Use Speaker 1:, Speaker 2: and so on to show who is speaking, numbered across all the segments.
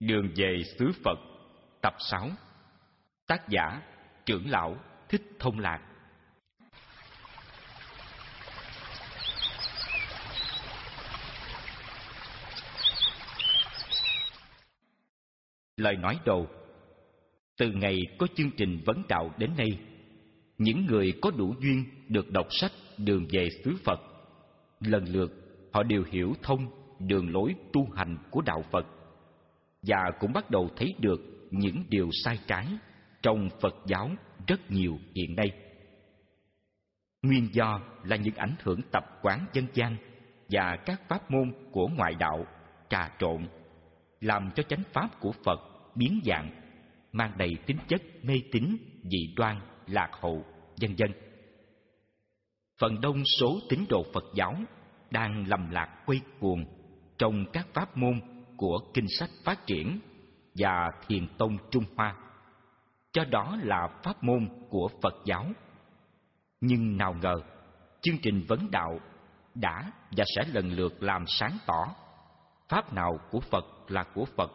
Speaker 1: Đường về xứ Phật Tập 6 Tác giả Trưởng lão Thích Thông Lạc Lời nói đầu Từ ngày có chương trình vấn đạo đến nay Những người có đủ duyên được đọc sách Đường về xứ Phật Lần lượt họ đều hiểu thông đường lối tu hành của Đạo Phật và cũng bắt đầu thấy được những điều sai trái trong Phật giáo rất nhiều hiện nay. Nguyên do là những ảnh hưởng tập quán dân gian và các pháp môn của ngoại đạo trà trộn làm cho chánh pháp của Phật biến dạng, mang đầy tính chất mê tín, dị đoan, lạc hậu, vân vân. Phần đông số tín đồ Phật giáo đang lầm lạc quay cuồng trong các pháp môn của kinh sách phát triển và thiền tông Trung Hoa, cho đó là pháp môn của Phật giáo. Nhưng nào ngờ, chương trình vấn đạo đã và sẽ lần lượt làm sáng tỏ pháp nào của Phật là của Phật,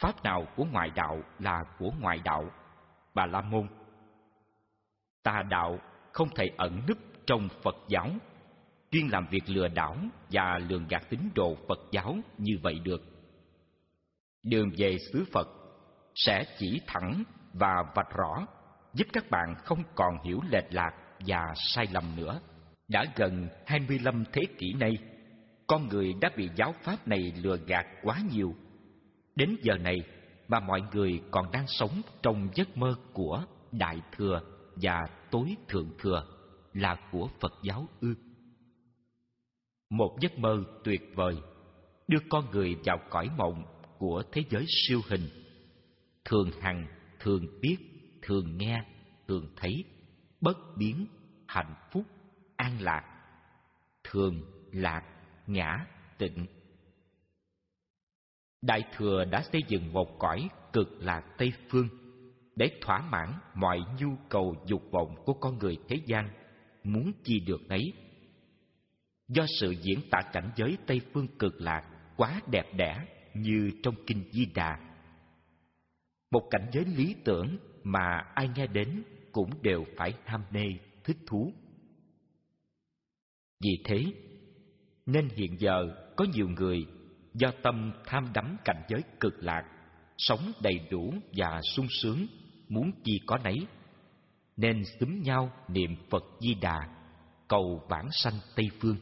Speaker 1: pháp nào của ngoại đạo là của ngoại đạo. Bà La Môn Tà đạo không thể ẩn nấp trong Phật giáo chuyên làm việc lừa đảo và lường gạt tín đồ Phật giáo như vậy được đường về xứ Phật sẽ chỉ thẳng và vạch rõ giúp các bạn không còn hiểu lệch lạc và sai lầm nữa. Đã gần 25 thế kỷ nay, con người đã bị giáo pháp này lừa gạt quá nhiều. Đến giờ này mà mọi người còn đang sống trong giấc mơ của Đại Thừa và Tối Thượng Thừa là của Phật giáo ư. Một giấc mơ tuyệt vời đưa con người vào cõi mộng của thế giới siêu hình thường hằng thường biết thường nghe thường thấy bất biến hạnh phúc an lạc thường lạc ngã tịnh đại thừa đã xây dựng một cõi cực lạc tây phương để thỏa mãn mọi nhu cầu dục vọng của con người thế gian muốn chi được ấy do sự diễn tả cảnh giới tây phương cực lạc quá đẹp đẽ như trong kinh Di Đà. Một cảnh giới lý tưởng mà ai nghe đến cũng đều phải ham mê, thích thú. Vì thế, nên hiện giờ có nhiều người do tâm tham đắm cảnh giới cực lạc, sống đầy đủ và sung sướng, muốn gì có nấy, nên xúm nhau niệm Phật Di Đà, cầu vãng sanh Tây Phương.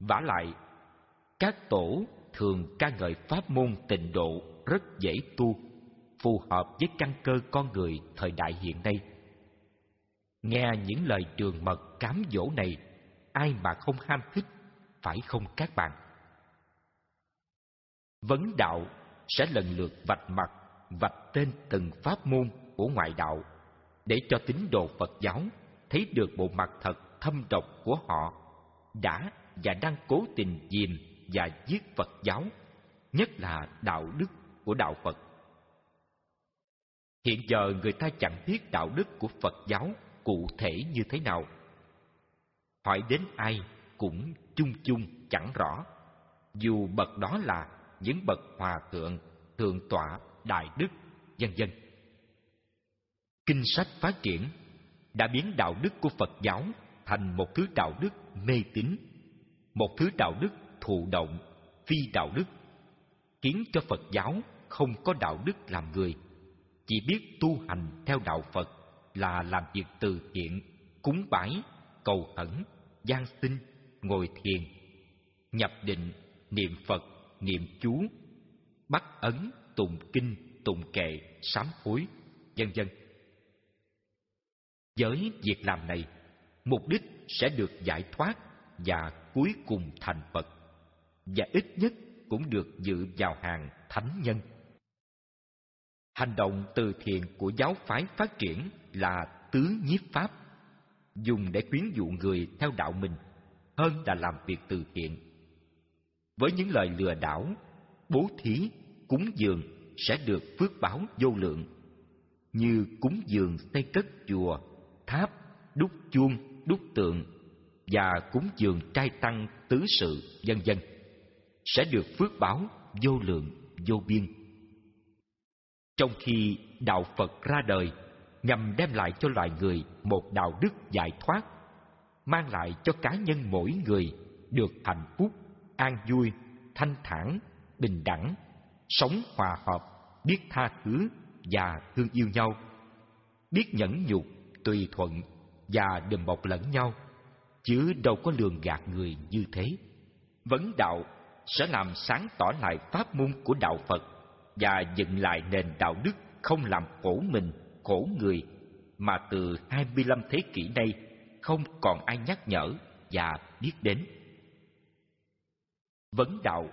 Speaker 1: vả lại, các tổ thường ca ngợi pháp môn tịnh độ rất dễ tu, phù hợp với căn cơ con người thời đại hiện nay. Nghe những lời trường mật cám dỗ này, ai mà không ham thích, phải không các bạn? Vấn đạo sẽ lần lượt vạch mặt, vạch tên từng pháp môn của ngoại đạo để cho tín đồ Phật giáo thấy được bộ mặt thật thâm độc của họ đã và đang cố tình dìm và giết Phật giáo, nhất là đạo đức của đạo Phật. Hiện giờ người ta chẳng biết đạo đức của Phật giáo cụ thể như thế nào. Hỏi đến ai cũng chung chung chẳng rõ, dù bậc đó là những bậc hòa thượng, thượng tọa, đại đức, vân dân. Kinh sách phát triển đã biến đạo đức của Phật giáo thành một thứ đạo đức mê tín, một thứ đạo đức thụ động, phi đạo đức, khiến cho Phật giáo không có đạo đức làm người, chỉ biết tu hành theo đạo Phật là làm việc từ thiện, cúng bái, cầu khẩn, gian sinh, ngồi thiền, nhập định, niệm Phật, niệm chú, bắt ấn, tụng kinh, tụng kệ, sám hối, vân vân. Với việc làm này, mục đích sẽ được giải thoát và cuối cùng thành Phật và ít nhất cũng được dự vào hàng thánh nhân. Hành động từ thiện của giáo phái phát triển là tứ nhiếp pháp, dùng để quyến dụ người theo đạo mình hơn là làm việc từ thiện. Với những lời lừa đảo, bố thí, cúng dường sẽ được phước báo vô lượng, như cúng dường xây cất chùa, tháp, đúc chuông, đúc tượng và cúng dường trai tăng tứ sự, vân dân sẽ được phước báo vô lượng vô biên trong khi đạo phật ra đời nhằm đem lại cho loài người một đạo đức giải thoát mang lại cho cá nhân mỗi người được hạnh phúc an vui thanh thản bình đẳng sống hòa hợp biết tha thứ và thương yêu nhau biết nhẫn nhục tùy thuận và đùm bọc lẫn nhau chứ đâu có lường gạt người như thế vấn đạo sẽ làm sáng tỏ lại pháp môn của đạo Phật và dựng lại nền đạo đức không làm khổ mình, khổ người mà từ 25 thế kỷ nay không còn ai nhắc nhở và biết đến. Vấn đạo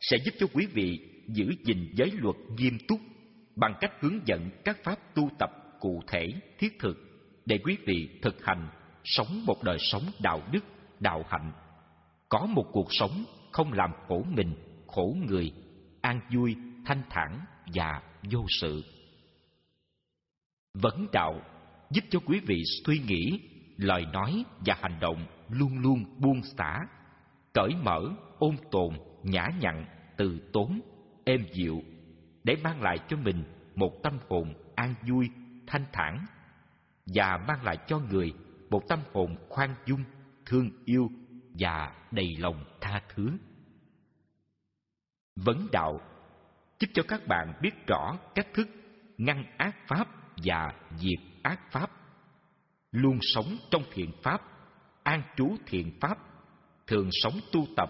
Speaker 1: sẽ giúp cho quý vị giữ gìn giới luật nghiêm túc bằng cách hướng dẫn các pháp tu tập cụ thể, thiết thực để quý vị thực hành sống một đời sống đạo đức, đạo hạnh, có một cuộc sống không làm khổ mình, khổ người, an vui, thanh thản và vô sự. Vấn đạo giúp cho quý vị suy nghĩ, lời nói và hành động luôn luôn buông xả, cởi mở, ôn tồn, nhã nhặn, từ tốn, êm dịu để mang lại cho mình một tâm hồn an vui, thanh thản và mang lại cho người một tâm hồn khoan dung, thương yêu và đầy lòng tha thứ. Vấn đạo giúp cho các bạn biết rõ cách thức ngăn ác pháp và diệt ác pháp, luôn sống trong thiện pháp, an trú thiện pháp, thường sống tu tập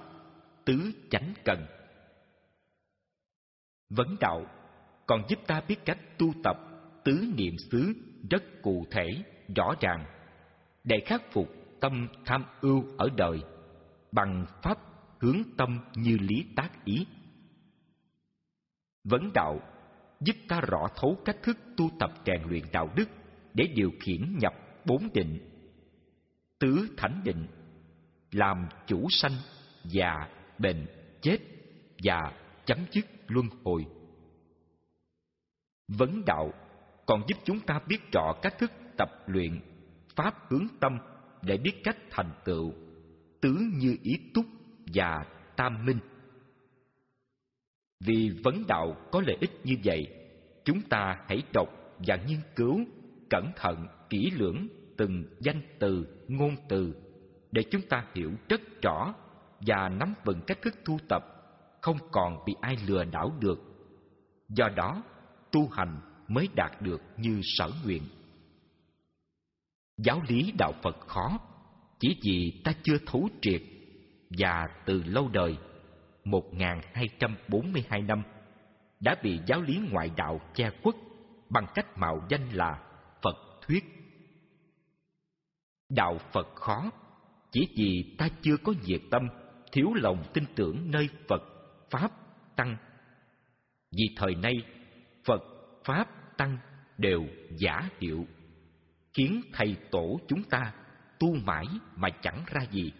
Speaker 1: tứ chánh cần. Vấn đạo còn giúp ta biết cách tu tập tứ niệm xứ rất cụ thể, rõ ràng để khắc phục tâm tham ưu ở đời bằng pháp hướng tâm như lý tác ý vấn đạo giúp ta rõ thấu cách thức tu tập rèn luyện đạo đức để điều khiển nhập bốn định tứ thánh định làm chủ sanh già bệnh chết và chấm dứt luân hồi vấn đạo còn giúp chúng ta biết rõ cách thức tập luyện pháp hướng tâm để biết cách thành tựu tướng như ý túc và tam minh. Vì vấn đạo có lợi ích như vậy, chúng ta hãy đọc và nghiên cứu cẩn thận, kỹ lưỡng từng danh từ, ngôn từ để chúng ta hiểu rất rõ và nắm vững cách thức thu tập, không còn bị ai lừa đảo được. Do đó, tu hành mới đạt được như sở nguyện. Giáo lý đạo Phật khó, chỉ vì ta chưa thấu triệt và từ lâu đời 1242 năm đã bị giáo lý ngoại đạo che quất bằng cách mạo danh là Phật thuyết. Đạo Phật khó chỉ vì ta chưa có nhiệt tâm, thiếu lòng tin tưởng nơi Phật, Pháp, Tăng. Vì thời nay, Phật, Pháp, Tăng đều giả hiệu, khiến thầy tổ chúng ta tu mãi mà chẳng ra gì.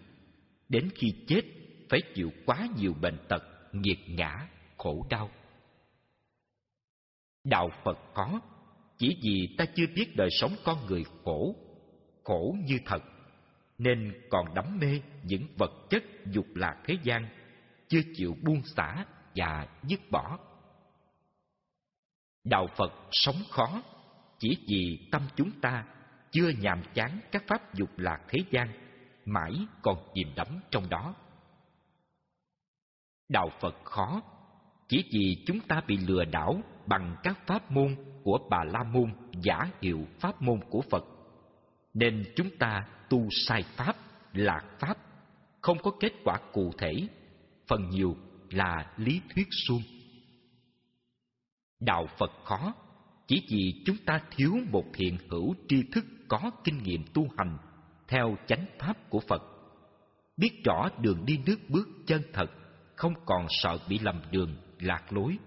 Speaker 1: Đến khi chết, phải chịu quá nhiều bệnh tật, nghiệt ngã, khổ đau. Đạo Phật có, chỉ vì ta chưa biết đời sống con người khổ, khổ như thật, nên còn đắm mê những vật chất dục lạc thế gian, chưa chịu buông xả và dứt bỏ. Đạo Phật sống khó, chỉ vì tâm chúng ta chưa nhàm chán các pháp dục lạc thế gian, mãi còn chìm đắm trong đó. Đạo Phật khó, chỉ vì chúng ta bị lừa đảo bằng các pháp môn của Bà La Môn giả hiệu pháp môn của Phật, nên chúng ta tu sai pháp, lạc pháp, không có kết quả cụ thể, phần nhiều là lý thuyết suông. Đạo Phật khó chỉ vì chúng ta thiếu một hiện hữu tri thức có kinh nghiệm tu hành theo chánh pháp của Phật. Biết rõ đường đi nước bước chân thật, không còn sợ bị lầm đường, lạc lối.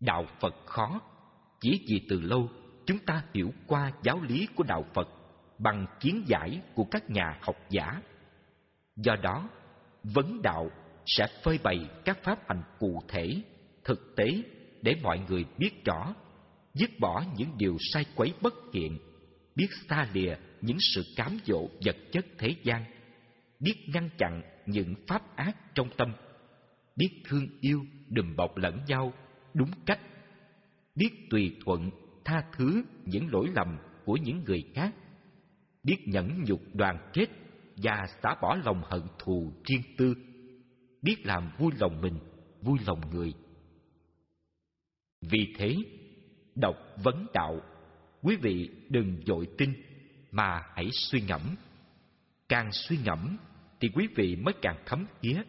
Speaker 1: Đạo Phật khó, chỉ vì từ lâu chúng ta hiểu qua giáo lý của Đạo Phật bằng kiến giải của các nhà học giả. Do đó, vấn đạo sẽ phơi bày các pháp hành cụ thể, thực tế để mọi người biết rõ, dứt bỏ những điều sai quấy bất thiện, biết xa lìa những sự cám dỗ vật chất thế gian, biết ngăn chặn những pháp ác trong tâm, biết thương yêu đùm bọc lẫn nhau đúng cách, biết tùy thuận tha thứ những lỗi lầm của những người khác, biết nhẫn nhục đoàn kết và xả bỏ lòng hận thù riêng tư, biết làm vui lòng mình, vui lòng người. Vì thế, đọc vấn đạo, quý vị đừng dội tin mà hãy suy ngẫm. Càng suy ngẫm thì quý vị mới càng thấm thiết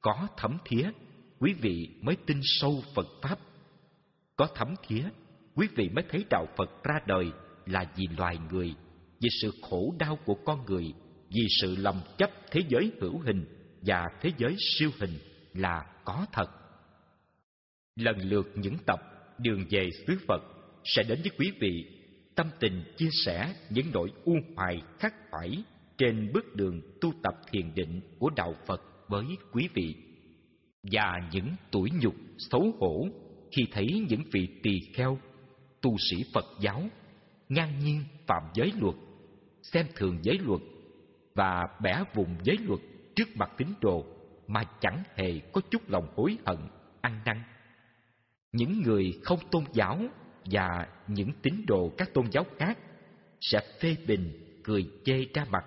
Speaker 1: Có thấm thiết quý vị mới tin sâu Phật Pháp. Có thấm thiết quý vị mới thấy đạo Phật ra đời là vì loài người, vì sự khổ đau của con người, vì sự lầm chấp thế giới hữu hình và thế giới siêu hình là có thật lần lượt những tập đường về xứ Phật sẽ đến với quý vị tâm tình chia sẻ những nỗi u hoài khắc khoải trên bước đường tu tập thiền định của đạo Phật với quý vị và những tuổi nhục xấu hổ khi thấy những vị tỳ kheo tu sĩ Phật giáo ngang nhiên phạm giới luật xem thường giới luật và bẻ vùng giới luật trước mặt tín đồ mà chẳng hề có chút lòng hối hận ăn năn những người không tôn giáo và những tín đồ các tôn giáo khác sẽ phê bình cười chê ra mặt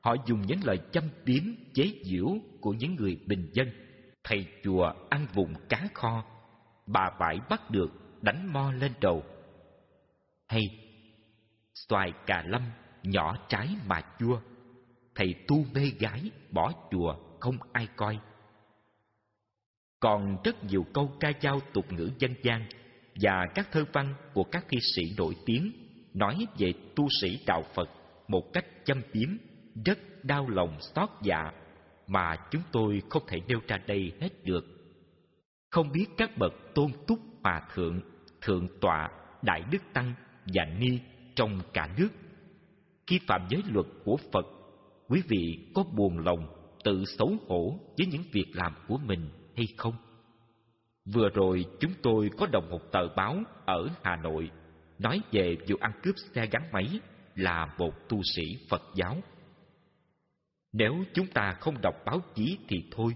Speaker 1: họ dùng những lời châm biếm chế giễu của những người bình dân thầy chùa ăn vụng cá kho bà vải bắt được đánh mo lên đầu hay xoài cà lâm nhỏ trái mà chua thầy tu mê gái bỏ chùa không ai coi còn rất nhiều câu ca dao tục ngữ dân gian và các thơ văn của các thi sĩ nổi tiếng nói về tu sĩ đạo Phật một cách châm biếm rất đau lòng xót dạ mà chúng tôi không thể nêu ra đây hết được. Không biết các bậc tôn túc hòa thượng, thượng tọa, đại đức tăng và ni trong cả nước khi phạm giới luật của Phật, quý vị có buồn lòng tự xấu hổ với những việc làm của mình hay không? Vừa rồi chúng tôi có đồng một tờ báo ở Hà Nội nói về vụ ăn cướp xe gắn máy là một tu sĩ Phật giáo. Nếu chúng ta không đọc báo chí thì thôi,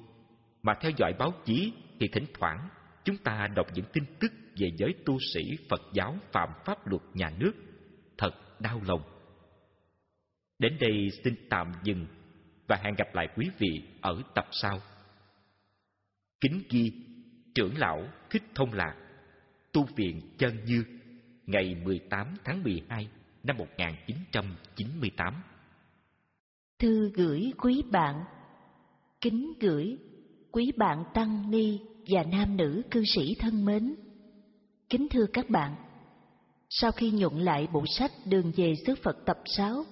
Speaker 1: mà theo dõi báo chí thì thỉnh thoảng chúng ta đọc những tin tức về giới tu sĩ Phật giáo phạm pháp luật nhà nước, thật đau lòng. Đến đây xin tạm dừng và hẹn gặp lại quý vị ở tập sau. Kính Ghi, trưởng lão Thích Thông Lạc, tu viện Chân Như, ngày 18 tháng 12 năm 1998.
Speaker 2: Thư gửi quý bạn Kính gửi quý bạn Tăng Ni và nam nữ cư sĩ thân mến. Kính thưa các bạn, sau khi nhuận lại bộ sách Đường về xứ Phật tập 6,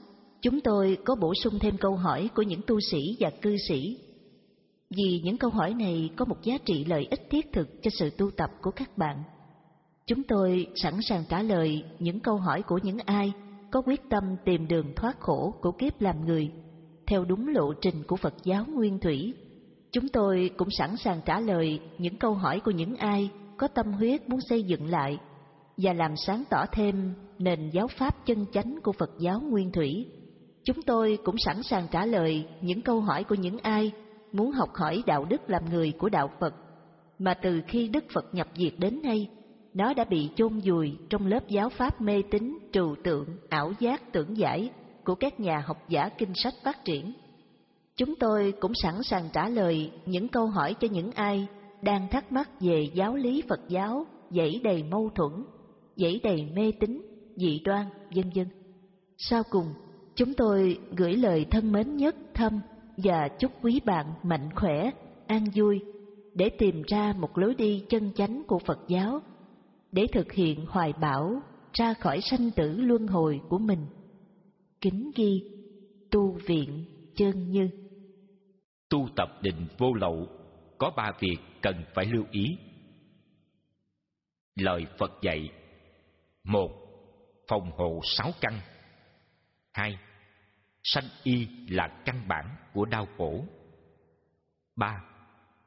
Speaker 2: chúng tôi có bổ sung thêm câu hỏi của những tu sĩ và cư sĩ vì những câu hỏi này có một giá trị lợi ích thiết thực cho sự tu tập của các bạn. Chúng tôi sẵn sàng trả lời những câu hỏi của những ai có quyết tâm tìm đường thoát khổ của kiếp làm người theo đúng lộ trình của Phật giáo Nguyên Thủy. Chúng tôi cũng sẵn sàng trả lời những câu hỏi của những ai có tâm huyết muốn xây dựng lại và làm sáng tỏ thêm nền giáo pháp chân chánh của Phật giáo Nguyên Thủy. Chúng tôi cũng sẵn sàng trả lời những câu hỏi của những ai muốn học hỏi đạo đức làm người của đạo Phật, mà từ khi Đức Phật nhập diệt đến nay, nó đã bị chôn vùi trong lớp giáo pháp mê tín, trừu tượng, ảo giác tưởng giải của các nhà học giả kinh sách phát triển. Chúng tôi cũng sẵn sàng trả lời những câu hỏi cho những ai đang thắc mắc về giáo lý Phật giáo dẫy đầy mâu thuẫn, dẫy đầy mê tín, dị đoan, vân vân. Sau cùng, chúng tôi gửi lời thân mến nhất thâm và chúc quý bạn mạnh khỏe, an vui để tìm ra một lối đi chân chánh của Phật giáo, để thực hiện hoài bảo, ra khỏi sanh tử luân hồi của mình. Kính ghi tu viện chân như
Speaker 1: tu tập định vô lậu có ba việc cần phải lưu ý lời phật dạy một phòng hộ sáu căn hai sanh y là căn bản của đau khổ. 3.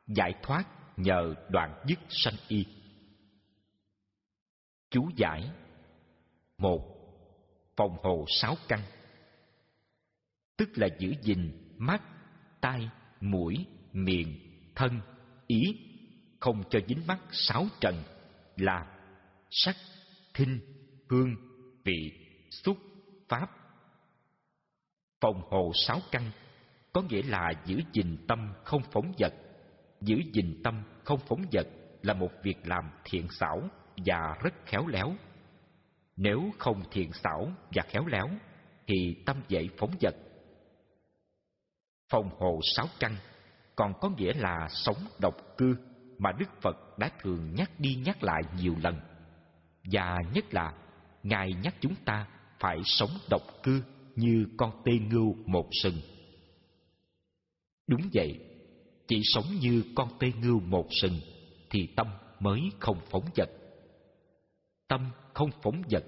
Speaker 1: Giải thoát nhờ đoạn dứt sanh y. Chú giải 1. Phòng hộ sáu căn Tức là giữ gìn mắt, tai, mũi, miệng, thân, ý Không cho dính mắt sáu trần là sắc, thinh, hương, vị, xúc, pháp phòng hộ sáu căn có nghĩa là giữ gìn tâm không phóng vật giữ gìn tâm không phóng vật là một việc làm thiện xảo và rất khéo léo nếu không thiện xảo và khéo léo thì tâm dễ phóng vật phòng hộ sáu căn còn có nghĩa là sống độc cư mà đức phật đã thường nhắc đi nhắc lại nhiều lần và nhất là ngài nhắc chúng ta phải sống độc cư như con tê ngưu một sừng đúng vậy chỉ sống như con tê ngưu một sừng thì tâm mới không phóng vật tâm không phóng vật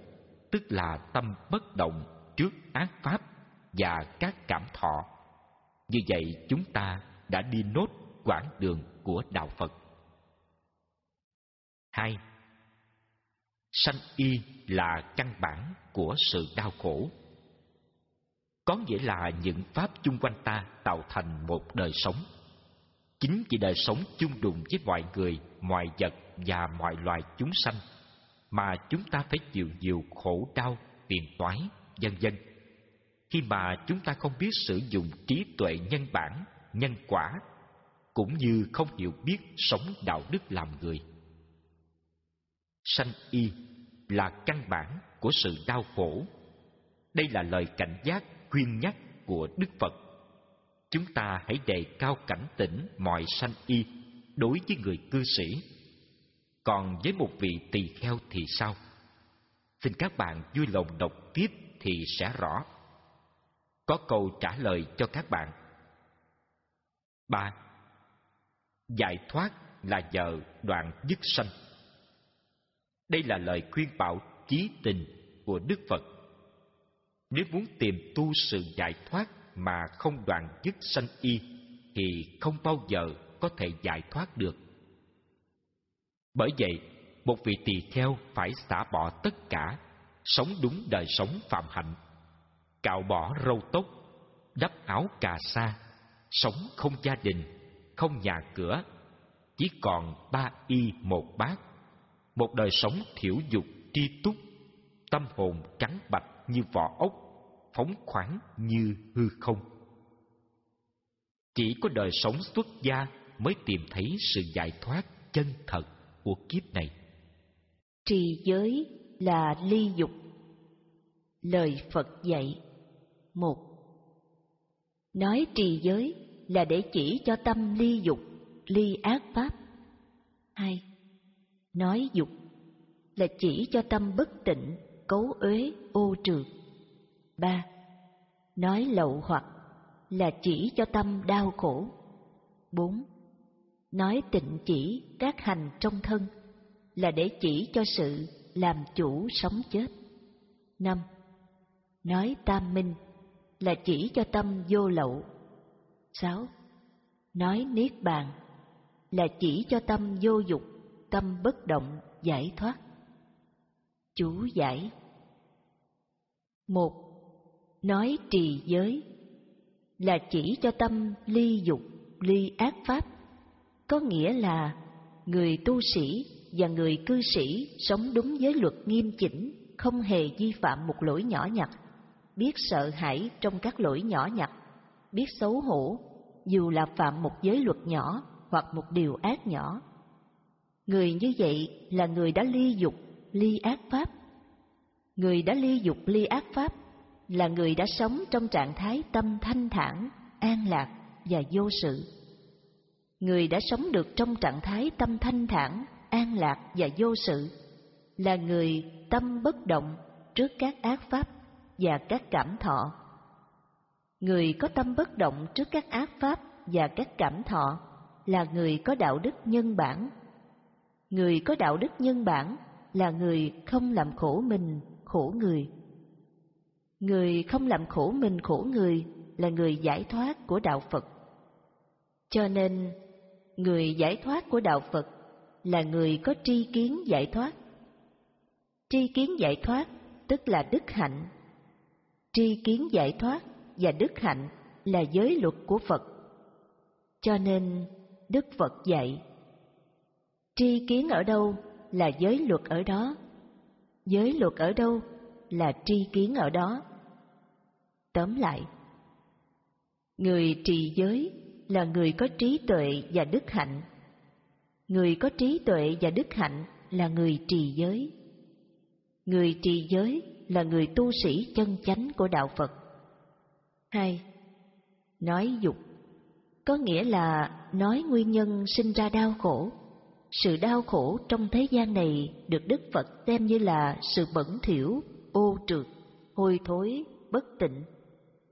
Speaker 1: tức là tâm bất động trước ác pháp và các cảm thọ như vậy chúng ta đã đi nốt quãng đường của đạo phật hai sanh y là căn bản của sự đau khổ có nghĩa là những pháp chung quanh ta tạo thành một đời sống. Chính vì đời sống chung đụng với mọi người, mọi vật và mọi loài chúng sanh mà chúng ta phải chịu nhiều khổ đau, phiền toái, vân vân. Khi mà chúng ta không biết sử dụng trí tuệ nhân bản, nhân quả, cũng như không hiểu biết sống đạo đức làm người. Sanh y là căn bản của sự đau khổ. Đây là lời cảnh giác khuyên nhắc của Đức Phật. Chúng ta hãy đề cao cảnh tỉnh mọi sanh y đối với người cư sĩ. Còn với một vị tỳ kheo thì sao? Xin các bạn vui lòng đọc tiếp thì sẽ rõ. Có câu trả lời cho các bạn. 3. Giải thoát là nhờ đoạn dứt sanh. Đây là lời khuyên bảo chí tình của Đức Phật nếu muốn tìm tu sự giải thoát mà không đoạn dứt sanh y, thì không bao giờ có thể giải thoát được. Bởi vậy, một vị tỳ kheo phải xả bỏ tất cả, sống đúng đời sống phạm hạnh, cạo bỏ râu tóc, đắp áo cà sa, sống không gia đình, không nhà cửa, chỉ còn ba y một bát, một đời sống thiểu dục tri túc, tâm hồn trắng bạch như vỏ ốc, phóng khoáng như hư không. Chỉ có đời sống xuất gia mới tìm thấy sự giải thoát chân thật của kiếp này.
Speaker 2: Trì giới là ly dục. Lời Phật dạy một Nói trì giới là để chỉ cho tâm ly dục, ly ác pháp. hai Nói dục là chỉ cho tâm bất tịnh, cấu uế ô trượt ba nói lậu hoặc là chỉ cho tâm đau khổ bốn nói tịnh chỉ các hành trong thân là để chỉ cho sự làm chủ sống chết năm nói tam minh là chỉ cho tâm vô lậu sáu nói niết bàn là chỉ cho tâm vô dục tâm bất động giải thoát chú giải một nói trì giới là chỉ cho tâm ly dục ly ác pháp có nghĩa là người tu sĩ và người cư sĩ sống đúng giới luật nghiêm chỉnh không hề vi phạm một lỗi nhỏ nhặt biết sợ hãi trong các lỗi nhỏ nhặt biết xấu hổ dù là phạm một giới luật nhỏ hoặc một điều ác nhỏ người như vậy là người đã ly dục ly ác pháp người đã ly dục ly ác pháp là người đã sống trong trạng thái tâm thanh thản an lạc và vô sự người đã sống được trong trạng thái tâm thanh thản an lạc và vô sự là người tâm bất động trước các ác pháp và các cảm thọ người có tâm bất động trước các ác pháp và các cảm thọ là người có đạo đức nhân bản người có đạo đức nhân bản là người không làm khổ mình khổ người. Người không làm khổ mình khổ người là người giải thoát của đạo Phật. Cho nên, người giải thoát của đạo Phật là người có tri kiến giải thoát. Tri kiến giải thoát tức là đức hạnh. Tri kiến giải thoát và đức hạnh là giới luật của Phật. Cho nên, Đức Phật dạy. Tri kiến ở đâu là giới luật ở đó giới luật ở đâu là tri kiến ở đó. Tóm lại, người trì giới là người có trí tuệ và đức hạnh. Người có trí tuệ và đức hạnh là người trì giới. Người trì giới là người tu sĩ chân chánh của đạo Phật. 2. Nói dục có nghĩa là nói nguyên nhân sinh ra đau khổ sự đau khổ trong thế gian này được đức phật xem như là sự bẩn thỉu ô trượt hôi thối bất tịnh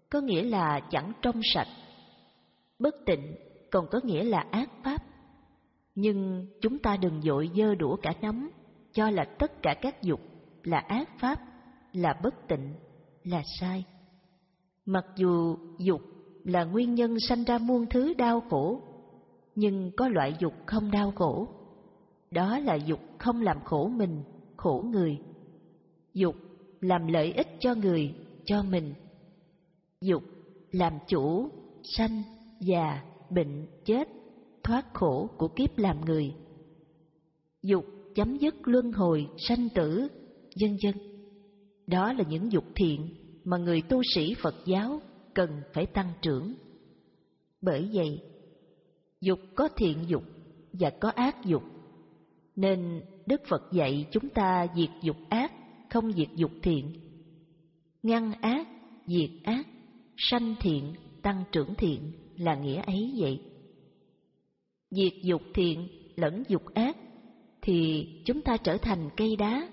Speaker 2: có nghĩa là chẳng trong sạch bất tịnh còn có nghĩa là ác pháp nhưng chúng ta đừng dội dơ đũa cả nắm cho là tất cả các dục là ác pháp là bất tịnh là sai mặc dù dục là nguyên nhân sanh ra muôn thứ đau khổ nhưng có loại dục không đau khổ đó là dục không làm khổ mình khổ người dục làm lợi ích cho người cho mình dục làm chủ sanh già bệnh chết thoát khổ của kiếp làm người dục chấm dứt luân hồi sanh tử dân dân. đó là những dục thiện mà người tu sĩ phật giáo cần phải tăng trưởng bởi vậy dục có thiện dục và có ác dục nên Đức Phật dạy chúng ta diệt dục ác, không diệt dục thiện. Ngăn ác, diệt ác, sanh thiện, tăng trưởng thiện là nghĩa ấy vậy. Diệt dục thiện lẫn dục ác thì chúng ta trở thành cây đá,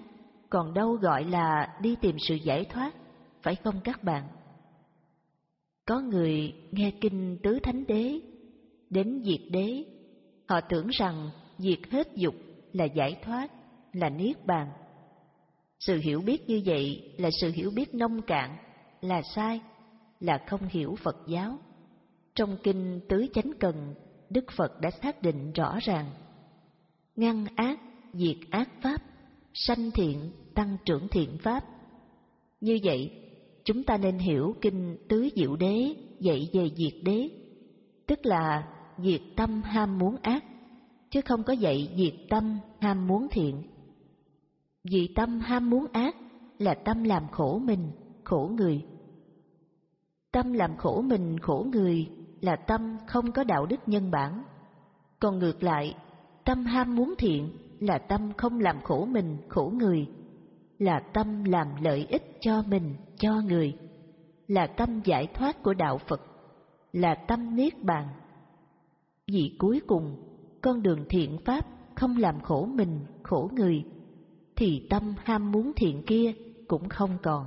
Speaker 2: còn đâu gọi là đi tìm sự giải thoát, phải không các bạn? Có người nghe kinh tứ thánh đế, đến diệt đế, họ tưởng rằng diệt hết dục là giải thoát, là niết bàn. Sự hiểu biết như vậy là sự hiểu biết nông cạn, là sai, là không hiểu Phật giáo. Trong kinh Tứ Chánh Cần, Đức Phật đã xác định rõ ràng ngăn ác, diệt ác pháp, sanh thiện, tăng trưởng thiện pháp. Như vậy, chúng ta nên hiểu kinh Tứ Diệu Đế dạy về diệt đế, tức là diệt tâm ham muốn ác, chứ không có dạy diệt tâm ham muốn thiện. Vì tâm ham muốn ác là tâm làm khổ mình, khổ người. Tâm làm khổ mình, khổ người là tâm không có đạo đức nhân bản. Còn ngược lại, tâm ham muốn thiện là tâm không làm khổ mình, khổ người, là tâm làm lợi ích cho mình, cho người, là tâm giải thoát của đạo Phật, là tâm niết bàn. Vì cuối cùng con đường thiện pháp không làm khổ mình khổ người thì tâm ham muốn thiện kia cũng không còn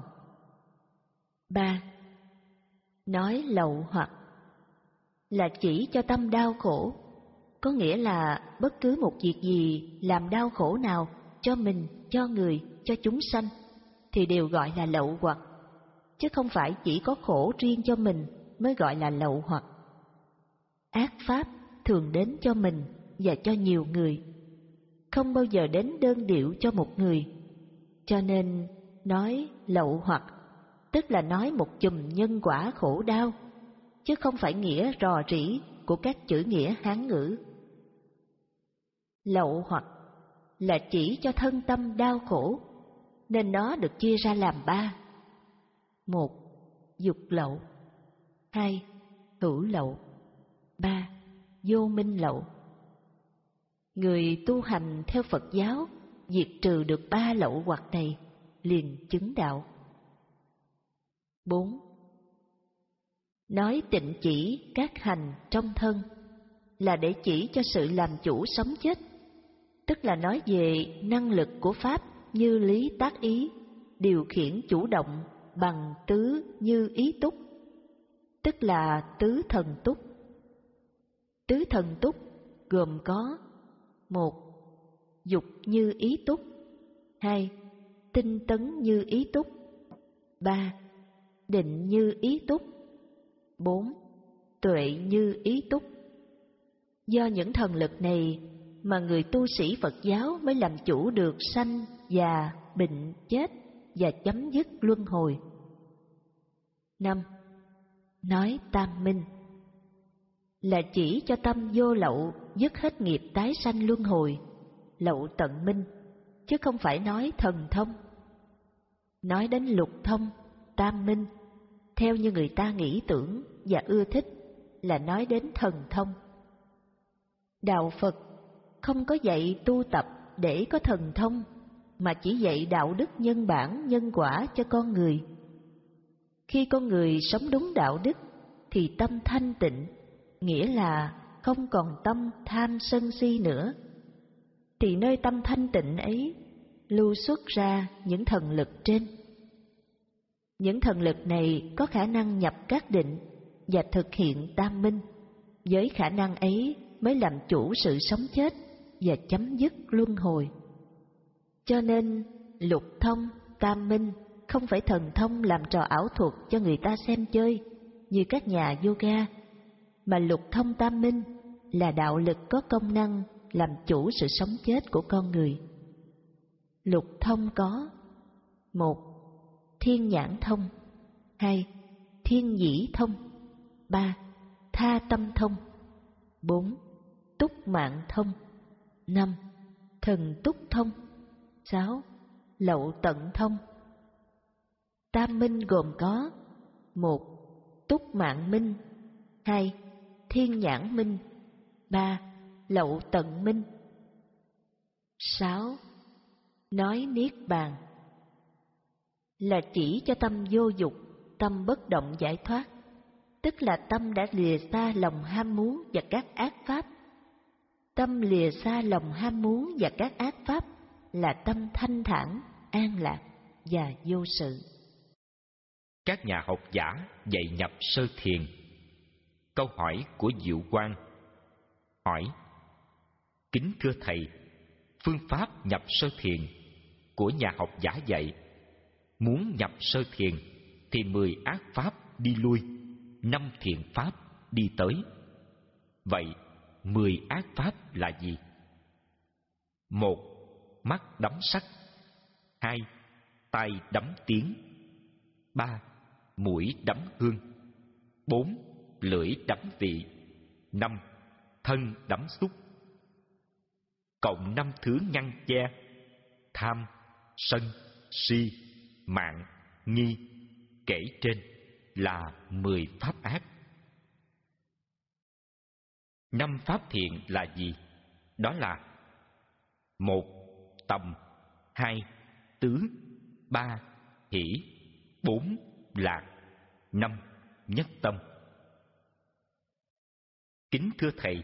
Speaker 2: ba nói lậu hoặc là chỉ cho tâm đau khổ có nghĩa là bất cứ một việc gì làm đau khổ nào cho mình cho người cho chúng sanh thì đều gọi là lậu hoặc chứ không phải chỉ có khổ riêng cho mình mới gọi là lậu hoặc ác pháp thường đến cho mình và cho nhiều người không bao giờ đến đơn điệu cho một người cho nên nói lậu hoặc tức là nói một chùm nhân quả khổ đau chứ không phải nghĩa rò rỉ của các chữ nghĩa hán ngữ lậu hoặc là chỉ cho thân tâm đau khổ nên nó được chia ra làm ba một dục lậu hai hữu lậu ba vô minh lậu Người tu hành theo Phật giáo, diệt trừ được ba lậu hoặc này, liền chứng đạo. 4. Nói tịnh chỉ các hành trong thân là để chỉ cho sự làm chủ sống chết, tức là nói về năng lực của Pháp như lý tác ý, điều khiển chủ động bằng tứ như ý túc, tức là tứ thần túc. Tứ thần túc gồm có một Dục như ý túc hai Tinh tấn như ý túc ba Định như ý túc bốn Tuệ như ý túc Do những thần lực này mà người tu sĩ Phật giáo mới làm chủ được sanh, già, bệnh, chết và chấm dứt luân hồi. 5. Nói tam minh là chỉ cho tâm vô lậu dứt hết nghiệp tái sanh luân hồi lậu tận minh chứ không phải nói thần thông nói đến lục thông tam minh theo như người ta nghĩ tưởng và ưa thích là nói đến thần thông đạo phật không có dạy tu tập để có thần thông mà chỉ dạy đạo đức nhân bản nhân quả cho con người khi con người sống đúng đạo đức thì tâm thanh tịnh nghĩa là không còn tâm tham sân si nữa, thì nơi tâm thanh tịnh ấy lưu xuất ra những thần lực trên. Những thần lực này có khả năng nhập các định và thực hiện tam minh. Với khả năng ấy mới làm chủ sự sống chết và chấm dứt luân hồi. Cho nên, lục thông, tam minh không phải thần thông làm trò ảo thuật cho người ta xem chơi như các nhà yoga mà lục thông tam minh là đạo lực có công năng làm chủ sự sống chết của con người. Lục thông có một Thiên nhãn thông hai Thiên dĩ thông ba Tha tâm thông bốn Túc mạng thông năm Thần túc thông sáu Lậu tận thông Tam minh gồm có một Túc mạng minh hai thiên nhãn minh ba lậu tận minh sáu nói niết bàn là chỉ cho tâm vô dục tâm bất động giải thoát tức là tâm đã lìa xa lòng ham muốn và các ác pháp tâm lìa xa lòng ham muốn và các ác pháp là tâm thanh thản an lạc và vô sự
Speaker 1: các nhà học giả dạy nhập sơ thiền câu hỏi của Diệu Quang. Hỏi: Kính thưa thầy, phương pháp nhập sơ thiền của nhà học giả dạy, muốn nhập sơ thiền thì mười ác pháp đi lui, năm thiện pháp đi tới. Vậy mười ác pháp là gì? một Mắt đắm sắc hai tay đắm tiếng ba Mũi đắm hương bốn lưỡi đắm vị năm thân đắm xúc cộng năm thứ ngăn che tham sân si mạng nghi kể trên là mười pháp ác năm pháp thiện là gì đó là một tầm hai tứ ba hỷ bốn lạc năm nhất tâm Kính thưa Thầy,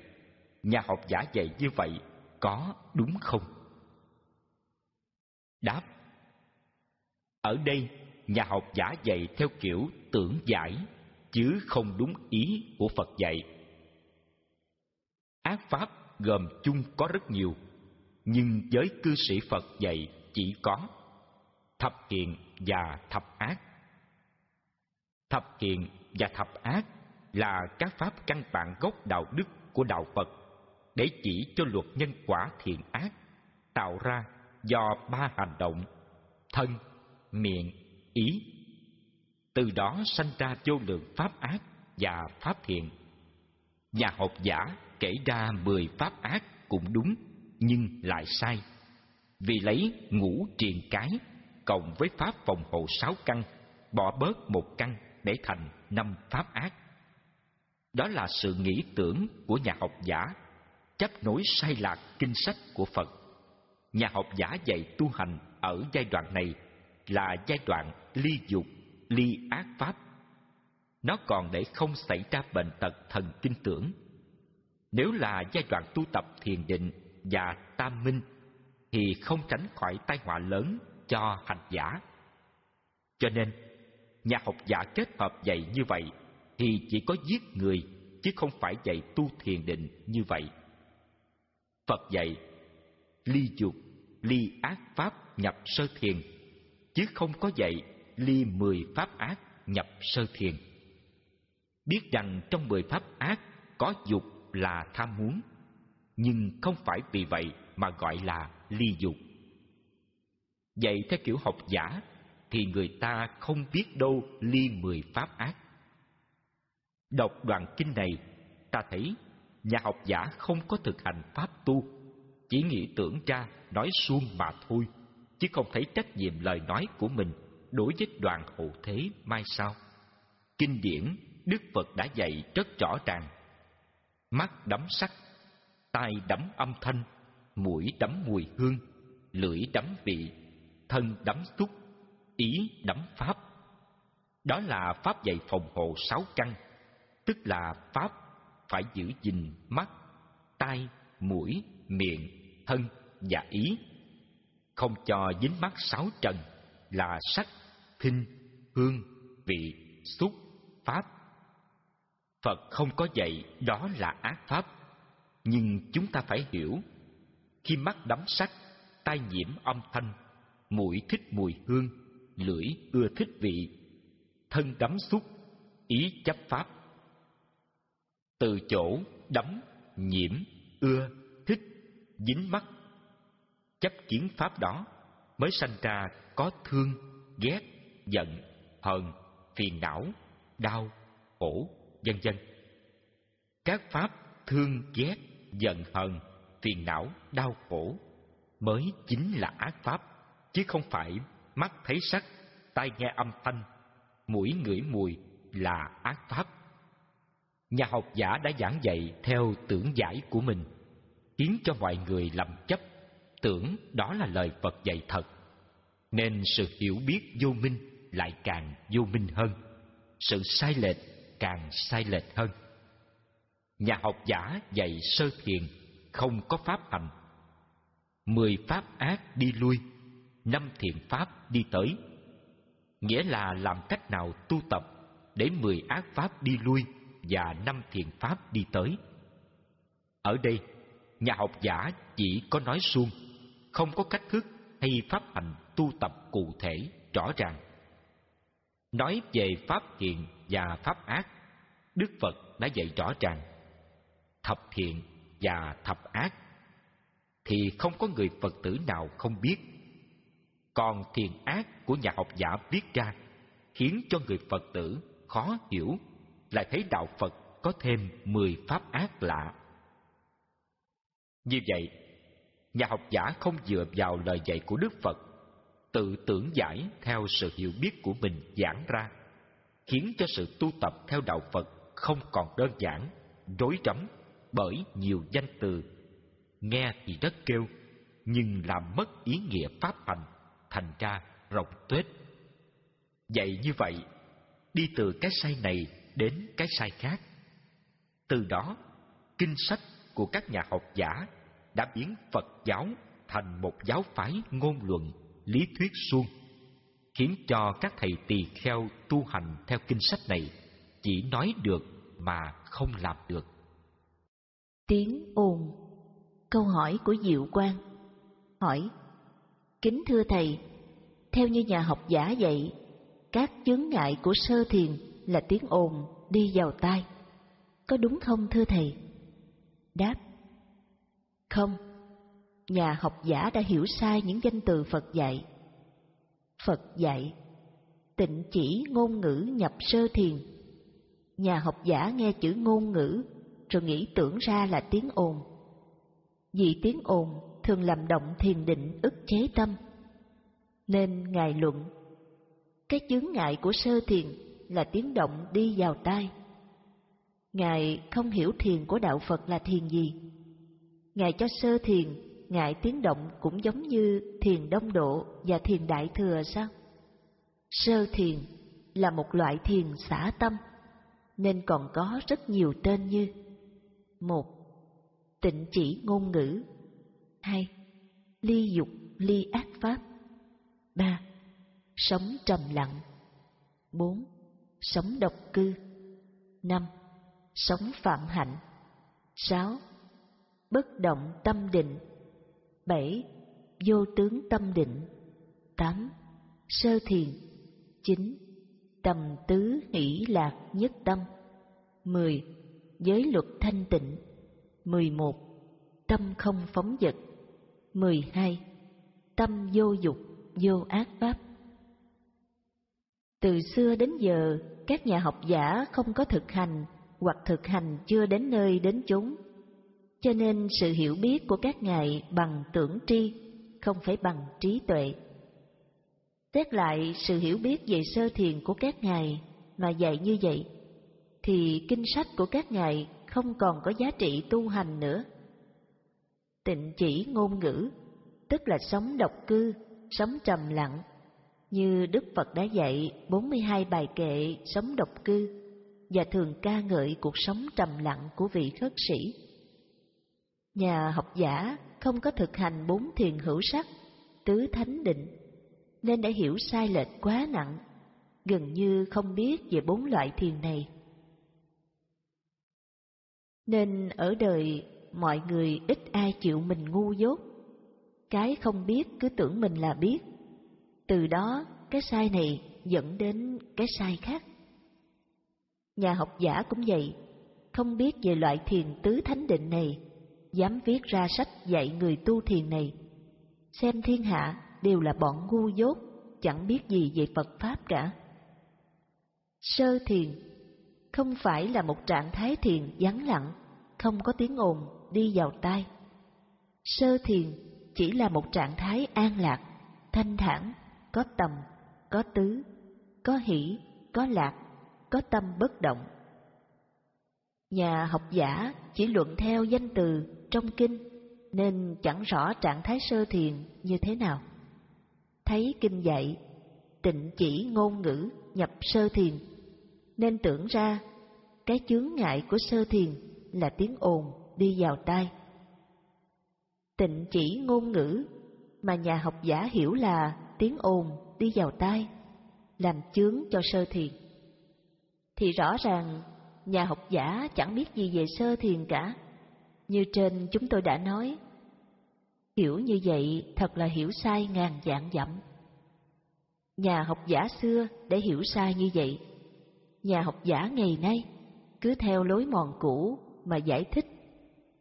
Speaker 1: nhà học giả dạy như vậy có đúng không? Đáp Ở đây, nhà học giả dạy theo kiểu tưởng giải, chứ không đúng ý của Phật dạy. Ác pháp gồm chung có rất nhiều, nhưng giới cư sĩ Phật dạy chỉ có thập thiện và thập ác. Thập thiện và thập ác là các pháp căn bản gốc đạo đức của đạo Phật để chỉ cho luật nhân quả thiện ác tạo ra do ba hành động thân, miệng, ý. Từ đó sanh ra vô lượng pháp ác và pháp thiện. Nhà học giả kể ra mười pháp ác cũng đúng nhưng lại sai. Vì lấy ngũ triền cái cộng với pháp phòng hộ sáu căn, bỏ bớt một căn để thành năm pháp ác. Đó là sự nghĩ tưởng của nhà học giả chấp nối sai lạc kinh sách của Phật. Nhà học giả dạy tu hành ở giai đoạn này là giai đoạn ly dục, ly ác pháp. Nó còn để không xảy ra bệnh tật thần kinh tưởng. Nếu là giai đoạn tu tập thiền định và tam minh thì không tránh khỏi tai họa lớn cho hành giả. Cho nên, nhà học giả kết hợp dạy như vậy thì chỉ có giết người chứ không phải dạy tu thiền định như vậy. Phật dạy ly dục, ly ác pháp nhập sơ thiền chứ không có dạy ly mười pháp ác nhập sơ thiền. Biết rằng trong mười pháp ác có dục là tham muốn, nhưng không phải vì vậy mà gọi là ly dục. Dạy theo kiểu học giả thì người ta không biết đâu ly mười pháp ác. Đọc đoạn kinh này, ta thấy nhà học giả không có thực hành pháp tu, chỉ nghĩ tưởng ra nói suông mà thôi, chứ không thấy trách nhiệm lời nói của mình đối với đoàn hậu thế mai sau. Kinh điển Đức Phật đã dạy rất rõ ràng. Mắt đắm sắc, tai đắm âm thanh, mũi đắm mùi hương, lưỡi đắm vị, thân đắm xúc, ý đắm pháp. Đó là pháp dạy phòng hộ sáu căn tức là pháp phải giữ gìn mắt tai mũi miệng thân và ý không cho dính mắt sáu trần là sắc thinh hương vị xúc pháp phật không có dạy đó là ác pháp nhưng chúng ta phải hiểu khi mắt đắm sắc tai nhiễm âm thanh mũi thích mùi hương lưỡi ưa thích vị thân đắm xúc ý chấp pháp từ chỗ đắm nhiễm ưa thích dính mắt chấp kiến pháp đó mới sanh ra có thương ghét giận hờn phiền não đau khổ vân vân các pháp thương ghét giận hờn phiền não đau khổ mới chính là ác pháp chứ không phải mắt thấy sắc tai nghe âm thanh mũi ngửi mùi là ác pháp nhà học giả đã giảng dạy theo tưởng giải của mình, khiến cho mọi người lầm chấp, tưởng đó là lời Phật dạy thật. Nên sự hiểu biết vô minh lại càng vô minh hơn, sự sai lệch càng sai lệch hơn. Nhà học giả dạy sơ thiền, không có pháp hành. Mười pháp ác đi lui, năm thiện pháp đi tới. Nghĩa là làm cách nào tu tập để mười ác pháp đi lui và năm thiền pháp đi tới. Ở đây, nhà học giả chỉ có nói suông, không có cách thức hay pháp hành tu tập cụ thể rõ ràng. Nói về pháp thiện và pháp ác, Đức Phật đã dạy rõ ràng thập thiện và thập ác thì không có người Phật tử nào không biết. Còn thiện ác của nhà học giả viết ra khiến cho người Phật tử khó hiểu lại thấy đạo Phật có thêm 10 pháp ác lạ. Như vậy, nhà học giả không dựa vào lời dạy của Đức Phật, tự tưởng giải theo sự hiểu biết của mình giảng ra, khiến cho sự tu tập theo đạo Phật không còn đơn giản, rối rắm bởi nhiều danh từ. Nghe thì rất kêu, nhưng làm mất ý nghĩa pháp hành, thành ra rộng tuếch. Vậy như vậy, đi từ cái sai này đến cái sai khác. Từ đó, kinh sách của các nhà học giả đã biến Phật giáo thành một giáo phái ngôn luận, lý thuyết suông, khiến cho các thầy tỳ kheo tu hành theo kinh sách này chỉ nói được mà không làm được.
Speaker 2: Tiếng ồn Câu hỏi của Diệu Quang Hỏi Kính thưa Thầy, theo như nhà học giả dạy, các chướng ngại của sơ thiền là tiếng ồn đi vào tai. Có đúng không thưa thầy? Đáp Không, nhà học giả đã hiểu sai những danh từ Phật dạy. Phật dạy Tịnh chỉ ngôn ngữ nhập sơ thiền Nhà học giả nghe chữ ngôn ngữ Rồi nghĩ tưởng ra là tiếng ồn Vì tiếng ồn thường làm động thiền định ức chế tâm Nên Ngài luận Cái chướng ngại của sơ thiền là tiếng động đi vào tai. Ngài không hiểu thiền của đạo Phật là thiền gì. Ngài cho sơ thiền, ngại tiếng động cũng giống như thiền đông độ và thiền đại thừa sao? Sơ thiền là một loại thiền xả tâm, nên còn có rất nhiều tên như một Tịnh chỉ ngôn ngữ hai Ly dục ly ác pháp ba Sống trầm lặng bốn sống độc cư. 5. Sống phạm hạnh. 6. Bất động tâm định. 7. Vô tướng tâm định. 8. Sơ thiền. 9. Tầm tứ hỷ lạc nhất tâm. 10. Giới luật thanh tịnh. 11. Tâm không phóng vật. 12. Tâm vô dục, vô ác pháp. Từ xưa đến giờ, các nhà học giả không có thực hành hoặc thực hành chưa đến nơi đến chúng. Cho nên sự hiểu biết của các ngài bằng tưởng tri, không phải bằng trí tuệ. Xét lại sự hiểu biết về sơ thiền của các ngài mà dạy như vậy, thì kinh sách của các ngài không còn có giá trị tu hành nữa. Tịnh chỉ ngôn ngữ, tức là sống độc cư, sống trầm lặng, như Đức Phật đã dạy 42 bài kệ sống độc cư và thường ca ngợi cuộc sống trầm lặng của vị khất sĩ. Nhà học giả không có thực hành bốn thiền hữu sắc, tứ thánh định, nên đã hiểu sai lệch quá nặng, gần như không biết về bốn loại thiền này. Nên ở đời mọi người ít ai chịu mình ngu dốt, cái không biết cứ tưởng mình là biết, từ đó cái sai này dẫn đến cái sai khác nhà học giả cũng vậy không biết về loại thiền tứ thánh định này dám viết ra sách dạy người tu thiền này xem thiên hạ đều là bọn ngu dốt chẳng biết gì về phật pháp cả sơ thiền không phải là một trạng thái thiền vắng lặng không có tiếng ồn đi vào tai sơ thiền chỉ là một trạng thái an lạc thanh thản có tầm, có tứ, có hỷ, có lạc, có tâm bất động. Nhà học giả chỉ luận theo danh từ trong kinh nên chẳng rõ trạng thái sơ thiền như thế nào. Thấy kinh dạy, tịnh chỉ ngôn ngữ nhập sơ thiền, nên tưởng ra cái chướng ngại của sơ thiền là tiếng ồn đi vào tai. Tịnh chỉ ngôn ngữ mà nhà học giả hiểu là tiếng ồn đi vào tai, làm chướng cho sơ thiền. Thì rõ ràng nhà học giả chẳng biết gì về sơ thiền cả. Như trên chúng tôi đã nói, hiểu như vậy thật là hiểu sai ngàn dạng dặm. Nhà học giả xưa đã hiểu sai như vậy. Nhà học giả ngày nay cứ theo lối mòn cũ mà giải thích,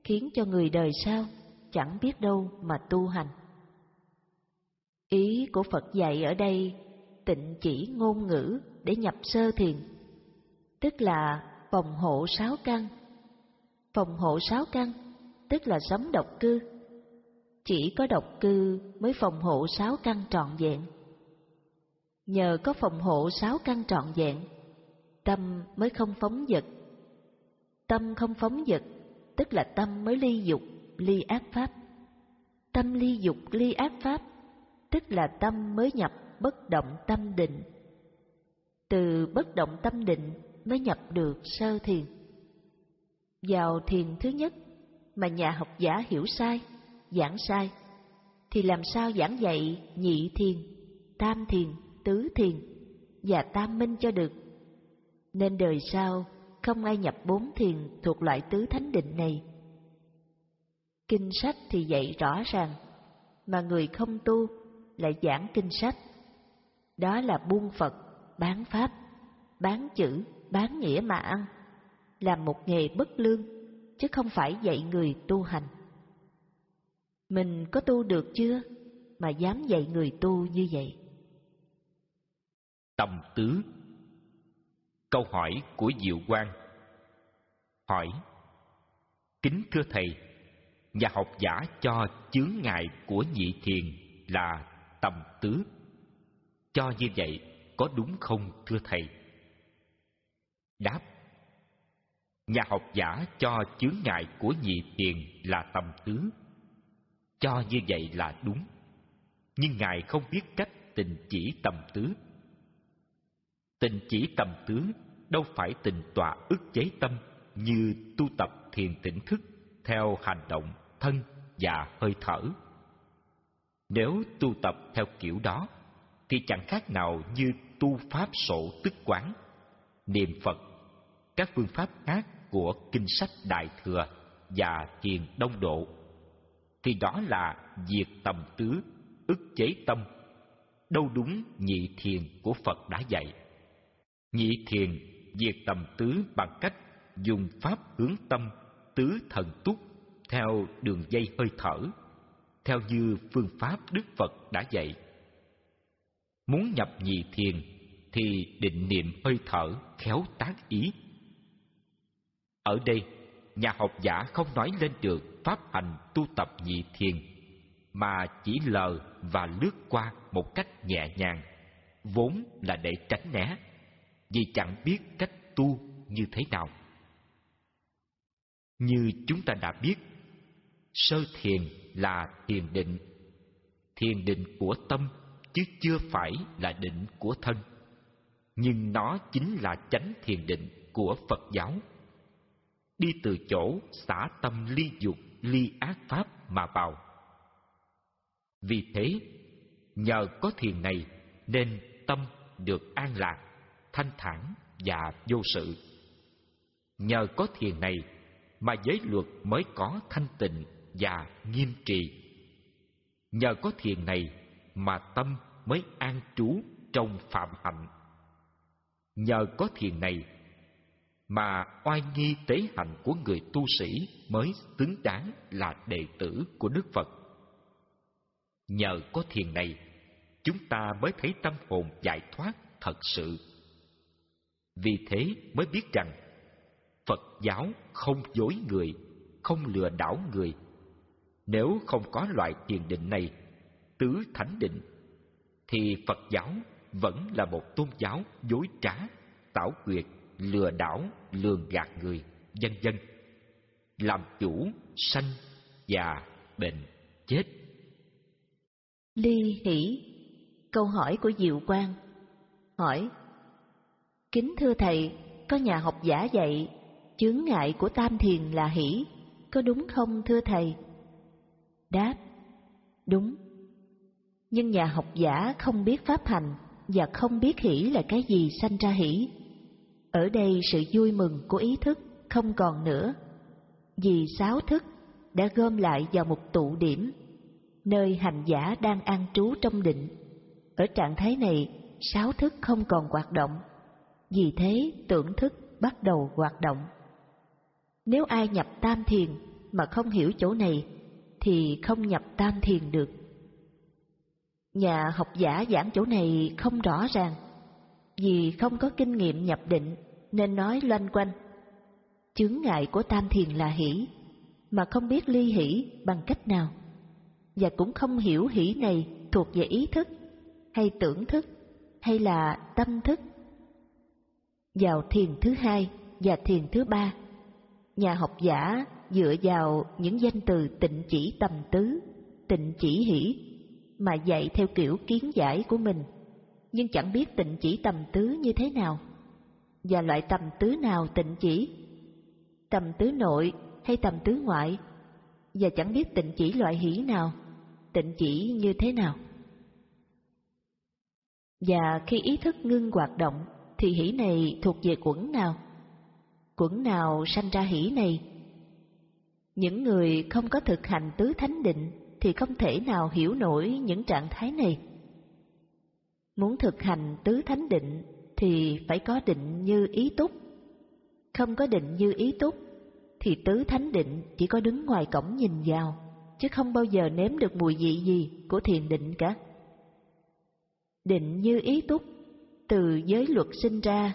Speaker 2: khiến cho người đời sau chẳng biết đâu mà tu hành. Ý của Phật dạy ở đây tịnh chỉ ngôn ngữ để nhập sơ thiền, tức là phòng hộ sáu căn. Phòng hộ sáu căn tức là sống độc cư. Chỉ có độc cư mới phòng hộ sáu căn trọn vẹn. Nhờ có phòng hộ sáu căn trọn vẹn, tâm mới không phóng dật Tâm không phóng dật tức là tâm mới ly dục, ly ác pháp. Tâm ly dục, ly ác pháp tức là tâm mới nhập bất động tâm định. Từ bất động tâm định mới nhập được sơ thiền. Vào thiền thứ nhất mà nhà học giả hiểu sai, giảng sai, thì làm sao giảng dạy nhị thiền, tam thiền, tứ thiền và tam minh cho được? Nên đời sau không ai nhập bốn thiền thuộc loại tứ thánh định này. Kinh sách thì dạy rõ ràng, mà người không tu lại giảng kinh sách. Đó là buôn Phật, bán Pháp, bán chữ, bán nghĩa mà ăn, làm một nghề bất lương, chứ không phải dạy người tu hành. Mình có tu được chưa mà dám dạy người tu như vậy?
Speaker 1: Tầm tứ Câu hỏi của Diệu Quang Hỏi Kính thưa Thầy, nhà học giả cho chướng ngại của nhị thiền là tầm tứ. Cho như vậy có đúng không thưa thầy? Đáp Nhà học giả cho chướng ngại của nhị thiền là tầm tứ. Cho như vậy là đúng. Nhưng Ngài không biết cách tình chỉ tầm tứ. Tình chỉ tầm tứ đâu phải tình tọa ức chế tâm như tu tập thiền tỉnh thức theo hành động thân và hơi thở nếu tu tập theo kiểu đó, thì chẳng khác nào như tu pháp sổ tức quán, niệm Phật, các phương pháp khác của kinh sách Đại Thừa và Thiền Đông Độ, thì đó là diệt tầm tứ, ức chế tâm, đâu đúng nhị thiền của Phật đã dạy. Nhị thiền diệt tầm tứ bằng cách dùng pháp hướng tâm tứ thần túc theo đường dây hơi thở theo như phương pháp Đức Phật đã dạy. Muốn nhập nhị thiền thì định niệm hơi thở khéo tác ý. Ở đây, nhà học giả không nói lên được pháp hành tu tập nhị thiền mà chỉ lờ và lướt qua một cách nhẹ nhàng, vốn là để tránh né, vì chẳng biết cách tu như thế nào. Như chúng ta đã biết, Sơ thiền là thiền định Thiền định của tâm chứ chưa phải là định của thân Nhưng nó chính là chánh thiền định của Phật giáo Đi từ chỗ xả tâm ly dục ly ác pháp mà vào Vì thế nhờ có thiền này nên tâm được an lạc, thanh thản và vô sự. Nhờ có thiền này mà giới luật mới có thanh tịnh và nghiêm trì. Nhờ có thiền này mà tâm mới an trú trong phạm hạnh. Nhờ có thiền này mà oai nghi tế hạnh của người tu sĩ mới xứng đáng là đệ tử của Đức Phật. Nhờ có thiền này, chúng ta mới thấy tâm hồn giải thoát thật sự. Vì thế mới biết rằng Phật giáo không dối người, không lừa đảo người nếu không có loại thiền định này, tứ thánh định, thì Phật giáo vẫn là một tôn giáo dối trá, tảo quyệt, lừa đảo, lường gạt người, dân dân. Làm chủ sanh, già, bệnh, chết.
Speaker 2: Ly hỷ Câu hỏi của Diệu Quang Hỏi Kính thưa Thầy, có nhà học giả dạy Chướng ngại của tam thiền là hỷ Có đúng không thưa Thầy? đáp đúng nhưng nhà học giả không biết pháp hành và không biết hỷ là cái gì sanh ra hỷ ở đây sự vui mừng của ý thức không còn nữa vì sáu thức đã gom lại vào một tụ điểm nơi hành giả đang an trú trong định ở trạng thái này sáu thức không còn hoạt động vì thế tưởng thức bắt đầu hoạt động nếu ai nhập tam thiền mà không hiểu chỗ này thì không nhập tam thiền được. Nhà học giả giảng chỗ này không rõ ràng, vì không có kinh nghiệm nhập định nên nói loanh quanh. Chướng ngại của tam thiền là hỷ, mà không biết ly hỷ bằng cách nào, và cũng không hiểu hỷ này thuộc về ý thức, hay tưởng thức, hay là tâm thức. Vào thiền thứ hai và thiền thứ ba, nhà học giả dựa vào những danh từ tịnh chỉ tầm tứ, tịnh chỉ hỷ, mà dạy theo kiểu kiến giải của mình, nhưng chẳng biết tịnh chỉ tầm tứ như thế nào, và loại tầm tứ nào tịnh chỉ, tầm tứ nội hay tầm tứ ngoại, và chẳng biết tịnh chỉ loại hỷ nào, tịnh chỉ như thế nào. Và khi ý thức ngưng hoạt động, thì hỷ này thuộc về quẩn nào? Quẩn nào sanh ra hỷ này những người không có thực hành tứ thánh định thì không thể nào hiểu nổi những trạng thái này. Muốn thực hành tứ thánh định thì phải có định như ý túc. Không có định như ý túc thì tứ thánh định chỉ có đứng ngoài cổng nhìn vào, chứ không bao giờ nếm được mùi vị gì của thiền định cả. Định như ý túc từ giới luật sinh ra,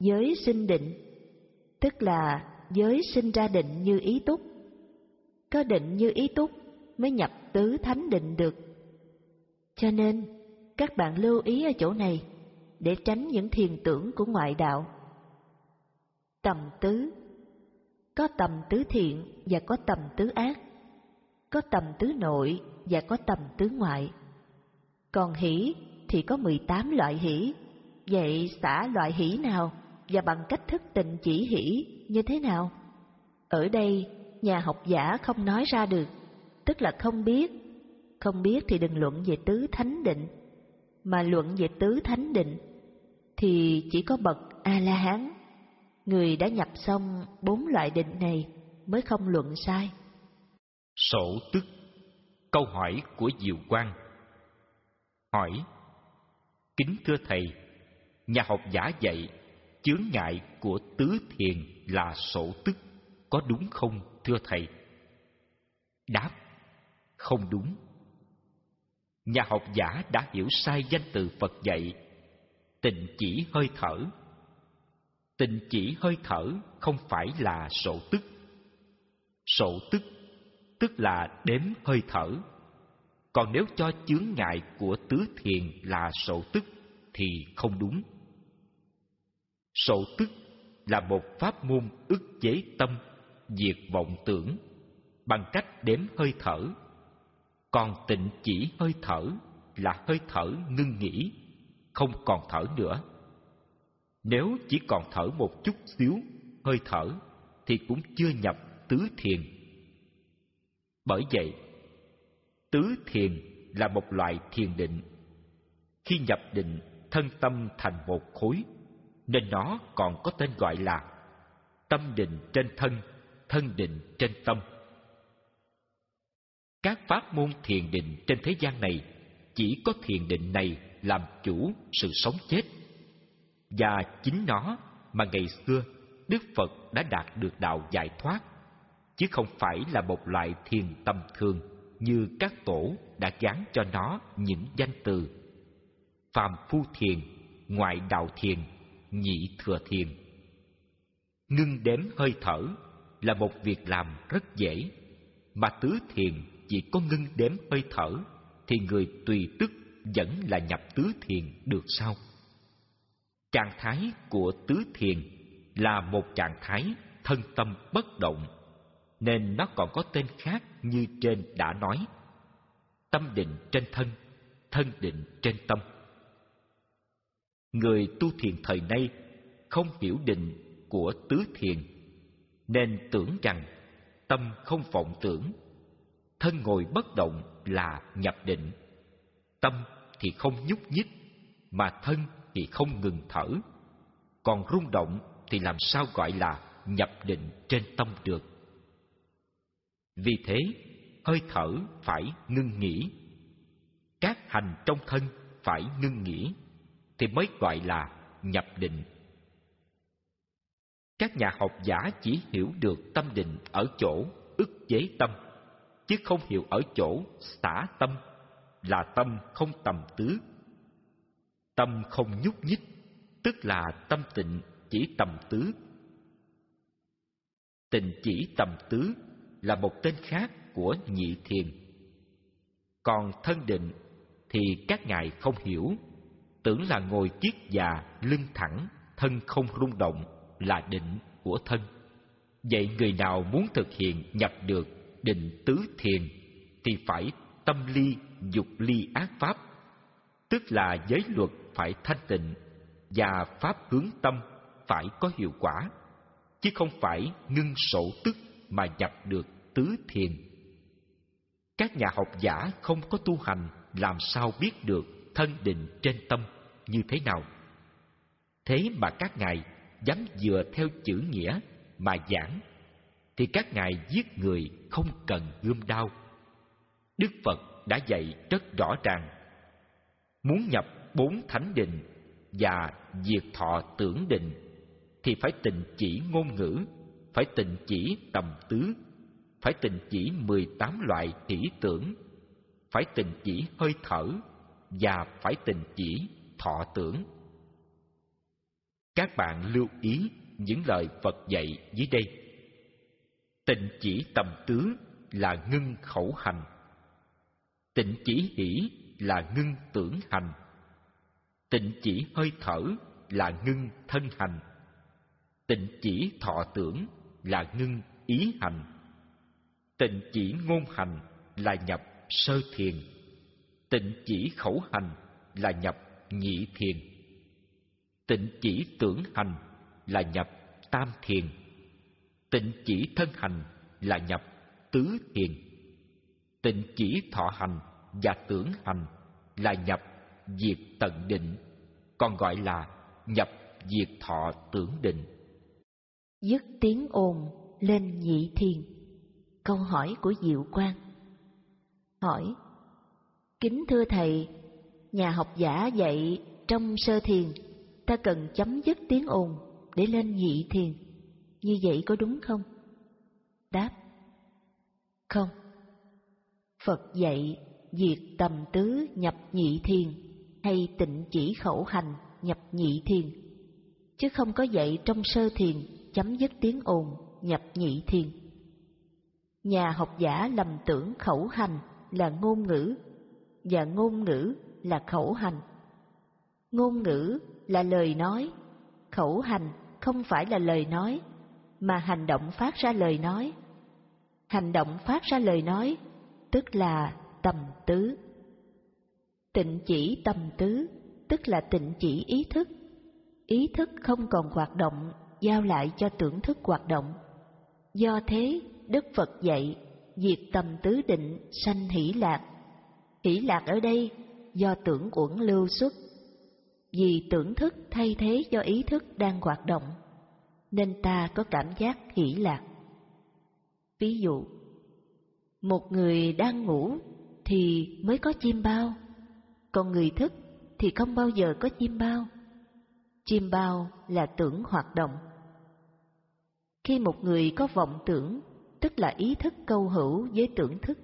Speaker 2: giới sinh định, tức là giới sinh ra định như ý túc. Có định như ý túc mới nhập tứ thánh định được. Cho nên, các bạn lưu ý ở chỗ này để tránh những thiền tưởng của ngoại đạo. Tầm tứ Có tầm tứ thiện và có tầm tứ ác, có tầm tứ nội và có tầm tứ ngoại. Còn hỷ thì có mười tám loại hỷ, vậy xả loại hỷ nào? và bằng cách thức tình chỉ hỷ như thế nào? Ở đây, nhà học giả không nói ra được, tức là không biết. Không biết thì đừng luận về tứ thánh định, mà luận về tứ thánh định thì chỉ có bậc A-la-hán. Người đã nhập xong bốn loại định này mới không luận sai.
Speaker 1: Sổ tức Câu hỏi của Diệu Quang Hỏi Kính thưa Thầy, nhà học giả dạy chướng ngại của tứ thiền là sổ tức có đúng không thưa thầy đáp không đúng nhà học giả đã hiểu sai danh từ phật dạy tình chỉ hơi thở tình chỉ hơi thở không phải là sổ tức sổ tức tức là đếm hơi thở còn nếu cho chướng ngại của tứ thiền là sổ tức thì không đúng Sổ tức là một pháp môn ức chế tâm, diệt vọng tưởng bằng cách đếm hơi thở. Còn tịnh chỉ hơi thở là hơi thở ngưng nghỉ, không còn thở nữa. Nếu chỉ còn thở một chút xíu hơi thở thì cũng chưa nhập tứ thiền. Bởi vậy, tứ thiền là một loại thiền định. Khi nhập định, thân tâm thành một khối nên nó còn có tên gọi là tâm định trên thân, thân định trên tâm. Các pháp môn thiền định trên thế gian này chỉ có thiền định này làm chủ sự sống chết. Và chính nó mà ngày xưa Đức Phật đã đạt được đạo giải thoát, chứ không phải là một loại thiền tâm thường như các tổ đã gán cho nó những danh từ. Phàm phu thiền, ngoại đạo thiền, nhị thừa thiền. Ngưng đếm hơi thở là một việc làm rất dễ, mà tứ thiền chỉ có ngưng đếm hơi thở thì người tùy tức vẫn là nhập tứ thiền được sao? Trạng thái của tứ thiền là một trạng thái thân tâm bất động, nên nó còn có tên khác như trên đã nói. Tâm định trên thân, thân định trên tâm Người tu thiền thời nay không hiểu định của tứ thiền nên tưởng rằng tâm không vọng tưởng, thân ngồi bất động là nhập định. Tâm thì không nhúc nhích, mà thân thì không ngừng thở. Còn rung động thì làm sao gọi là nhập định trên tâm được. Vì thế, hơi thở phải ngưng nghỉ, các hành trong thân phải ngưng nghỉ thì mới gọi là nhập định. Các nhà học giả chỉ hiểu được tâm định ở chỗ ức chế tâm, chứ không hiểu ở chỗ xả tâm, là tâm không tầm tứ. Tâm không nhúc nhích, tức là tâm tịnh chỉ tầm tứ. Tịnh chỉ tầm tứ là một tên khác của nhị thiền. Còn thân định thì các ngài không hiểu tưởng là ngồi kiết già lưng thẳng thân không rung động là định của thân vậy người nào muốn thực hiện nhập được định tứ thiền thì phải tâm ly dục ly ác pháp tức là giới luật phải thanh tịnh và pháp hướng tâm phải có hiệu quả chứ không phải ngưng sổ tức mà nhập được tứ thiền các nhà học giả không có tu hành làm sao biết được thân định trên tâm như thế nào thế mà các ngài dám dựa theo chữ nghĩa mà giảng thì các ngài giết người không cần gươm đao đức phật đã dạy rất rõ ràng muốn nhập bốn thánh định và diệt thọ tưởng định thì phải tình chỉ ngôn ngữ phải tình chỉ tầm tứ phải tình chỉ mười tám loại kỹ tưởng phải tình chỉ hơi thở và phải tình chỉ, thọ tưởng. Các bạn lưu ý những lời Phật dạy dưới đây. Tình chỉ tầm tướng là ngưng khẩu hành. Tịnh chỉ hỷ là ngưng tưởng hành. Tịnh chỉ hơi thở là ngưng thân hành. Tịnh chỉ thọ tưởng là ngưng ý hành. Tịnh chỉ ngôn hành là nhập sơ thiền tịnh chỉ khẩu hành là nhập nhị thiền tịnh chỉ tưởng hành là nhập tam thiền tịnh chỉ thân hành là nhập tứ thiền tịnh chỉ thọ hành và tưởng hành là nhập diệt tận định còn gọi là nhập diệt thọ tưởng định
Speaker 2: dứt tiếng ồn lên nhị thiền câu hỏi của diệu quan hỏi Kính thưa Thầy, nhà học giả dạy trong sơ thiền, ta cần chấm dứt tiếng ồn để lên nhị thiền. Như vậy có đúng không? Đáp Không Phật dạy diệt tầm tứ nhập nhị thiền hay tịnh chỉ khẩu hành nhập nhị thiền chứ không có dạy trong sơ thiền chấm dứt tiếng ồn nhập nhị thiền nhà học giả lầm tưởng khẩu hành là ngôn ngữ và ngôn ngữ là khẩu hành. Ngôn ngữ là lời nói, khẩu hành không phải là lời nói, mà hành động phát ra lời nói. Hành động phát ra lời nói, tức là tầm tứ. Tịnh chỉ tầm tứ, tức là tịnh chỉ ý thức. Ý thức không còn hoạt động, giao lại cho tưởng thức hoạt động. Do thế, Đức Phật dạy, diệt tầm tứ định sanh hỷ lạc, Hỷ lạc ở đây do tưởng uẩn lưu xuất, vì tưởng thức thay thế cho ý thức đang hoạt động, nên ta có cảm giác hỷ lạc. Ví dụ, một người đang ngủ thì mới có chim bao, còn người thức thì không bao giờ có chim bao. Chim bao là tưởng hoạt động. Khi một người có vọng tưởng, tức là ý thức câu hữu với tưởng thức,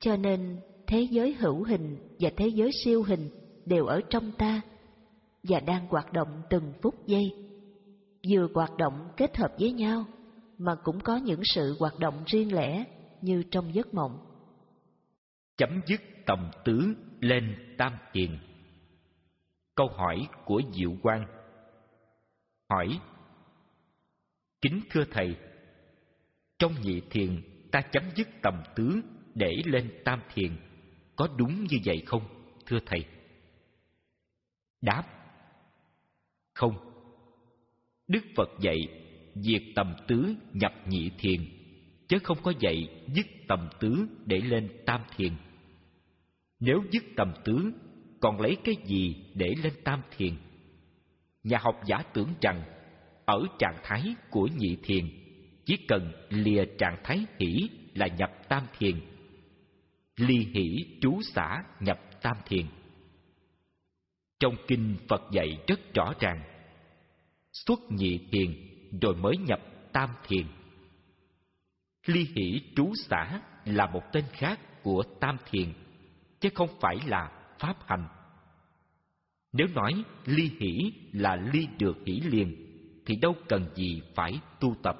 Speaker 2: cho nên thế giới hữu hình và thế giới siêu hình đều ở trong ta và đang hoạt động từng phút giây vừa hoạt động kết hợp với nhau mà cũng có những sự hoạt động riêng lẻ như trong giấc mộng
Speaker 1: chấm dứt tầm tứ lên tam kiền câu hỏi của diệu quang hỏi kính thưa thầy trong nhị thiền ta chấm dứt tầm tứ để lên tam thiền có đúng như vậy không, thưa thầy? Đáp Không Đức Phật dạy diệt tầm tứ nhập nhị thiền chứ không có dạy dứt tầm tứ để lên tam thiền. Nếu dứt tầm tứ, còn lấy cái gì để lên tam thiền? Nhà học giả tưởng rằng ở trạng thái của nhị thiền chỉ cần lìa trạng thái hỷ là nhập tam thiền ly hỷ chú xả nhập tam thiền trong kinh phật dạy rất rõ ràng xuất nhị thiền rồi mới nhập tam thiền ly hỷ chú xả là một tên khác của tam thiền chứ không phải là pháp hành nếu nói ly hỷ là ly được hỷ liền thì đâu cần gì phải tu tập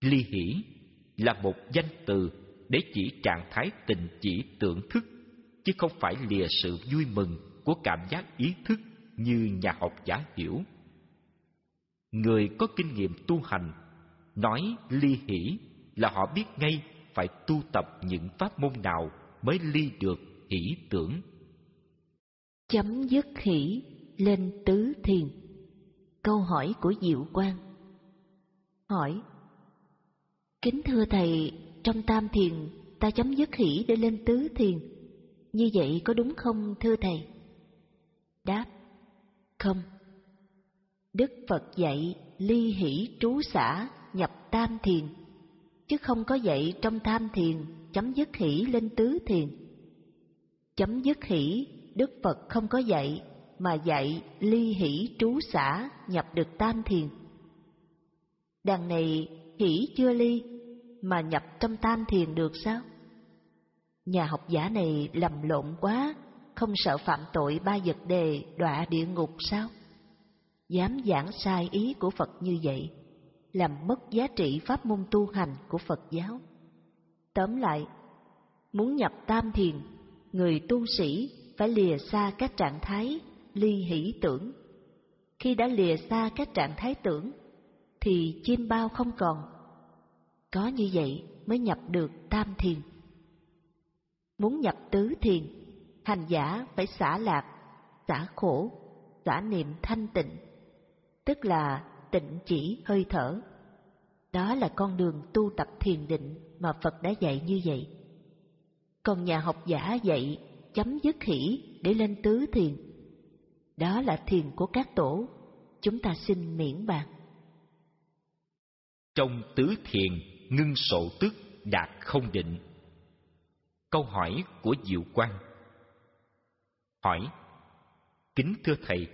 Speaker 1: ly hỷ là một danh từ để chỉ trạng thái tình chỉ tưởng thức chứ không phải lìa sự vui mừng của cảm giác ý thức như nhà học giả hiểu người có kinh nghiệm tu hành nói ly hỷ là họ biết ngay phải tu tập những pháp môn nào mới ly được hỷ tưởng
Speaker 2: chấm dứt hỷ lên tứ thiền câu hỏi của diệu quang hỏi kính thưa thầy trong tam thiền ta chấm dứt hỷ để lên tứ thiền như vậy có đúng không thưa thầy đáp không đức phật dạy ly hỷ trú xả nhập tam thiền chứ không có dạy trong tam thiền chấm dứt hỷ lên tứ thiền chấm dứt hỷ đức phật không có dạy mà dạy ly hỷ trú xả nhập được tam thiền đằng này hỷ chưa ly mà nhập trong tam thiền được sao? Nhà học giả này lầm lộn quá, không sợ phạm tội ba vật đề đọa địa ngục sao? Dám giảng sai ý của Phật như vậy, làm mất giá trị pháp môn tu hành của Phật giáo. Tóm lại, muốn nhập tam thiền, người tu sĩ phải lìa xa các trạng thái ly hỷ tưởng. Khi đã lìa xa các trạng thái tưởng, thì chim bao không còn, có như vậy mới nhập được tam thiền. Muốn nhập tứ thiền, hành giả phải xả lạc, xả khổ, xả niệm thanh tịnh, tức là tịnh chỉ hơi thở. Đó là con đường tu tập thiền định mà Phật đã dạy như vậy. Còn nhà học giả dạy chấm dứt hỷ để lên tứ thiền. Đó là thiền của các tổ, chúng ta xin miễn bàn.
Speaker 1: Trong tứ thiền ngưng sổ tức đạt không định câu hỏi của diệu Quang hỏi kính thưa thầy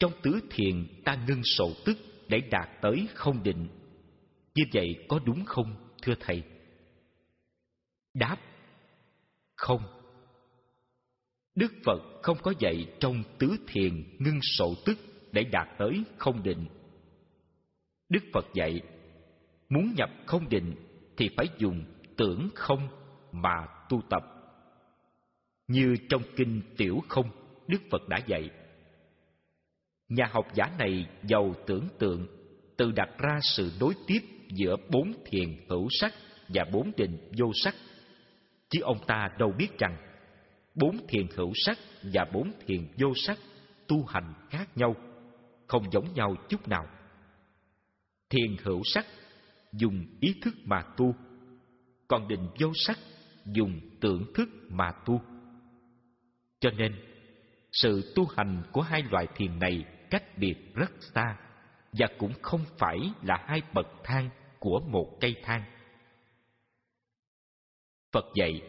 Speaker 1: trong tứ thiền ta ngưng sổ tức để đạt tới không định như vậy có đúng không thưa thầy đáp không đức phật không có dạy trong tứ thiền ngưng sổ tức để đạt tới không định đức phật dạy Muốn nhập không định thì phải dùng tưởng không mà tu tập. Như trong kinh Tiểu Không, Đức Phật đã dạy. Nhà học giả này giàu tưởng tượng, tự đặt ra sự đối tiếp giữa bốn thiền hữu sắc và bốn định vô sắc. Chứ ông ta đâu biết rằng bốn thiền hữu sắc và bốn thiền vô sắc tu hành khác nhau, không giống nhau chút nào. Thiền hữu sắc dùng ý thức mà tu còn định vô sắc dùng tưởng thức mà tu cho nên sự tu hành của hai loại thiền này cách biệt rất xa và cũng không phải là hai bậc thang của một cây thang phật dạy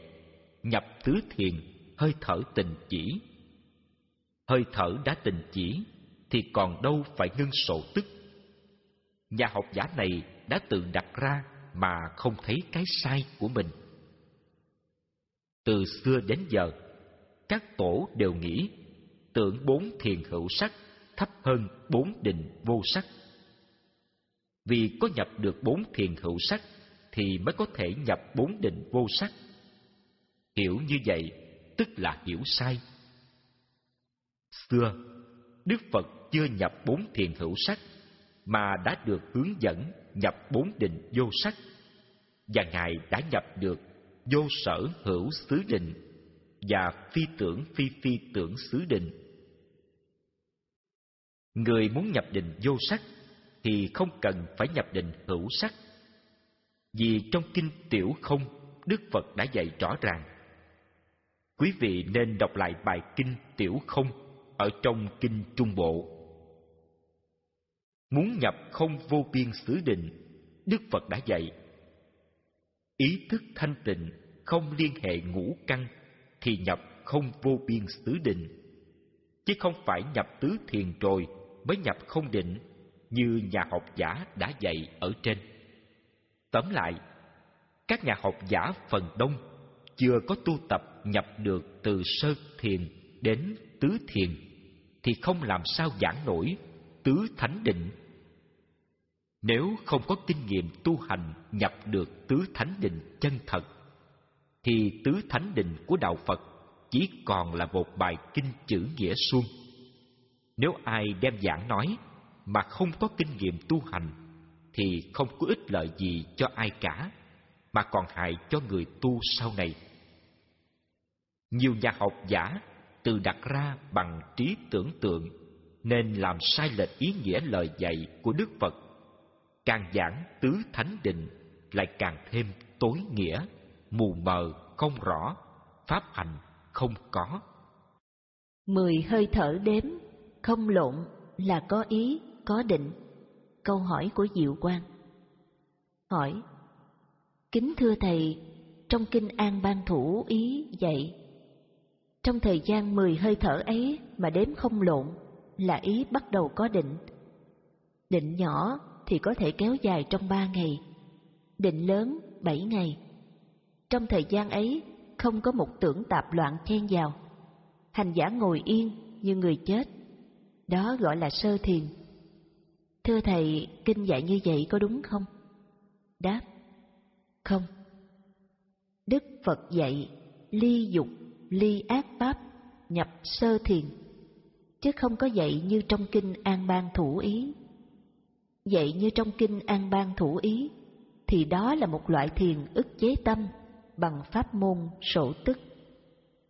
Speaker 1: nhập tứ thiền hơi thở tình chỉ hơi thở đã tình chỉ thì còn đâu phải ngưng sổ tức nhà học giả này đã tự đặt ra mà không thấy cái sai của mình. Từ xưa đến giờ, các tổ đều nghĩ tưởng bốn thiền hữu sắc thấp hơn bốn định vô sắc. Vì có nhập được bốn thiền hữu sắc thì mới có thể nhập bốn định vô sắc. Hiểu như vậy tức là hiểu sai. Xưa, Đức Phật chưa nhập bốn thiền hữu sắc mà đã được hướng dẫn nhập bốn định vô sắc và ngài đã nhập được vô sở hữu xứ định và phi tưởng phi phi tưởng xứ định người muốn nhập định vô sắc thì không cần phải nhập định hữu sắc vì trong kinh tiểu không đức phật đã dạy rõ ràng quý vị nên đọc lại bài kinh tiểu không ở trong kinh trung bộ muốn nhập không vô biên xứ định đức phật đã dạy ý thức thanh tịnh không liên hệ ngũ căn thì nhập không vô biên xứ định chứ không phải nhập tứ thiền rồi mới nhập không định như nhà học giả đã dạy ở trên tóm lại các nhà học giả phần đông chưa có tu tập nhập được từ sơ thiền đến tứ thiền thì không làm sao giảng nổi tứ thánh định. Nếu không có kinh nghiệm tu hành nhập được tứ thánh định chân thật, thì tứ thánh định của Đạo Phật chỉ còn là một bài kinh chữ nghĩa suông. Nếu ai đem giảng nói mà không có kinh nghiệm tu hành, thì không có ích lợi gì cho ai cả, mà còn hại cho người tu sau này. Nhiều nhà học giả từ đặt ra bằng trí tưởng tượng nên làm sai lệch ý nghĩa lời dạy của Đức Phật. Càng giảng tứ thánh định lại càng thêm tối nghĩa, mù mờ không rõ, pháp hành không có.
Speaker 2: Mười hơi thở đếm, không lộn là có ý, có định. Câu hỏi của Diệu Quang. Hỏi: Kính thưa thầy, trong kinh An Ban Thủ ý dạy trong thời gian mười hơi thở ấy mà đếm không lộn là ý bắt đầu có định. Định nhỏ thì có thể kéo dài trong ba ngày, định lớn bảy ngày. Trong thời gian ấy, không có một tưởng tạp loạn chen vào. Hành giả ngồi yên như người chết. Đó gọi là sơ thiền. Thưa Thầy, kinh dạy như vậy có đúng không? Đáp, không. Đức Phật dạy, ly dục, ly ác pháp, nhập sơ thiền chứ không có dạy như trong kinh an ban thủ ý dạy như trong kinh an ban thủ ý thì đó là một loại thiền ức chế tâm bằng pháp môn sổ tức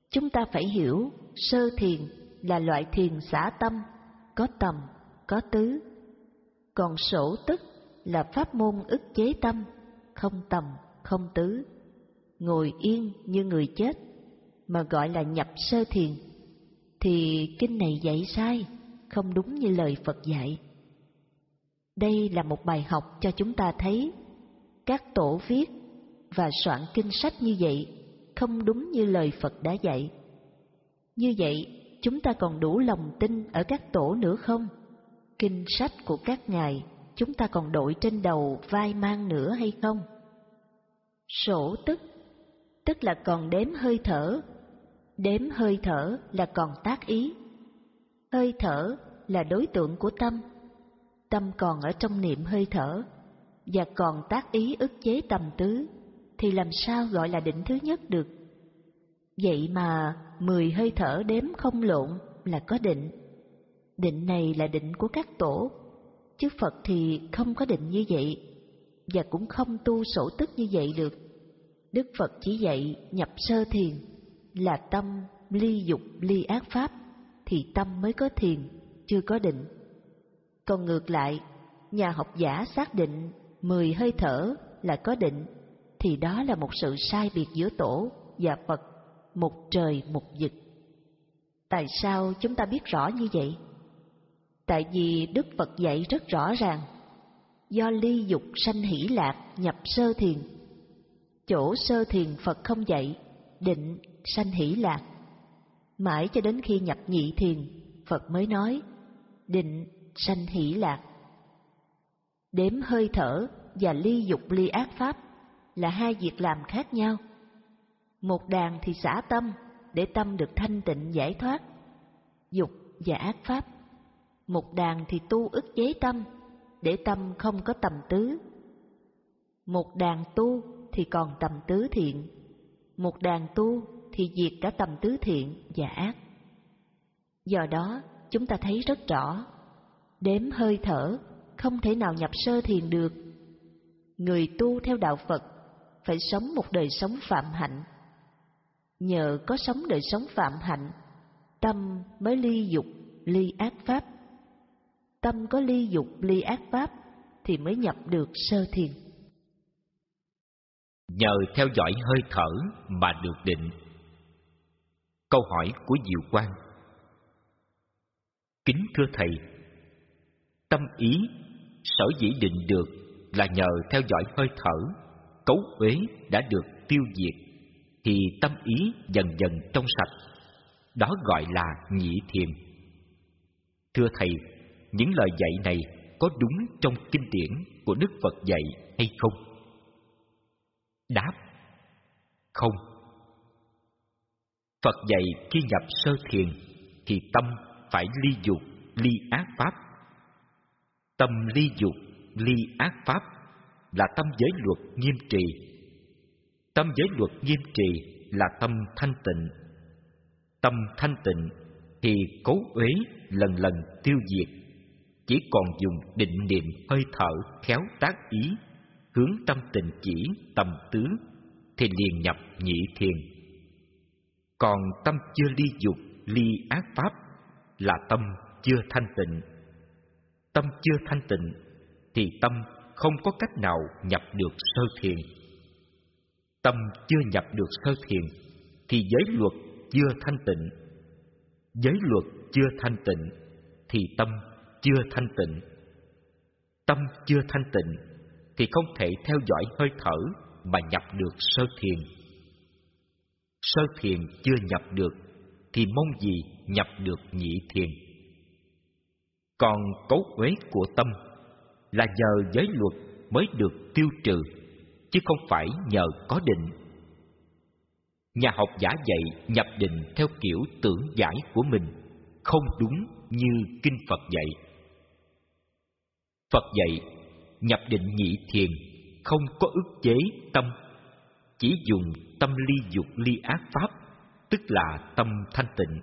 Speaker 2: chúng ta phải hiểu sơ thiền là loại thiền xả tâm có tầm có tứ còn sổ tức là pháp môn ức chế tâm không tầm không tứ ngồi yên như người chết mà gọi là nhập sơ thiền thì kinh này dạy sai, không đúng như lời Phật dạy. Đây là một bài học cho chúng ta thấy các tổ viết và soạn kinh sách như vậy không đúng như lời Phật đã dạy. Như vậy, chúng ta còn đủ lòng tin ở các tổ nữa không? Kinh sách của các ngài chúng ta còn đội trên đầu vai mang nữa hay không? Sổ tức, tức là còn đếm hơi thở đếm hơi thở là còn tác ý hơi thở là đối tượng của tâm tâm còn ở trong niệm hơi thở và còn tác ý ức chế tầm tứ thì làm sao gọi là định thứ nhất được vậy mà mười hơi thở đếm không lộn là có định định này là định của các tổ chứ phật thì không có định như vậy và cũng không tu sổ tức như vậy được đức phật chỉ dạy nhập sơ thiền là tâm ly dục ly ác pháp thì tâm mới có thiền, chưa có định. Còn ngược lại, nhà học giả xác định mười hơi thở là có định, thì đó là một sự sai biệt giữa tổ và Phật, một trời một vực. Tại sao chúng ta biết rõ như vậy? Tại vì Đức Phật dạy rất rõ ràng, do ly dục sanh hỷ lạc nhập sơ thiền. Chỗ sơ thiền Phật không dạy, định sanh hỷ lạc. Mãi cho đến khi nhập nhị thiền, Phật mới nói, định sanh hỷ lạc. Đếm hơi thở và ly dục ly ác pháp là hai việc làm khác nhau. Một đàn thì xả tâm để tâm được thanh tịnh giải thoát, dục và ác pháp. Một đàn thì tu ức chế tâm để tâm không có tầm tứ. Một đàn tu thì còn tầm tứ thiện, một đàn tu thì diệt cả tầm tứ thiện và ác. Do đó, chúng ta thấy rất rõ, đếm hơi thở không thể nào nhập sơ thiền được. Người tu theo đạo Phật phải sống một đời sống phạm hạnh. Nhờ có sống đời sống phạm hạnh, tâm mới ly dục, ly ác pháp. Tâm có ly dục, ly ác pháp thì mới nhập được sơ thiền.
Speaker 1: Nhờ theo dõi hơi thở mà được định Câu hỏi của Diệu Quang Kính thưa Thầy Tâm ý sở dĩ định được là nhờ theo dõi hơi thở Cấu uế đã được tiêu diệt Thì tâm ý dần dần trong sạch Đó gọi là nhị thiền Thưa Thầy, những lời dạy này có đúng trong kinh điển của Đức Phật dạy hay không? Đáp Không Phật dạy khi nhập sơ thiền thì tâm phải ly dục, ly ác pháp. Tâm ly dục, ly ác pháp là tâm giới luật nghiêm trì. Tâm giới luật nghiêm trì là tâm thanh tịnh. Tâm thanh tịnh thì cố uế lần lần tiêu diệt, chỉ còn dùng định niệm hơi thở khéo tác ý, hướng tâm tình chỉ tầm tứ thì liền nhập nhị thiền còn tâm chưa ly dục ly ác pháp là tâm chưa thanh tịnh tâm chưa thanh tịnh thì tâm không có cách nào nhập được sơ thiền tâm chưa nhập được sơ thiền thì giới luật chưa thanh tịnh giới luật chưa thanh tịnh thì tâm chưa thanh tịnh tâm chưa thanh tịnh thì không thể theo dõi hơi thở mà nhập được sơ thiền sơ thiền chưa nhập được thì mong gì nhập được nhị thiền còn cấu quế của tâm là nhờ giới luật mới được tiêu trừ chứ không phải nhờ có định nhà học giả dạy nhập định theo kiểu tưởng giải của mình không đúng như kinh phật dạy phật dạy nhập định nhị thiền không có ức chế tâm chỉ dùng tâm ly dục ly ác pháp, tức là tâm thanh tịnh.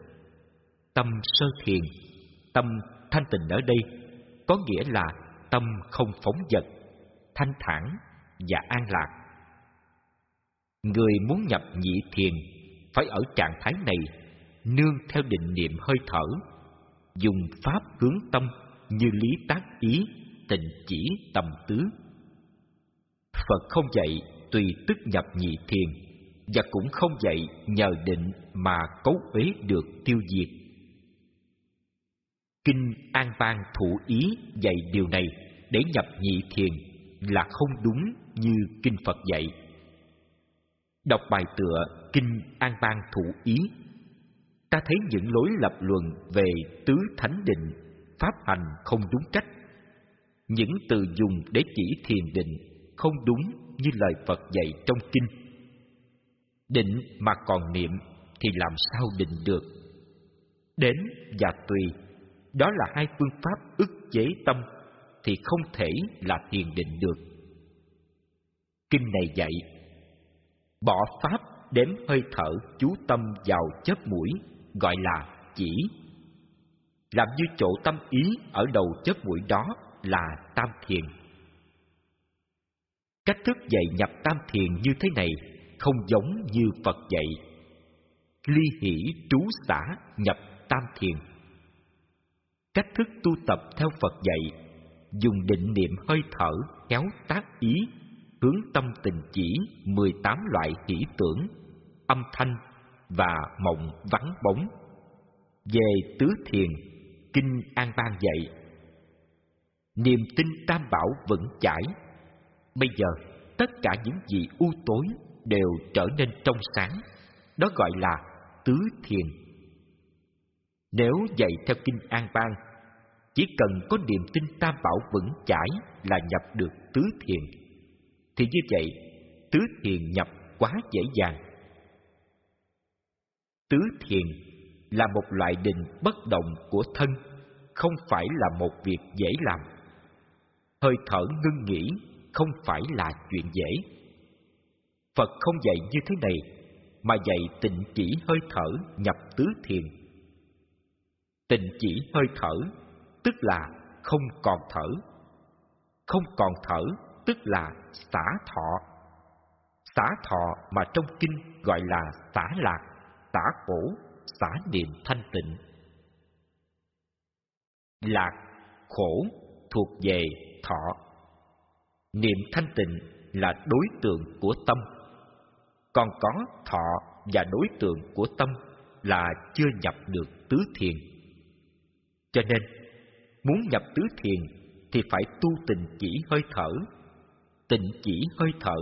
Speaker 1: Tâm sơ thiền, tâm thanh tịnh ở đây có nghĩa là tâm không phóng dật, thanh thản và an lạc. Người muốn nhập nhị thiền phải ở trạng thái này nương theo định niệm hơi thở, dùng pháp hướng tâm như lý tác ý, tịnh chỉ tầm tứ. Phật không dạy tùy tức nhập nhị thiền và cũng không dậy nhờ định mà cấu uế được tiêu diệt. Kinh An Bang Thủ Ý dạy điều này để nhập nhị thiền là không đúng như Kinh Phật dạy. Đọc bài tựa Kinh An Bang Thủ Ý, ta thấy những lối lập luận về tứ thánh định, pháp hành không đúng cách. Những từ dùng để chỉ thiền định không đúng như lời Phật dạy trong kinh Định mà còn niệm thì làm sao định được? Đến và tùy, đó là hai phương pháp ức chế tâm thì không thể là thiền định được. Kinh này dạy, bỏ pháp đếm hơi thở chú tâm vào chớp mũi gọi là chỉ. Làm như chỗ tâm ý ở đầu chớp mũi đó là tam thiền. Cách thức dạy nhập tam thiền như thế này không giống như Phật dạy. Ly hỷ trú xả nhập tam thiền. Cách thức tu tập theo Phật dạy, dùng định niệm hơi thở, kéo tác ý, hướng tâm tình chỉ 18 loại hỷ tưởng, âm thanh và mộng vắng bóng. Về tứ thiền, kinh an ban dạy. Niềm tin tam bảo vững chãi. Bây giờ, tất cả những gì u tối đều trở nên trong sáng. Đó gọi là tứ thiền. Nếu dạy theo kinh An Bang, chỉ cần có niềm tin tam bảo vững chãi là nhập được tứ thiền. Thì như vậy, tứ thiền nhập quá dễ dàng. Tứ thiền là một loại định bất động của thân, không phải là một việc dễ làm. Hơi thở ngưng nghỉ không phải là chuyện dễ Phật không dạy như thế này, mà dạy tịnh chỉ hơi thở nhập tứ thiền. Tịnh chỉ hơi thở, tức là không còn thở. Không còn thở, tức là xả thọ. Xả thọ mà trong kinh gọi là xả lạc, xả khổ, xả niệm thanh tịnh. Lạc, khổ thuộc về thọ. Niệm thanh tịnh là đối tượng của tâm còn có thọ và đối tượng của tâm là chưa nhập được tứ thiền. Cho nên, muốn nhập tứ thiền thì phải tu tình chỉ hơi thở. Tình chỉ hơi thở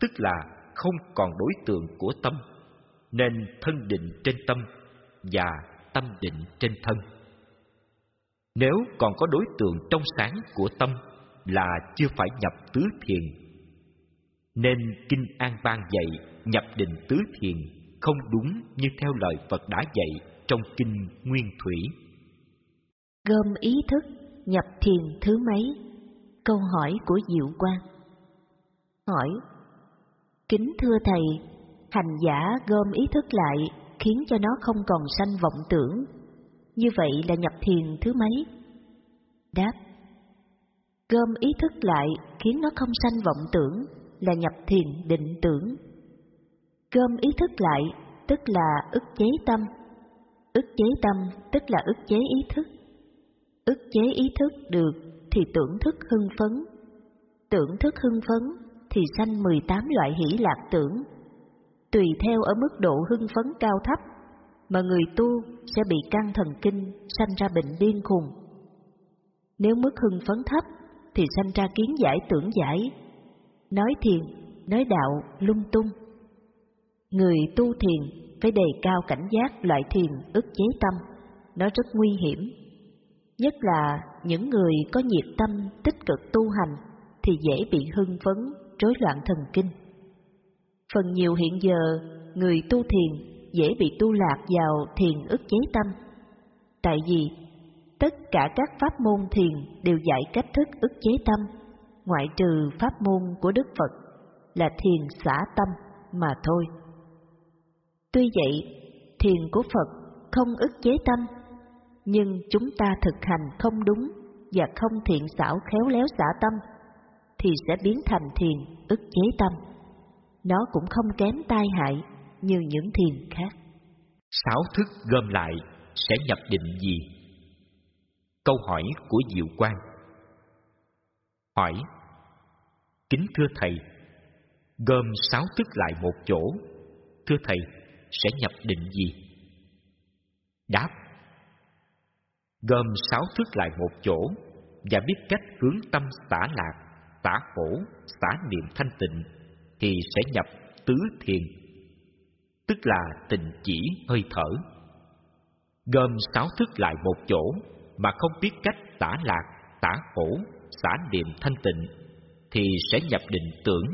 Speaker 1: tức là không còn đối tượng của tâm, nên thân định trên tâm và tâm định trên thân. Nếu còn có đối tượng trong sáng của tâm là chưa phải nhập tứ thiền nên kinh an bang dạy nhập định tứ thiền không đúng như theo lời Phật đã dạy trong kinh Nguyên Thủy.
Speaker 2: Gom ý thức nhập thiền thứ mấy? Câu hỏi của Diệu Quang. Hỏi: Kính thưa thầy, hành giả gom ý thức lại khiến cho nó không còn sanh vọng tưởng. Như vậy là nhập thiền thứ mấy? Đáp: Gom ý thức lại khiến nó không sanh vọng tưởng là nhập thiền định tưởng. Gom ý thức lại, tức là ức chế tâm. Ức chế tâm tức là ức chế ý thức. Ức chế ý thức được thì tưởng thức hưng phấn. Tưởng thức hưng phấn thì sanh 18 loại hỷ lạc tưởng. Tùy theo ở mức độ hưng phấn cao thấp mà người tu sẽ bị căng thần kinh sanh ra bệnh điên khùng. Nếu mức hưng phấn thấp thì sanh ra kiến giải tưởng giải nói thiền, nói đạo lung tung. Người tu thiền phải đề cao cảnh giác loại thiền ức chế tâm, nó rất nguy hiểm. Nhất là những người có nhiệt tâm tích cực tu hành thì dễ bị hưng phấn, rối loạn thần kinh. Phần nhiều hiện giờ, người tu thiền dễ bị tu lạc vào thiền ức chế tâm. Tại vì tất cả các pháp môn thiền đều dạy cách thức ức chế tâm ngoại trừ pháp môn của Đức Phật là thiền xả tâm mà thôi. Tuy vậy, thiền của Phật không ức chế tâm, nhưng chúng ta thực hành không đúng và không thiện xảo khéo léo xả tâm, thì sẽ biến thành thiền ức chế tâm. Nó cũng không kém tai hại như những thiền khác.
Speaker 1: Sáu thức gom lại sẽ nhập định gì? Câu hỏi của Diệu Quang Hỏi Kính thưa Thầy, gom sáu thức lại một chỗ, thưa Thầy, sẽ nhập định gì? Đáp Gom sáu thức lại một chỗ Và biết cách hướng tâm xả lạc Xả khổ, xả niệm thanh tịnh Thì sẽ nhập tứ thiền Tức là tình chỉ hơi thở Gom sáu thức lại một chỗ Mà không biết cách xả lạc, xả khổ, xả niệm thanh tịnh thì sẽ nhập định tưởng.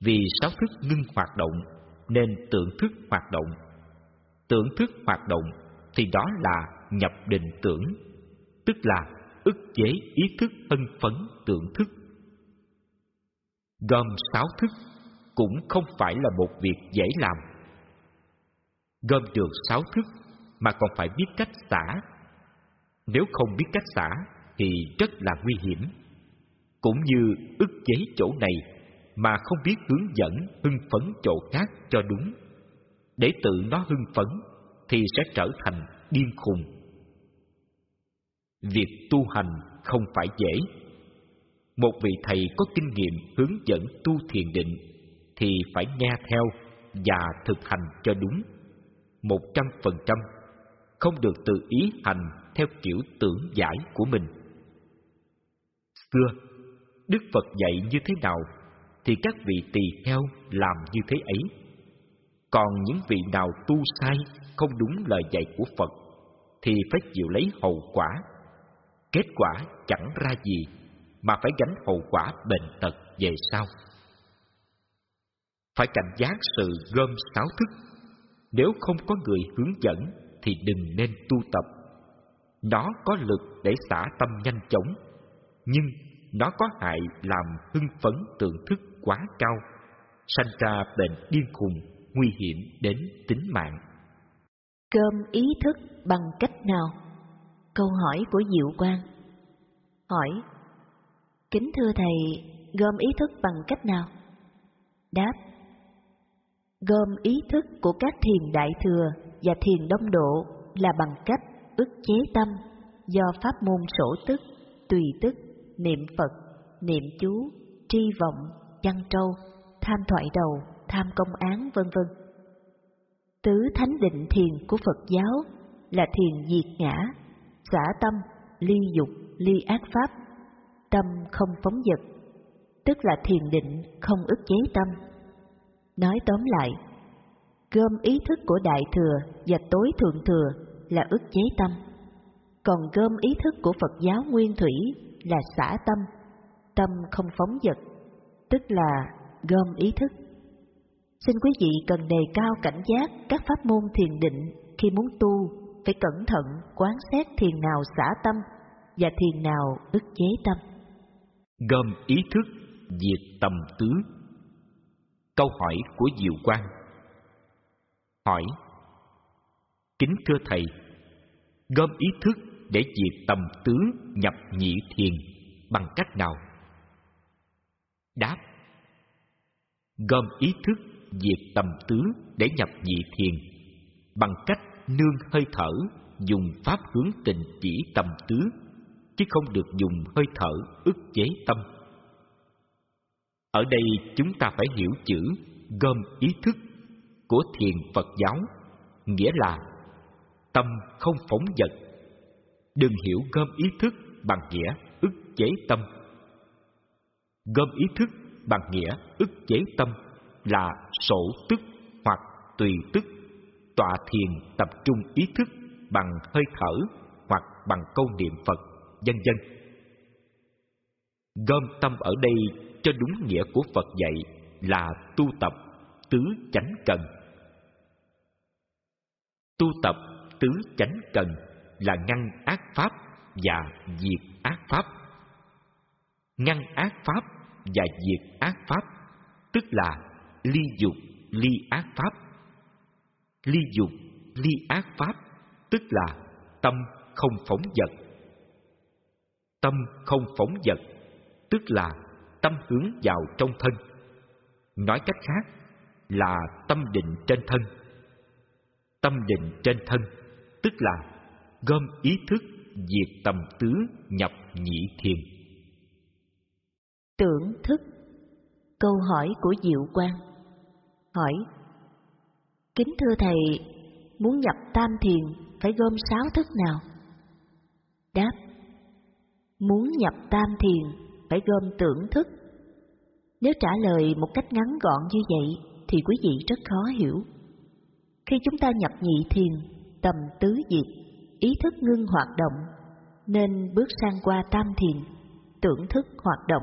Speaker 1: Vì sáu thức ngưng hoạt động nên tưởng thức hoạt động. Tưởng thức hoạt động thì đó là nhập định tưởng, tức là ức chế ý thức hân phấn tưởng thức. Gom sáu thức cũng không phải là một việc dễ làm. Gom được sáu thức mà còn phải biết cách xả. Nếu không biết cách xả thì rất là nguy hiểm cũng như ức chế chỗ này mà không biết hướng dẫn hưng phấn chỗ khác cho đúng để tự nó hưng phấn thì sẽ trở thành điên khùng việc tu hành không phải dễ một vị thầy có kinh nghiệm hướng dẫn tu thiền định thì phải nghe theo và thực hành cho đúng một trăm phần trăm không được tự ý hành theo kiểu tưởng giải của mình xưa Đức Phật dạy như thế nào thì các vị tỳ kheo làm như thế ấy. Còn những vị nào tu sai không đúng lời dạy của Phật thì phải chịu lấy hậu quả. Kết quả chẳng ra gì mà phải gánh hậu quả bệnh tật về sau. Phải cảnh giác sự gom sáo thức. Nếu không có người hướng dẫn thì đừng nên tu tập. Nó có lực để xả tâm nhanh chóng, nhưng nó có hại làm hưng phấn tưởng thức quá cao, sanh ra bệnh điên khùng, nguy hiểm đến tính mạng.
Speaker 2: Cơm ý thức bằng cách nào? Câu hỏi của Diệu Quang Hỏi Kính thưa Thầy, gom ý thức bằng cách nào? Đáp Gom ý thức của các thiền đại thừa và thiền đông độ là bằng cách ức chế tâm do pháp môn sổ tức, tùy tức niệm Phật, niệm chú, tri vọng, chăn trâu, tham thoại đầu, tham công án vân vân. Tứ thánh định thiền của Phật giáo là thiền diệt ngã, xả tâm, ly dục, ly ác pháp, tâm không phóng dật, tức là thiền định không ức chế tâm. Nói tóm lại, gom ý thức của đại thừa và tối thượng thừa là ức chế tâm, còn gom ý thức của Phật giáo nguyên thủy là xả tâm, tâm không phóng dật, tức là gom ý thức. Xin quý vị cần đề cao cảnh giác các pháp môn thiền định khi muốn tu phải cẩn thận quán xét thiền nào xả tâm và thiền nào ức chế tâm.
Speaker 1: Gom ý thức diệt tầm tứ. Câu hỏi của Diệu Quang. Hỏi: Kính thưa thầy, gom ý thức để diệt tầm tứ nhập nhị thiền bằng cách nào? Đáp Gom ý thức diệt tầm tứ để nhập nhị thiền bằng cách nương hơi thở dùng pháp hướng tình chỉ tầm tứ chứ không được dùng hơi thở ức chế tâm. Ở đây chúng ta phải hiểu chữ gom ý thức của thiền Phật giáo, nghĩa là tâm không phóng dật đừng hiểu gom ý thức bằng nghĩa ức chế tâm. Gom ý thức bằng nghĩa ức chế tâm là sổ tức hoặc tùy tức, tọa thiền tập trung ý thức bằng hơi thở hoặc bằng câu niệm Phật, vân vân. Gom tâm ở đây cho đúng nghĩa của Phật dạy là tu tập tứ chánh cần. Tu tập tứ chánh cần là ngăn ác pháp và diệt ác pháp. Ngăn ác pháp và diệt ác pháp tức là ly dục, ly ác pháp. Ly dục, ly ác pháp tức là tâm không phóng vật, Tâm không phóng vật, tức là tâm hướng vào trong thân. Nói cách khác là tâm định trên thân. Tâm định trên thân tức là gom ý thức diệt tầm tứ nhập nhị thiền
Speaker 2: tưởng thức câu hỏi của diệu quan hỏi kính thưa thầy muốn nhập tam thiền phải gom sáu thức nào đáp muốn nhập tam thiền phải gom tưởng thức nếu trả lời một cách ngắn gọn như vậy thì quý vị rất khó hiểu khi chúng ta nhập nhị thiền tầm tứ diệt ý thức ngưng hoạt động, nên bước sang qua tam thiền, tưởng thức hoạt động,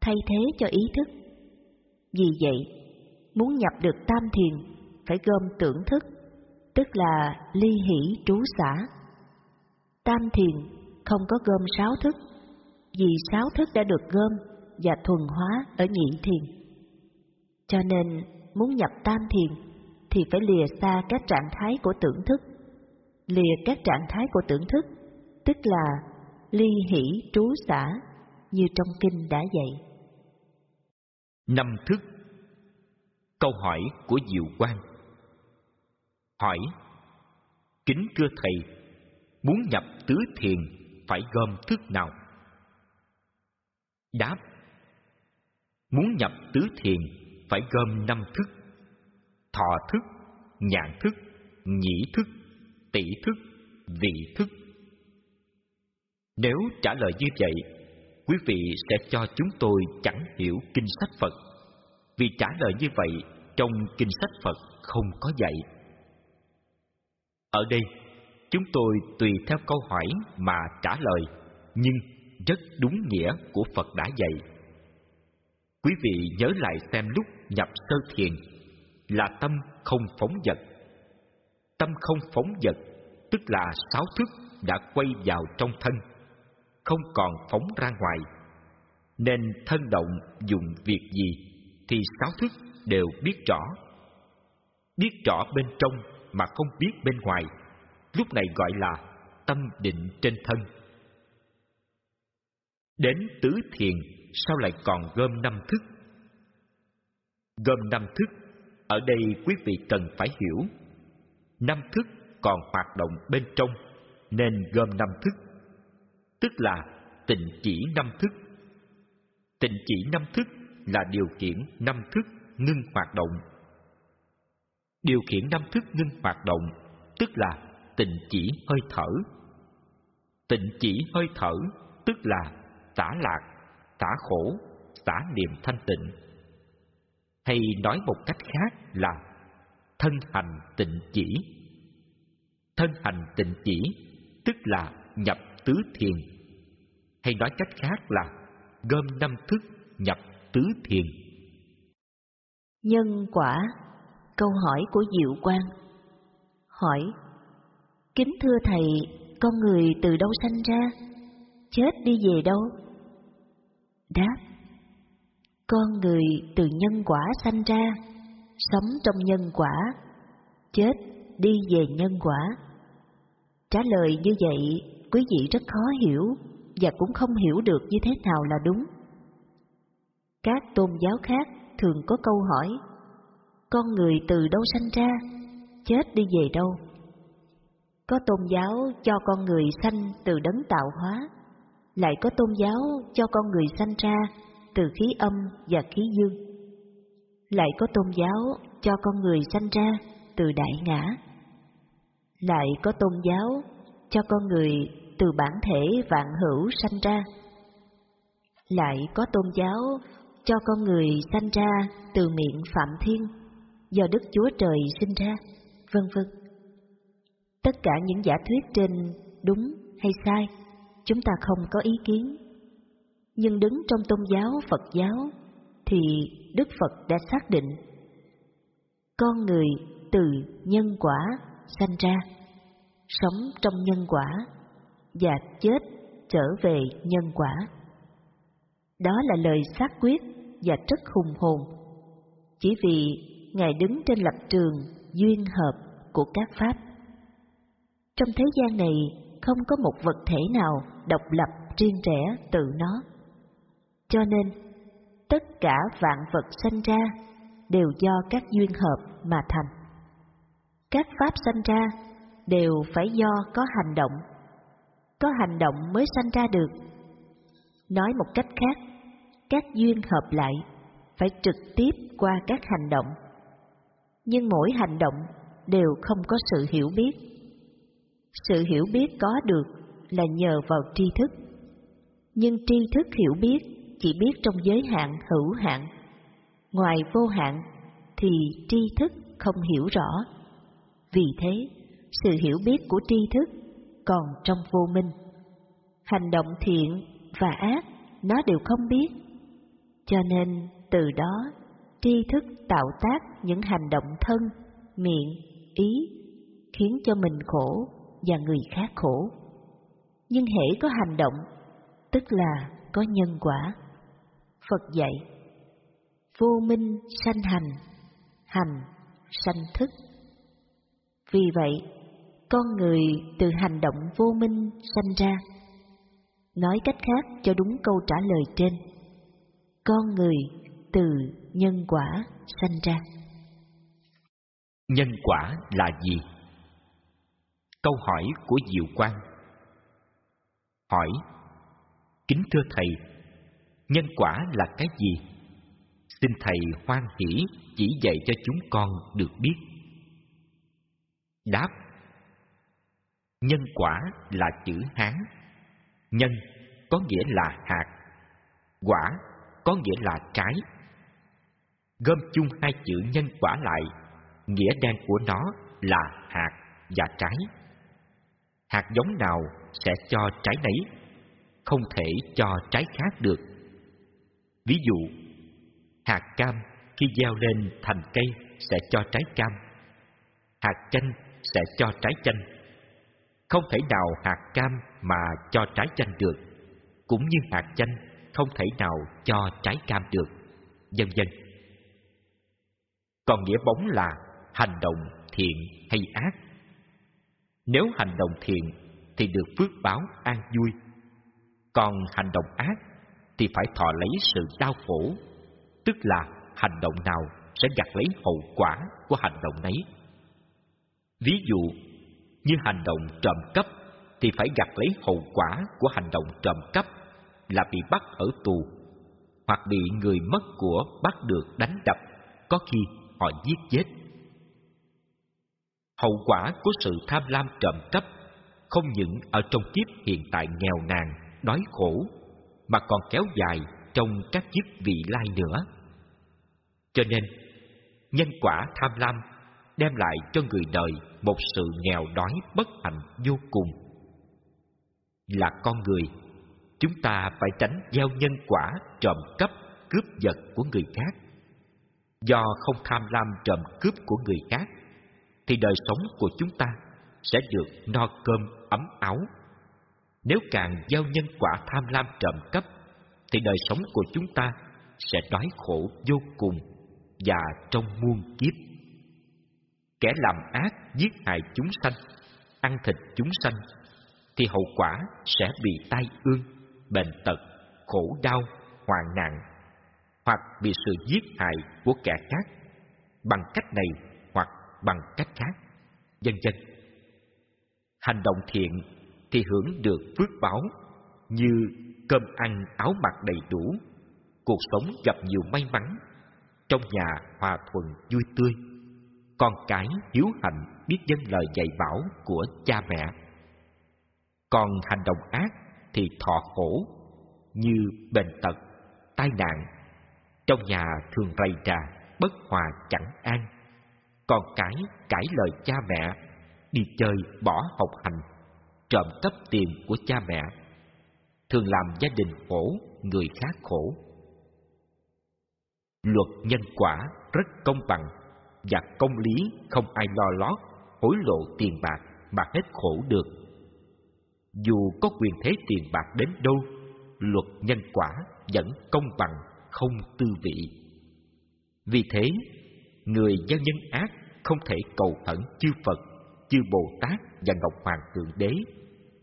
Speaker 2: thay thế cho ý thức. Vì vậy, muốn nhập được tam thiền phải gom tưởng thức, tức là ly hỷ trú xả. Tam thiền không có gom sáu thức, vì sáu thức đã được gom và thuần hóa ở nhị thiền. Cho nên, muốn nhập tam thiền thì phải lìa xa các trạng thái của tưởng thức lìa các trạng thái của tưởng thức, tức là ly hỷ trú xả như trong kinh đã dạy.
Speaker 1: Năm thức Câu hỏi của Diệu Quang Hỏi Kính thưa Thầy, muốn nhập tứ thiền phải gom thức nào? Đáp Muốn nhập tứ thiền phải gom năm thức Thọ thức, nhãn thức, nhĩ thức, tỷ thức, vị thức. Nếu trả lời như vậy, quý vị sẽ cho chúng tôi chẳng hiểu kinh sách Phật. Vì trả lời như vậy trong kinh sách Phật không có dạy. Ở đây, chúng tôi tùy theo câu hỏi mà trả lời, nhưng rất đúng nghĩa của Phật đã dạy. Quý vị nhớ lại xem lúc nhập sơ thiền là tâm không phóng dật tâm không phóng dật tức là sáu thức đã quay vào trong thân không còn phóng ra ngoài nên thân động dùng việc gì thì sáu thức đều biết rõ biết rõ bên trong mà không biết bên ngoài lúc này gọi là tâm định trên thân đến tứ thiền sao lại còn gom năm thức gom năm thức ở đây quý vị cần phải hiểu năm thức còn hoạt động bên trong nên gom năm thức tức là tịnh chỉ năm thức tịnh chỉ năm thức là điều khiển năm thức ngưng hoạt động điều khiển năm thức ngưng hoạt động tức là tịnh chỉ hơi thở tịnh chỉ hơi thở tức là tả lạc tả khổ tả niệm thanh tịnh hay nói một cách khác là thân hành tịnh chỉ thân hành tịnh chỉ tức là nhập tứ thiền hay nói cách khác là gom năm thức nhập tứ thiền
Speaker 2: nhân quả câu hỏi của diệu Quang. hỏi kính thưa thầy con người từ đâu sanh ra chết đi về đâu đáp con người từ nhân quả sanh ra sống trong nhân quả, chết đi về nhân quả. Trả lời như vậy, quý vị rất khó hiểu và cũng không hiểu được như thế nào là đúng. Các tôn giáo khác thường có câu hỏi, con người từ đâu sanh ra, chết đi về đâu? Có tôn giáo cho con người sanh từ đấng tạo hóa, lại có tôn giáo cho con người sanh ra từ khí âm và khí dương lại có tôn giáo cho con người sanh ra từ đại ngã, lại có tôn giáo cho con người từ bản thể vạn hữu sanh ra, lại có tôn giáo cho con người sanh ra từ miệng phạm thiên do Đức Chúa Trời sinh ra, vân vân. Tất cả những giả thuyết trên đúng hay sai, chúng ta không có ý kiến. Nhưng đứng trong tôn giáo Phật giáo thì Đức Phật đã xác định con người từ nhân quả sanh ra, sống trong nhân quả và chết trở về nhân quả. Đó là lời xác quyết và rất hùng hồn, chỉ vì Ngài đứng trên lập trường duyên hợp của các Pháp. Trong thế gian này không có một vật thể nào độc lập riêng rẽ tự nó. Cho nên, tất cả vạn vật sanh ra đều do các duyên hợp mà thành. Các pháp sanh ra đều phải do có hành động. Có hành động mới sanh ra được. Nói một cách khác, các duyên hợp lại phải trực tiếp qua các hành động. Nhưng mỗi hành động đều không có sự hiểu biết. Sự hiểu biết có được là nhờ vào tri thức. Nhưng tri thức hiểu biết chỉ biết trong giới hạn hữu hạn. Ngoài vô hạn thì tri thức không hiểu rõ. Vì thế, sự hiểu biết của tri thức còn trong vô minh. Hành động thiện và ác nó đều không biết. Cho nên từ đó, tri thức tạo tác những hành động thân, miệng, ý khiến cho mình khổ và người khác khổ. Nhưng hễ có hành động, tức là có nhân quả. Phật dạy Vô minh sanh hành, hành sanh thức Vì vậy, con người từ hành động vô minh sanh ra Nói cách khác cho đúng câu trả lời trên Con người từ nhân quả sanh ra
Speaker 1: Nhân quả là gì? Câu hỏi của Diệu Quang Hỏi Kính thưa Thầy nhân quả là cái gì? Xin Thầy hoan hỷ chỉ dạy cho chúng con được biết. Đáp Nhân quả là chữ Hán. Nhân có nghĩa là hạt, quả có nghĩa là trái. Gom chung hai chữ nhân quả lại, nghĩa đen của nó là hạt và trái. Hạt giống nào sẽ cho trái nấy, không thể cho trái khác được Ví dụ, hạt cam khi gieo lên thành cây sẽ cho trái cam, hạt chanh sẽ cho trái chanh. Không thể nào hạt cam mà cho trái chanh được, cũng như hạt chanh không thể nào cho trái cam được, dân dân. Còn nghĩa bóng là hành động thiện hay ác. Nếu hành động thiện thì được phước báo an vui, còn hành động ác thì phải thọ lấy sự đau khổ, tức là hành động nào sẽ gặt lấy hậu quả của hành động ấy. Ví dụ, như hành động trộm cắp thì phải gặt lấy hậu quả của hành động trộm cắp là bị bắt ở tù hoặc bị người mất của bắt được đánh đập, có khi họ giết chết. Hậu quả của sự tham lam trộm cắp không những ở trong kiếp hiện tại nghèo nàn, đói khổ mà còn kéo dài trong các kiếp vị lai nữa. Cho nên, nhân quả tham lam đem lại cho người đời một sự nghèo đói bất hạnh vô cùng. Là con người, chúng ta phải tránh gieo nhân quả trộm cắp, cướp giật của người khác. Do không tham lam trộm cướp của người khác, thì đời sống của chúng ta sẽ được no cơm ấm áo nếu càng gieo nhân quả tham lam trộm cắp, thì đời sống của chúng ta sẽ đói khổ vô cùng và trong muôn kiếp. Kẻ làm ác giết hại chúng sanh, ăn thịt chúng sanh, thì hậu quả sẽ bị tai ương, bệnh tật, khổ đau, hoạn nạn, hoặc bị sự giết hại của kẻ khác, bằng cách này hoặc bằng cách khác, dân dân. Hành động thiện thì hưởng được phước báo như cơm ăn áo mặc đầy đủ, cuộc sống gặp nhiều may mắn, trong nhà hòa thuận vui tươi, con cái hiếu hạnh biết dân lời dạy bảo của cha mẹ. Còn hành động ác thì thọ khổ như bệnh tật, tai nạn, trong nhà thường rầy rà, bất hòa chẳng an. Con cái cãi lời cha mẹ, đi chơi bỏ học hành trộm cắp tiền của cha mẹ thường làm gia đình khổ người khác khổ luật nhân quả rất công bằng và công lý không ai lo lót hối lộ tiền bạc mà hết khổ được dù có quyền thế tiền bạc đến đâu luật nhân quả vẫn công bằng không tư vị vì thế người dân nhân ác không thể cầu thẩn chư phật chư bồ tát và ngọc hoàng thượng đế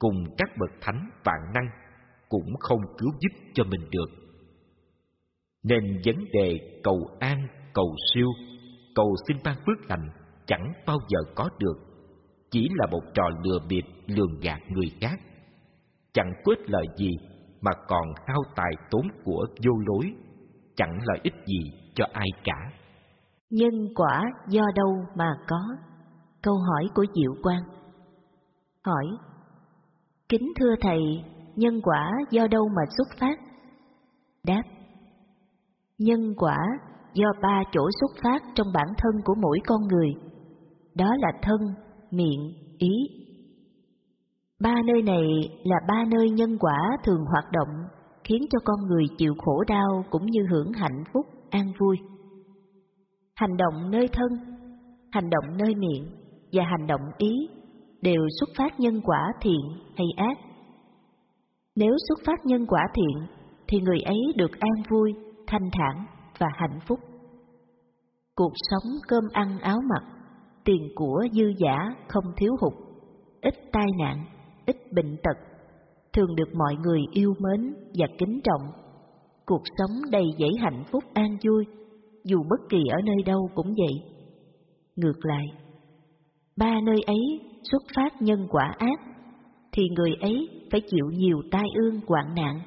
Speaker 1: cùng các bậc thánh vạn năng cũng không cứu giúp cho mình được. Nên vấn đề cầu an, cầu siêu, cầu xin ban phước lành chẳng bao giờ có được, chỉ là một trò lừa bịp lường gạt người khác. Chẳng quyết lợi gì mà còn hao tài tốn của vô lối, chẳng lợi ích gì cho ai cả.
Speaker 2: Nhân quả do đâu mà có? Câu hỏi của Diệu Quang Hỏi Kính thưa Thầy, nhân quả do đâu mà xuất phát? Đáp Nhân quả do ba chỗ xuất phát trong bản thân của mỗi con người, đó là thân, miệng, ý. Ba nơi này là ba nơi nhân quả thường hoạt động, khiến cho con người chịu khổ đau cũng như hưởng hạnh phúc, an vui. Hành động nơi thân, hành động nơi miệng và hành động ý đều xuất phát nhân quả thiện hay ác. Nếu xuất phát nhân quả thiện, thì người ấy được an vui, thanh thản và hạnh phúc. Cuộc sống cơm ăn áo mặc, tiền của dư giả không thiếu hụt, ít tai nạn, ít bệnh tật, thường được mọi người yêu mến và kính trọng. Cuộc sống đầy dẫy hạnh phúc an vui, dù bất kỳ ở nơi đâu cũng vậy. Ngược lại, ba nơi ấy xuất phát nhân quả ác, thì người ấy phải chịu nhiều tai ương hoạn nạn,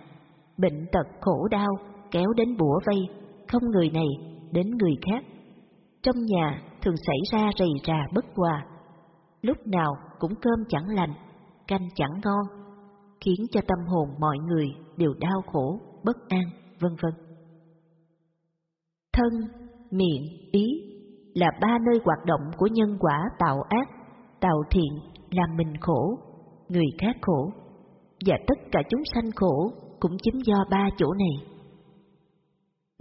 Speaker 2: bệnh tật khổ đau kéo đến bủa vây, không người này đến người khác. Trong nhà thường xảy ra rầy rà bất hòa, lúc nào cũng cơm chẳng lành, canh chẳng ngon, khiến cho tâm hồn mọi người đều đau khổ, bất an, vân vân. Thân, miệng, ý là ba nơi hoạt động của nhân quả tạo ác, tạo thiện làm mình khổ, người khác khổ, và tất cả chúng sanh khổ cũng chính do ba chỗ này.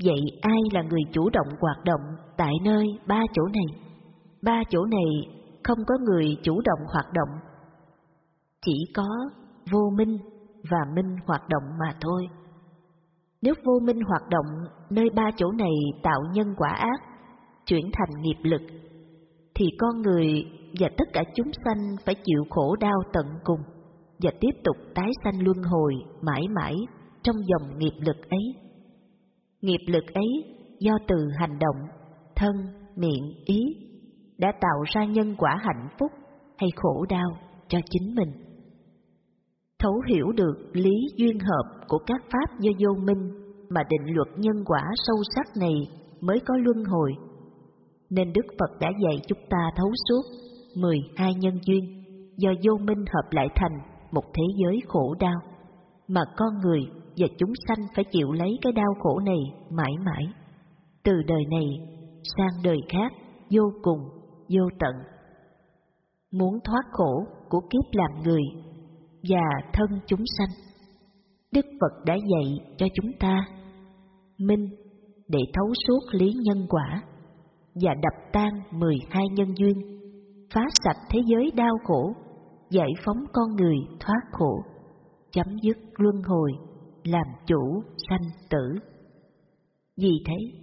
Speaker 2: Vậy ai là người chủ động hoạt động tại nơi ba chỗ này? Ba chỗ này không có người chủ động hoạt động, chỉ có vô minh và minh hoạt động mà thôi. Nếu vô minh hoạt động nơi ba chỗ này tạo nhân quả ác, chuyển thành nghiệp lực, thì con người và tất cả chúng sanh phải chịu khổ đau tận cùng và tiếp tục tái sanh luân hồi mãi mãi trong dòng nghiệp lực ấy. Nghiệp lực ấy do từ hành động, thân, miệng, ý đã tạo ra nhân quả hạnh phúc hay khổ đau cho chính mình. Thấu hiểu được lý duyên hợp của các pháp do vô minh mà định luật nhân quả sâu sắc này mới có luân hồi nên Đức Phật đã dạy chúng ta thấu suốt 12 nhân duyên do vô minh hợp lại thành một thế giới khổ đau mà con người và chúng sanh phải chịu lấy cái đau khổ này mãi mãi từ đời này sang đời khác vô cùng vô tận muốn thoát khổ của kiếp làm người và thân chúng sanh đức phật đã dạy cho chúng ta minh để thấu suốt lý nhân quả và đập tan 12 nhân duyên, phá sạch thế giới đau khổ, giải phóng con người thoát khổ, chấm dứt luân hồi, làm chủ sanh tử. Vì thế,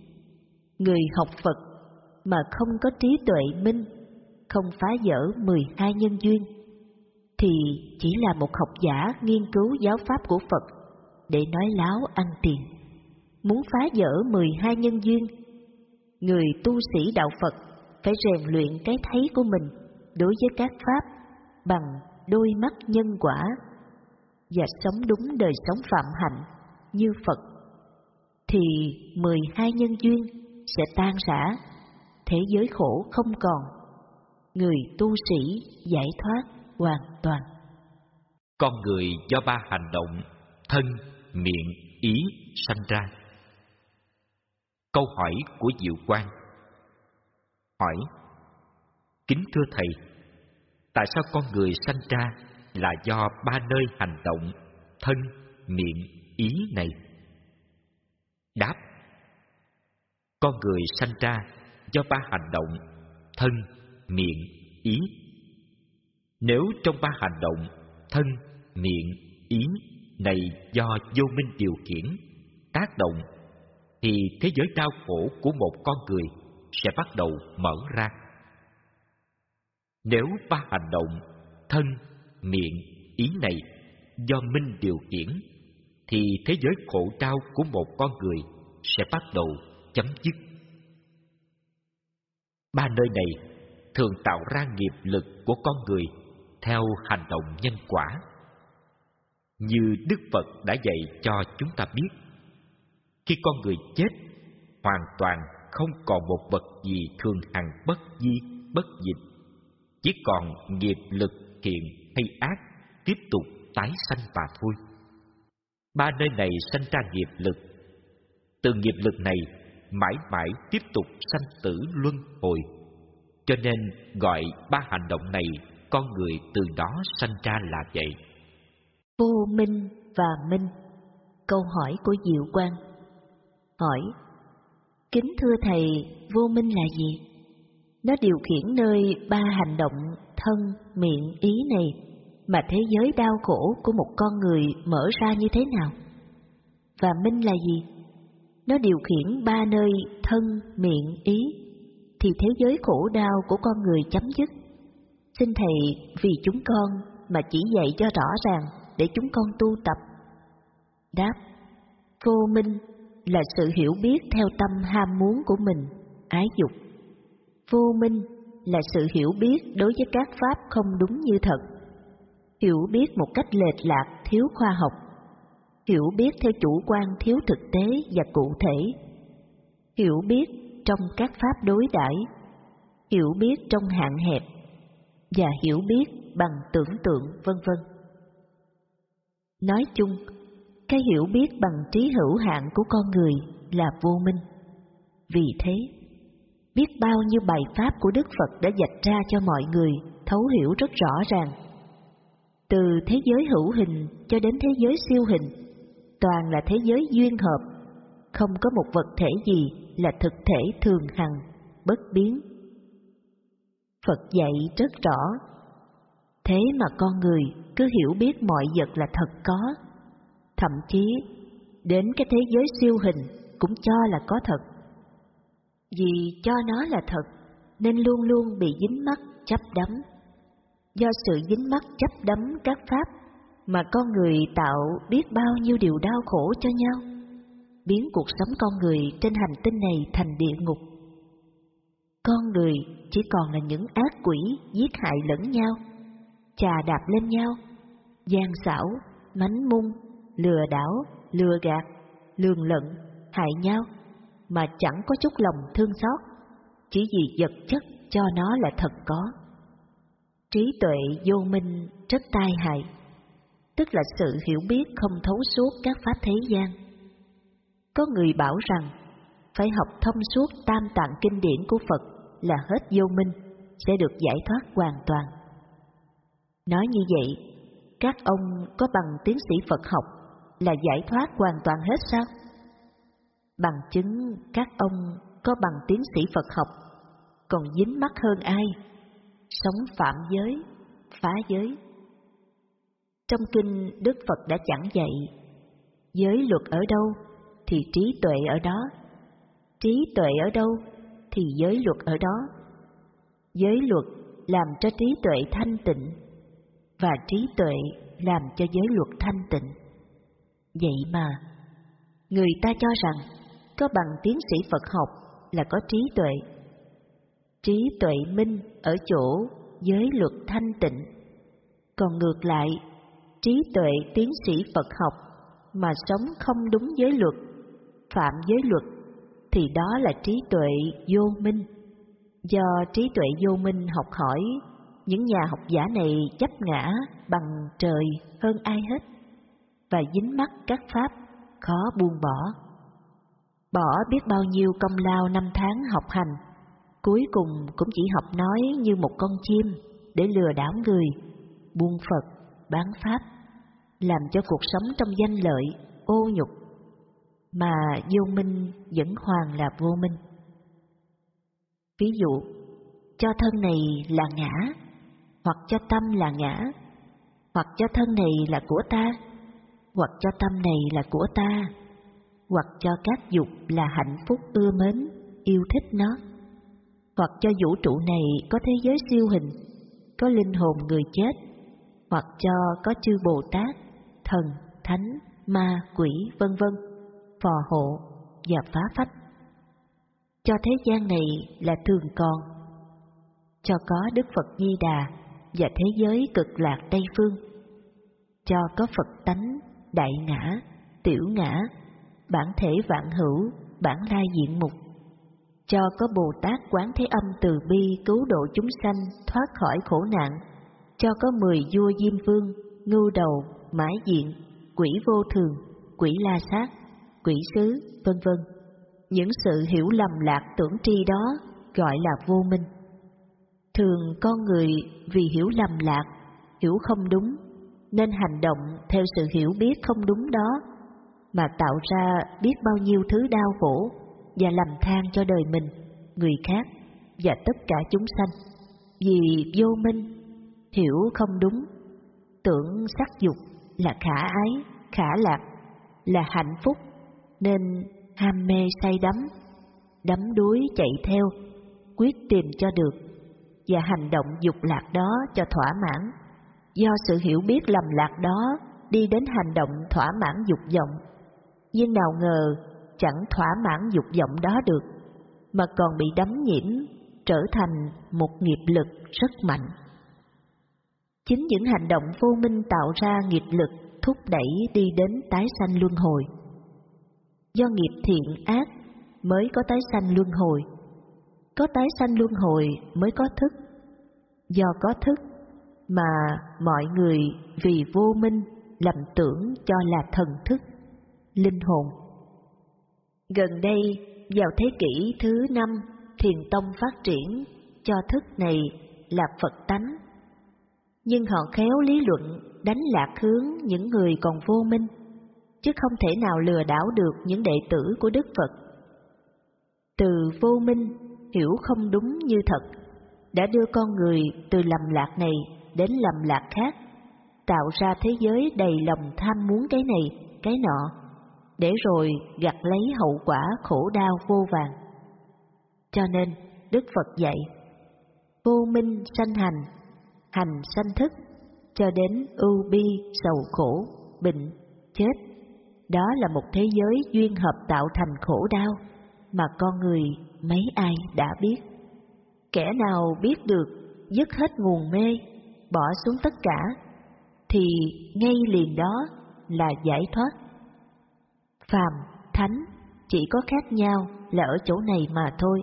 Speaker 2: người học Phật mà không có trí tuệ minh, không phá vỡ 12 nhân duyên, thì chỉ là một học giả nghiên cứu giáo pháp của Phật để nói láo ăn tiền. Muốn phá vỡ 12 nhân duyên người tu sĩ đạo Phật phải rèn luyện cái thấy của mình đối với các pháp bằng đôi mắt nhân quả và sống đúng đời sống phạm hạnh như Phật thì 12 nhân duyên sẽ tan rã, thế giới khổ không còn, người tu sĩ giải thoát hoàn toàn.
Speaker 1: Con người do ba hành động thân, miệng, ý sanh ra Câu hỏi của Diệu Quang Hỏi Kính thưa Thầy Tại sao con người sanh ra là do ba nơi hành động thân, miệng ý này? Đáp Con người sanh ra do ba hành động thân, miệng, ý Nếu trong ba hành động thân, miệng, ý này do vô minh điều khiển tác động thì thế giới đau khổ của một con người sẽ bắt đầu mở ra. Nếu ba hành động thân, miệng, ý này do minh điều khiển thì thế giới khổ đau của một con người sẽ bắt đầu chấm dứt. Ba nơi này thường tạo ra nghiệp lực của con người theo hành động nhân quả. Như Đức Phật đã dạy cho chúng ta biết, khi con người chết, hoàn toàn không còn một vật gì thường hằng bất di, bất dịch. Chỉ còn nghiệp lực thiện hay ác tiếp tục tái sanh và thôi. Ba nơi này sanh ra nghiệp lực. Từ nghiệp lực này mãi mãi tiếp tục sanh tử luân hồi. Cho nên gọi ba hành động này con người từ đó sanh ra là vậy.
Speaker 2: Vô minh và minh Câu hỏi của Diệu Quang hỏi Kính thưa Thầy, vô minh là gì? Nó điều khiển nơi ba hành động thân, miệng, ý này mà thế giới đau khổ của một con người mở ra như thế nào? Và minh là gì? Nó điều khiển ba nơi thân, miệng, ý thì thế giới khổ đau của con người chấm dứt. Xin Thầy vì chúng con mà chỉ dạy cho rõ ràng để chúng con tu tập. Đáp, vô minh là sự hiểu biết theo tâm ham muốn của mình, ái dục. Vô minh là sự hiểu biết đối với các pháp không đúng như thật. Hiểu biết một cách lệch lạc, thiếu khoa học. Hiểu biết theo chủ quan thiếu thực tế và cụ thể. Hiểu biết trong các pháp đối đãi, hiểu biết trong hạn hẹp và hiểu biết bằng tưởng tượng vân vân. Nói chung, cái hiểu biết bằng trí hữu hạn của con người là vô minh vì thế biết bao nhiêu bài pháp của đức phật đã dạch ra cho mọi người thấu hiểu rất rõ ràng từ thế giới hữu hình cho đến thế giới siêu hình toàn là thế giới duyên hợp không có một vật thể gì là thực thể thường hằng bất biến phật dạy rất rõ thế mà con người cứ hiểu biết mọi vật là thật có thậm chí đến cái thế giới siêu hình cũng cho là có thật. Vì cho nó là thật nên luôn luôn bị dính mắc chấp đắm. Do sự dính mắc chấp đắm các pháp mà con người tạo biết bao nhiêu điều đau khổ cho nhau, biến cuộc sống con người trên hành tinh này thành địa ngục. Con người chỉ còn là những ác quỷ giết hại lẫn nhau, trà đạp lên nhau, gian xảo, mánh mung lừa đảo, lừa gạt, lường lận, hại nhau, mà chẳng có chút lòng thương xót, chỉ vì vật chất cho nó là thật có. Trí tuệ vô minh rất tai hại, tức là sự hiểu biết không thấu suốt các pháp thế gian. Có người bảo rằng phải học thông suốt tam tạng kinh điển của Phật là hết vô minh, sẽ được giải thoát hoàn toàn. Nói như vậy, các ông có bằng tiến sĩ Phật học là giải thoát hoàn toàn hết sao? Bằng chứng các ông có bằng tiến sĩ Phật học, còn dính mắt hơn ai? Sống phạm giới, phá giới. Trong kinh Đức Phật đã chẳng dạy, giới luật ở đâu thì trí tuệ ở đó, trí tuệ ở đâu thì giới luật ở đó. Giới luật làm cho trí tuệ thanh tịnh và trí tuệ làm cho giới luật thanh tịnh. Vậy mà, người ta cho rằng có bằng tiến sĩ Phật học là có trí tuệ. Trí tuệ minh ở chỗ giới luật thanh tịnh. Còn ngược lại, trí tuệ tiến sĩ Phật học mà sống không đúng giới luật, phạm giới luật, thì đó là trí tuệ vô minh. Do trí tuệ vô minh học hỏi, những nhà học giả này chấp ngã bằng trời hơn ai hết và dính mắc các pháp khó buông bỏ bỏ biết bao nhiêu công lao năm tháng học hành cuối cùng cũng chỉ học nói như một con chim để lừa đảo người buông phật bán pháp làm cho cuộc sống trong danh lợi ô nhục mà vô minh vẫn hoàn là vô minh ví dụ cho thân này là ngã hoặc cho tâm là ngã hoặc cho thân này là của ta hoặc cho tâm này là của ta, hoặc cho các dục là hạnh phúc ưa mến, yêu thích nó, hoặc cho vũ trụ này có thế giới siêu hình, có linh hồn người chết, hoặc cho có chư Bồ Tát, thần, thánh, ma, quỷ, vân vân, phò hộ và phá phách. Cho thế gian này là thường còn, cho có Đức Phật Di Đà và thế giới cực lạc Tây Phương, cho có Phật tánh đại ngã, tiểu ngã, bản thể vạn hữu, bản lai diện mục. Cho có Bồ Tát quán thế âm từ bi cứu độ chúng sanh thoát khỏi khổ nạn, cho có mười vua diêm vương, ngưu đầu, mãi diện, quỷ vô thường, quỷ la sát, quỷ sứ, vân vân. Những sự hiểu lầm lạc tưởng tri đó gọi là vô minh. Thường con người vì hiểu lầm lạc, hiểu không đúng nên hành động theo sự hiểu biết không đúng đó mà tạo ra biết bao nhiêu thứ đau khổ và làm than cho đời mình, người khác và tất cả chúng sanh vì vô minh hiểu không đúng tưởng sắc dục là khả ái khả lạc là hạnh phúc nên ham mê say đắm đắm đuối chạy theo quyết tìm cho được và hành động dục lạc đó cho thỏa mãn do sự hiểu biết lầm lạc đó đi đến hành động thỏa mãn dục vọng. Nhưng nào ngờ chẳng thỏa mãn dục vọng đó được, mà còn bị đấm nhiễm, trở thành một nghiệp lực rất mạnh. Chính những hành động vô minh tạo ra nghiệp lực thúc đẩy đi đến tái sanh luân hồi. Do nghiệp thiện ác mới có tái sanh luân hồi, có tái sanh luân hồi mới có thức, do có thức mà mọi người vì vô minh lầm tưởng cho là thần thức, linh hồn. Gần đây, vào thế kỷ thứ năm, thiền tông phát triển cho thức này là Phật tánh. Nhưng họ khéo lý luận đánh lạc hướng những người còn vô minh, chứ không thể nào lừa đảo được những đệ tử của Đức Phật. Từ vô minh, hiểu không đúng như thật, đã đưa con người từ lầm lạc này đến lầm lạc khác, tạo ra thế giới đầy lòng tham muốn cái này, cái nọ, để rồi gặt lấy hậu quả khổ đau vô vàng. Cho nên, Đức Phật dạy, vô minh sanh hành, hành sanh thức, cho đến ưu bi, sầu khổ, bệnh, chết. Đó là một thế giới duyên hợp tạo thành khổ đau mà con người mấy ai đã biết. Kẻ nào biết được dứt hết nguồn mê bỏ xuống tất cả, thì ngay liền đó là giải thoát. Phàm, thánh chỉ có khác nhau là ở chỗ này mà thôi.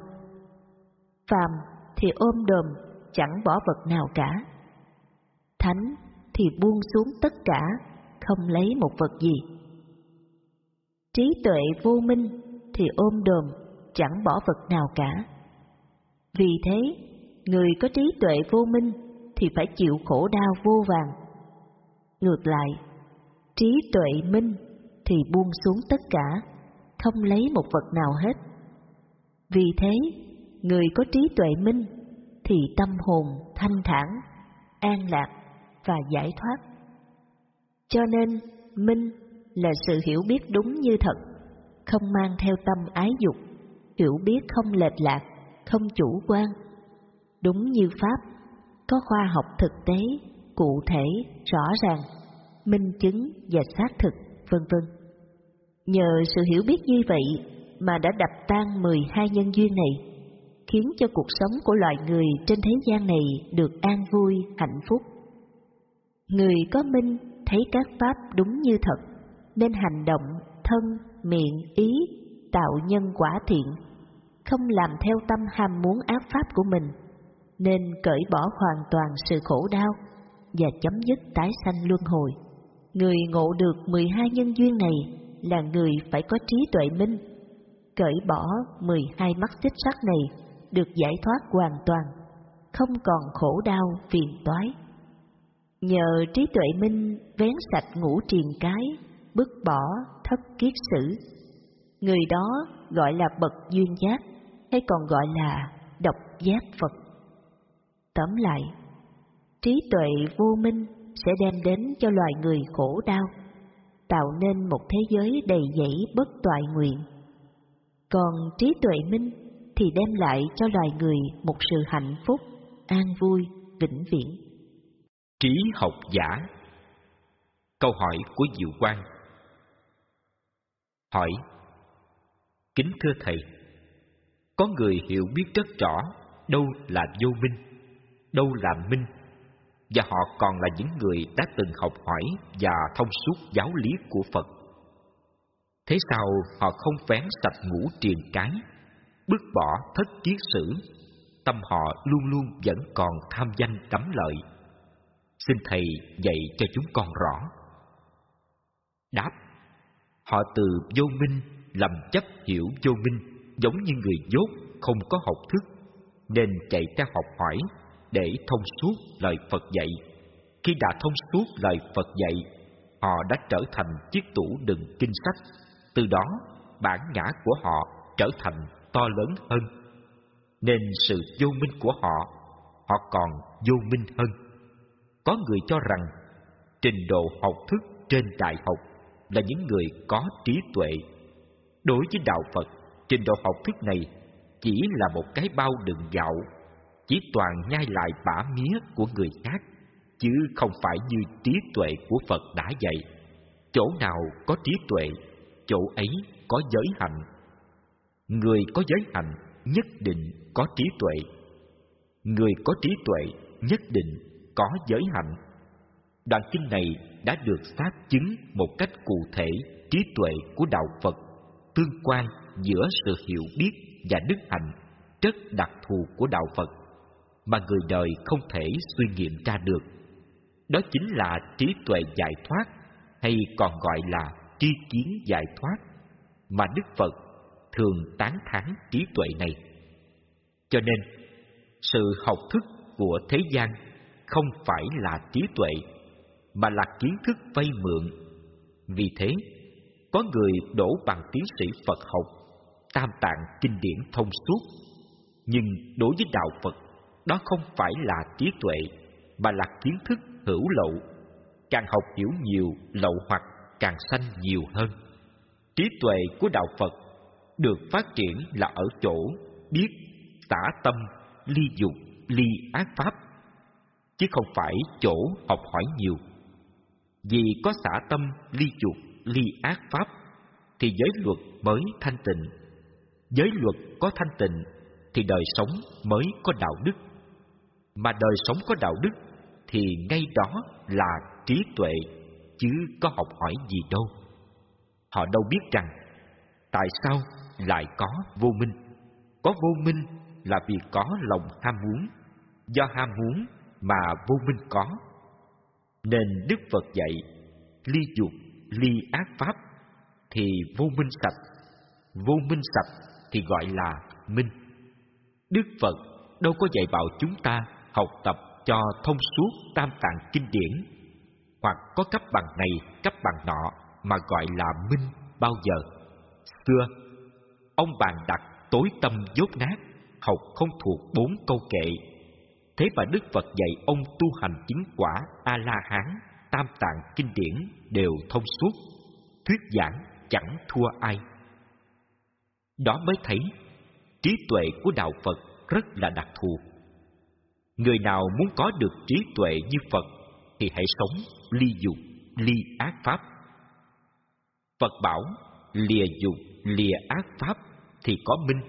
Speaker 2: Phàm thì ôm đồm, chẳng bỏ vật nào cả. Thánh thì buông xuống tất cả, không lấy một vật gì. Trí tuệ vô minh thì ôm đồm, chẳng bỏ vật nào cả. Vì thế, người có trí tuệ vô minh thì phải chịu khổ đau vô vàng. Ngược lại, trí tuệ minh thì buông xuống tất cả, không lấy một vật nào hết. Vì thế, người có trí tuệ minh thì tâm hồn thanh thản, an lạc và giải thoát. Cho nên, minh là sự hiểu biết đúng như thật, không mang theo tâm ái dục, hiểu biết không lệch lạc, không chủ quan, đúng như pháp có khoa học thực tế, cụ thể, rõ ràng, minh chứng và xác thực, vân vân. Nhờ sự hiểu biết như vậy mà đã đập tan 12 nhân duyên này, khiến cho cuộc sống của loài người trên thế gian này được an vui, hạnh phúc. Người có minh thấy các pháp đúng như thật, nên hành động thân, miệng, ý tạo nhân quả thiện, không làm theo tâm ham muốn ác pháp của mình nên cởi bỏ hoàn toàn sự khổ đau và chấm dứt tái sanh luân hồi. Người ngộ được 12 nhân duyên này là người phải có trí tuệ minh. Cởi bỏ 12 mắt xích sắc này được giải thoát hoàn toàn, không còn khổ đau phiền toái. Nhờ trí tuệ minh vén sạch ngũ triền cái, bứt bỏ thất kiết sử. Người đó gọi là bậc duyên giác hay còn gọi là độc giác Phật. Tóm lại, trí tuệ vô minh sẽ đem đến cho loài người khổ đau, tạo nên một thế giới đầy dẫy bất toại nguyện. Còn trí tuệ minh thì đem lại cho loài người một sự hạnh phúc, an vui, vĩnh viễn.
Speaker 1: Trí học giả Câu hỏi của Diệu Quang Hỏi Kính thưa Thầy, có người hiểu biết rất rõ đâu là vô minh đâu là minh và họ còn là những người đã từng học hỏi và thông suốt giáo lý của Phật. Thế sao họ không phén sạch ngũ triền cái, bước bỏ thất kiết sử, tâm họ luôn luôn vẫn còn tham danh cấm lợi. Xin Thầy dạy cho chúng con rõ. Đáp, họ từ vô minh lầm chấp hiểu vô minh giống như người dốt không có học thức nên chạy ra học hỏi để thông suốt lời Phật dạy. Khi đã thông suốt lời Phật dạy, họ đã trở thành chiếc tủ đựng kinh sách. Từ đó, bản ngã của họ trở thành to lớn hơn. Nên sự vô minh của họ, họ còn vô minh hơn. Có người cho rằng trình độ học thức trên đại học là những người có trí tuệ. Đối với đạo Phật, trình độ học thức này chỉ là một cái bao đựng gạo chỉ toàn nhai lại bả mía của người khác, chứ không phải như trí tuệ của Phật đã dạy. Chỗ nào có trí tuệ, chỗ ấy có giới hạnh. Người có giới hạnh nhất định có trí tuệ. Người có trí tuệ nhất định có giới hạnh. Đoạn kinh này đã được xác chứng một cách cụ thể trí tuệ của đạo Phật, tương quan giữa sự hiểu biết và đức hạnh rất đặc thù của đạo Phật mà người đời không thể suy nghiệm ra được. Đó chính là trí tuệ giải thoát hay còn gọi là tri kiến giải thoát mà Đức Phật thường tán thán trí tuệ này. Cho nên, sự học thức của thế gian không phải là trí tuệ mà là kiến thức vay mượn. Vì thế, có người đổ bằng tiến sĩ Phật học, tam tạng kinh điển thông suốt, nhưng đối với đạo Phật đó không phải là trí tuệ mà là kiến thức hữu lậu càng học hiểu nhiều lậu hoặc càng sanh nhiều hơn trí tuệ của đạo phật được phát triển là ở chỗ biết tả tâm ly dục ly ác pháp chứ không phải chỗ học hỏi nhiều vì có xả tâm ly dục ly ác pháp thì giới luật mới thanh tịnh giới luật có thanh tịnh thì đời sống mới có đạo đức mà đời sống có đạo đức thì ngay đó là trí tuệ chứ có học hỏi gì đâu họ đâu biết rằng tại sao lại có vô minh có vô minh là vì có lòng ham muốn do ham muốn mà vô minh có nên đức phật dạy ly dục ly ác pháp thì vô minh sạch vô minh sạch thì gọi là minh đức phật đâu có dạy bảo chúng ta học tập cho thông suốt tam tạng kinh điển hoặc có cấp bằng này cấp bằng nọ mà gọi là minh bao giờ xưa ông bàn đặt tối tâm dốt nát học không thuộc bốn câu kệ thế mà đức phật dạy ông tu hành chứng quả a la hán tam tạng kinh điển đều thông suốt thuyết giảng chẳng thua ai đó mới thấy trí tuệ của đạo phật rất là đặc thù Người nào muốn có được trí tuệ như Phật thì hãy sống ly dục, ly ác pháp. Phật bảo, lìa dục, lìa ác pháp thì có minh.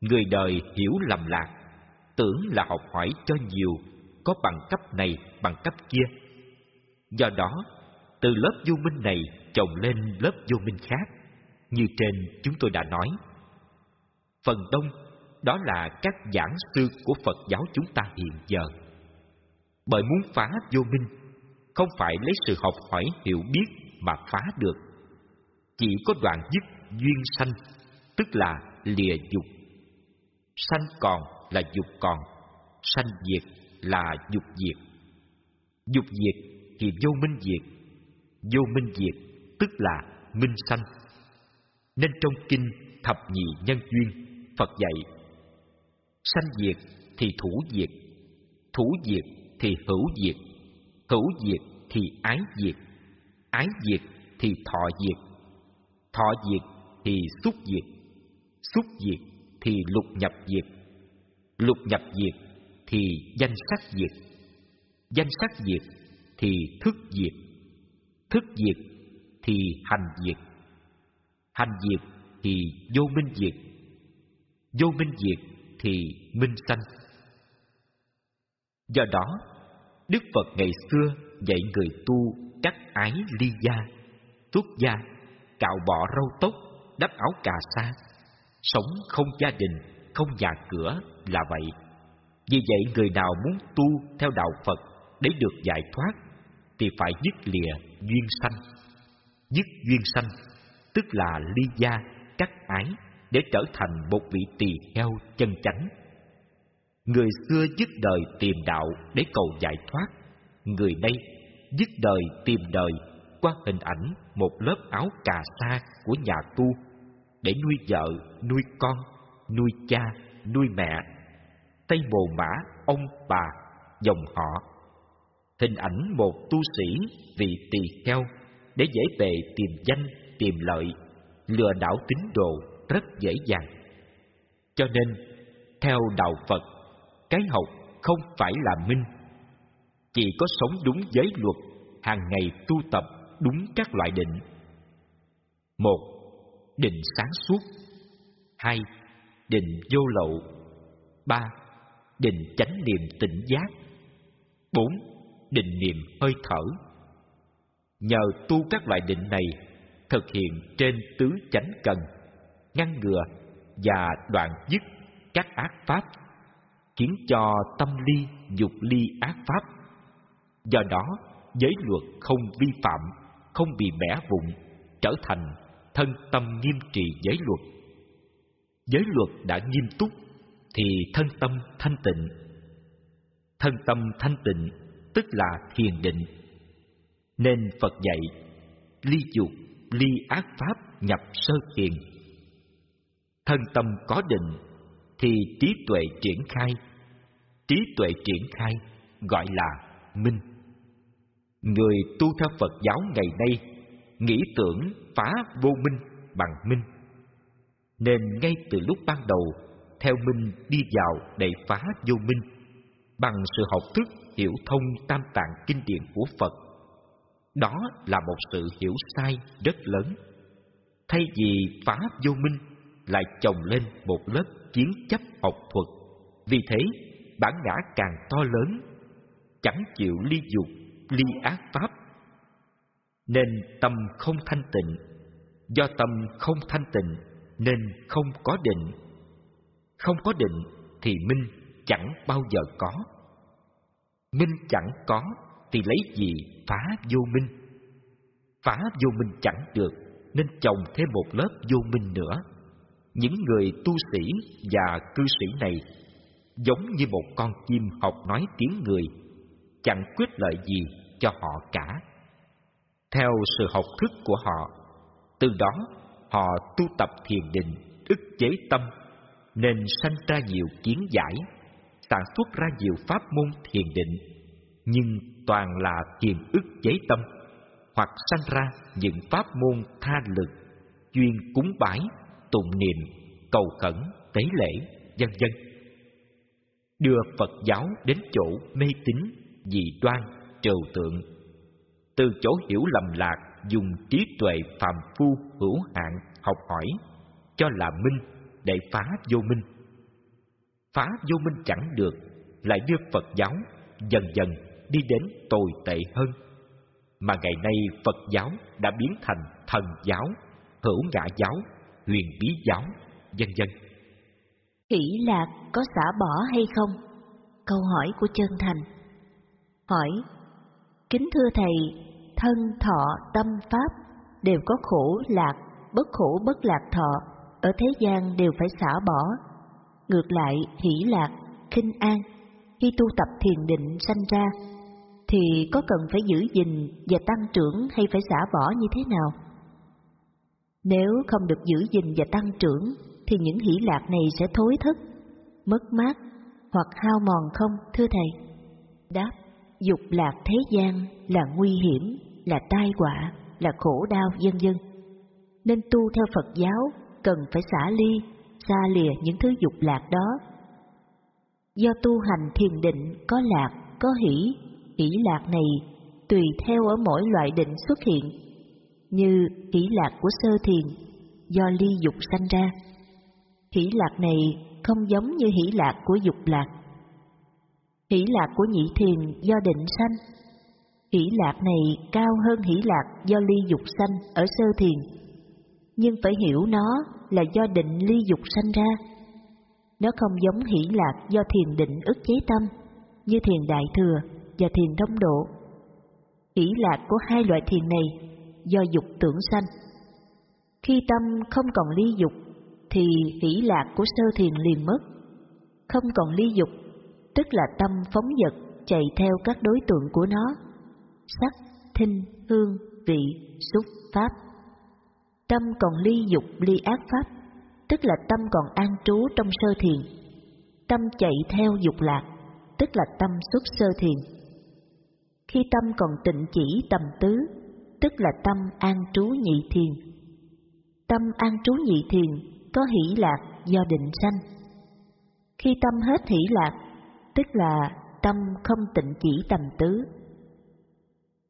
Speaker 1: Người đời hiểu lầm lạc, tưởng là học hỏi cho nhiều, có bằng cấp này, bằng cấp kia. Do đó, từ lớp vô minh này chồng lên lớp vô minh khác, như trên chúng tôi đã nói. Phần đông đó là các giảng sư của Phật giáo chúng ta hiện giờ. Bởi muốn phá vô minh, không phải lấy sự học hỏi hiểu biết mà phá được. Chỉ có đoạn dứt duyên sanh, tức là lìa dục. Sanh còn là dục còn, sanh diệt là dục diệt. Dục diệt thì vô minh diệt, vô minh diệt tức là minh sanh. Nên trong kinh Thập Nhị Nhân Duyên, Phật dạy sanh diệt thì thủ diệt thủ diệt thì hữu diệt hữu diệt thì ái diệt ái diệt thì thọ diệt thọ diệt thì xúc diệt xúc diệt thì lục nhập diệt lục nhập diệt thì danh sắc diệt danh sắc diệt thì thức diệt thức diệt thì hành diệt hành diệt thì vô minh diệt vô minh diệt thì minh sanh. Do đó, Đức Phật ngày xưa dạy người tu cắt ái ly gia, tuốt gia, cạo bỏ râu tóc, đắp áo cà sa, sống không gia đình, không nhà cửa là vậy. Vì vậy người nào muốn tu theo đạo Phật để được giải thoát thì phải dứt lìa duyên sanh. Dứt duyên sanh tức là ly gia, cắt ái để trở thành một vị tỳ kheo chân chánh. Người xưa dứt đời tìm đạo để cầu giải thoát, người nay dứt đời tìm đời qua hình ảnh một lớp áo cà sa của nhà tu để nuôi vợ, nuôi con, nuôi cha, nuôi mẹ, tay bồ mã ông bà, dòng họ. Hình ảnh một tu sĩ vị tỳ kheo để dễ bề tìm danh, tìm lợi, lừa đảo tín đồ rất dễ dàng. Cho nên, theo đạo Phật, cái học không phải là minh. Chỉ có sống đúng giới luật, hàng ngày tu tập đúng các loại định. một Định sáng suốt hai Định vô lậu ba Định chánh niệm tỉnh giác bốn Định niệm hơi thở Nhờ tu các loại định này thực hiện trên tứ chánh cần ngăn ngừa và đoạn dứt các ác pháp khiến cho tâm ly dục ly ác pháp do đó giới luật không vi phạm không bị bẻ vụn trở thành thân tâm nghiêm trì giới luật giới luật đã nghiêm túc thì thân tâm thanh tịnh thân tâm thanh tịnh tức là thiền định nên phật dạy ly dục ly ác pháp nhập sơ thiền thân tâm có định thì trí tuệ triển khai trí tuệ triển khai gọi là minh người tu theo phật giáo ngày nay nghĩ tưởng phá vô minh bằng minh nên ngay từ lúc ban đầu theo minh đi vào để phá vô minh bằng sự học thức hiểu thông tam tạng kinh điển của phật đó là một sự hiểu sai rất lớn thay vì phá vô minh lại chồng lên một lớp chiến chấp học thuật. Vì thế, bản ngã càng to lớn, chẳng chịu ly dục, ly ác pháp. Nên tâm không thanh tịnh, do tâm không thanh tịnh nên không có định. Không có định thì minh chẳng bao giờ có. Minh chẳng có thì lấy gì phá vô minh? Phá vô minh chẳng được nên chồng thêm một lớp vô minh nữa những người tu sĩ và cư sĩ này giống như một con chim học nói tiếng người, chẳng quyết lợi gì cho họ cả. Theo sự học thức của họ, từ đó họ tu tập thiền định, ức chế tâm, nên sanh ra nhiều kiến giải, sản xuất ra nhiều pháp môn thiền định, nhưng toàn là thiền ức chế tâm, hoặc sanh ra những pháp môn tha lực, chuyên cúng bái tụng niệm, cầu khẩn, tế lễ, vân vân. Đưa Phật giáo đến chỗ mê tín, dị đoan, trừu tượng. Từ chỗ hiểu lầm lạc, dùng trí tuệ phàm phu hữu hạn học hỏi, cho là minh để phá vô minh. Phá vô minh chẳng được, lại đưa Phật giáo dần dần đi đến tồi tệ hơn. Mà ngày nay Phật giáo đã biến thành thần giáo, hữu ngã giáo, huyền bí giáo, vân dân.
Speaker 2: Hỷ lạc có xả bỏ hay không? Câu hỏi của chân thành. Hỏi, kính thưa Thầy, thân, thọ, tâm, pháp đều có khổ, lạc, bất khổ, bất lạc thọ, ở thế gian đều phải xả bỏ. Ngược lại, hỷ lạc, khinh an, khi tu tập thiền định sanh ra, thì có cần phải giữ gìn và tăng trưởng hay phải xả bỏ như thế nào? Nếu không được giữ gìn và tăng trưởng, thì những hỷ lạc này sẽ thối thất, mất mát hoặc hao mòn không, thưa Thầy? Đáp, dục lạc thế gian là nguy hiểm, là tai họa, là khổ đau vân vân. Nên tu theo Phật giáo cần phải xả ly, xa lìa những thứ dục lạc đó. Do tu hành thiền định có lạc, có hỷ, hỷ lạc này tùy theo ở mỗi loại định xuất hiện như hỷ lạc của sơ thiền do ly dục sanh ra. Hỷ lạc này không giống như hỷ lạc của dục lạc. Hỷ lạc của nhị thiền do định sanh. Hỷ lạc này cao hơn hỷ lạc do ly dục sanh ở sơ thiền, nhưng phải hiểu nó là do định ly dục sanh ra. Nó không giống hỷ lạc do thiền định ức chế tâm, như thiền đại thừa và thiền đông độ. Hỷ lạc của hai loại thiền này do dục tưởng sanh. Khi tâm không còn ly dục, thì hỷ lạc của sơ thiền liền mất. Không còn ly dục, tức là tâm phóng dật chạy theo các đối tượng của nó, sắc, thinh, hương, vị, xúc, pháp. Tâm còn ly dục ly ác pháp, tức là tâm còn an trú trong sơ thiền. Tâm chạy theo dục lạc, tức là tâm xuất sơ thiền. Khi tâm còn tịnh chỉ tầm tứ, tức là tâm an trú nhị thiền. Tâm an trú nhị thiền có hỷ lạc do định sanh. Khi tâm hết hỷ lạc, tức là tâm không tịnh chỉ tầm tứ.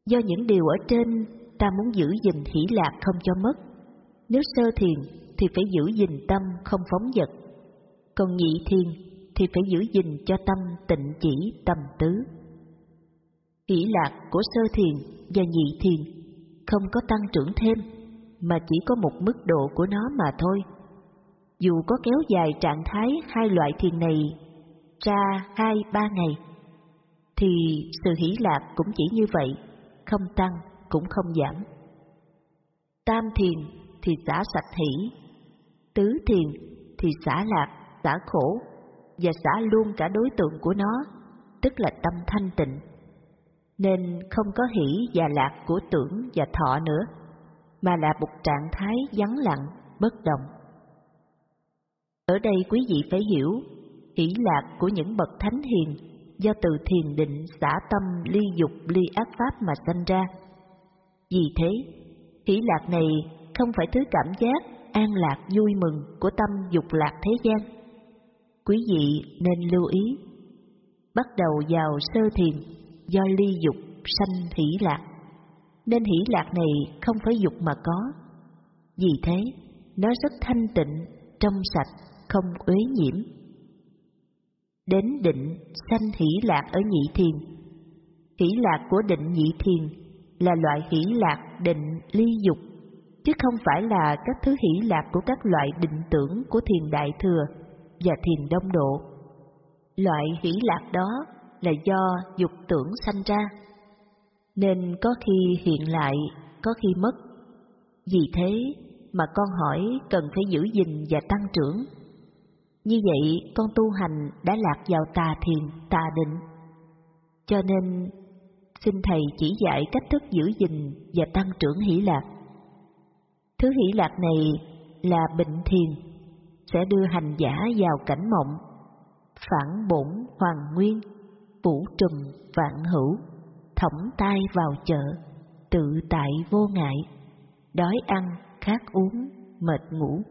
Speaker 2: Do những điều ở trên, ta muốn giữ gìn hỷ lạc không cho mất. Nếu sơ thiền thì phải giữ gìn tâm không phóng dật, còn nhị thiền thì phải giữ gìn cho tâm tịnh chỉ tầm tứ. Hỷ lạc của sơ thiền và nhị thiền không có tăng trưởng thêm, mà chỉ có một mức độ của nó mà thôi. Dù có kéo dài trạng thái hai loại thiền này ra hai ba ngày, thì sự hỷ lạc cũng chỉ như vậy, không tăng cũng không giảm. Tam thiền thì xả sạch hỷ, tứ thiền thì xả lạc, xả khổ và xả luôn cả đối tượng của nó, tức là tâm thanh tịnh nên không có hỷ và lạc của tưởng và thọ nữa, mà là một trạng thái vắng lặng, bất động. Ở đây quý vị phải hiểu, hỷ lạc của những bậc thánh hiền do từ thiền định xả tâm ly dục ly ác pháp mà sanh ra. Vì thế, hỷ lạc này không phải thứ cảm giác an lạc vui mừng của tâm dục lạc thế gian. Quý vị nên lưu ý, bắt đầu vào sơ thiền do ly dục sanh hỷ lạc, nên hỷ lạc này không phải dục mà có. Vì thế, nó rất thanh tịnh, trong sạch, không uế nhiễm. Đến định sanh hỷ lạc ở nhị thiền. Hỷ lạc của định nhị thiền là loại hỷ lạc định ly dục, chứ không phải là các thứ hỷ lạc của các loại định tưởng của thiền đại thừa và thiền đông độ. Loại hỷ lạc đó là do dục tưởng sanh ra, nên có khi hiện lại, có khi mất. Vì thế mà con hỏi cần phải giữ gìn và tăng trưởng. Như vậy con tu hành đã lạc vào tà thiền, tà định. Cho nên xin Thầy chỉ dạy cách thức giữ gìn và tăng trưởng hỷ lạc. Thứ hỷ lạc này là bệnh thiền, sẽ đưa hành giả vào cảnh mộng, phản bổn hoàng nguyên vũ trùm vạn hữu, thõng tay vào chợ, tự tại vô ngại, đói ăn, khát uống, mệt ngủ.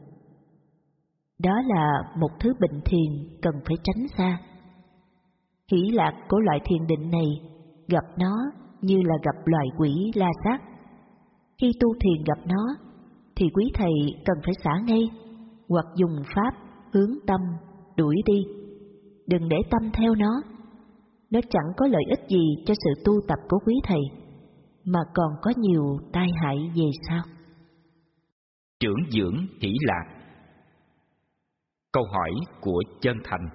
Speaker 2: Đó là một thứ bình thiền cần phải tránh xa. Hỷ lạc của loại thiền định này, gặp nó như là gặp loài quỷ la sát. Khi tu thiền gặp nó, thì quý thầy cần phải xả ngay, hoặc dùng pháp hướng tâm đuổi đi. Đừng để tâm theo nó nó chẳng có lợi ích gì cho sự tu tập của quý thầy, mà còn có nhiều tai hại về sau.
Speaker 1: Trưởng dưỡng hỷ lạc Câu hỏi của chân thành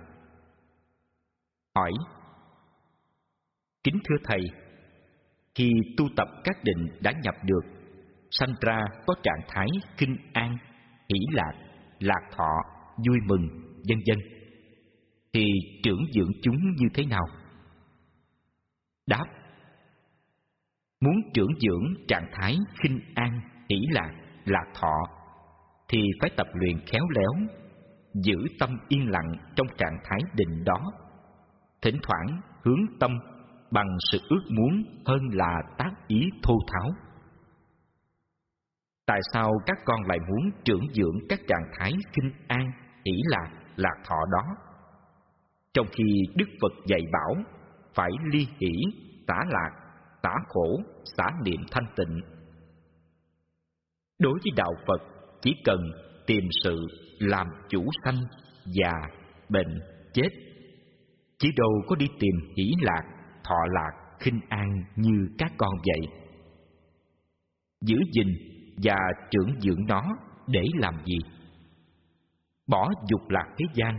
Speaker 1: Hỏi Kính thưa Thầy, khi tu tập các định đã nhập được, sanh ra có trạng thái kinh an, hỷ lạc, lạc thọ, vui mừng, vân vân thì trưởng dưỡng chúng như thế nào? Đáp Muốn trưởng dưỡng trạng thái khinh an, ỷ lạc lạc thọ Thì phải tập luyện khéo léo Giữ tâm yên lặng trong trạng thái định đó Thỉnh thoảng hướng tâm bằng sự ước muốn hơn là tác ý thô tháo Tại sao các con lại muốn trưởng dưỡng các trạng thái kinh an, ỷ lạc, lạc thọ đó? Trong khi Đức Phật dạy bảo phải ly hỷ, tả lạc, tả khổ, xả niệm thanh tịnh. Đối với đạo Phật, chỉ cần tìm sự làm chủ sanh, già, bệnh, chết. Chỉ đâu có đi tìm hỷ lạc, thọ lạc, khinh an như các con vậy. Giữ gìn và trưởng dưỡng nó để làm gì? Bỏ dục lạc thế gian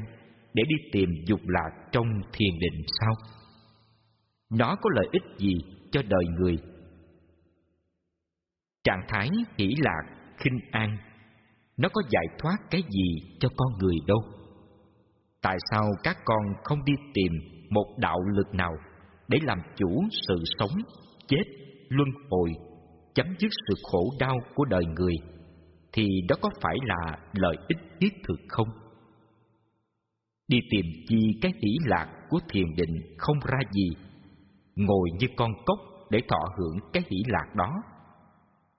Speaker 1: để đi tìm dục lạc trong thiền định sau nó có lợi ích gì cho đời người trạng thái hỷ lạc khinh an nó có giải thoát cái gì cho con người đâu tại sao các con không đi tìm một đạo lực nào để làm chủ sự sống chết luân hồi chấm dứt sự khổ đau của đời người thì đó có phải là lợi ích thiết thực không đi tìm chi cái hỷ lạc của thiền định không ra gì ngồi như con cốc để thọ hưởng cái hỷ lạc đó.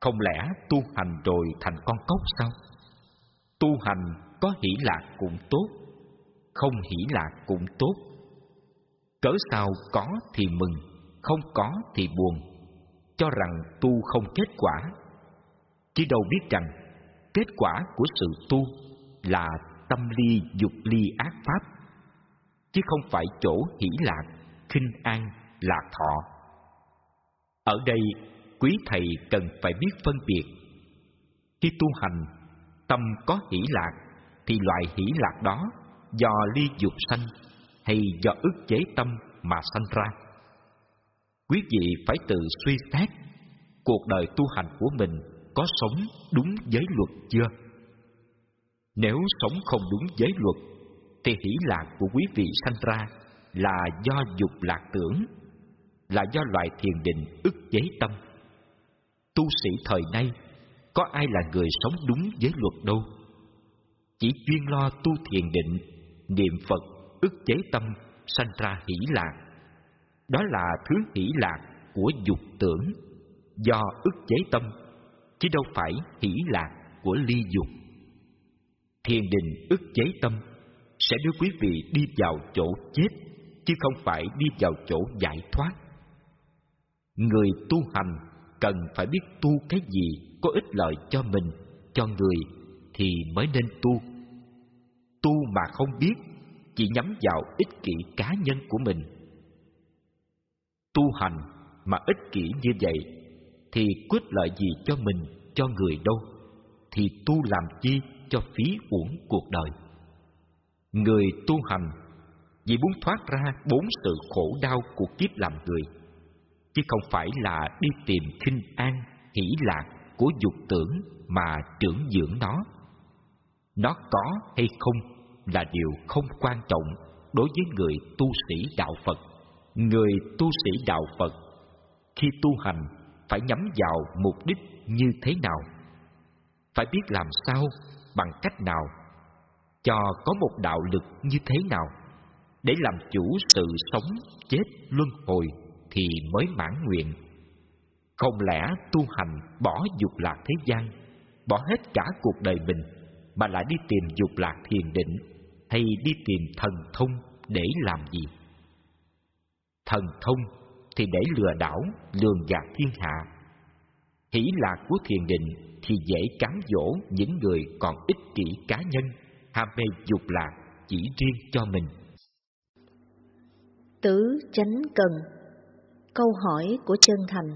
Speaker 1: Không lẽ tu hành rồi thành con cốc sao? Tu hành có hỷ lạc cũng tốt, không hỷ lạc cũng tốt. Cỡ sao có thì mừng, không có thì buồn, cho rằng tu không kết quả. Chỉ đâu biết rằng kết quả của sự tu là tâm ly dục ly ác pháp, chứ không phải chỗ hỷ lạc, khinh an lạc thọ. Ở đây, quý thầy cần phải biết phân biệt. Khi tu hành, tâm có hỷ lạc, thì loại hỷ lạc đó do ly dục sanh hay do ức chế tâm mà sanh ra. Quý vị phải tự suy xét cuộc đời tu hành của mình có sống đúng giới luật chưa? Nếu sống không đúng giới luật, thì hỷ lạc của quý vị sanh ra là do dục lạc tưởng là do loại thiền định ức chế tâm. Tu sĩ thời nay, có ai là người sống đúng với luật đâu? Chỉ chuyên lo tu thiền định, niệm Phật, ức chế tâm, sanh ra hỷ lạc. Đó là thứ hỷ lạc của dục tưởng, do ức chế tâm, chứ đâu phải hỷ lạc của ly dục. Thiền định ức chế tâm sẽ đưa quý vị đi vào chỗ chết, chứ không phải đi vào chỗ giải thoát. Người tu hành cần phải biết tu cái gì có ích lợi cho mình, cho người thì mới nên tu. Tu mà không biết chỉ nhắm vào ích kỷ cá nhân của mình. Tu hành mà ích kỷ như vậy thì có ích lợi gì cho mình, cho người đâu? Thì tu làm chi cho phí uổng cuộc đời? Người tu hành vì muốn thoát ra bốn sự khổ đau của kiếp làm người chứ không phải là đi tìm khinh an, hỷ lạc của dục tưởng mà trưởng dưỡng nó. Nó có hay không là điều không quan trọng đối với người tu sĩ đạo Phật. Người tu sĩ đạo Phật khi tu hành phải nhắm vào mục đích như thế nào? Phải biết làm sao, bằng cách nào, cho có một đạo lực như thế nào để làm chủ sự sống chết luân hồi thì mới mãn nguyện. Không lẽ tu hành bỏ dục lạc thế gian, bỏ hết cả cuộc đời mình mà lại đi tìm dục lạc thiền định hay đi tìm thần thông để làm gì? Thần thông thì để lừa đảo, lường gạt thiên hạ. Hỷ lạc của thiền định thì dễ cám dỗ những người còn ích kỷ cá nhân, ham mê dục lạc chỉ riêng cho mình.
Speaker 2: Tứ chánh cần Câu hỏi của chân thành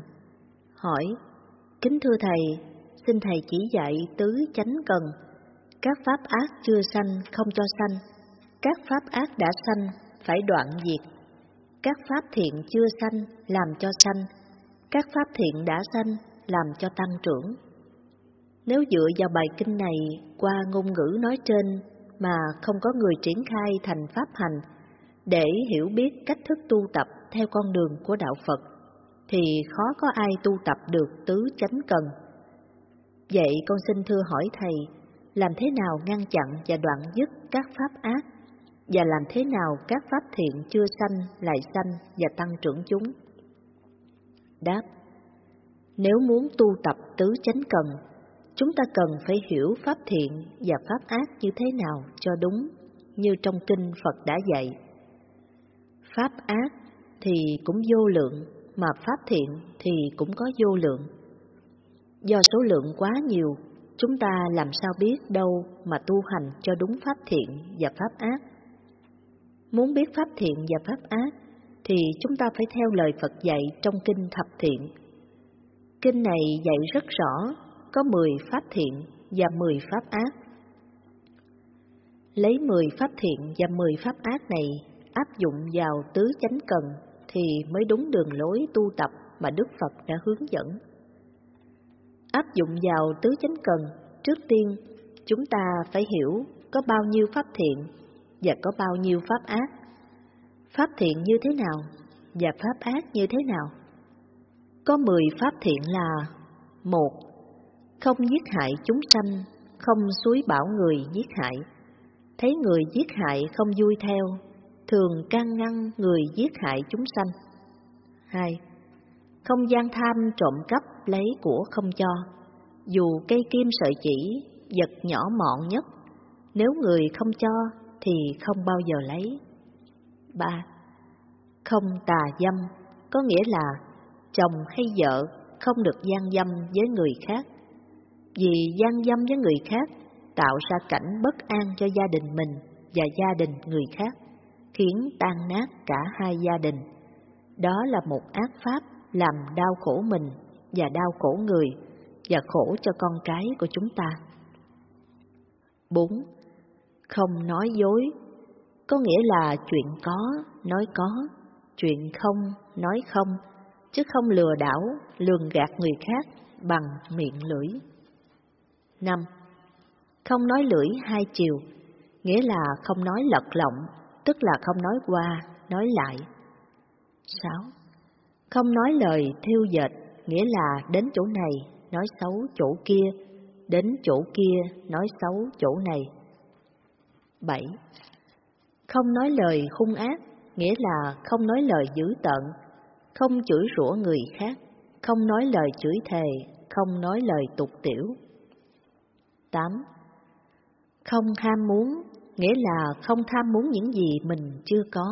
Speaker 2: Hỏi Kính thưa Thầy, xin Thầy chỉ dạy tứ chánh cần Các pháp ác chưa sanh không cho sanh Các pháp ác đã sanh phải đoạn diệt Các pháp thiện chưa sanh làm cho sanh Các pháp thiện đã sanh làm cho tăng trưởng Nếu dựa vào bài kinh này qua ngôn ngữ nói trên mà không có người triển khai thành pháp hành để hiểu biết cách thức tu tập theo con đường của đạo Phật thì khó có ai tu tập được tứ chánh cần. Vậy con xin thưa hỏi thầy, làm thế nào ngăn chặn và đoạn dứt các pháp ác và làm thế nào các pháp thiện chưa sanh lại sanh và tăng trưởng chúng? Đáp: Nếu muốn tu tập tứ chánh cần, chúng ta cần phải hiểu pháp thiện và pháp ác như thế nào cho đúng như trong kinh Phật đã dạy Pháp ác thì cũng vô lượng, mà pháp thiện thì cũng có vô lượng. Do số lượng quá nhiều, chúng ta làm sao biết đâu mà tu hành cho đúng pháp thiện và pháp ác. Muốn biết pháp thiện và pháp ác thì chúng ta phải theo lời Phật dạy trong kinh Thập Thiện. Kinh này dạy rất rõ, có 10 pháp thiện và 10 pháp ác. Lấy 10 pháp thiện và 10 pháp ác này áp dụng vào tứ chánh cần thì mới đúng đường lối tu tập mà Đức Phật đã hướng dẫn. Áp dụng vào tứ chánh cần, trước tiên chúng ta phải hiểu có bao nhiêu pháp thiện và có bao nhiêu pháp ác. Pháp thiện như thế nào và pháp ác như thế nào? Có mười pháp thiện là một Không giết hại chúng sanh, không suối bảo người giết hại. Thấy người giết hại không vui theo, thường can ngăn người giết hại chúng sanh. 2. Không gian tham trộm cắp lấy của không cho, dù cây kim sợi chỉ, vật nhỏ mọn nhất, nếu người không cho thì không bao giờ lấy. 3. Không tà dâm, có nghĩa là chồng hay vợ không được gian dâm với người khác, vì gian dâm với người khác tạo ra cảnh bất an cho gia đình mình và gia đình người khác khiến tan nát cả hai gia đình. Đó là một ác pháp làm đau khổ mình và đau khổ người và khổ cho con cái của chúng ta. 4. Không nói dối Có nghĩa là chuyện có, nói có, chuyện không, nói không, chứ không lừa đảo, lường gạt người khác bằng miệng lưỡi. 5. Không nói lưỡi hai chiều, nghĩa là không nói lật lọng, tức là không nói qua, nói lại. 6. Không nói lời thiêu dệt, nghĩa là đến chỗ này, nói xấu chỗ kia, đến chỗ kia, nói xấu chỗ này. 7. Không nói lời hung ác, nghĩa là không nói lời dữ tận không chửi rủa người khác, không nói lời chửi thề, không nói lời tục tiểu. 8. Không ham muốn, nghĩa là không tham muốn những gì mình chưa có,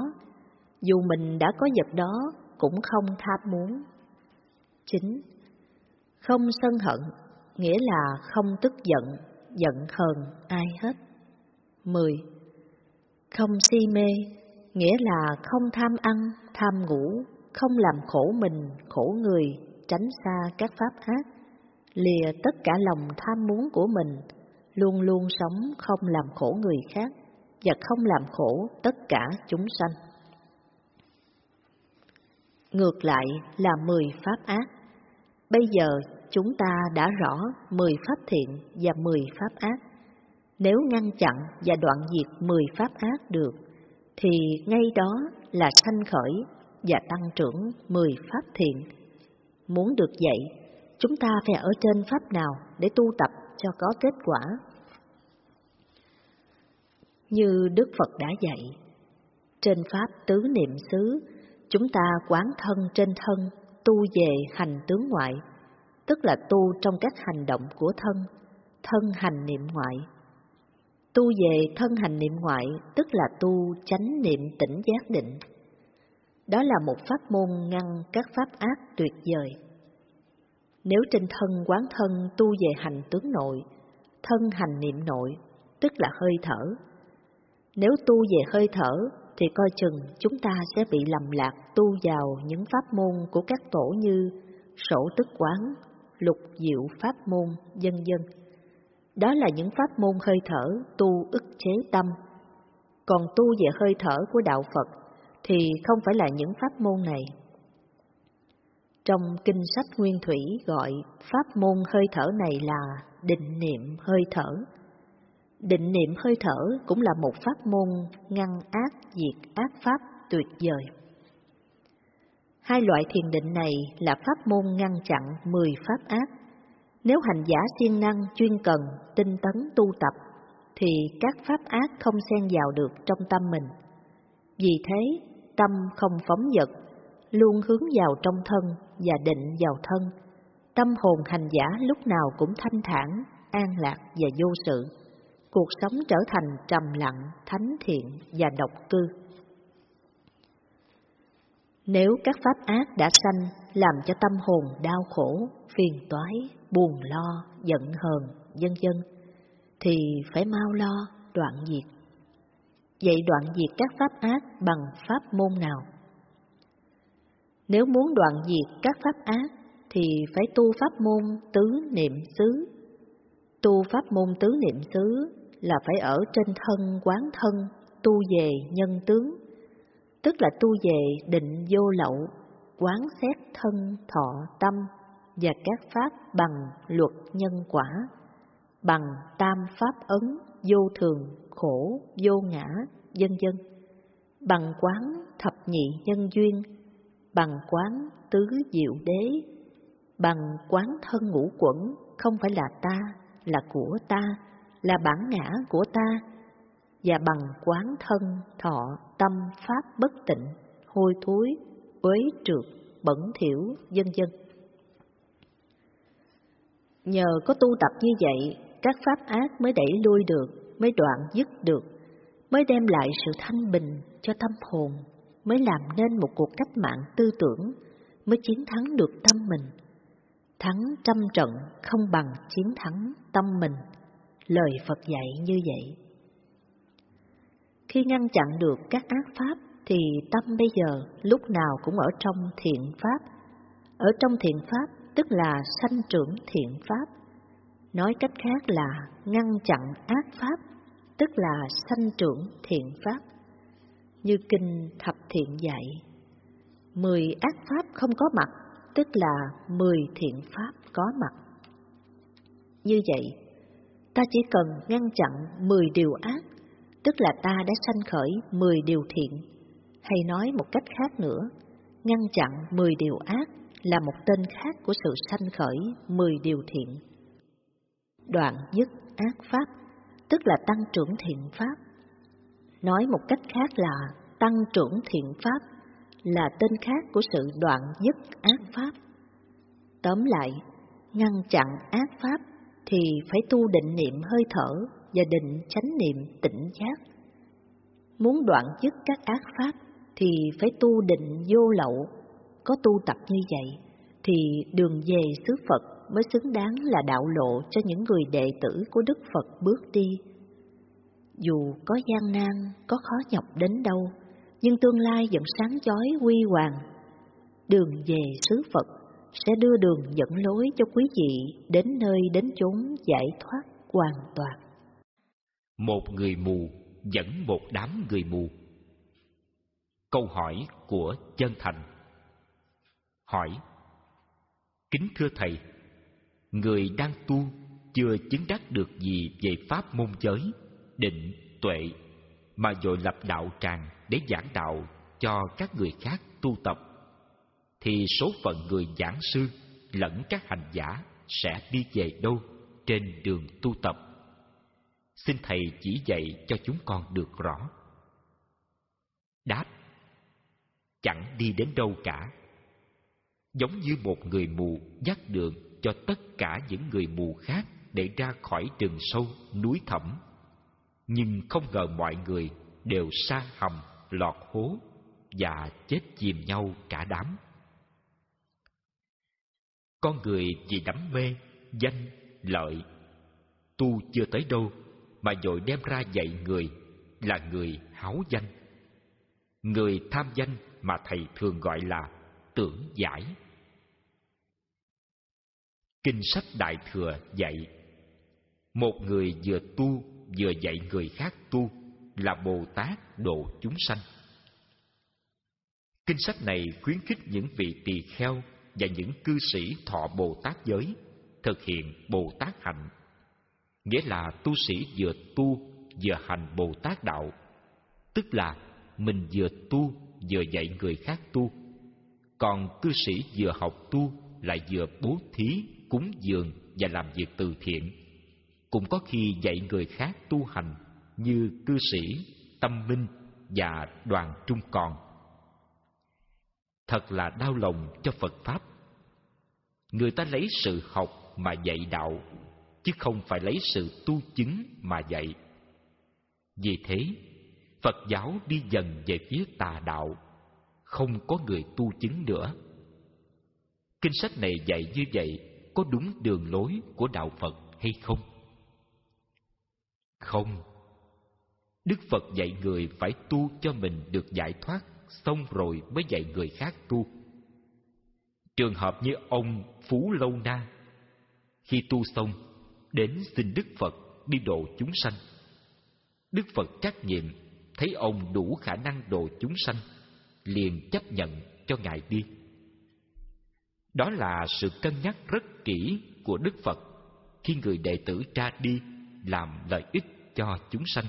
Speaker 2: dù mình đã có vật đó cũng không tham muốn. 9. Không sân hận, nghĩa là không tức giận, giận hờn ai hết. 10. Không si mê, nghĩa là không tham ăn, tham ngủ, không làm khổ mình, khổ người, tránh xa các pháp ác, lìa tất cả lòng tham muốn của mình, luôn luôn sống không làm khổ người khác và không làm khổ tất cả chúng sanh. Ngược lại là mười pháp ác. Bây giờ chúng ta đã rõ mười pháp thiện và mười pháp ác. Nếu ngăn chặn và đoạn diệt mười pháp ác được, thì ngay đó là sanh khởi và tăng trưởng mười pháp thiện. Muốn được vậy, chúng ta phải ở trên pháp nào để tu tập cho có kết quả. Như Đức Phật đã dạy, trên Pháp tứ niệm xứ, chúng ta quán thân trên thân, tu về hành tướng ngoại, tức là tu trong các hành động của thân, thân hành niệm ngoại. Tu về thân hành niệm ngoại, tức là tu chánh niệm tỉnh giác định. Đó là một pháp môn ngăn các pháp ác tuyệt vời nếu trên thân quán thân tu về hành tướng nội, thân hành niệm nội, tức là hơi thở. Nếu tu về hơi thở, thì coi chừng chúng ta sẽ bị lầm lạc tu vào những pháp môn của các tổ như sổ tức quán, lục diệu pháp môn, dân dân. Đó là những pháp môn hơi thở tu ức chế tâm. Còn tu về hơi thở của đạo Phật thì không phải là những pháp môn này. Trong kinh sách Nguyên Thủy gọi pháp môn hơi thở này là định niệm hơi thở. Định niệm hơi thở cũng là một pháp môn ngăn ác diệt ác pháp tuyệt vời. Hai loại thiền định này là pháp môn ngăn chặn mười pháp ác. Nếu hành giả siêng năng, chuyên cần, tinh tấn tu tập, thì các pháp ác không xen vào được trong tâm mình. Vì thế, tâm không phóng dật, luôn hướng vào trong thân, và định vào thân, tâm hồn hành giả lúc nào cũng thanh thản, an lạc và vô sự. Cuộc sống trở thành trầm lặng, thánh thiện và độc cư. Nếu các pháp ác đã sanh làm cho tâm hồn đau khổ, phiền toái, buồn lo, giận hờn, vân vân thì phải mau lo đoạn diệt. Vậy đoạn diệt các pháp ác bằng pháp môn nào? Nếu muốn đoạn diệt các pháp ác thì phải tu pháp môn tứ niệm xứ. Tu pháp môn tứ niệm xứ là phải ở trên thân quán thân, tu về nhân tướng, tức là tu về định vô lậu, quán xét thân thọ tâm và các pháp bằng luật nhân quả, bằng tam pháp ấn vô thường, khổ, vô ngã, vân vân, bằng quán thập nhị nhân duyên bằng quán tứ diệu đế, bằng quán thân ngũ quẩn không phải là ta, là của ta, là bản ngã của ta, và bằng quán thân thọ tâm pháp bất tịnh, hôi thối, uế trượt, bẩn thiểu, vân vân. Nhờ có tu tập như vậy, các pháp ác mới đẩy lui được, mới đoạn dứt được, mới đem lại sự thanh bình cho tâm hồn mới làm nên một cuộc cách mạng tư tưởng, mới chiến thắng được tâm mình. Thắng trăm trận không bằng chiến thắng tâm mình, lời Phật dạy như vậy. Khi ngăn chặn được các ác pháp thì tâm bây giờ lúc nào cũng ở trong thiện pháp. Ở trong thiện pháp tức là sanh trưởng thiện pháp. Nói cách khác là ngăn chặn ác pháp, tức là sanh trưởng thiện pháp như kinh thập thiện dạy. Mười ác pháp không có mặt, tức là mười thiện pháp có mặt. Như vậy, ta chỉ cần ngăn chặn mười điều ác, tức là ta đã sanh khởi mười điều thiện. Hay nói một cách khác nữa, ngăn chặn mười điều ác là một tên khác của sự sanh khởi mười điều thiện. Đoạn nhất ác pháp, tức là tăng trưởng thiện pháp Nói một cách khác là tăng trưởng thiện pháp, là tên khác của sự đoạn dứt ác pháp. Tóm lại, ngăn chặn ác pháp thì phải tu định niệm hơi thở và định chánh niệm tỉnh giác. Muốn đoạn dứt các ác pháp thì phải tu định vô lậu, có tu tập như vậy thì đường về xứ Phật mới xứng đáng là đạo lộ cho những người đệ tử của Đức Phật bước đi. Dù có gian nan, có khó nhọc đến đâu, nhưng tương lai vẫn sáng chói huy hoàng. Đường về xứ Phật sẽ đưa đường dẫn lối cho quý vị đến nơi đến chốn giải thoát hoàn toàn.
Speaker 1: Một người mù dẫn một đám người mù. Câu hỏi của chân thành. Hỏi: Kính thưa thầy, người đang tu chưa chứng đắc được gì về pháp môn giới định, tuệ mà rồi lập đạo tràng để giảng đạo cho các người khác tu tập thì số phận người giảng sư lẫn các hành giả sẽ đi về đâu trên đường tu tập xin thầy chỉ dạy cho chúng con được rõ đáp chẳng đi đến đâu cả giống như một người mù dắt đường cho tất cả những người mù khác để ra khỏi rừng sâu núi thẳm nhưng không ngờ mọi người đều sa hầm lọt hố và chết chìm nhau cả đám con người vì đắm mê danh lợi tu chưa tới đâu mà vội đem ra dạy người là người háo danh người tham danh mà thầy thường gọi là tưởng giải kinh sách đại thừa dạy một người vừa tu vừa dạy người khác tu là Bồ Tát độ chúng sanh. Kinh sách này khuyến khích những vị tỳ kheo và những cư sĩ thọ Bồ Tát giới thực hiện Bồ Tát hạnh, nghĩa là tu sĩ vừa tu vừa hành Bồ Tát đạo, tức là mình vừa tu vừa dạy người khác tu, còn cư sĩ vừa học tu lại vừa bố thí, cúng dường và làm việc từ thiện cũng có khi dạy người khác tu hành như cư sĩ, tâm minh và đoàn trung còn. Thật là đau lòng cho Phật Pháp. Người ta lấy sự học mà dạy đạo, chứ không phải lấy sự tu chứng mà dạy. Vì thế, Phật giáo đi dần về phía tà đạo, không có người tu chứng nữa. Kinh sách này dạy như vậy có đúng đường lối của đạo Phật hay không? Không. Đức Phật dạy người phải tu cho mình được giải thoát, xong rồi mới dạy người khác tu. Trường hợp như ông Phú Lâu Na, khi tu xong, đến xin Đức Phật đi độ chúng sanh. Đức Phật trách nhiệm, thấy ông đủ khả năng độ chúng sanh, liền chấp nhận cho Ngài đi. Đó là sự cân nhắc rất kỹ của Đức Phật khi người đệ tử ra đi làm lợi ích cho chúng sanh.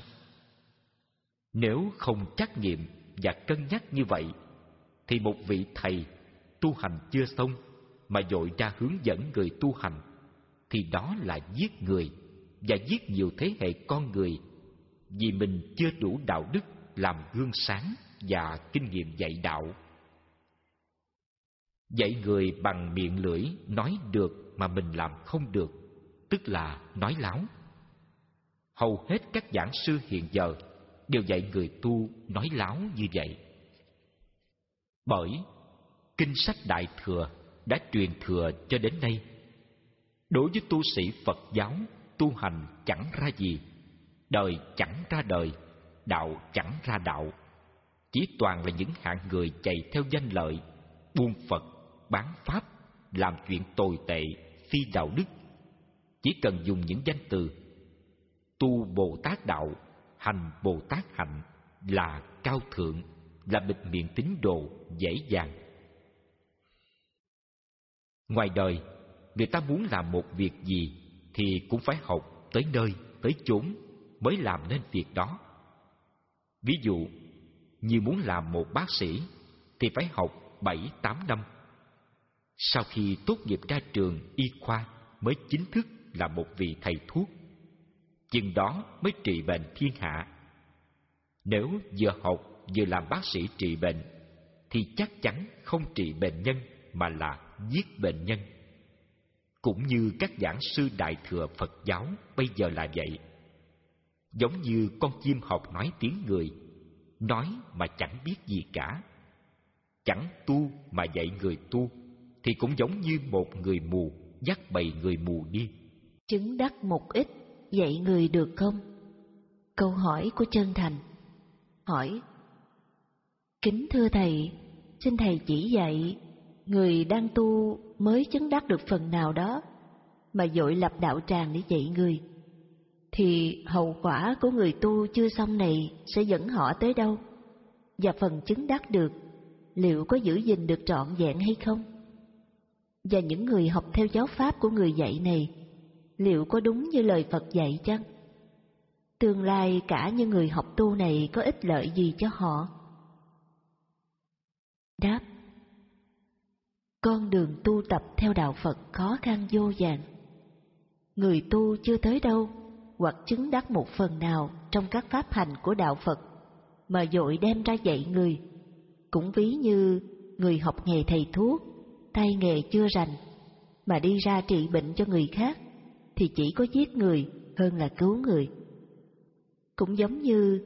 Speaker 1: Nếu không trắc nghiệm và cân nhắc như vậy, thì một vị thầy tu hành chưa xong mà dội ra hướng dẫn người tu hành, thì đó là giết người và giết nhiều thế hệ con người vì mình chưa đủ đạo đức làm gương sáng và kinh nghiệm dạy đạo. Dạy người bằng miệng lưỡi nói được mà mình làm không được, tức là nói láo hầu hết các giảng sư hiện giờ đều dạy người tu nói láo như vậy. Bởi kinh sách Đại Thừa đã truyền thừa cho đến nay. Đối với tu sĩ Phật giáo, tu hành chẳng ra gì, đời chẳng ra đời, đạo chẳng ra đạo. Chỉ toàn là những hạng người chạy theo danh lợi, buôn Phật, bán Pháp, làm chuyện tồi tệ, phi đạo đức. Chỉ cần dùng những danh từ tu Bồ Tát đạo, hành Bồ Tát hạnh là cao thượng, là bịt miệng tín đồ dễ dàng. Ngoài đời, người ta muốn làm một việc gì thì cũng phải học tới nơi, tới chốn mới làm nên việc đó. Ví dụ, như muốn làm một bác sĩ thì phải học 7-8 năm. Sau khi tốt nghiệp ra trường y khoa mới chính thức là một vị thầy thuốc chừng đó mới trị bệnh thiên hạ. Nếu vừa học vừa làm bác sĩ trị bệnh, thì chắc chắn không trị bệnh nhân mà là giết bệnh nhân. Cũng như các giảng sư đại thừa Phật giáo bây giờ là vậy. Giống như con chim học nói tiếng người, nói mà chẳng biết gì cả. Chẳng tu mà dạy người tu, thì cũng giống như một người mù dắt bầy người mù đi.
Speaker 2: Chứng đắc một ít dạy người được không? Câu hỏi của chân thành. Hỏi. Kính thưa thầy, xin thầy chỉ dạy, người đang tu mới chứng đắc được phần nào đó, mà dội lập đạo tràng để dạy người, thì hậu quả của người tu chưa xong này sẽ dẫn họ tới đâu? Và phần chứng đắc được, liệu có giữ gìn được trọn vẹn hay không? Và những người học theo giáo pháp của người dạy này liệu có đúng như lời Phật dạy chăng? Tương lai cả những người học tu này có ích lợi gì cho họ? Đáp Con đường tu tập theo đạo Phật khó khăn vô vàn. Người tu chưa tới đâu hoặc chứng đắc một phần nào trong các pháp hành của đạo Phật mà dội đem ra dạy người cũng ví như người học nghề thầy thuốc tay nghề chưa rành mà đi ra trị bệnh cho người khác thì chỉ có giết người hơn là cứu người. Cũng giống như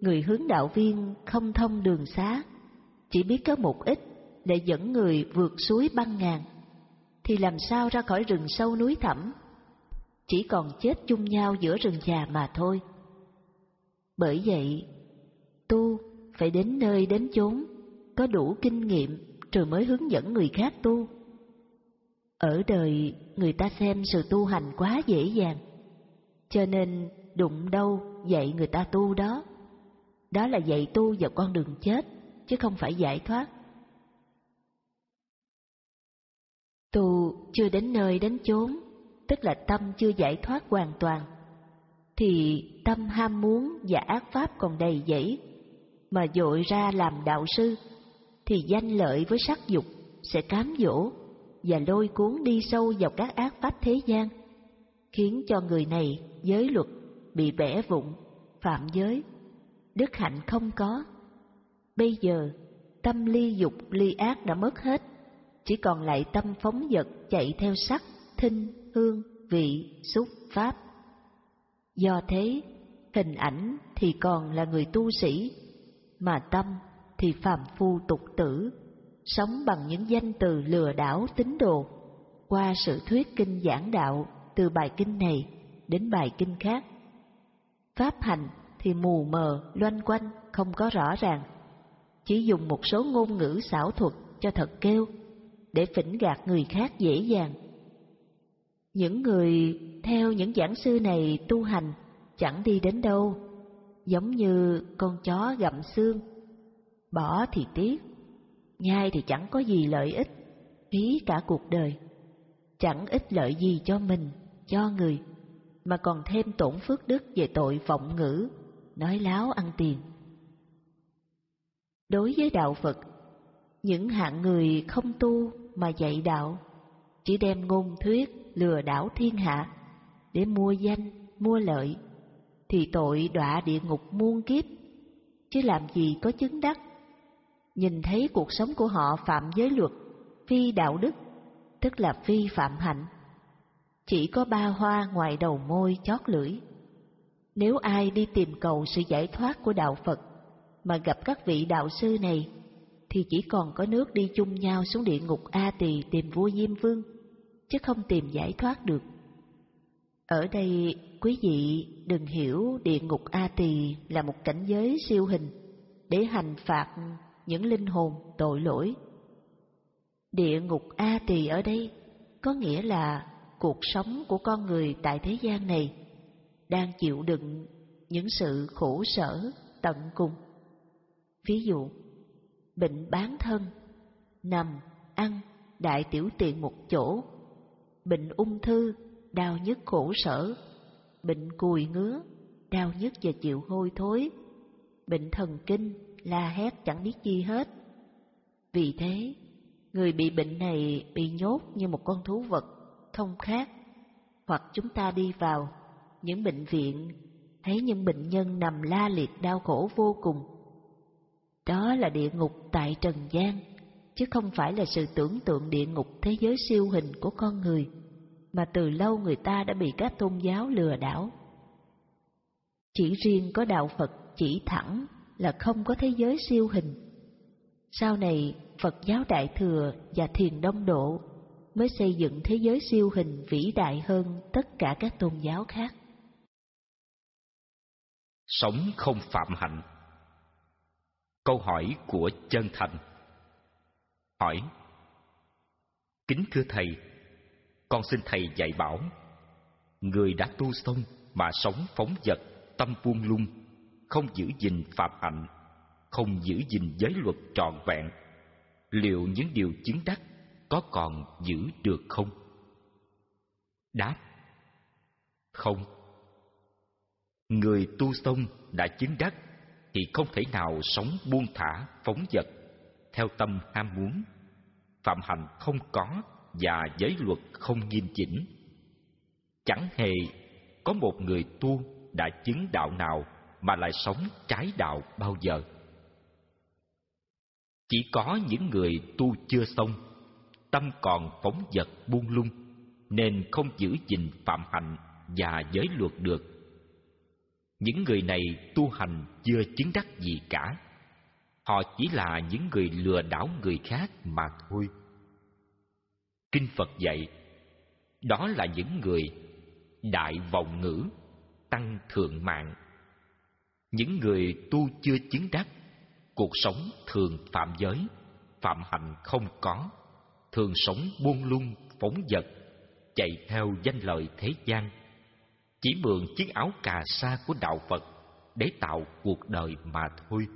Speaker 2: người hướng đạo viên không thông đường xá, chỉ biết có một ít để dẫn người vượt suối băng ngàn, thì làm sao ra khỏi rừng sâu núi thẳm, chỉ còn chết chung nhau giữa rừng già mà thôi. Bởi vậy, tu phải đến nơi đến chốn, có đủ kinh nghiệm rồi mới hướng dẫn người khác tu ở đời người ta xem sự tu hành quá dễ dàng, cho nên đụng đâu dạy người ta tu đó. Đó là dạy tu vào con đường chết, chứ không phải giải thoát. Tu chưa đến nơi đến chốn, tức là tâm chưa giải thoát hoàn toàn, thì tâm ham muốn và ác pháp còn đầy dẫy, mà dội ra làm đạo sư, thì danh lợi với sắc dục sẽ cám dỗ và lôi cuốn đi sâu vào các ác pháp thế gian, khiến cho người này giới luật bị bẻ vụng, phạm giới, đức hạnh không có. Bây giờ, tâm ly dục ly ác đã mất hết, chỉ còn lại tâm phóng vật chạy theo sắc, thinh, hương, vị, xúc, pháp. Do thế, hình ảnh thì còn là người tu sĩ, mà tâm thì phàm phu tục tử sống bằng những danh từ lừa đảo tín đồ qua sự thuyết kinh giảng đạo từ bài kinh này đến bài kinh khác. Pháp hành thì mù mờ, loanh quanh, không có rõ ràng, chỉ dùng một số ngôn ngữ xảo thuật cho thật kêu, để phỉnh gạt người khác dễ dàng. Những người theo những giảng sư này tu hành chẳng đi đến đâu, giống như con chó gặm xương, bỏ thì tiếc, nhai thì chẳng có gì lợi ích, phí cả cuộc đời. Chẳng ích lợi gì cho mình, cho người, mà còn thêm tổn phước đức về tội vọng ngữ, nói láo ăn tiền. Đối với đạo Phật, những hạng người không tu mà dạy đạo, chỉ đem ngôn thuyết lừa đảo thiên hạ để mua danh, mua lợi, thì tội đọa địa ngục muôn kiếp, chứ làm gì có chứng đắc nhìn thấy cuộc sống của họ phạm giới luật, phi đạo đức, tức là phi phạm hạnh. Chỉ có ba hoa ngoài đầu môi chót lưỡi. Nếu ai đi tìm cầu sự giải thoát của đạo Phật mà gặp các vị đạo sư này thì chỉ còn có nước đi chung nhau xuống địa ngục A Tỳ tìm vua Diêm Vương, chứ không tìm giải thoát được. Ở đây, quý vị đừng hiểu địa ngục A Tỳ là một cảnh giới siêu hình để hành phạt những linh hồn tội lỗi. Địa ngục A Tỳ ở đây có nghĩa là cuộc sống của con người tại thế gian này đang chịu đựng những sự khổ sở tận cùng. Ví dụ, bệnh bán thân, nằm, ăn, đại tiểu tiện một chỗ, bệnh ung thư, đau nhức khổ sở, bệnh cùi ngứa, đau nhức và chịu hôi thối, bệnh thần kinh, la hét chẳng biết chi hết. Vì thế, người bị bệnh này bị nhốt như một con thú vật, không khác. Hoặc chúng ta đi vào những bệnh viện, thấy những bệnh nhân nằm la liệt đau khổ vô cùng. Đó là địa ngục tại trần gian, chứ không phải là sự tưởng tượng địa ngục thế giới siêu hình của con người, mà từ lâu người ta đã bị các tôn giáo lừa đảo. Chỉ riêng có đạo Phật chỉ thẳng là không có thế giới siêu hình. Sau này, Phật giáo Đại Thừa và Thiền Đông Độ mới xây dựng thế giới siêu hình vĩ đại hơn tất cả các tôn giáo khác.
Speaker 1: Sống không phạm hạnh Câu hỏi của chân thành Hỏi Kính thưa Thầy, con xin Thầy dạy bảo Người đã tu xong mà sống phóng vật, tâm buông lung không giữ gìn phạm hạnh, không giữ gìn giới luật trọn vẹn, liệu những điều chứng đắc có còn giữ được không? Đáp Không Người tu xong đã chứng đắc thì không thể nào sống buông thả phóng dật theo tâm ham muốn phạm hạnh không có và giới luật không nghiêm chỉnh chẳng hề có một người tu đã chứng đạo nào mà lại sống trái đạo bao giờ chỉ có những người tu chưa xong tâm còn phóng vật buông lung nên không giữ gìn phạm hạnh và giới luật được những người này tu hành chưa chứng đắc gì cả họ chỉ là những người lừa đảo người khác mà thôi kinh phật dạy đó là những người đại vọng ngữ tăng thượng mạng những người tu chưa chứng đắc cuộc sống thường phạm giới phạm hạnh không có thường sống buông lung phóng dật chạy theo danh lợi thế gian chỉ mượn chiếc áo cà sa của đạo phật để tạo cuộc đời mà thôi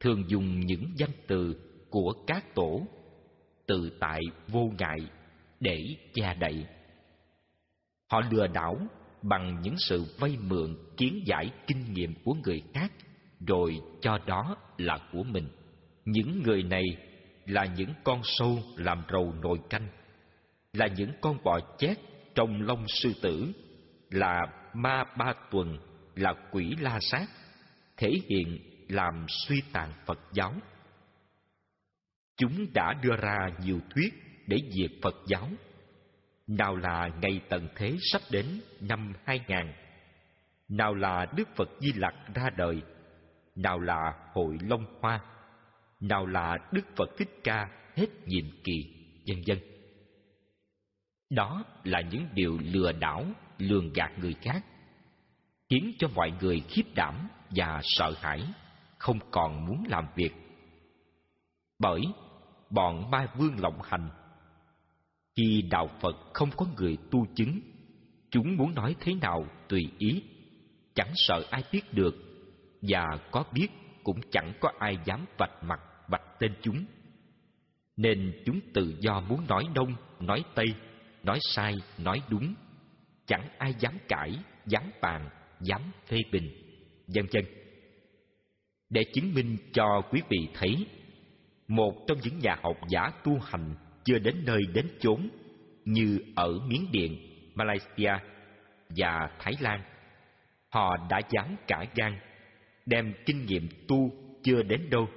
Speaker 1: thường dùng những danh từ của các tổ tự tại vô ngại để che đậy họ lừa đảo bằng những sự vay mượn kiến giải kinh nghiệm của người khác rồi cho đó là của mình những người này là những con sâu làm rầu nồi canh là những con bò chét trong lông sư tử là ma ba tuần là quỷ la sát thể hiện làm suy tàn phật giáo chúng đã đưa ra nhiều thuyết để diệt phật giáo nào là ngày tận thế sắp đến năm 2000 Nào là Đức Phật Di Lặc ra đời Nào là Hội Long Hoa Nào là Đức Phật Thích Ca hết nhiệm kỳ Vân vân Đó là những điều lừa đảo, lường gạt người khác Khiến cho mọi người khiếp đảm và sợ hãi Không còn muốn làm việc Bởi bọn ma vương lộng hành khi đạo phật không có người tu chứng chúng muốn nói thế nào tùy ý chẳng sợ ai biết được và có biết cũng chẳng có ai dám vạch mặt vạch tên chúng nên chúng tự do muốn nói đông nói tây nói sai nói đúng chẳng ai dám cãi dám bàn dám phê bình vân vân để chứng minh cho quý vị thấy một trong những nhà học giả tu hành chưa đến nơi đến chốn như ở Miến Điện, Malaysia và Thái Lan. Họ đã dám cả gan đem kinh nghiệm tu chưa đến đâu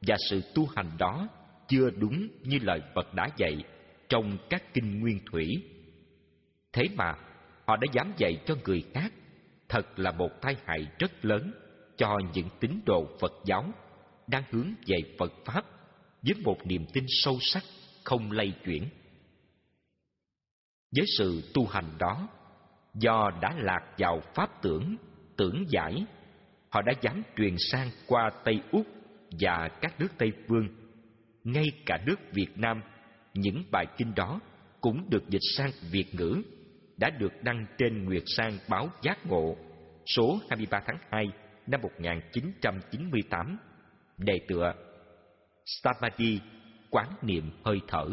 Speaker 1: và sự tu hành đó chưa đúng như lời Phật đã dạy trong các kinh nguyên thủy. Thế mà họ đã dám dạy cho người khác thật là một tai hại rất lớn cho những tín đồ Phật giáo đang hướng về Phật Pháp với một niềm tin sâu sắc không lay chuyển với sự tu hành đó do đã lạc vào pháp tưởng tưởng giải họ đã dám truyền sang qua tây úc và các nước tây phương ngay cả nước việt nam những bài kinh đó cũng được dịch sang việt ngữ đã được đăng trên Nguyệt Sang báo Giác Ngộ số 23 tháng 2 năm 1998 đề tựa Samadhi quán niệm hơi thở.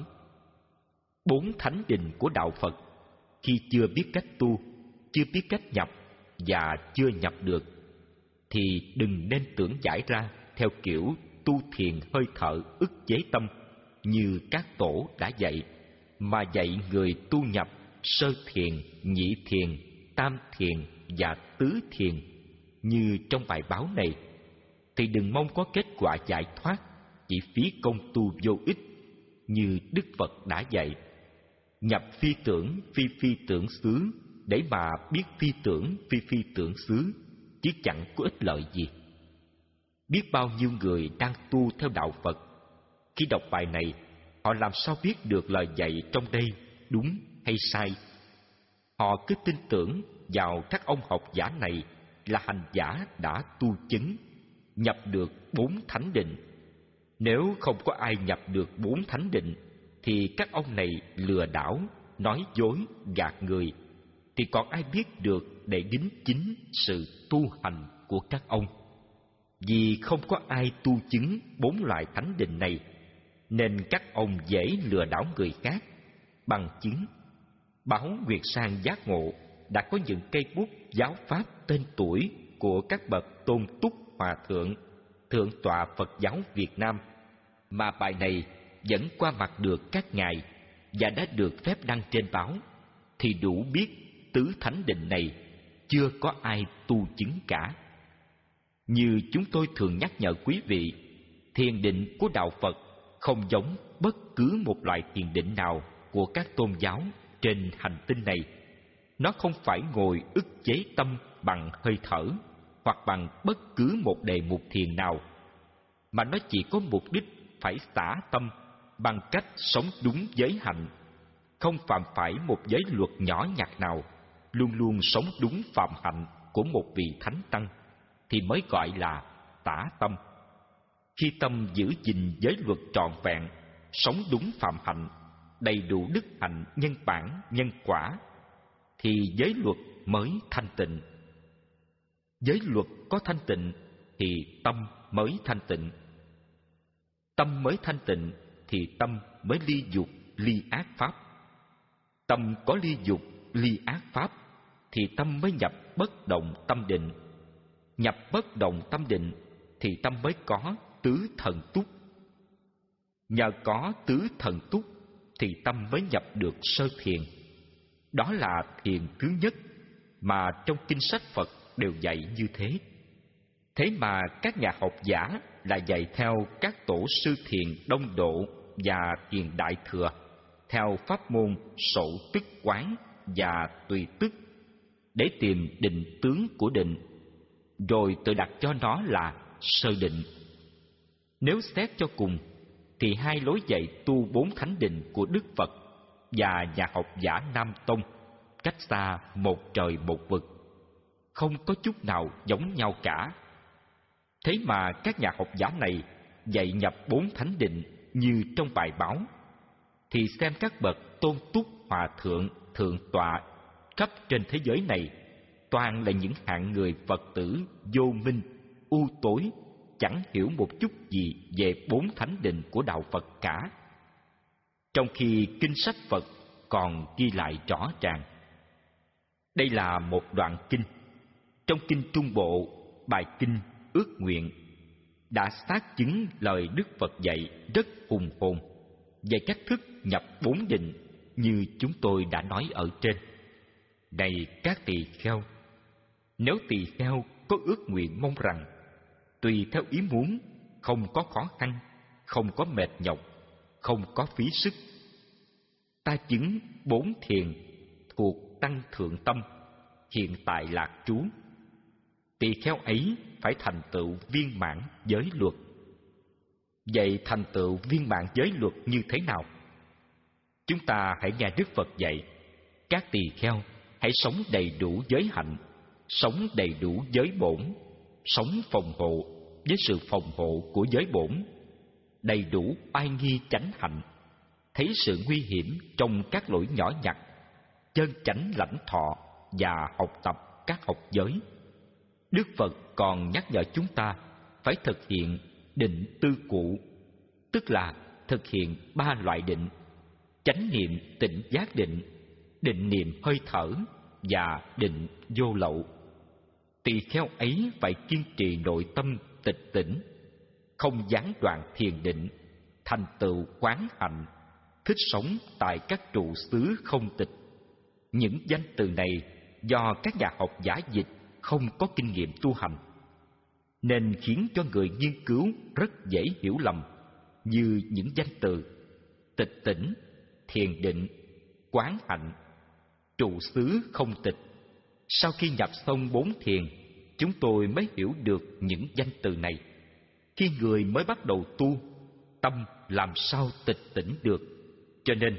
Speaker 1: Bốn thánh đình của đạo Phật khi chưa biết cách tu, chưa biết cách nhập và chưa nhập được thì đừng nên tưởng giải ra theo kiểu tu thiền hơi thở ức chế tâm như các tổ đã dạy mà dạy người tu nhập sơ thiền, nhị thiền, tam thiền và tứ thiền như trong bài báo này thì đừng mong có kết quả giải thoát chỉ phí công tu vô ích như đức phật đã dạy nhập phi tưởng phi phi tưởng xứ để mà biết phi tưởng phi phi tưởng xứ chứ chẳng có ích lợi gì biết bao nhiêu người đang tu theo đạo phật khi đọc bài này họ làm sao biết được lời dạy trong đây đúng hay sai họ cứ tin tưởng vào các ông học giả này là hành giả đã tu chứng nhập được bốn thánh định nếu không có ai nhập được bốn thánh định Thì các ông này lừa đảo, nói dối, gạt người Thì còn ai biết được để đính chính sự tu hành của các ông Vì không có ai tu chứng bốn loại thánh định này Nên các ông dễ lừa đảo người khác Bằng chứng Báo Nguyệt Sang giác ngộ đã có những cây bút giáo pháp tên tuổi của các bậc tôn túc hòa thượng Thượng tọa Phật giáo Việt Nam mà bài này vẫn qua mặt được các ngài và đã được phép đăng trên báo thì đủ biết tứ thánh định này chưa có ai tu chứng cả. Như chúng tôi thường nhắc nhở quý vị, thiền định của đạo Phật không giống bất cứ một loại thiền định nào của các tôn giáo trên hành tinh này. Nó không phải ngồi ức chế tâm bằng hơi thở hoặc bằng bất cứ một đề mục thiền nào mà nó chỉ có mục đích phải xả tâm bằng cách sống đúng giới hạnh không phạm phải một giới luật nhỏ nhặt nào luôn luôn sống đúng phạm hạnh của một vị thánh tăng thì mới gọi là tả tâm khi tâm giữ gìn giới luật trọn vẹn sống đúng phạm hạnh đầy đủ đức hạnh nhân bản nhân quả thì giới luật mới thanh tịnh Giới luật có thanh tịnh thì tâm mới thanh tịnh. Tâm mới thanh tịnh thì tâm mới ly dục, ly ác pháp. Tâm có ly dục, ly ác pháp thì tâm mới nhập bất động tâm định. Nhập bất động tâm định thì tâm mới có tứ thần túc. Nhờ có tứ thần túc thì tâm mới nhập được sơ thiền. Đó là thiền thứ nhất mà trong kinh sách Phật đều dạy như thế. Thế mà các nhà học giả là dạy theo các tổ sư thiền đông độ và thiền đại thừa, theo pháp môn sổ tức quán và tùy tức, để tìm định tướng của định, rồi tự đặt cho nó là sơ định. Nếu xét cho cùng, thì hai lối dạy tu bốn thánh định của Đức Phật và nhà học giả Nam Tông cách xa một trời một vực không có chút nào giống nhau cả. Thế mà các nhà học giả này dạy nhập bốn thánh định như trong bài báo, thì xem các bậc tôn túc hòa thượng, thượng tọa khắp trên thế giới này toàn là những hạng người Phật tử vô minh, u tối, chẳng hiểu một chút gì về bốn thánh định của đạo Phật cả. Trong khi kinh sách Phật còn ghi lại rõ ràng. Đây là một đoạn kinh trong Kinh Trung Bộ, bài Kinh Ước Nguyện đã xác chứng lời Đức Phật dạy rất hùng hồn và cách thức nhập bốn định như chúng tôi đã nói ở trên. Này các tỳ kheo, nếu tỳ kheo có ước nguyện mong rằng tùy theo ý muốn, không có khó khăn, không có mệt nhọc, không có phí sức, ta chứng bốn thiền thuộc tăng thượng tâm hiện tại lạc trú tỳ kheo ấy phải thành tựu viên mãn giới luật. Vậy thành tựu viên mãn giới luật như thế nào? Chúng ta hãy nghe Đức Phật dạy, các tỳ kheo hãy sống đầy đủ giới hạnh, sống đầy đủ giới bổn, sống phòng hộ với sự phòng hộ của giới bổn, đầy đủ oai nghi chánh hạnh, thấy sự nguy hiểm trong các lỗi nhỏ nhặt, chân chánh lãnh thọ và học tập các học giới Đức Phật còn nhắc nhở chúng ta phải thực hiện định tư cụ, tức là thực hiện ba loại định: chánh niệm tỉnh giác định, định niệm hơi thở và định vô lậu. Tỳ kheo ấy phải kiên trì nội tâm tịch tỉnh, không gián đoạn thiền định, thành tựu quán hạnh, thích sống tại các trụ xứ không tịch. Những danh từ này do các nhà học giả dịch không có kinh nghiệm tu hành nên khiến cho người nghiên cứu rất dễ hiểu lầm như những danh từ tịch tỉnh thiền định quán hạnh trụ xứ không tịch sau khi nhập xong bốn thiền chúng tôi mới hiểu được những danh từ này khi người mới bắt đầu tu tâm làm sao tịch tỉnh được cho nên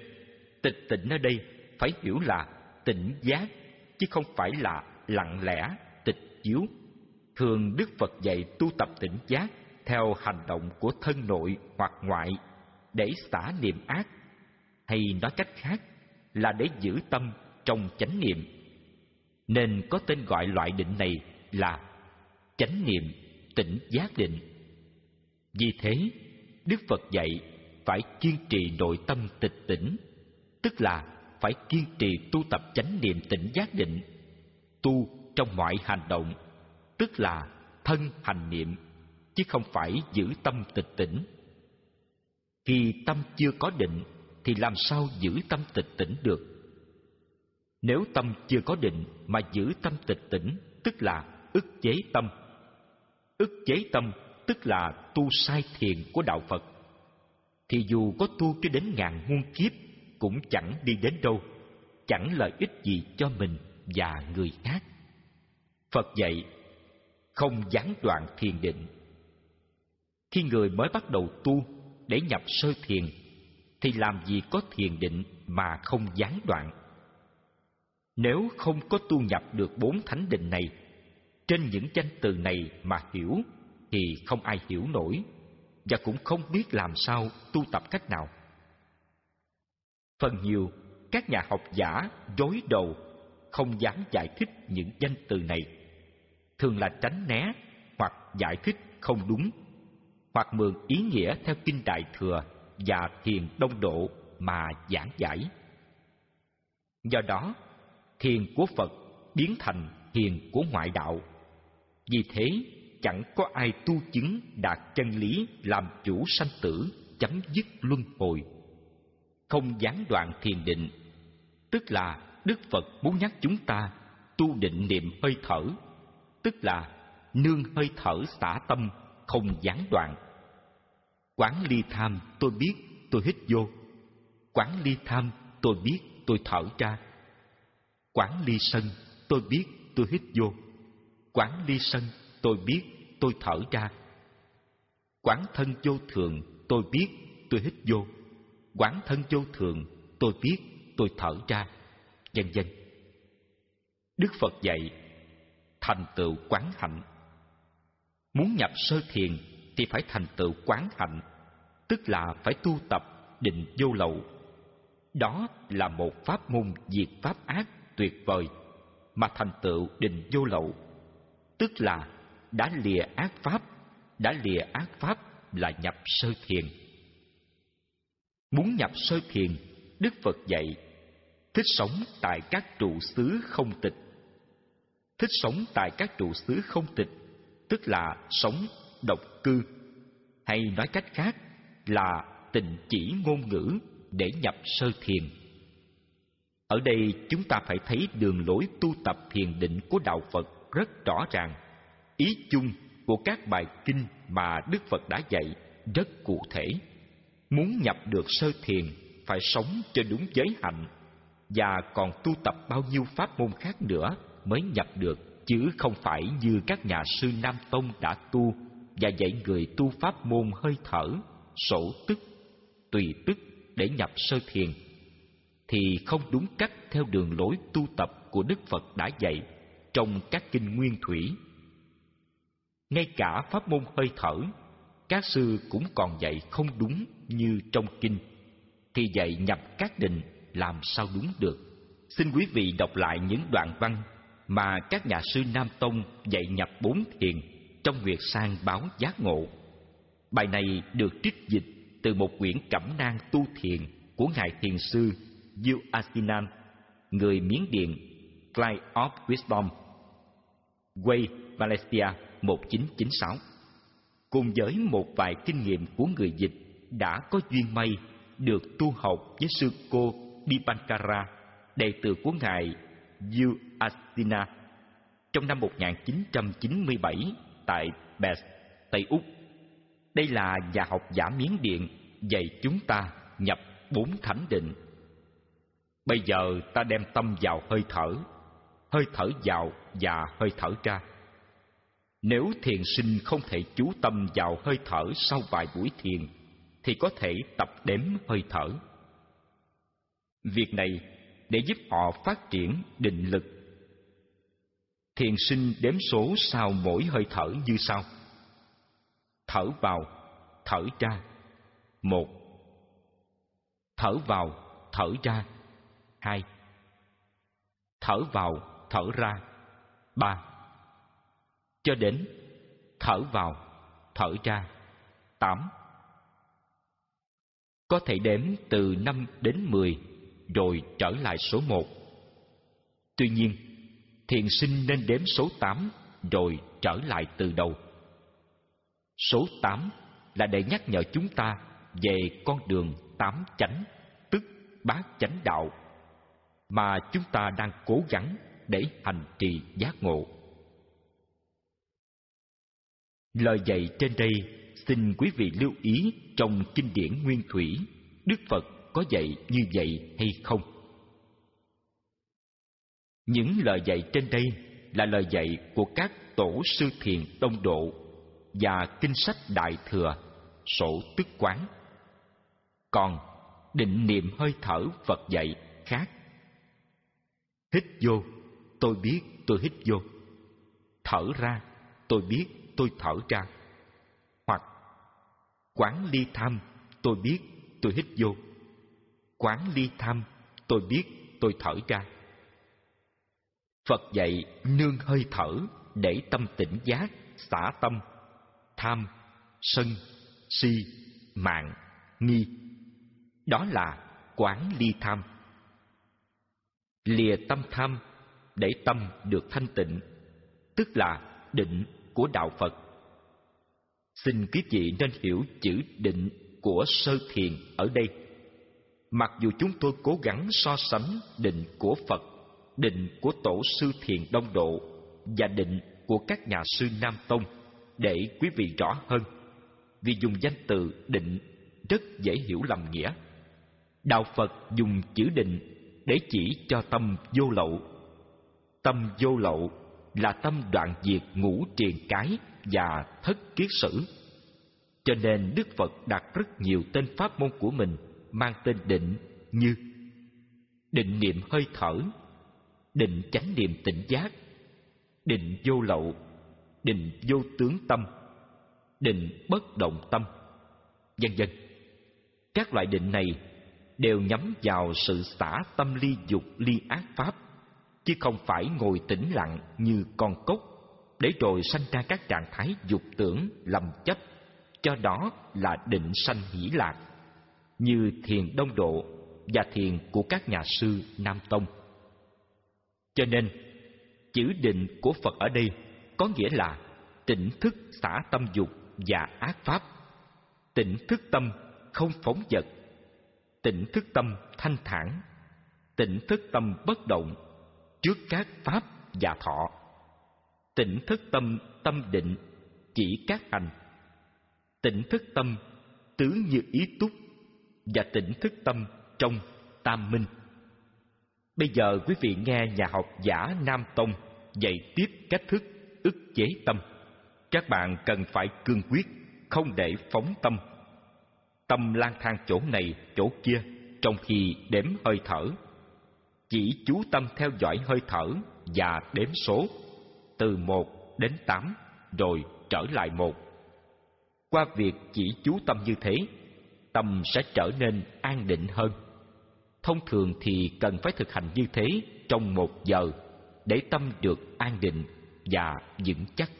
Speaker 1: tịch tỉnh ở đây phải hiểu là tỉnh giác chứ không phải là lặng lẽ chiếu. Thường Đức Phật dạy tu tập tỉnh giác theo hành động của thân nội hoặc ngoại để xả niệm ác, hay nói cách khác là để giữ tâm trong chánh niệm. Nên có tên gọi loại định này là chánh niệm tỉnh giác định. Vì thế, Đức Phật dạy phải kiên trì nội tâm tịch tỉnh, tức là phải kiên trì tu tập chánh niệm tỉnh giác định. Tu trong mọi hành động tức là thân hành niệm chứ không phải giữ tâm tịch tỉnh khi tâm chưa có định thì làm sao giữ tâm tịch tỉnh được nếu tâm chưa có định mà giữ tâm tịch tỉnh tức là ức chế tâm ức chế tâm tức là tu sai thiền của đạo phật thì dù có tu cho đến ngàn muôn kiếp cũng chẳng đi đến đâu chẳng lợi ích gì cho mình và người khác Phật dạy không gián đoạn thiền định. Khi người mới bắt đầu tu để nhập sơ thiền thì làm gì có thiền định mà không gián đoạn. Nếu không có tu nhập được bốn thánh định này, trên những danh từ này mà hiểu thì không ai hiểu nổi và cũng không biết làm sao tu tập cách nào. Phần nhiều các nhà học giả dối đầu không dám giải thích những danh từ này thường là tránh né hoặc giải thích không đúng hoặc mượn ý nghĩa theo kinh đại thừa và thiền đông độ mà giảng giải do đó thiền của phật biến thành thiền của ngoại đạo vì thế chẳng có ai tu chứng đạt chân lý làm chủ sanh tử chấm dứt luân hồi không gián đoạn thiền định tức là đức phật muốn nhắc chúng ta tu định niệm hơi thở tức là nương hơi thở xả tâm không gián đoạn quán ly tham tôi biết tôi hít vô quán ly tham tôi biết tôi thở ra quán ly sân tôi biết tôi hít vô quán ly sân tôi biết tôi thở ra quán thân vô thường tôi biết tôi hít vô quán thân vô thường tôi biết tôi thở ra vân vân đức phật dạy thành tựu quán hạnh. Muốn nhập sơ thiền thì phải thành tựu quán hạnh, tức là phải tu tập định vô lậu. Đó là một pháp môn diệt pháp ác tuyệt vời mà thành tựu định vô lậu, tức là đã lìa ác pháp, đã lìa ác pháp là nhập sơ thiền. Muốn nhập sơ thiền, Đức Phật dạy, thích sống tại các trụ xứ không tịch thích sống tại các trụ xứ không tịch, tức là sống độc cư. Hay nói cách khác là tình chỉ ngôn ngữ để nhập sơ thiền. Ở đây chúng ta phải thấy đường lối tu tập thiền định của Đạo Phật rất rõ ràng. Ý chung của các bài kinh mà Đức Phật đã dạy rất cụ thể. Muốn nhập được sơ thiền phải sống cho đúng giới hạnh và còn tu tập bao nhiêu pháp môn khác nữa mới nhập được chứ không phải như các nhà sư Nam Tông đã tu và dạy người tu pháp môn hơi thở, sổ tức, tùy tức để nhập sơ thiền thì không đúng cách theo đường lối tu tập của Đức Phật đã dạy trong các kinh nguyên thủy. Ngay cả pháp môn hơi thở, các sư cũng còn dạy không đúng như trong kinh, thì dạy nhập các định làm sao đúng được. Xin quý vị đọc lại những đoạn văn mà các nhà sư Nam Tông dạy nhập bốn thiền trong Nguyệt Sang Báo Giác Ngộ. Bài này được trích dịch từ một quyển cẩm nang tu thiền của Ngài Thiền Sư Diêu Asinan, người Miến Điện, Clyde of Wisdom, Quay, Malaysia 1996. Cùng với một vài kinh nghiệm của người dịch đã có duyên may được tu học với sư cô Dipankara, đệ tử của Ngài Astina trong năm 1997 tại Best, Tây Úc. Đây là nhà học giả Miến Điện dạy chúng ta nhập bốn thánh định. Bây giờ ta đem tâm vào hơi thở, hơi thở vào và hơi thở ra. Nếu thiền sinh không thể chú tâm vào hơi thở sau vài buổi thiền, thì có thể tập đếm hơi thở. Việc này để giúp họ phát triển định lực. Thiền sinh đếm số sau mỗi hơi thở như sau. Thở vào, thở ra. một Thở vào, thở ra. hai Thở vào, thở ra. ba Cho đến thở vào, thở ra. tám Có thể đếm từ năm đến mười rồi trở lại số một tuy nhiên thiền sinh nên đếm số tám rồi trở lại từ đầu số tám là để nhắc nhở chúng ta về con đường tám chánh tức bát chánh đạo mà chúng ta đang cố gắng để hành trì giác ngộ lời dạy trên đây xin quý vị lưu ý trong kinh điển nguyên thủy đức phật có dạy như vậy hay không những lời dạy trên đây là lời dạy của các tổ sư thiền đông độ và kinh sách đại thừa sổ tức quán còn định niệm hơi thở phật dạy khác hít vô tôi biết tôi hít vô thở ra tôi biết tôi thở ra hoặc quán ly tham tôi biết tôi hít vô quán ly tham tôi biết tôi thở ra phật dạy nương hơi thở để tâm tỉnh giác xả tâm tham sân si mạng nghi đó là quán ly tham lìa tâm tham để tâm được thanh tịnh tức là định của đạo phật xin quý vị nên hiểu chữ định của sơ thiền ở đây mặc dù chúng tôi cố gắng so sánh định của Phật, định của tổ sư thiền đông độ và định của các nhà sư Nam Tông để quý vị rõ hơn. Vì dùng danh từ định rất dễ hiểu lầm nghĩa. Đạo Phật dùng chữ định để chỉ cho tâm vô lậu. Tâm vô lậu là tâm đoạn diệt ngũ triền cái và thất kiết sử. Cho nên Đức Phật đặt rất nhiều tên pháp môn của mình mang tên định như định niệm hơi thở định chánh niệm tỉnh giác định vô lậu định vô tướng tâm định bất động tâm vân vân các loại định này đều nhắm vào sự xả tâm ly dục ly ác pháp chứ không phải ngồi tĩnh lặng như con cốc để rồi sanh ra các trạng thái dục tưởng lầm chấp cho đó là định sanh hỷ lạc như thiền đông độ và thiền của các nhà sư nam tông cho nên chữ định của phật ở đây có nghĩa là tỉnh thức xả tâm dục và ác pháp tỉnh thức tâm không phóng vật tỉnh thức tâm thanh thản tỉnh thức tâm bất động trước các pháp và thọ tỉnh thức tâm tâm định chỉ các hành tỉnh thức tâm tướng như ý túc và tỉnh thức tâm trong tam minh bây giờ quý vị nghe nhà học giả nam tông dạy tiếp cách thức ức chế tâm các bạn cần phải cương quyết không để phóng tâm tâm lang thang chỗ này chỗ kia trong khi đếm hơi thở chỉ chú tâm theo dõi hơi thở và đếm số từ một đến tám rồi trở lại một qua việc chỉ chú tâm như thế tâm sẽ trở nên an định hơn thông thường thì cần phải thực hành như thế trong một giờ để tâm được an định và vững chắc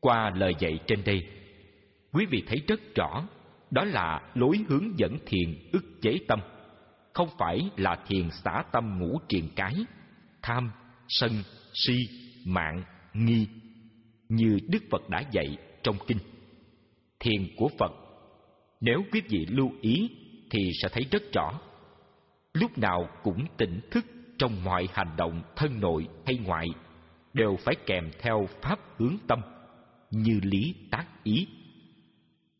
Speaker 1: qua lời dạy trên đây quý vị thấy rất rõ đó là lối hướng dẫn thiền ức chế tâm không phải là thiền xả tâm ngũ triền cái tham sân si mạng nghi như đức phật đã dạy trong kinh thiền của phật nếu quý vị lưu ý thì sẽ thấy rất rõ. Lúc nào cũng tỉnh thức trong mọi hành động thân nội hay ngoại đều phải kèm theo pháp hướng tâm như lý tác ý.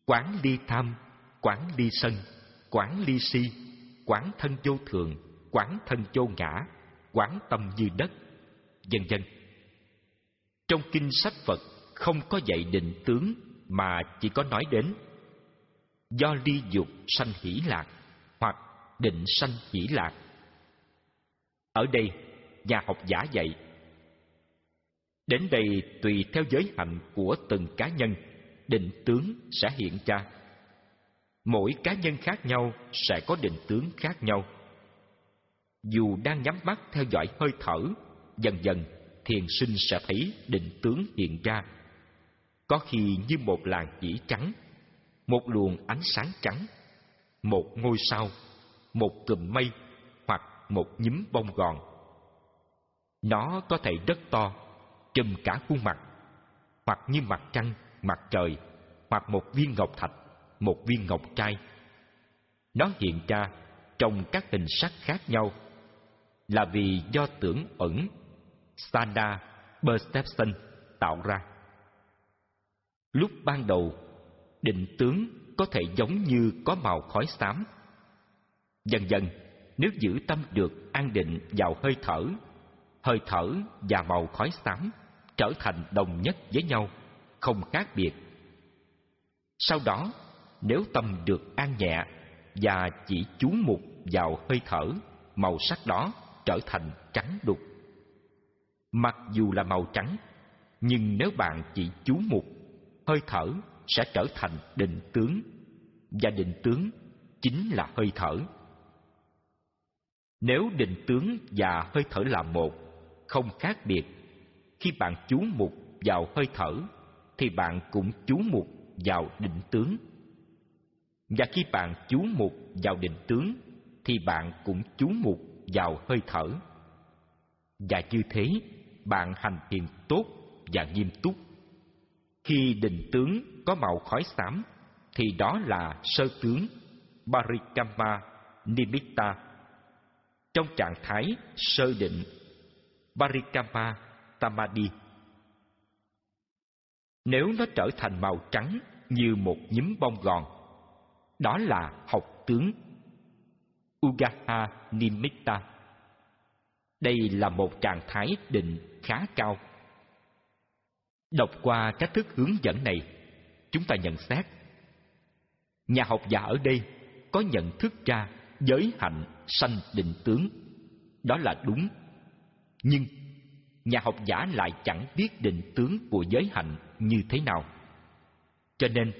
Speaker 1: Quán ly tham, quán ly sân, quán ly si, quán thân vô thường, quán thân vô ngã, quán tâm như đất, vân vân. Trong kinh sách Phật không có dạy định tướng mà chỉ có nói đến do ly dục sanh hỷ lạc hoặc định sanh hỷ lạc ở đây nhà học giả dạy đến đây tùy theo giới hạnh của từng cá nhân định tướng sẽ hiện ra mỗi cá nhân khác nhau sẽ có định tướng khác nhau dù đang nhắm mắt theo dõi hơi thở dần dần thiền sinh sẽ thấy định tướng hiện ra có khi như một làn chỉ trắng một luồng ánh sáng trắng, một ngôi sao, một tùm mây hoặc một nhím bông gòn. Nó có thể rất to, trùm cả khuôn mặt, hoặc như mặt trăng, mặt trời, hoặc một viên ngọc thạch, một viên ngọc trai. Nó hiện ra trong các hình sắc khác nhau là vì do tưởng ẩn Sada Perception tạo ra. Lúc ban đầu định tướng có thể giống như có màu khói xám. Dần dần, nếu giữ tâm được an định vào hơi thở, hơi thở và màu khói xám trở thành đồng nhất với nhau, không khác biệt. Sau đó, nếu tâm được an nhẹ và chỉ chú mục vào hơi thở, màu sắc đó trở thành trắng đục. Mặc dù là màu trắng, nhưng nếu bạn chỉ chú mục, hơi thở sẽ trở thành định tướng và định tướng chính là hơi thở nếu định tướng và hơi thở là một không khác biệt khi bạn chú mục vào hơi thở thì bạn cũng chú mục vào định tướng và khi bạn chú mục vào định tướng thì bạn cũng chú mục vào hơi thở và như thế bạn hành thiền tốt và nghiêm túc khi định tướng có màu khói xám thì đó là sơ tướng Parikama Nimitta trong trạng thái sơ định Parikama Tamadi. Nếu nó trở thành màu trắng như một nhím bông gòn, đó là học tướng Ugaha Nimitta. Đây là một trạng thái định khá cao. Đọc qua các thức hướng dẫn này, chúng ta nhận xét nhà học giả ở đây có nhận thức ra giới hạnh sanh định tướng đó là đúng nhưng nhà học giả lại chẳng biết định tướng của giới hạnh như thế nào cho nên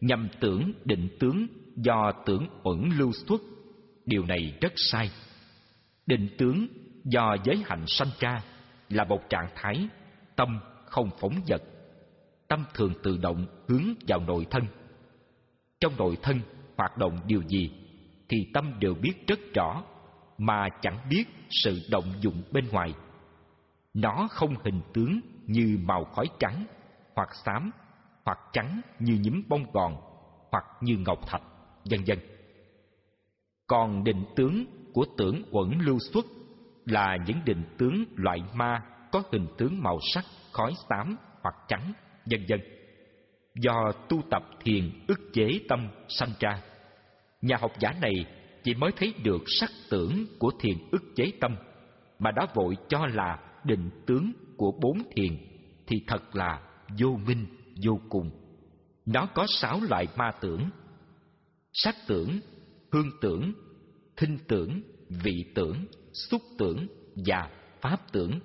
Speaker 1: nhầm tưởng định tướng do tưởng uẩn lưu xuất điều này rất sai định tướng do giới hạnh sanh ra là một trạng thái tâm không phóng vật tâm thường tự động hướng vào nội thân. Trong nội thân hoạt động điều gì thì tâm đều biết rất rõ mà chẳng biết sự động dụng bên ngoài. Nó không hình tướng như màu khói trắng hoặc xám hoặc trắng như nhím bông gòn hoặc như ngọc thạch vân vân còn định tướng của tưởng uẩn lưu xuất là những định tướng loại ma có hình tướng màu sắc khói xám hoặc trắng vân vân do tu tập thiền ức chế tâm sanh ra nhà học giả này chỉ mới thấy được sắc tưởng của thiền ức chế tâm mà đã vội cho là định tướng của bốn thiền thì thật là vô minh vô cùng nó có sáu loại ma tưởng sắc tưởng hương tưởng thinh tưởng vị tưởng xúc tưởng và pháp tưởng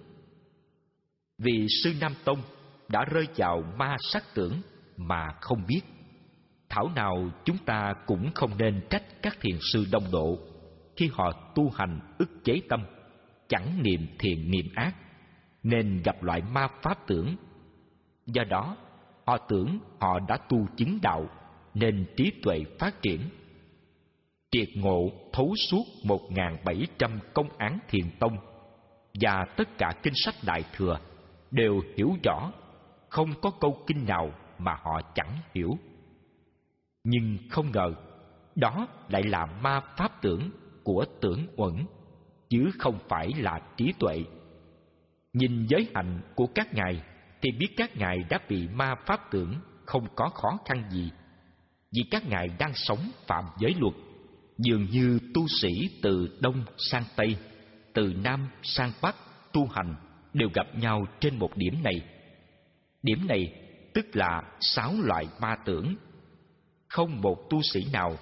Speaker 1: vì sư nam tông đã rơi vào ma sắc tưởng mà không biết. Thảo nào chúng ta cũng không nên trách các thiền sư đông độ khi họ tu hành ức chế tâm, chẳng niệm thiện niệm ác, nên gặp loại ma pháp tưởng. Do đó, họ tưởng họ đã tu chứng đạo, nên trí tuệ phát triển. Triệt ngộ thấu suốt 1.700 công án thiền tông và tất cả kinh sách đại thừa đều hiểu rõ không có câu kinh nào mà họ chẳng hiểu nhưng không ngờ đó lại là ma pháp tưởng của tưởng uẩn chứ không phải là trí tuệ nhìn giới hạnh của các ngài thì biết các ngài đã bị ma pháp tưởng không có khó khăn gì vì các ngài đang sống phạm giới luật dường như tu sĩ từ đông sang tây từ nam sang bắc tu hành đều gặp nhau trên một điểm này Điểm này tức là sáu loại ma tưởng. Không một tu sĩ nào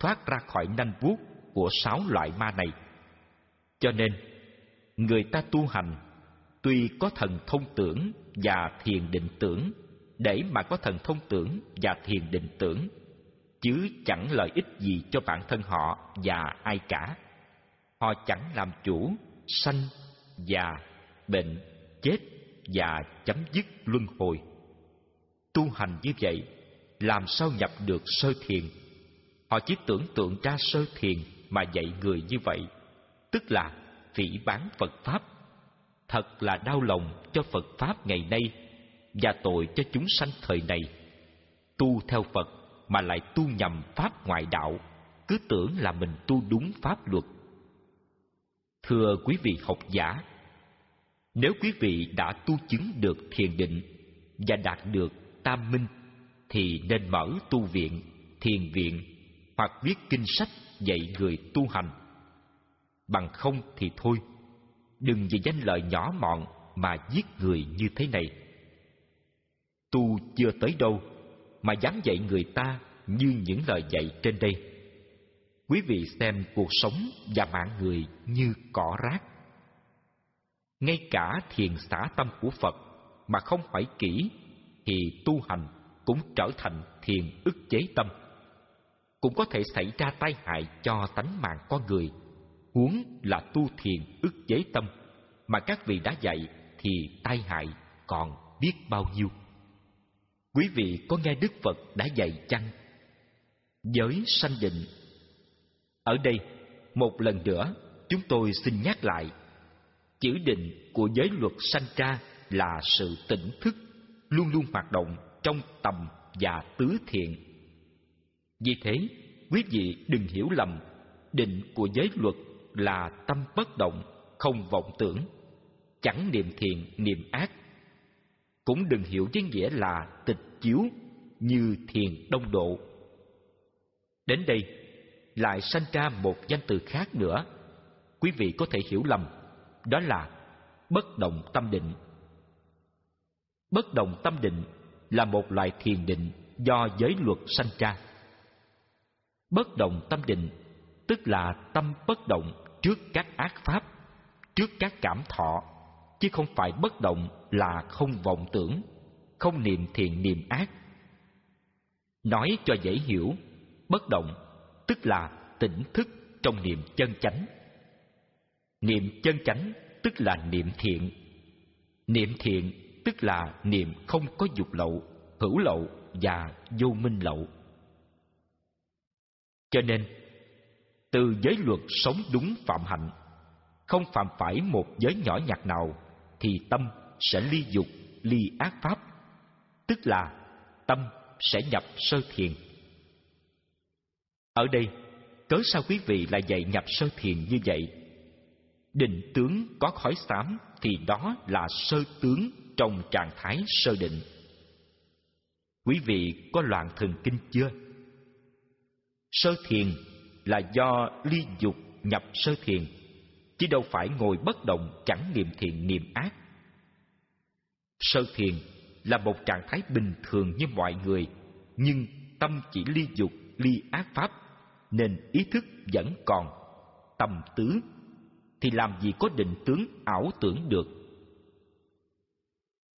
Speaker 1: thoát ra khỏi nanh vuốt của sáu loại ma này. Cho nên, người ta tu hành tuy có thần thông tưởng và thiền định tưởng để mà có thần thông tưởng và thiền định tưởng chứ chẳng lợi ích gì cho bản thân họ và ai cả họ chẳng làm chủ sanh già bệnh chết và chấm dứt luân hồi tu hành như vậy làm sao nhập được sơ thiền họ chỉ tưởng tượng ra sơ thiền mà dạy người như vậy tức là phỉ bán phật pháp thật là đau lòng cho phật pháp ngày nay và tội cho chúng sanh thời này tu theo phật mà lại tu nhầm pháp ngoại đạo cứ tưởng là mình tu đúng pháp luật thưa quý vị học giả nếu quý vị đã tu chứng được thiền định và đạt được tam minh thì nên mở tu viện, thiền viện hoặc viết kinh sách dạy người tu hành. Bằng không thì thôi, đừng vì danh lợi nhỏ mọn mà giết người như thế này. Tu chưa tới đâu mà dám dạy người ta như những lời dạy trên đây. Quý vị xem cuộc sống và mạng người như cỏ rác ngay cả thiền xả tâm của Phật mà không phải kỹ thì tu hành cũng trở thành thiền ức chế tâm. Cũng có thể xảy ra tai hại cho tánh mạng con người, huống là tu thiền ức chế tâm mà các vị đã dạy thì tai hại còn biết bao nhiêu. Quý vị có nghe Đức Phật đã dạy chăng? Giới sanh định Ở đây, một lần nữa, chúng tôi xin nhắc lại chỉ định của giới luật sanh ra là sự tỉnh thức luôn luôn hoạt động trong tầm và tứ thiện. Vì thế, quý vị đừng hiểu lầm, định của giới luật là tâm bất động, không vọng tưởng, chẳng niệm thiện, niệm ác. Cũng đừng hiểu với nghĩa là tịch chiếu như thiền đông độ. Đến đây, lại sanh ra một danh từ khác nữa. Quý vị có thể hiểu lầm đó là bất động tâm định. Bất động tâm định là một loại thiền định do giới luật sanh ra. Bất động tâm định tức là tâm bất động trước các ác pháp, trước các cảm thọ, chứ không phải bất động là không vọng tưởng, không niệm thiện niệm ác. Nói cho dễ hiểu, bất động tức là tỉnh thức trong niệm chân chánh. Niệm chân chánh tức là niệm thiện. Niệm thiện tức là niệm không có dục lậu, hữu lậu và vô minh lậu. Cho nên, từ giới luật sống đúng phạm hạnh, không phạm phải một giới nhỏ nhặt nào, thì tâm sẽ ly dục, ly ác pháp, tức là tâm sẽ nhập sơ thiền. Ở đây, cớ sao quý vị lại dạy nhập sơ thiền như vậy? định tướng có khói xám thì đó là sơ tướng trong trạng thái sơ định quý vị có loạn thần kinh chưa sơ thiền là do ly dục nhập sơ thiền chứ đâu phải ngồi bất động chẳng niệm thiện niệm ác sơ thiền là một trạng thái bình thường như mọi người nhưng tâm chỉ ly dục ly ác pháp nên ý thức vẫn còn tâm tứ thì làm gì có định tướng ảo tưởng được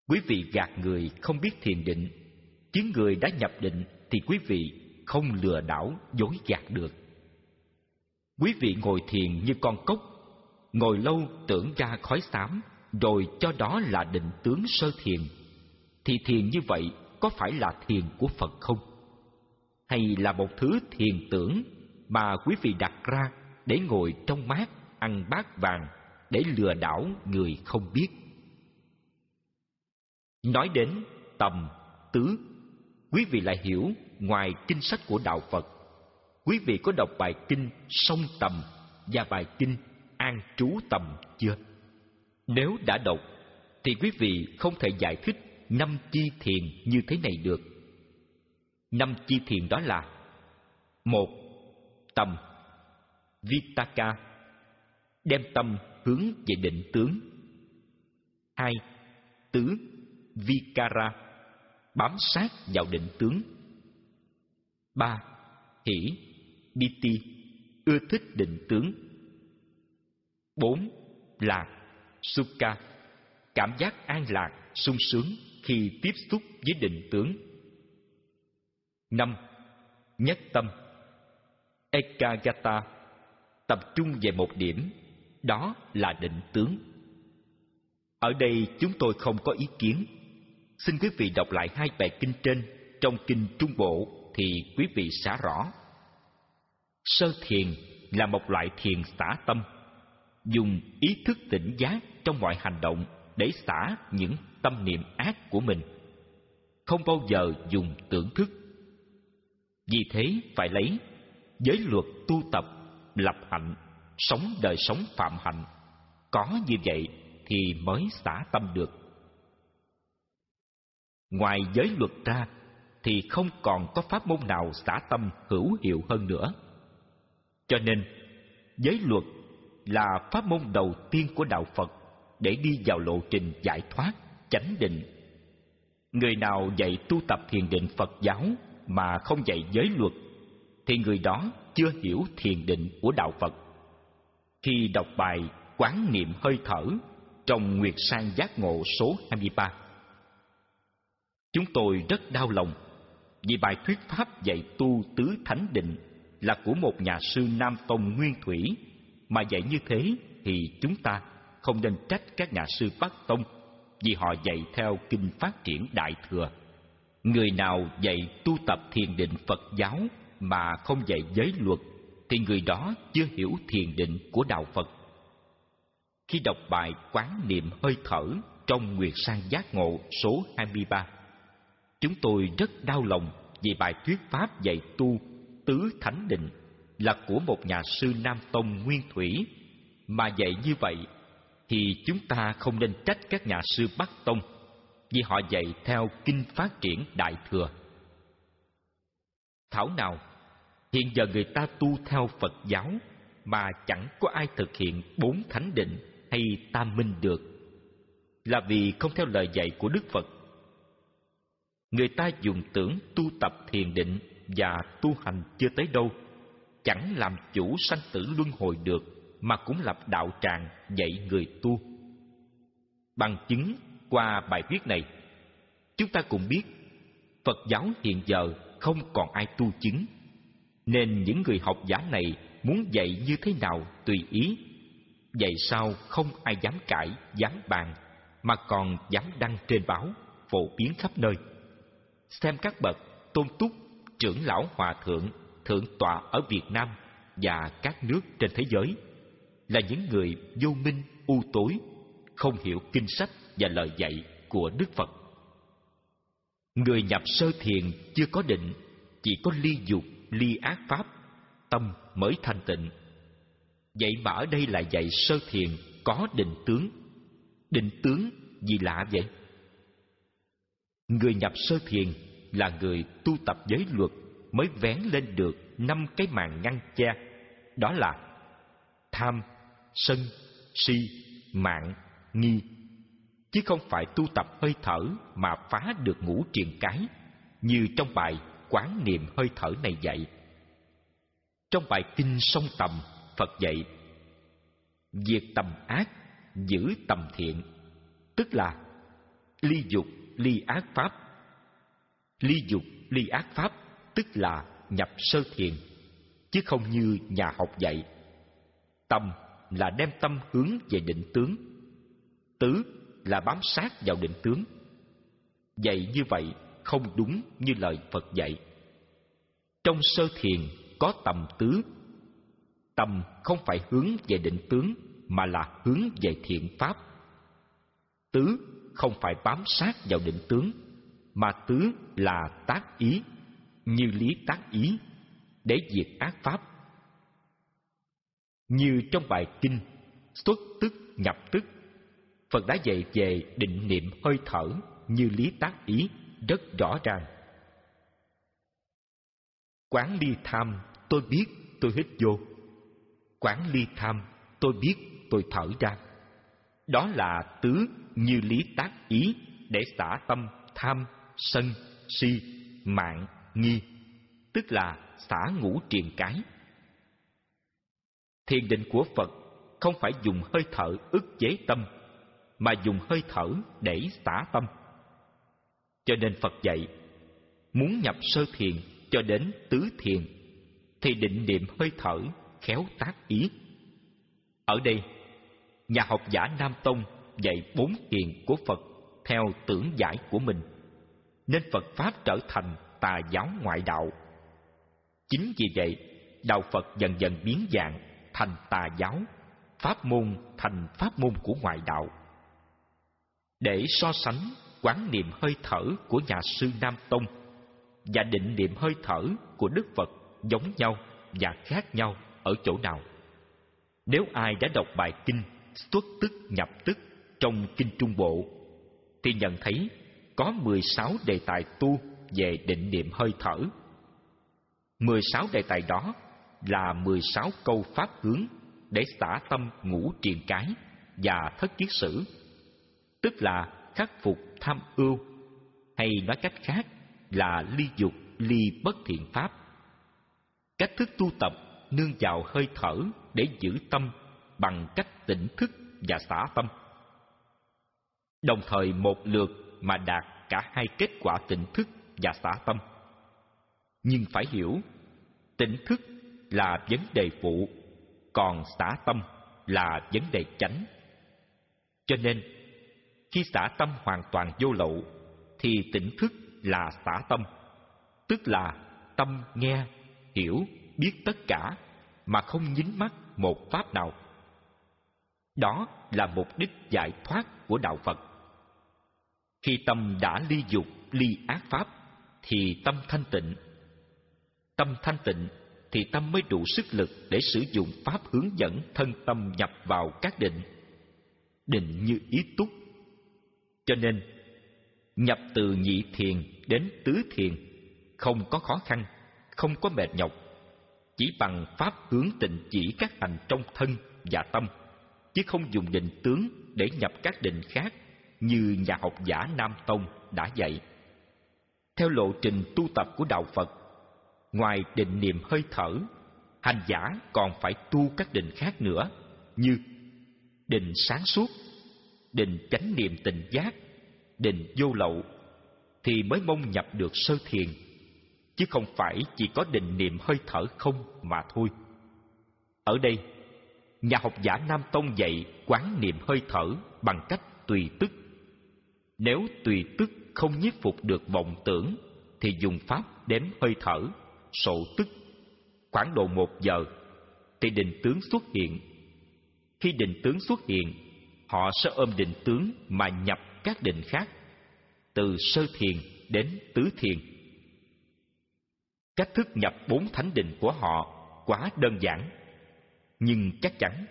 Speaker 1: quý vị gạt người không biết thiền định chứ người đã nhập định thì quý vị không lừa đảo dối gạt được quý vị ngồi thiền như con cốc ngồi lâu tưởng ra khói xám rồi cho đó là định tướng sơ thiền thì thiền như vậy có phải là thiền của phật không hay là một thứ thiền tưởng mà quý vị đặt ra để ngồi trong mát ăn bát vàng để lừa đảo người không biết. Nói đến tầm, tứ, quý vị lại hiểu ngoài kinh sách của Đạo Phật. Quý vị có đọc bài kinh Sông Tầm và bài kinh An Trú Tầm chưa? Nếu đã đọc, thì quý vị không thể giải thích năm chi thiền như thế này được. Năm chi thiền đó là một Tầm Vitaka đem tâm hướng về định tướng. 2. Tứ Vikara bám sát vào định tướng. 3. Hỷ Biti ưa thích định tướng. 4. Lạc Sukha cảm giác an lạc, sung sướng khi tiếp xúc với định tướng. 5. Nhất tâm Ekagata tập trung về một điểm đó là định tướng ở đây chúng tôi không có ý kiến xin quý vị đọc lại hai bài kinh trên trong kinh trung bộ thì quý vị xả rõ sơ thiền là một loại thiền xả tâm dùng ý thức tỉnh giác trong mọi hành động để xả những tâm niệm ác của mình không bao giờ dùng tưởng thức vì thế phải lấy giới luật tu tập lập hạnh sống đời sống phạm hạnh có như vậy thì mới xả tâm được ngoài giới luật ra thì không còn có pháp môn nào xả tâm hữu hiệu hơn nữa cho nên giới luật là pháp môn đầu tiên của đạo phật để đi vào lộ trình giải thoát chánh định người nào dạy tu tập thiền định phật giáo mà không dạy giới luật thì người đó chưa hiểu thiền định của đạo phật khi đọc bài quán niệm hơi thở trong Nguyệt Sang Giác Ngộ số 23. Chúng tôi rất đau lòng vì bài thuyết pháp dạy tu tứ thánh định là của một nhà sư Nam Tông Nguyên Thủy mà dạy như thế thì chúng ta không nên trách các nhà sư Bắc Tông vì họ dạy theo kinh phát triển Đại Thừa. Người nào dạy tu tập thiền định Phật giáo mà không dạy giới luật thì người đó chưa hiểu thiền định của đạo Phật. Khi đọc bài Quán niệm hơi thở trong Nguyệt sang giác ngộ số 23, chúng tôi rất đau lòng vì bài thuyết pháp dạy tu tứ thánh định là của một nhà sư Nam Tông Nguyên Thủy mà dạy như vậy thì chúng ta không nên trách các nhà sư Bắc Tông vì họ dạy theo kinh phát triển Đại Thừa. Thảo nào Hiện giờ người ta tu theo Phật giáo mà chẳng có ai thực hiện bốn thánh định hay tam minh được là vì không theo lời dạy của Đức Phật. Người ta dùng tưởng tu tập thiền định và tu hành chưa tới đâu, chẳng làm chủ sanh tử luân hồi được mà cũng lập đạo tràng dạy người tu. Bằng chứng qua bài viết này, chúng ta cùng biết Phật giáo hiện giờ không còn ai tu chứng nên những người học giả này muốn dạy như thế nào tùy ý vậy sao không ai dám cãi dám bàn mà còn dám đăng trên báo phổ biến khắp nơi xem các bậc tôn túc trưởng lão hòa thượng thượng tọa ở việt nam và các nước trên thế giới là những người vô minh u tối không hiểu kinh sách và lời dạy của đức phật người nhập sơ thiền chưa có định chỉ có ly dục ly ác pháp, tâm mới thanh tịnh. dạy mà ở đây là dạy sơ thiền có định tướng. Định tướng gì lạ vậy? Người nhập sơ thiền là người tu tập giới luật mới vén lên được năm cái màn ngăn che. Đó là tham, sân, si, mạng, nghi. Chứ không phải tu tập hơi thở mà phá được ngũ triền cái như trong bài quán niệm hơi thở này dạy. Trong bài Kinh Sông Tầm, Phật dạy Diệt tầm ác, giữ tầm thiện Tức là ly dục, ly ác pháp Ly dục, ly ác pháp Tức là nhập sơ thiền Chứ không như nhà học dạy Tâm là đem tâm hướng về định tướng Tứ là bám sát vào định tướng Vậy như vậy không đúng như lời Phật dạy. Trong sơ thiền có tầm tứ. Tầm không phải hướng về định tướng mà là hướng về thiện pháp. Tứ không phải bám sát vào định tướng mà tứ là tác ý, như lý tác ý để diệt ác pháp. Như trong bài kinh Xuất tức nhập tức, Phật đã dạy về định niệm hơi thở như lý tác ý rất rõ ràng. Quán ly tham, tôi biết tôi hít vô. Quán ly tham, tôi biết tôi thở ra. Đó là tứ như lý tác ý để xả tâm tham, sân, si, mạng, nghi, tức là xả ngũ triền cái. Thiền định của Phật không phải dùng hơi thở ức chế tâm, mà dùng hơi thở để xả tâm. Cho nên Phật dạy, muốn nhập sơ thiền cho đến tứ thiền, thì định niệm hơi thở, khéo tác ý. Ở đây, nhà học giả Nam Tông dạy bốn thiền của Phật theo tưởng giải của mình, nên Phật Pháp trở thành tà giáo ngoại đạo. Chính vì vậy, đạo Phật dần dần biến dạng thành tà giáo, pháp môn thành pháp môn của ngoại đạo. Để so sánh quán niệm hơi thở của nhà sư Nam Tông và định niệm hơi thở của Đức Phật giống nhau và khác nhau ở chỗ nào. Nếu ai đã đọc bài kinh Tuất tức nhập tức trong kinh Trung Bộ thì nhận thấy có 16 đề tài tu về định niệm hơi thở. 16 đề tài đó là 16 câu pháp hướng để xả tâm ngũ triền cái và thất kiết sử, tức là khắc phục tham ưu hay nói cách khác là ly dục ly bất thiện pháp cách thức tu tập nương vào hơi thở để giữ tâm bằng cách tỉnh thức và xả tâm đồng thời một lượt mà đạt cả hai kết quả tỉnh thức và xả tâm nhưng phải hiểu tỉnh thức là vấn đề phụ còn xả tâm là vấn đề chánh cho nên khi xả tâm hoàn toàn vô lậu Thì tỉnh thức là xả tâm Tức là tâm nghe, hiểu, biết tất cả Mà không nhính mắt một pháp nào Đó là mục đích giải thoát của Đạo Phật Khi tâm đã ly dục, ly ác pháp Thì tâm thanh tịnh Tâm thanh tịnh thì tâm mới đủ sức lực để sử dụng pháp hướng dẫn thân tâm nhập vào các định định như ý túc cho nên, nhập từ nhị thiền đến tứ thiền không có khó khăn, không có mệt nhọc, chỉ bằng pháp hướng tịnh chỉ các hành trong thân và tâm, chứ không dùng định tướng để nhập các định khác như nhà học giả Nam Tông đã dạy. Theo lộ trình tu tập của Đạo Phật, ngoài định niệm hơi thở, hành giả còn phải tu các định khác nữa như định sáng suốt, định chánh niệm tình giác định vô lậu thì mới mong nhập được sơ thiền chứ không phải chỉ có định niệm hơi thở không mà thôi ở đây nhà học giả nam tông dạy quán niệm hơi thở bằng cách tùy tức nếu tùy tức không nhiếp phục được vọng tưởng thì dùng pháp đếm hơi thở sổ tức khoảng độ một giờ thì định tướng xuất hiện khi định tướng xuất hiện họ sẽ ôm định tướng mà nhập các định khác từ sơ thiền đến tứ thiền cách thức nhập bốn thánh định của họ quá đơn giản nhưng chắc chắn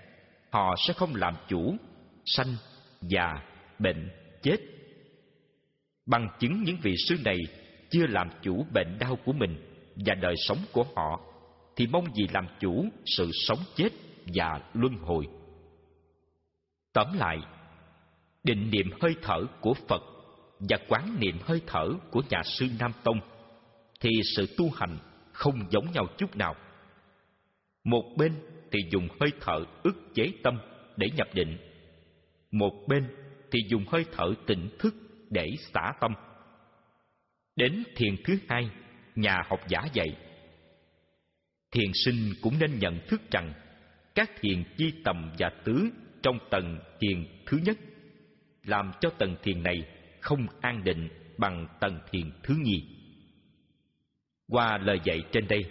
Speaker 1: họ sẽ không làm chủ sanh già bệnh chết bằng chứng những vị sư này chưa làm chủ bệnh đau của mình và đời sống của họ thì mong gì làm chủ sự sống chết và luân hồi Tóm lại, định niệm hơi thở của Phật và quán niệm hơi thở của nhà sư Nam Tông thì sự tu hành không giống nhau chút nào. Một bên thì dùng hơi thở ức chế tâm để nhập định, một bên thì dùng hơi thở tỉnh thức để xả tâm. Đến thiền thứ hai, nhà học giả dạy. Thiền sinh cũng nên nhận thức rằng các thiền chi tầm và tứ trong tầng thiền thứ nhất làm cho tầng thiền này không an định bằng tầng thiền thứ nhì qua lời dạy trên đây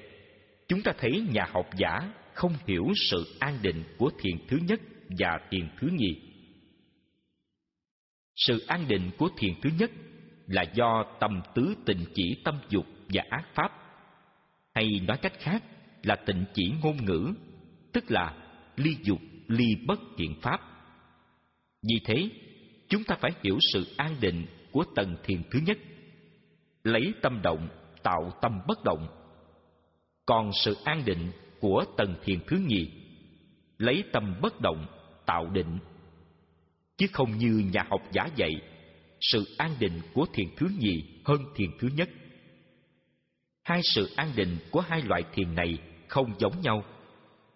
Speaker 1: chúng ta thấy nhà học giả không hiểu sự an định của thiền thứ nhất và thiền thứ nhì sự an định của thiền thứ nhất là do tâm tứ tịnh chỉ tâm dục và ác pháp hay nói cách khác là tịnh chỉ ngôn ngữ tức là ly dục ly bất thiện pháp. Vì thế, chúng ta phải hiểu sự an định của tầng thiền thứ nhất. Lấy tâm động, tạo tâm bất động. Còn sự an định của tầng thiền thứ nhì, lấy tâm bất động, tạo định. Chứ không như nhà học giả dạy, sự an định của thiền thứ nhì hơn thiền thứ nhất. Hai sự an định của hai loại thiền này không giống nhau,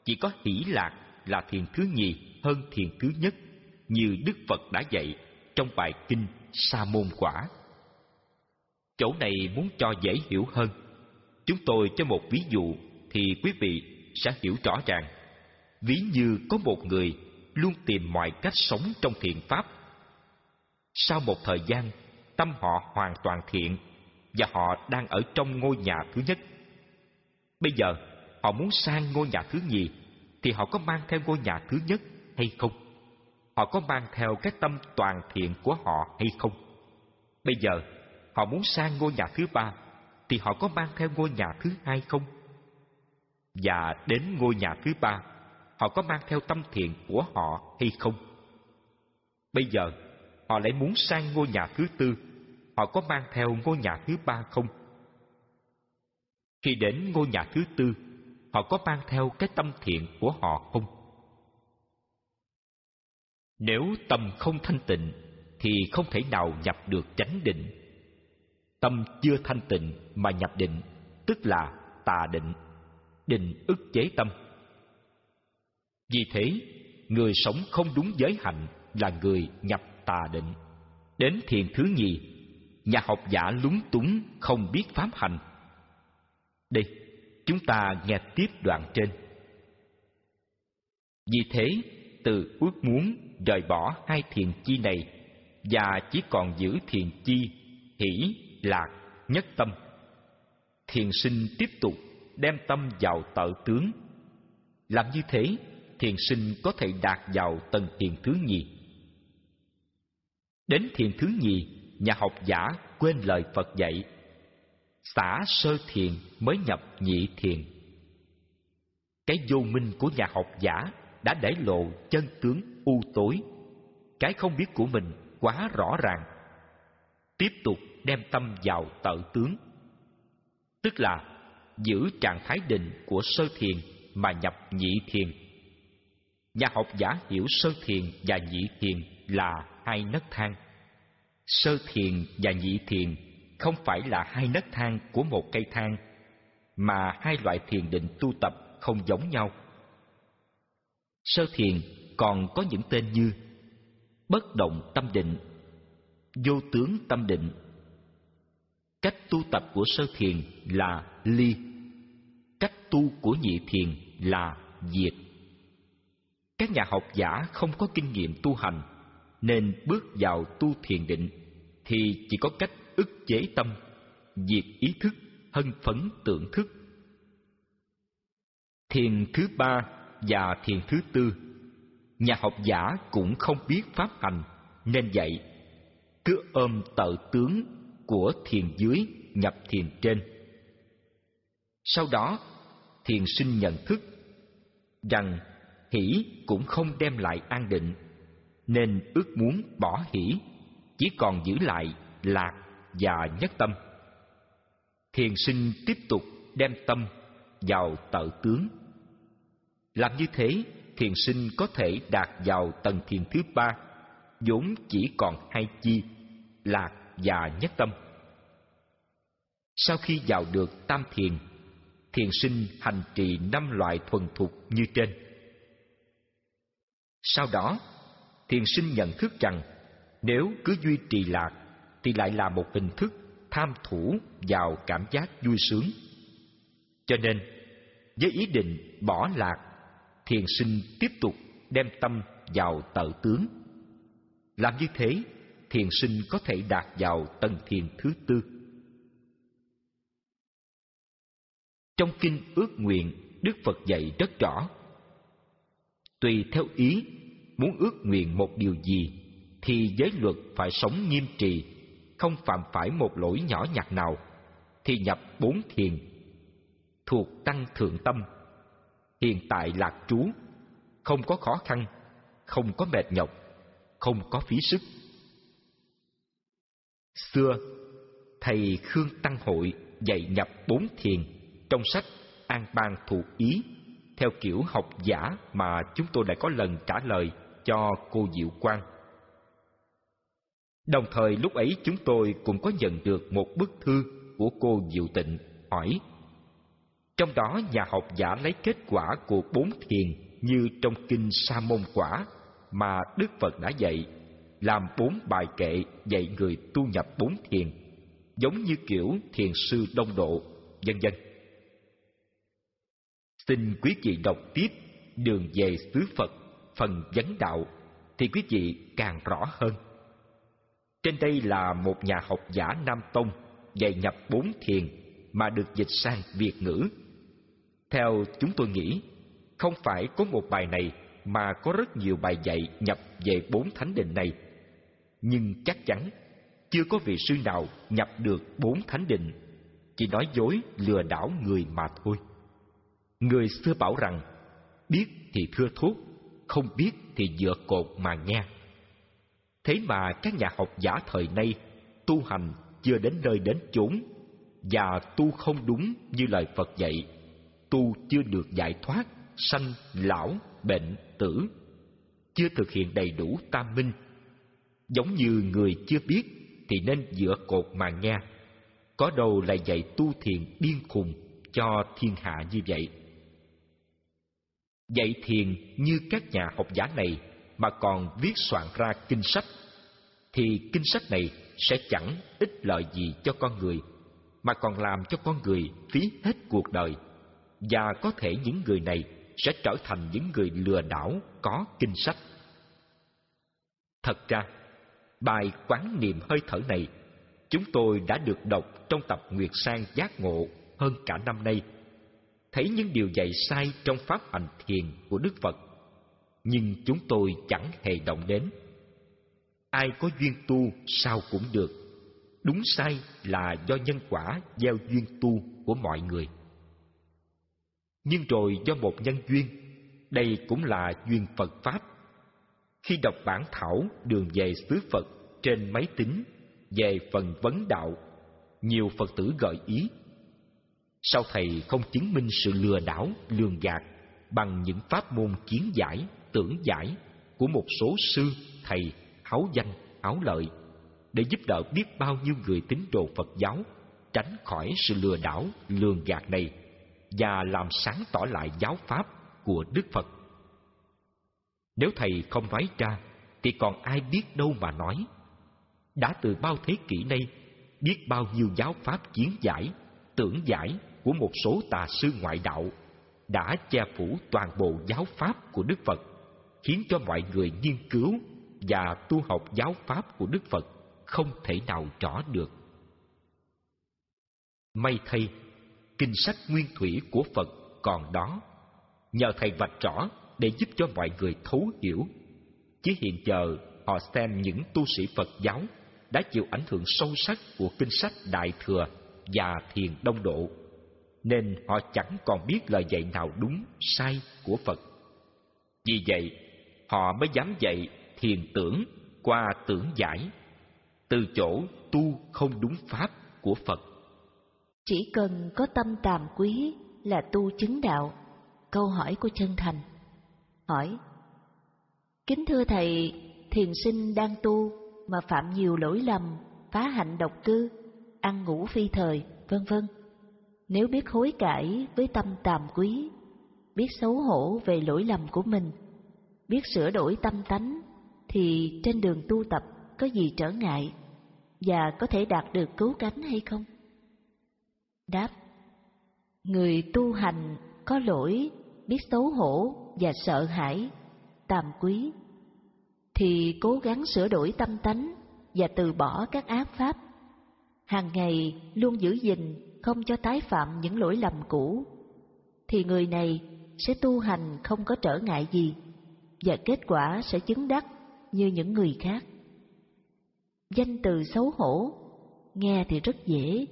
Speaker 1: chỉ có hỷ lạc là thiền thứ nhì hơn thiền thứ nhất như Đức Phật đã dạy trong bài kinh Sa môn quả. Chỗ này muốn cho dễ hiểu hơn, chúng tôi cho một ví dụ thì quý vị sẽ hiểu rõ ràng. Ví như có một người luôn tìm mọi cách sống trong thiện pháp. Sau một thời gian, tâm họ hoàn toàn thiện và họ đang ở trong ngôi nhà thứ nhất. Bây giờ, họ muốn sang ngôi nhà thứ nhì thì họ có mang theo ngôi nhà thứ nhất hay không? Họ có mang theo cái tâm toàn thiện của họ hay không? Bây giờ, họ muốn sang ngôi nhà thứ ba, thì họ có mang theo ngôi nhà thứ hai không? Và đến ngôi nhà thứ ba, họ có mang theo tâm thiện của họ hay không? Bây giờ, họ lại muốn sang ngôi nhà thứ tư, họ có mang theo ngôi nhà thứ ba không? Khi đến ngôi nhà thứ tư, họ có mang theo cái tâm thiện của họ không? Nếu tâm không thanh tịnh thì không thể nào nhập được chánh định. Tâm chưa thanh tịnh mà nhập định, tức là tà định, định ức chế tâm. Vì thế, người sống không đúng giới hạnh là người nhập tà định. Đến thiền thứ nhì, nhà học giả lúng túng không biết pháp hành. Đây Chúng ta nghe tiếp đoạn trên. Vì thế, từ ước muốn rời bỏ hai thiền chi này và chỉ còn giữ thiền chi hỷ, lạc, nhất tâm. Thiền sinh tiếp tục đem tâm vào tự tướng. Làm như thế, thiền sinh có thể đạt vào tầng thiền thứ nhì. Đến thiền thứ nhì, nhà học giả quên lời Phật dạy xả sơ thiền mới nhập nhị thiền cái vô minh của nhà học giả đã để lộ chân tướng u tối cái không biết của mình quá rõ ràng tiếp tục đem tâm vào tự tướng tức là giữ trạng thái định của sơ thiền mà nhập nhị thiền nhà học giả hiểu sơ thiền và nhị thiền là hai nấc thang sơ thiền và nhị thiền không phải là hai nấc thang của một cây thang, mà hai loại thiền định tu tập không giống nhau. Sơ thiền còn có những tên như bất động tâm định, vô tướng tâm định. Cách tu tập của sơ thiền là ly, cách tu của nhị thiền là diệt. Các nhà học giả không có kinh nghiệm tu hành nên bước vào tu thiền định thì chỉ có cách ức chế tâm diệt ý thức hân phấn tưởng thức thiền thứ ba và thiền thứ tư nhà học giả cũng không biết pháp hành nên vậy cứ ôm tợ tướng của thiền dưới nhập thiền trên sau đó thiền sinh nhận thức rằng hỷ cũng không đem lại an định nên ước muốn bỏ hỷ chỉ còn giữ lại lạc và nhất tâm thiền sinh tiếp tục đem tâm vào tự tướng làm như thế thiền sinh có thể đạt vào tầng thiền thứ ba vốn chỉ còn hai chi lạc và nhất tâm sau khi vào được tam thiền thiền sinh hành trì năm loại thuần thục như trên sau đó thiền sinh nhận thức rằng nếu cứ duy trì lạc thì lại là một hình thức tham thủ vào cảm giác vui sướng. Cho nên, với ý định bỏ lạc, thiền sinh tiếp tục đem tâm vào tự tướng. Làm như thế, thiền sinh có thể đạt vào tầng thiền thứ tư. Trong kinh ước nguyện, Đức Phật dạy rất rõ. Tùy theo ý, muốn ước nguyện một điều gì, thì giới luật phải sống nghiêm trì không phạm phải một lỗi nhỏ nhặt nào, thì nhập bốn thiền, thuộc tăng thượng tâm. Hiện tại lạc trú, không có khó khăn, không có mệt nhọc, không có phí sức. Xưa, thầy Khương Tăng Hội dạy nhập bốn thiền trong sách An Bang Thụ Ý theo kiểu học giả mà chúng tôi đã có lần trả lời cho cô Diệu Quang Đồng thời lúc ấy chúng tôi cũng có nhận được một bức thư của cô Diệu Tịnh hỏi Trong đó nhà học giả lấy kết quả của bốn thiền như trong kinh Sa Môn Quả mà Đức Phật đã dạy làm bốn bài kệ dạy người tu nhập bốn thiền giống như kiểu thiền sư đông độ vân vân xin quý vị đọc tiếp đường về xứ phật phần vấn đạo thì quý vị càng rõ hơn trên đây là một nhà học giả Nam Tông dạy nhập bốn thiền mà được dịch sang Việt ngữ. Theo chúng tôi nghĩ, không phải có một bài này mà có rất nhiều bài dạy nhập về bốn thánh định này. Nhưng chắc chắn chưa có vị sư nào nhập được bốn thánh định, chỉ nói dối lừa đảo người mà thôi. Người xưa bảo rằng, biết thì thưa thuốc không biết thì dựa cột mà nghe. Thế mà các nhà học giả thời nay tu hành chưa đến nơi đến chốn và tu không đúng như lời Phật dạy. Tu chưa được giải thoát, sanh, lão, bệnh, tử. Chưa thực hiện đầy đủ tam minh. Giống như người chưa biết thì nên dựa cột mà nghe. Có đầu lại dạy tu thiền điên khùng cho thiên hạ như vậy. Dạy thiền như các nhà học giả này mà còn viết soạn ra kinh sách thì kinh sách này sẽ chẳng ích lợi gì cho con người mà còn làm cho con người phí hết cuộc đời và có thể những người này sẽ trở thành những người lừa đảo có kinh sách thật ra bài quán niệm hơi thở này chúng tôi đã được đọc trong tập nguyệt sang giác ngộ hơn cả năm nay thấy những điều dạy sai trong pháp hành thiền của đức phật nhưng chúng tôi chẳng hề động đến. Ai có duyên tu sao cũng được. Đúng sai là do nhân quả gieo duyên tu của mọi người. Nhưng rồi do một nhân duyên, đây cũng là duyên Phật Pháp. Khi đọc bản thảo đường về xứ Phật trên máy tính về phần vấn đạo, nhiều Phật tử gợi ý. Sao thầy không chứng minh sự lừa đảo, lường gạt bằng những pháp môn kiến giải tưởng giải của một số sư thầy háo danh háo lợi để giúp đỡ biết bao nhiêu người tín đồ phật giáo tránh khỏi sự lừa đảo lường gạt này và làm sáng tỏ lại giáo pháp của đức phật nếu thầy không nói ra thì còn ai biết đâu mà nói đã từ bao thế kỷ nay biết bao nhiêu giáo pháp chiến giải tưởng giải của một số tà sư ngoại đạo đã che phủ toàn bộ giáo pháp của đức phật khiến cho mọi người nghiên cứu và tu học giáo pháp của Đức Phật không thể nào rõ được. May thay, kinh sách nguyên thủy của Phật còn đó. Nhờ Thầy vạch rõ để giúp cho mọi người thấu hiểu. Chứ hiện giờ họ xem những tu sĩ Phật giáo đã chịu ảnh hưởng sâu sắc của kinh sách Đại Thừa và Thiền Đông Độ, nên họ chẳng còn biết lời dạy nào đúng, sai của Phật. Vì vậy, họ mới dám dạy thiền tưởng qua tưởng giải từ chỗ tu không đúng pháp của phật
Speaker 2: chỉ cần có tâm tàm quý là tu chứng đạo câu hỏi của chân thành hỏi kính thưa thầy thiền sinh đang tu mà phạm nhiều lỗi lầm phá hạnh độc cư ăn ngủ phi thời vân vân nếu biết hối cải với tâm tàm quý biết xấu hổ về lỗi lầm của mình biết sửa đổi tâm tánh thì trên đường tu tập có gì trở ngại và có thể đạt được cứu cánh hay không? Đáp Người tu hành có lỗi, biết xấu hổ và sợ hãi, tàm quý, thì cố gắng sửa đổi tâm tánh và từ bỏ các ác pháp. Hàng ngày luôn giữ gìn không cho tái phạm những lỗi lầm cũ, thì người này sẽ tu hành không có trở ngại gì và kết quả sẽ chứng đắc như những người khác. Danh từ xấu hổ nghe thì rất dễ,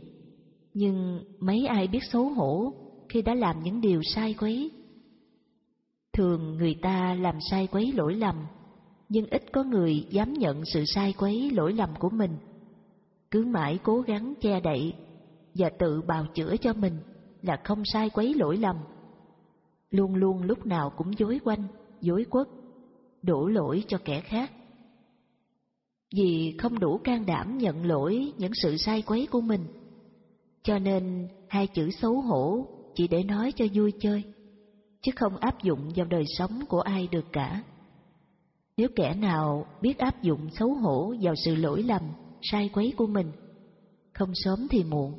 Speaker 2: nhưng mấy ai biết xấu hổ khi đã làm những điều sai quấy? Thường người ta làm sai quấy lỗi lầm, nhưng ít có người dám nhận sự sai quấy lỗi lầm của mình. Cứ mãi cố gắng che đậy và tự bào chữa cho mình là không sai quấy lỗi lầm. Luôn luôn lúc nào cũng dối quanh, dối quất, đổ lỗi cho kẻ khác. Vì không đủ can đảm nhận lỗi những sự sai quấy của mình, cho nên hai chữ xấu hổ chỉ để nói cho vui chơi, chứ không áp dụng vào đời sống của ai được cả. Nếu kẻ nào biết áp dụng xấu hổ vào sự lỗi lầm, sai quấy của mình, không sớm thì muộn,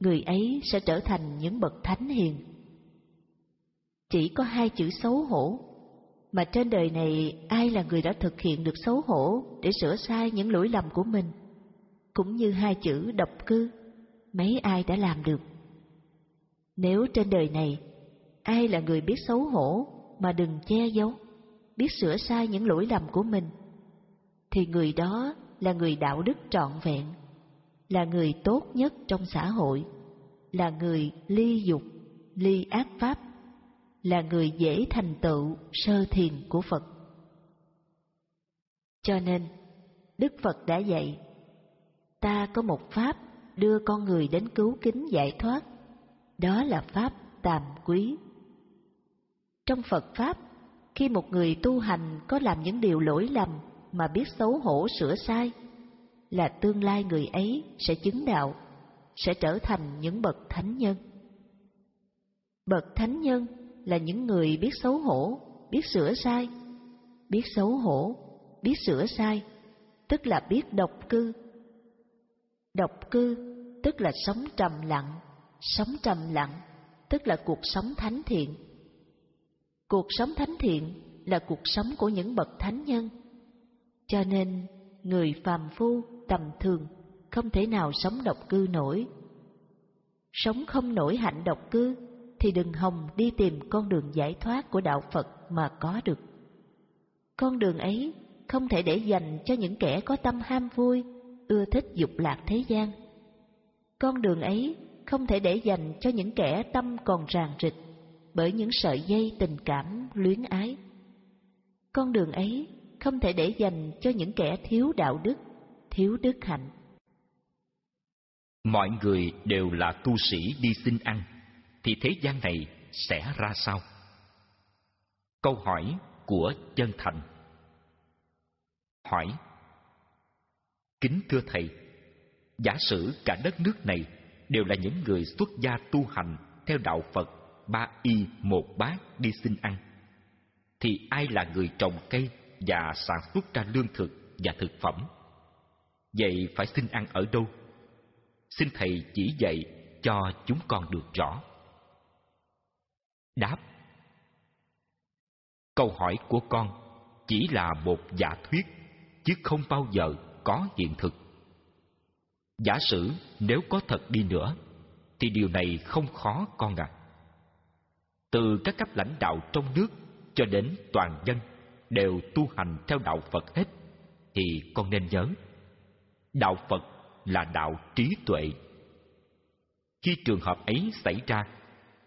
Speaker 2: người ấy sẽ trở thành những bậc thánh hiền. Chỉ có hai chữ xấu hổ mà trên đời này ai là người đã thực hiện được xấu hổ để sửa sai những lỗi lầm của mình cũng như hai chữ độc cư mấy ai đã làm được nếu trên đời này ai là người biết xấu hổ mà đừng che giấu biết sửa sai những lỗi lầm của mình thì người đó là người đạo đức trọn vẹn là người tốt nhất trong xã hội là người ly dục ly ác pháp là người dễ thành tựu sơ thiền của Phật. Cho nên, Đức Phật đã dạy, ta có một pháp đưa con người đến cứu kính giải thoát, đó là pháp tàm quý. Trong Phật Pháp, khi một người tu hành có làm những điều lỗi lầm mà biết xấu hổ sửa sai, là tương lai người ấy sẽ chứng đạo, sẽ trở thành những bậc thánh nhân. Bậc thánh nhân là những người biết xấu hổ, biết sửa sai, biết xấu hổ, biết sửa sai, tức là biết độc cư. Độc cư tức là sống trầm lặng, sống trầm lặng tức là cuộc sống thánh thiện. Cuộc sống thánh thiện là cuộc sống của những bậc thánh nhân. Cho nên, người phàm phu tầm thường không thể nào sống độc cư nổi. Sống không nổi hạnh độc cư thì đừng hòng đi tìm con đường giải thoát của đạo Phật mà có được. Con đường ấy không thể để dành cho những kẻ có tâm ham vui, ưa thích dục lạc thế gian. Con đường ấy không thể để dành cho những kẻ tâm còn ràng rịch bởi những sợi dây tình cảm luyến ái. Con đường ấy không thể để dành cho những kẻ thiếu đạo đức, thiếu đức hạnh.
Speaker 1: Mọi người đều là tu sĩ đi xin ăn thì thế gian này sẽ ra sao? Câu hỏi của chân thành Hỏi Kính thưa Thầy, giả sử cả đất nước này đều là những người xuất gia tu hành theo đạo Phật ba y một bát đi xin ăn, thì ai là người trồng cây và sản xuất ra lương thực và thực phẩm? Vậy phải xin ăn ở đâu? Xin Thầy chỉ dạy cho chúng con được rõ đáp câu hỏi của con chỉ là một giả thuyết chứ không bao giờ có hiện thực giả sử nếu có thật đi nữa thì điều này không khó con ạ à. từ các cấp lãnh đạo trong nước cho đến toàn dân đều tu hành theo đạo phật hết thì con nên nhớ đạo phật là đạo trí tuệ khi trường hợp ấy xảy ra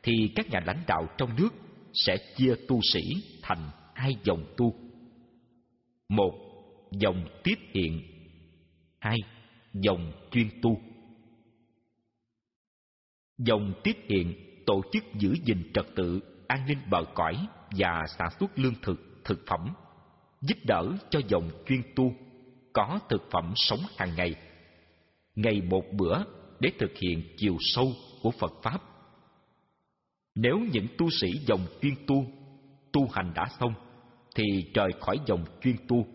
Speaker 1: thì các nhà lãnh đạo trong nước sẽ chia tu sĩ thành hai dòng tu. Một, dòng tiếp hiện. Hai, dòng chuyên tu. Dòng tiếp hiện tổ chức giữ gìn trật tự, an ninh bờ cõi và sản xuất lương thực, thực phẩm, giúp đỡ cho dòng chuyên tu có thực phẩm sống hàng ngày, ngày một bữa để thực hiện chiều sâu của Phật Pháp nếu những tu sĩ dòng chuyên tu, tu hành đã xong, thì rời khỏi dòng chuyên tu,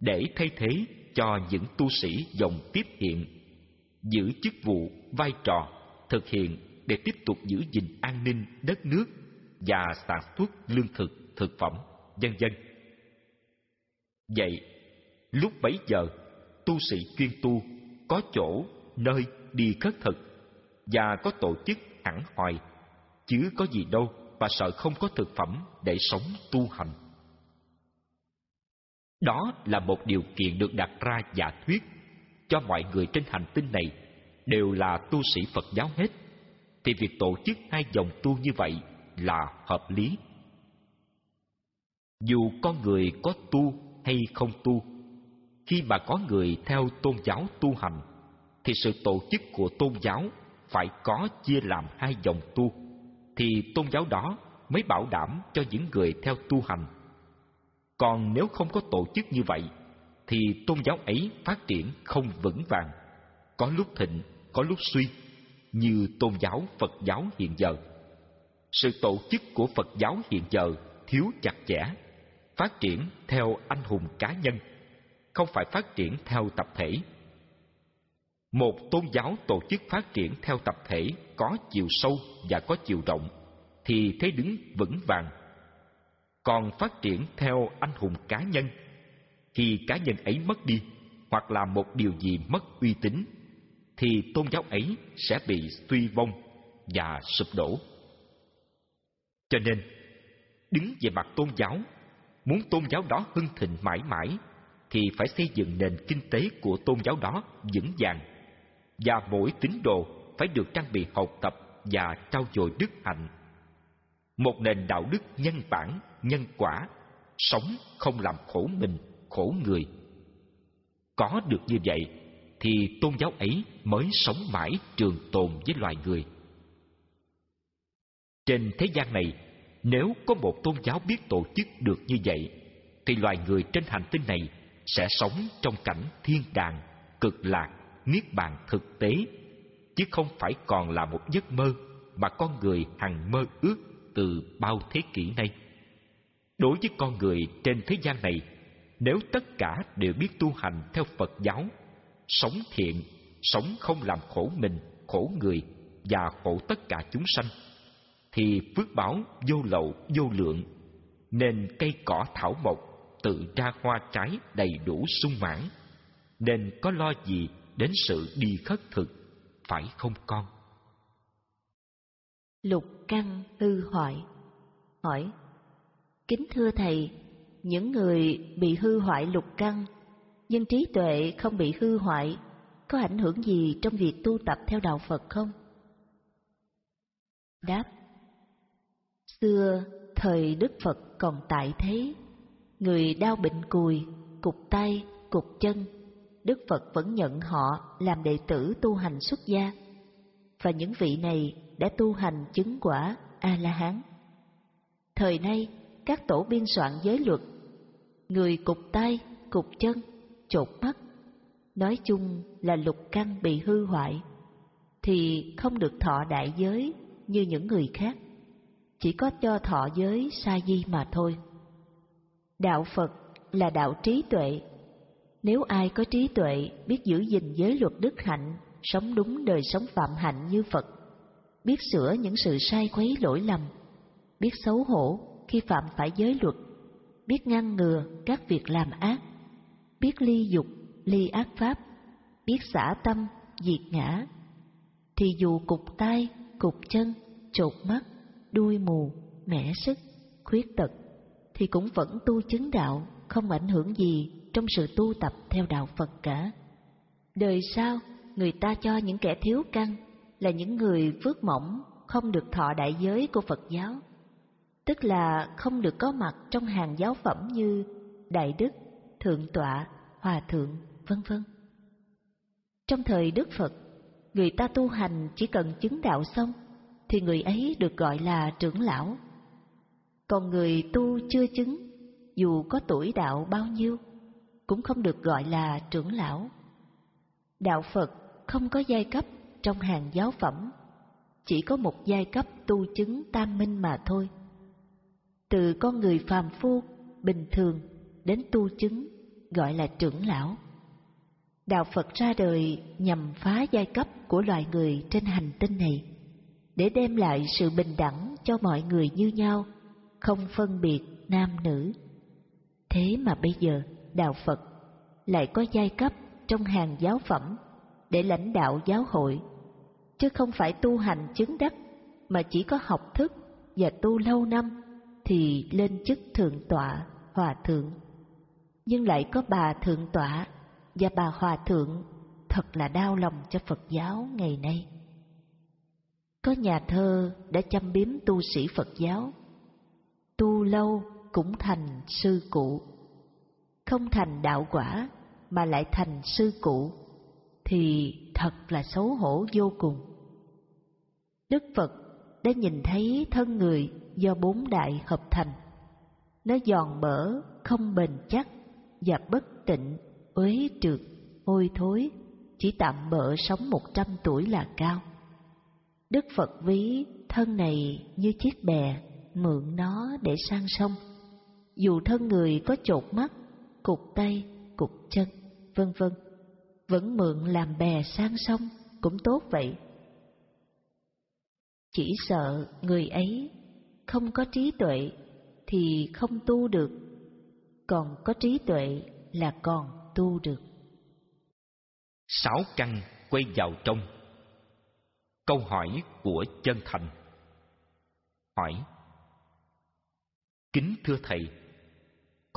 Speaker 1: để thay thế cho những tu sĩ dòng tiếp hiện, giữ chức vụ, vai trò, thực hiện để tiếp tục giữ gìn an ninh đất nước và sản xuất lương thực, thực phẩm, vân vân. Vậy, lúc bấy giờ, tu sĩ chuyên tu có chỗ, nơi đi khất thực và có tổ chức hẳn hoài chứ có gì đâu bà sợ không có thực phẩm để sống tu hành đó là một điều kiện được đặt ra giả thuyết cho mọi người trên hành tinh này đều là tu sĩ phật giáo hết thì việc tổ chức hai dòng tu như vậy là hợp lý dù con người có tu hay không tu khi mà có người theo tôn giáo tu hành thì sự tổ chức của tôn giáo phải có chia làm hai dòng tu thì tôn giáo đó mới bảo đảm cho những người theo tu hành. Còn nếu không có tổ chức như vậy, thì tôn giáo ấy phát triển không vững vàng, có lúc thịnh, có lúc suy, như tôn giáo Phật giáo hiện giờ. Sự tổ chức của Phật giáo hiện giờ thiếu chặt chẽ, phát triển theo anh hùng cá nhân, không phải phát triển theo tập thể một tôn giáo tổ chức phát triển theo tập thể có chiều sâu và có chiều rộng thì thế đứng vững vàng còn phát triển theo anh hùng cá nhân thì cá nhân ấy mất đi hoặc là một điều gì mất uy tín thì tôn giáo ấy sẽ bị suy vong và sụp đổ cho nên đứng về mặt tôn giáo muốn tôn giáo đó hưng thịnh mãi mãi thì phải xây dựng nền kinh tế của tôn giáo đó vững vàng và mỗi tín đồ phải được trang bị học tập và trau dồi đức hạnh. Một nền đạo đức nhân bản, nhân quả, sống không làm khổ mình, khổ người. Có được như vậy thì tôn giáo ấy mới sống mãi trường tồn với loài người. Trên thế gian này, nếu có một tôn giáo biết tổ chức được như vậy, thì loài người trên hành tinh này sẽ sống trong cảnh thiên đàng, cực lạc niết bàn thực tế chứ không phải còn là một giấc mơ mà con người hằng mơ ước từ bao thế kỷ nay đối với con người trên thế gian này nếu tất cả đều biết tu hành theo phật giáo sống thiện sống không làm khổ mình khổ người và khổ tất cả chúng sanh thì phước báo vô lậu vô lượng nên cây cỏ thảo mộc tự ra hoa trái đầy đủ sung mãn nên có lo gì đến sự đi khất thực, phải không con?
Speaker 2: Lục Căng hư hoại, Hỏi Kính thưa Thầy, những người bị hư hoại lục căng nhưng trí tuệ không bị hư hoại có ảnh hưởng gì trong việc tu tập theo đạo Phật không? Đáp Xưa, thời Đức Phật còn tại thế, người đau bệnh cùi, cục tay, cục chân Đức Phật vẫn nhận họ làm đệ tử tu hành xuất gia. Và những vị này đã tu hành chứng quả A-la-hán. Thời nay, các tổ biên soạn giới luật, người cục tay, cục chân, chột mắt, nói chung là lục căn bị hư hoại, thì không được thọ đại giới như những người khác, chỉ có cho thọ giới sa di mà thôi. Đạo Phật là đạo trí tuệ nếu ai có trí tuệ, biết giữ gìn giới luật đức hạnh, sống đúng đời sống phạm hạnh như Phật, biết sửa những sự sai quấy lỗi lầm, biết xấu hổ khi phạm phải giới luật, biết ngăn ngừa các việc làm ác, biết ly dục, ly ác pháp, biết xả tâm, diệt ngã, thì dù cục tay, cục chân, chột mắt, đuôi mù, mẻ sức, khuyết tật, thì cũng vẫn tu chứng đạo, không ảnh hưởng gì trong sự tu tập theo đạo Phật cả. Đời sau, người ta cho những kẻ thiếu căn là những người phước mỏng không được thọ đại giới của Phật giáo, tức là không được có mặt trong hàng giáo phẩm như Đại Đức, Thượng Tọa, Hòa Thượng, vân vân. Trong thời Đức Phật, người ta tu hành chỉ cần chứng đạo xong thì người ấy được gọi là trưởng lão. Còn người tu chưa chứng, dù có tuổi đạo bao nhiêu, cũng không được gọi là trưởng lão. Đạo Phật không có giai cấp trong hàng giáo phẩm, chỉ có một giai cấp tu chứng tam minh mà thôi. Từ con người phàm phu, bình thường đến tu chứng gọi là trưởng lão. Đạo Phật ra đời nhằm phá giai cấp của loài người trên hành tinh này, để đem lại sự bình đẳng cho mọi người như nhau, không phân biệt nam nữ. Thế mà bây giờ, đạo Phật lại có giai cấp trong hàng giáo phẩm để lãnh đạo giáo hội, chứ không phải tu hành chứng đắc mà chỉ có học thức và tu lâu năm thì lên chức thượng tọa, hòa thượng. Nhưng lại có bà thượng tọa và bà hòa thượng thật là đau lòng cho Phật giáo ngày nay. Có nhà thơ đã chăm biếm tu sĩ Phật giáo, tu lâu cũng thành sư cụ không thành đạo quả mà lại thành sư cụ thì thật là xấu hổ vô cùng đức phật đã nhìn thấy thân người do bốn đại hợp thành nó giòn bở không bền chắc và bất tịnh uế trượt hôi thối chỉ tạm bỡ sống một trăm tuổi là cao đức phật ví thân này như chiếc bè mượn nó để sang sông dù thân người có chột mắt cục tay, cục chân, vân vân. Vẫn mượn làm bè sang sông cũng tốt vậy. Chỉ sợ người ấy không có trí tuệ thì không tu được, còn có trí tuệ là còn tu được.
Speaker 1: Sáu căn quay vào trong. Câu hỏi của chân thành. Hỏi: Kính thưa thầy,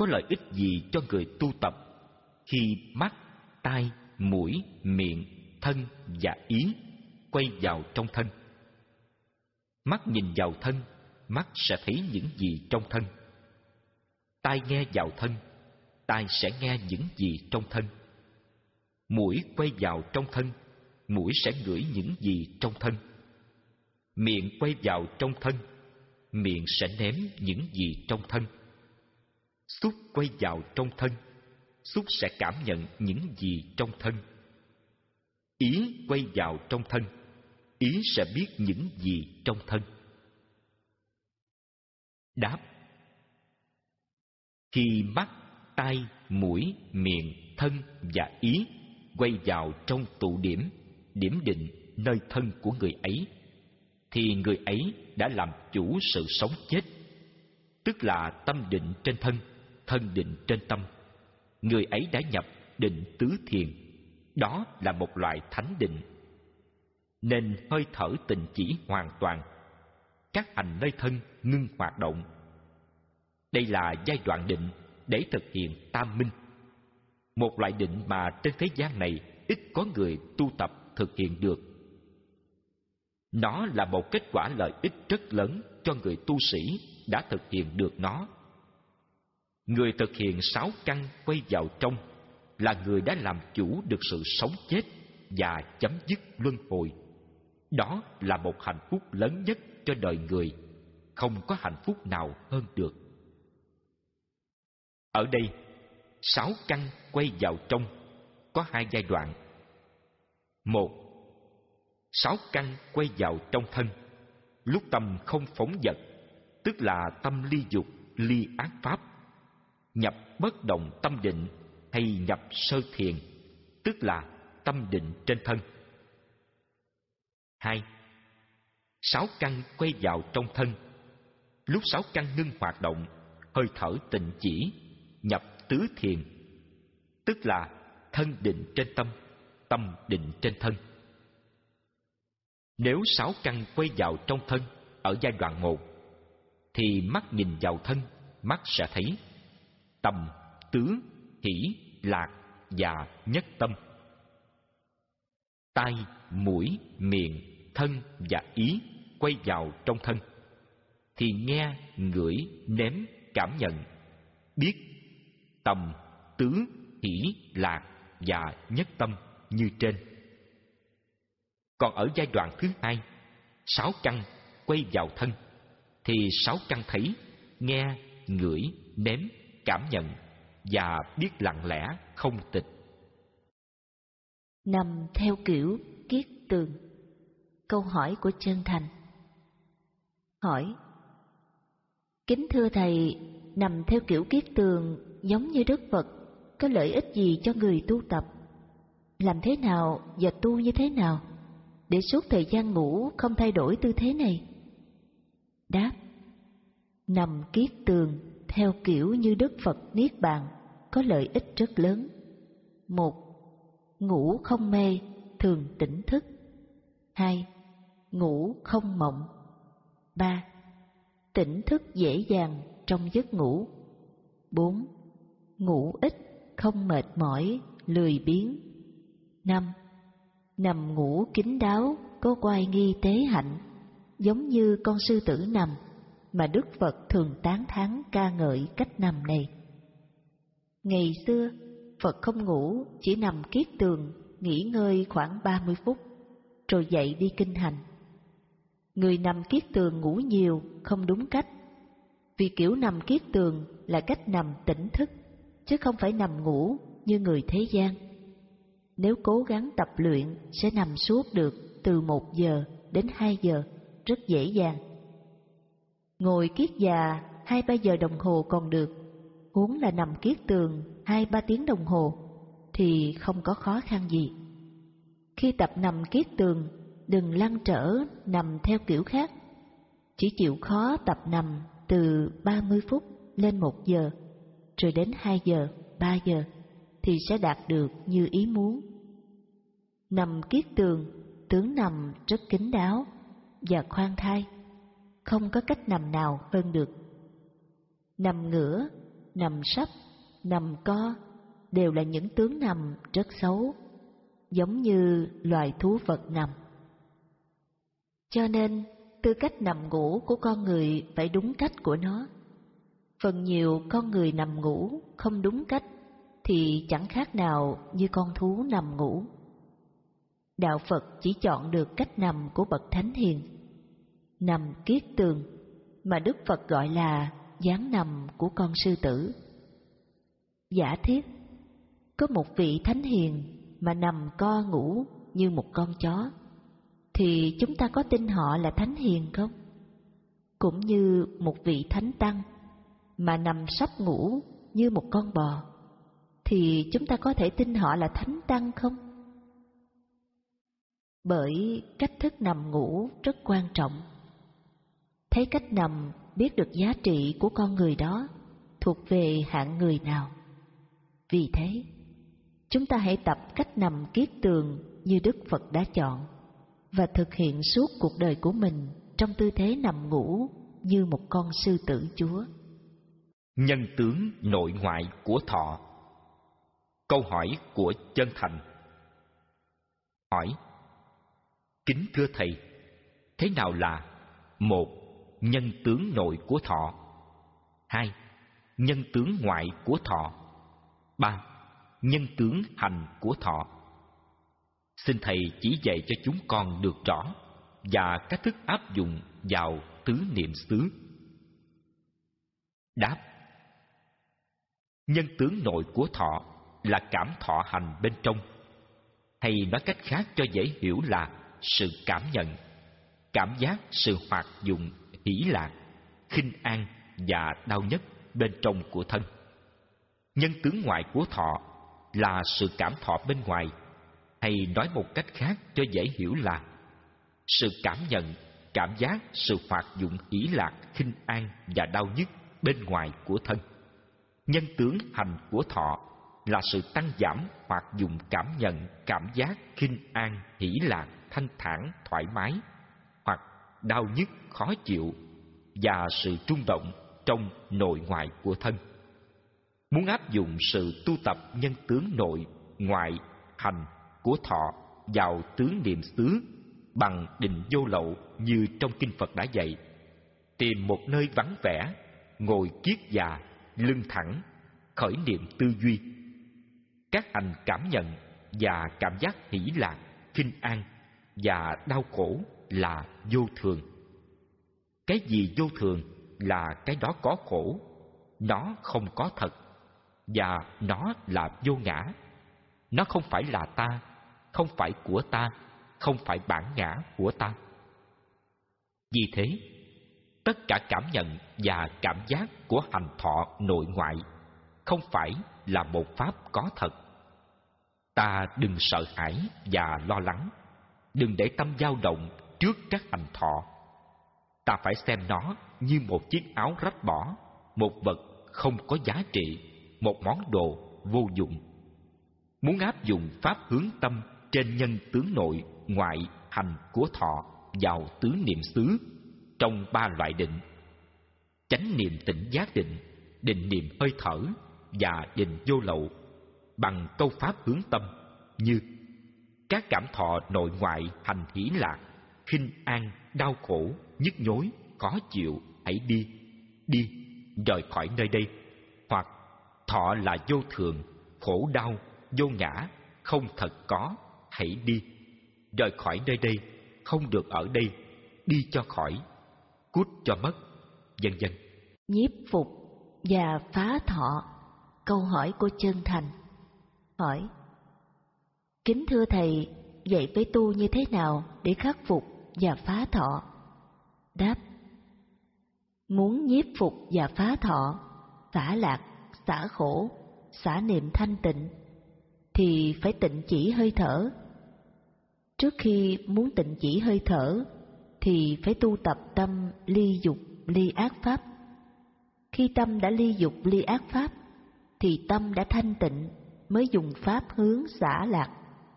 Speaker 1: có lợi ích gì cho người tu tập khi mắt, tai, mũi, miệng, thân và ý quay vào trong thân. Mắt nhìn vào thân, mắt sẽ thấy những gì trong thân. Tai nghe vào thân, tai sẽ nghe những gì trong thân. Mũi quay vào trong thân, mũi sẽ ngửi những gì trong thân. Miệng quay vào trong thân, miệng sẽ ném những gì trong thân xúc quay vào trong thân xúc sẽ cảm nhận những gì trong thân ý quay vào trong thân ý sẽ biết những gì trong thân đáp khi mắt tai mũi miệng thân và ý quay vào trong tụ điểm điểm định nơi thân của người ấy thì người ấy đã làm chủ sự sống chết tức là tâm định trên thân thân định trên tâm người ấy đã nhập định tứ thiền đó là một loại thánh định nên hơi thở tình chỉ hoàn toàn các hành nơi thân ngưng hoạt động đây là giai đoạn định để thực hiện tam minh một loại định mà trên thế gian này ít có người tu tập thực hiện được nó là một kết quả lợi ích rất lớn cho người tu sĩ đã thực hiện được nó Người thực hiện sáu căn quay vào trong là người đã làm chủ được sự sống chết và chấm dứt luân hồi. Đó là một hạnh phúc lớn nhất cho đời người, không có hạnh phúc nào hơn được. Ở đây, sáu căn quay vào trong có hai giai đoạn. Một, sáu căn quay vào trong thân, lúc tâm không phóng vật, tức là tâm ly dục, ly ác pháp nhập bất động tâm định hay nhập sơ thiền, tức là tâm định trên thân. hai Sáu căn quay vào trong thân. Lúc sáu căn ngưng hoạt động, hơi thở tịnh chỉ, nhập tứ thiền, tức là thân định trên tâm, tâm định trên thân. Nếu sáu căn quay vào trong thân ở giai đoạn một, thì mắt nhìn vào thân, mắt sẽ thấy tầm, tứ hỷ, lạc và nhất tâm. Tai, mũi, miệng, thân và ý quay vào trong thân thì nghe, ngửi, nếm, cảm nhận, biết tầm, tứ hỷ, lạc và nhất tâm như trên. Còn ở giai đoạn thứ hai, sáu căn quay vào thân thì sáu căn thấy, nghe, ngửi, nếm, cảm nhận và biết lặng lẽ không tịch.
Speaker 2: Nằm theo kiểu kiết tường Câu hỏi của chân thành Hỏi Kính thưa Thầy, nằm theo kiểu kiết tường giống như Đức Phật có lợi ích gì cho người tu tập? Làm thế nào và tu như thế nào? Để suốt thời gian ngủ không thay đổi tư thế này? Đáp Nằm kiết tường theo kiểu như Đức Phật Niết Bàn có lợi ích rất lớn. một Ngủ không mê, thường tỉnh thức. 2. Ngủ không mộng. 3. Tỉnh thức dễ dàng trong giấc ngủ. 4. Ngủ ít, không mệt mỏi, lười biếng. 5. Nằm ngủ kín đáo, có quay nghi tế hạnh, giống như con sư tử nằm mà Đức Phật thường tán thán ca ngợi cách nằm này. Ngày xưa, Phật không ngủ, chỉ nằm kiết tường, nghỉ ngơi khoảng 30 phút, rồi dậy đi kinh hành. Người nằm kiết tường ngủ nhiều, không đúng cách, vì kiểu nằm kiết tường là cách nằm tỉnh thức, chứ không phải nằm ngủ như người thế gian. Nếu cố gắng tập luyện sẽ nằm suốt được từ 1 giờ đến 2 giờ, rất dễ dàng Ngồi kiết già, hai ba giờ đồng hồ còn được, huống là nằm kiết tường hai ba tiếng đồng hồ, thì không có khó khăn gì. Khi tập nằm kiết tường, đừng lăn trở nằm theo kiểu khác. Chỉ chịu khó tập nằm từ ba mươi phút lên một giờ, rồi đến hai giờ, ba giờ, thì sẽ đạt được như ý muốn. Nằm kiết tường, tướng nằm rất kín đáo và khoan thai không có cách nằm nào hơn được. Nằm ngửa, nằm sấp, nằm co đều là những tướng nằm rất xấu, giống như loài thú vật nằm. Cho nên, tư cách nằm ngủ của con người phải đúng cách của nó. Phần nhiều con người nằm ngủ không đúng cách thì chẳng khác nào như con thú nằm ngủ. Đạo Phật chỉ chọn được cách nằm của bậc thánh hiền nằm kiết tường mà Đức Phật gọi là dáng nằm của con sư tử. Giả thiết, có một vị thánh hiền mà nằm co ngủ như một con chó, thì chúng ta có tin họ là thánh hiền không? Cũng như một vị thánh tăng mà nằm sắp ngủ như một con bò, thì chúng ta có thể tin họ là thánh tăng không? Bởi cách thức nằm ngủ rất quan trọng thấy cách nằm biết được giá trị của con người đó thuộc về hạng người nào. Vì thế, chúng ta hãy tập cách nằm kiết tường như Đức Phật đã chọn và thực hiện suốt cuộc đời của mình trong tư thế nằm ngủ như một con sư tử chúa.
Speaker 1: Nhân tướng nội ngoại của thọ Câu hỏi của chân thành Hỏi Kính thưa Thầy, thế nào là một nhân tướng nội của thọ. hai, Nhân tướng ngoại của thọ. ba, Nhân tướng hành của thọ. Xin thầy chỉ dạy cho chúng con được rõ và cách thức áp dụng vào tứ niệm xứ. Đáp Nhân tướng nội của thọ là cảm thọ hành bên trong hay nói cách khác cho dễ hiểu là sự cảm nhận cảm giác sự hoạt dụng hỷ lạc, khinh an và đau nhất bên trong của thân. Nhân tướng ngoại của thọ là sự cảm thọ bên ngoài, hay nói một cách khác cho dễ hiểu là sự cảm nhận, cảm giác sự hoạt dụng hỷ lạc, khinh an và đau nhất bên ngoài của thân. Nhân tướng hành của thọ là sự tăng giảm hoạt dụng cảm nhận, cảm giác, khinh an, hỷ lạc, thanh thản, thoải mái đau nhức khó chịu và sự trung động trong nội ngoại của thân muốn áp dụng sự tu tập nhân tướng nội ngoại hành của thọ vào tướng niệm xứ bằng định vô lậu như trong kinh phật đã dạy tìm một nơi vắng vẻ ngồi kiết già lưng thẳng khởi niệm tư duy các hành cảm nhận và cảm giác hỷ lạc kinh an và đau khổ là vô thường cái gì vô thường là cái đó có khổ nó không có thật và nó là vô ngã nó không phải là ta không phải của ta không phải bản ngã của ta vì thế tất cả cảm nhận và cảm giác của hành thọ nội ngoại không phải là một pháp có thật ta đừng sợ hãi và lo lắng đừng để tâm dao động trước các hành thọ. Ta phải xem nó như một chiếc áo rách bỏ, một vật không có giá trị, một món đồ vô dụng. Muốn áp dụng pháp hướng tâm trên nhân tướng nội, ngoại, hành của thọ vào tứ niệm xứ trong ba loại định. Chánh niệm tỉnh giác định, định niệm hơi thở và định vô lậu bằng câu pháp hướng tâm như các cảm thọ nội ngoại hành hỷ lạc khinh an, đau khổ, nhức nhối, khó chịu, hãy đi, đi, rời khỏi nơi đây. Hoặc thọ là vô thường, khổ đau, vô ngã, không thật có, hãy đi, rời khỏi nơi đây, không được ở đây, đi cho khỏi, cút cho mất, vân vân. Nhiếp phục
Speaker 2: và phá thọ, câu hỏi của chân thành. Hỏi, kính thưa thầy, vậy với tu như thế nào để khắc phục và phá thọ đáp muốn nhiếp phục và phá thọ xả lạc xả khổ xả niệm thanh tịnh thì phải tịnh chỉ hơi thở trước khi muốn tịnh chỉ hơi thở thì phải tu tập tâm ly dục ly ác pháp khi tâm đã ly dục ly ác pháp thì tâm đã thanh tịnh mới dùng pháp hướng xả lạc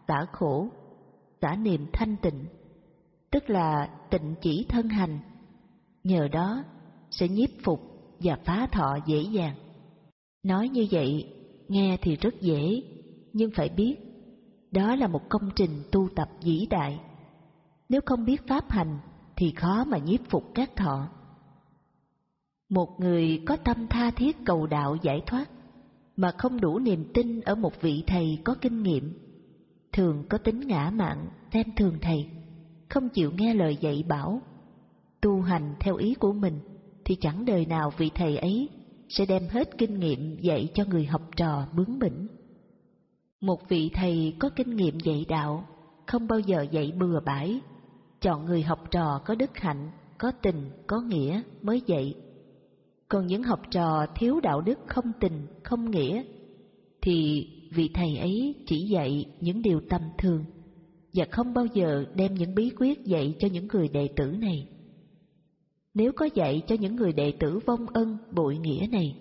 Speaker 2: xả khổ xả niệm thanh tịnh tức là tịnh chỉ thân hành. Nhờ đó sẽ nhiếp phục và phá thọ dễ dàng. Nói như vậy, nghe thì rất dễ, nhưng phải biết, đó là một công trình tu tập vĩ đại. Nếu không biết pháp hành thì khó mà nhiếp phục các thọ. Một người có tâm tha thiết cầu đạo giải thoát mà không đủ niềm tin ở một vị thầy có kinh nghiệm, thường có tính ngã mạn xem thường thầy không chịu nghe lời dạy bảo, tu hành theo ý của mình, thì chẳng đời nào vị thầy ấy sẽ đem hết kinh nghiệm dạy cho người học trò bướng bỉnh. Một vị thầy có kinh nghiệm dạy đạo, không bao giờ dạy bừa bãi, chọn người học trò có đức hạnh, có tình, có nghĩa mới dạy. Còn những học trò thiếu đạo đức không tình, không nghĩa, thì vị thầy ấy chỉ dạy những điều tầm thường, và không bao giờ đem những bí quyết dạy cho những người đệ tử này. Nếu có dạy cho những người đệ tử vong ân bội nghĩa này,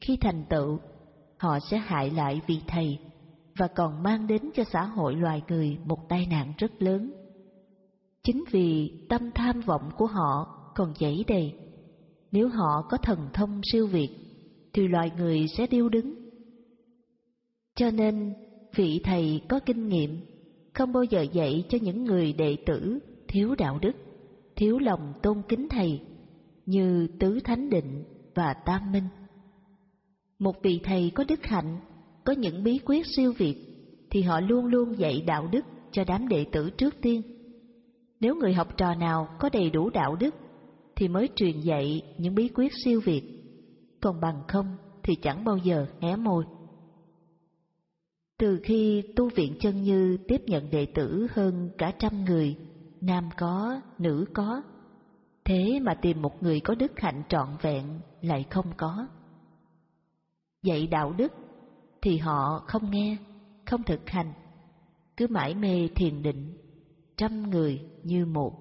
Speaker 2: khi thành tựu, họ sẽ hại lại vị thầy và còn mang đến cho xã hội loài người một tai nạn rất lớn. Chính vì tâm tham vọng của họ còn dẫy đầy, nếu họ có thần thông siêu việt, thì loài người sẽ điêu đứng. Cho nên, vị thầy có kinh nghiệm không bao giờ dạy cho những người đệ tử thiếu đạo đức, thiếu lòng tôn kính thầy như Tứ Thánh Định và Tam Minh. Một vị thầy có đức hạnh, có những bí quyết siêu việt thì họ luôn luôn dạy đạo đức cho đám đệ tử trước tiên. Nếu người học trò nào có đầy đủ đạo đức thì mới truyền dạy những bí quyết siêu việt, còn bằng không thì chẳng bao giờ hé môi. Từ khi tu viện chân như tiếp nhận đệ tử hơn cả trăm người, nam có, nữ có, thế mà tìm một người có đức hạnh trọn vẹn lại không có. Dạy đạo đức thì họ không nghe, không thực hành, cứ mãi mê thiền định, trăm người như một.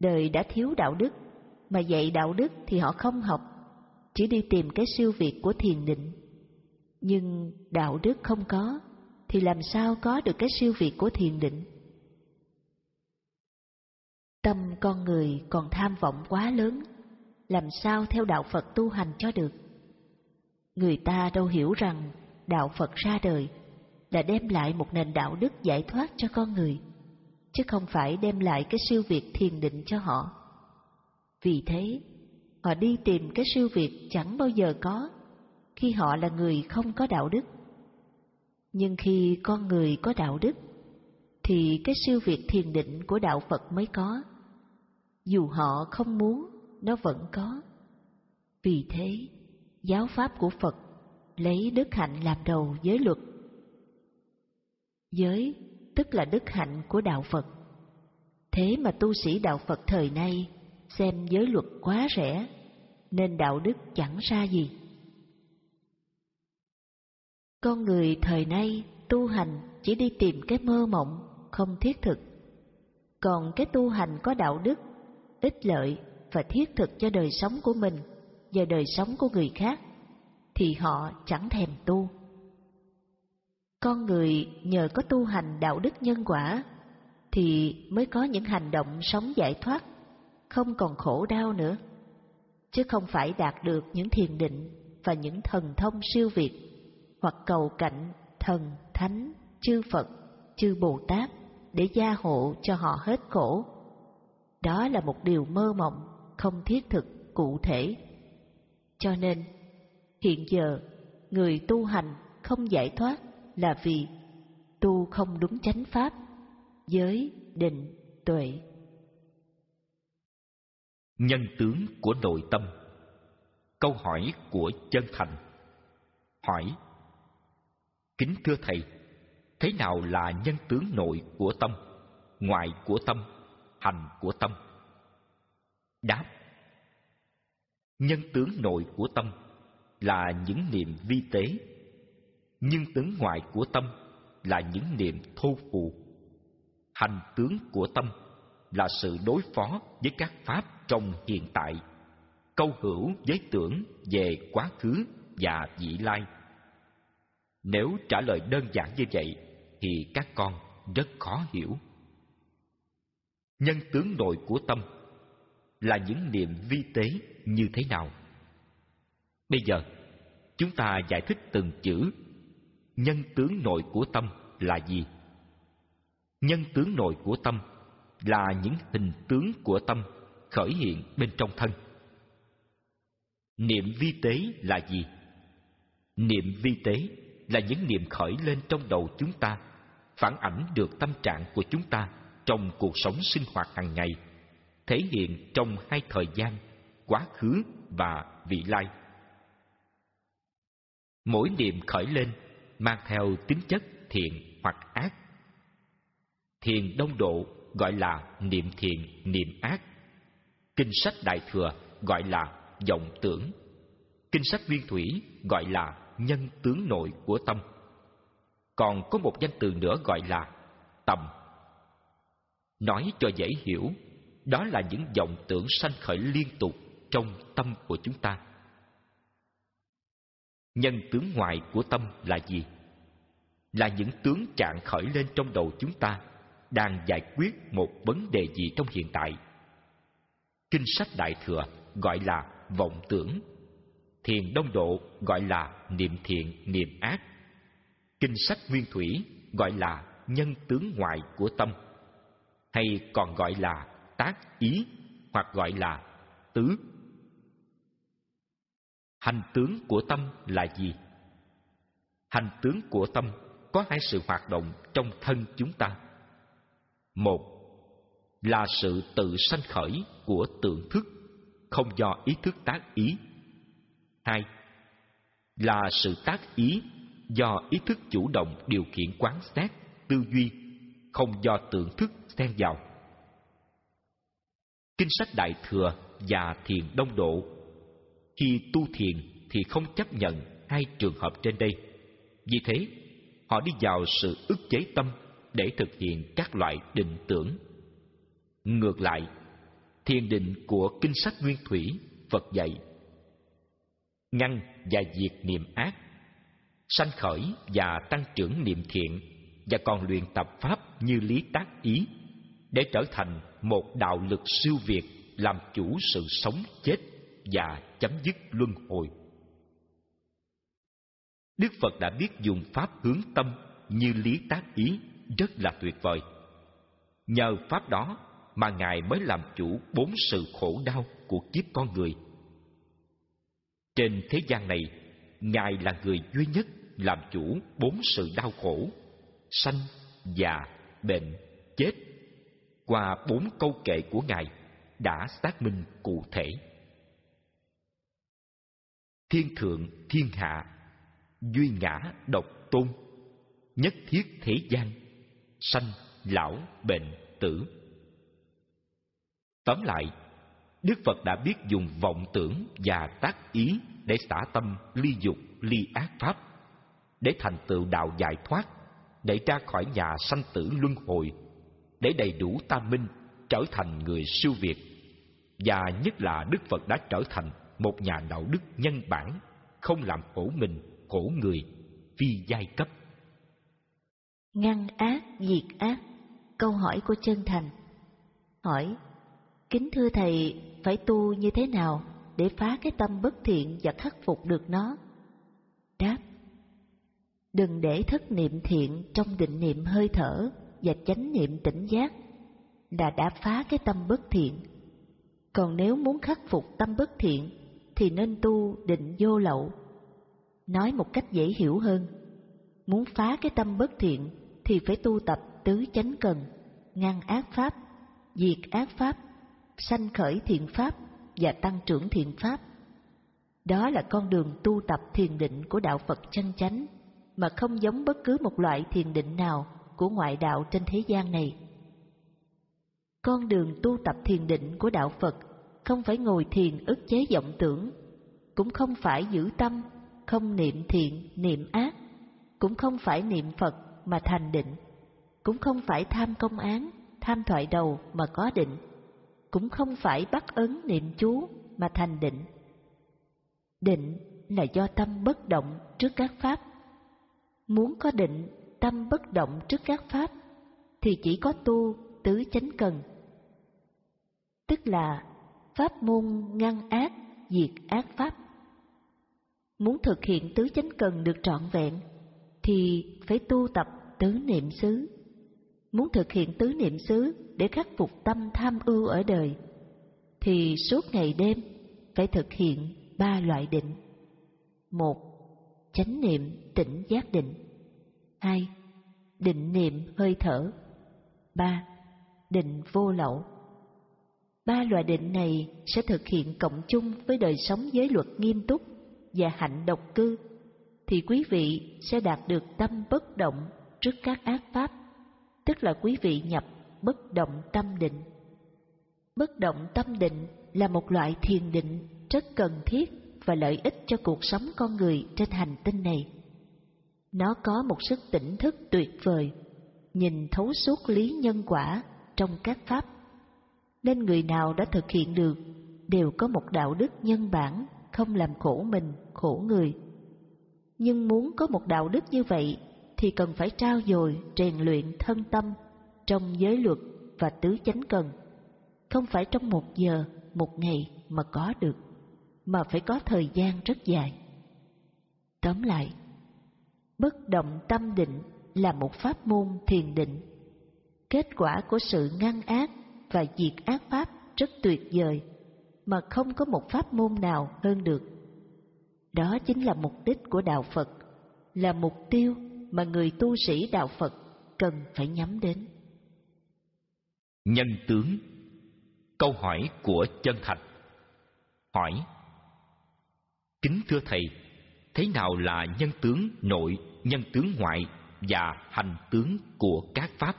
Speaker 2: Đời đã thiếu đạo đức, mà dạy đạo đức thì họ không học, chỉ đi tìm cái siêu việt của thiền định nhưng đạo đức không có thì làm sao có được cái siêu việt của thiền định tâm con người còn tham vọng quá lớn làm sao theo đạo phật tu hành cho được người ta đâu hiểu rằng đạo phật ra đời là đem lại một nền đạo đức giải thoát cho con người chứ không phải đem lại cái siêu việt thiền định cho họ vì thế họ đi tìm cái siêu việt chẳng bao giờ có khi họ là người không có đạo đức. Nhưng khi con người có đạo đức, thì cái siêu việt thiền định của đạo Phật mới có. Dù họ không muốn, nó vẫn có. Vì thế, giáo pháp của Phật lấy đức hạnh làm đầu giới luật. Giới tức là đức hạnh của đạo Phật. Thế mà tu sĩ đạo Phật thời nay xem giới luật quá rẻ, nên đạo đức chẳng ra gì. Con người thời nay tu hành chỉ đi tìm cái mơ mộng không thiết thực. Còn cái tu hành có đạo đức, ích lợi và thiết thực cho đời sống của mình và đời sống của người khác thì họ chẳng thèm tu. Con người nhờ có tu hành đạo đức nhân quả thì mới có những hành động sống giải thoát, không còn khổ đau nữa, chứ không phải đạt được những thiền định và những thần thông siêu việt hoặc cầu cạnh thần, thánh, chư Phật, chư Bồ Tát để gia hộ cho họ hết khổ. Đó là một điều mơ mộng, không thiết thực, cụ thể. Cho nên, hiện giờ, người tu hành không giải thoát là vì tu không đúng chánh pháp, giới, định, tuệ.
Speaker 1: Nhân tướng của nội tâm Câu hỏi của chân thành Hỏi Kính thưa Thầy, thế nào là nhân tướng nội của tâm, ngoại của tâm, hành của tâm? Đáp Nhân tướng nội của tâm là những niệm vi tế, nhân tướng ngoại của tâm là những niệm thô phù. Hành tướng của tâm là sự đối phó với các pháp trong hiện tại, câu hữu với tưởng về quá khứ và vị lai nếu trả lời đơn giản như vậy thì các con rất khó hiểu. Nhân tướng nội của tâm là những niệm vi tế như thế nào? Bây giờ, chúng ta giải thích từng chữ nhân tướng nội của tâm là gì? Nhân tướng nội của tâm là những hình tướng của tâm khởi hiện bên trong thân. Niệm vi tế là gì? Niệm vi tế là những niệm khởi lên trong đầu chúng ta, phản ảnh được tâm trạng của chúng ta trong cuộc sống sinh hoạt hàng ngày, thể hiện trong hai thời gian, quá khứ và vị lai. Mỗi niệm khởi lên mang theo tính chất thiện hoặc ác. Thiền đông độ gọi là niệm thiện, niệm ác. Kinh sách Đại Thừa gọi là vọng tưởng. Kinh sách Nguyên Thủy gọi là nhân tướng nội của tâm. Còn có một danh từ nữa gọi là tầm. Nói cho dễ hiểu, đó là những vọng tưởng sanh khởi liên tục trong tâm của chúng ta. Nhân tướng ngoài của tâm là gì? Là những tướng trạng khởi lên trong đầu chúng ta đang giải quyết một vấn đề gì trong hiện tại. Kinh sách Đại Thừa gọi là vọng tưởng Thiền đông độ gọi là niệm thiện, niệm ác. Kinh sách nguyên thủy gọi là nhân tướng ngoại của tâm, hay còn gọi là tác ý hoặc gọi là tứ. Hành tướng của tâm là gì? Hành tướng của tâm có hai sự hoạt động trong thân chúng ta. Một là sự tự sanh khởi của tượng thức, không do ý thức tác ý 2. Là sự tác ý do ý thức chủ động điều khiển quán xét, tư duy, không do tưởng thức xen vào. Kinh sách Đại Thừa và Thiền Đông Độ Khi tu thiền thì không chấp nhận hai trường hợp trên đây. Vì thế, họ đi vào sự ức chế tâm để thực hiện các loại định tưởng. Ngược lại, thiền định của kinh sách Nguyên Thủy, Phật dạy ngăn và diệt niệm ác sanh khởi và tăng trưởng niệm thiện và còn luyện tập pháp như lý tác ý để trở thành một đạo lực siêu việt làm chủ sự sống chết và chấm dứt luân hồi đức phật đã biết dùng pháp hướng tâm như lý tác ý rất là tuyệt vời nhờ pháp đó mà ngài mới làm chủ bốn sự khổ đau của kiếp con người trên thế gian này, Ngài là người duy nhất làm chủ bốn sự đau khổ, sanh, già, bệnh, chết. Qua bốn câu kệ của Ngài đã xác minh cụ thể. Thiên thượng thiên hạ, duy ngã độc tôn, nhất thiết thế gian, sanh, lão, bệnh, tử. Tóm lại, Đức Phật đã biết dùng vọng tưởng và tác ý để xả tâm ly dục, ly ác pháp, để thành tựu đạo giải thoát, để ra khỏi nhà sanh tử luân hồi, để đầy đủ tam minh trở thành người siêu việt. Và nhất là Đức Phật đã trở thành một nhà đạo đức nhân bản, không làm khổ mình, khổ người, phi giai cấp.
Speaker 2: Ngăn ác, diệt ác, câu hỏi của chân thành. Hỏi, Kính thưa Thầy, phải tu như thế nào để phá cái tâm bất thiện và khắc phục được nó? Đáp Đừng để thất niệm thiện trong định niệm hơi thở và chánh niệm tỉnh giác là đã phá cái tâm bất thiện. Còn nếu muốn khắc phục tâm bất thiện thì nên tu định vô lậu. Nói một cách dễ hiểu hơn, muốn phá cái tâm bất thiện thì phải tu tập tứ chánh cần, ngăn ác pháp, diệt ác pháp sanh khởi thiện pháp và tăng trưởng thiện pháp. Đó là con đường tu tập thiền định của đạo Phật chân chánh, mà không giống bất cứ một loại thiền định nào của ngoại đạo trên thế gian này. Con đường tu tập thiền định của đạo Phật không phải ngồi thiền ức chế vọng tưởng, cũng không phải giữ tâm, không niệm thiện, niệm ác, cũng không phải niệm Phật mà thành định, cũng không phải tham công án, tham thoại đầu mà có định cũng không phải bắt ấn niệm chú mà thành định. Định là do tâm bất động trước các pháp. Muốn có định, tâm bất động trước các pháp, thì chỉ có tu tứ chánh cần. Tức là pháp môn ngăn ác, diệt ác pháp. Muốn thực hiện tứ chánh cần được trọn vẹn, thì phải tu tập tứ niệm xứ muốn thực hiện tứ niệm xứ để khắc phục tâm tham ưu ở đời, thì suốt ngày đêm phải thực hiện ba loại định. Một, chánh niệm tỉnh giác định. Hai, định niệm hơi thở. Ba, định vô lậu. Ba loại định này sẽ thực hiện cộng chung với đời sống giới luật nghiêm túc và hạnh độc cư, thì quý vị sẽ đạt được tâm bất động trước các ác pháp tức là quý vị nhập bất động tâm định. Bất động tâm định là một loại thiền định rất cần thiết và lợi ích cho cuộc sống con người trên hành tinh này. Nó có một sức tỉnh thức tuyệt vời, nhìn thấu suốt lý nhân quả trong các pháp. Nên người nào đã thực hiện được đều có một đạo đức nhân bản, không làm khổ mình, khổ người. Nhưng muốn có một đạo đức như vậy thì cần phải trao dồi rèn luyện thân tâm trong giới luật và tứ chánh cần không phải trong một giờ một ngày mà có được mà phải có thời gian rất dài tóm lại bất động tâm định là một pháp môn thiền định kết quả của sự ngăn ác và diệt ác pháp rất tuyệt vời mà không có một pháp môn nào hơn được đó chính là mục đích của đạo phật là mục tiêu mà người tu sĩ đạo Phật cần phải nhắm đến.
Speaker 1: Nhân tướng Câu hỏi của chân thành Hỏi Kính thưa Thầy, thế nào là nhân tướng nội, nhân tướng ngoại và hành tướng của các Pháp?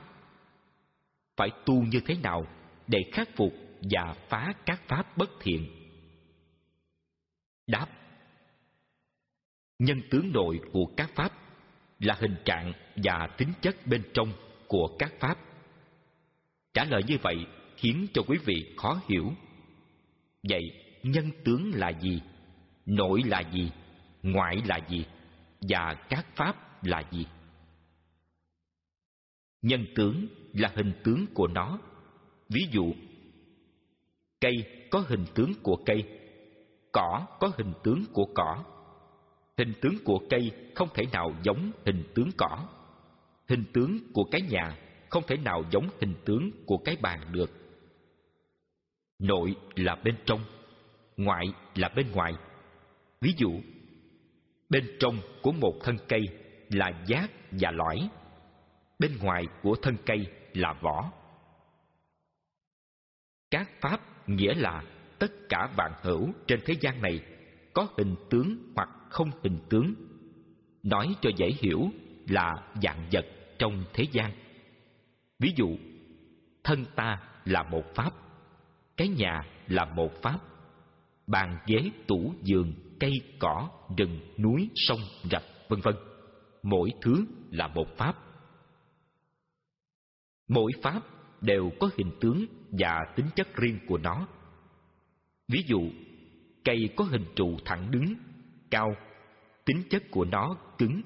Speaker 1: Phải tu như thế nào để khắc phục và phá các Pháp bất thiện? Đáp Nhân tướng nội của các Pháp là hình trạng và tính chất bên trong của các pháp. Trả lời như vậy khiến cho quý vị khó hiểu. Vậy, nhân tướng là gì? Nội là gì? Ngoại là gì? Và các pháp là gì? Nhân tướng là hình tướng của nó. Ví dụ, cây có hình tướng của cây, cỏ có hình tướng của cỏ, Hình tướng của cây không thể nào giống hình tướng cỏ. Hình tướng của cái nhà không thể nào giống hình tướng của cái bàn được. Nội là bên trong, ngoại là bên ngoài. Ví dụ, bên trong của một thân cây là giác và lõi, bên ngoài của thân cây là vỏ. Các pháp nghĩa là tất cả vạn hữu trên thế gian này có hình tướng hoặc không hình tướng nói cho dễ hiểu là dạng vật trong thế gian ví dụ thân ta là một pháp cái nhà là một pháp bàn ghế tủ giường cây cỏ rừng núi sông rạch vân vân mỗi thứ là một pháp mỗi pháp đều có hình tướng và tính chất riêng của nó ví dụ Cây có hình trụ thẳng đứng, cao, tính chất của nó cứng.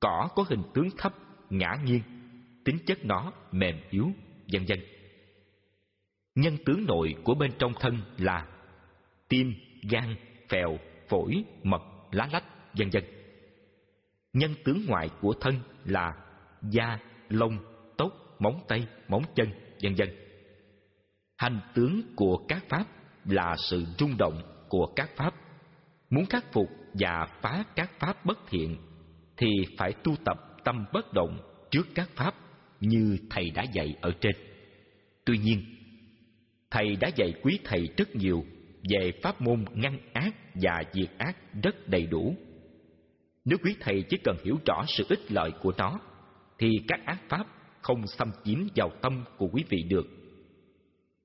Speaker 1: Cỏ có hình tướng thấp, ngã nghiêng, tính chất nó mềm yếu, vân vân. Nhân tướng nội của bên trong thân là tim, gan, phèo, phổi, mật, lá lách, vân vân. Nhân tướng ngoại của thân là da, lông, tóc, móng tay, móng chân, vân vân. Hành tướng của các pháp là sự rung động của các pháp. Muốn khắc phục và phá các pháp bất thiện thì phải tu tập tâm bất động trước các pháp như thầy đã dạy ở trên. Tuy nhiên, thầy đã dạy quý thầy rất nhiều về pháp môn ngăn ác và diệt ác rất đầy đủ. Nếu quý thầy chỉ cần hiểu rõ sự ích lợi của nó thì các ác pháp không xâm chiếm vào tâm của quý vị được.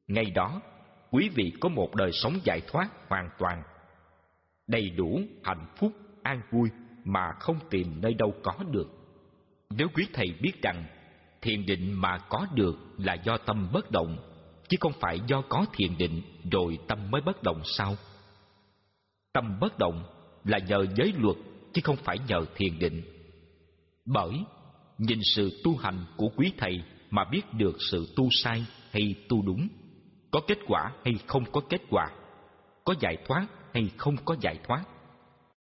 Speaker 1: Ngay đó, quý vị có một đời sống giải thoát hoàn toàn, đầy đủ hạnh phúc, an vui mà không tìm nơi đâu có được. Nếu quý thầy biết rằng thiền định mà có được là do tâm bất động, chứ không phải do có thiền định rồi tâm mới bất động sao? Tâm bất động là nhờ giới luật chứ không phải nhờ thiền định. Bởi nhìn sự tu hành của quý thầy mà biết được sự tu sai hay tu đúng có kết quả hay không có kết quả, có giải thoát hay không có giải thoát.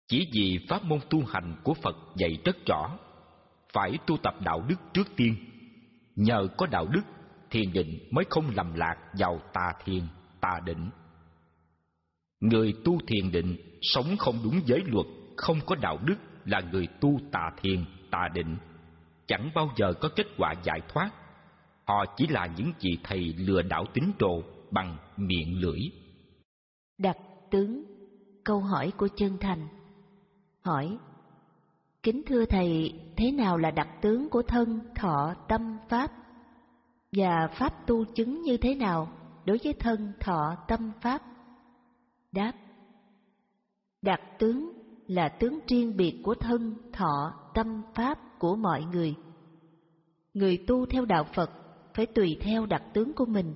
Speaker 1: Chỉ vì pháp môn tu hành của Phật dạy rất rõ, phải tu tập đạo đức trước tiên. Nhờ có đạo đức, thiền định mới không lầm lạc vào tà thiền, tà định. Người tu thiền định sống không đúng giới luật, không có đạo đức là người tu tà thiền, tà định. Chẳng bao giờ có kết quả giải thoát Họ chỉ là những vị thầy lừa đảo tín đồ bằng miệng lưỡi.
Speaker 2: Đặt tướng câu hỏi của chân thành. Hỏi, kính thưa thầy, thế nào là đặc tướng của thân, thọ, tâm, pháp? Và pháp tu chứng như thế nào đối với thân, thọ, tâm, pháp? Đáp, đặc tướng là tướng riêng biệt của thân, thọ, tâm, pháp của mọi người. Người tu theo đạo Phật phải tùy theo đặc tướng của mình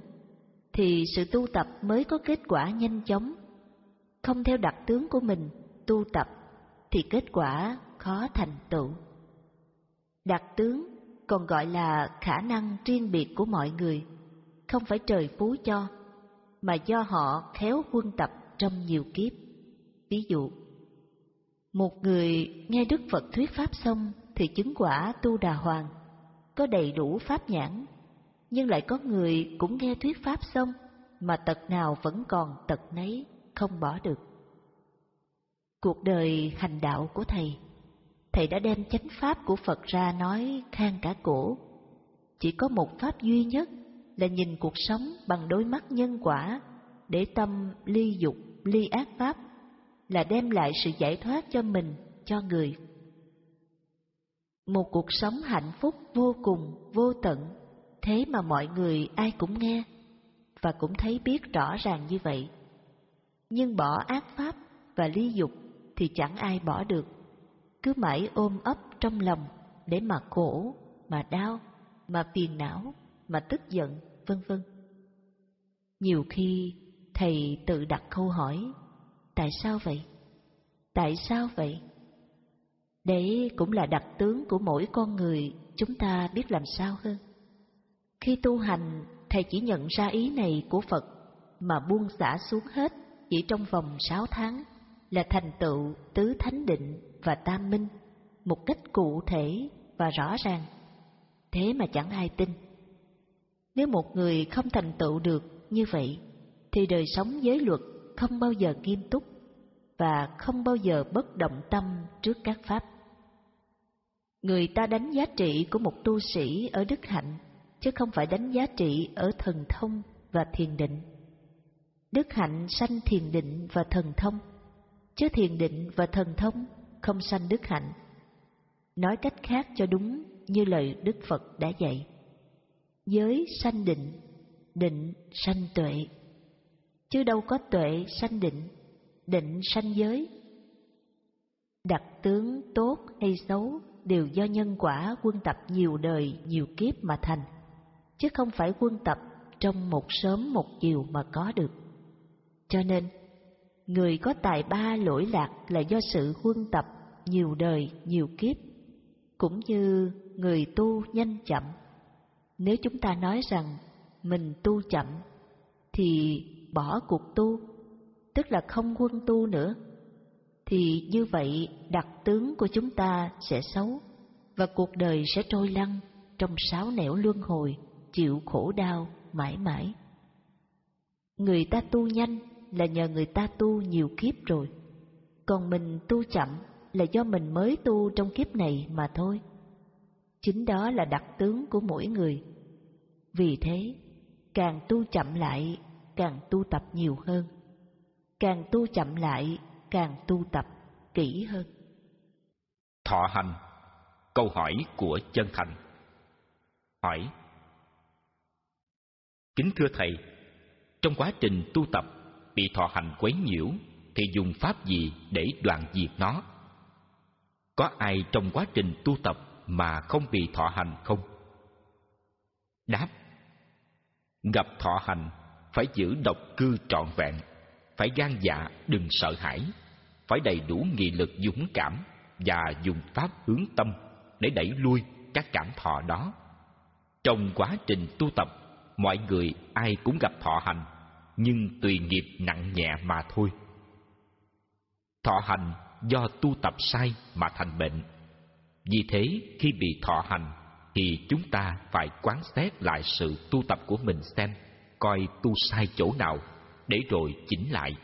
Speaker 2: thì sự tu tập mới có kết quả nhanh chóng không theo đặc tướng của mình tu tập thì kết quả khó thành tựu đặc tướng còn gọi là khả năng riêng biệt của mọi người không phải trời phú cho mà do họ khéo quân tập trong nhiều kiếp ví dụ một người nghe đức phật thuyết pháp xong thì chứng quả tu đà hoàng có đầy đủ pháp nhãn nhưng lại có người cũng nghe thuyết pháp xong mà tật nào vẫn còn tật nấy không bỏ được cuộc đời hành đạo của thầy thầy đã đem chánh pháp của phật ra nói khang cả cổ chỉ có một pháp duy nhất là nhìn cuộc sống bằng đôi mắt nhân quả để tâm ly dục ly ác pháp là đem lại sự giải thoát cho mình cho người một cuộc sống hạnh phúc vô cùng vô tận thế mà mọi người ai cũng nghe và cũng thấy biết rõ ràng như vậy nhưng bỏ ác pháp và ly dục thì chẳng ai bỏ được cứ mãi ôm ấp trong lòng để mà khổ mà đau mà phiền não mà tức giận vân vân nhiều khi thầy tự đặt câu hỏi tại sao vậy tại sao vậy đấy cũng là đặc tướng của mỗi con người chúng ta biết làm sao hơn khi tu hành, Thầy chỉ nhận ra ý này của Phật mà buông xả xuống hết chỉ trong vòng sáu tháng là thành tựu tứ thánh định và tam minh một cách cụ thể và rõ ràng. Thế mà chẳng ai tin. Nếu một người không thành tựu được như vậy, thì đời sống giới luật không bao giờ nghiêm túc và không bao giờ bất động tâm trước các pháp. Người ta đánh giá trị của một tu sĩ ở đức hạnh chứ không phải đánh giá trị ở thần thông và thiền định. Đức hạnh sanh thiền định và thần thông, chứ thiền định và thần thông không sanh đức hạnh. Nói cách khác cho đúng như lời Đức Phật đã dạy. Giới sanh định, định sanh tuệ. Chứ đâu có tuệ sanh định, định sanh giới. Đặc tướng tốt hay xấu đều do nhân quả quân tập nhiều đời nhiều kiếp mà thành chứ không phải quân tập trong một sớm một chiều mà có được. Cho nên, người có tài ba lỗi lạc là do sự quân tập nhiều đời, nhiều kiếp, cũng như người tu nhanh chậm. Nếu chúng ta nói rằng mình tu chậm, thì bỏ cuộc tu, tức là không quân tu nữa, thì như vậy đặc tướng của chúng ta sẽ xấu và cuộc đời sẽ trôi lăn trong sáu nẻo luân hồi chịu khổ đau mãi mãi. Người ta tu nhanh là nhờ người ta tu nhiều kiếp rồi, còn mình tu chậm là do mình mới tu trong kiếp này mà thôi. Chính đó là đặc tướng của mỗi người. Vì thế, càng tu chậm lại, càng tu tập nhiều hơn. Càng tu chậm lại, càng tu tập kỹ hơn.
Speaker 1: Thọ hành Câu hỏi của chân thành Hỏi Kính thưa Thầy, trong quá trình tu tập bị thọ hành quấy nhiễu thì dùng pháp gì để đoạn diệt nó? Có ai trong quá trình tu tập mà không bị thọ hành không? Đáp Gặp thọ hành phải giữ độc cư trọn vẹn, phải gan dạ đừng sợ hãi, phải đầy đủ nghị lực dũng cảm và dùng pháp hướng tâm để đẩy lui các cảm thọ đó. Trong quá trình tu tập mọi người ai cũng gặp thọ hành, nhưng tùy nghiệp nặng nhẹ mà thôi. Thọ hành do tu tập sai mà thành bệnh. Vì thế, khi bị thọ hành, thì chúng ta phải quán xét lại sự tu tập của mình xem, coi tu sai chỗ nào, để rồi chỉnh lại.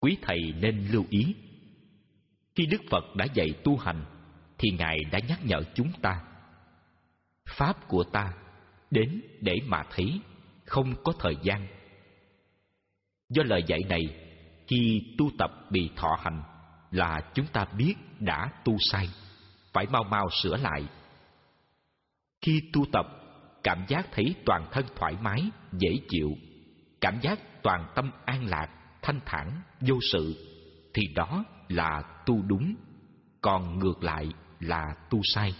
Speaker 1: Quý Thầy nên lưu ý, khi Đức Phật đã dạy tu hành, thì Ngài đã nhắc nhở chúng ta, Pháp của ta đến để mà thấy, không có thời gian. Do lời dạy này, khi tu tập bị thọ hành là chúng ta biết đã tu sai, phải mau mau sửa lại. Khi tu tập, cảm giác thấy toàn thân thoải mái, dễ chịu, cảm giác toàn tâm an lạc, thanh thản, vô sự, thì đó là tu đúng, còn ngược lại là tu sai.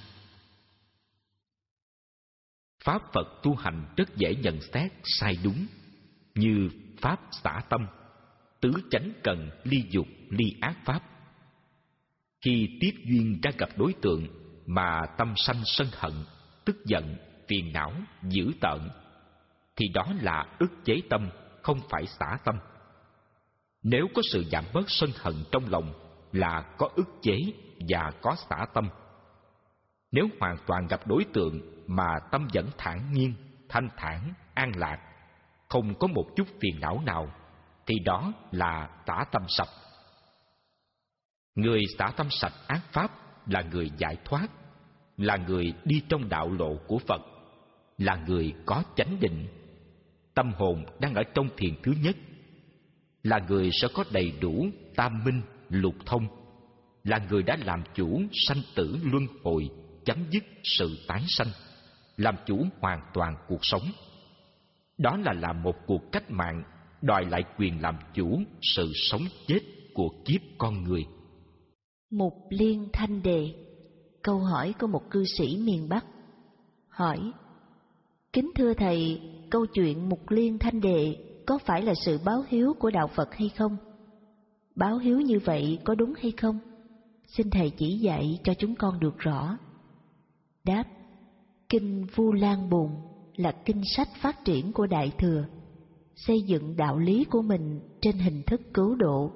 Speaker 1: Pháp Phật tu hành rất dễ nhận xét sai đúng, như Pháp xả tâm, tứ chánh cần ly dục ly ác Pháp. Khi tiếp duyên ra gặp đối tượng mà tâm sanh sân hận, tức giận, phiền não, dữ tợn, thì đó là ức chế tâm, không phải xả tâm. Nếu có sự giảm bớt sân hận trong lòng là có ức chế và có xả tâm nếu hoàn toàn gặp đối tượng mà tâm vẫn thản nhiên thanh thản an lạc không có một chút phiền não nào thì đó là tả tâm sạch người tả tâm sạch ác pháp là người giải thoát là người đi trong đạo lộ của phật là người có chánh định tâm hồn đang ở trong thiền thứ nhất là người sẽ có đầy đủ tam minh lục thông là người đã làm chủ sanh tử luân hồi chấm dứt sự tái sanh, làm chủ hoàn toàn cuộc sống. Đó là làm một cuộc cách mạng đòi lại quyền làm chủ sự sống chết của kiếp con người.
Speaker 2: Mục Liên Thanh Đề Câu hỏi của một cư sĩ miền Bắc Hỏi Kính thưa Thầy, câu chuyện Mục Liên Thanh Đề có phải là sự báo hiếu của Đạo Phật hay không? Báo hiếu như vậy có đúng hay không? Xin Thầy chỉ dạy cho chúng con được rõ. Đáp, Kinh Vu Lan Bồn là kinh sách phát triển của Đại Thừa, xây dựng đạo lý của mình trên hình thức cứu độ.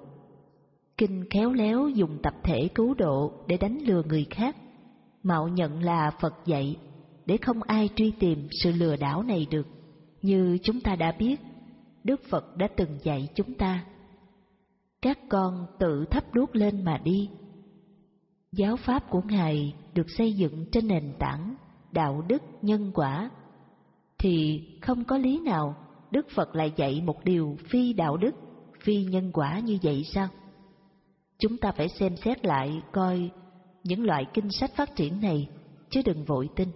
Speaker 2: Kinh khéo léo dùng tập thể cứu độ để đánh lừa người khác, mạo nhận là Phật dạy để không ai truy tìm sự lừa đảo này được. Như chúng ta đã biết, Đức Phật đã từng dạy chúng ta. Các con tự thắp đuốc lên mà đi. Giáo pháp của Ngài được xây dựng trên nền tảng đạo đức nhân quả thì không có lý nào đức phật lại dạy một điều phi đạo đức phi nhân quả như vậy sao chúng ta phải xem xét lại coi những loại kinh sách phát triển này chứ đừng vội tin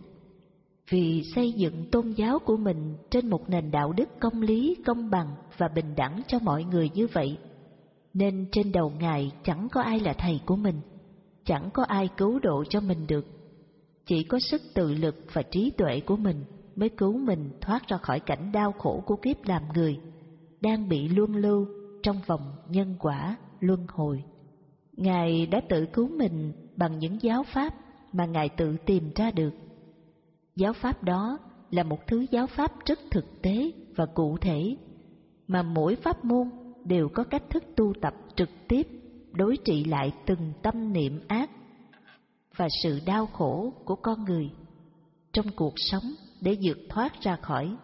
Speaker 2: vì xây dựng tôn giáo của mình trên một nền đạo đức công lý công bằng và bình đẳng cho mọi người như vậy nên trên đầu ngài chẳng có ai là thầy của mình chẳng có ai cứu độ cho mình được chỉ có sức tự lực và trí tuệ của mình mới cứu mình thoát ra khỏi cảnh đau khổ của kiếp làm người đang bị luân lưu trong vòng nhân quả luân hồi ngài đã tự cứu mình bằng những giáo pháp mà ngài tự tìm ra được giáo pháp đó là một thứ giáo pháp rất thực tế và cụ thể mà mỗi pháp môn đều có cách thức tu tập trực tiếp đối trị lại từng tâm niệm ác và sự đau khổ của con người trong cuộc sống để vượt thoát ra khỏi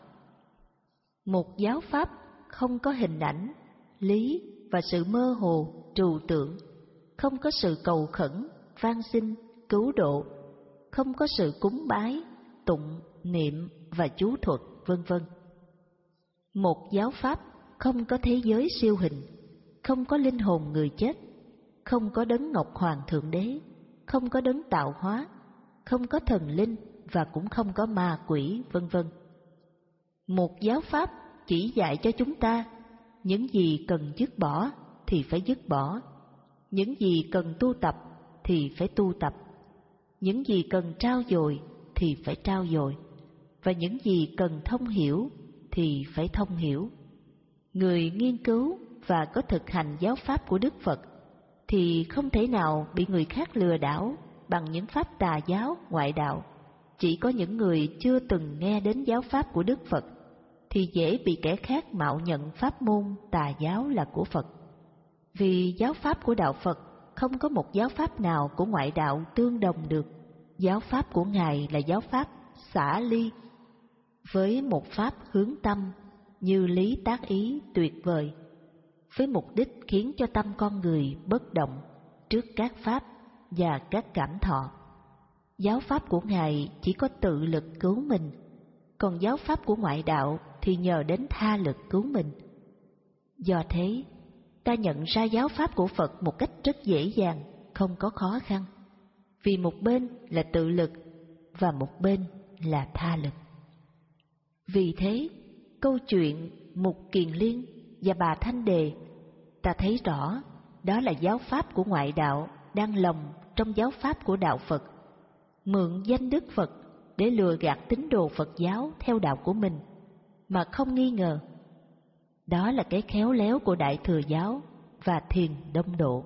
Speaker 2: một giáo pháp không có hình ảnh lý và sự mơ hồ trừu tượng không có sự cầu khẩn van xin cứu độ không có sự cúng bái tụng niệm và chú thuật vân vân một giáo pháp không có thế giới siêu hình không có linh hồn người chết không có đấng Ngọc Hoàng Thượng Đế, không có đấng tạo hóa, không có thần linh và cũng không có ma quỷ, vân vân. Một giáo pháp chỉ dạy cho chúng ta những gì cần dứt bỏ thì phải dứt bỏ, những gì cần tu tập thì phải tu tập, những gì cần trao dồi thì phải trao dồi, và những gì cần thông hiểu thì phải thông hiểu. Người nghiên cứu và có thực hành giáo pháp của Đức Phật thì không thể nào bị người khác lừa đảo bằng những pháp tà giáo ngoại đạo. Chỉ có những người chưa từng nghe đến giáo pháp của Đức Phật thì dễ bị kẻ khác mạo nhận pháp môn tà giáo là của Phật. Vì giáo pháp của đạo Phật không có một giáo pháp nào của ngoại đạo tương đồng được. Giáo pháp của Ngài là giáo pháp xả ly với một pháp hướng tâm như lý tác ý tuyệt vời với mục đích khiến cho tâm con người bất động trước các pháp và các cảm thọ. Giáo pháp của Ngài chỉ có tự lực cứu mình, còn giáo pháp của ngoại đạo thì nhờ đến tha lực cứu mình. Do thế, ta nhận ra giáo pháp của Phật một cách rất dễ dàng, không có khó khăn, vì một bên là tự lực và một bên là tha lực. Vì thế, câu chuyện Mục Kiền Liên và bà Thanh Đề ta thấy rõ đó là giáo pháp của ngoại đạo đang lồng trong giáo pháp của đạo Phật, mượn danh Đức Phật để lừa gạt tín đồ Phật giáo theo đạo của mình mà không nghi ngờ. Đó là cái khéo léo của Đại Thừa Giáo và Thiền Đông Độ.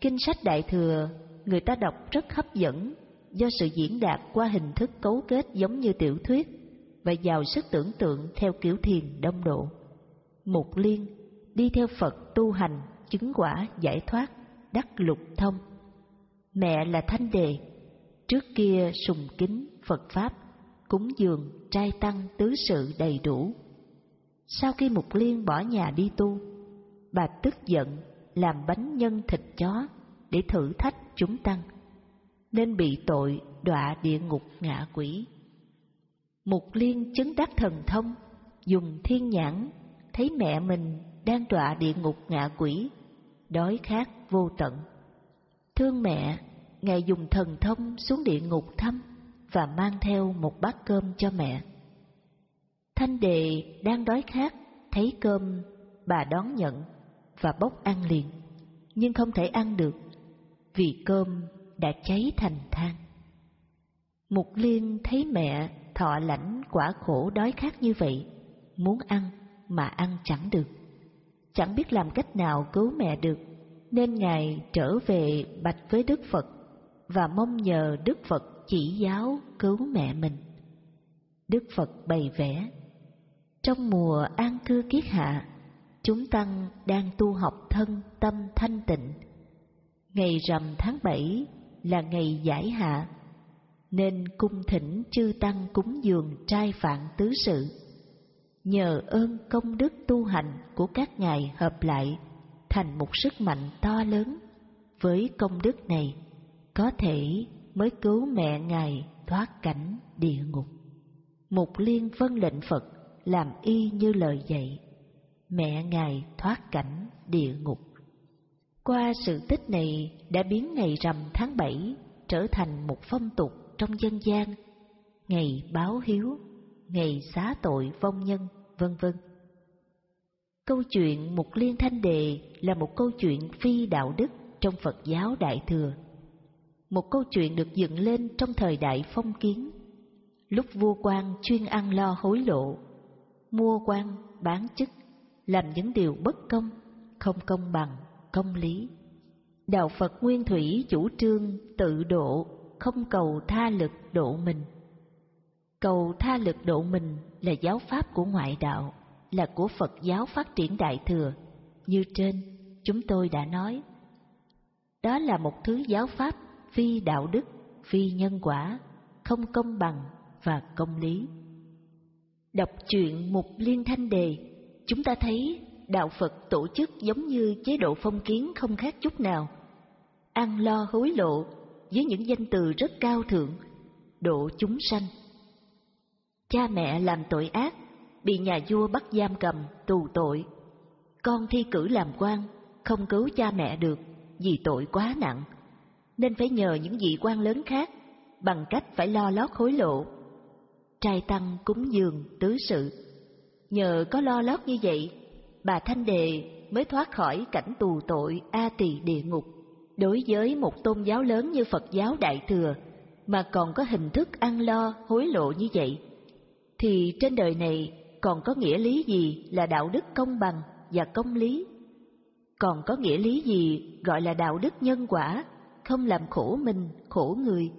Speaker 2: Kinh sách Đại Thừa người ta đọc rất hấp dẫn do sự diễn đạt qua hình thức cấu kết giống như tiểu thuyết và giàu sức tưởng tượng theo kiểu thiền đông độ. Mục Liên đi theo Phật tu hành, chứng quả giải thoát, đắc lục thông. Mẹ là Thanh Đề, trước kia sùng kính Phật Pháp, cúng dường, trai tăng tứ sự đầy đủ. Sau khi Mục Liên bỏ nhà đi tu, bà tức giận làm bánh nhân thịt chó để thử thách chúng tăng, nên bị tội đọa địa ngục ngạ quỷ. Mục Liên chứng đắc thần thông, dùng thiên nhãn thấy mẹ mình đang đọa địa ngục ngạ quỷ, đói khát vô tận. Thương mẹ, Ngài dùng thần thông xuống địa ngục thăm và mang theo một bát cơm cho mẹ. Thanh đệ đang đói khát, thấy cơm, bà đón nhận và bốc ăn liền, nhưng không thể ăn được vì cơm đã cháy thành than. Mục Liên thấy mẹ thọ lãnh quả khổ đói khát như vậy, muốn ăn mà ăn chẳng được chẳng biết làm cách nào cứu mẹ được, nên Ngài trở về bạch với Đức Phật và mong nhờ Đức Phật chỉ giáo cứu mẹ mình. Đức Phật bày vẽ Trong mùa an cư kiết hạ, chúng tăng đang tu học thân tâm thanh tịnh. Ngày rằm tháng bảy là ngày giải hạ, nên cung thỉnh chư tăng cúng dường trai phạm tứ sự nhờ ơn công đức tu hành của các ngài hợp lại thành một sức mạnh to lớn. Với công đức này, có thể mới cứu mẹ ngài thoát cảnh địa ngục. Mục Liên vân lệnh Phật làm y như lời dạy, mẹ ngài thoát cảnh địa ngục. Qua sự tích này đã biến ngày rằm tháng bảy trở thành một phong tục trong dân gian, ngày báo hiếu ngày xá tội vong nhân, vân vân. Câu chuyện Mục Liên Thanh Đề là một câu chuyện phi đạo đức trong Phật giáo Đại Thừa. Một câu chuyện được dựng lên trong thời đại phong kiến, lúc vua quan chuyên ăn lo hối lộ, mua quan bán chức, làm những điều bất công, không công bằng, công lý. Đạo Phật Nguyên Thủy chủ trương tự độ, không cầu tha lực độ mình cầu tha lực độ mình là giáo pháp của ngoại đạo là của phật giáo phát triển đại thừa như trên chúng tôi đã nói đó là một thứ giáo pháp phi đạo đức phi nhân quả không công bằng và công lý đọc truyện mục liên thanh đề chúng ta thấy đạo phật tổ chức giống như chế độ phong kiến không khác chút nào ăn lo hối lộ với những danh từ rất cao thượng độ chúng sanh Cha mẹ làm tội ác, bị nhà vua bắt giam cầm, tù tội. Con thi cử làm quan, không cứu cha mẹ được vì tội quá nặng, nên phải nhờ những vị quan lớn khác bằng cách phải lo lót hối lộ. Trai tăng cúng dường tứ sự. Nhờ có lo lót như vậy, bà Thanh Đề mới thoát khỏi cảnh tù tội a tỳ địa ngục. Đối với một tôn giáo lớn như Phật giáo Đại Thừa mà còn có hình thức ăn lo hối lộ như vậy, thì trên đời này còn có nghĩa lý gì là đạo đức công bằng và công lý? Còn có nghĩa lý gì gọi là đạo đức nhân quả, không làm khổ mình, khổ người?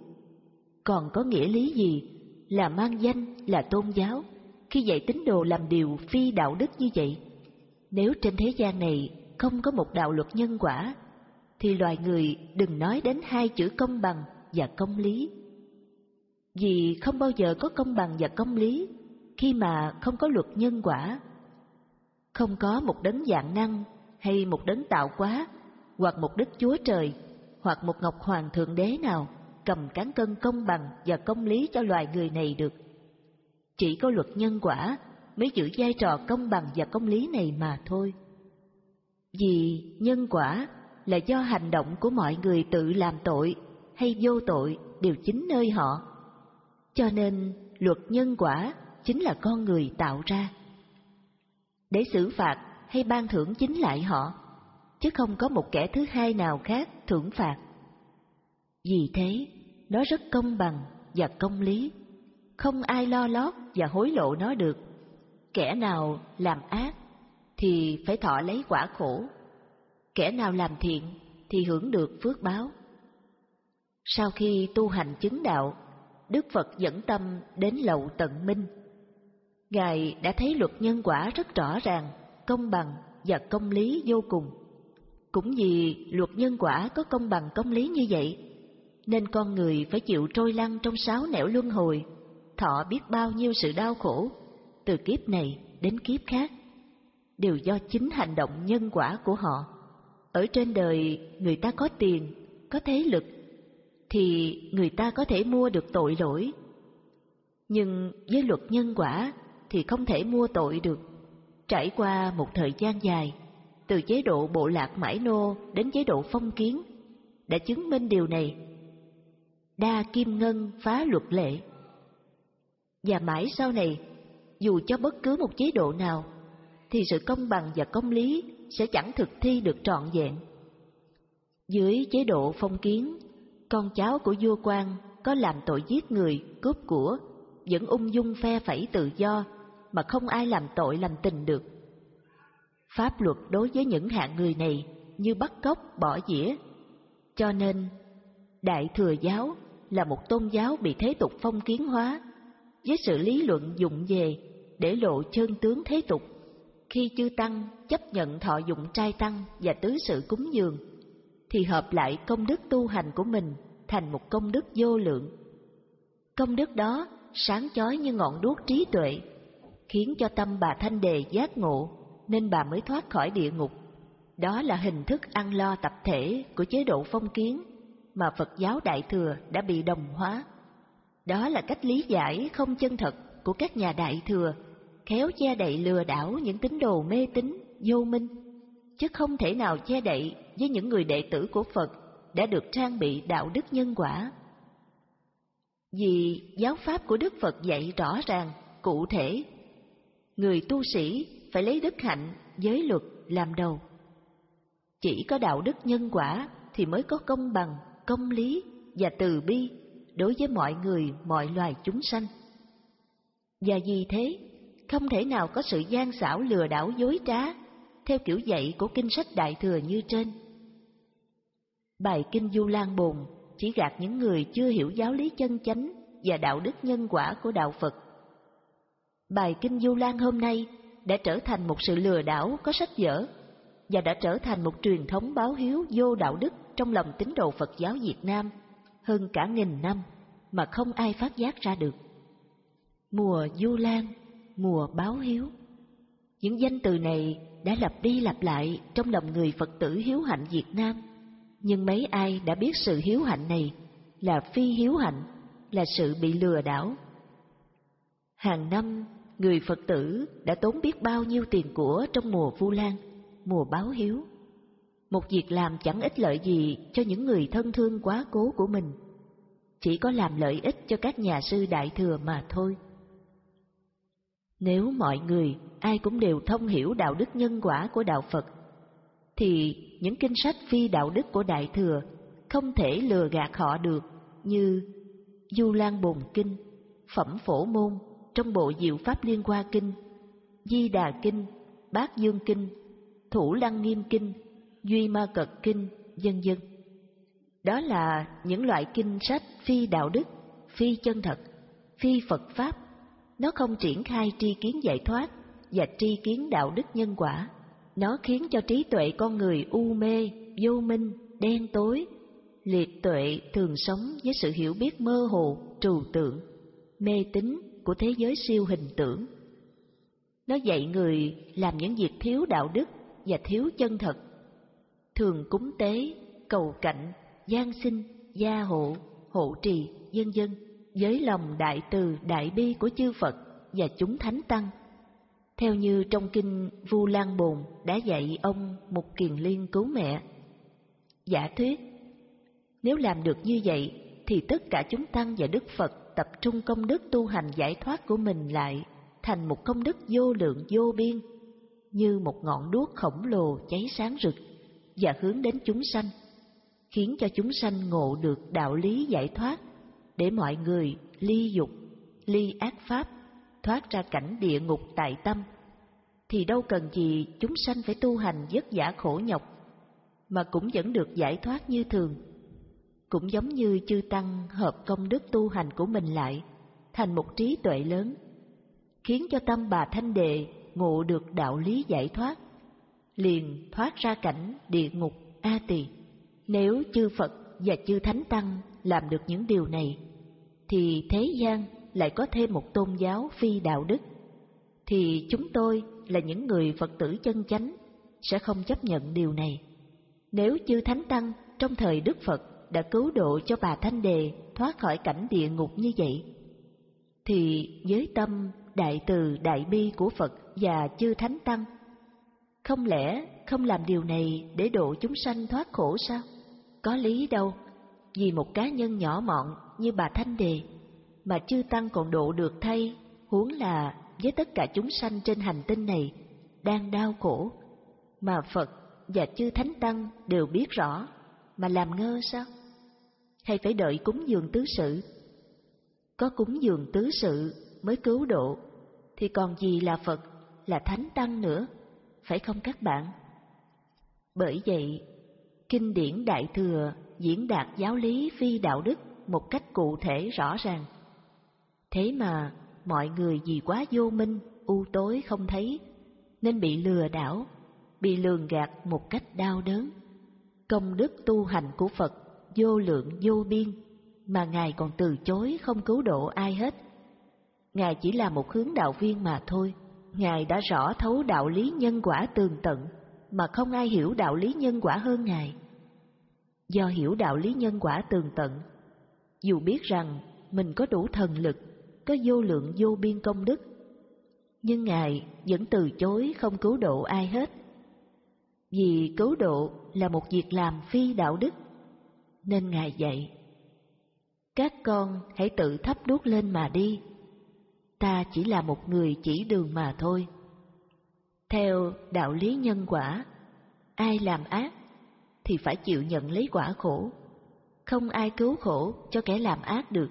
Speaker 2: Còn có nghĩa lý gì là mang danh, là tôn giáo, khi dạy tín đồ làm điều phi đạo đức như vậy? Nếu trên thế gian này không có một đạo luật nhân quả, thì loài người đừng nói đến hai chữ công bằng và công lý vì không bao giờ có công bằng và công lý khi mà không có luật nhân quả. Không có một đấng dạng năng hay một đấng tạo quá, hoặc một đức chúa trời, hoặc một ngọc hoàng thượng đế nào cầm cán cân công bằng và công lý cho loài người này được. Chỉ có luật nhân quả mới giữ vai trò công bằng và công lý này mà thôi. Vì nhân quả là do hành động của mọi người tự làm tội hay vô tội đều chính nơi họ cho nên luật nhân quả chính là con người tạo ra. Để xử phạt hay ban thưởng chính lại họ, chứ không có một kẻ thứ hai nào khác thưởng phạt. Vì thế, nó rất công bằng và công lý, không ai lo lót và hối lộ nó được. Kẻ nào làm ác thì phải thọ lấy quả khổ, kẻ nào làm thiện thì hưởng được phước báo. Sau khi tu hành chứng đạo Đức Phật dẫn tâm đến lậu tận minh. Ngài đã thấy luật nhân quả rất rõ ràng, công bằng và công lý vô cùng. Cũng vì luật nhân quả có công bằng công lý như vậy, nên con người phải chịu trôi lăn trong sáu nẻo luân hồi, thọ biết bao nhiêu sự đau khổ, từ kiếp này đến kiếp khác, đều do chính hành động nhân quả của họ. Ở trên đời, người ta có tiền, có thế lực, thì người ta có thể mua được tội lỗi nhưng với luật nhân quả thì không thể mua tội được trải qua một thời gian dài từ chế độ bộ lạc mãi nô đến chế độ phong kiến đã chứng minh điều này đa kim ngân phá luật lệ và mãi sau này dù cho bất cứ một chế độ nào thì sự công bằng và công lý sẽ chẳng thực thi được trọn vẹn dưới chế độ phong kiến con cháu của vua quan có làm tội giết người, cướp của, vẫn ung dung phe phẩy tự do, mà không ai làm tội làm tình được. Pháp luật đối với những hạng người này như bắt cóc, bỏ dĩa. Cho nên, Đại Thừa Giáo là một tôn giáo bị thế tục phong kiến hóa, với sự lý luận dụng về để lộ chân tướng thế tục khi chư tăng chấp nhận thọ dụng trai tăng và tứ sự cúng dường thì hợp lại công đức tu hành của mình thành một công đức vô lượng. Công đức đó sáng chói như ngọn đuốc trí tuệ, khiến cho tâm bà Thanh Đề giác ngộ, nên bà mới thoát khỏi địa ngục. Đó là hình thức ăn lo tập thể của chế độ phong kiến mà Phật giáo Đại Thừa đã bị đồng hóa. Đó là cách lý giải không chân thật của các nhà Đại Thừa, khéo che đậy lừa đảo những tín đồ mê tín vô minh chứ không thể nào che đậy với những người đệ tử của Phật đã được trang bị đạo đức nhân quả. Vì giáo pháp của Đức Phật dạy rõ ràng, cụ thể, người tu sĩ phải lấy đức hạnh, giới luật làm đầu. Chỉ có đạo đức nhân quả thì mới có công bằng, công lý và từ bi đối với mọi người, mọi loài chúng sanh. Và vì thế, không thể nào có sự gian xảo lừa đảo dối trá theo kiểu dạy của kinh sách đại thừa như trên. Bài kinh Du Lan Bồn chỉ gạt những người chưa hiểu giáo lý chân chánh và đạo đức nhân quả của đạo Phật. Bài kinh Du Lan hôm nay đã trở thành một sự lừa đảo có sách vở và đã trở thành một truyền thống báo hiếu vô đạo đức trong lòng tín đồ Phật giáo Việt Nam hơn cả nghìn năm mà không ai phát giác ra được. Mùa Du Lan, mùa báo hiếu. Những danh từ này đã lặp đi lặp lại trong lòng người Phật tử hiếu hạnh Việt Nam. Nhưng mấy ai đã biết sự hiếu hạnh này là phi hiếu hạnh, là sự bị lừa đảo. Hàng năm, người Phật tử đã tốn biết bao nhiêu tiền của trong mùa Vu Lan, mùa báo hiếu. Một việc làm chẳng ích lợi gì cho những người thân thương quá cố của mình, chỉ có làm lợi ích cho các nhà sư đại thừa mà thôi. Nếu mọi người ai cũng đều thông hiểu đạo đức nhân quả của đạo Phật, thì những kinh sách phi đạo đức của Đại Thừa không thể lừa gạt họ được như Du Lan Bồn Kinh, Phẩm Phổ Môn trong bộ Diệu Pháp Liên Hoa Kinh, Di Đà Kinh, Bát Dương Kinh, Thủ Lăng Nghiêm Kinh, Duy Ma Cật Kinh, dân dân. Đó là những loại kinh sách phi đạo đức, phi chân thật, phi Phật Pháp nó không triển khai tri kiến giải thoát và tri kiến đạo đức nhân quả. Nó khiến cho trí tuệ con người u mê, vô minh, đen tối. Liệt tuệ thường sống với sự hiểu biết mơ hồ, trừu tượng, mê tín của thế giới siêu hình tưởng. Nó dạy người làm những việc thiếu đạo đức và thiếu chân thật, thường cúng tế, cầu cạnh, gian sinh, gia hộ, hộ trì, vân dân với lòng đại từ đại bi của chư Phật và chúng thánh tăng. Theo như trong kinh Vu Lan Bồn đã dạy ông một kiền liên cứu mẹ. Giả thuyết, nếu làm được như vậy thì tất cả chúng tăng và Đức Phật tập trung công đức tu hành giải thoát của mình lại thành một công đức vô lượng vô biên, như một ngọn đuốc khổng lồ cháy sáng rực và hướng đến chúng sanh, khiến cho chúng sanh ngộ được đạo lý giải thoát để mọi người ly dục, ly ác pháp, thoát ra cảnh địa ngục tại tâm, thì đâu cần gì chúng sanh phải tu hành vất giả khổ nhọc, mà cũng vẫn được giải thoát như thường. Cũng giống như chư Tăng hợp công đức tu hành của mình lại, thành một trí tuệ lớn, khiến cho tâm bà Thanh Đệ ngộ được đạo lý giải thoát, liền thoát ra cảnh địa ngục A Tỳ. Nếu chư Phật và chư Thánh Tăng làm được những điều này, thì thế gian lại có thêm một tôn giáo phi đạo đức, thì chúng tôi là những người Phật tử chân chánh sẽ không chấp nhận điều này. Nếu chư Thánh Tăng trong thời Đức Phật đã cứu độ cho bà Thanh Đề thoát khỏi cảnh địa ngục như vậy, thì với tâm đại từ đại bi của Phật và chư Thánh Tăng, không lẽ không làm điều này để độ chúng sanh thoát khổ sao? Có lý đâu vì một cá nhân nhỏ mọn như bà Thanh Đề, mà chư Tăng còn độ được thay, huống là với tất cả chúng sanh trên hành tinh này đang đau khổ, mà Phật và chư Thánh Tăng đều biết rõ, mà làm ngơ sao? Hay phải đợi cúng dường tứ sự? Có cúng dường tứ sự mới cứu độ, thì còn gì là Phật, là Thánh Tăng nữa, phải không các bạn? Bởi vậy, Kinh điển Đại Thừa diễn đạt giáo lý phi đạo đức một cách cụ thể rõ ràng. Thế mà mọi người vì quá vô minh, u tối không thấy, nên bị lừa đảo, bị lường gạt một cách đau đớn. Công đức tu hành của Phật vô lượng vô biên, mà Ngài còn từ chối không cứu độ ai hết. Ngài chỉ là một hướng đạo viên mà thôi, Ngài đã rõ thấu đạo lý nhân quả tường tận, mà không ai hiểu đạo lý nhân quả hơn Ngài do hiểu đạo lý nhân quả tường tận. Dù biết rằng mình có đủ thần lực, có vô lượng vô biên công đức, nhưng Ngài vẫn từ chối không cứu độ ai hết. Vì cứu độ là một việc làm phi đạo đức, nên Ngài dạy. Các con hãy tự thắp đuốc lên mà đi, ta chỉ là một người chỉ đường mà thôi. Theo đạo lý nhân quả, ai làm ác thì phải chịu nhận lấy quả khổ. Không ai cứu khổ cho kẻ làm ác được.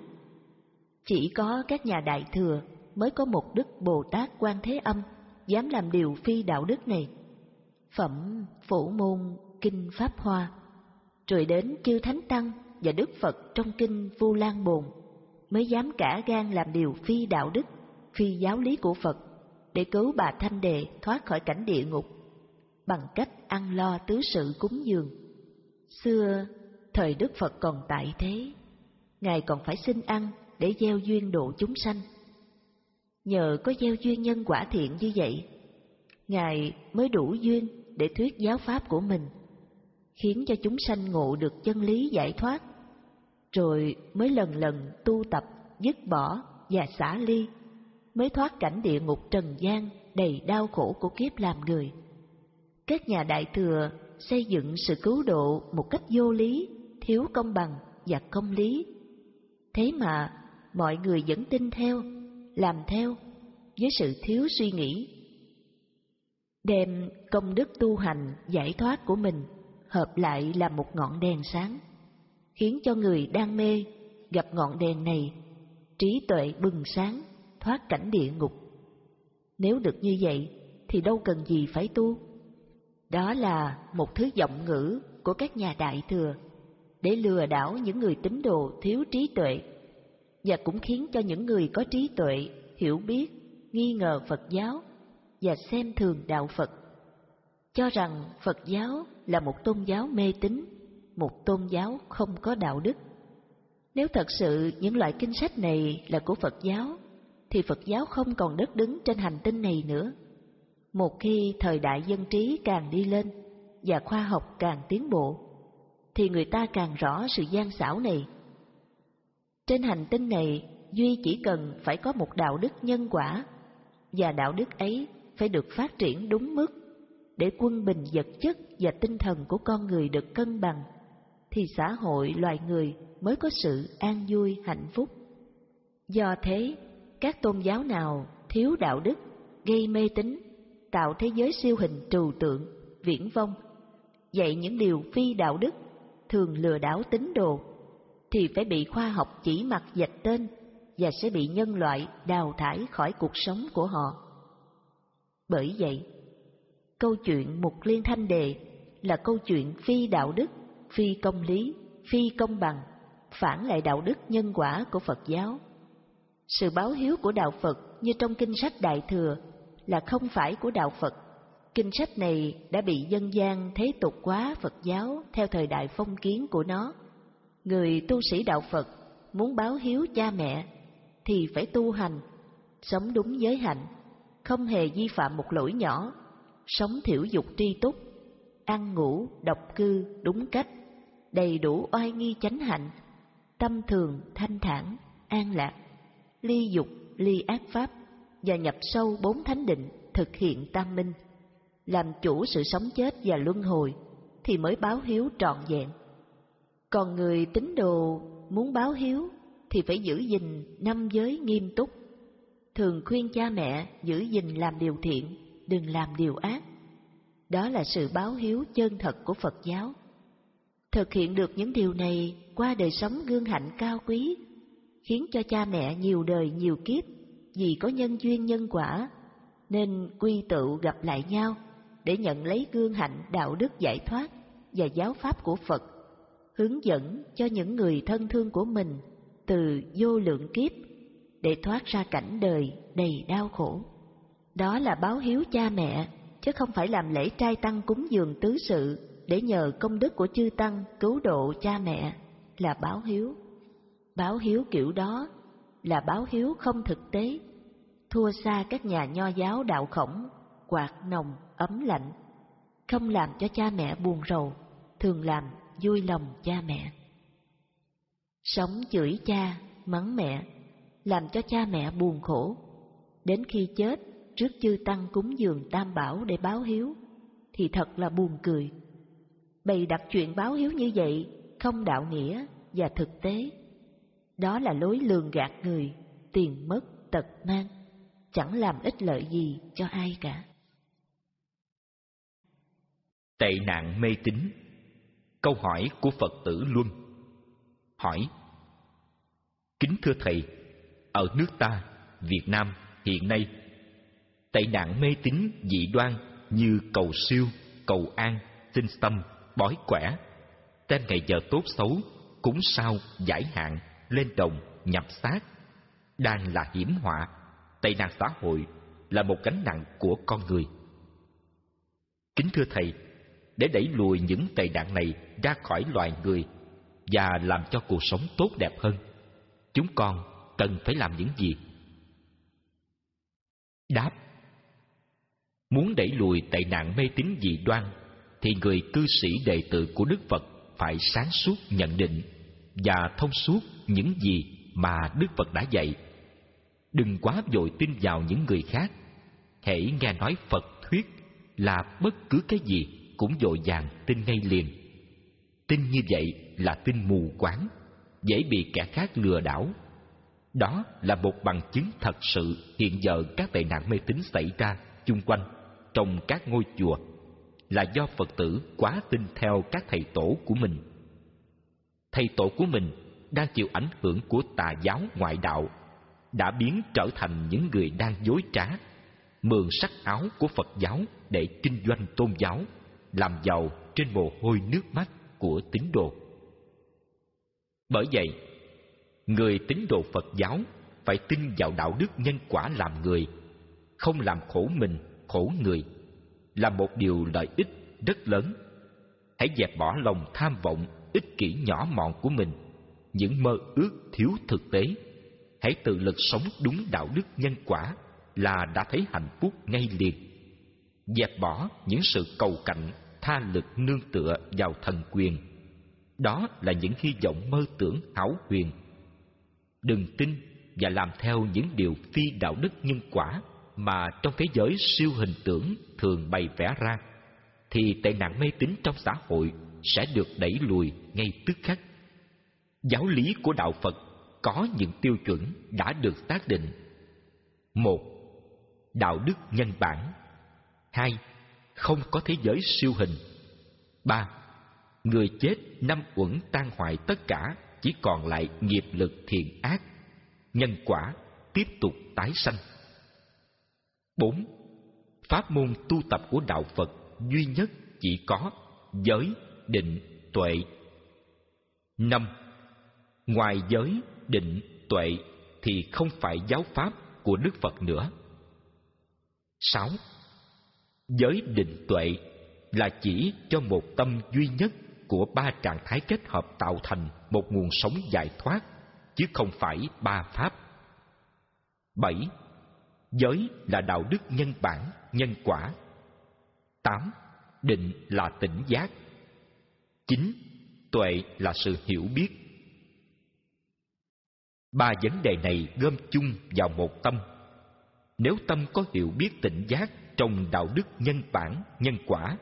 Speaker 2: Chỉ có các nhà đại thừa mới có một đức Bồ Tát Quan Thế Âm dám làm điều phi đạo đức này. Phẩm Phổ Môn Kinh Pháp Hoa Rồi đến chư Thánh Tăng và Đức Phật trong Kinh Vu Lan Bồn mới dám cả gan làm điều phi đạo đức, phi giáo lý của Phật để cứu bà Thanh Đề thoát khỏi cảnh địa ngục bằng cách ăn lo tứ sự cúng dường. Xưa, thời Đức Phật còn tại thế, Ngài còn phải xin ăn để gieo duyên độ chúng sanh. Nhờ có gieo duyên nhân quả thiện như vậy, Ngài mới đủ duyên để thuyết giáo pháp của mình, khiến cho chúng sanh ngộ được chân lý giải thoát, rồi mới lần lần tu tập, dứt bỏ và xả ly, mới thoát cảnh địa ngục trần gian đầy đau khổ của kiếp làm người. Các nhà đại thừa xây dựng sự cứu độ một cách vô lý, thiếu công bằng và công lý. Thế mà mọi người vẫn tin theo, làm theo với sự thiếu suy nghĩ. Đem công đức tu hành giải thoát của mình hợp lại là một ngọn đèn sáng, khiến cho người đang mê gặp ngọn đèn này, trí tuệ bừng sáng, thoát cảnh địa ngục. Nếu được như vậy thì đâu cần gì phải tu? Đó là một thứ giọng ngữ của các nhà đại thừa để lừa đảo những người tín đồ thiếu trí tuệ và cũng khiến cho những người có trí tuệ hiểu biết nghi ngờ Phật giáo và xem thường đạo Phật cho rằng Phật giáo là một tôn giáo mê tín, một tôn giáo không có đạo đức. Nếu thật sự những loại kinh sách này là của Phật giáo thì Phật giáo không còn đất đứng trên hành tinh này nữa một khi thời đại dân trí càng đi lên và khoa học càng tiến bộ thì người ta càng rõ sự gian xảo này trên hành tinh này duy chỉ cần phải có một đạo đức nhân quả và đạo đức ấy phải được phát triển đúng mức để quân bình vật chất và tinh thần của con người được cân bằng thì xã hội loài người mới có sự an vui hạnh phúc do thế các tôn giáo nào thiếu đạo đức gây mê tín tạo thế giới siêu hình trừu tượng, viễn vông, dạy những điều phi đạo đức, thường lừa đảo tín đồ, thì phải bị khoa học chỉ mặt dạch tên và sẽ bị nhân loại đào thải khỏi cuộc sống của họ. Bởi vậy, câu chuyện Mục Liên Thanh Đề là câu chuyện phi đạo đức, phi công lý, phi công bằng, phản lại đạo đức nhân quả của Phật giáo. Sự báo hiếu của đạo Phật như trong kinh sách Đại Thừa là không phải của đạo Phật. Kinh sách này đã bị dân gian thế tục quá Phật giáo theo thời đại phong kiến của nó. Người tu sĩ đạo Phật muốn báo hiếu cha mẹ thì phải tu hành, sống đúng giới hạnh, không hề vi phạm một lỗi nhỏ, sống thiểu dục tri túc, ăn ngủ, độc cư đúng cách, đầy đủ oai nghi chánh hạnh, tâm thường thanh thản, an lạc, ly dục, ly ác pháp, và nhập sâu bốn thánh định thực hiện tam minh, làm chủ sự sống chết và luân hồi thì mới báo hiếu trọn vẹn. Còn người tín đồ muốn báo hiếu thì phải giữ gìn năm giới nghiêm túc, thường khuyên cha mẹ giữ gìn làm điều thiện, đừng làm điều ác. Đó là sự báo hiếu chân thật của Phật giáo. Thực hiện được những điều này qua đời sống gương hạnh cao quý, khiến cho cha mẹ nhiều đời nhiều kiếp vì có nhân duyên nhân quả, nên quy tụ gặp lại nhau để nhận lấy gương hạnh đạo đức giải thoát và giáo pháp của Phật, hướng dẫn cho những người thân thương của mình từ vô lượng kiếp để thoát ra cảnh đời đầy đau khổ. Đó là báo hiếu cha mẹ, chứ không phải làm lễ trai tăng cúng dường tứ sự để nhờ công đức của chư tăng cứu độ cha mẹ là báo hiếu. Báo hiếu kiểu đó là báo hiếu không thực tế, thua xa các nhà nho giáo đạo khổng, quạt nồng, ấm lạnh, không làm cho cha mẹ buồn rầu, thường làm vui lòng cha mẹ. Sống chửi cha, mắng mẹ, làm cho cha mẹ buồn khổ. Đến khi chết, trước chư tăng cúng dường tam bảo để báo hiếu, thì thật là buồn cười. Bày đặt chuyện báo hiếu như vậy, không đạo nghĩa và thực tế đó là lối lường gạt người, tiền mất tật mang, chẳng làm ích lợi gì cho ai cả.
Speaker 1: Tệ nạn mê tín. Câu hỏi của Phật tử Luân. Hỏi: Kính thưa thầy, ở nước ta, Việt Nam hiện nay tệ nạn mê tín dị đoan như cầu siêu, cầu an, tinh tâm, bói quẻ, tên ngày giờ tốt xấu, cúng sao, giải hạn, lên đồng, nhập xác đang là hiểm họa, tệ nạn xã hội là một gánh nặng của con người. Kính thưa Thầy, để đẩy lùi những tệ nạn này ra khỏi loài người và làm cho cuộc sống tốt đẹp hơn, chúng con cần phải làm những gì? Đáp Muốn đẩy lùi tệ nạn mê tín dị đoan thì người cư sĩ đệ tử của Đức Phật phải sáng suốt nhận định và thông suốt những gì mà Đức Phật đã dạy. Đừng quá vội tin vào những người khác. Hãy nghe nói Phật thuyết là bất cứ cái gì cũng vội vàng tin ngay liền. Tin như vậy là tin mù quáng, dễ bị kẻ khác lừa đảo. Đó là một bằng chứng thật sự hiện giờ các tệ nạn mê tín xảy ra chung quanh trong các ngôi chùa là do Phật tử quá tin theo các thầy tổ của mình. Thầy tổ của mình đang chịu ảnh hưởng của tà giáo ngoại đạo đã biến trở thành những người đang dối trá mượn sắc áo của Phật giáo để kinh doanh tôn giáo làm giàu trên mồ hôi nước mắt của tín đồ. Bởi vậy, người tín đồ Phật giáo phải tin vào đạo đức nhân quả làm người, không làm khổ mình, khổ người, là một điều lợi ích rất lớn. Hãy dẹp bỏ lòng tham vọng, ích kỷ nhỏ mọn của mình những mơ ước thiếu thực tế hãy tự lực sống đúng đạo đức nhân quả là đã thấy hạnh phúc ngay liền dẹp bỏ những sự cầu cạnh tha lực nương tựa vào thần quyền đó là những hy vọng mơ tưởng hảo huyền đừng tin và làm theo những điều phi đạo đức nhân quả mà trong thế giới siêu hình tưởng thường bày vẽ ra thì tệ nạn mê tín trong xã hội sẽ được đẩy lùi ngay tức khắc giáo lý của đạo Phật có những tiêu chuẩn đã được xác định. một Đạo đức nhân bản. hai Không có thế giới siêu hình. ba Người chết năm uẩn tan hoại tất cả, chỉ còn lại nghiệp lực thiện ác, nhân quả tiếp tục tái sanh. bốn Pháp môn tu tập của đạo Phật duy nhất chỉ có giới, định, tuệ. năm ngoài giới định tuệ thì không phải giáo pháp của đức phật nữa sáu giới định tuệ là chỉ cho một tâm duy nhất của ba trạng thái kết hợp tạo thành một nguồn sống giải thoát chứ không phải ba pháp bảy giới là đạo đức nhân bản nhân quả tám định là tỉnh giác chín tuệ là sự hiểu biết Ba vấn đề này gom chung vào một tâm. Nếu tâm có hiểu biết tỉnh giác trong đạo đức nhân bản, nhân quả,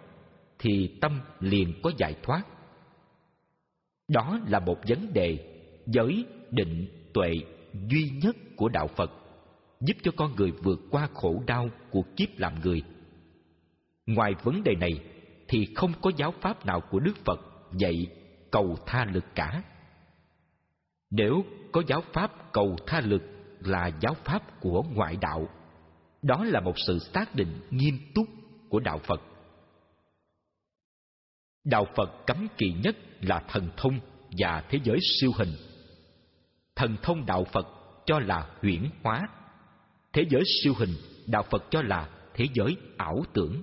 Speaker 1: thì tâm liền có giải thoát. Đó là một vấn đề giới, định, tuệ duy nhất của đạo Phật, giúp cho con người vượt qua khổ đau của kiếp làm người. Ngoài vấn đề này thì không có giáo pháp nào của Đức Phật dạy cầu tha lực cả. Nếu có giáo pháp cầu tha lực là giáo pháp của ngoại đạo, đó là một sự xác định nghiêm túc của đạo Phật. Đạo Phật cấm kỵ nhất là thần thông và thế giới siêu hình. Thần thông đạo Phật cho là huyễn hóa, thế giới siêu hình đạo Phật cho là thế giới ảo tưởng.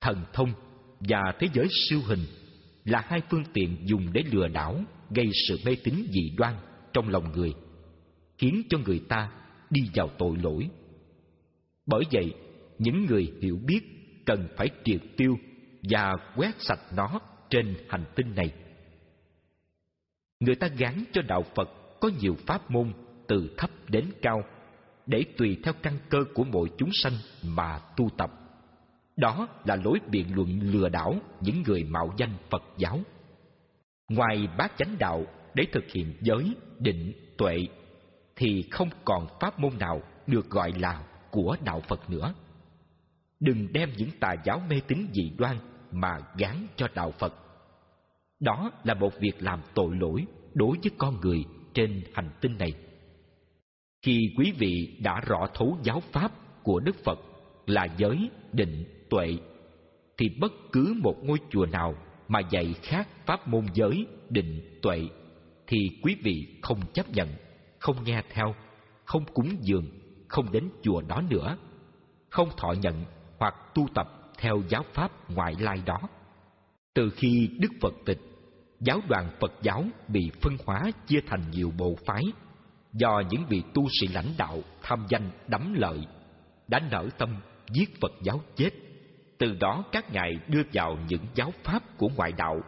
Speaker 1: Thần thông và thế giới siêu hình là hai phương tiện dùng để lừa đảo gây sự mê tín dị đoan trong lòng người khiến cho người ta đi vào tội lỗi bởi vậy những người hiểu biết cần phải triệt tiêu và quét sạch nó trên hành tinh này người ta gắn cho đạo phật có nhiều pháp môn từ thấp đến cao để tùy theo căn cơ của mỗi chúng sanh mà tu tập đó là lối biện luận lừa đảo những người mạo danh phật giáo ngoài bát chánh đạo để thực hiện giới định tuệ thì không còn pháp môn nào được gọi là của đạo phật nữa đừng đem những tà giáo mê tín dị đoan mà gán cho đạo phật đó là một việc làm tội lỗi đối với con người trên hành tinh này khi quý vị đã rõ thấu giáo pháp của đức phật là giới định tuệ thì bất cứ một ngôi chùa nào mà dạy khác pháp môn giới, định, tuệ thì quý vị không chấp nhận, không nghe theo, không cúng dường, không đến chùa đó nữa, không thọ nhận hoặc tu tập theo giáo pháp ngoại lai đó. Từ khi Đức Phật tịch, giáo đoàn Phật giáo bị phân hóa chia thành nhiều bộ phái do những vị tu sĩ lãnh đạo tham danh đắm lợi đã nở tâm giết Phật giáo chết từ đó các ngài đưa vào những giáo pháp của ngoại đạo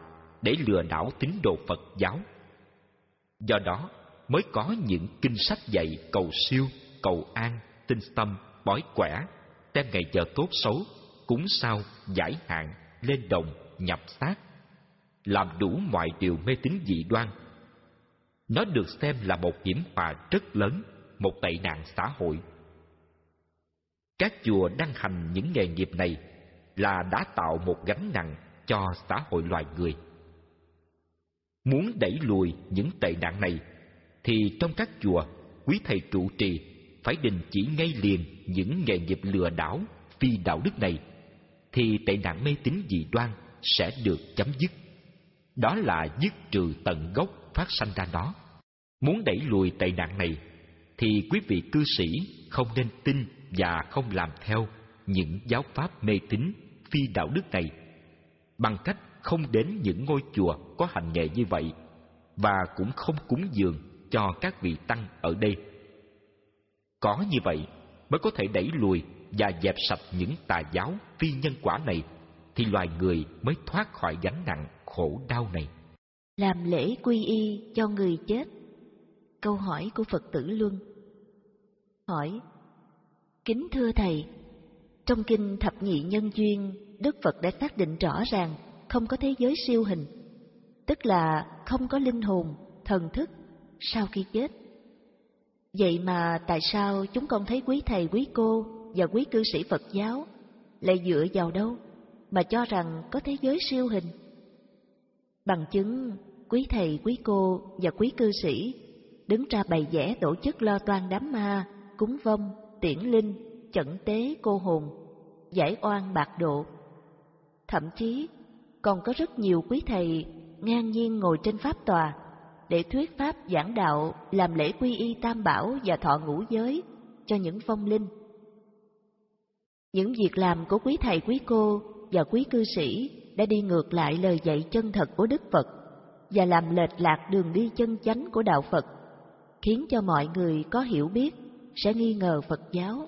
Speaker 1: để lừa đảo tín đồ Phật giáo. Do đó mới có những kinh sách dạy cầu siêu, cầu an, tinh tâm, bói quẻ, đem ngày giờ tốt xấu, cúng sao, giải hạn, lên đồng, nhập xác, làm đủ mọi điều mê tín dị đoan. Nó được xem là một hiểm họa rất lớn, một tệ nạn xã hội. Các chùa đang hành những nghề nghiệp này là đã tạo một gánh nặng cho xã hội loài người. Muốn đẩy lùi những tệ nạn này, thì trong các chùa, quý thầy trụ trì phải đình chỉ ngay liền những nghề nghiệp lừa đảo, phi đạo đức này, thì tệ nạn mê tín dị đoan sẽ được chấm dứt. Đó là dứt trừ tận gốc phát sanh ra nó. Muốn đẩy lùi tệ nạn này, thì quý vị cư sĩ không nên tin và không làm theo những giáo pháp mê tín phi đạo đức này bằng cách không đến những ngôi chùa có hành nghề như vậy và cũng không cúng dường cho các vị tăng ở đây. Có như vậy mới có thể đẩy lùi và dẹp sạch những tà giáo phi nhân quả này thì loài người mới thoát khỏi gánh nặng khổ đau này.
Speaker 2: Làm lễ quy y cho người chết Câu hỏi của Phật tử Luân Hỏi Kính thưa Thầy, trong kinh Thập Nhị Nhân Duyên, Đức Phật đã xác định rõ ràng không có thế giới siêu hình, tức là không có linh hồn, thần thức sau khi chết. Vậy mà tại sao chúng con thấy quý thầy, quý cô và quý cư sĩ Phật giáo lại dựa vào đâu mà cho rằng có thế giới siêu hình? Bằng chứng quý thầy, quý cô và quý cư sĩ đứng ra bày vẽ tổ chức lo toan đám ma, cúng vong, tiễn linh, chẩn tế cô hồn giải oan bạc độ. Thậm chí, còn có rất nhiều quý thầy ngang nhiên ngồi trên pháp tòa để thuyết pháp giảng đạo, làm lễ quy y tam bảo và thọ ngũ giới cho những phong linh. Những việc làm của quý thầy quý cô và quý cư sĩ đã đi ngược lại lời dạy chân thật của Đức Phật và làm lệch lạc đường đi chân chánh của Đạo Phật, khiến cho mọi người có hiểu biết sẽ nghi ngờ Phật giáo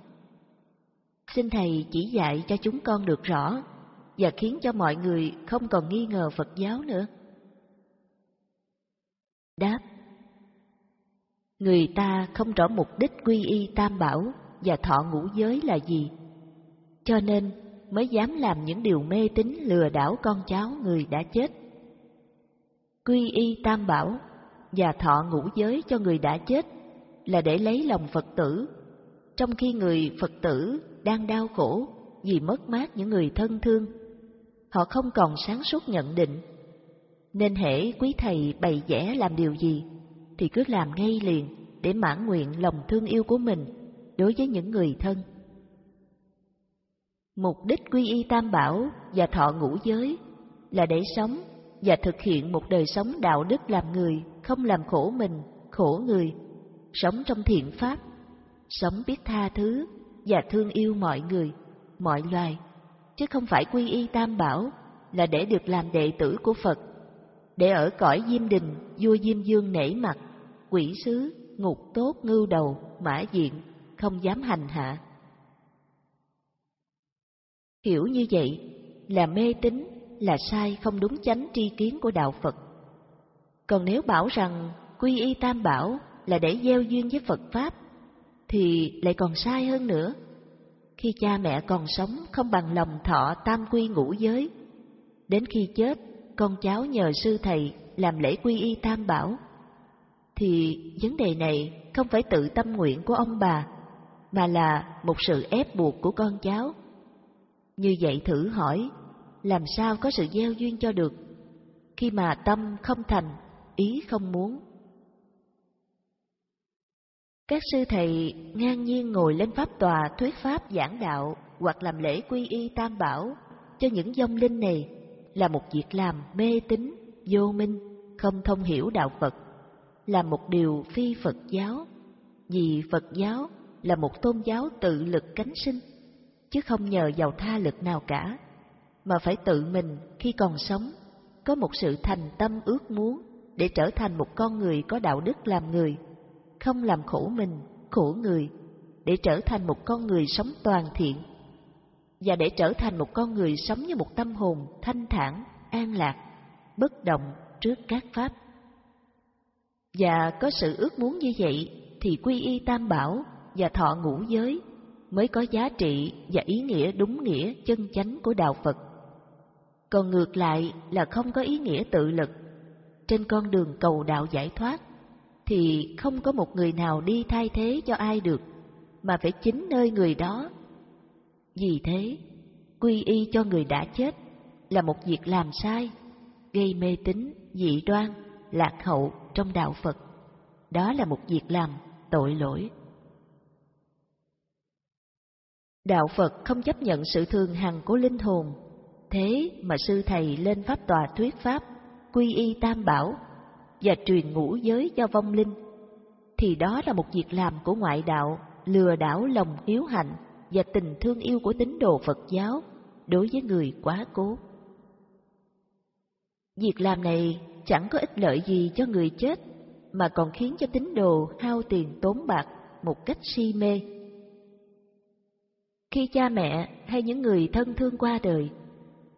Speaker 2: Xin Thầy chỉ dạy cho chúng con được rõ và khiến cho mọi người không còn nghi ngờ Phật giáo nữa. Đáp Người ta không rõ mục đích quy y tam bảo và thọ ngũ giới là gì, cho nên mới dám làm những điều mê tín lừa đảo con cháu người đã chết. Quy y tam bảo và thọ ngũ giới cho người đã chết là để lấy lòng Phật tử, trong khi người Phật tử đang đau khổ vì mất mát những người thân thương. Họ không còn sáng suốt nhận định. Nên hễ quý thầy bày vẽ làm điều gì, thì cứ làm ngay liền để mãn nguyện lòng thương yêu của mình đối với những người thân. Mục đích quy y tam bảo và thọ ngũ giới là để sống và thực hiện một đời sống đạo đức làm người, không làm khổ mình, khổ người, sống trong thiện pháp, sống biết tha thứ, và thương yêu mọi người, mọi loài, chứ không phải quy y tam bảo là để được làm đệ tử của Phật, để ở cõi Diêm Đình, vua Diêm Dương nể mặt, quỷ sứ, ngục tốt ngưu đầu, mã diện, không dám hành hạ. Hiểu như vậy là mê tín, là sai không đúng chánh tri kiến của đạo Phật. Còn nếu bảo rằng quy y tam bảo là để gieo duyên với Phật Pháp thì lại còn sai hơn nữa. Khi cha mẹ còn sống không bằng lòng thọ tam quy ngũ giới, đến khi chết con cháu nhờ sư thầy làm lễ quy y tam bảo, thì vấn đề này không phải tự tâm nguyện của ông bà, mà là một sự ép buộc của con cháu. Như vậy thử hỏi, làm sao có sự gieo duyên cho được? Khi mà tâm không thành, ý không muốn, các sư thầy ngang nhiên ngồi lên pháp tòa thuyết pháp giảng đạo hoặc làm lễ quy y tam bảo cho những dông linh này là một việc làm mê tín, vô minh, không thông hiểu đạo Phật, là một điều phi Phật giáo, vì Phật giáo là một tôn giáo tự lực cánh sinh, chứ không nhờ vào tha lực nào cả, mà phải tự mình khi còn sống có một sự thành tâm ước muốn để trở thành một con người có đạo đức làm người không làm khổ mình, khổ người, để trở thành một con người sống toàn thiện, và để trở thành một con người sống như một tâm hồn thanh thản, an lạc, bất động trước các pháp. Và có sự ước muốn như vậy thì quy y tam bảo và thọ ngũ giới mới có giá trị và ý nghĩa đúng nghĩa chân chánh của đạo Phật. Còn ngược lại là không có ý nghĩa tự lực trên con đường cầu đạo giải thoát thì không có một người nào đi thay thế cho ai được, mà phải chính nơi người đó. Vì thế, quy y cho người đã chết là một việc làm sai, gây mê tín, dị đoan, lạc hậu trong đạo Phật. Đó là một việc làm tội lỗi. Đạo Phật không chấp nhận sự thường hằng của linh hồn, thế mà sư thầy lên pháp tòa thuyết pháp, quy y tam bảo và truyền ngũ giới cho vong linh, thì đó là một việc làm của ngoại đạo lừa đảo lòng hiếu hạnh và tình thương yêu của tín đồ Phật giáo đối với người quá cố. Việc làm này chẳng có ích lợi gì cho người chết mà còn khiến cho tín đồ hao tiền tốn bạc một cách si mê. Khi cha mẹ hay những người thân thương qua đời,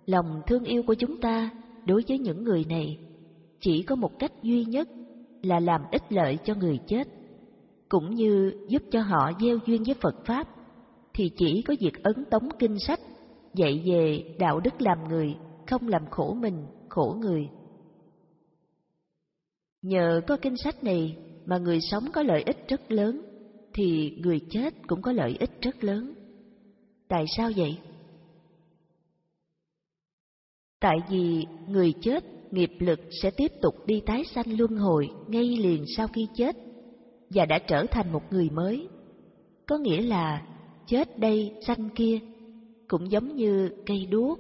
Speaker 2: lòng thương yêu của chúng ta đối với những người này chỉ có một cách duy nhất là làm ích lợi cho người chết cũng như giúp cho họ gieo duyên với phật pháp thì chỉ có việc ấn tống kinh sách dạy về đạo đức làm người không làm khổ mình khổ người nhờ có kinh sách này mà người sống có lợi ích rất lớn thì người chết cũng có lợi ích rất lớn tại sao vậy tại vì người chết nghiệp lực sẽ tiếp tục đi tái sanh luân hồi ngay liền sau khi chết và đã trở thành một người mới. Có nghĩa là chết đây sanh kia cũng giống như cây đuốc.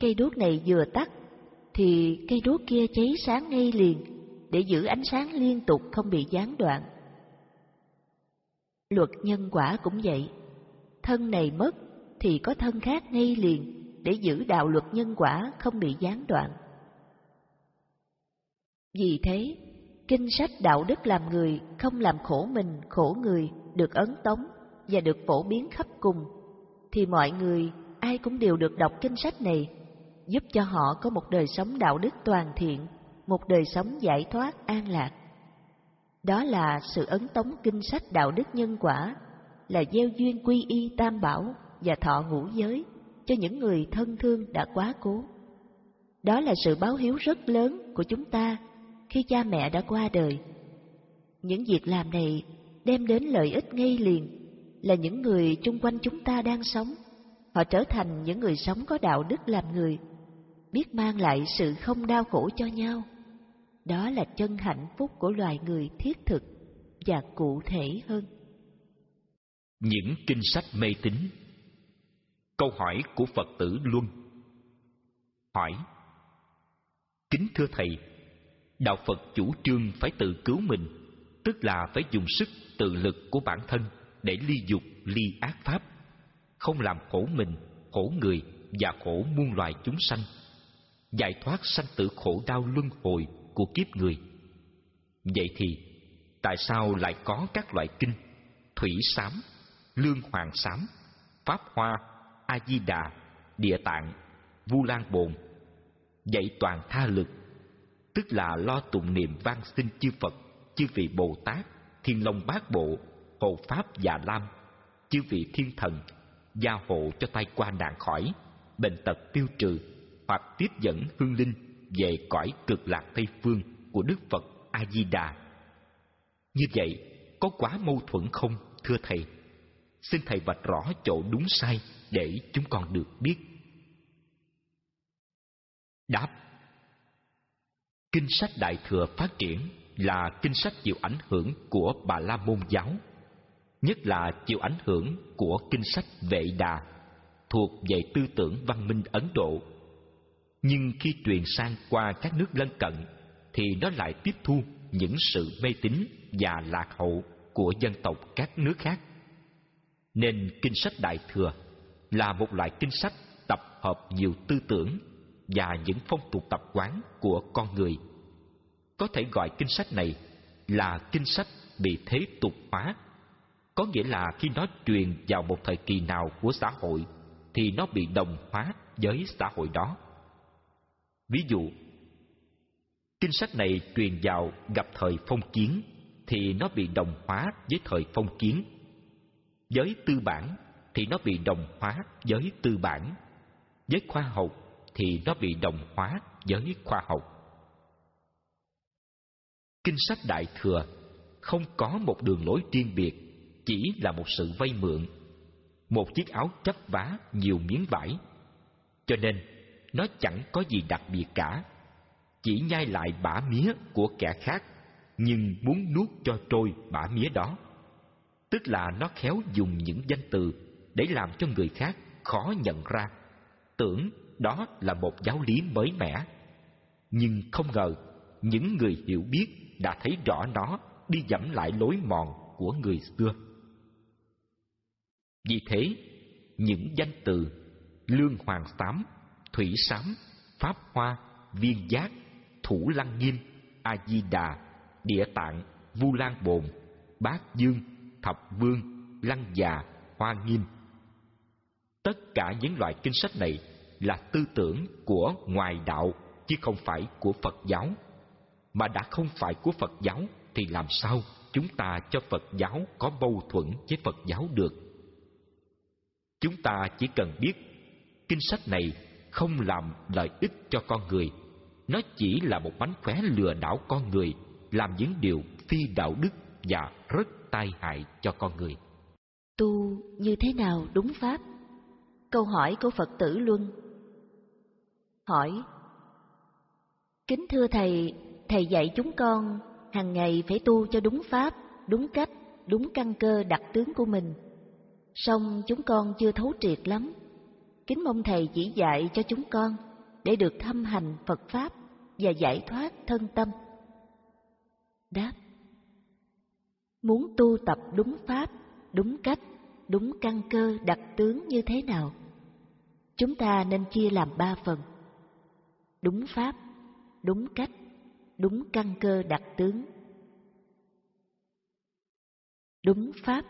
Speaker 2: Cây đuốc này vừa tắt thì cây đuốc kia cháy sáng ngay liền để giữ ánh sáng liên tục không bị gián đoạn. Luật nhân quả cũng vậy. Thân này mất thì có thân khác ngay liền để giữ đạo luật nhân quả không bị gián đoạn. Vì thế, kinh sách đạo đức làm người không làm khổ mình khổ người được ấn tống và được phổ biến khắp cùng, thì mọi người ai cũng đều được đọc kinh sách này, giúp cho họ có một đời sống đạo đức toàn thiện, một đời sống giải thoát an lạc. Đó là sự ấn tống kinh sách đạo đức nhân quả, là gieo duyên quy y tam bảo và thọ ngũ giới cho những người thân thương đã quá cố. Đó là sự báo hiếu rất lớn của chúng ta khi cha mẹ đã qua đời. Những việc làm này đem đến lợi ích ngay liền là những người chung quanh chúng ta đang sống. Họ trở thành những người sống có đạo đức làm người, biết mang lại sự không đau khổ cho nhau. Đó là chân hạnh phúc của loài người thiết thực và cụ thể hơn.
Speaker 1: Những kinh sách mê tín Câu hỏi của Phật tử Luân Hỏi Kính thưa Thầy, đạo phật chủ trương phải tự cứu mình tức là phải dùng sức tự lực của bản thân để ly dục ly ác pháp không làm khổ mình khổ người và khổ muôn loài chúng sanh giải thoát sanh tử khổ đau luân hồi của kiếp người vậy thì tại sao lại có các loại kinh thủy sám lương hoàng sám pháp hoa a di đà địa tạng vu lan bồn dạy toàn tha lực tức là lo tụng niệm vang xin chư Phật, chư vị Bồ Tát, Thiên Long Bát Bộ, Hộ Pháp và Lam, chư vị Thiên Thần, gia hộ cho tai qua nạn khỏi, bệnh tật tiêu trừ, hoặc tiếp dẫn hương linh về cõi cực lạc Tây Phương của Đức Phật A-di-đà. Như vậy, có quá mâu thuẫn không, thưa Thầy? Xin Thầy vạch rõ chỗ đúng sai để chúng con được biết. Đáp Kinh sách Đại Thừa phát triển là kinh sách chịu ảnh hưởng của Bà La Môn Giáo, nhất là chịu ảnh hưởng của kinh sách Vệ Đà, thuộc về tư tưởng văn minh Ấn Độ. Nhưng khi truyền sang qua các nước lân cận, thì nó lại tiếp thu những sự mê tín và lạc hậu của dân tộc các nước khác. Nên kinh sách Đại Thừa là một loại kinh sách tập hợp nhiều tư tưởng và những phong tục tập quán của con người. Có thể gọi kinh sách này là kinh sách bị thế tục hóa. Có nghĩa là khi nó truyền vào một thời kỳ nào của xã hội thì nó bị đồng hóa với xã hội đó. Ví dụ, kinh sách này truyền vào gặp thời phong kiến thì nó bị đồng hóa với thời phong kiến. Với tư bản thì nó bị đồng hóa với tư bản. Với khoa học thì nó bị đồng hóa với khoa học. Kinh sách Đại Thừa không có một đường lối riêng biệt, chỉ là một sự vay mượn, một chiếc áo chấp vá nhiều miếng vải. Cho nên, nó chẳng có gì đặc biệt cả, chỉ nhai lại bã mía của kẻ khác, nhưng muốn nuốt cho trôi bã mía đó. Tức là nó khéo dùng những danh từ để làm cho người khác khó nhận ra, tưởng đó là một giáo lý mới mẻ. Nhưng không ngờ, những người hiểu biết đã thấy rõ nó đi dẫm lại lối mòn của người xưa. Vì thế, những danh từ lương hoàng sám, thủy sám, pháp hoa, viên giác, thủ lăng nghiêm, a di đà, địa tạng, vu lan bồn, bát dương, thập vương, lăng già, hoa nghiêm. Tất cả những loại kinh sách này là tư tưởng của ngoài đạo chứ không phải của Phật giáo. Mà đã không phải của Phật giáo thì làm sao chúng ta cho Phật giáo có mâu thuẫn với Phật giáo được? Chúng ta chỉ cần biết kinh sách này không làm lợi ích cho con người. Nó chỉ là một bánh khóe lừa đảo con người, làm những điều phi đạo đức và rất tai hại cho con người.
Speaker 2: Tu như thế nào đúng pháp? Câu hỏi của Phật tử Luân hỏi Kính thưa Thầy, Thầy dạy chúng con hàng ngày phải tu cho đúng pháp, đúng cách, đúng căn cơ đặc tướng của mình. Song chúng con chưa thấu triệt lắm. Kính mong Thầy chỉ dạy cho chúng con để được thâm hành Phật Pháp và giải thoát thân tâm. Đáp Muốn tu tập đúng pháp, đúng cách, đúng căn cơ đặc tướng như thế nào? Chúng ta nên chia làm ba phần đúng pháp, đúng cách, đúng căn cơ đặc tướng. Đúng pháp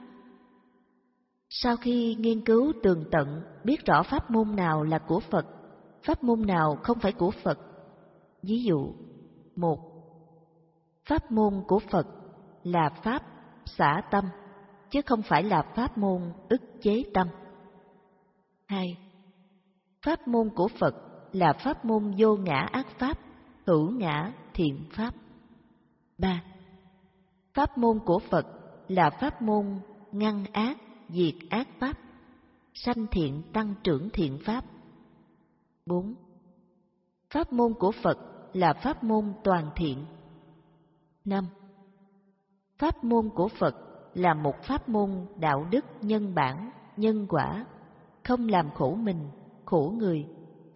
Speaker 2: Sau khi nghiên cứu tường tận, biết rõ pháp môn nào là của Phật, pháp môn nào không phải của Phật. Ví dụ, một Pháp môn của Phật là pháp xả tâm, chứ không phải là pháp môn ức chế tâm. Hai Pháp môn của Phật là pháp môn vô ngã ác pháp, hữu ngã thiện pháp. 3. Pháp môn của Phật là pháp môn ngăn ác, diệt ác pháp, sanh thiện tăng trưởng thiện pháp. 4. Pháp môn của Phật là pháp môn toàn thiện. 5. Pháp môn của Phật là một pháp môn đạo đức nhân bản, nhân quả, không làm khổ mình, khổ người,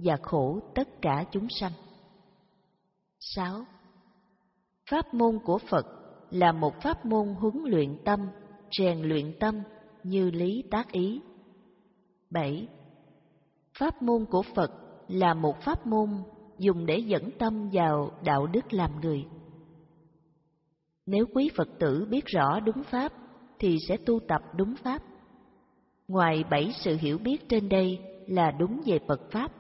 Speaker 2: và khổ tất cả chúng sanh. 6. Pháp môn của Phật là một pháp môn huấn luyện tâm, rèn luyện tâm như lý tác ý. 7. Pháp môn của Phật là một pháp môn dùng để dẫn tâm vào đạo đức làm người. Nếu quý Phật tử biết rõ đúng pháp thì sẽ tu tập đúng pháp. Ngoài bảy sự hiểu biết trên đây là đúng về Phật pháp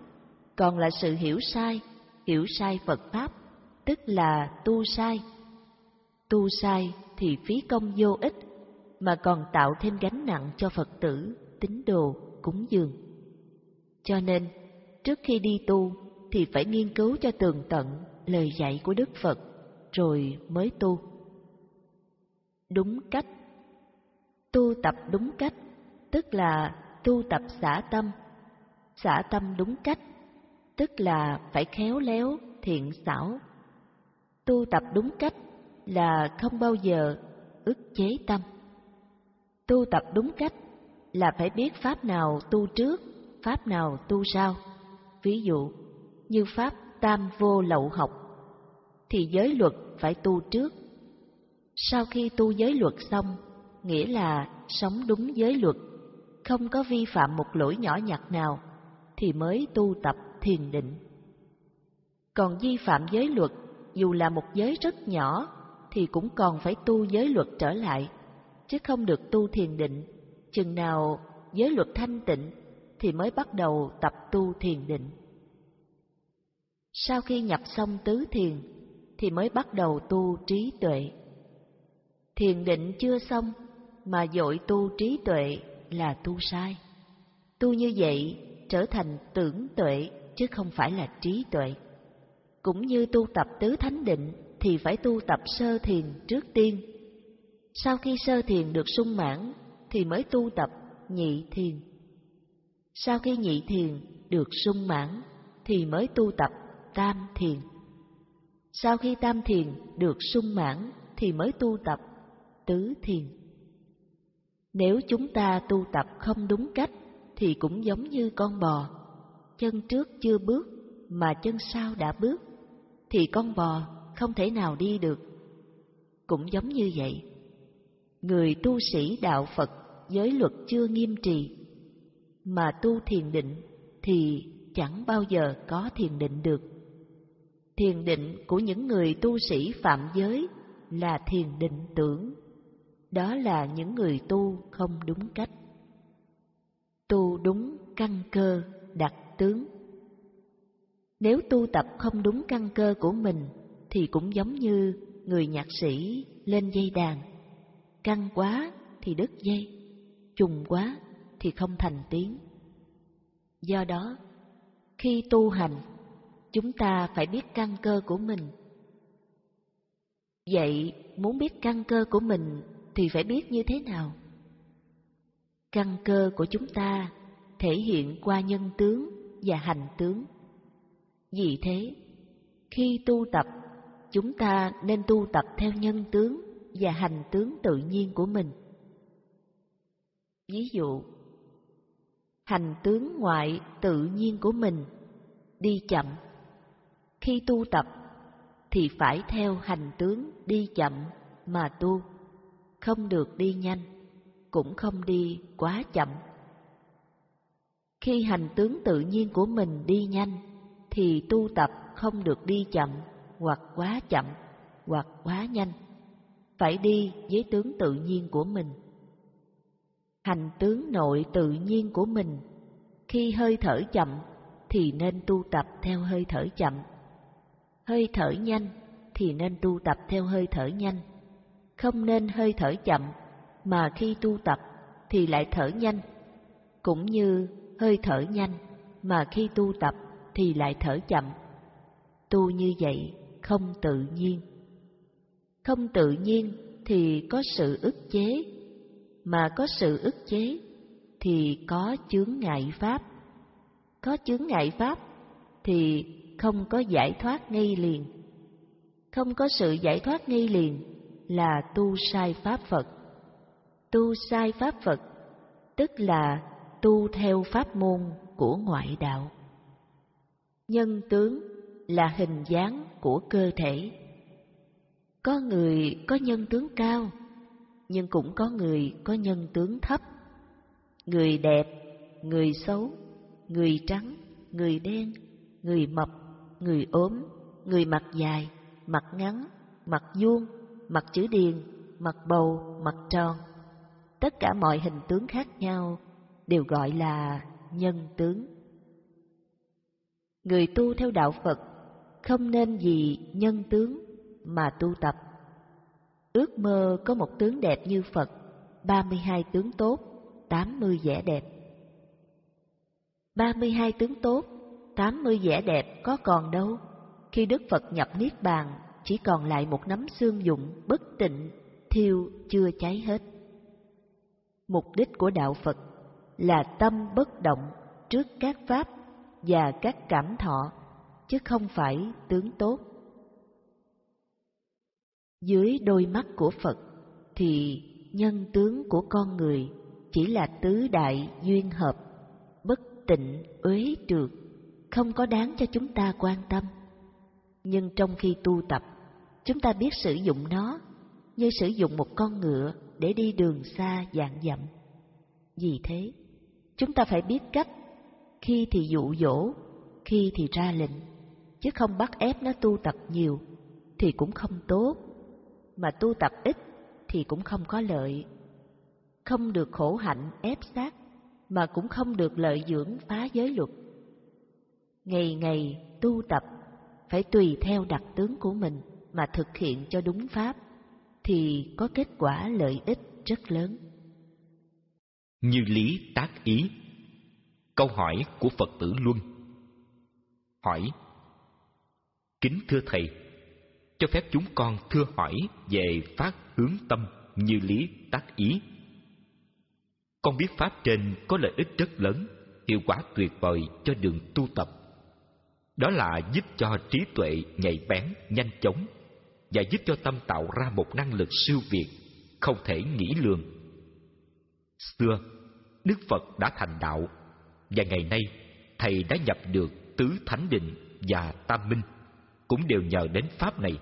Speaker 2: còn là sự hiểu sai, hiểu sai Phật Pháp, tức là tu sai. Tu sai thì phí công vô ích, mà còn tạo thêm gánh nặng cho Phật tử, tín đồ, cúng dường. Cho nên, trước khi đi tu thì phải nghiên cứu cho tường tận lời dạy của Đức Phật, rồi mới tu. Đúng cách Tu tập đúng cách, tức là tu tập xả tâm. Xả tâm đúng cách tức là phải khéo léo, thiện xảo. Tu tập đúng cách là không bao giờ ức chế tâm. Tu tập đúng cách là phải biết pháp nào tu trước, pháp nào tu sau. Ví dụ, như pháp tam vô lậu học, thì giới luật phải tu trước. Sau khi tu giới luật xong, nghĩa là sống đúng giới luật, không có vi phạm một lỗi nhỏ nhặt nào, thì mới tu tập thiền định. Còn vi phạm giới luật, dù là một giới rất nhỏ, thì cũng còn phải tu giới luật trở lại, chứ không được tu thiền định. Chừng nào giới luật thanh tịnh thì mới bắt đầu tập tu thiền định. Sau khi nhập xong tứ thiền thì mới bắt đầu tu trí tuệ. Thiền định chưa xong mà dội tu trí tuệ là tu sai. Tu như vậy trở thành tưởng tuệ chứ không phải là trí tuệ. Cũng như tu tập tứ thánh định thì phải tu tập sơ thiền trước tiên. Sau khi sơ thiền được sung mãn thì mới tu tập nhị thiền. Sau khi nhị thiền được sung mãn thì mới tu tập tam thiền. Sau khi tam thiền được sung mãn thì mới tu tập tứ thiền. Nếu chúng ta tu tập không đúng cách thì cũng giống như con bò chân trước chưa bước mà chân sau đã bước, thì con bò không thể nào đi được. Cũng giống như vậy, người tu sĩ đạo Phật giới luật chưa nghiêm trì, mà tu thiền định thì chẳng bao giờ có thiền định được. Thiền định của những người tu sĩ phạm giới là thiền định tưởng, đó là những người tu không đúng cách. Tu đúng căn cơ đặt tướng. Nếu tu tập không đúng căn cơ của mình thì cũng giống như người nhạc sĩ lên dây đàn, căng quá thì đứt dây, trùng quá thì không thành tiếng. Do đó, khi tu hành, chúng ta phải biết căn cơ của mình. Vậy, muốn biết căn cơ của mình thì phải biết như thế nào? Căn cơ của chúng ta thể hiện qua nhân tướng và hành tướng. Vì thế, khi tu tập, chúng ta nên tu tập theo nhân tướng và hành tướng tự nhiên của mình. Ví dụ, hành tướng ngoại tự nhiên của mình đi chậm. Khi tu tập thì phải theo hành tướng đi chậm mà tu, không được đi nhanh, cũng không đi quá chậm. Khi hành tướng tự nhiên của mình đi nhanh, thì tu tập không được đi chậm, hoặc quá chậm, hoặc quá nhanh. Phải đi với tướng tự nhiên của mình. Hành tướng nội tự nhiên của mình, khi hơi thở chậm thì nên tu tập theo hơi thở chậm. Hơi thở nhanh thì nên tu tập theo hơi thở nhanh. Không nên hơi thở chậm mà khi tu tập thì lại thở nhanh, cũng như hơi thở nhanh, mà khi tu tập thì lại thở chậm. Tu như vậy không tự nhiên. Không tự nhiên thì có sự ức chế, mà có sự ức chế thì có chướng ngại pháp. Có chướng ngại pháp thì không có giải thoát ngay liền. Không có sự giải thoát ngay liền là tu sai pháp Phật. Tu sai pháp Phật tức là tu theo pháp môn của ngoại đạo. Nhân tướng là hình dáng của cơ thể. Có người có nhân tướng cao, nhưng cũng có người có nhân tướng thấp. Người đẹp, người xấu, người trắng, người đen, người mập, người ốm, người mặt dài, mặt ngắn, mặt vuông, mặt chữ điền, mặt bầu, mặt tròn. Tất cả mọi hình tướng khác nhau đều gọi là nhân tướng. Người tu theo đạo Phật không nên vì nhân tướng mà tu tập. Ước mơ có một tướng đẹp như Phật, 32 tướng tốt, 80 vẻ đẹp. 32 tướng tốt, 80 vẻ đẹp có còn đâu? Khi Đức Phật nhập Niết Bàn, chỉ còn lại một nắm xương dụng bất tịnh, thiêu chưa cháy hết. Mục đích của đạo Phật là tâm bất động trước các pháp và các cảm thọ chứ không phải tướng tốt dưới đôi mắt của phật thì nhân tướng của con người chỉ là tứ đại duyên hợp bất tịnh uế trượt không có đáng cho chúng ta quan tâm nhưng trong khi tu tập chúng ta biết sử dụng nó như sử dụng một con ngựa để đi đường xa dạng dặm vì thế chúng ta phải biết cách khi thì dụ dỗ khi thì ra lệnh chứ không bắt ép nó tu tập nhiều thì cũng không tốt mà tu tập ít thì cũng không có lợi không được khổ hạnh ép sát mà cũng không được lợi dưỡng phá giới luật ngày ngày tu tập phải tùy theo đặc tướng của mình mà thực hiện cho đúng pháp thì có kết quả lợi ích rất lớn
Speaker 1: như lý tác ý câu hỏi của phật tử luân hỏi kính thưa thầy cho phép chúng con thưa hỏi về phát hướng tâm như lý tác ý con biết pháp trên có lợi ích rất lớn hiệu quả tuyệt vời cho đường tu tập đó là giúp cho trí tuệ nhạy bén nhanh chóng và giúp cho tâm tạo ra một năng lực siêu việt không thể nghĩ lường xưa Đức Phật đã thành đạo và ngày nay thầy đã nhập được tứ thánh định và tam minh cũng đều nhờ đến pháp này.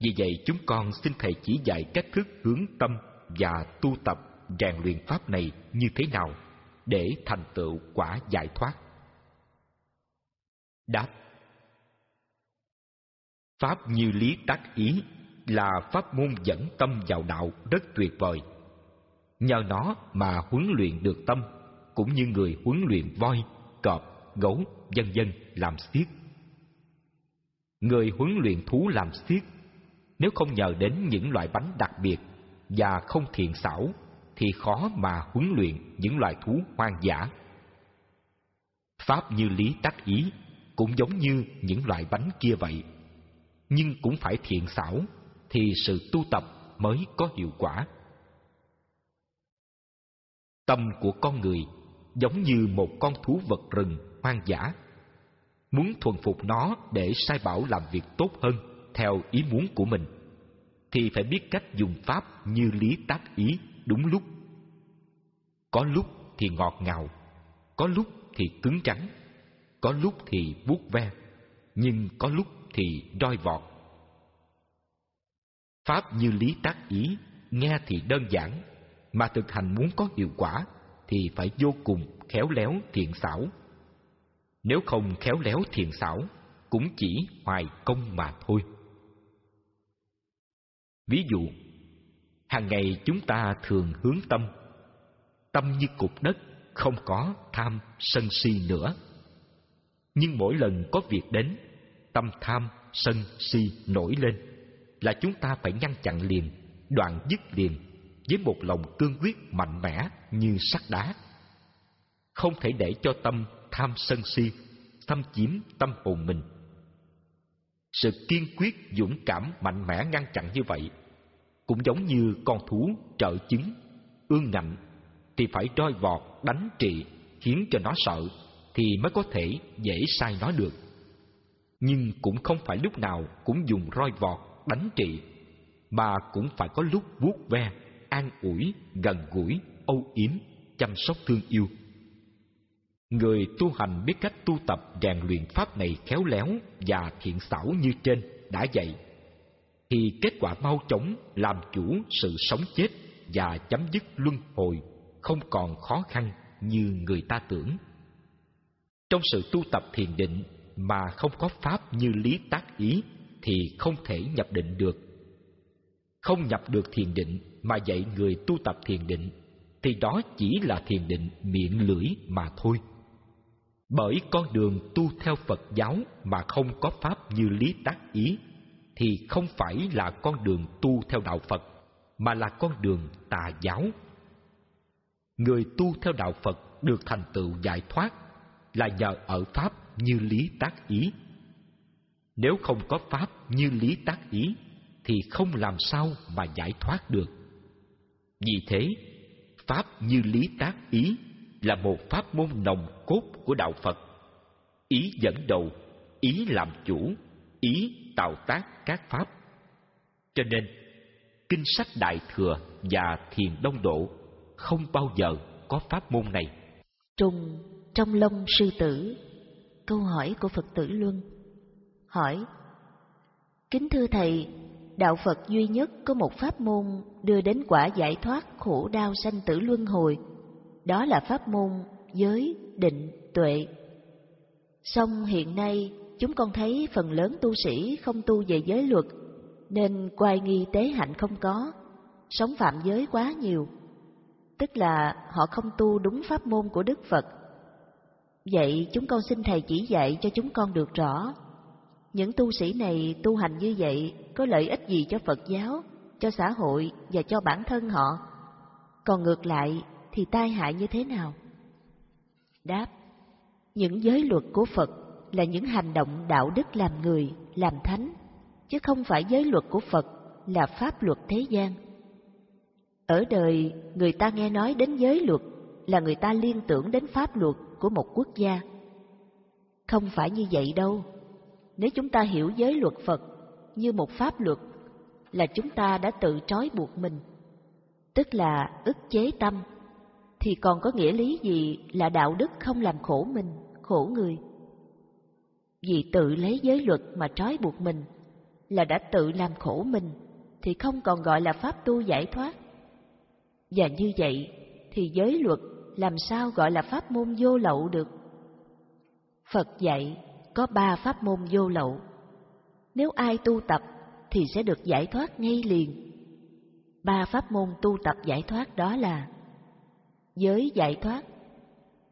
Speaker 1: Vì vậy chúng con xin thầy chỉ dạy cách thức hướng tâm và tu tập rèn luyện pháp này như thế nào để thành tựu quả giải thoát. Đáp Pháp như lý tác ý là pháp môn dẫn tâm vào đạo rất tuyệt vời nhờ nó mà huấn luyện được tâm cũng như người huấn luyện voi cọp gấu vân vân làm xiếc người huấn luyện thú làm xiếc nếu không nhờ đến những loại bánh đặc biệt và không thiện xảo thì khó mà huấn luyện những loài thú hoang dã pháp như lý tác ý cũng giống như những loại bánh kia vậy nhưng cũng phải thiện xảo thì sự tu tập mới có hiệu quả Tâm của con người giống như một con thú vật rừng hoang dã. Muốn thuần phục nó để sai bảo làm việc tốt hơn theo ý muốn của mình thì phải biết cách dùng pháp như lý tác ý đúng lúc. Có lúc thì ngọt ngào, có lúc thì cứng rắn, có lúc thì buốt ve, nhưng có lúc thì roi vọt. Pháp như lý tác ý, nghe thì đơn giản, mà thực hành muốn có hiệu quả thì phải vô cùng khéo léo thiện xảo. Nếu không khéo léo thiện xảo, cũng chỉ hoài công mà thôi. Ví dụ, hàng ngày chúng ta thường hướng tâm, tâm như cục đất, không có tham sân si nữa. Nhưng mỗi lần có việc đến, tâm tham sân si nổi lên là chúng ta phải ngăn chặn liền, đoạn dứt liền với một lòng cương quyết mạnh mẽ như sắt đá. Không thể để cho tâm tham sân si, thâm chiếm tâm hồn mình. Sự kiên quyết, dũng cảm, mạnh mẽ ngăn chặn như vậy cũng giống như con thú trợ chứng, ương ngạnh thì phải roi vọt, đánh trị khiến cho nó sợ thì mới có thể dễ sai nó được. Nhưng cũng không phải lúc nào cũng dùng roi vọt, đánh trị mà cũng phải có lúc vuốt ve an ủi, gần gũi, âu yếm, chăm sóc thương yêu. Người tu hành biết cách tu tập rèn luyện pháp này khéo léo và thiện xảo như trên đã dạy, thì kết quả mau chóng làm chủ sự sống chết và chấm dứt luân hồi không còn khó khăn như người ta tưởng. Trong sự tu tập thiền định mà không có pháp như lý tác ý thì không thể nhập định được không nhập được thiền định mà dạy người tu tập thiền định thì đó chỉ là thiền định miệng lưỡi mà thôi bởi con đường tu theo phật giáo mà không có pháp như lý tác ý thì không phải là con đường tu theo đạo phật mà là con đường tà giáo người tu theo đạo phật được thành tựu giải thoát là nhờ ở pháp như lý tác ý nếu không có pháp như lý tác ý thì không làm sao mà giải thoát được. Vì thế, pháp như lý tác ý là một pháp môn nồng cốt của đạo Phật. Ý dẫn đầu, ý làm chủ, ý tạo tác các pháp. Cho nên, kinh sách Đại Thừa và Thiền Đông Độ không bao giờ có pháp môn này.
Speaker 2: Trùng trong lông sư tử Câu hỏi của Phật tử Luân Hỏi Kính thưa Thầy, đạo Phật duy nhất có một pháp môn đưa đến quả giải thoát khổ đau sanh tử luân hồi, đó là pháp môn giới, định, tuệ. Song hiện nay, chúng con thấy phần lớn tu sĩ không tu về giới luật, nên quay nghi tế hạnh không có, sống phạm giới quá nhiều, tức là họ không tu đúng pháp môn của Đức Phật. Vậy chúng con xin Thầy chỉ dạy cho chúng con được rõ những tu sĩ này tu hành như vậy có lợi ích gì cho Phật giáo, cho xã hội và cho bản thân họ? Còn ngược lại thì tai hại như thế nào? Đáp, những giới luật của Phật là những hành động đạo đức làm người, làm thánh, chứ không phải giới luật của Phật là pháp luật thế gian. Ở đời, người ta nghe nói đến giới luật là người ta liên tưởng đến pháp luật của một quốc gia. Không phải như vậy đâu nếu chúng ta hiểu giới luật Phật như một pháp luật là chúng ta đã tự trói buộc mình, tức là ức chế tâm, thì còn có nghĩa lý gì là đạo đức không làm khổ mình, khổ người? Vì tự lấy giới luật mà trói buộc mình là đã tự làm khổ mình, thì không còn gọi là pháp tu giải thoát. Và như vậy thì giới luật làm sao gọi là pháp môn vô lậu được? Phật dạy có ba pháp môn vô lậu. Nếu ai tu tập thì sẽ được giải thoát ngay liền. Ba pháp môn tu tập giải thoát đó là giới giải thoát,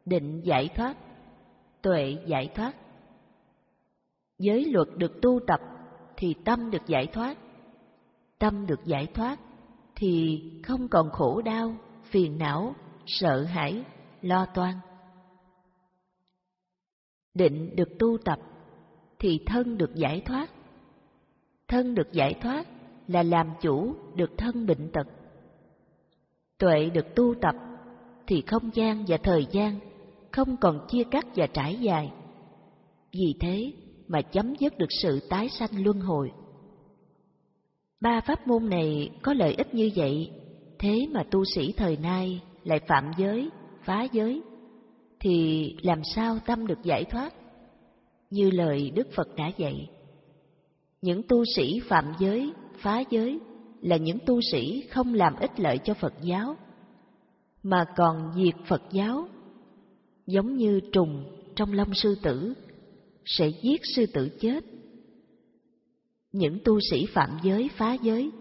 Speaker 2: định giải thoát, tuệ giải thoát. Giới luật được tu tập thì tâm được giải thoát. Tâm được giải thoát thì không còn khổ đau, phiền não, sợ hãi, lo toan định được tu tập thì thân được giải thoát thân được giải thoát là làm chủ được thân bệnh tật tuệ được tu tập thì không gian và thời gian không còn chia cắt và trải dài vì thế mà chấm dứt được sự tái sanh luân hồi ba pháp môn này có lợi ích như vậy thế mà tu sĩ thời nay lại phạm giới phá giới thì làm sao tâm được giải thoát? Như lời Đức Phật đã dạy, những tu sĩ phạm giới, phá giới là những tu sĩ không làm ích lợi cho Phật giáo, mà còn diệt Phật giáo, giống như trùng trong lông sư tử, sẽ giết sư tử chết. Những tu sĩ phạm giới, phá giới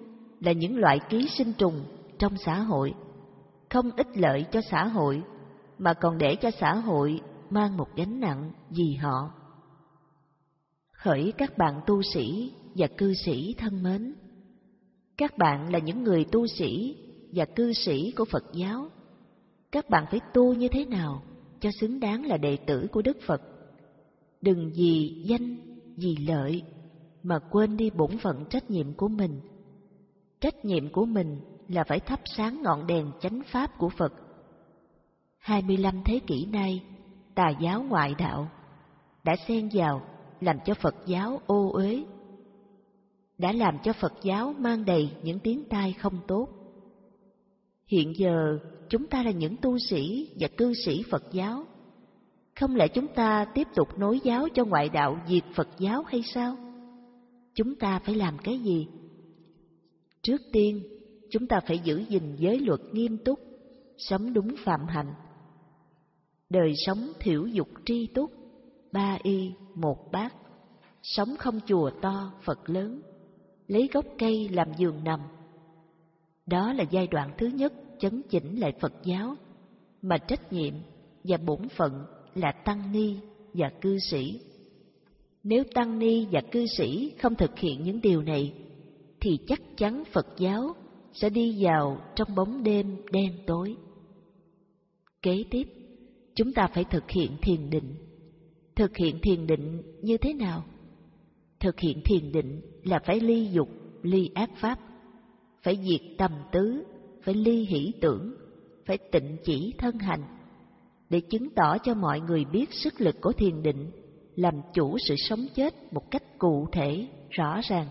Speaker 2: là những loại ký sinh trùng trong xã hội, không ích lợi cho xã hội mà còn để cho xã hội mang một gánh nặng vì họ. Khởi các bạn tu sĩ và cư sĩ thân mến, các bạn là những người tu sĩ và cư sĩ của Phật giáo. Các bạn phải tu như thế nào cho xứng đáng là đệ tử của Đức Phật? Đừng vì danh, vì lợi mà quên đi bổn phận trách nhiệm của mình. Trách nhiệm của mình là phải thắp sáng ngọn đèn chánh pháp của Phật 25 thế kỷ nay, tà giáo ngoại đạo đã xen vào làm cho Phật giáo ô uế, đã làm cho Phật giáo mang đầy những tiếng tai không tốt. Hiện giờ, chúng ta là những tu sĩ và cư sĩ Phật giáo. Không lẽ chúng ta tiếp tục nối giáo cho ngoại đạo diệt Phật giáo hay sao? Chúng ta phải làm cái gì? Trước tiên, chúng ta phải giữ gìn giới luật nghiêm túc, sống đúng phạm hạnh đời sống thiểu dục tri túc ba y một bát sống không chùa to phật lớn lấy gốc cây làm giường nằm đó là giai đoạn thứ nhất chấn chỉnh lại phật giáo mà trách nhiệm và bổn phận là tăng ni và cư sĩ nếu tăng ni và cư sĩ không thực hiện những điều này thì chắc chắn phật giáo sẽ đi vào trong bóng đêm đen tối kế tiếp chúng ta phải thực hiện thiền định. Thực hiện thiền định như thế nào? Thực hiện thiền định là phải ly dục, ly ác pháp, phải diệt tầm tứ, phải ly hỷ tưởng, phải tịnh chỉ thân hành, để chứng tỏ cho mọi người biết sức lực của thiền định làm chủ sự sống chết một cách cụ thể, rõ ràng.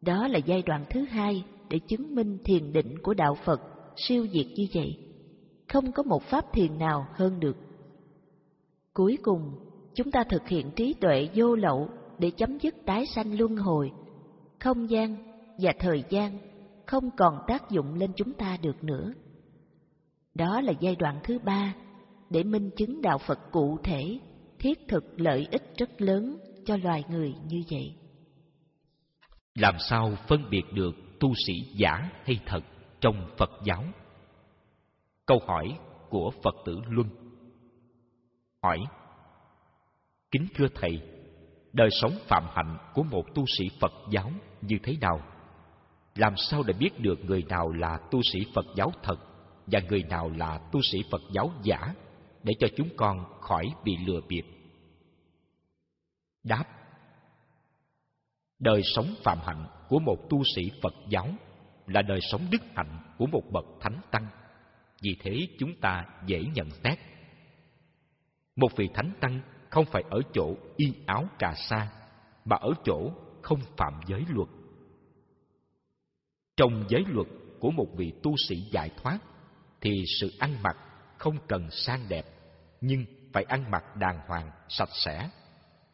Speaker 2: Đó là giai đoạn thứ hai để chứng minh thiền định của đạo Phật siêu diệt như vậy không có một pháp thiền nào hơn được. Cuối cùng, chúng ta thực hiện trí tuệ vô lậu để chấm dứt tái sanh luân hồi. Không gian và thời gian không còn tác dụng lên chúng ta được nữa. Đó là giai đoạn thứ ba để minh chứng đạo Phật cụ thể, thiết thực lợi ích rất lớn cho loài người như vậy.
Speaker 1: Làm sao phân biệt được tu sĩ giả hay thật trong Phật giáo? Câu hỏi của Phật tử Luân Hỏi Kính thưa Thầy, đời sống phạm hạnh của một tu sĩ Phật giáo như thế nào? Làm sao để biết được người nào là tu sĩ Phật giáo thật và người nào là tu sĩ Phật giáo giả để cho chúng con khỏi bị lừa bịp? Đáp Đời sống phạm hạnh của một tu sĩ Phật giáo là đời sống đức hạnh của một bậc thánh tăng vì thế chúng ta dễ nhận xét. Một vị thánh tăng không phải ở chỗ y áo cà sa, mà ở chỗ không phạm giới luật. Trong giới luật của một vị tu sĩ giải thoát, thì sự ăn mặc không cần sang đẹp, nhưng phải ăn mặc đàng hoàng, sạch sẽ.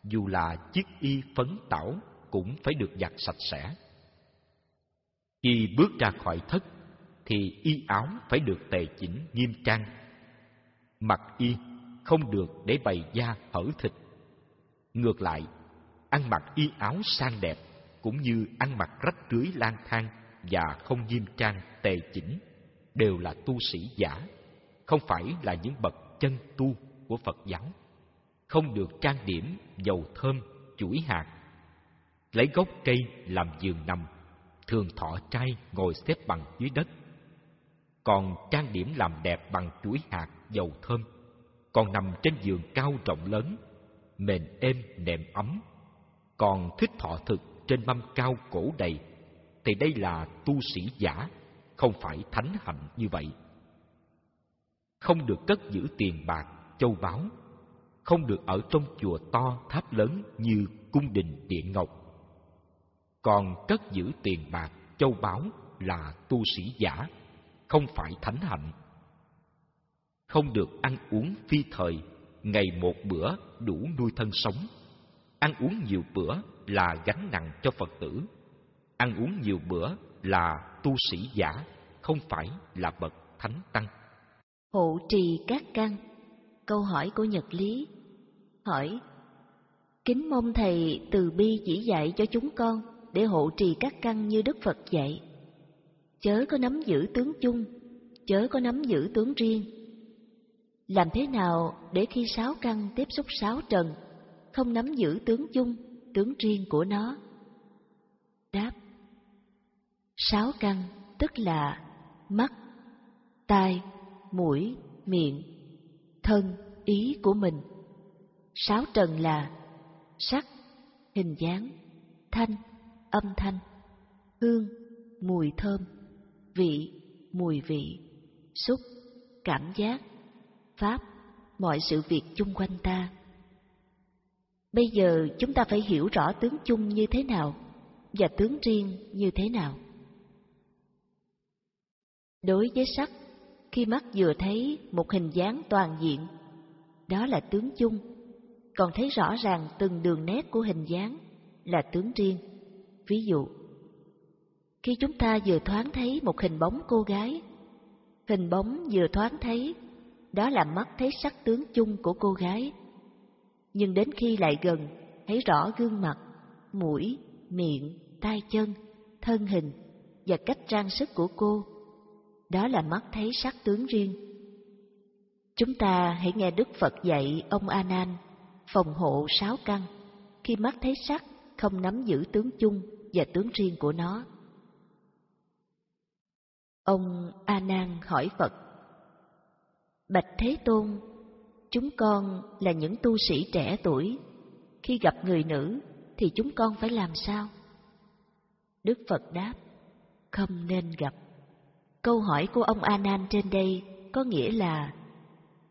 Speaker 1: Dù là chiếc y phấn tảo cũng phải được giặt sạch sẽ. Khi bước ra khỏi thất thì y áo phải được tề chỉnh nghiêm trang. Mặc y không được để bày da hở thịt. Ngược lại, ăn mặc y áo sang đẹp cũng như ăn mặc rách rưới lang thang và không nghiêm trang tề chỉnh đều là tu sĩ giả, không phải là những bậc chân tu của Phật giáo. Không được trang điểm dầu thơm, chuỗi hạt. Lấy gốc cây làm giường nằm, thường thọ trai ngồi xếp bằng dưới đất còn trang điểm làm đẹp bằng chuỗi hạt dầu thơm, còn nằm trên giường cao rộng lớn, mềm êm nệm ấm, còn thích thọ thực trên mâm cao cổ đầy, thì đây là tu sĩ giả, không phải thánh hạnh như vậy. Không được cất giữ tiền bạc, châu báu, không được ở trong chùa to tháp lớn như cung đình điện ngọc. Còn cất giữ tiền bạc, châu báu là tu sĩ giả không phải thánh hạnh. Không được ăn uống phi thời, ngày một bữa đủ nuôi thân sống. Ăn uống nhiều bữa là gánh nặng cho Phật tử. Ăn uống nhiều bữa là tu sĩ giả, không phải là bậc thánh tăng.
Speaker 2: Hộ trì các căn Câu hỏi của Nhật Lý Hỏi Kính mong Thầy từ bi chỉ dạy cho chúng con để hộ trì các căn như Đức Phật dạy chớ có nắm giữ tướng chung, chớ có nắm giữ tướng riêng. Làm thế nào để khi sáu căn tiếp xúc sáu trần, không nắm giữ tướng chung, tướng riêng của nó? Đáp Sáu căn tức là mắt, tai, mũi, miệng, thân, ý của mình. Sáu trần là sắc, hình dáng, thanh, âm thanh, hương, mùi thơm vị, mùi vị, xúc, cảm giác, pháp, mọi sự việc chung quanh ta. Bây giờ chúng ta phải hiểu rõ tướng chung như thế nào và tướng riêng như thế nào. Đối với sắc, khi mắt vừa thấy một hình dáng toàn diện, đó là tướng chung, còn thấy rõ ràng từng đường nét của hình dáng là tướng riêng. Ví dụ, khi chúng ta vừa thoáng thấy một hình bóng cô gái. Hình bóng vừa thoáng thấy, đó là mắt thấy sắc tướng chung của cô gái. Nhưng đến khi lại gần, thấy rõ gương mặt, mũi, miệng, tay chân, thân hình và cách trang sức của cô. Đó là mắt thấy sắc tướng riêng. Chúng ta hãy nghe Đức Phật dạy ông A Nan phòng hộ sáu căn, khi mắt thấy sắc không nắm giữ tướng chung và tướng riêng của nó. Ông A Nan hỏi Phật: Bạch Thế Tôn, chúng con là những tu sĩ trẻ tuổi, khi gặp người nữ thì chúng con phải làm sao? Đức Phật đáp: Không nên gặp. Câu hỏi của ông A Nan trên đây có nghĩa là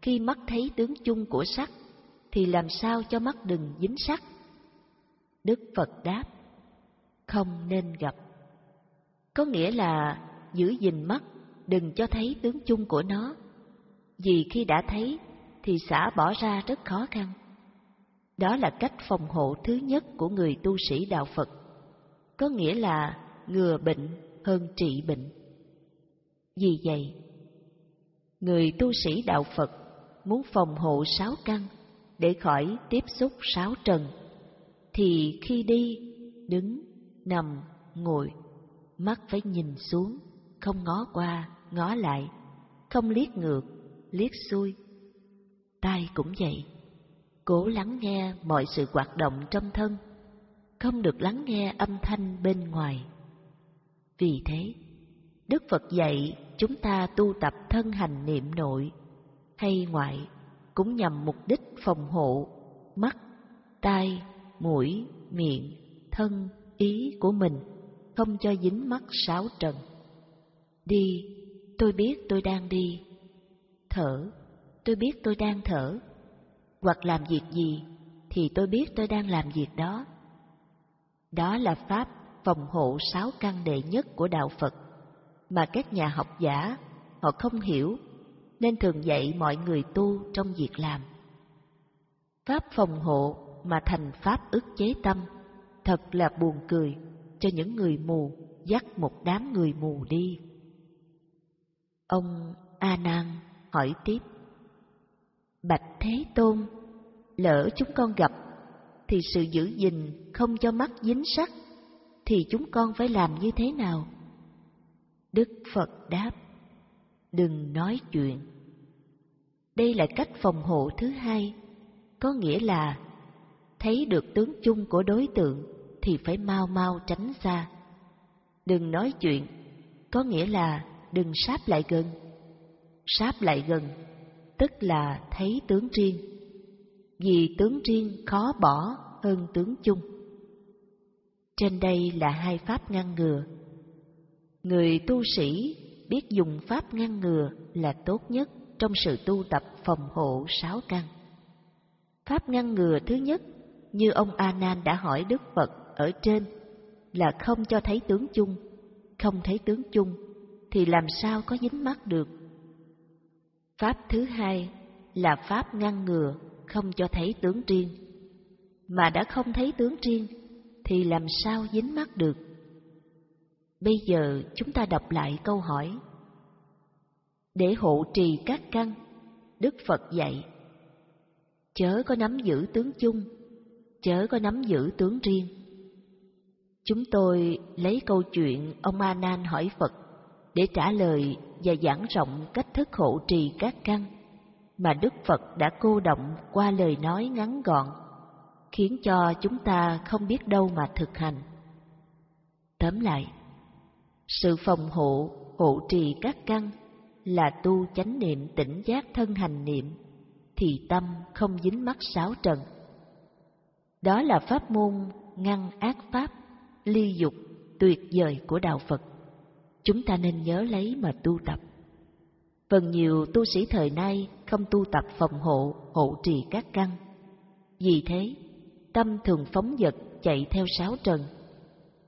Speaker 2: khi mắt thấy tướng chung của sắc thì làm sao cho mắt đừng dính sắc? Đức Phật đáp: Không nên gặp. Có nghĩa là giữ gìn mắt, đừng cho thấy tướng chung của nó, vì khi đã thấy thì xả bỏ ra rất khó khăn. Đó là cách phòng hộ thứ nhất của người tu sĩ đạo Phật, có nghĩa là ngừa bệnh hơn trị bệnh. Vì vậy, người tu sĩ đạo Phật muốn phòng hộ sáu căn để khỏi tiếp xúc sáu trần, thì khi đi, đứng, nằm, ngồi, mắt phải nhìn xuống không ngó qua, ngó lại, không liếc ngược, liếc xuôi. Tai cũng vậy, cố lắng nghe mọi sự hoạt động trong thân, không được lắng nghe âm thanh bên ngoài. Vì thế, Đức Phật dạy chúng ta tu tập thân hành niệm nội hay ngoại cũng nhằm mục đích phòng hộ mắt, tai, mũi, miệng, thân, ý của mình không cho dính mắc sáu trần. Đi, tôi biết tôi đang đi. Thở, tôi biết tôi đang thở. Hoặc làm việc gì, thì tôi biết tôi đang làm việc đó. Đó là pháp phòng hộ sáu căn đệ nhất của Đạo Phật, mà các nhà học giả họ không hiểu nên thường dạy mọi người tu trong việc làm. Pháp phòng hộ mà thành pháp ức chế tâm, thật là buồn cười cho những người mù dắt một đám người mù đi. Ông A Nan hỏi tiếp: Bạch Thế Tôn, lỡ chúng con gặp thì sự giữ gìn không cho mắt dính sắc thì chúng con phải làm như thế nào? Đức Phật đáp: Đừng nói chuyện. Đây là cách phòng hộ thứ hai, có nghĩa là thấy được tướng chung của đối tượng thì phải mau mau tránh xa. Đừng nói chuyện, có nghĩa là đừng sáp lại gần. Sáp lại gần, tức là thấy tướng riêng, vì tướng riêng khó bỏ hơn tướng chung. Trên đây là hai pháp ngăn ngừa. Người tu sĩ biết dùng pháp ngăn ngừa là tốt nhất trong sự tu tập phòng hộ sáu căn. Pháp ngăn ngừa thứ nhất, như ông A Nan đã hỏi Đức Phật ở trên, là không cho thấy tướng chung, không thấy tướng chung thì làm sao có dính mắt được pháp thứ hai là pháp ngăn ngừa không cho thấy tướng riêng mà đã không thấy tướng riêng thì làm sao dính mắt được bây giờ chúng ta đọc lại câu hỏi để hộ trì các căn đức phật dạy chớ có nắm giữ tướng chung chớ có nắm giữ tướng riêng chúng tôi lấy câu chuyện ông a nan hỏi phật để trả lời và giảng rộng cách thức hộ trì các căn mà Đức Phật đã cô động qua lời nói ngắn gọn, khiến cho chúng ta không biết đâu mà thực hành. Tóm lại, sự phòng hộ, hộ trì các căn là tu chánh niệm tỉnh giác thân hành niệm, thì tâm không dính mắc sáu trần. Đó là pháp môn ngăn ác pháp, ly dục tuyệt vời của đạo Phật chúng ta nên nhớ lấy mà tu tập. Phần nhiều tu sĩ thời nay không tu tập phòng hộ, hộ trì các căn. Vì thế, tâm thường phóng dật chạy theo sáu trần,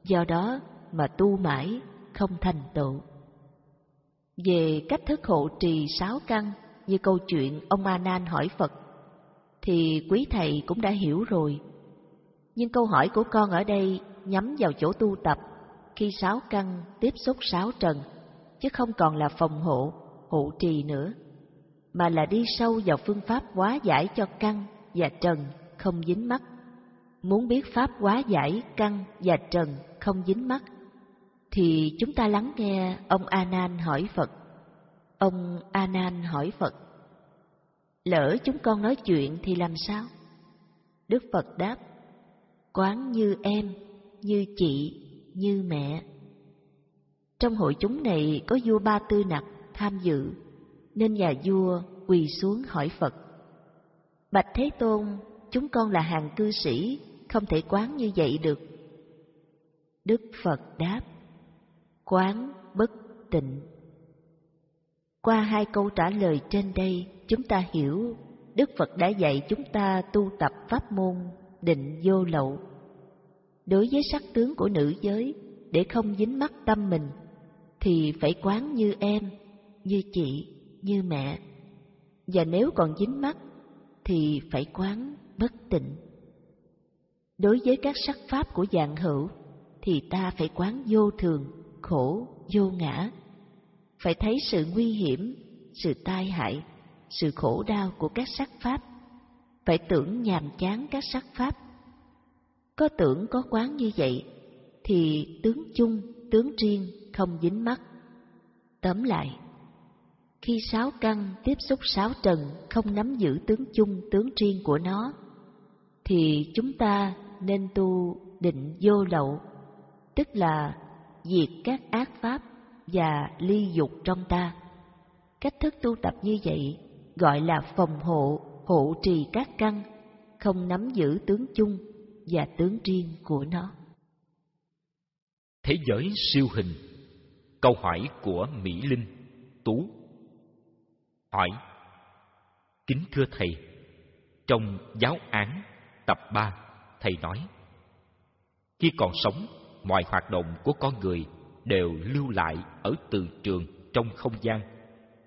Speaker 2: do đó mà tu mãi không thành tựu. Về cách thức hộ trì sáu căn như câu chuyện ông A Nan hỏi Phật thì quý thầy cũng đã hiểu rồi. Nhưng câu hỏi của con ở đây nhắm vào chỗ tu tập khi sáu căn tiếp xúc sáu trần, chứ không còn là phòng hộ, hộ trì nữa, mà là đi sâu vào phương pháp hóa giải cho căn và trần không dính mắt. Muốn biết pháp hóa giải căn và trần không dính mắt, thì chúng ta lắng nghe ông A Nan hỏi Phật. Ông A Nan hỏi Phật: Lỡ chúng con nói chuyện thì làm sao? Đức Phật đáp: Quán như em, như chị như mẹ. Trong hội chúng này có vua Ba Tư Nặc tham dự, nên nhà vua quỳ xuống hỏi Phật. Bạch Thế Tôn, chúng con là hàng cư sĩ, không thể quán như vậy được. Đức Phật đáp, quán bất tịnh. Qua hai câu trả lời trên đây, chúng ta hiểu Đức Phật đã dạy chúng ta tu tập pháp môn định vô lậu đối với sắc tướng của nữ giới để không dính mắc tâm mình thì phải quán như em như chị như mẹ và nếu còn dính mắc thì phải quán bất tịnh đối với các sắc pháp của dạng hữu thì ta phải quán vô thường khổ vô ngã phải thấy sự nguy hiểm sự tai hại sự khổ đau của các sắc pháp phải tưởng nhàm chán các sắc pháp có tưởng có quán như vậy, thì tướng chung, tướng riêng không dính mắt. Tóm lại, khi sáu căn tiếp xúc sáu trần không nắm giữ tướng chung, tướng riêng của nó, thì chúng ta nên tu định vô lậu, tức là diệt các ác pháp và ly dục trong ta. Cách thức tu tập như vậy gọi là phòng hộ, hộ trì các căn, không nắm giữ tướng chung, và tướng riêng của nó.
Speaker 1: Thế giới siêu hình Câu hỏi của Mỹ Linh Tú Hỏi Kính thưa Thầy Trong giáo án tập ba Thầy nói Khi còn sống Mọi hoạt động của con người Đều lưu lại ở từ trường trong không gian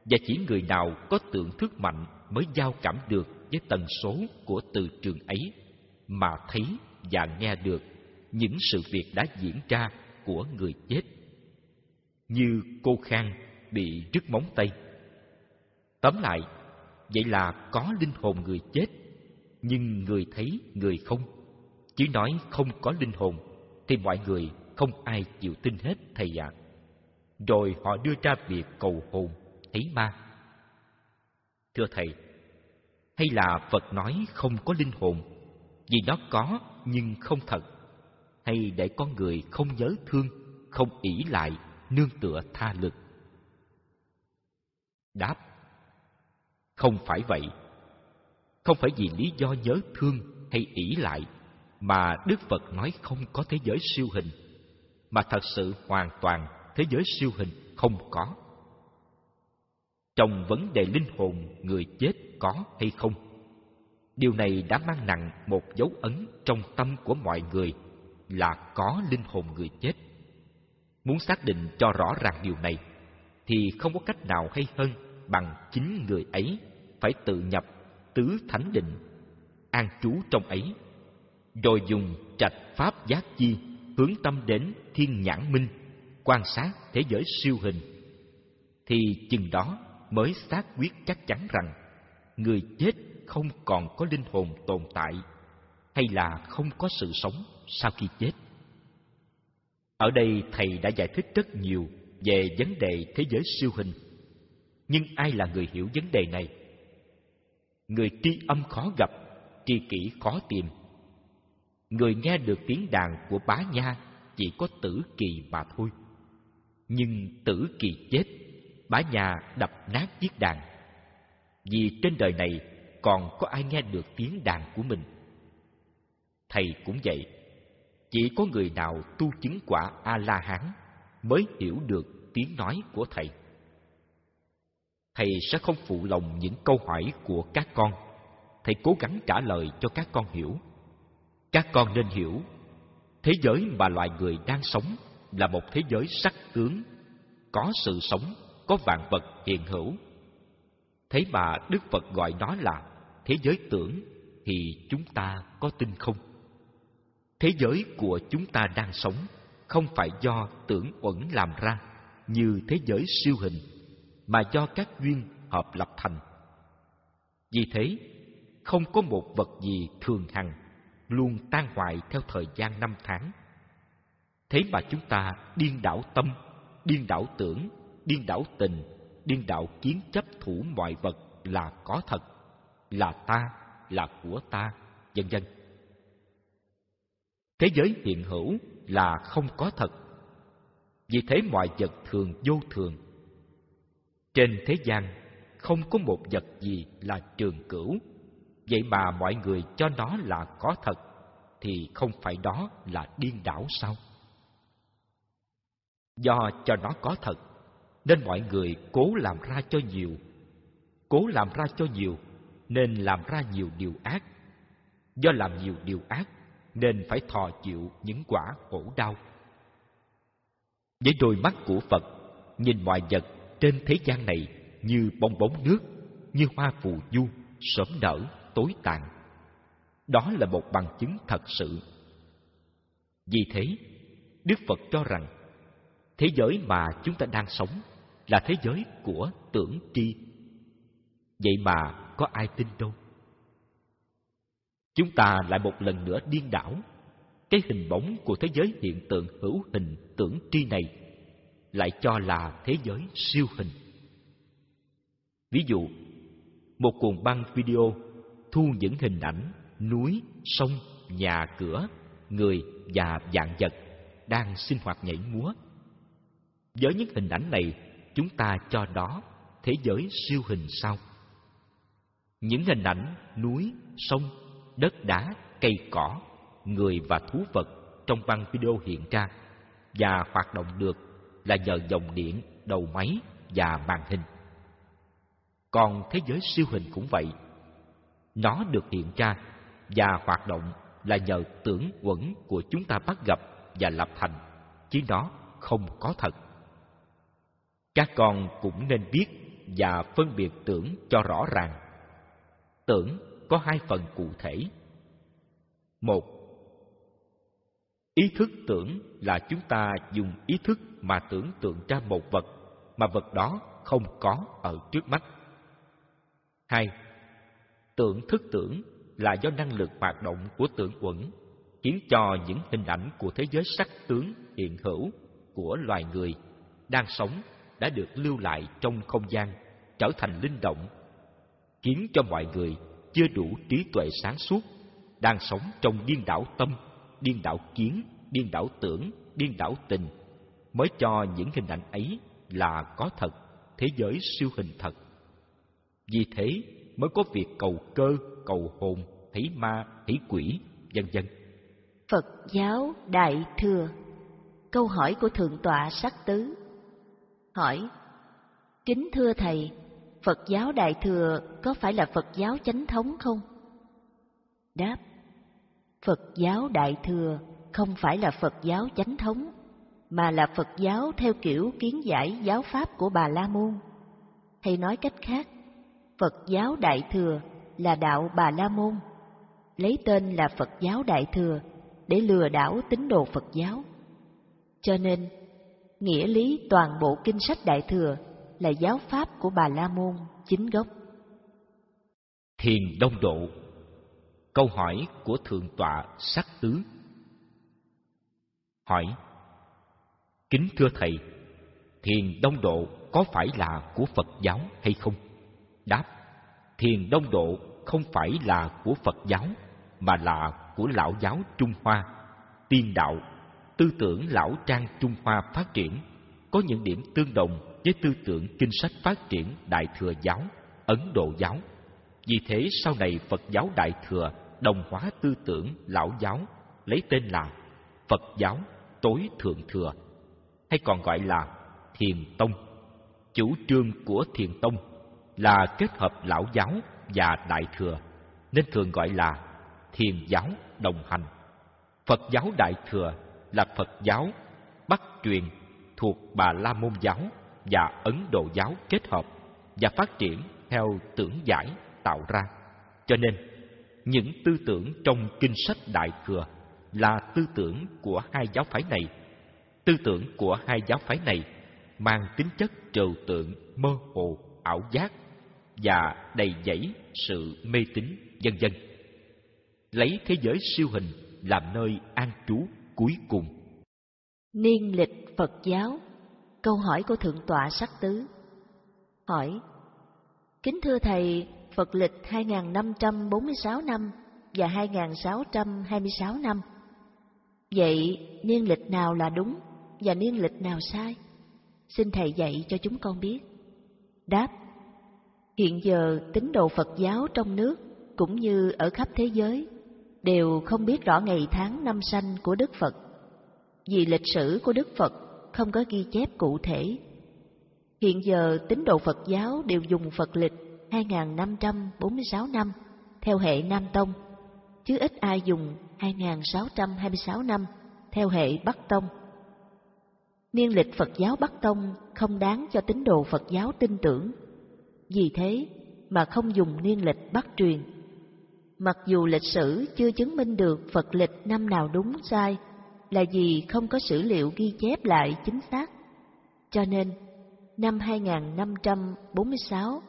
Speaker 1: Và chỉ người nào có tượng thức mạnh Mới giao cảm được với tần số của từ trường ấy Mà thấy và nghe được những sự việc đã diễn ra của người chết như cô khang bị rứt móng tay tóm lại vậy là có linh hồn người chết nhưng người thấy người không chỉ nói không có linh hồn thì mọi người không ai chịu tin hết thầy ạ à. rồi họ đưa ra việc cầu hồn thấy ma thưa thầy hay là phật nói không có linh hồn vì nó có nhưng không thật hay để con người không nhớ thương không ỷ lại nương tựa tha lực đáp không phải vậy không phải vì lý do nhớ thương hay ỷ lại mà đức phật nói không có thế giới siêu hình mà thật sự hoàn toàn thế giới siêu hình không có trong vấn đề linh hồn người chết có hay không Điều này đã mang nặng một dấu ấn trong tâm của mọi người là có linh hồn người chết. Muốn xác định cho rõ ràng điều này thì không có cách nào hay hơn bằng chính người ấy phải tự nhập tứ thánh định an trú trong ấy rồi dùng trạch pháp giác chi hướng tâm đến thiên nhãn minh quan sát thế giới siêu hình thì chừng đó mới xác quyết chắc chắn rằng người chết không còn có linh hồn tồn tại hay là không có sự sống sau khi chết. Ở đây thầy đã giải thích rất nhiều về vấn đề thế giới siêu hình. Nhưng ai là người hiểu vấn đề này? Người tri âm khó gặp, tri kỷ khó tìm. Người nghe được tiếng đàn của bá nha chỉ có tử kỳ mà thôi. Nhưng tử kỳ chết, bá nha đập nát chiếc đàn. Vì trên đời này còn có ai nghe được tiếng đàn của mình. Thầy cũng vậy, chỉ có người nào tu chứng quả A-la-hán mới hiểu được tiếng nói của thầy. Thầy sẽ không phụ lòng những câu hỏi của các con. Thầy cố gắng trả lời cho các con hiểu. Các con nên hiểu, thế giới mà loài người đang sống là một thế giới sắc tướng, có sự sống, có vạn vật hiện hữu. Thế mà Đức Phật gọi nó là thế giới tưởng thì chúng ta có tin không? Thế giới của chúng ta đang sống không phải do tưởng uẩn làm ra như thế giới siêu hình mà do các duyên hợp lập thành. Vì thế, không có một vật gì thường hằng luôn tan hoại theo thời gian năm tháng. Thế mà chúng ta điên đảo tâm, điên đảo tưởng, điên đảo tình, điên đảo kiến chấp thủ mọi vật là có thật là ta, là của ta, vân vân. Thế giới hiện hữu là không có thật. Vì thế mọi vật thường vô thường. Trên thế gian không có một vật gì là trường cửu. Vậy mà mọi người cho nó là có thật thì không phải đó là điên đảo sao? Do cho nó có thật nên mọi người cố làm ra cho nhiều. Cố làm ra cho nhiều nên làm ra nhiều điều ác. Do làm nhiều điều ác nên phải thọ chịu những quả khổ đau. Với đôi mắt của Phật, nhìn mọi vật trên thế gian này như bong bóng nước, như hoa phù du, sớm nở, tối tàn. Đó là một bằng chứng thật sự. Vì thế, Đức Phật cho rằng thế giới mà chúng ta đang sống là thế giới của tưởng tri vậy mà có ai tin đâu chúng ta lại một lần nữa điên đảo cái hình bóng của thế giới hiện tượng hữu hình tưởng tri này lại cho là thế giới siêu hình ví dụ một cuộn băng video thu những hình ảnh núi sông nhà cửa người và dạng vật đang sinh hoạt nhảy múa với những hình ảnh này chúng ta cho đó thế giới siêu hình sao những hình ảnh núi sông đất đá cây cỏ người và thú vật trong băng video hiện ra và hoạt động được là nhờ dòng điện đầu máy và màn hình còn thế giới siêu hình cũng vậy nó được hiện ra và hoạt động là nhờ tưởng quẩn của chúng ta bắt gặp và lập thành chứ nó không có thật các con cũng nên biết và phân biệt tưởng cho rõ ràng tưởng có hai phần cụ thể. Một Ý thức tưởng là chúng ta dùng ý thức mà tưởng tượng ra một vật mà vật đó không có ở trước mắt. Hai Tưởng thức tưởng là do năng lực hoạt động của tưởng uẩn khiến cho những hình ảnh của thế giới sắc tướng hiện hữu của loài người đang sống đã được lưu lại trong không gian trở thành linh động khiến cho mọi người chưa đủ trí tuệ sáng suốt, đang sống trong điên đảo tâm, điên đảo kiến, điên đảo tưởng, điên đảo tình, mới cho những hình ảnh ấy là có thật, thế giới siêu hình thật. Vì thế mới có việc cầu cơ, cầu hồn, thấy ma, thấy quỷ, vân vân.
Speaker 2: Phật giáo Đại Thừa Câu hỏi của Thượng tọa Sắc Tứ Hỏi Kính thưa Thầy, Phật giáo Đại Thừa có phải là Phật giáo chánh thống không? Đáp, Phật giáo Đại Thừa không phải là Phật giáo chánh thống, mà là Phật giáo theo kiểu kiến giải giáo pháp của Bà La Môn. Hay nói cách khác, Phật giáo Đại Thừa là đạo Bà La Môn, lấy tên là Phật giáo Đại Thừa để lừa đảo tín đồ Phật giáo. Cho nên, nghĩa lý toàn bộ kinh sách Đại Thừa là giáo pháp của Bà La Môn chính gốc.
Speaker 1: Thiền Đông Độ Câu hỏi của Thượng tọa Sắc tứ. Hỏi Kính thưa Thầy, thiền đông độ có phải là của Phật giáo hay không? Đáp Thiền đông độ không phải là của Phật giáo mà là của lão giáo Trung Hoa, tiên đạo, tư tưởng lão trang Trung Hoa phát triển có những điểm tương đồng với tư tưởng kinh sách phát triển Đại Thừa Giáo, Ấn Độ Giáo. Vì thế sau này Phật giáo Đại Thừa đồng hóa tư tưởng Lão Giáo, lấy tên là Phật giáo Tối Thượng Thừa, hay còn gọi là Thiền Tông. Chủ trương của Thiền Tông là kết hợp Lão Giáo và Đại Thừa, nên thường gọi là Thiền giáo đồng hành. Phật giáo Đại Thừa là Phật giáo Bắc truyền thuộc Bà La Môn giáo và Ấn Độ giáo kết hợp và phát triển theo tưởng giải tạo ra. Cho nên, những tư tưởng trong kinh sách Đại Thừa là tư tưởng của hai giáo phái này. Tư tưởng của hai giáo phái này mang tính chất trừu tượng mơ hồ ảo giác và đầy dẫy sự mê tín vân vân lấy thế giới siêu hình làm nơi an trú cuối cùng
Speaker 2: niên lịch phật giáo Câu hỏi của Thượng tọa Sắc Tứ Hỏi Kính thưa Thầy, Phật lịch 2546 năm và 2626 năm. Vậy niên lịch nào là đúng và niên lịch nào sai? Xin Thầy dạy cho chúng con biết. Đáp Hiện giờ tín đồ Phật giáo trong nước cũng như ở khắp thế giới đều không biết rõ ngày tháng năm sanh của Đức Phật. Vì lịch sử của Đức Phật không có ghi chép cụ thể. Hiện giờ tín đồ Phật giáo đều dùng Phật lịch 2546 năm theo hệ Nam Tông, chứ ít ai dùng 2626 năm theo hệ Bắc Tông. Niên lịch Phật giáo Bắc Tông không đáng cho tín đồ Phật giáo tin tưởng, vì thế mà không dùng niên lịch Bắc truyền. Mặc dù lịch sử chưa chứng minh được Phật lịch năm nào đúng sai, là vì không có sử liệu ghi chép lại chính xác. Cho nên, năm 2546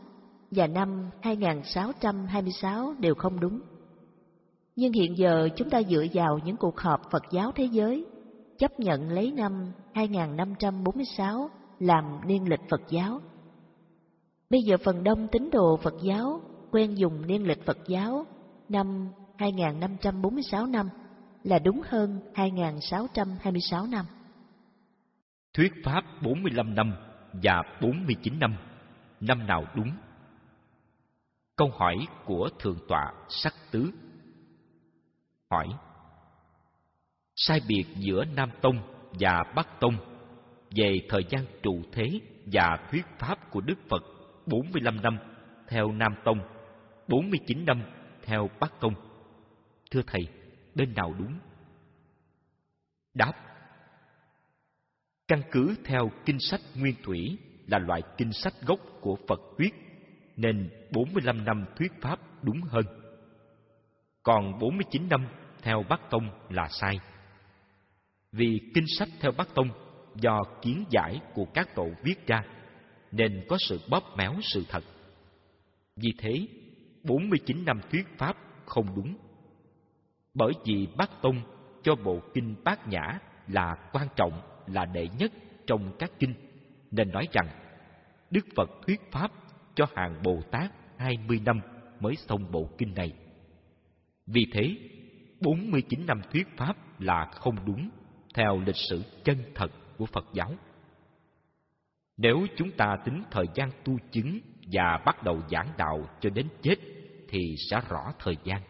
Speaker 2: và năm 2626 đều không đúng. Nhưng hiện giờ chúng ta dựa vào những cuộc họp Phật giáo thế giới, chấp nhận lấy năm 2546 làm niên lịch Phật giáo. Bây giờ phần đông tín đồ Phật giáo quen dùng niên lịch Phật giáo năm 2546 năm là đúng hơn 2.626 năm.
Speaker 1: Thuyết Pháp 45 năm và 49 năm, năm nào đúng? Câu hỏi của Thượng tọa Sắc Tứ Hỏi Sai biệt giữa Nam Tông và Bắc Tông về thời gian trụ thế và thuyết pháp của Đức Phật 45 năm theo Nam Tông, 49 năm theo Bắc Tông. Thưa Thầy, bên nào đúng? Đáp Căn cứ theo kinh sách nguyên thủy là loại kinh sách gốc của Phật thuyết nên 45 năm thuyết pháp đúng hơn. Còn 49 năm theo Bát Tông là sai. Vì kinh sách theo Bát Tông do kiến giải của các tổ viết ra nên có sự bóp méo sự thật. Vì thế, 49 năm thuyết pháp không đúng bởi vì Bát Tông cho bộ kinh Bát Nhã là quan trọng, là đệ nhất trong các kinh, nên nói rằng Đức Phật thuyết pháp cho hàng Bồ Tát hai mươi năm mới xong bộ kinh này. Vì thế, bốn mươi chín năm thuyết pháp là không đúng theo lịch sử chân thật của Phật giáo. Nếu chúng ta tính thời gian tu chứng và bắt đầu giảng đạo cho đến chết thì sẽ rõ thời gian.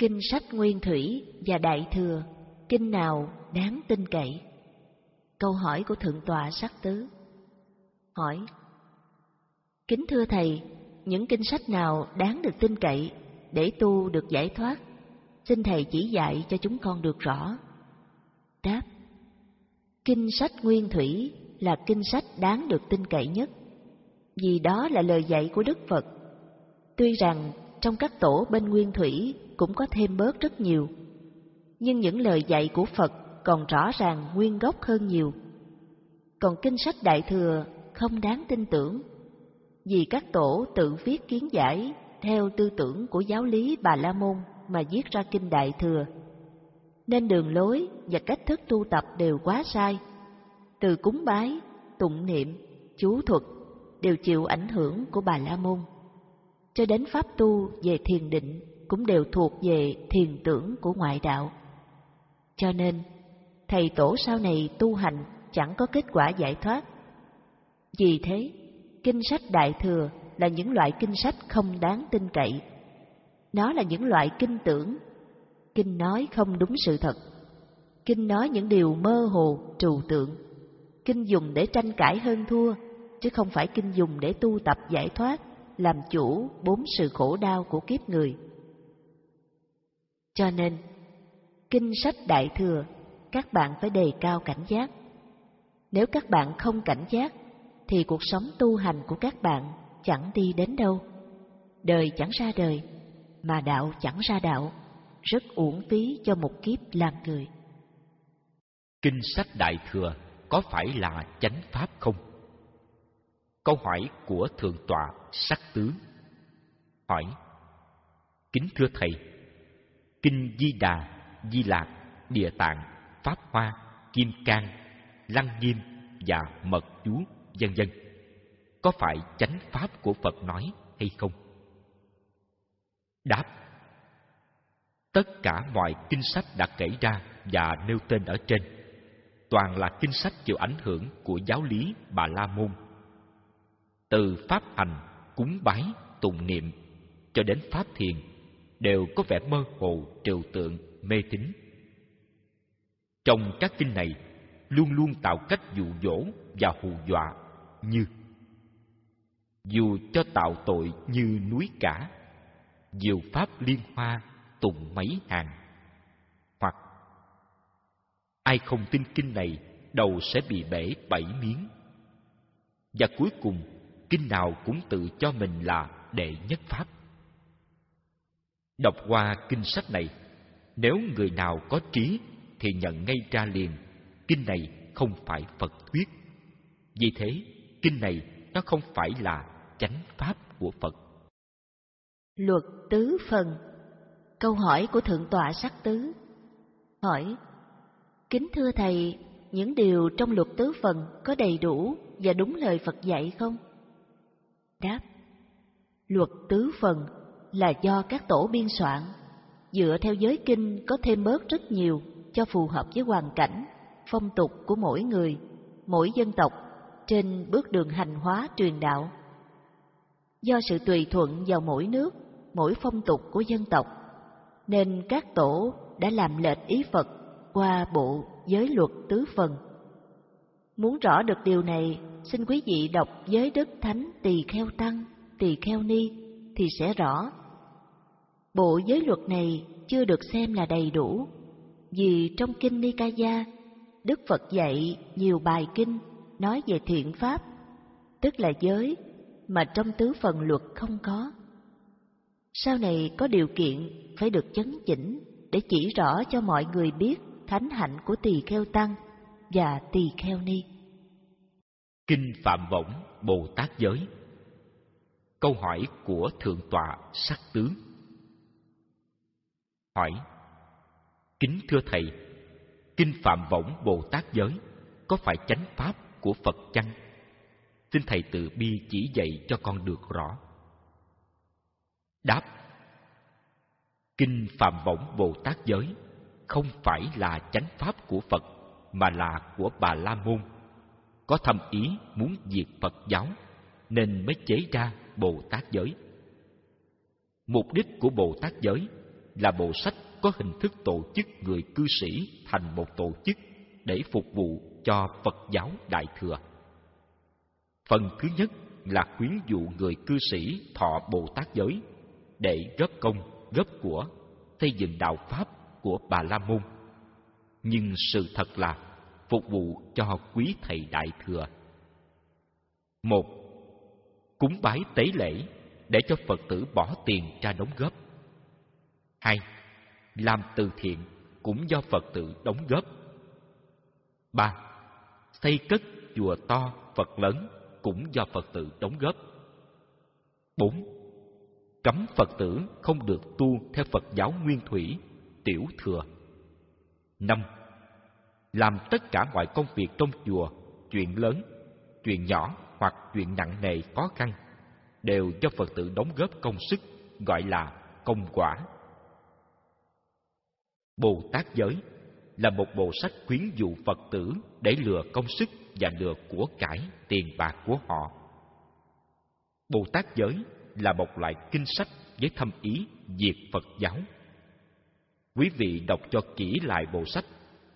Speaker 2: Kinh sách Nguyên Thủy và Đại Thừa, kinh nào đáng tin cậy? Câu hỏi của Thượng tọa Sắc Tứ Hỏi Kính thưa Thầy, những kinh sách nào đáng được tin cậy để tu được giải thoát? Xin Thầy chỉ dạy cho chúng con được rõ. Đáp Kinh sách Nguyên Thủy là kinh sách đáng được tin cậy nhất, vì đó là lời dạy của Đức Phật. Tuy rằng trong các tổ bên Nguyên Thủy cũng có thêm bớt rất nhiều. Nhưng những lời dạy của Phật còn rõ ràng nguyên gốc hơn nhiều. Còn kinh sách Đại Thừa không đáng tin tưởng, vì các tổ tự viết kiến giải theo tư tưởng của giáo lý Bà La Môn mà viết ra kinh Đại Thừa. Nên đường lối và cách thức tu tập đều quá sai. Từ cúng bái, tụng niệm, chú thuật đều chịu ảnh hưởng của Bà La Môn cho đến pháp tu về thiền định cũng đều thuộc về thiền tưởng của ngoại đạo. Cho nên, thầy tổ sau này tu hành chẳng có kết quả giải thoát. Vì thế, kinh sách Đại Thừa là những loại kinh sách không đáng tin cậy. Nó là những loại kinh tưởng, kinh nói không đúng sự thật, kinh nói những điều mơ hồ, trừu tượng, kinh dùng để tranh cãi hơn thua, chứ không phải kinh dùng để tu tập giải thoát, làm chủ bốn sự khổ đau của kiếp người. Cho nên, kinh sách Đại Thừa, các bạn phải đề cao cảnh giác. Nếu các bạn không cảnh giác, thì cuộc sống tu hành của các bạn chẳng đi đến đâu. Đời chẳng ra đời, mà đạo chẳng ra đạo, rất uổng phí cho
Speaker 1: một kiếp làm người. Kinh sách Đại Thừa có phải là chánh pháp không? Câu hỏi của Thượng tọa Sắc Tướng Hỏi Kính thưa Thầy, kinh Di Đà, Di Lạc, Địa Tạng, Pháp Hoa, Kim Cang, Lăng Nghiêm và Mật Chú, vân vân. Có phải chánh pháp của Phật nói hay không? Đáp Tất cả mọi kinh sách đã kể ra và nêu tên ở trên toàn là kinh sách chịu ảnh hưởng của giáo lý Bà La Môn. Từ pháp hành, cúng bái, tụng niệm cho đến pháp thiền, đều có vẻ mơ hồ trừu tượng mê tín trong các kinh này luôn luôn tạo cách dụ dỗ và hù dọa như dù cho tạo tội như núi cả diệu pháp liên hoa tùng mấy hàng hoặc ai không tin kinh này đầu sẽ bị bể bảy miếng và cuối cùng kinh nào cũng tự cho mình là đệ nhất pháp Đọc qua kinh sách này, nếu người nào có trí thì nhận ngay ra liền, kinh này không phải Phật thuyết. Vì thế, kinh này nó không phải là chánh pháp của Phật.
Speaker 2: Luật tứ phần Câu hỏi của Thượng tọa Sắc Tứ Hỏi Kính thưa Thầy, những điều trong luật tứ phần có đầy đủ và đúng lời Phật dạy không? Đáp Luật tứ phần là do các tổ biên soạn, dựa theo giới kinh có thêm bớt rất nhiều cho phù hợp với hoàn cảnh, phong tục của mỗi người, mỗi dân tộc trên bước đường hành hóa truyền đạo. Do sự tùy thuận vào mỗi nước, mỗi phong tục của dân tộc, nên các tổ đã làm lệch ý Phật qua bộ giới luật tứ phần. Muốn rõ được điều này, xin quý vị đọc giới đức thánh tỳ kheo tăng, tỳ kheo ni thì sẽ rõ. Bộ giới luật này chưa được xem là đầy đủ, vì trong kinh Nikaya, Đức Phật dạy nhiều bài kinh nói về thiện pháp, tức là giới mà trong tứ phần luật không có. Sau này có điều kiện phải được chấn chỉnh để chỉ rõ cho mọi người biết thánh hạnh của tỳ kheo tăng và tỳ kheo ni.
Speaker 1: Kinh Phạm Võng Bồ Tát Giới Câu hỏi của Thượng tọa Sắc Tướng Hỏi Kính thưa Thầy, Kinh Phạm Võng Bồ Tát Giới có phải chánh pháp của Phật chăng? Xin Thầy từ bi chỉ dạy cho con được rõ. Đáp Kinh Phạm Võng Bồ Tát Giới không phải là chánh pháp của Phật mà là của Bà La Môn. Có thâm ý muốn diệt Phật giáo nên mới chế ra Bồ Tát giới. Mục đích của Bồ Tát giới là bộ sách có hình thức tổ chức người cư sĩ thành một tổ chức để phục vụ cho Phật giáo Đại Thừa. Phần thứ nhất là khuyến dụ người cư sĩ thọ Bồ Tát giới để góp công, góp của, xây dựng đạo Pháp của Bà La Môn. Nhưng sự thật là phục vụ cho quý Thầy Đại Thừa. Một cúng bái tế lễ để cho Phật tử bỏ tiền ra đóng góp. hai Làm từ thiện cũng do Phật tử đóng góp. ba Xây cất chùa to, Phật lớn cũng do Phật tử đóng góp. bốn Cấm Phật tử không được tu theo Phật giáo nguyên thủy, tiểu thừa. năm Làm tất cả mọi công việc trong chùa, chuyện lớn, chuyện nhỏ hoặc chuyện nặng nề khó khăn đều do Phật tử đóng góp công sức gọi là công quả. Bồ Tát giới là một bộ sách khuyến dụ Phật tử để lừa công sức và lừa của cải tiền bạc của họ. Bồ Tát giới là một loại kinh sách với thâm ý diệt Phật giáo. Quý vị đọc cho kỹ lại bộ sách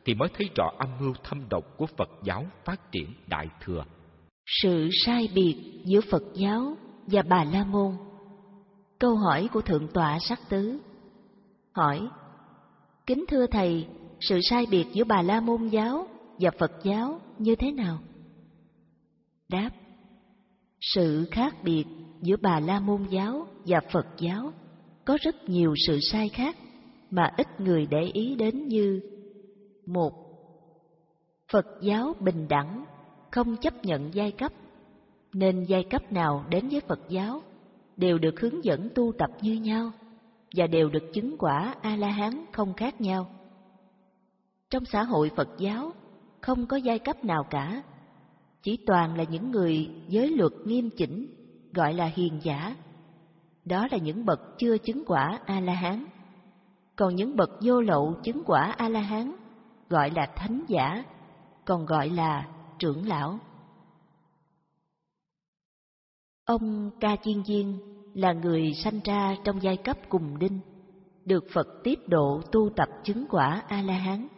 Speaker 1: thì mới thấy rõ âm mưu thâm độc của Phật giáo phát triển đại thừa.
Speaker 2: Sự sai biệt giữa Phật giáo và Bà La Môn Câu hỏi của Thượng tọa Sắc Tứ Hỏi Kính thưa Thầy, sự sai biệt giữa Bà La Môn giáo và Phật giáo như thế nào? Đáp Sự khác biệt giữa Bà La Môn giáo và Phật giáo có rất nhiều sự sai khác mà ít người để ý đến như một Phật giáo bình đẳng không chấp nhận giai cấp, nên giai cấp nào đến với Phật giáo đều được hướng dẫn tu tập như nhau và đều được chứng quả A-la-hán không khác nhau. Trong xã hội Phật giáo, không có giai cấp nào cả, chỉ toàn là những người giới luật nghiêm chỉnh, gọi là hiền giả. Đó là những bậc chưa chứng quả A-la-hán. Còn những bậc vô lậu chứng quả A-la-hán gọi là thánh giả, còn gọi là trưởng lão. Ông Ca Chiên Viên là người sanh ra trong giai cấp cùng đinh, được Phật tiếp độ tu tập chứng quả A-la-hán.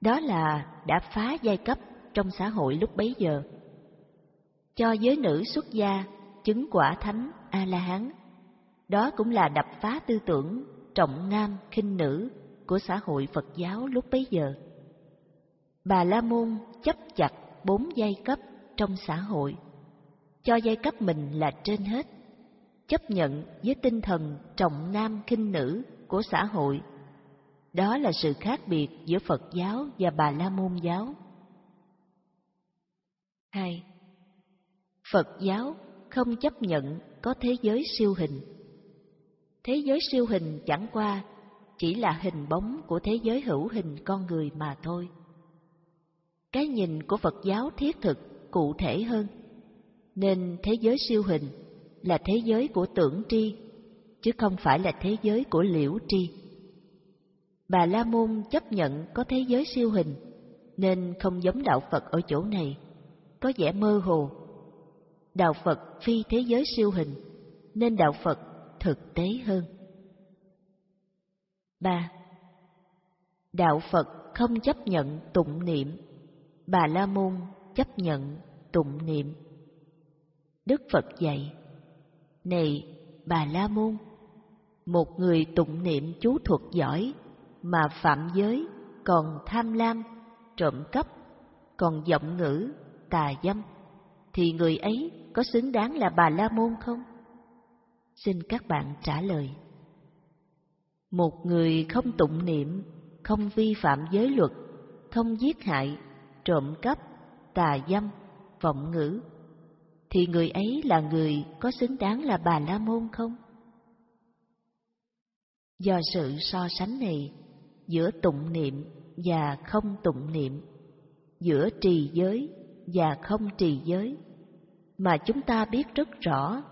Speaker 2: Đó là đã phá giai cấp trong xã hội lúc bấy giờ. Cho giới nữ xuất gia chứng quả thánh A-la-hán, đó cũng là đập phá tư tưởng trọng nam khinh nữ của xã hội Phật giáo lúc bấy giờ. Bà La Môn chấp chặt bốn giai cấp trong xã hội cho giai cấp mình là trên hết chấp nhận với tinh thần trọng nam khinh nữ của xã hội đó là sự khác biệt giữa phật giáo và bà la môn giáo hai phật giáo không chấp nhận có thế giới siêu hình thế giới siêu hình chẳng qua chỉ là hình bóng của thế giới hữu hình con người mà thôi cái nhìn của phật giáo thiết thực cụ thể hơn nên thế giới siêu hình là thế giới của tưởng tri chứ không phải là thế giới của liễu tri bà la môn chấp nhận có thế giới siêu hình nên không giống đạo phật ở chỗ này có vẻ mơ hồ đạo phật phi thế giới siêu hình nên đạo phật thực tế hơn ba đạo phật không chấp nhận tụng niệm Bà La Môn chấp nhận tụng niệm. Đức Phật dạy: Này Bà La Môn, một người tụng niệm chú thuật giỏi mà phạm giới còn tham lam, trộm cắp, còn giọng ngữ tà dâm thì người ấy có xứng đáng là Bà La Môn không? Xin các bạn trả lời. Một người không tụng niệm, không vi phạm giới luật, không giết hại, trộm cắp, tà dâm, vọng ngữ, thì người ấy là người có xứng đáng là bà la môn không? Do sự so sánh này giữa tụng niệm và không tụng niệm, giữa trì giới và không trì giới, mà chúng ta biết rất rõ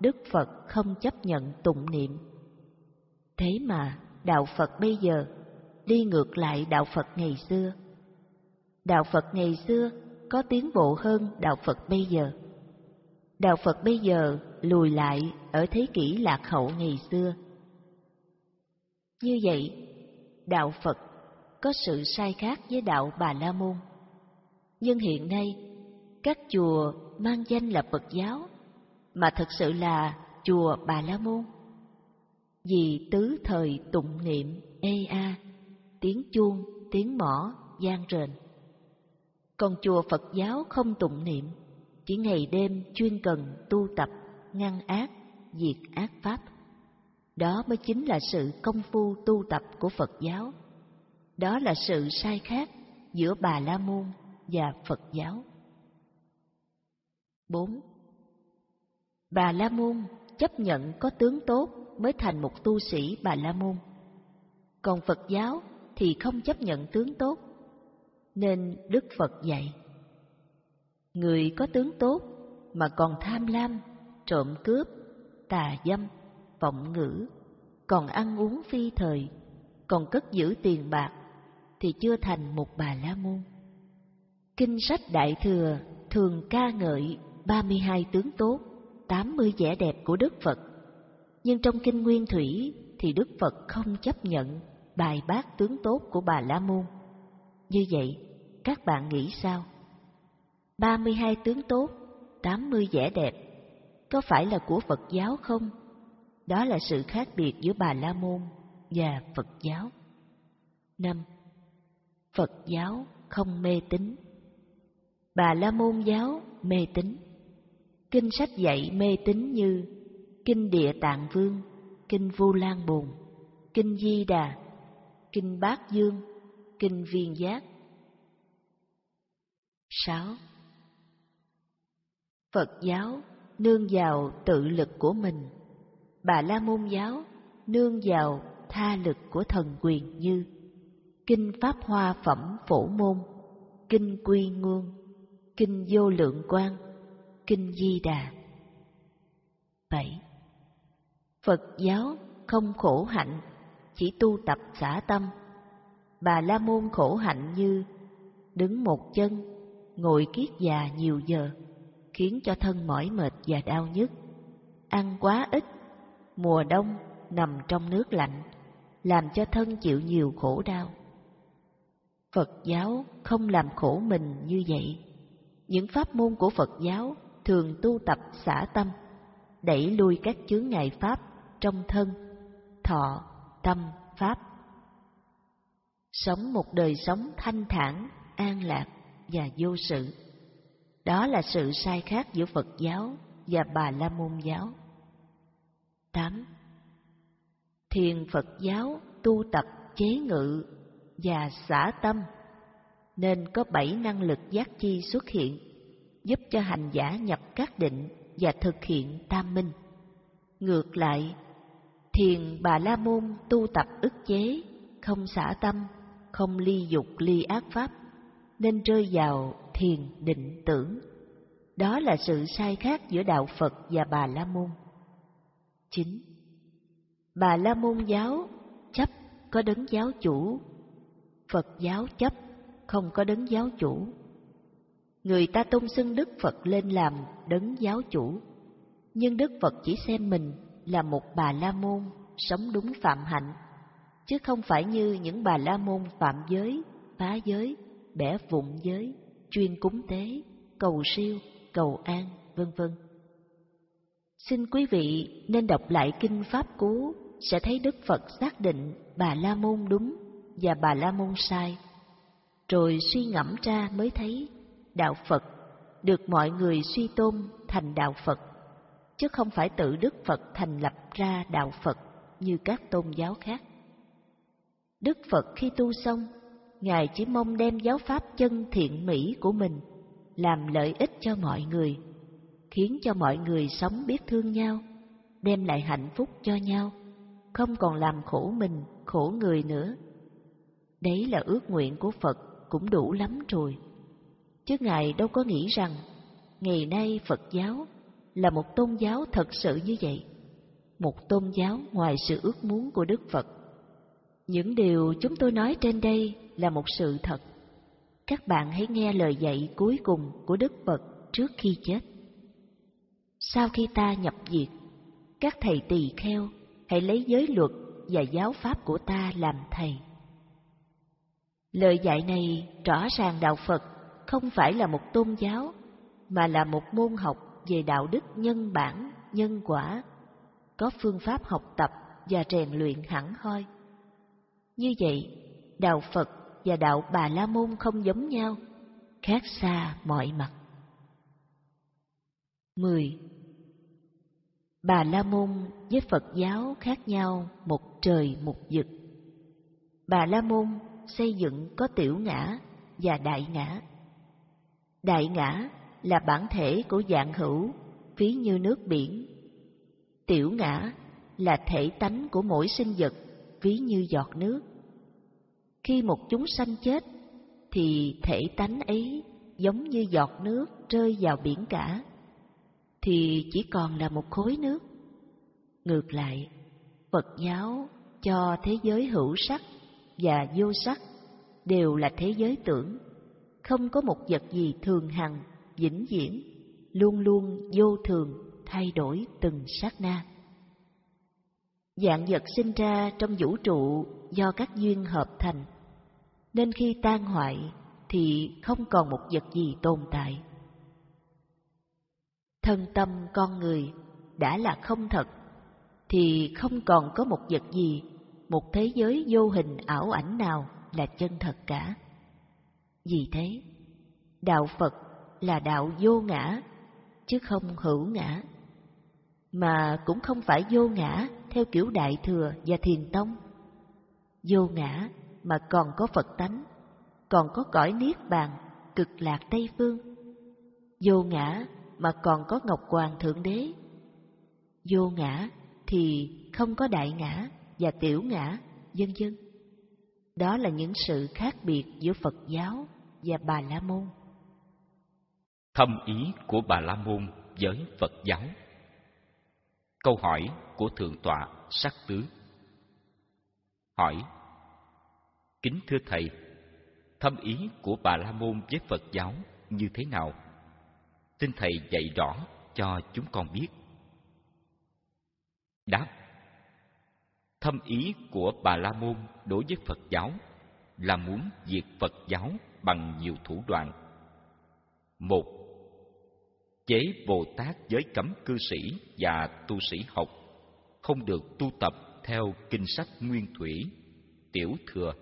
Speaker 2: Đức Phật không chấp nhận tụng niệm. Thế mà đạo Phật bây giờ đi ngược lại đạo Phật ngày xưa đạo Phật ngày xưa có tiến bộ hơn đạo Phật bây giờ. Đạo Phật bây giờ lùi lại ở thế kỷ lạc hậu ngày xưa. Như vậy, đạo Phật có sự sai khác với đạo Bà La Môn. Nhưng hiện nay, các chùa mang danh là Phật giáo, mà thực sự là chùa Bà La Môn. Vì tứ thời tụng niệm ê a, tiếng chuông, tiếng mõ, gian rền. Còn chùa Phật giáo không tụng niệm, chỉ ngày đêm chuyên cần tu tập, ngăn ác, diệt ác pháp. Đó mới chính là sự công phu tu tập của Phật giáo. Đó là sự sai khác giữa Bà La Môn và Phật giáo. 4. Bà La Môn chấp nhận có tướng tốt mới thành một tu sĩ Bà La Môn. Còn Phật giáo thì không chấp nhận tướng tốt nên Đức Phật dạy. Người có tướng tốt mà còn tham lam, trộm cướp, tà dâm, vọng ngữ, còn ăn uống phi thời, còn cất giữ tiền bạc, thì chưa thành một bà la môn. Kinh sách Đại Thừa thường ca ngợi 32 tướng tốt, 80 vẻ đẹp của Đức Phật. Nhưng trong Kinh Nguyên Thủy thì Đức Phật không chấp nhận bài bác tướng tốt của bà La Môn. Như vậy, các bạn nghĩ sao? 32 tướng tốt, 80 vẻ đẹp, có phải là của Phật giáo không? Đó là sự khác biệt giữa Bà La Môn và Phật giáo. 5. Phật giáo không mê tín. Bà La Môn giáo mê tín. Kinh sách dạy mê tín như Kinh Địa Tạng Vương, Kinh Vu Lan Bồn, Kinh Di Đà, Kinh Bát Dương, Kinh Viên Giác, 6. Phật giáo nương vào tự lực của mình, Bà La Môn giáo nương vào tha lực của thần quyền như Kinh Pháp Hoa Phẩm Phổ Môn, Kinh Quy Ngôn, Kinh Vô Lượng Quang, Kinh Di Đà. 7. Phật giáo không khổ hạnh, chỉ tu tập xả tâm. Bà La Môn khổ hạnh như đứng một chân ngồi kiết già nhiều giờ, khiến cho thân mỏi mệt và đau nhức. Ăn quá ít, mùa đông nằm trong nước lạnh, làm cho thân chịu nhiều khổ đau. Phật giáo không làm khổ mình như vậy. Những pháp môn của Phật giáo thường tu tập xả tâm, đẩy lui các chướng ngại pháp trong thân, thọ, tâm, pháp. Sống một đời sống thanh thản, an lạc, và vô sự. Đó là sự sai khác giữa Phật giáo và Bà La Môn giáo. 8. Thiền Phật giáo tu tập chế ngự và xả tâm nên có bảy năng lực giác chi xuất hiện giúp cho hành giả nhập các định và thực hiện tam minh. Ngược lại, thiền Bà La Môn tu tập ức chế, không xả tâm, không ly dục ly ác pháp nên rơi vào thiền định tưởng. Đó là sự sai khác giữa đạo Phật và Bà La Môn. 9. Bà La Môn giáo chấp có đấng giáo chủ, Phật giáo chấp không có đấng giáo chủ. Người ta tôn xưng Đức Phật lên làm đấng giáo chủ, nhưng Đức Phật chỉ xem mình là một bà La Môn sống đúng phạm hạnh, chứ không phải như những bà La Môn phạm giới, phá giới, bẻ vụng giới, chuyên cúng tế, cầu siêu, cầu an, vân vân. Xin quý vị nên đọc lại kinh Pháp Cú sẽ thấy Đức Phật xác định Bà La Môn đúng và Bà La Môn sai. Rồi suy ngẫm ra mới thấy đạo Phật được mọi người suy tôn thành đạo Phật, chứ không phải tự Đức Phật thành lập ra đạo Phật như các tôn giáo khác. Đức Phật khi tu xong Ngài chỉ mong đem giáo pháp chân thiện mỹ của mình làm lợi ích cho mọi người, khiến cho mọi người sống biết thương nhau, đem lại hạnh phúc cho nhau, không còn làm khổ mình, khổ người nữa. Đấy là ước nguyện của Phật cũng đủ lắm rồi. Chứ Ngài đâu có nghĩ rằng ngày nay Phật giáo là một tôn giáo thật sự như vậy, một tôn giáo ngoài sự ước muốn của Đức Phật. Những điều chúng tôi nói trên đây là một sự thật. Các bạn hãy nghe lời dạy cuối cùng của Đức Phật trước khi chết. Sau khi ta nhập diệt, các thầy tỳ kheo hãy lấy giới luật và giáo pháp của ta làm thầy. Lời dạy này rõ ràng đạo Phật không phải là một tôn giáo mà là một môn học về đạo đức nhân bản, nhân quả, có phương pháp học tập và rèn luyện hẳn hoi. Như vậy, đạo Phật và đạo Bà La Môn không giống nhau, khác xa mọi mặt. 10. Bà La Môn với Phật giáo khác nhau một trời một vực. Bà La Môn xây dựng có tiểu ngã và đại ngã. Đại ngã là bản thể của dạng hữu, phí như nước biển. Tiểu ngã là thể tánh của mỗi sinh vật, ví như giọt nước khi một chúng sanh chết thì thể tánh ấy giống như giọt nước rơi vào biển cả thì chỉ còn là một khối nước ngược lại phật giáo cho thế giới hữu sắc và vô sắc đều là thế giới tưởng không có một vật gì thường hằng vĩnh viễn luôn luôn vô thường thay đổi từng sát na dạng vật sinh ra trong vũ trụ do các duyên hợp thành, nên khi tan hoại thì không còn một vật gì tồn tại. Thân tâm con người đã là không thật, thì không còn có một vật gì, một thế giới vô hình ảo ảnh nào là chân thật cả. Vì thế, đạo Phật là đạo vô ngã, chứ không hữu ngã, mà cũng không phải vô ngã theo kiểu đại thừa và thiền tông vô ngã mà còn có Phật tánh, còn có cõi niết bàn, cực lạc Tây phương. Vô ngã mà còn có Ngọc Hoàng Thượng Đế. Vô ngã thì không có đại ngã và tiểu ngã, vân vân. Đó là những sự khác biệt giữa Phật giáo và Bà La Môn.
Speaker 1: Thâm ý của Bà La Môn với Phật giáo. Câu hỏi của Thượng tọa Sắc Tứ hỏi kính thưa thầy thâm ý của bà la môn với phật giáo như thế nào xin thầy dạy rõ cho chúng con biết đáp thâm ý của bà la môn đối với phật giáo là muốn diệt phật giáo bằng nhiều thủ đoạn một chế bồ tát giới cấm cư sĩ và tu sĩ học không được tu tập theo kinh sách Nguyên Thủy, Tiểu Thừa.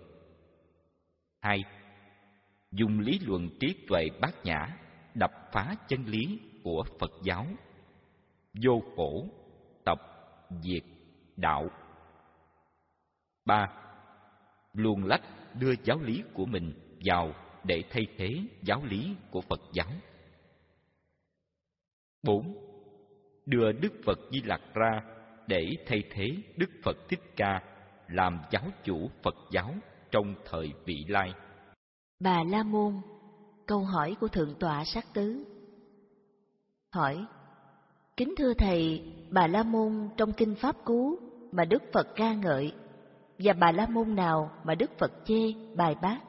Speaker 1: hai, Dùng lý luận trí tuệ bát nhã đập phá chân lý của Phật giáo. Vô khổ, tập, diệt, đạo. ba, Luồn lách đưa giáo lý của mình vào để thay thế giáo lý của Phật giáo. bốn, Đưa Đức Phật Di Lặc ra để thay thế Đức Phật Thích Ca làm giáo chủ Phật giáo trong thời vị lai.
Speaker 2: Bà La Môn, câu hỏi của Thượng tọa Sát Tứ. Hỏi: Kính thưa thầy, Bà La Môn trong kinh Pháp Cú mà Đức Phật ca ngợi và Bà La Môn nào mà Đức Phật chê bài bác?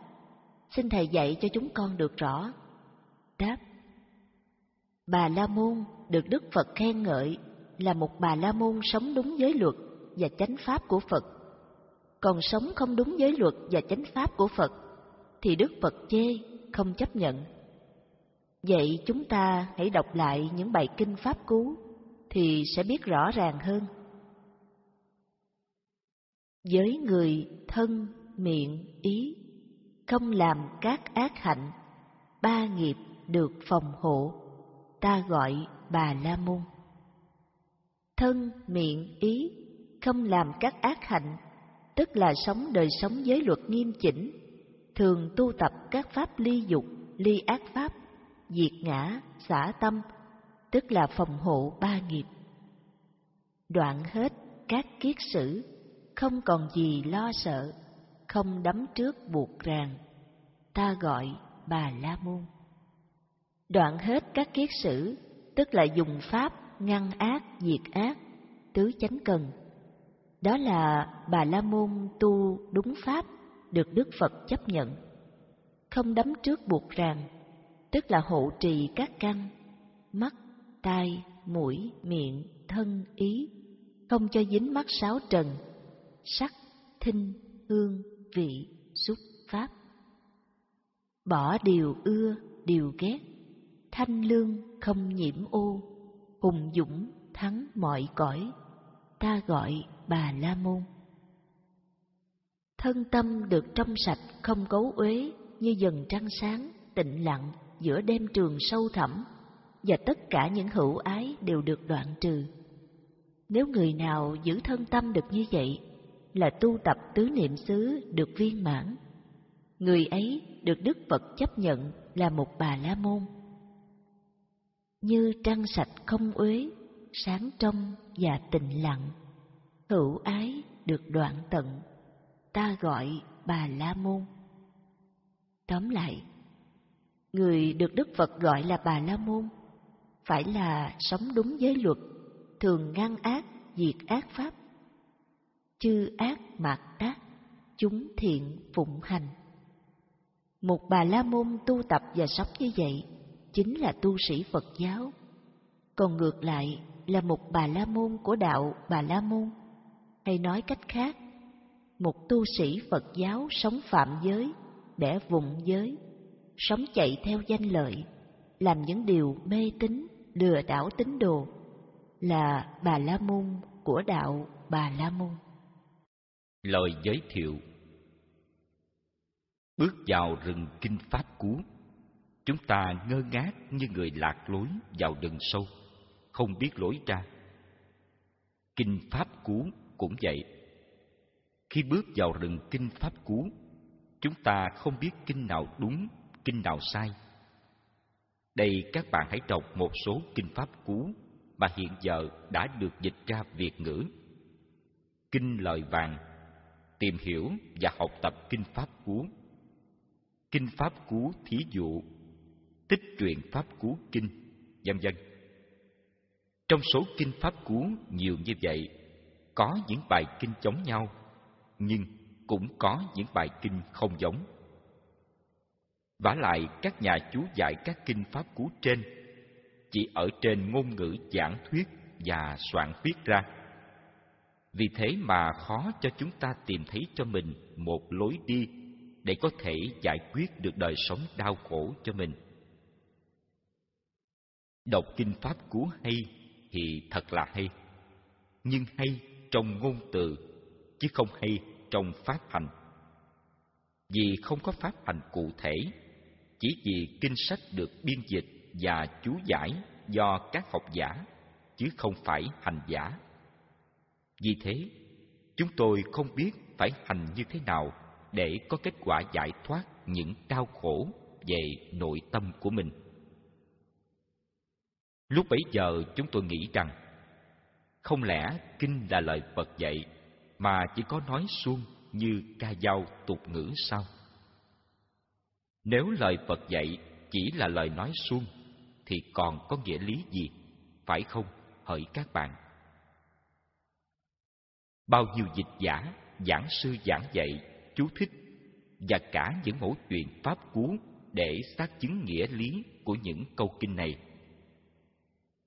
Speaker 2: Xin thầy dạy cho chúng con được rõ. Đáp: Bà La Môn được Đức Phật khen ngợi là một bà la môn sống đúng giới luật và chánh pháp của Phật. Còn sống không đúng giới luật và chánh pháp của Phật thì Đức Phật chê, không chấp nhận. Vậy chúng ta hãy đọc lại những bài kinh pháp cú thì sẽ biết rõ ràng hơn. Với người thân, miệng, ý không làm các ác hạnh, ba nghiệp được phòng hộ, ta gọi bà La Môn thân miệng ý không làm các ác hạnh tức là sống đời sống giới luật nghiêm chỉnh thường tu tập các pháp ly dục ly ác pháp diệt ngã xả tâm tức là phòng hộ ba nghiệp đoạn hết các kiết sử không còn gì lo sợ không đắm trước buộc ràng ta gọi bà la môn đoạn hết các kiết sử tức là dùng pháp ngăn ác diệt ác tứ chánh cần đó là bà la môn tu đúng pháp được đức phật chấp nhận không đấm trước buộc ràng tức là hộ trì các căn mắt tai mũi miệng thân ý không cho dính mắt sáu trần sắc thinh hương vị xúc pháp bỏ điều ưa điều ghét thanh lương không nhiễm ô hùng dũng thắng mọi cõi ta gọi bà la môn thân tâm được trong sạch không cấu uế như dần trăng sáng tịnh lặng giữa đêm trường sâu thẳm và tất cả những hữu ái đều được đoạn trừ nếu người nào giữ thân tâm được như vậy là tu tập tứ niệm xứ được viên mãn người ấy được đức phật chấp nhận là một bà la môn như trăng sạch không uế sáng trong và tịnh lặng hữu ái được đoạn tận ta gọi bà la môn tóm lại người được đức phật gọi là bà la môn phải là sống đúng giới luật thường ngăn ác diệt ác pháp chư ác mạt tác chúng thiện phụng hành một bà la môn tu tập và sống như vậy chính là tu sĩ Phật giáo. Còn ngược lại là một bà la môn của đạo bà la môn. Hay nói cách khác, một tu sĩ Phật giáo sống phạm giới, để vùng giới, sống chạy theo danh lợi, làm những điều mê tín, lừa đảo tín đồ, là bà la môn của đạo bà la môn.
Speaker 1: Lời giới thiệu Bước vào rừng kinh Pháp Cú Chúng ta ngơ ngác như người lạc lối vào đường sâu, không biết lối ra. Kinh Pháp Cú cũng vậy. Khi bước vào rừng Kinh Pháp Cú, chúng ta không biết kinh nào đúng, kinh nào sai. Đây các bạn hãy đọc một số kinh Pháp Cú mà hiện giờ đã được dịch ra Việt ngữ. Kinh Lời Vàng Tìm hiểu và học tập Kinh Pháp Cú Kinh Pháp Cú Thí Dụ tích truyện pháp cú kinh, vân vân. Trong số kinh pháp cú nhiều như vậy, có những bài kinh giống nhau, nhưng cũng có những bài kinh không giống. Vả lại các nhà chú giải các kinh pháp cú trên chỉ ở trên ngôn ngữ giảng thuyết và soạn viết ra. Vì thế mà khó cho chúng ta tìm thấy cho mình một lối đi để có thể giải quyết được đời sống đau khổ cho mình. Đọc kinh Pháp của hay thì thật là hay. Nhưng hay trong ngôn từ, chứ không hay trong pháp hành. Vì không có pháp hành cụ thể, chỉ vì kinh sách được biên dịch và chú giải do các học giả, chứ không phải hành giả. Vì thế, chúng tôi không biết phải hành như thế nào để có kết quả giải thoát những đau khổ về nội tâm của mình. Lúc bấy giờ chúng tôi nghĩ rằng không lẽ kinh là lời Phật dạy mà chỉ có nói suông như ca dao tục ngữ sao? Nếu lời Phật dạy chỉ là lời nói suông thì còn có nghĩa lý gì, phải không hỡi các bạn? Bao nhiêu dịch giả, giảng sư giảng dạy, chú thích và cả những mẫu chuyện pháp cú để xác chứng nghĩa lý của những câu kinh này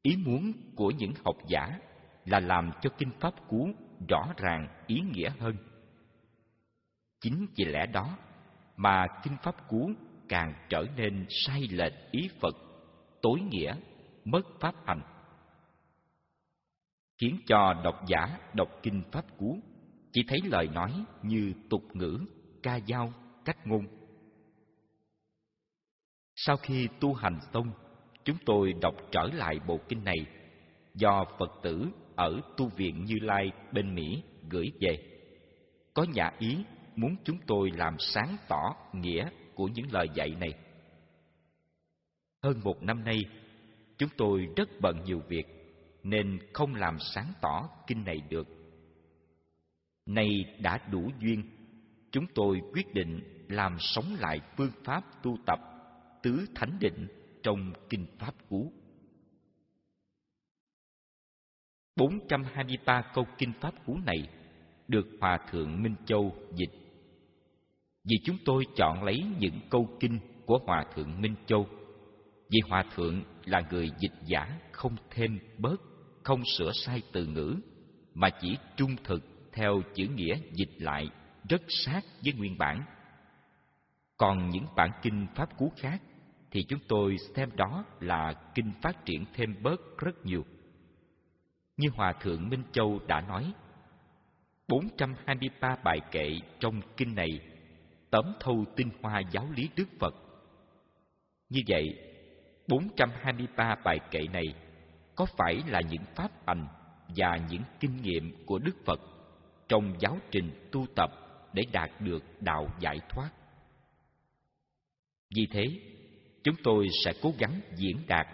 Speaker 1: Ý muốn của những học giả là làm cho kinh pháp cú rõ ràng ý nghĩa hơn. Chính vì lẽ đó mà kinh pháp cú càng trở nên sai lệch ý Phật, tối nghĩa, mất pháp hành. Khiến cho độc giả đọc kinh pháp cú chỉ thấy lời nói như tục ngữ, ca dao, cách ngôn. Sau khi tu hành xong, chúng tôi đọc trở lại bộ kinh này do Phật tử ở tu viện Như Lai bên Mỹ gửi về. Có nhà ý muốn chúng tôi làm sáng tỏ nghĩa của những lời dạy này. Hơn một năm nay, chúng tôi rất bận nhiều việc nên không làm sáng tỏ kinh này được. Nay đã đủ duyên, chúng tôi quyết định làm sống lại phương pháp tu tập tứ thánh định trong Kinh Pháp Cú. 423 câu Kinh Pháp Cú này được Hòa Thượng Minh Châu dịch. Vì chúng tôi chọn lấy những câu kinh của Hòa Thượng Minh Châu, vì Hòa Thượng là người dịch giả không thêm bớt, không sửa sai từ ngữ, mà chỉ trung thực theo chữ nghĩa dịch lại rất sát với nguyên bản. Còn những bản kinh Pháp Cú khác thì chúng tôi xem đó là kinh phát triển thêm bớt rất nhiều. Như Hòa Thượng Minh Châu đã nói, 423 bài kệ trong kinh này tóm thâu tinh hoa giáo lý Đức Phật. Như vậy, 423 bài kệ này có phải là những pháp hành và những kinh nghiệm của Đức Phật trong giáo trình tu tập để đạt được đạo giải thoát? Vì thế, chúng tôi sẽ cố gắng diễn đạt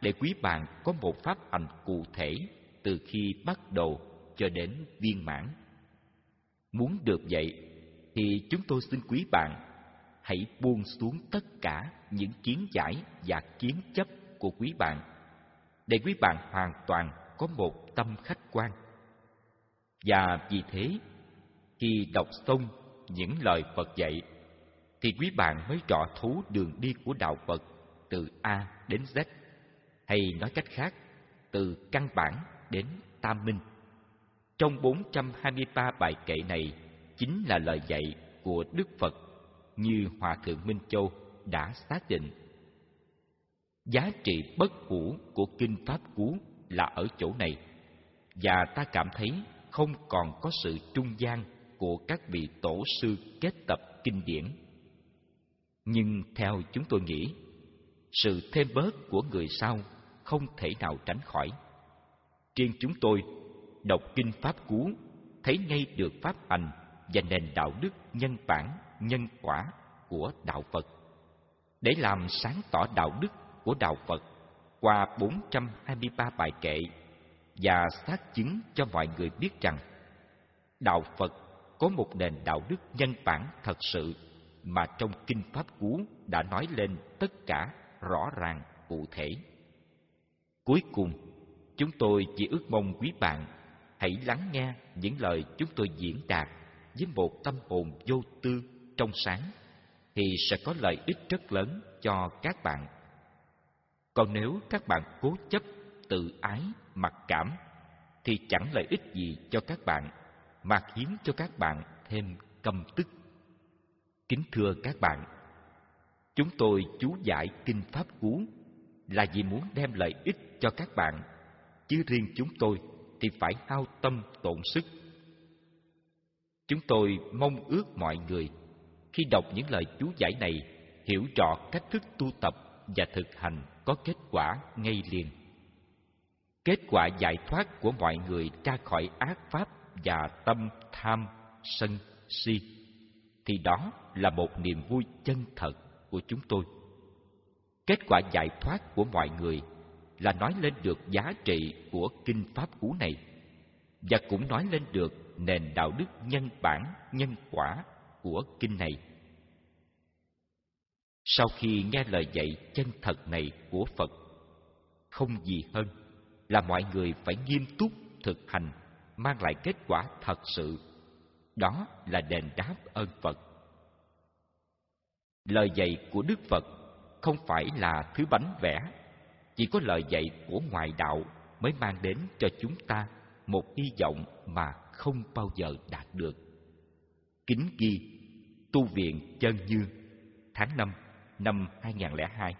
Speaker 1: để quý bạn có một pháp hành cụ thể từ khi bắt đầu cho đến viên mãn. Muốn được vậy thì chúng tôi xin quý bạn hãy buông xuống tất cả những kiến giải và kiến chấp của quý bạn để quý bạn hoàn toàn có một tâm khách quan. Và vì thế, khi đọc xong những lời Phật dạy thì quý bạn mới rõ thú đường đi của đạo Phật từ A đến Z, hay nói cách khác, từ căn bản đến tam minh. Trong 423 bài kệ này chính là lời dạy của Đức Phật như Hòa Thượng Minh Châu đã xác định. Giá trị bất hủ của Kinh Pháp Cú là ở chỗ này, và ta cảm thấy không còn có sự trung gian của các vị tổ sư kết tập kinh điển nhưng theo chúng tôi nghĩ, sự thêm bớt của người sau không thể nào tránh khỏi. Riêng chúng tôi đọc kinh Pháp Cú, thấy ngay được Pháp hành và nền đạo đức nhân bản, nhân quả của Đạo Phật. Để làm sáng tỏ đạo đức của Đạo Phật qua 423 bài kệ và xác chứng cho mọi người biết rằng Đạo Phật có một nền đạo đức nhân bản thật sự mà trong Kinh Pháp Cú đã nói lên tất cả rõ ràng, cụ thể. Cuối cùng, chúng tôi chỉ ước mong quý bạn hãy lắng nghe những lời chúng tôi diễn đạt với một tâm hồn vô tư, trong sáng, thì sẽ có lợi ích rất lớn cho các bạn. Còn nếu các bạn cố chấp, tự ái, mặc cảm, thì chẳng lợi ích gì cho các bạn, mà khiến cho các bạn thêm căm tức. Kính thưa các bạn, chúng tôi chú giải Kinh Pháp Cú là vì muốn đem lợi ích cho các bạn, chứ riêng chúng tôi thì phải hao tâm tổn sức. Chúng tôi mong ước mọi người khi đọc những lời chú giải này hiểu rõ cách thức tu tập và thực hành có kết quả ngay liền. Kết quả giải thoát của mọi người ra khỏi ác pháp và tâm tham sân si thì đó là một niềm vui chân thật của chúng tôi. Kết quả giải thoát của mọi người là nói lên được giá trị của kinh pháp cú này và cũng nói lên được nền đạo đức nhân bản nhân quả của kinh này. Sau khi nghe lời dạy chân thật này của Phật, không gì hơn là mọi người phải nghiêm túc thực hành mang lại kết quả thật sự đó là đền đáp ơn Phật. Lời dạy của Đức Phật không phải là thứ bánh vẽ, chỉ có lời dạy của ngoại đạo mới mang đến cho chúng ta một hy vọng mà không bao giờ đạt được. Kính ghi Tu viện Chân Như tháng 5 năm 2002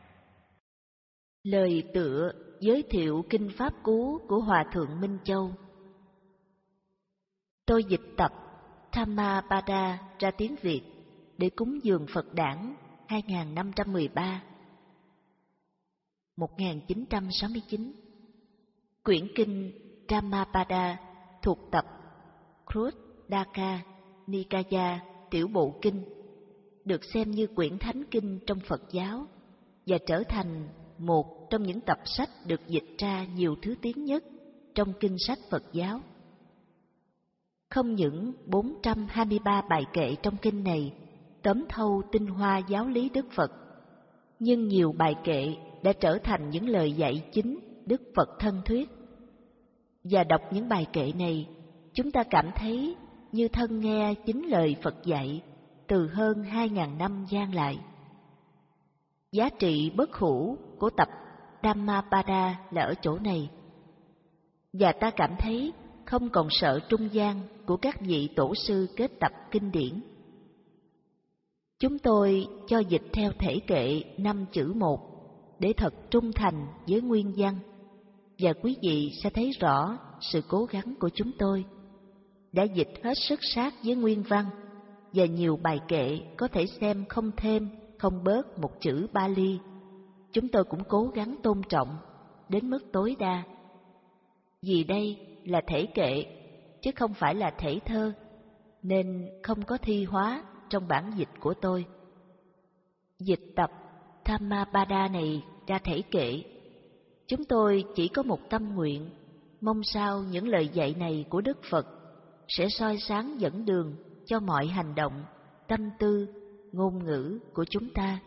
Speaker 2: Lời tựa giới thiệu Kinh Pháp Cú của Hòa Thượng Minh Châu Tôi dịch tập Thammapada ra tiếng Việt để cúng dường Phật đản 2513 1969 Quyển kinh Dhammapada thuộc tập Krut Daka Nikaya Tiểu Bộ Kinh được xem như quyển thánh kinh trong Phật giáo và trở thành một trong những tập sách được dịch ra nhiều thứ tiếng nhất trong kinh sách Phật giáo. Không những 423 bài kệ trong kinh này tóm thâu tinh hoa giáo lý Đức Phật, nhưng nhiều bài kệ đã trở thành những lời dạy chính Đức Phật thân thuyết. Và đọc những bài kệ này, chúng ta cảm thấy như thân nghe chính lời Phật dạy từ hơn 2.000 năm gian lại. Giá trị bất hủ của tập Dhammapada là ở chỗ này. Và ta cảm thấy không còn sợ trung gian của các vị tổ sư kết tập kinh điển. Chúng tôi cho dịch theo thể kệ năm chữ một để thật trung thành với nguyên văn và quý vị sẽ thấy rõ sự cố gắng của chúng tôi đã dịch hết sức sát với nguyên văn và nhiều bài kệ có thể xem không thêm không bớt một chữ ba Bali. Chúng tôi cũng cố gắng tôn trọng đến mức tối đa. Vì đây là thể kệ, chứ không phải là thể thơ, nên không có thi hóa trong bản dịch của tôi. Dịch tập Thammapada này ra thể kệ. Chúng tôi chỉ có một tâm nguyện, mong sao những lời dạy này của Đức Phật sẽ soi sáng dẫn đường cho mọi hành động, tâm tư, ngôn ngữ của chúng ta.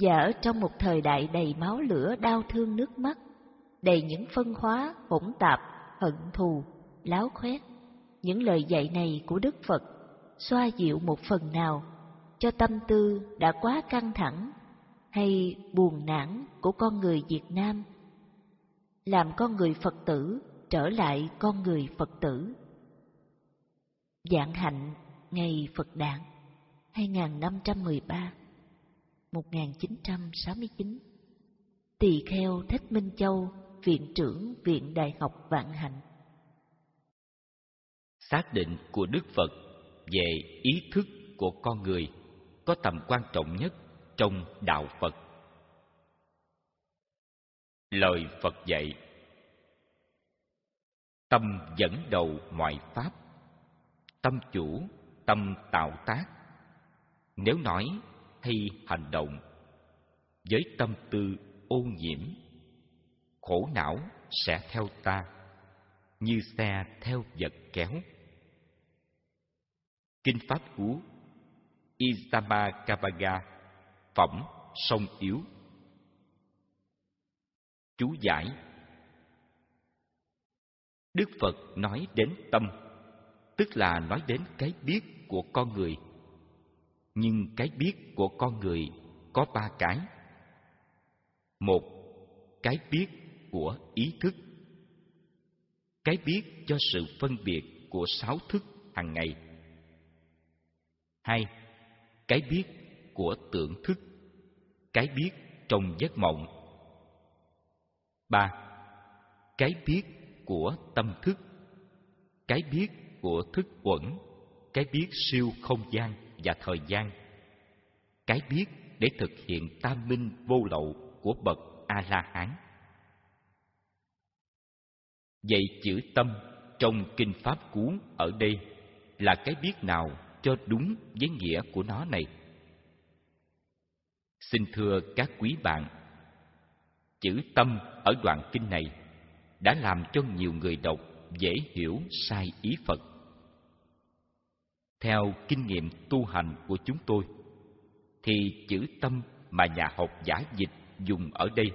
Speaker 2: Và ở trong một thời đại đầy máu lửa đau thương nước mắt, đầy những phân hóa hỗn tạp hận thù, láo khoét. Những lời dạy này của Đức Phật xoa dịu một phần nào cho tâm tư đã quá căng thẳng hay buồn nản của con người Việt Nam, làm con người Phật tử trở lại con người Phật tử. Dạng hạnh ngày Phật đản 2513 1969 Tỳ kheo Thích Minh Châu viện trưởng Viện Đại học Vạn Hạnh.
Speaker 1: Xác định của Đức Phật về ý thức của con người có tầm quan trọng nhất trong đạo Phật. Lời Phật dạy Tâm dẫn đầu mọi pháp Tâm chủ, tâm tạo tác Nếu nói hay hành động Với tâm tư ô nhiễm khổ não sẽ theo ta như xe theo vật kéo kinh pháp cú Isama Kavaga phẩm sông yếu chú giải Đức Phật nói đến tâm tức là nói đến cái biết của con người nhưng cái biết của con người có ba cái một cái biết của ý thức cái biết cho sự phân biệt của sáu thức hàng ngày hai cái biết của tưởng thức cái biết trong giấc mộng ba cái biết của tâm thức cái biết của thức quẩn, cái biết siêu không gian và thời gian cái biết để thực hiện tam minh vô lậu của bậc a la hán Vậy chữ tâm trong Kinh Pháp cuốn ở đây là cái biết nào cho đúng với nghĩa của nó này? Xin thưa các quý bạn, chữ tâm ở đoạn kinh này đã làm cho nhiều người đọc dễ hiểu sai ý Phật. Theo kinh nghiệm tu hành của chúng tôi, thì chữ tâm mà nhà học giả dịch dùng ở đây,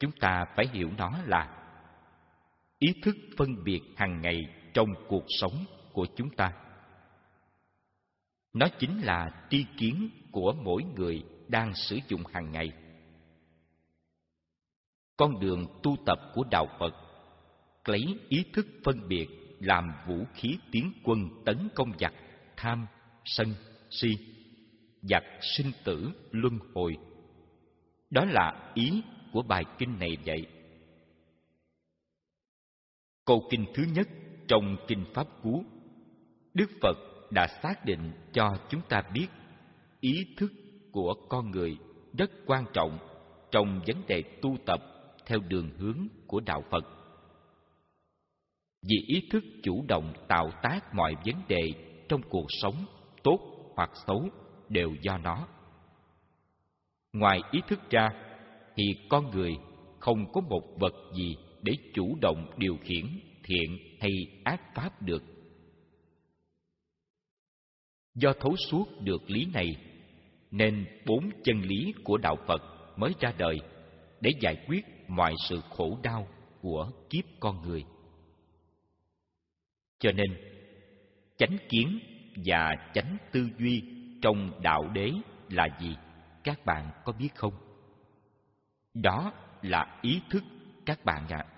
Speaker 1: chúng ta phải hiểu nó là ý thức phân biệt hàng ngày trong cuộc sống của chúng ta. Nó chính là tri kiến của mỗi người đang sử dụng hàng ngày. Con đường tu tập của Đạo Phật lấy ý thức phân biệt làm vũ khí tiến quân tấn công giặc, tham, sân, si, giặc sinh tử luân hồi. Đó là ý của bài kinh này vậy Câu kinh thứ nhất trong Kinh Pháp Cú Đức Phật đã xác định cho chúng ta biết ý thức của con người rất quan trọng trong vấn đề tu tập theo đường hướng của đạo Phật. Vì ý thức chủ động tạo tác mọi vấn đề trong cuộc sống tốt hoặc xấu đều do nó. Ngoài ý thức ra thì con người không có một vật gì để chủ động điều khiển thiện hay ác pháp được. Do thấu suốt được lý này, nên bốn chân lý của Đạo Phật mới ra đời để giải quyết mọi sự khổ đau của kiếp con người. Cho nên, chánh kiến và chánh tư duy trong đạo đế là gì? Các bạn có biết không? Đó là ý thức các bạn ạ. À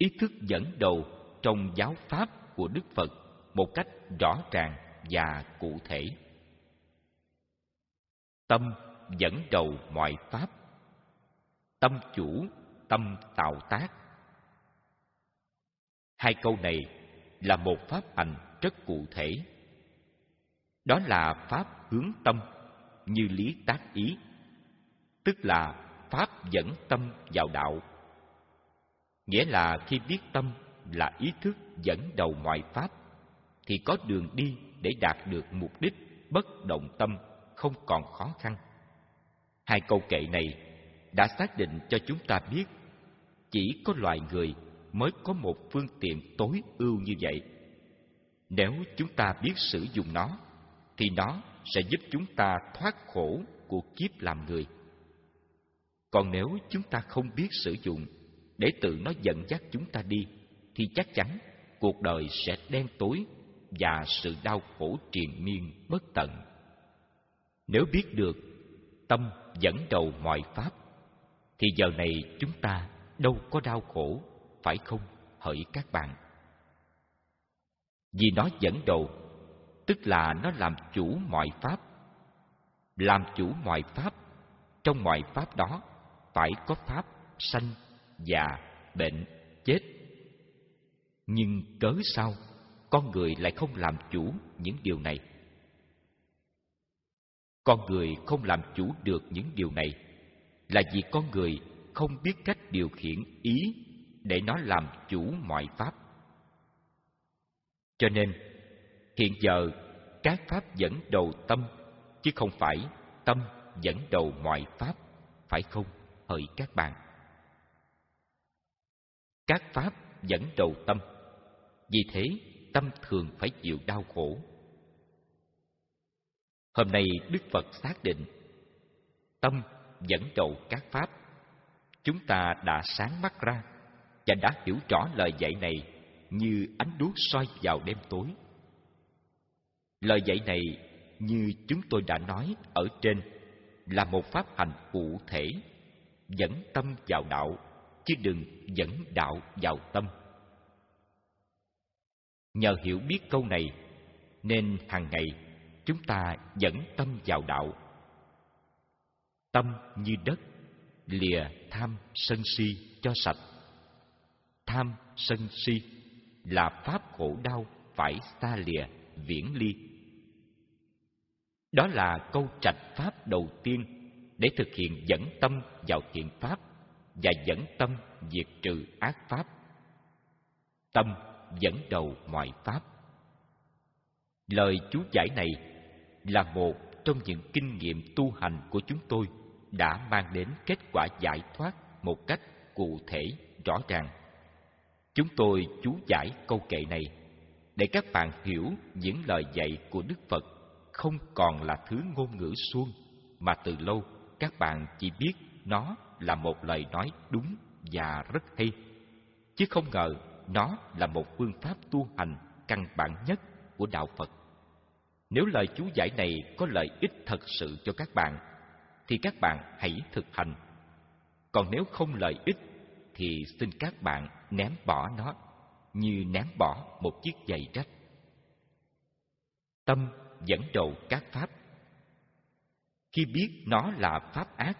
Speaker 1: ý thức dẫn đầu trong giáo pháp của Đức Phật một cách rõ ràng và cụ thể. Tâm dẫn đầu mọi pháp. Tâm chủ, tâm tạo tác. Hai câu này là một pháp hành rất cụ thể. Đó là pháp hướng tâm như lý tác ý, tức là pháp dẫn tâm vào đạo Nghĩa là khi biết tâm là ý thức dẫn đầu ngoại pháp, thì có đường đi để đạt được mục đích bất động tâm không còn khó khăn. Hai câu kệ này đã xác định cho chúng ta biết chỉ có loài người mới có một phương tiện tối ưu như vậy. Nếu chúng ta biết sử dụng nó, thì nó sẽ giúp chúng ta thoát khổ của kiếp làm người. Còn nếu chúng ta không biết sử dụng, để tự nó dẫn dắt chúng ta đi, thì chắc chắn cuộc đời sẽ đen tối và sự đau khổ triền miên bất tận. Nếu biết được tâm dẫn đầu mọi pháp, thì giờ này chúng ta đâu có đau khổ, phải không hỡi các bạn? Vì nó dẫn đầu, tức là nó làm chủ mọi pháp. Làm chủ mọi pháp, trong mọi pháp đó phải có pháp sanh già, bệnh, chết. Nhưng cớ sao con người lại không làm chủ những điều này? Con người không làm chủ được những điều này là vì con người không biết cách điều khiển ý để nó làm chủ mọi pháp. Cho nên, hiện giờ các pháp dẫn đầu tâm chứ không phải tâm dẫn đầu mọi pháp, phải không hỡi các bạn? các pháp dẫn đầu tâm vì thế tâm thường phải chịu đau khổ hôm nay đức phật xác định tâm dẫn đầu các pháp chúng ta đã sáng mắt ra và đã hiểu rõ lời dạy này như ánh đuốc soi vào đêm tối lời dạy này như chúng tôi đã nói ở trên là một pháp hành cụ thể dẫn tâm vào đạo chứ đừng dẫn đạo vào tâm. Nhờ hiểu biết câu này nên hàng ngày chúng ta dẫn tâm vào đạo. Tâm như đất, lìa tham sân si cho sạch. Tham sân si là pháp khổ đau phải xa lìa, viễn ly. Đó là câu trạch pháp đầu tiên để thực hiện dẫn tâm vào thiện pháp và dẫn tâm diệt trừ ác pháp. Tâm dẫn đầu ngoại pháp. Lời chú giải này là một trong những kinh nghiệm tu hành của chúng tôi đã mang đến kết quả giải thoát một cách cụ thể rõ ràng. Chúng tôi chú giải câu kệ này để các bạn hiểu những lời dạy của Đức Phật không còn là thứ ngôn ngữ suông mà từ lâu các bạn chỉ biết nó là một lời nói đúng và rất hay. Chứ không ngờ nó là một phương pháp tu hành căn bản nhất của Đạo Phật. Nếu lời chú giải này có lợi ích thật sự cho các bạn, thì các bạn hãy thực hành. Còn nếu không lợi ích, thì xin các bạn ném bỏ nó như ném bỏ một chiếc giày rách. Tâm dẫn đầu các pháp Khi biết nó là pháp ác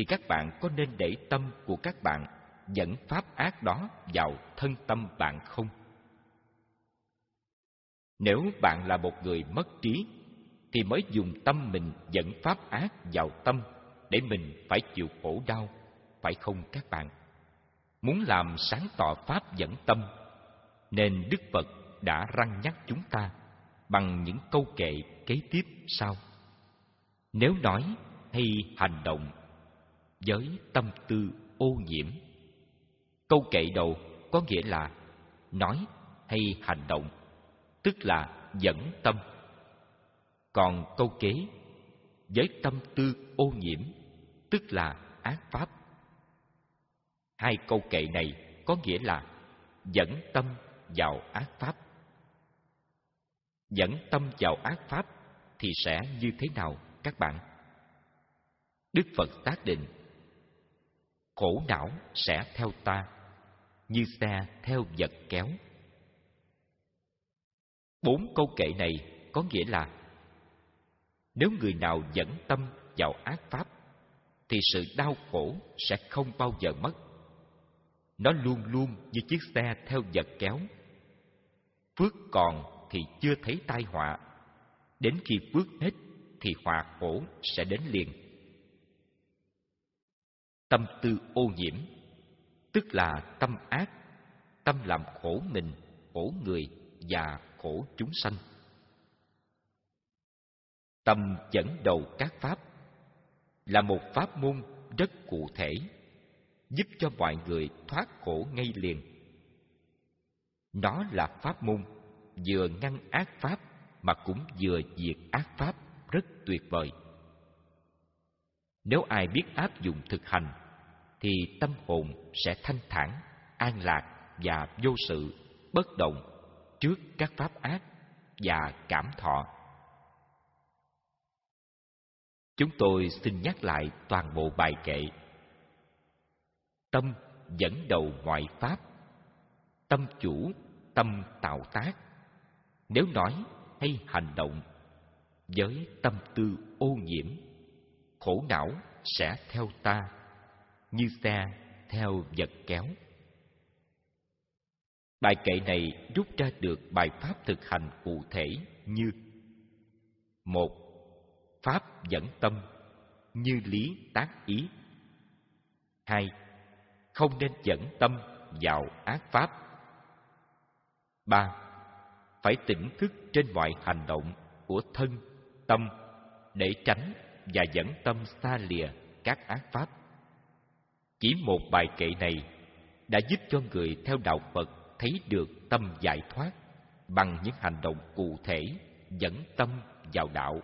Speaker 1: thì các bạn có nên để tâm của các bạn dẫn pháp ác đó vào thân tâm bạn không? Nếu bạn là một người mất trí thì mới dùng tâm mình dẫn pháp ác vào tâm để mình phải chịu khổ đau, phải không các bạn? Muốn làm sáng tỏ pháp dẫn tâm nên Đức Phật đã răng nhắc chúng ta bằng những câu kệ kế tiếp sau. Nếu nói hay hành động với tâm tư ô nhiễm. Câu kệ đầu có nghĩa là nói hay hành động, tức là dẫn tâm. Còn câu kế với tâm tư ô nhiễm, tức là ác pháp. Hai câu kệ này có nghĩa là dẫn tâm vào ác pháp. Dẫn tâm vào ác pháp thì sẽ như thế nào các bạn? Đức Phật xác định khổ não sẽ theo ta như xe theo vật kéo bốn câu kệ này có nghĩa là nếu người nào dẫn tâm vào ác pháp thì sự đau khổ sẽ không bao giờ mất nó luôn luôn như chiếc xe theo vật kéo phước còn thì chưa thấy tai họa đến khi phước hết thì họa khổ sẽ đến liền tâm tư ô nhiễm tức là tâm ác tâm làm khổ mình khổ người và khổ chúng sanh tâm dẫn đầu các pháp là một pháp môn rất cụ thể giúp cho mọi người thoát khổ ngay liền nó là pháp môn vừa ngăn ác pháp mà cũng vừa diệt ác pháp rất tuyệt vời nếu ai biết áp dụng thực hành, thì tâm hồn sẽ thanh thản, an lạc và vô sự, bất động trước các pháp ác và cảm thọ. Chúng tôi xin nhắc lại toàn bộ bài kệ. Tâm dẫn đầu mọi pháp, tâm chủ, tâm tạo tác. Nếu nói hay hành động với tâm tư ô nhiễm khổ não sẽ theo ta như xe theo vật kéo bài kệ này rút ra được bài pháp thực hành cụ thể như một pháp dẫn tâm như lý tác ý hai không nên dẫn tâm vào ác pháp ba phải tỉnh thức trên mọi hành động của thân tâm để tránh và dẫn tâm xa lìa các ác pháp. Chỉ một bài kệ này đã giúp cho người theo đạo Phật thấy được tâm giải thoát bằng những hành động cụ thể dẫn tâm vào đạo.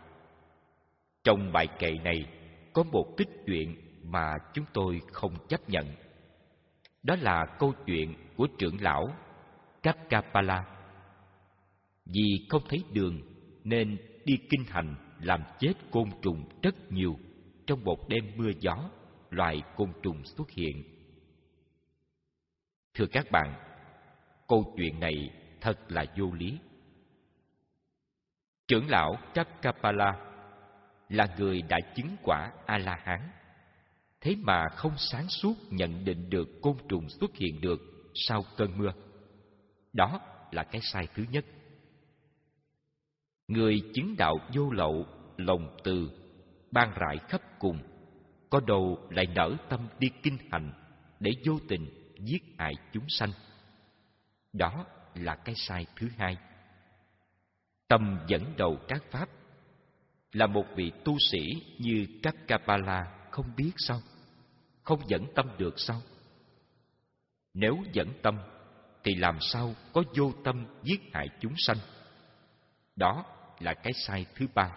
Speaker 1: Trong bài kệ này có một tích chuyện mà chúng tôi không chấp nhận. Đó là câu chuyện của trưởng lão Kapkapala. Vì không thấy đường nên đi kinh hành làm chết côn trùng rất nhiều trong một đêm mưa gió loài côn trùng xuất hiện thưa các bạn câu chuyện này thật là vô lý trưởng lão Chakapala là người đã chứng quả a la hán thế mà không sáng suốt nhận định được côn trùng xuất hiện được sau cơn mưa đó là cái sai thứ nhất Người chứng đạo vô lậu, lòng từ, ban rải khắp cùng. Có đầu lại nở tâm đi kinh hành, để vô tình giết hại chúng sanh. Đó là cái sai thứ hai. Tâm dẫn đầu các pháp là một vị tu sĩ như các Kapala không biết sao? Không dẫn tâm được sao? Nếu dẫn tâm thì làm sao có vô tâm giết hại chúng sanh? Đó là cái sai thứ ba.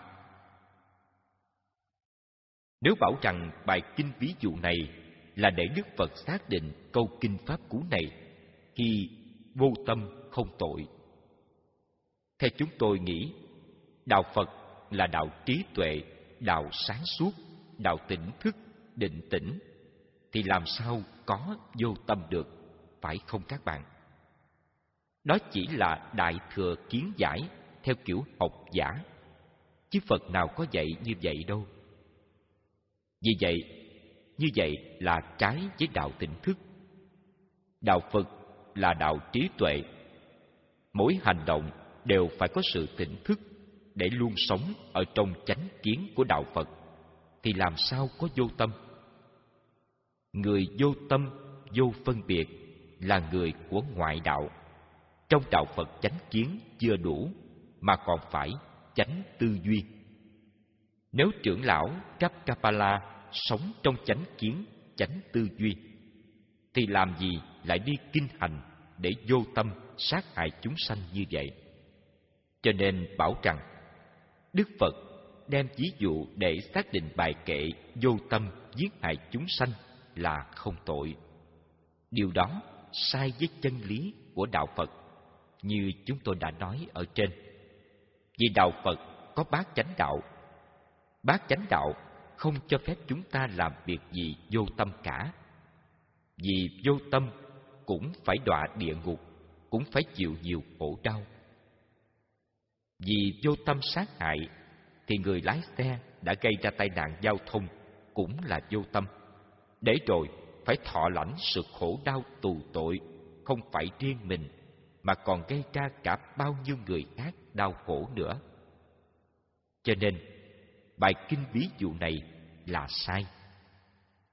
Speaker 1: Nếu bảo rằng bài kinh ví dụ này là để Đức Phật xác định câu kinh pháp cú này khi vô tâm không tội. Theo chúng tôi nghĩ, đạo Phật là đạo trí tuệ, đạo sáng suốt, đạo tỉnh thức, định tĩnh thì làm sao có vô tâm được, phải không các bạn? Đó chỉ là đại thừa kiến giải theo kiểu học giả chứ phật nào có dạy như vậy đâu vì vậy như vậy là trái với đạo tỉnh thức đạo phật là đạo trí tuệ mỗi hành động đều phải có sự tỉnh thức để luôn sống ở trong chánh kiến của đạo phật thì làm sao có vô tâm người vô tâm vô phân biệt là người của ngoại đạo trong đạo phật chánh kiến chưa đủ mà còn phải chánh tư duy. Nếu trưởng lão Kapkapala sống trong chánh kiến, chánh tư duy, thì làm gì lại đi kinh hành để vô tâm sát hại chúng sanh như vậy? Cho nên bảo rằng, Đức Phật đem ví dụ để xác định bài kệ vô tâm giết hại chúng sanh là không tội. Điều đó sai với chân lý của đạo Phật như chúng tôi đã nói ở trên. Vì đạo Phật có bát chánh đạo. Bát chánh đạo không cho phép chúng ta làm việc gì vô tâm cả. Vì vô tâm cũng phải đọa địa ngục, cũng phải chịu nhiều khổ đau. Vì vô tâm sát hại thì người lái xe đã gây ra tai nạn giao thông cũng là vô tâm. Để rồi phải thọ lãnh sự khổ đau tù tội, không phải riêng mình mà còn gây ra cả bao nhiêu người khác đau khổ nữa. Cho nên, bài kinh ví dụ này là sai.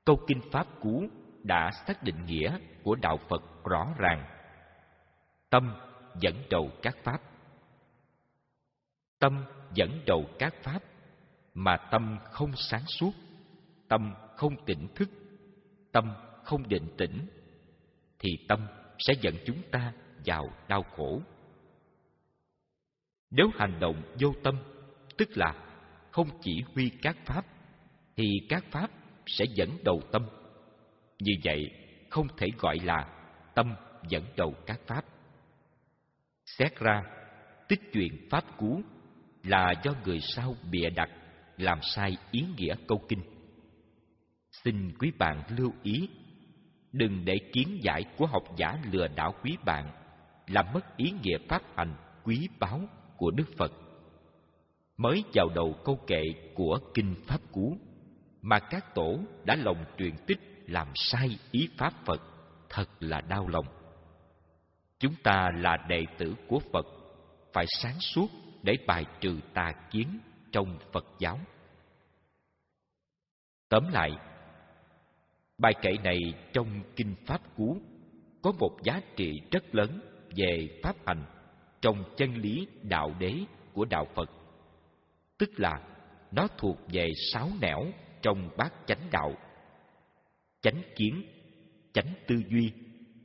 Speaker 1: Câu kinh Pháp Cú đã xác định nghĩa của Đạo Phật rõ ràng. Tâm dẫn đầu các Pháp. Tâm dẫn đầu các Pháp, mà tâm không sáng suốt, tâm không tỉnh thức, tâm không định tĩnh, thì tâm sẽ dẫn chúng ta vào đau khổ. Nếu hành động vô tâm, tức là không chỉ huy các pháp, thì các pháp sẽ dẫn đầu tâm. Như vậy, không thể gọi là tâm dẫn đầu các pháp. Xét ra, tích chuyện pháp cú là do người sau bịa đặt làm sai ý nghĩa câu kinh. Xin quý bạn lưu ý, đừng để kiến giải của học giả lừa đảo quý bạn làm mất ý nghĩa pháp hành quý báu của Đức Phật. Mới vào đầu câu kệ của Kinh Pháp Cú, mà các tổ đã lòng truyền tích làm sai ý Pháp Phật, thật là đau lòng. Chúng ta là đệ tử của Phật, phải sáng suốt để bài trừ tà kiến trong Phật giáo. Tóm lại, bài kệ này trong Kinh Pháp Cú có một giá trị rất lớn về pháp hành trong chân lý đạo đế của đạo Phật. Tức là nó thuộc về sáu nẻo trong bát chánh đạo. Chánh kiến, chánh tư duy,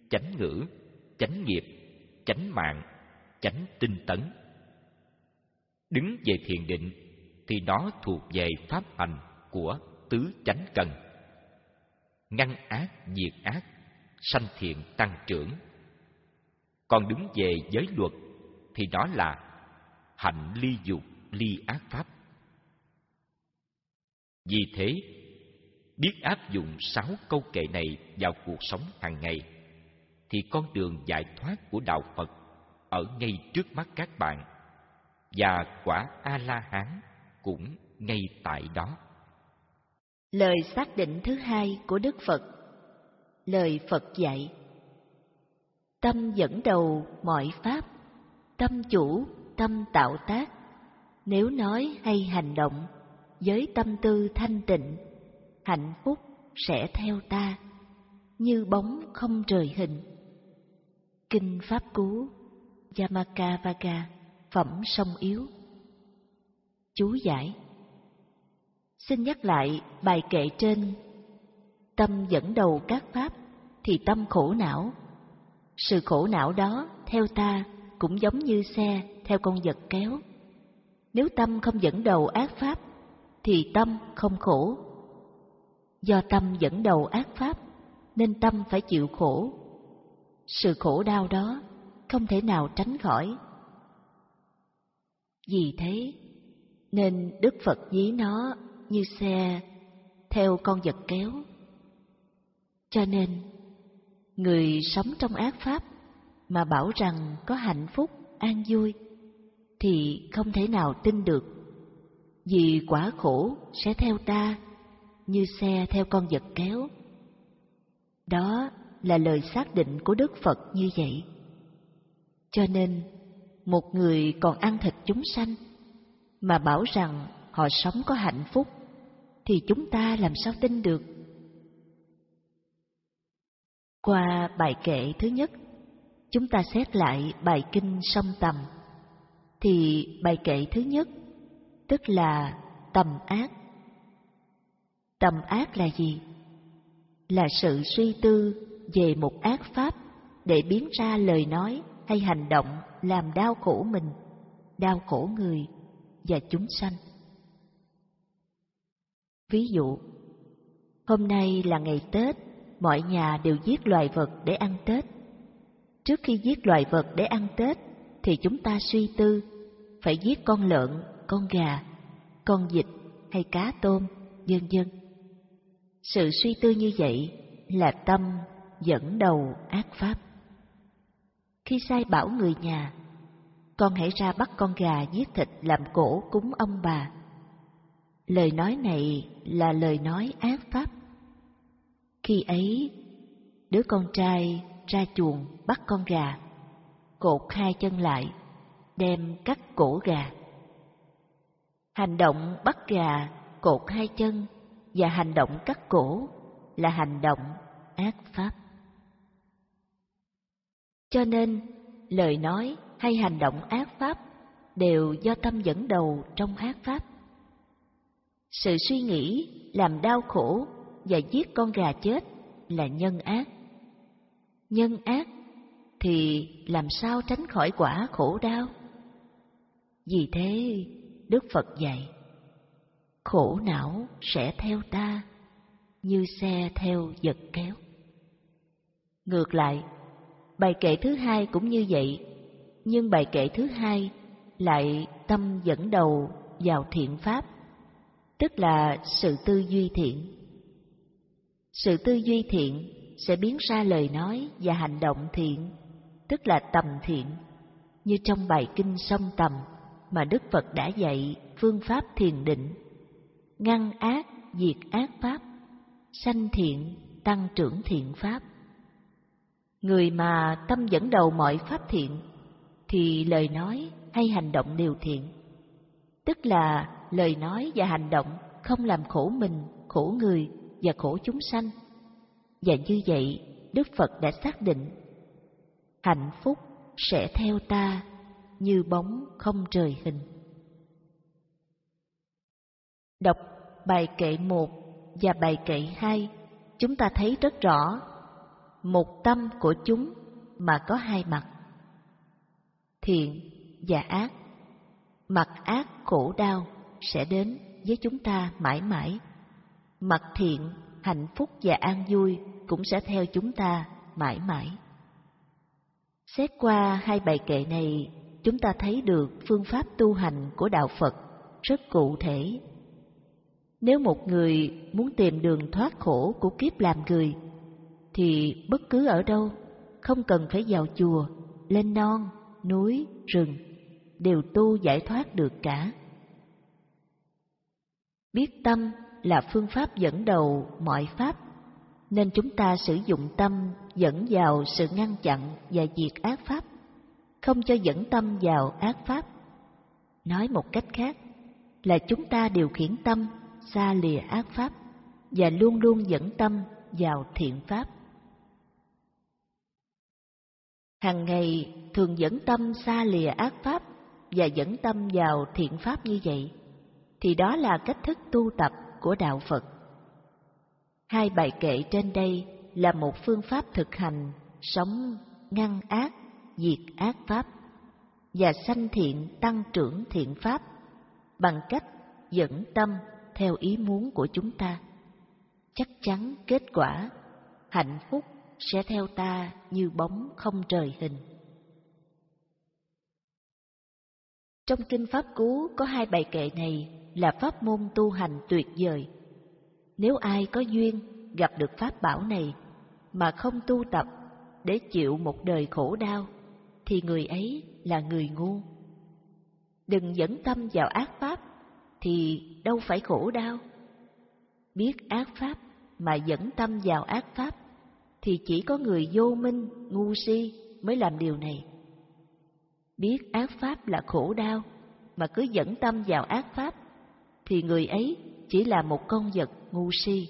Speaker 1: chánh ngữ, chánh nghiệp, chánh mạng, chánh tinh tấn. Đứng về thiền định thì nó thuộc về pháp hành của tứ chánh cần. Ngăn ác diệt ác, sanh thiện tăng trưởng còn đứng về giới luật thì đó là hạnh ly dục ly ác pháp vì thế biết áp dụng sáu câu kệ này vào cuộc sống hàng ngày thì con đường giải thoát của đạo phật ở ngay trước mắt các bạn và quả a la hán cũng ngay tại đó
Speaker 2: lời xác định thứ hai của đức phật lời phật dạy Tâm dẫn đầu mọi pháp, tâm chủ, tâm tạo tác. Nếu nói hay hành động, với tâm tư thanh tịnh, hạnh phúc sẽ theo ta, như bóng không rời hình. Kinh Pháp Cú Yamaka Vaga Phẩm Sông Yếu Chú giải Xin nhắc lại bài kệ trên Tâm dẫn đầu các pháp thì tâm khổ não sự khổ não đó theo ta cũng giống như xe theo con vật kéo. Nếu tâm không dẫn đầu ác pháp, thì tâm không khổ. Do tâm dẫn đầu ác pháp, nên tâm phải chịu khổ. Sự khổ đau đó không thể nào tránh khỏi. Vì thế, nên Đức Phật dí nó như xe theo con vật kéo. Cho nên người sống trong ác pháp mà bảo rằng có hạnh phúc an vui thì không thể nào tin được vì quả khổ sẽ theo ta như xe theo con vật kéo đó là lời xác định của đức phật như vậy cho nên một người còn ăn thịt chúng sanh mà bảo rằng họ sống có hạnh phúc thì chúng ta làm sao tin được qua bài kệ thứ nhất, chúng ta xét lại bài kinh song tầm, thì bài kệ thứ nhất, tức là tầm ác. Tầm ác là gì? Là sự suy tư về một ác pháp để biến ra lời nói hay hành động làm đau khổ mình, đau khổ người và chúng sanh. Ví dụ, hôm nay là ngày Tết mọi nhà đều giết loài vật để ăn Tết. Trước khi giết loài vật để ăn Tết, thì chúng ta suy tư, phải giết con lợn, con gà, con vịt hay cá tôm, vân vân. Sự suy tư như vậy là tâm dẫn đầu ác pháp. Khi sai bảo người nhà, con hãy ra bắt con gà giết thịt làm cổ cúng ông bà. Lời nói này là lời nói ác pháp khi ấy, đứa con trai ra chuồng bắt con gà, cột hai chân lại, đem cắt cổ gà. Hành động bắt gà, cột hai chân và hành động cắt cổ là hành động ác pháp. Cho nên, lời nói hay hành động ác pháp đều do tâm dẫn đầu trong ác pháp. Sự suy nghĩ làm đau khổ và giết con gà chết là nhân ác. Nhân ác thì làm sao tránh khỏi quả khổ đau? Vì thế, Đức Phật dạy, khổ não sẽ theo ta như xe theo vật kéo. Ngược lại, bài kệ thứ hai cũng như vậy, nhưng bài kệ thứ hai lại tâm dẫn đầu vào thiện pháp, tức là sự tư duy thiện sự tư duy thiện sẽ biến ra lời nói và hành động thiện tức là tầm thiện như trong bài kinh song tầm mà đức phật đã dạy phương pháp thiền định ngăn ác diệt ác pháp sanh thiện tăng trưởng thiện pháp người mà tâm dẫn đầu mọi pháp thiện thì lời nói hay hành động đều thiện tức là lời nói và hành động không làm khổ mình khổ người và khổ chúng sanh. Và như vậy, Đức Phật đã xác định hạnh phúc sẽ theo ta như bóng không trời hình. Đọc bài kệ 1 và bài kệ 2, chúng ta thấy rất rõ một tâm của chúng mà có hai mặt, thiện và ác. Mặt ác khổ đau sẽ đến với chúng ta mãi mãi mặt thiện, hạnh phúc và an vui cũng sẽ theo chúng ta mãi mãi. Xét qua hai bài kệ này, chúng ta thấy được phương pháp tu hành của Đạo Phật rất cụ thể. Nếu một người muốn tìm đường thoát khổ của kiếp làm người, thì bất cứ ở đâu, không cần phải vào chùa, lên non, núi, rừng, đều tu giải thoát được cả. Biết tâm là phương pháp dẫn đầu mọi pháp, nên chúng ta sử dụng tâm dẫn vào sự ngăn chặn và diệt ác pháp, không cho dẫn tâm vào ác pháp. Nói một cách khác là chúng ta điều khiển tâm xa lìa ác pháp và luôn luôn dẫn tâm vào thiện pháp. Hàng ngày thường dẫn tâm xa lìa ác pháp và dẫn tâm vào thiện pháp như vậy, thì đó là cách thức tu tập của đạo Phật. Hai bài kệ trên đây là một phương pháp thực hành sống ngăn ác, diệt ác pháp và sanh thiện tăng trưởng thiện pháp bằng cách dẫn tâm theo ý muốn của chúng ta. Chắc chắn kết quả hạnh phúc sẽ theo ta như bóng không trời hình. Trong kinh Pháp Cú có hai bài kệ này là pháp môn tu hành tuyệt vời. Nếu ai có duyên gặp được pháp bảo này mà không tu tập để chịu một đời khổ đau, thì người ấy là người ngu. Đừng dẫn tâm vào ác pháp, thì đâu phải khổ đau. Biết ác pháp mà dẫn tâm vào ác pháp, thì chỉ có người vô minh, ngu si mới làm điều này. Biết ác pháp là khổ đau, mà cứ dẫn tâm vào ác pháp, thì người ấy chỉ là một con vật ngu si.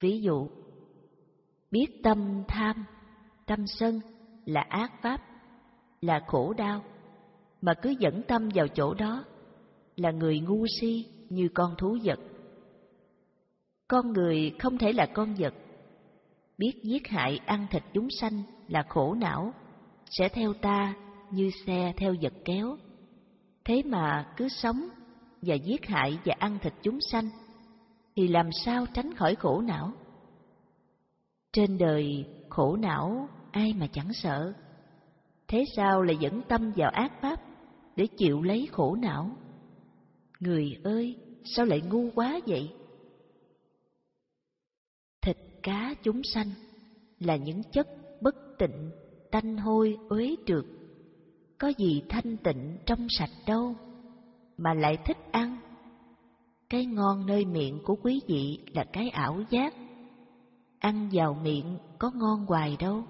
Speaker 2: Ví dụ, biết tâm tham, tâm sân là ác pháp, là khổ đau, mà cứ dẫn tâm vào chỗ đó là người ngu si như con thú vật. Con người không thể là con vật. Biết giết hại ăn thịt chúng sanh là khổ não, sẽ theo ta như xe theo vật kéo. Thế mà cứ sống và giết hại và ăn thịt chúng sanh, thì làm sao tránh khỏi khổ não? Trên đời khổ não ai mà chẳng sợ, thế sao lại dẫn tâm vào ác pháp để chịu lấy khổ não? Người ơi, sao lại ngu quá vậy? Thịt cá chúng sanh là những chất bất tịnh, tanh hôi, uế trượt. Có gì thanh tịnh trong sạch đâu? mà lại thích ăn. Cái ngon nơi miệng của quý vị là cái ảo giác. Ăn vào miệng có ngon hoài đâu.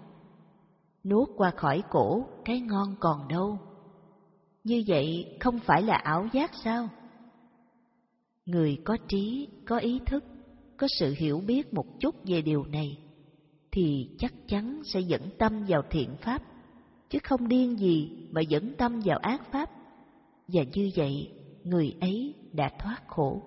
Speaker 2: Nuốt qua khỏi cổ cái ngon còn đâu. Như vậy không phải là ảo giác sao? Người có trí, có ý thức, có sự hiểu biết một chút về điều này thì chắc chắn sẽ dẫn tâm vào thiện pháp chứ không điên gì mà dẫn tâm vào ác pháp và như vậy người ấy đã thoát khổ.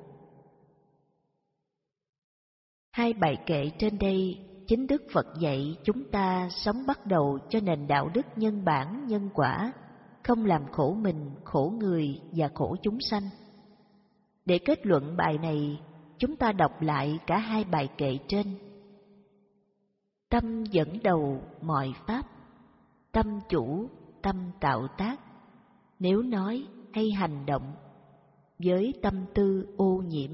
Speaker 2: Hai bài kệ trên đây, chính Đức Phật dạy chúng ta sống bắt đầu cho nền đạo đức nhân bản nhân quả, không làm khổ mình, khổ người và khổ chúng sanh. Để kết luận bài này, chúng ta đọc lại cả hai bài kệ trên. Tâm dẫn đầu mọi pháp, tâm chủ, tâm tạo tác. Nếu nói hay hành động với tâm tư ô nhiễm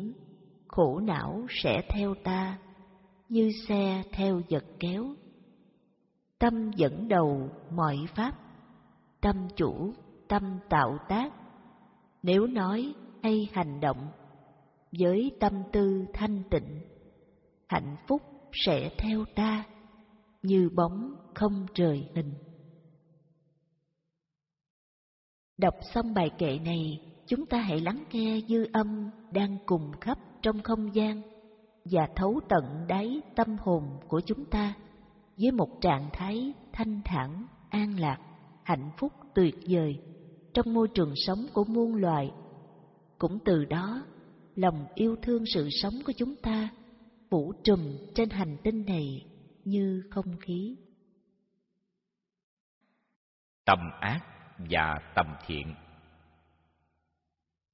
Speaker 2: khổ não sẽ theo ta như xe theo vật kéo tâm dẫn đầu mọi pháp tâm chủ tâm tạo tác nếu nói hay hành động với tâm tư thanh tịnh hạnh phúc sẽ theo ta như bóng không trời hình đọc xong bài kệ này chúng ta hãy lắng nghe dư âm đang cùng khắp trong không gian và thấu tận đáy tâm hồn của chúng ta với một trạng thái thanh thản, an lạc, hạnh phúc tuyệt vời trong môi trường sống của muôn loài. Cũng từ đó, lòng yêu thương sự sống của chúng ta phủ trùm trên hành tinh này như không khí.
Speaker 1: Tầm ác và tầm thiện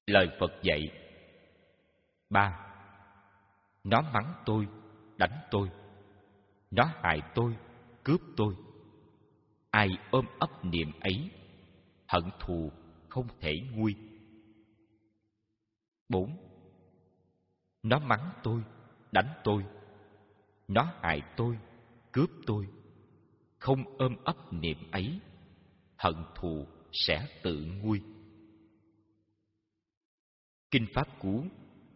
Speaker 1: Lời Phật dạy ba Nó mắng tôi, đánh tôi Nó hại tôi, cướp tôi Ai ôm ấp niềm ấy Hận thù không thể nguôi bốn Nó mắng tôi, đánh tôi Nó hại tôi, cướp tôi Không ôm ấp niềm ấy Hận thù sẽ tự nguôi Kinh Pháp Cú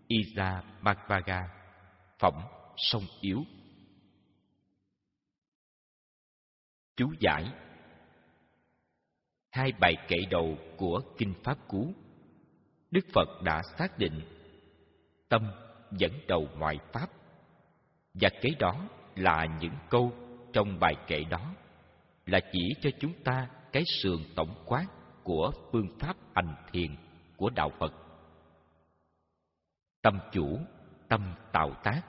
Speaker 1: Isa Bhagavaga Phẩm Sông Yếu Chú giải Hai bài kệ đầu của Kinh Pháp Cú Đức Phật đã xác định Tâm dẫn đầu ngoại Pháp Và kế đó là những câu trong bài kệ đó Là chỉ cho chúng ta cái sườn tổng quát của phương pháp hành thiền của Đạo Phật tâm chủ, tâm tạo tác.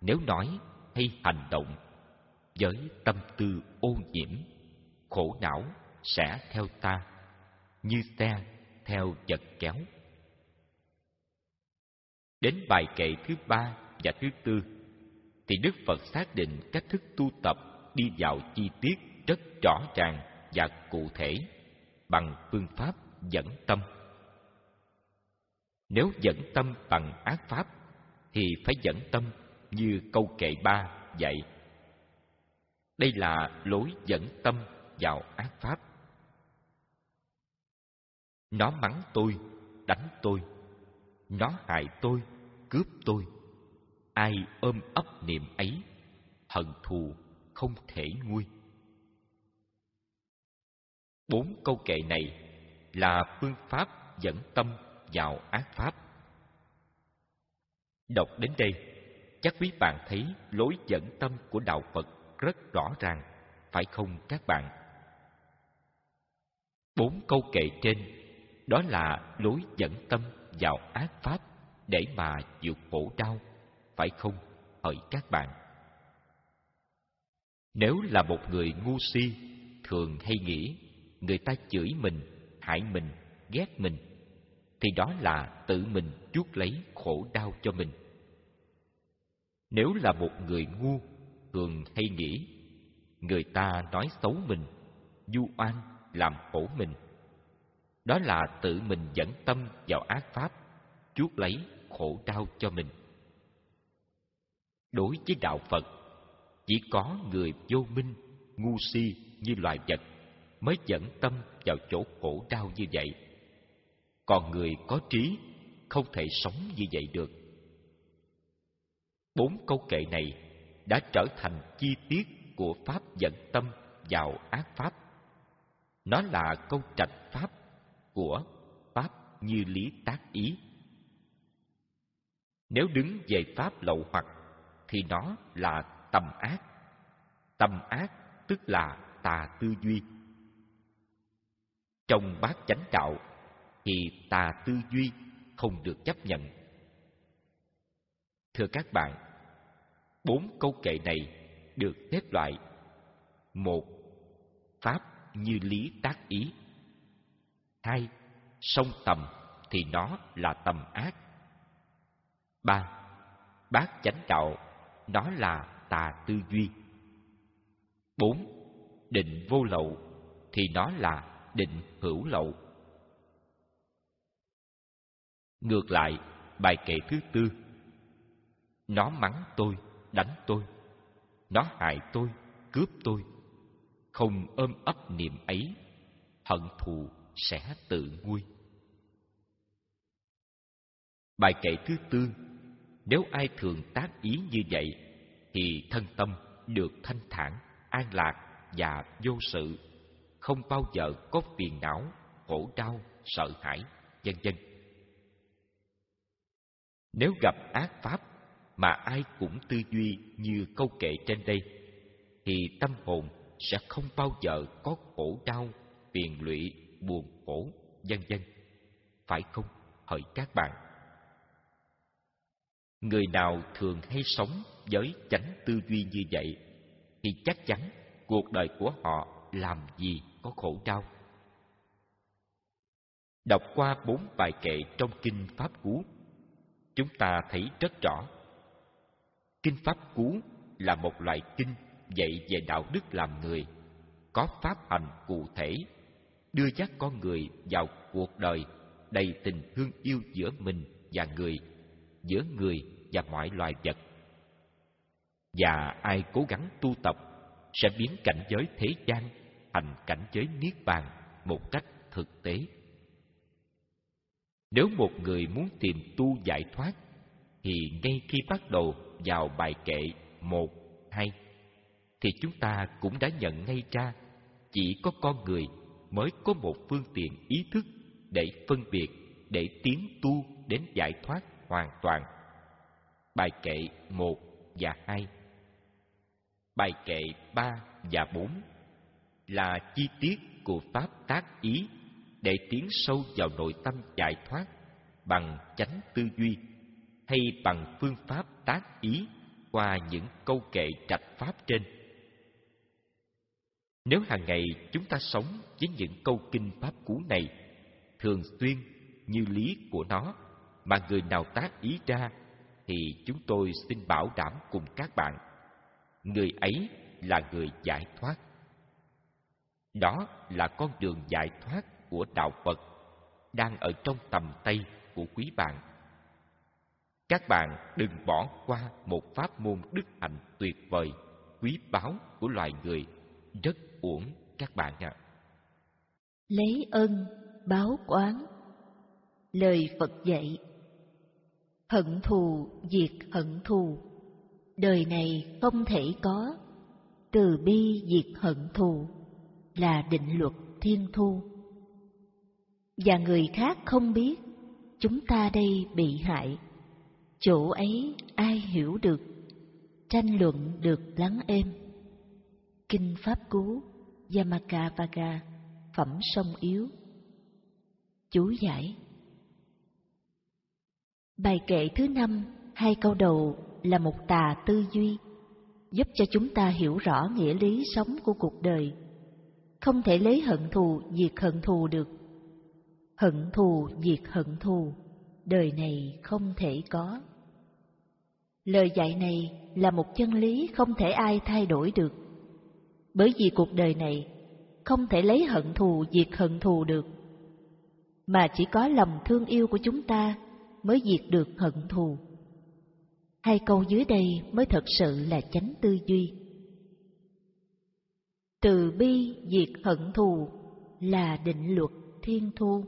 Speaker 1: Nếu nói hay hành động với tâm tư ô nhiễm, khổ não sẽ theo ta như xe theo vật kéo. Đến bài kệ thứ ba và thứ tư thì Đức Phật xác định cách thức tu tập đi vào chi tiết rất rõ ràng và cụ thể bằng phương pháp dẫn tâm. Nếu dẫn tâm bằng ác pháp Thì phải dẫn tâm như câu kệ ba dạy Đây là lối dẫn tâm vào ác pháp Nó mắng tôi, đánh tôi Nó hại tôi, cướp tôi Ai ôm ấp niềm ấy Hận thù không thể nguôi Bốn câu kệ này là phương pháp dẫn tâm vào ác pháp. Đọc đến đây, chắc quý bạn thấy lối dẫn tâm của đạo Phật rất rõ ràng, phải không các bạn? Bốn câu kệ trên đó là lối dẫn tâm vào ác pháp để mà vượt khổ đau, phải không hỡi các bạn? Nếu là một người ngu si, thường hay nghĩ người ta chửi mình, hại mình, ghét mình thì đó là tự mình chuốc lấy khổ đau cho mình. Nếu là một người ngu, thường hay nghĩ người ta nói xấu mình, du oan làm khổ mình. Đó là tự mình dẫn tâm vào ác pháp, chuốc lấy khổ đau cho mình. Đối với đạo Phật, chỉ có người vô minh, ngu si như loài vật mới dẫn tâm vào chỗ khổ đau như vậy còn người có trí không thể sống như vậy được bốn câu kệ này đã trở thành chi tiết của pháp dẫn tâm vào ác pháp nó là câu trạch pháp của pháp như lý tác ý nếu đứng về pháp lậu hoặc thì nó là tầm ác tầm ác tức là tà tư duy trong bát chánh đạo thì tà tư duy không được chấp nhận. Thưa các bạn, bốn câu kệ này được xếp loại một Pháp như lý tác ý hai Sông tầm thì nó là tầm ác ba Bác chánh đạo nó là tà tư duy bốn Định vô lậu thì nó là định hữu lậu Ngược lại, bài kệ thứ tư Nó mắng tôi, đánh tôi Nó hại tôi, cướp tôi Không ôm ấp niềm ấy Hận thù sẽ tự nguôi Bài kệ thứ tư Nếu ai thường tác ý như vậy Thì thân tâm được thanh thản, an lạc và vô sự Không bao giờ có phiền não, khổ đau, sợ hãi, vân vân nếu gặp ác pháp mà ai cũng tư duy như câu kệ trên đây, thì tâm hồn sẽ không bao giờ có khổ đau, phiền lụy, buồn khổ, vân vân. Phải không, hỡi các bạn? Người nào thường hay sống với chánh tư duy như vậy, thì chắc chắn cuộc đời của họ làm gì có khổ đau. Đọc qua bốn bài kệ trong Kinh Pháp Cú chúng ta thấy rất rõ kinh pháp cú là một loại kinh dạy về đạo đức làm người có pháp hành cụ thể đưa dắt con người vào cuộc đời đầy tình thương yêu giữa mình và người giữa người và mọi loài vật và ai cố gắng tu tập sẽ biến cảnh giới thế gian thành cảnh giới niết bàn một cách thực tế nếu một người muốn tìm tu giải thoát, thì ngay khi bắt đầu vào bài kệ một hay thì chúng ta cũng đã nhận ngay ra chỉ có con người mới có một phương tiện ý thức để phân biệt, để tiến tu đến giải thoát hoàn toàn. Bài kệ một và hai Bài kệ ba và bốn là chi tiết của Pháp tác ý để tiến sâu vào nội tâm giải thoát bằng chánh tư duy hay bằng phương pháp tác ý qua những câu kệ trạch pháp trên. Nếu hàng ngày chúng ta sống với những câu kinh pháp cú này thường xuyên như lý của nó mà người nào tác ý ra thì chúng tôi xin bảo đảm cùng các bạn người ấy là người giải thoát đó là con đường giải thoát của đạo Phật đang ở trong tầm tay của quý bạn. Các bạn đừng bỏ qua một pháp môn đức hạnh tuyệt vời, quý báu của loài người, rất uổng các bạn ạ. À.
Speaker 2: Lấy ân báo oán. Lời Phật dạy. Hận thù diệt hận thù. Đời này không thể có từ bi diệt hận thù là định luật thiên thu và người khác không biết chúng ta đây bị hại chỗ ấy ai hiểu được tranh luận được lắng êm kinh pháp cú yamakavaga phẩm sông yếu chú giải bài kệ thứ năm hai câu đầu là một tà tư duy giúp cho chúng ta hiểu rõ nghĩa lý sống của cuộc đời không thể lấy hận thù diệt hận thù được Hận thù diệt hận thù, đời này không thể có. Lời dạy này là một chân lý không thể ai thay đổi được, bởi vì cuộc đời này không thể lấy hận thù diệt hận thù được, mà chỉ có lòng thương yêu của chúng ta mới diệt được hận thù. Hai câu dưới đây mới thật sự là chánh tư duy. Từ bi diệt hận thù là định luật thiên thu.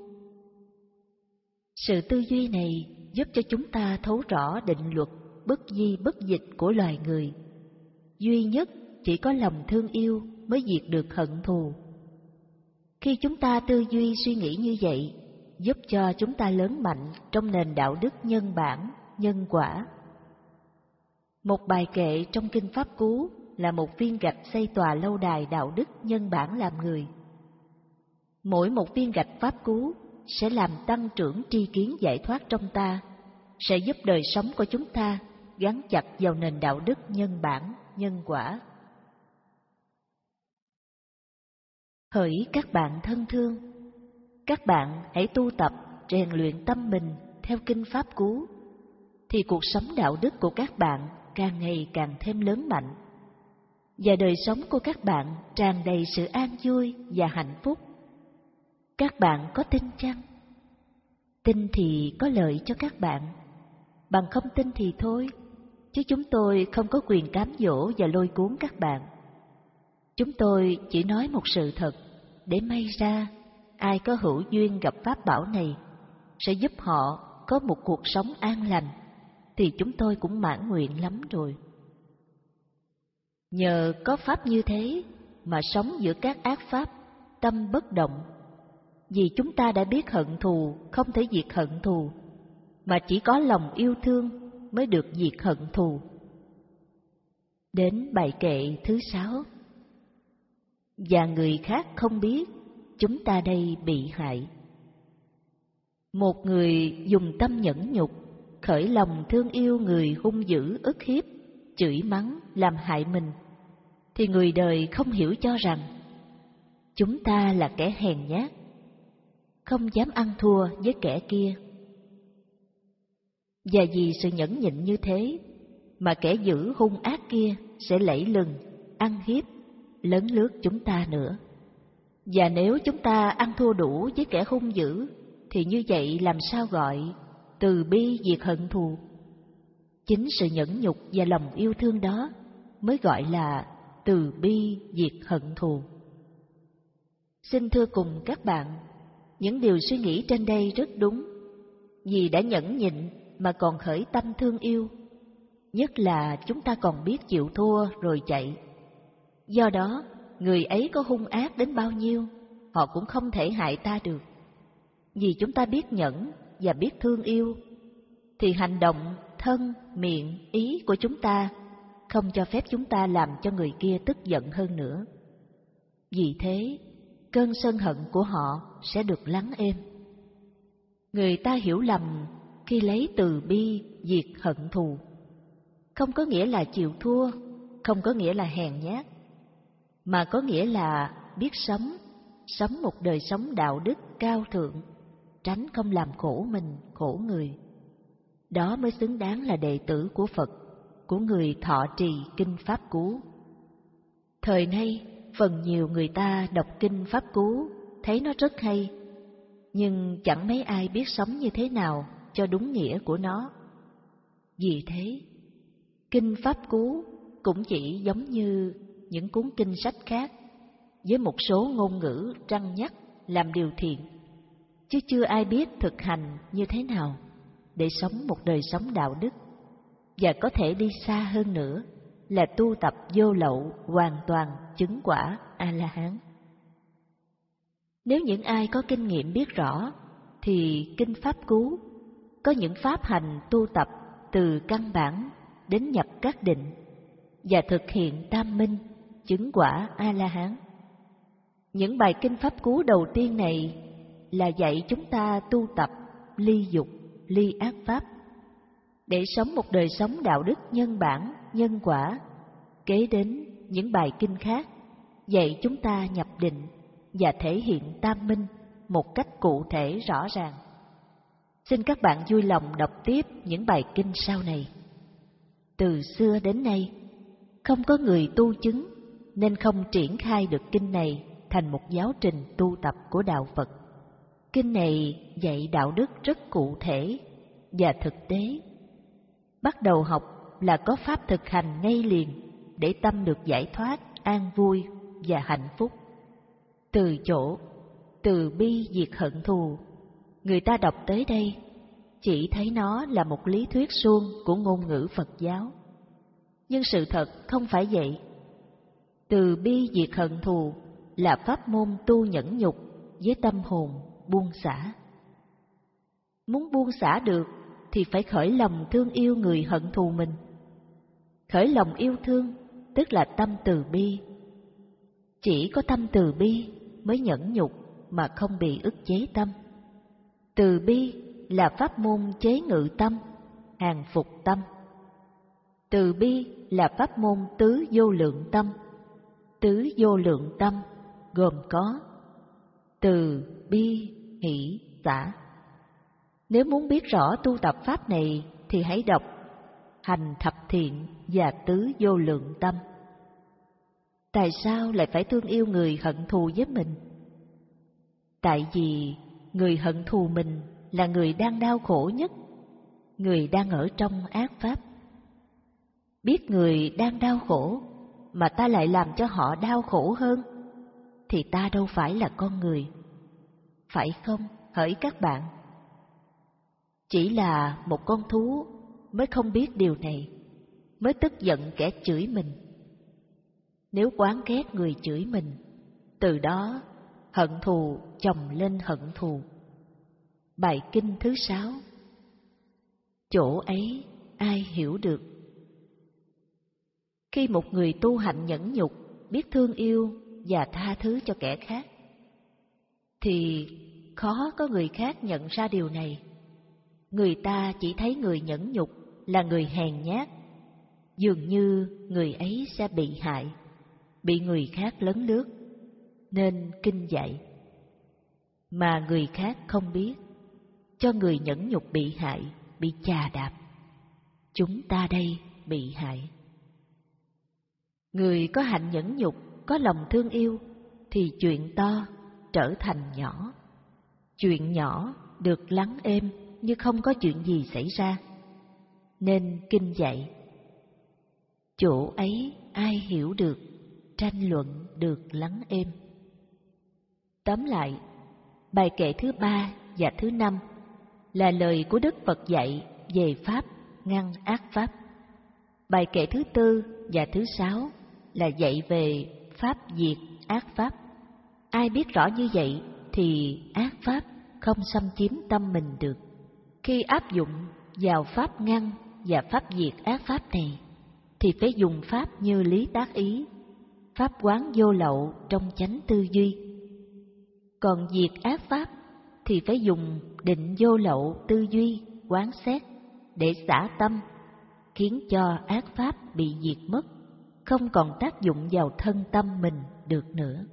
Speaker 2: Sự tư duy này giúp cho chúng ta thấu rõ định luật bất di bất dịch của loài người. Duy nhất chỉ có lòng thương yêu mới diệt được hận thù. Khi chúng ta tư duy suy nghĩ như vậy, giúp cho chúng ta lớn mạnh trong nền đạo đức nhân bản, nhân quả. Một bài kệ trong Kinh Pháp Cú là một viên gạch xây tòa lâu đài đạo đức nhân bản làm người. Mỗi một viên gạch Pháp Cú sẽ làm tăng trưởng tri kiến giải thoát trong ta, sẽ giúp đời sống của chúng ta gắn chặt vào nền đạo đức nhân bản, nhân quả. Hỡi các bạn thân thương, các bạn hãy tu tập rèn luyện tâm mình theo kinh pháp cú, thì cuộc sống đạo đức của các bạn càng ngày càng thêm lớn mạnh, và đời sống của các bạn tràn đầy sự an vui và hạnh phúc các bạn có tin chăng? Tin thì có lợi cho các bạn. Bằng không tin thì thôi, chứ chúng tôi không có quyền cám dỗ và lôi cuốn các bạn. Chúng tôi chỉ nói một sự thật, để may ra ai có hữu duyên gặp pháp bảo này sẽ giúp họ có một cuộc sống an lành, thì chúng tôi cũng mãn nguyện lắm rồi. Nhờ có pháp như thế mà sống giữa các ác pháp, tâm bất động, vì chúng ta đã biết hận thù không thể diệt hận thù, mà chỉ có lòng yêu thương mới được diệt hận thù. Đến bài kệ thứ sáu Và người khác không biết, chúng ta đây bị hại. Một người dùng tâm nhẫn nhục, khởi lòng thương yêu người hung dữ ức hiếp, chửi mắng, làm hại mình, thì người đời không hiểu cho rằng chúng ta là kẻ hèn nhát, không dám ăn thua với kẻ kia. Và vì sự nhẫn nhịn như thế mà kẻ giữ hung ác kia sẽ lẫy lừng, ăn hiếp, lớn lướt chúng ta nữa. Và nếu chúng ta ăn thua đủ với kẻ hung dữ thì như vậy làm sao gọi từ bi diệt hận thù? Chính sự nhẫn nhục và lòng yêu thương đó mới gọi là từ bi diệt hận thù. Xin thưa cùng các bạn những điều suy nghĩ trên đây rất đúng. Vì đã nhẫn nhịn mà còn khởi tâm thương yêu, nhất là chúng ta còn biết chịu thua rồi chạy. Do đó, người ấy có hung ác đến bao nhiêu, họ cũng không thể hại ta được. Vì chúng ta biết nhẫn và biết thương yêu, thì hành động, thân, miệng, ý của chúng ta không cho phép chúng ta làm cho người kia tức giận hơn nữa. Vì thế, cơn sân hận của họ sẽ được lắng êm. Người ta hiểu lầm khi lấy từ bi diệt hận thù. Không có nghĩa là chịu thua, không có nghĩa là hèn nhát, mà có nghĩa là biết sống, sống một đời sống đạo đức cao thượng, tránh không làm khổ mình, khổ người. Đó mới xứng đáng là đệ tử của Phật, của người thọ trì kinh Pháp Cú. Thời nay, phần nhiều người ta đọc kinh Pháp Cú, thấy nó rất hay, nhưng chẳng mấy ai biết sống như thế nào cho đúng nghĩa của nó. Vì thế, kinh Pháp Cú cũng chỉ giống như những cuốn kinh sách khác, với một số ngôn ngữ trăng nhắc làm điều thiện, chứ chưa ai biết thực hành như thế nào để sống một đời sống đạo đức và có thể đi xa hơn nữa là tu tập vô lậu hoàn toàn chứng quả A-la-hán. Nếu những ai có kinh nghiệm biết rõ, thì kinh pháp cú, có những pháp hành tu tập từ căn bản đến nhập các định và thực hiện tam minh, chứng quả A-la-hán. Những bài kinh pháp cú đầu tiên này là dạy chúng ta tu tập ly dục, ly ác pháp, để sống một đời sống đạo đức nhân bản nhân quả. Kế đến những bài kinh khác dạy chúng ta nhập định và thể hiện tam minh một cách cụ thể rõ ràng. Xin các bạn vui lòng đọc tiếp những bài kinh sau này. Từ xưa đến nay, không có người tu chứng nên không triển khai được kinh này thành một giáo trình tu tập của đạo Phật. Kinh này dạy đạo đức rất cụ thể và thực tế. Bắt đầu học là có pháp thực hành ngay liền để tâm được giải thoát, an vui và hạnh phúc. Từ chỗ, từ bi diệt hận thù, người ta đọc tới đây chỉ thấy nó là một lý thuyết suông của ngôn ngữ Phật giáo. Nhưng sự thật không phải vậy. Từ bi diệt hận thù là pháp môn tu nhẫn nhục với tâm hồn buông xả. Muốn buông xả được thì phải khởi lòng thương yêu người hận thù mình khởi lòng yêu thương tức là tâm từ bi chỉ có tâm từ bi mới nhẫn nhục mà không bị ức chế tâm từ bi là pháp môn chế ngự tâm hàng phục tâm từ bi là pháp môn tứ vô lượng tâm tứ vô lượng tâm gồm có từ bi hỷ xã nếu muốn biết rõ tu tập pháp này thì hãy đọc hành thập thiện và tứ vô lượng tâm. Tại sao lại phải thương yêu người hận thù với mình? Tại vì người hận thù mình là người đang đau khổ nhất, người đang ở trong ác pháp. Biết người đang đau khổ mà ta lại làm cho họ đau khổ hơn, thì ta đâu phải là con người. Phải không, hỡi các bạn? Chỉ là một con thú mới không biết điều này, mới tức giận kẻ chửi mình. Nếu quán ghét người chửi mình, từ đó hận thù chồng lên hận thù. Bài kinh thứ sáu Chỗ ấy ai hiểu được? Khi một người tu hạnh nhẫn nhục, biết thương yêu và tha thứ cho kẻ khác, thì khó có người khác nhận ra điều này. Người ta chỉ thấy người nhẫn nhục là người hèn nhát dường như người ấy sẽ bị hại bị người khác lấn lướt nên kinh dạy mà người khác không biết cho người nhẫn nhục bị hại bị chà đạp chúng ta đây bị hại người có hạnh nhẫn nhục có lòng thương yêu thì chuyện to trở thành nhỏ chuyện nhỏ được lắng êm như không có chuyện gì xảy ra nên kinh dạy chỗ ấy ai hiểu được tranh luận được lắng êm tóm lại bài kệ thứ ba và thứ năm là lời của đức phật dạy về pháp ngăn ác pháp bài kệ thứ tư và thứ sáu là dạy về pháp diệt ác pháp ai biết rõ như vậy thì ác pháp không xâm chiếm tâm mình được khi áp dụng vào pháp ngăn và pháp diệt ác pháp này, thì phải dùng pháp như lý tác ý, pháp quán vô lậu trong chánh tư duy. Còn diệt ác pháp thì phải dùng định vô lậu tư duy quán xét để xả tâm, khiến cho ác pháp bị diệt mất, không còn tác dụng vào thân tâm mình được nữa.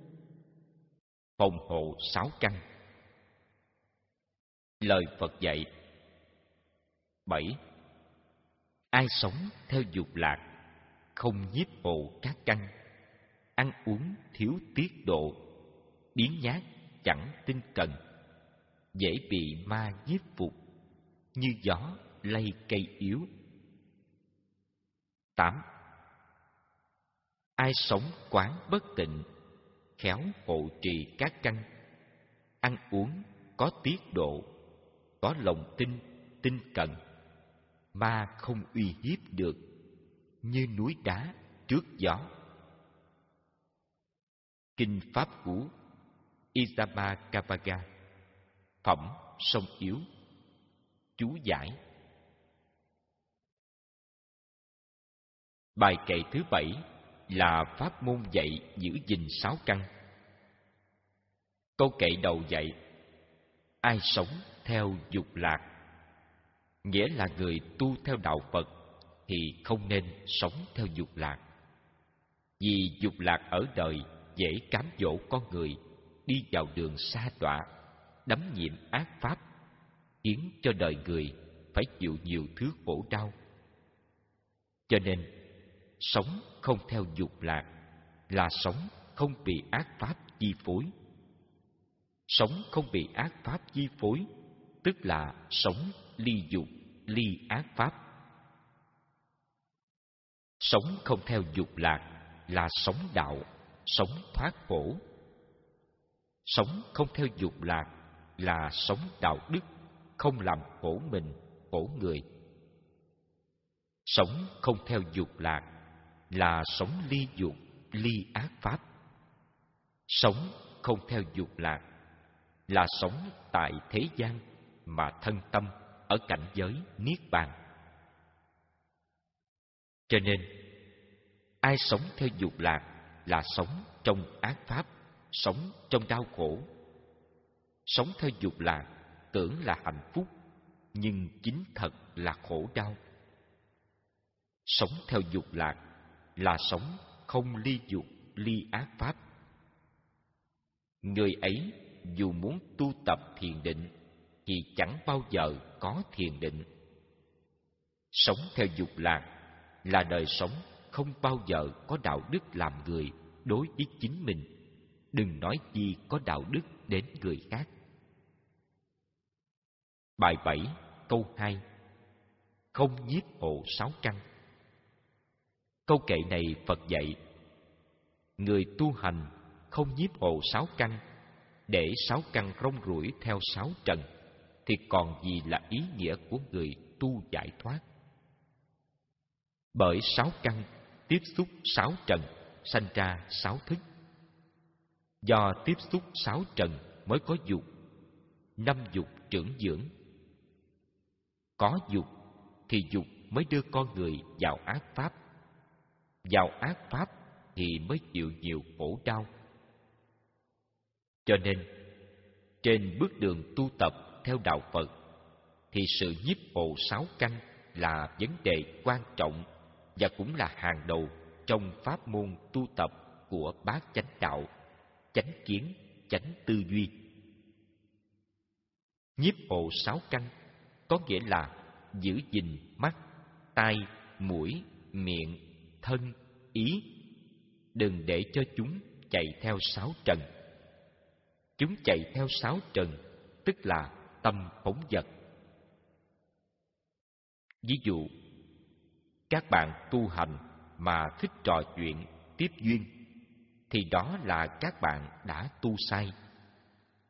Speaker 1: Phòng hộ sáu căn Lời Phật dạy bảy Ai sống theo dục lạc, không nhiếp hộ các căn, ăn uống thiếu tiết độ, biến nhát chẳng tinh cần, dễ bị ma nhiếp phục, như gió lay cây yếu. tám Ai sống quán bất tịnh, khéo hộ trì các căn, ăn uống có tiết độ, có lòng tin, tinh cần ma không uy hiếp được như núi đá trước gió kinh pháp cũ isama kapaga phẩm sông yếu chú giải bài kệ thứ bảy là pháp môn dạy giữ gìn sáu căn câu kệ đầu dạy ai sống theo dục lạc nghĩa là người tu theo đạo Phật thì không nên sống theo dục lạc. Vì dục lạc ở đời dễ cám dỗ con người đi vào đường xa đọa, đắm nhiễm ác pháp, khiến cho đời người phải chịu nhiều thứ khổ đau. Cho nên, sống không theo dục lạc là sống không bị ác pháp chi phối. Sống không bị ác pháp chi phối, tức là sống ly dục, ly ác pháp. Sống không theo dục lạc là sống đạo, sống thoát khổ. Sống không theo dục lạc là sống đạo đức, không làm khổ mình, khổ người. Sống không theo dục lạc là sống ly dục, ly ác pháp. Sống không theo dục lạc là sống tại thế gian mà thân tâm ở cảnh giới niết bàn cho nên ai sống theo dục lạc là sống trong ác pháp sống trong đau khổ sống theo dục lạc tưởng là hạnh phúc nhưng chính thật là khổ đau sống theo dục lạc là sống không ly dục ly ác pháp người ấy dù muốn tu tập thiền định thì chẳng bao giờ có thiền định. Sống theo dục lạc là đời sống không bao giờ có đạo đức làm người đối với chính mình, đừng nói chi có đạo đức đến người khác. Bài 7, câu 2 Không giết hộ sáu trăng Câu kệ này Phật dạy Người tu hành không nhiếp hộ sáu căn Để sáu căn rong ruổi theo sáu trần thì còn gì là ý nghĩa của người tu giải thoát bởi sáu căn tiếp xúc sáu trần sanh ra sáu thức do tiếp xúc sáu trần mới có dục năm dục trưởng dưỡng có dục thì dục mới đưa con người vào ác pháp vào ác pháp thì mới chịu nhiều khổ đau cho nên trên bước đường tu tập theo đạo Phật thì sự nhiếp bộ sáu căn là vấn đề quan trọng và cũng là hàng đầu trong pháp môn tu tập của bát chánh đạo, chánh kiến, chánh tư duy. Nhiếp bộ sáu căn có nghĩa là giữ gìn mắt, tai, mũi, miệng, thân, ý. Đừng để cho chúng chạy theo sáu trần. Chúng chạy theo sáu trần, tức là tâm phóng dật. Ví dụ, các bạn tu hành mà thích trò chuyện, tiếp duyên, thì đó là các bạn đã tu sai.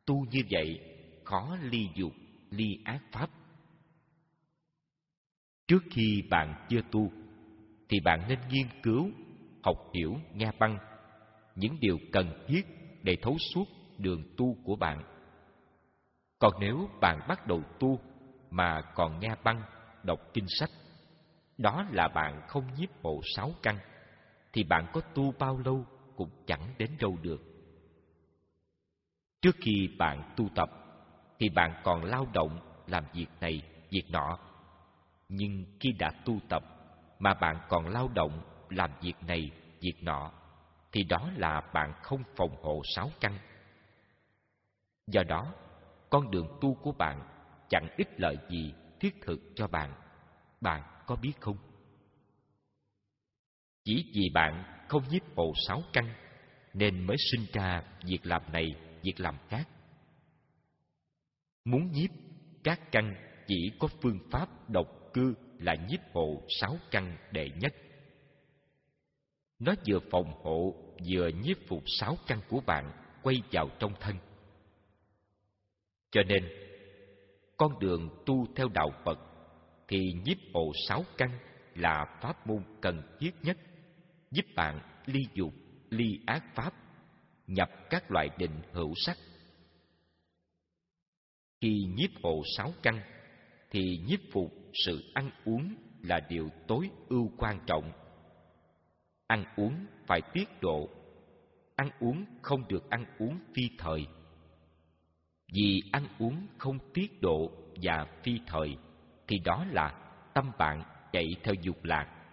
Speaker 1: Tu như vậy khó ly dục, ly ác pháp. Trước khi bạn chưa tu, thì bạn nên nghiên cứu, học hiểu, nghe băng những điều cần thiết để thấu suốt đường tu của bạn còn nếu bạn bắt đầu tu mà còn nghe băng, đọc kinh sách, đó là bạn không nhiếp bộ sáu căn, thì bạn có tu bao lâu cũng chẳng đến đâu được. Trước khi bạn tu tập, thì bạn còn lao động làm việc này, việc nọ. Nhưng khi đã tu tập mà bạn còn lao động làm việc này, việc nọ, thì đó là bạn không phòng hộ sáu căn. Do đó, con đường tu của bạn chẳng ích lợi gì thiết thực cho bạn. Bạn có biết không? Chỉ vì bạn không nhiếp bộ sáu căn nên mới sinh ra việc làm này, việc làm khác. Muốn nhiếp các căn chỉ có phương pháp độc cư là nhiếp bộ sáu căn đệ nhất. Nó vừa phòng hộ vừa nhiếp phục sáu căn của bạn quay vào trong thân. Cho nên, con đường tu theo đạo Phật thì nhiếp ồ sáu căn là pháp môn cần thiết nhất, giúp bạn ly dục, ly ác pháp, nhập các loại định hữu sắc. Khi nhiếp hộ sáu căn thì nhiếp phục sự ăn uống là điều tối ưu quan trọng. Ăn uống phải tiết độ, ăn uống không được ăn uống phi thời vì ăn uống không tiết độ và phi thời thì đó là tâm bạn chạy theo dục lạc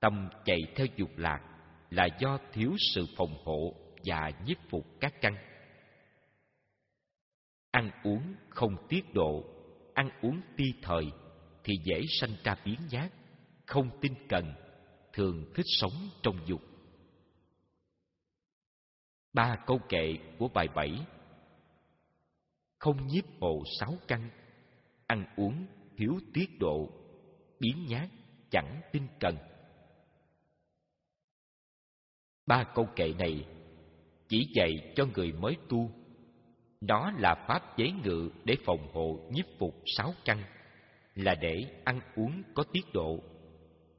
Speaker 1: tâm chạy theo dục lạc là do thiếu sự phòng hộ và nhiếp phục các căn ăn uống không tiết độ ăn uống ti thời thì dễ sanh ra biến giác không tinh cần thường thích sống trong dục ba câu kệ của bài bảy không nhiếp mộ sáu căn ăn uống thiếu tiết độ biến nhát chẳng tinh cần ba câu kệ này chỉ dạy cho người mới tu nó là pháp chế ngự để phòng hộ nhiếp phục sáu căn là để ăn uống có tiết độ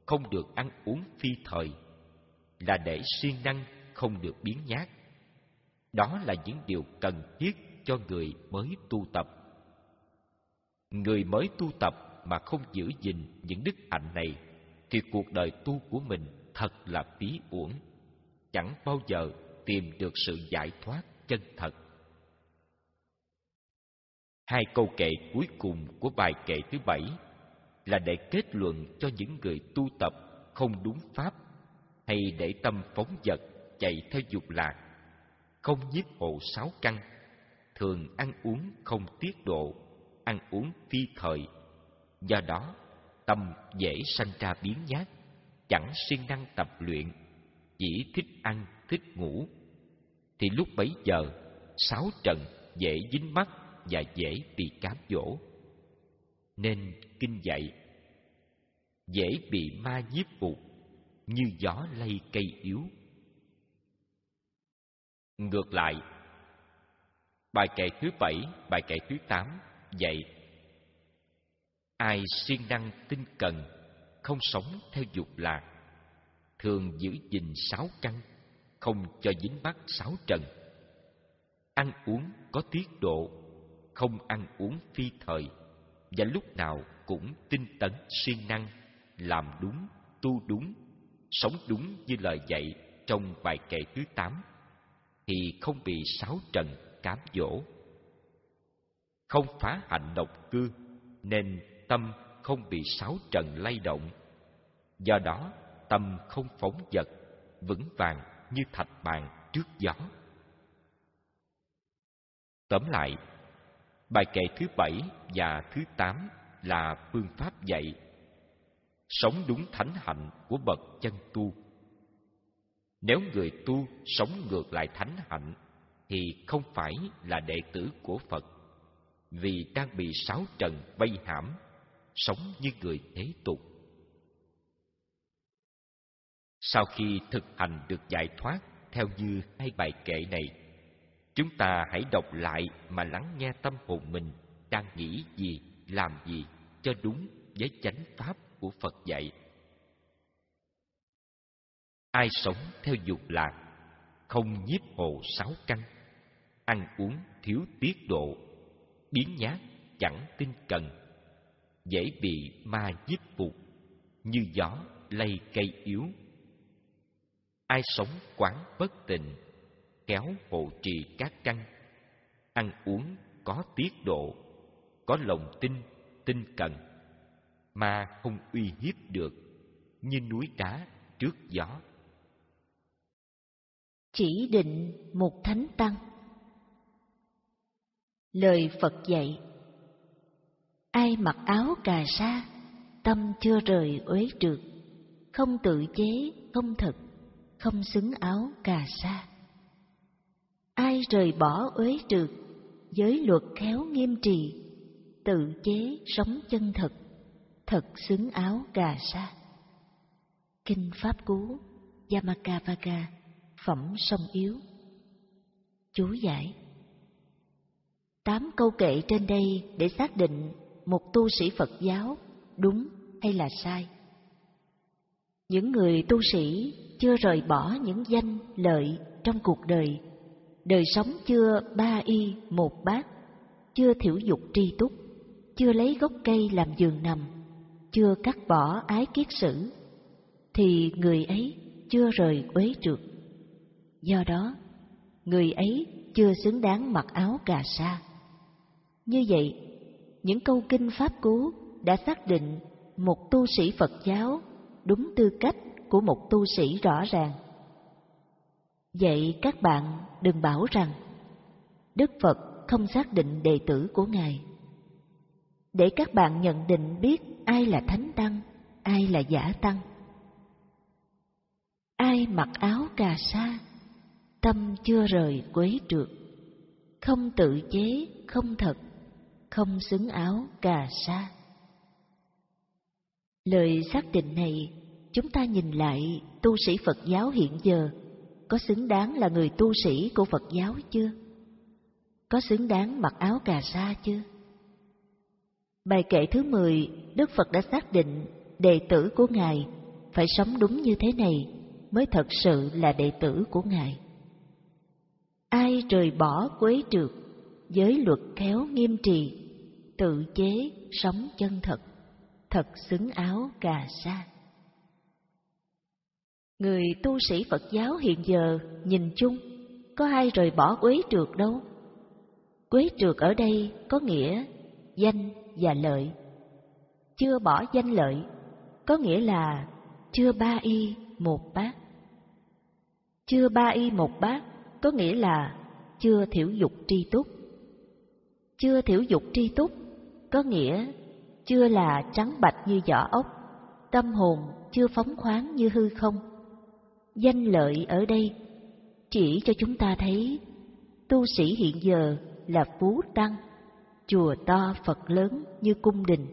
Speaker 1: không được ăn uống phi thời là để siêng năng không được biến nhát đó là những điều cần thiết cho người mới tu tập. Người mới tu tập mà không giữ gìn những đức hạnh này thì cuộc đời tu của mình thật là phí uổng, chẳng bao giờ tìm được sự giải thoát chân thật. Hai câu kệ cuối cùng của bài kệ thứ bảy là để kết luận cho những người tu tập không đúng pháp hay để tâm phóng dật chạy theo dục lạc, không giết hộ sáu căn thường ăn uống không tiết độ, ăn uống phi thời. Do đó, tâm dễ sanh ra biến nhát, chẳng siêng năng tập luyện, chỉ thích ăn, thích ngủ. Thì lúc bấy giờ, sáu trần dễ dính mắt và dễ bị cám dỗ. Nên kinh dạy, dễ bị ma nhiếp phục, như gió lay cây yếu. Ngược lại, Bài kệ thứ bảy, bài kệ thứ tám dạy Ai siêng năng tinh cần, không sống theo dục lạc, thường giữ gìn sáu căn, không cho dính mắc sáu trần. Ăn uống có tiết độ, không ăn uống phi thời, và lúc nào cũng tinh tấn siêng năng, làm đúng, tu đúng, sống đúng như lời dạy trong bài kệ thứ tám thì không bị sáu trần cám dỗ. Không phá hạnh độc cư, nên tâm không bị sáu trần lay động. Do đó, tâm không phóng dật, vững vàng như thạch bàn trước gió. Tóm lại, bài kệ thứ bảy và thứ tám là phương pháp dạy sống đúng thánh hạnh của bậc chân tu nếu người tu sống ngược lại thánh hạnh thì không phải là đệ tử của Phật vì đang bị sáu trần vây hãm sống như người thế tục sau khi thực hành được giải thoát theo như hai bài kệ này chúng ta hãy đọc lại mà lắng nghe tâm hồn mình đang nghĩ gì làm gì cho đúng với chánh pháp của phật dạy ai sống theo dục lạc không nhiếp hồ sáu căn ăn uống thiếu tiết độ, biến nhát chẳng tinh cần, dễ bị ma giết phục, như gió lay cây yếu. Ai sống quán bất tịnh, kéo hộ trì các căn, ăn uống có tiết độ, có lòng tin, tinh cần, mà không uy hiếp được như núi đá trước gió. Chỉ
Speaker 2: định một thánh tăng Lời Phật dạy Ai mặc áo cà sa, tâm chưa rời uế trượt, không tự chế, không thực, không xứng áo cà sa. Ai rời bỏ uế trượt, giới luật khéo nghiêm trì, tự chế sống chân thực thật xứng áo cà sa. Kinh Pháp Cú Yamakavaga Phẩm Sông Yếu Chú giải tám câu kệ trên đây để xác định một tu sĩ Phật giáo đúng hay là sai. Những người tu sĩ chưa rời bỏ những danh lợi trong cuộc đời, đời sống chưa ba y một bát, chưa thiểu dục tri túc, chưa lấy gốc cây làm giường nằm, chưa cắt bỏ ái kiết sử, thì người ấy chưa rời uế trượt. Do đó, người ấy chưa xứng đáng mặc áo cà sa như vậy, những câu kinh Pháp Cú đã xác định một tu sĩ Phật giáo đúng tư cách của một tu sĩ rõ ràng. Vậy các bạn đừng bảo rằng Đức Phật không xác định đệ tử của Ngài. Để các bạn nhận định biết ai là Thánh Tăng, ai là giả Tăng. Ai mặc áo cà sa, tâm chưa rời quế trượt, không tự chế, không thật, không xứng áo cà sa. Lời xác định này, chúng ta nhìn lại tu sĩ Phật giáo hiện giờ có xứng đáng là người tu sĩ của Phật giáo chưa? Có xứng đáng mặc áo cà sa chưa? Bài kệ thứ 10, Đức Phật đã xác định đệ tử của Ngài phải sống đúng như thế này mới thật sự là đệ tử của Ngài. Ai rời bỏ quế trượt giới luật khéo nghiêm trì tự chế sống chân thật thật xứng áo cà sa người tu sĩ phật giáo hiện giờ nhìn chung có ai rời bỏ quế trượt đâu quế trượt ở đây có nghĩa danh và lợi chưa bỏ danh lợi có nghĩa là chưa ba y một bát chưa ba y một bát có nghĩa là chưa thiểu dục tri túc chưa thiểu dục tri túc, có nghĩa chưa là trắng bạch như vỏ ốc, tâm hồn chưa phóng khoáng như hư không. Danh lợi ở đây chỉ cho chúng ta thấy tu sĩ hiện giờ là phú tăng, chùa to Phật lớn như cung đình,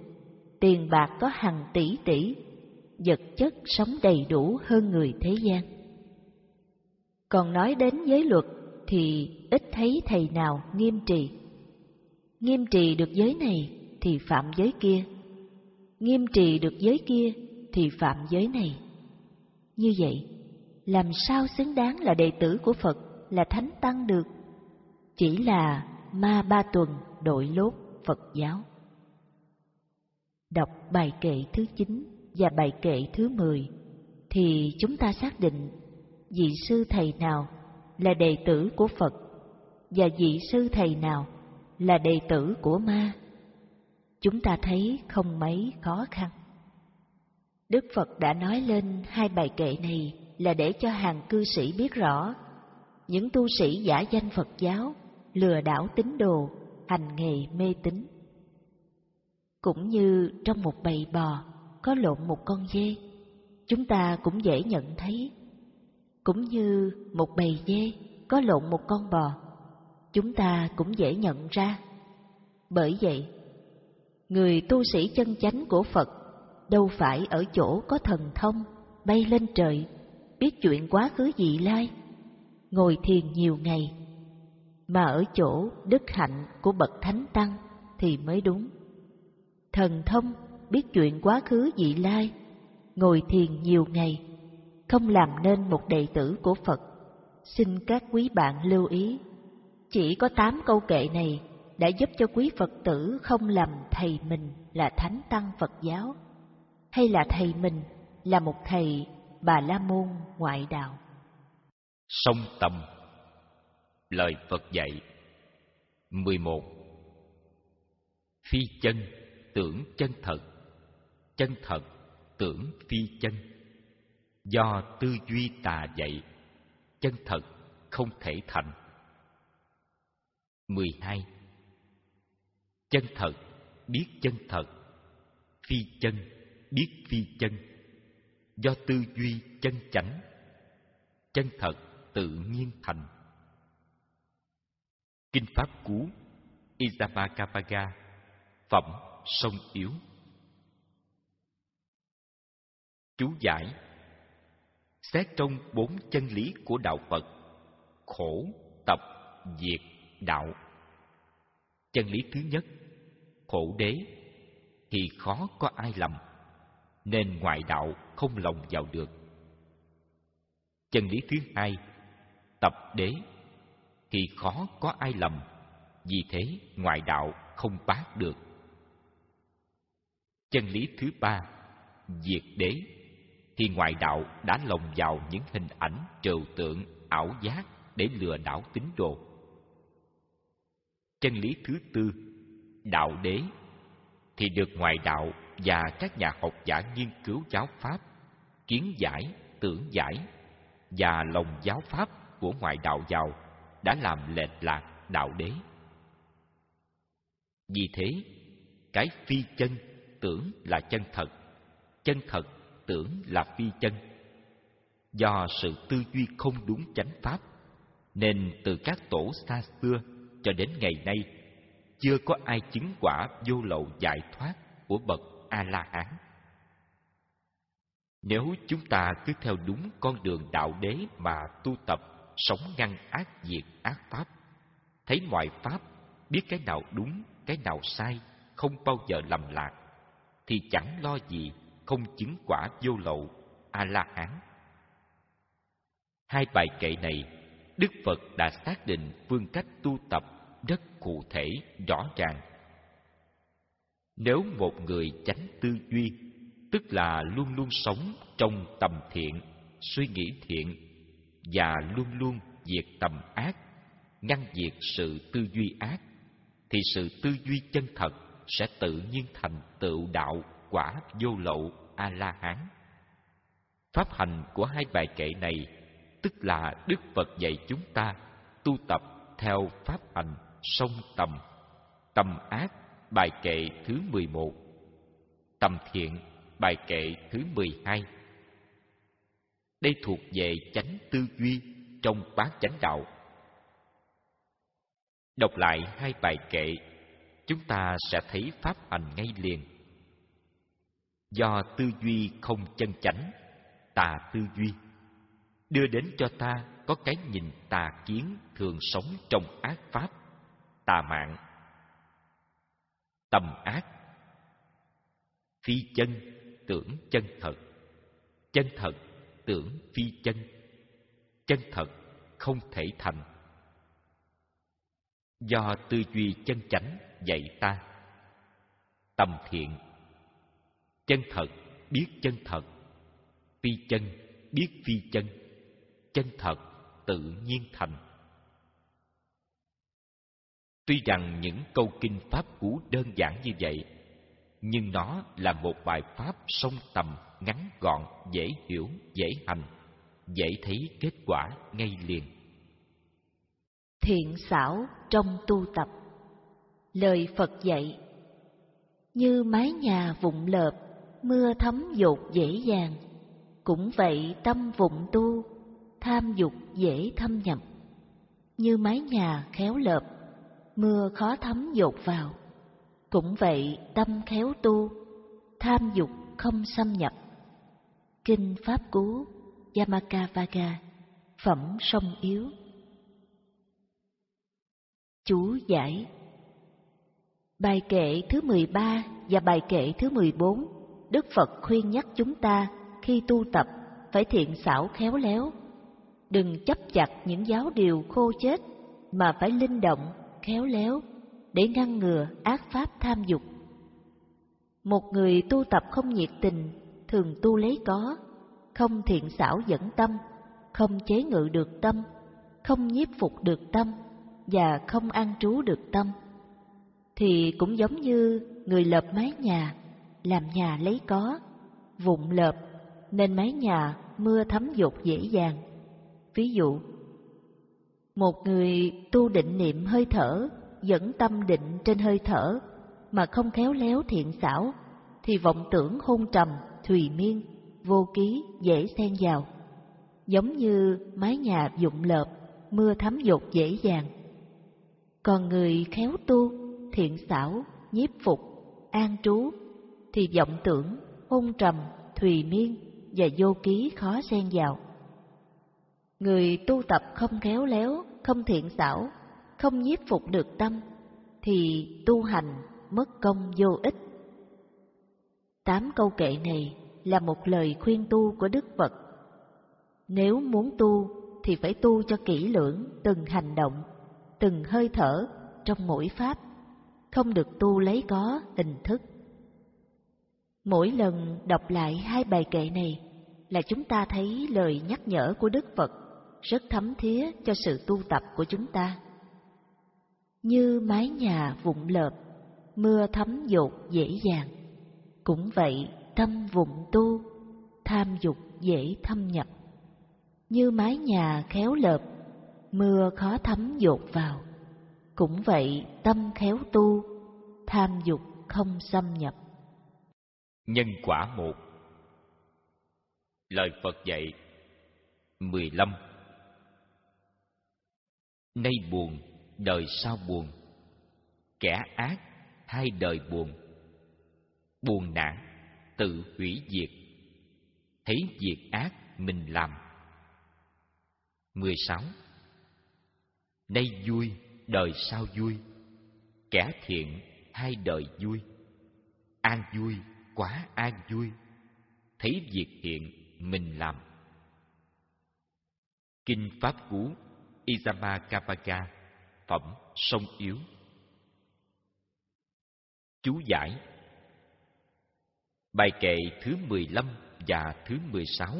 Speaker 2: tiền bạc có hàng tỷ tỷ, vật chất sống đầy đủ hơn người thế gian. Còn nói đến giới luật thì ít thấy thầy nào nghiêm trì Nghiêm trì được giới này thì phạm giới kia, nghiêm trì được giới kia thì phạm giới này. Như vậy, làm sao xứng đáng là đệ tử của Phật là Thánh Tăng được? Chỉ là ma ba tuần đội lốt Phật giáo. Đọc bài kệ thứ chín và bài kệ thứ mười thì chúng ta xác định vị sư thầy nào là đệ tử của Phật và vị sư thầy nào là đệ tử của ma chúng ta thấy không mấy khó khăn đức phật đã nói lên hai bài kệ này là để cho hàng cư sĩ biết rõ những tu sĩ giả danh phật giáo lừa đảo tín đồ hành nghề mê tín cũng như trong một bầy bò có lộn một con dê chúng ta cũng dễ nhận thấy cũng như một bầy dê có lộn một con bò chúng ta cũng dễ nhận ra. Bởi vậy, người tu sĩ chân chánh của Phật đâu phải ở chỗ có thần thông, bay lên trời, biết chuyện quá khứ dị lai, ngồi thiền nhiều ngày, mà ở chỗ đức hạnh của bậc thánh tăng thì mới đúng. Thần thông biết chuyện quá khứ dị lai, ngồi thiền nhiều ngày, không làm nên một đệ tử của Phật. Xin các quý bạn lưu ý chỉ có tám câu kệ này đã giúp cho quý Phật tử không lầm thầy mình là thánh tăng Phật giáo, hay là thầy mình là một thầy bà la môn ngoại đạo.
Speaker 1: Sông tâm Lời Phật dạy 11 Phi chân tưởng chân thật Chân thật tưởng phi chân Do tư duy tà dạy Chân thật không thể thành 12. Chân thật, biết chân thật. Phi chân, biết phi chân. Do tư duy chân chánh. Chân thật tự nhiên thành. Kinh Pháp Cú Isabakapaga Phẩm Sông Yếu Chú giải Xét trong bốn chân lý của Đạo Phật Khổ, tập, diệt đạo chân lý thứ nhất khổ đế thì khó có ai lầm nên ngoại đạo không lòng vào được chân lý thứ hai tập đế thì khó có ai lầm vì thế ngoại đạo không bác được chân lý thứ ba diệt đế thì ngoại đạo đã lồng vào những hình ảnh trừu tượng ảo giác để lừa đảo tín đồ chân lý thứ tư đạo đế thì được ngoại đạo và các nhà học giả nghiên cứu giáo pháp kiến giải tưởng giải và lòng giáo pháp của ngoại đạo giàu đã làm lệch lạc đạo đế vì thế cái phi chân tưởng là chân thật chân thật tưởng là phi chân do sự tư duy không đúng chánh pháp nên từ các tổ xa xưa cho đến ngày nay chưa có ai chứng quả vô lậu giải thoát của bậc a la hán nếu chúng ta cứ theo đúng con đường đạo đế mà tu tập sống ngăn ác diệt ác pháp thấy mọi pháp biết cái nào đúng cái nào sai không bao giờ lầm lạc thì chẳng lo gì không chứng quả vô lậu a la hán hai bài kệ này đức phật đã xác định phương cách tu tập rất cụ thể, rõ ràng. Nếu một người tránh tư duy, tức là luôn luôn sống trong tầm thiện, suy nghĩ thiện và luôn luôn diệt tầm ác, ngăn diệt sự tư duy ác, thì sự tư duy chân thật sẽ tự nhiên thành tựu đạo quả vô lậu A-la-hán. Pháp hành của hai bài kệ này, tức là Đức Phật dạy chúng ta tu tập theo pháp hành sông tầm tầm ác bài kệ thứ mười một tầm thiện bài kệ thứ mười hai đây thuộc về chánh tư duy trong bát chánh đạo đọc lại hai bài kệ chúng ta sẽ thấy pháp hành ngay liền do tư duy không chân chánh tà tư duy đưa đến cho ta có cái nhìn tà kiến thường sống trong ác pháp tà mạng tầm ác phi chân tưởng chân thật chân thật tưởng phi chân chân thật không thể thành do tư duy chân chánh dạy ta tầm thiện chân thật biết chân thật phi chân biết phi chân chân thật tự nhiên thành Tuy rằng những câu kinh pháp cũ đơn giản như vậy, nhưng nó là một bài pháp sông tầm, ngắn gọn, dễ hiểu, dễ hành, dễ thấy kết quả ngay liền.
Speaker 2: Thiện xảo trong tu tập Lời Phật dạy Như mái nhà vụng lợp, mưa thấm dột dễ dàng, cũng vậy tâm vụng tu, tham dục dễ thâm nhập. Như mái nhà khéo lợp, mưa khó thấm dột vào. Cũng vậy tâm khéo tu, tham dục không xâm nhập. Kinh Pháp Cú Yamakavaga Phẩm Sông Yếu Chú giải Bài kệ thứ 13 và bài kệ thứ 14 Đức Phật khuyên nhắc chúng ta khi tu tập phải thiện xảo khéo léo Đừng chấp chặt những giáo điều khô chết mà phải linh động khéo léo để ngăn ngừa ác pháp tham dục. Một người tu tập không nhiệt tình thường tu lấy có, không thiện xảo dẫn tâm, không chế ngự được tâm, không nhiếp phục được tâm và không an trú được tâm. Thì cũng giống như người lợp mái nhà, làm nhà lấy có, vụng lợp nên mái nhà mưa thấm dột dễ dàng. Ví dụ, một người tu định niệm hơi thở, dẫn tâm định trên hơi thở, mà không khéo léo thiện xảo, thì vọng tưởng hôn trầm, thùy miên, vô ký dễ xen vào. Giống như mái nhà dụng lợp, mưa thấm dột dễ dàng. Còn người khéo tu, thiện xảo, nhiếp phục, an trú, thì vọng tưởng, hôn trầm, thùy miên và vô ký khó xen vào. Người tu tập không khéo léo, không thiện xảo, không nhiếp phục được tâm, thì tu hành mất công vô ích. Tám câu kệ này là một lời khuyên tu của Đức Phật. Nếu muốn tu thì phải tu cho kỹ lưỡng từng hành động, từng hơi thở trong mỗi pháp, không được tu lấy có hình thức. Mỗi lần đọc lại hai bài kệ này là chúng ta thấy lời nhắc nhở của Đức Phật rất thấm thía cho sự tu tập của chúng ta. Như mái nhà vụng lợp, mưa thấm dột dễ dàng, cũng vậy tâm vụng tu, tham dục dễ thâm nhập. Như mái nhà khéo lợp, mưa khó thấm dột vào, cũng vậy tâm khéo tu, tham dục không xâm nhập.
Speaker 1: Nhân quả một Lời Phật dạy 15 Nay buồn, đời sau buồn. Kẻ ác, hai đời buồn. Buồn nản, tự hủy diệt. Thấy việc ác mình làm. 16. Nay vui, đời sau vui. Kẻ thiện, hai đời vui. An vui, quá an vui. Thấy việc thiện mình làm. Kinh Pháp Cú Izama Kapaka Phẩm Sông Yếu Chú giải Bài kệ thứ 15 và thứ 16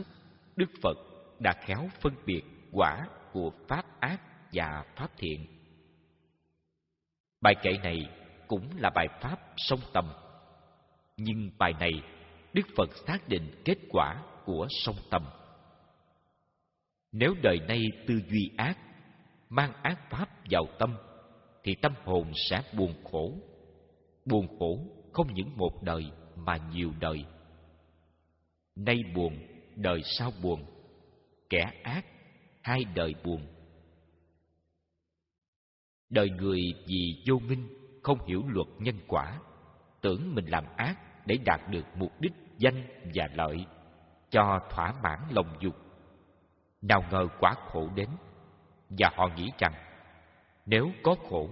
Speaker 1: Đức Phật đã khéo phân biệt quả của Pháp ác và Pháp thiện Bài kệ này cũng là bài Pháp sông tầm Nhưng bài này Đức Phật xác định kết quả của sông tầm Nếu đời nay tư duy ác mang ác pháp vào tâm thì tâm hồn sẽ buồn khổ buồn khổ không những một đời mà nhiều đời nay buồn đời sau buồn kẻ ác hai đời buồn đời người vì vô minh không hiểu luật nhân quả tưởng mình làm ác để đạt được mục đích danh và lợi cho thỏa mãn lòng dục nào ngờ quả khổ đến và họ nghĩ rằng nếu có khổ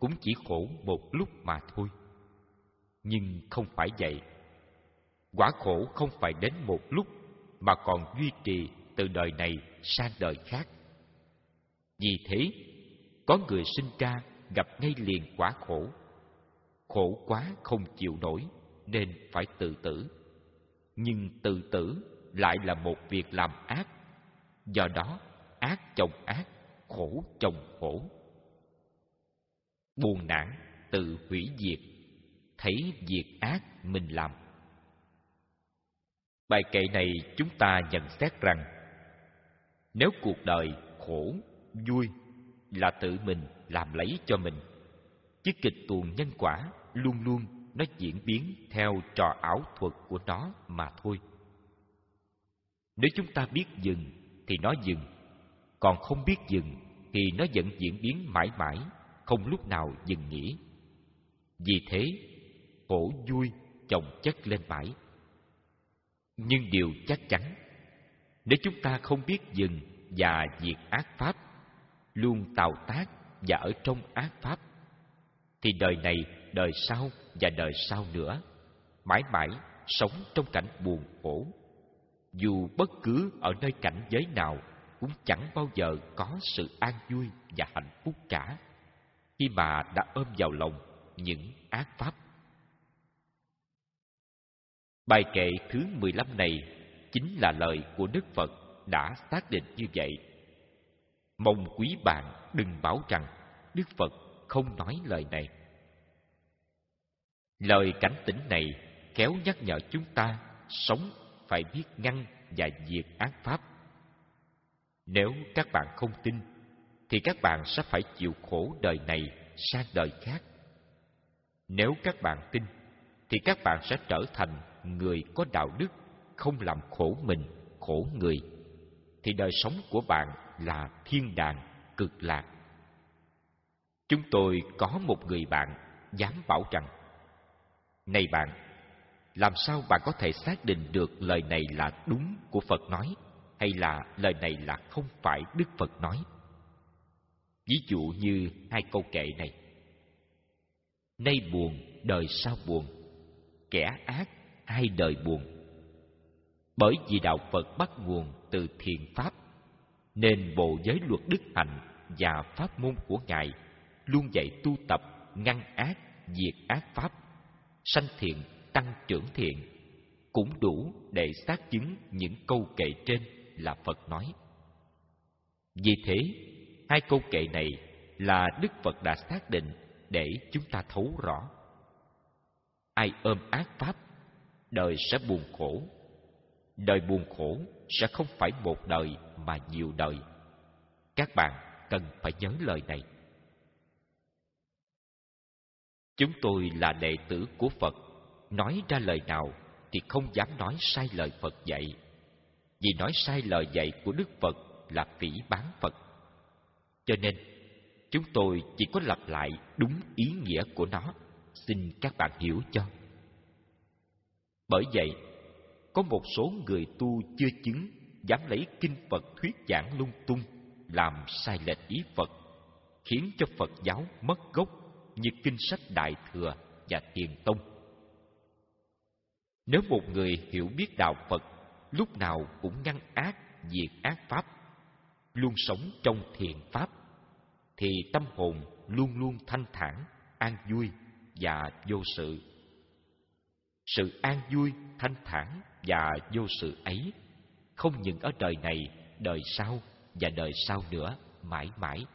Speaker 1: cũng chỉ khổ một lúc mà thôi. Nhưng không phải vậy. Quả khổ không phải đến một lúc mà còn duy trì từ đời này sang đời khác. Vì thế, có người sinh ra gặp ngay liền quả khổ. Khổ quá không chịu nổi nên phải tự tử. Nhưng tự tử lại là một việc làm ác. Do đó, ác chồng ác, khổ chồng khổ buồn nản tự hủy diệt thấy việc ác mình làm bài kệ này chúng ta nhận xét rằng nếu cuộc đời khổ vui là tự mình làm lấy cho mình chiếc kịch tuồng nhân quả luôn luôn nó diễn biến theo trò ảo thuật của nó mà thôi nếu chúng ta biết dừng thì nó dừng còn không biết dừng thì nó vẫn diễn biến mãi mãi, không lúc nào dừng nghỉ. Vì thế, khổ vui chồng chất lên mãi. Nhưng điều chắc chắn, nếu chúng ta không biết dừng và diệt ác pháp, luôn tạo tác và ở trong ác pháp, thì đời này, đời sau và đời sau nữa, mãi mãi sống trong cảnh buồn khổ. Dù bất cứ ở nơi cảnh giới nào cũng chẳng bao giờ có sự an vui và hạnh phúc cả khi mà đã ôm vào lòng những ác pháp. Bài kệ thứ 15 này chính là lời của Đức Phật đã xác định như vậy. Mong quý bạn đừng bảo rằng Đức Phật không nói lời này. Lời cảnh tỉnh này kéo nhắc nhở chúng ta sống phải biết ngăn và diệt ác pháp nếu các bạn không tin, thì các bạn sẽ phải chịu khổ đời này sang đời khác. Nếu các bạn tin, thì các bạn sẽ trở thành người có đạo đức, không làm khổ mình, khổ người. Thì đời sống của bạn là thiên đàng, cực lạc. Chúng tôi có một người bạn dám bảo rằng Này bạn, làm sao bạn có thể xác định được lời này là đúng của Phật nói? hay là lời này là không phải Đức Phật nói. Ví dụ như hai câu kệ này. Nay buồn, đời sau buồn, kẻ ác, hai đời buồn. Bởi vì đạo Phật bắt nguồn từ thiền pháp, nên bộ giới luật đức hạnh và pháp môn của Ngài luôn dạy tu tập ngăn ác, diệt ác pháp, sanh thiện, tăng trưởng thiện, cũng đủ để xác chứng những câu kệ trên là Phật nói. Vì thế, hai câu kệ này là Đức Phật đã xác định để chúng ta thấu rõ. Ai ôm ác pháp, đời sẽ buồn khổ. Đời buồn khổ sẽ không phải một đời mà nhiều đời. Các bạn cần phải nhớ lời này. Chúng tôi là đệ tử của Phật, nói ra lời nào thì không dám nói sai lời Phật dạy vì nói sai lời dạy của Đức Phật là phỉ bán Phật. Cho nên, chúng tôi chỉ có lặp lại đúng ý nghĩa của nó. Xin các bạn hiểu cho. Bởi vậy, có một số người tu chưa chứng dám lấy kinh Phật thuyết giảng lung tung, làm sai lệch ý Phật, khiến cho Phật giáo mất gốc như kinh sách Đại Thừa và Thiền Tông. Nếu một người hiểu biết đạo Phật lúc nào cũng ngăn ác, diệt ác pháp, luôn sống trong thiện pháp, thì tâm hồn luôn luôn thanh thản, an vui và vô sự. Sự an vui, thanh thản và vô sự ấy không những ở đời này, đời sau và đời sau nữa mãi mãi.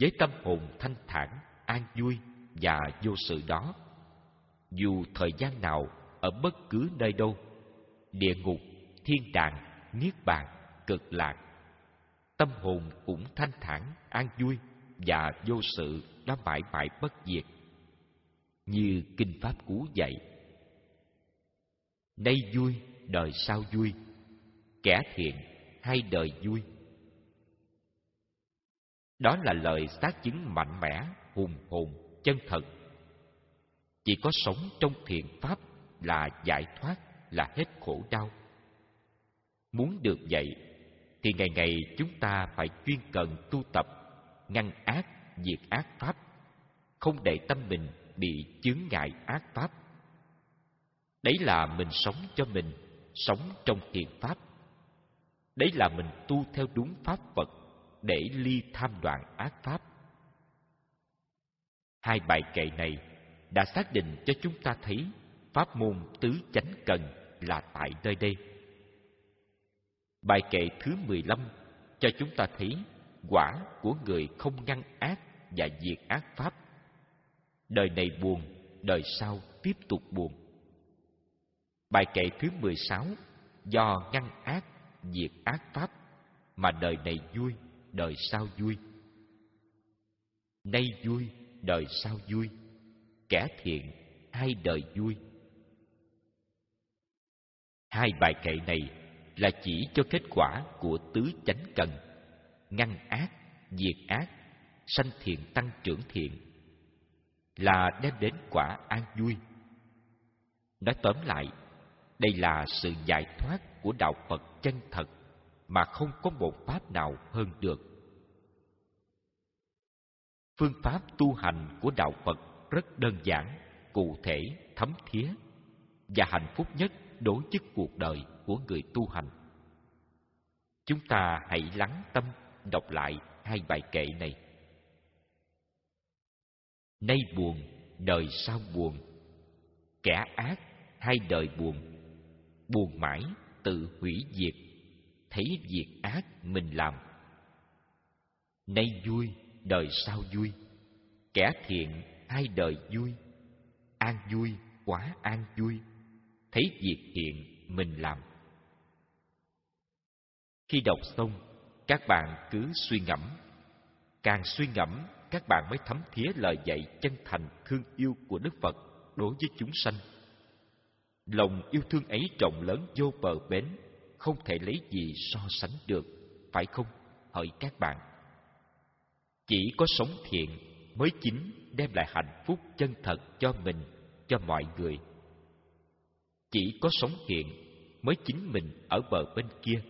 Speaker 1: Với tâm hồn thanh thản, an vui và vô sự đó, dù thời gian nào ở bất cứ nơi đâu địa ngục thiên đàng niết bàn cực lạc tâm hồn cũng thanh thản an vui và vô sự đã mãi mãi bất diệt như kinh pháp cú dạy nay vui đời sau vui kẻ thiện hay đời vui đó là lời xác chứng mạnh mẽ hùng hồn chân thật chỉ có sống trong thiện pháp là giải thoát, là hết khổ đau. Muốn được vậy, thì ngày ngày chúng ta phải chuyên cần tu tập, ngăn ác, diệt ác pháp, không để tâm mình bị chướng ngại ác pháp. Đấy là mình sống cho mình, sống trong thiền pháp. Đấy là mình tu theo đúng pháp Phật để ly tham đoạn ác pháp. Hai bài kệ này đã xác định cho chúng ta thấy Pháp môn tứ chánh cần là tại nơi đây. Bài kệ thứ 15 cho chúng ta thấy quả của người không ngăn ác và diệt ác pháp. Đời này buồn, đời sau tiếp tục buồn. Bài kệ thứ 16 do ngăn ác, diệt ác pháp mà đời này vui, đời sau vui. Nay vui, đời sau vui. Kẻ thiện, hai đời vui Hai bài kệ này là chỉ cho kết quả của tứ chánh cần, ngăn ác, diệt ác, sanh thiện tăng trưởng thiện, là đem đến quả an vui. Nói tóm lại, đây là sự giải thoát của đạo Phật chân thật mà không có một pháp nào hơn được. Phương pháp tu hành của đạo Phật rất đơn giản, cụ thể, thấm thía và hạnh phúc nhất đối với cuộc đời của người tu hành. Chúng ta hãy lắng tâm đọc lại hai bài kệ này. Nay buồn, đời sau buồn. Kẻ ác, hai đời buồn. Buồn mãi, tự hủy diệt. Thấy việc ác mình làm. Nay vui, đời sau vui. Kẻ thiện, hai đời vui. An vui, quá an vui thấy việc hiện mình làm khi đọc xong các bạn cứ suy ngẫm càng suy ngẫm các bạn mới thấm thía lời dạy chân thành thương yêu của đức phật đối với chúng sanh lòng yêu thương ấy rộng lớn vô bờ bến không thể lấy gì so sánh được phải không hỡi các bạn chỉ có sống thiện mới chính đem lại hạnh phúc chân thật cho mình cho mọi người chỉ có sống hiện mới chính mình ở bờ bên kia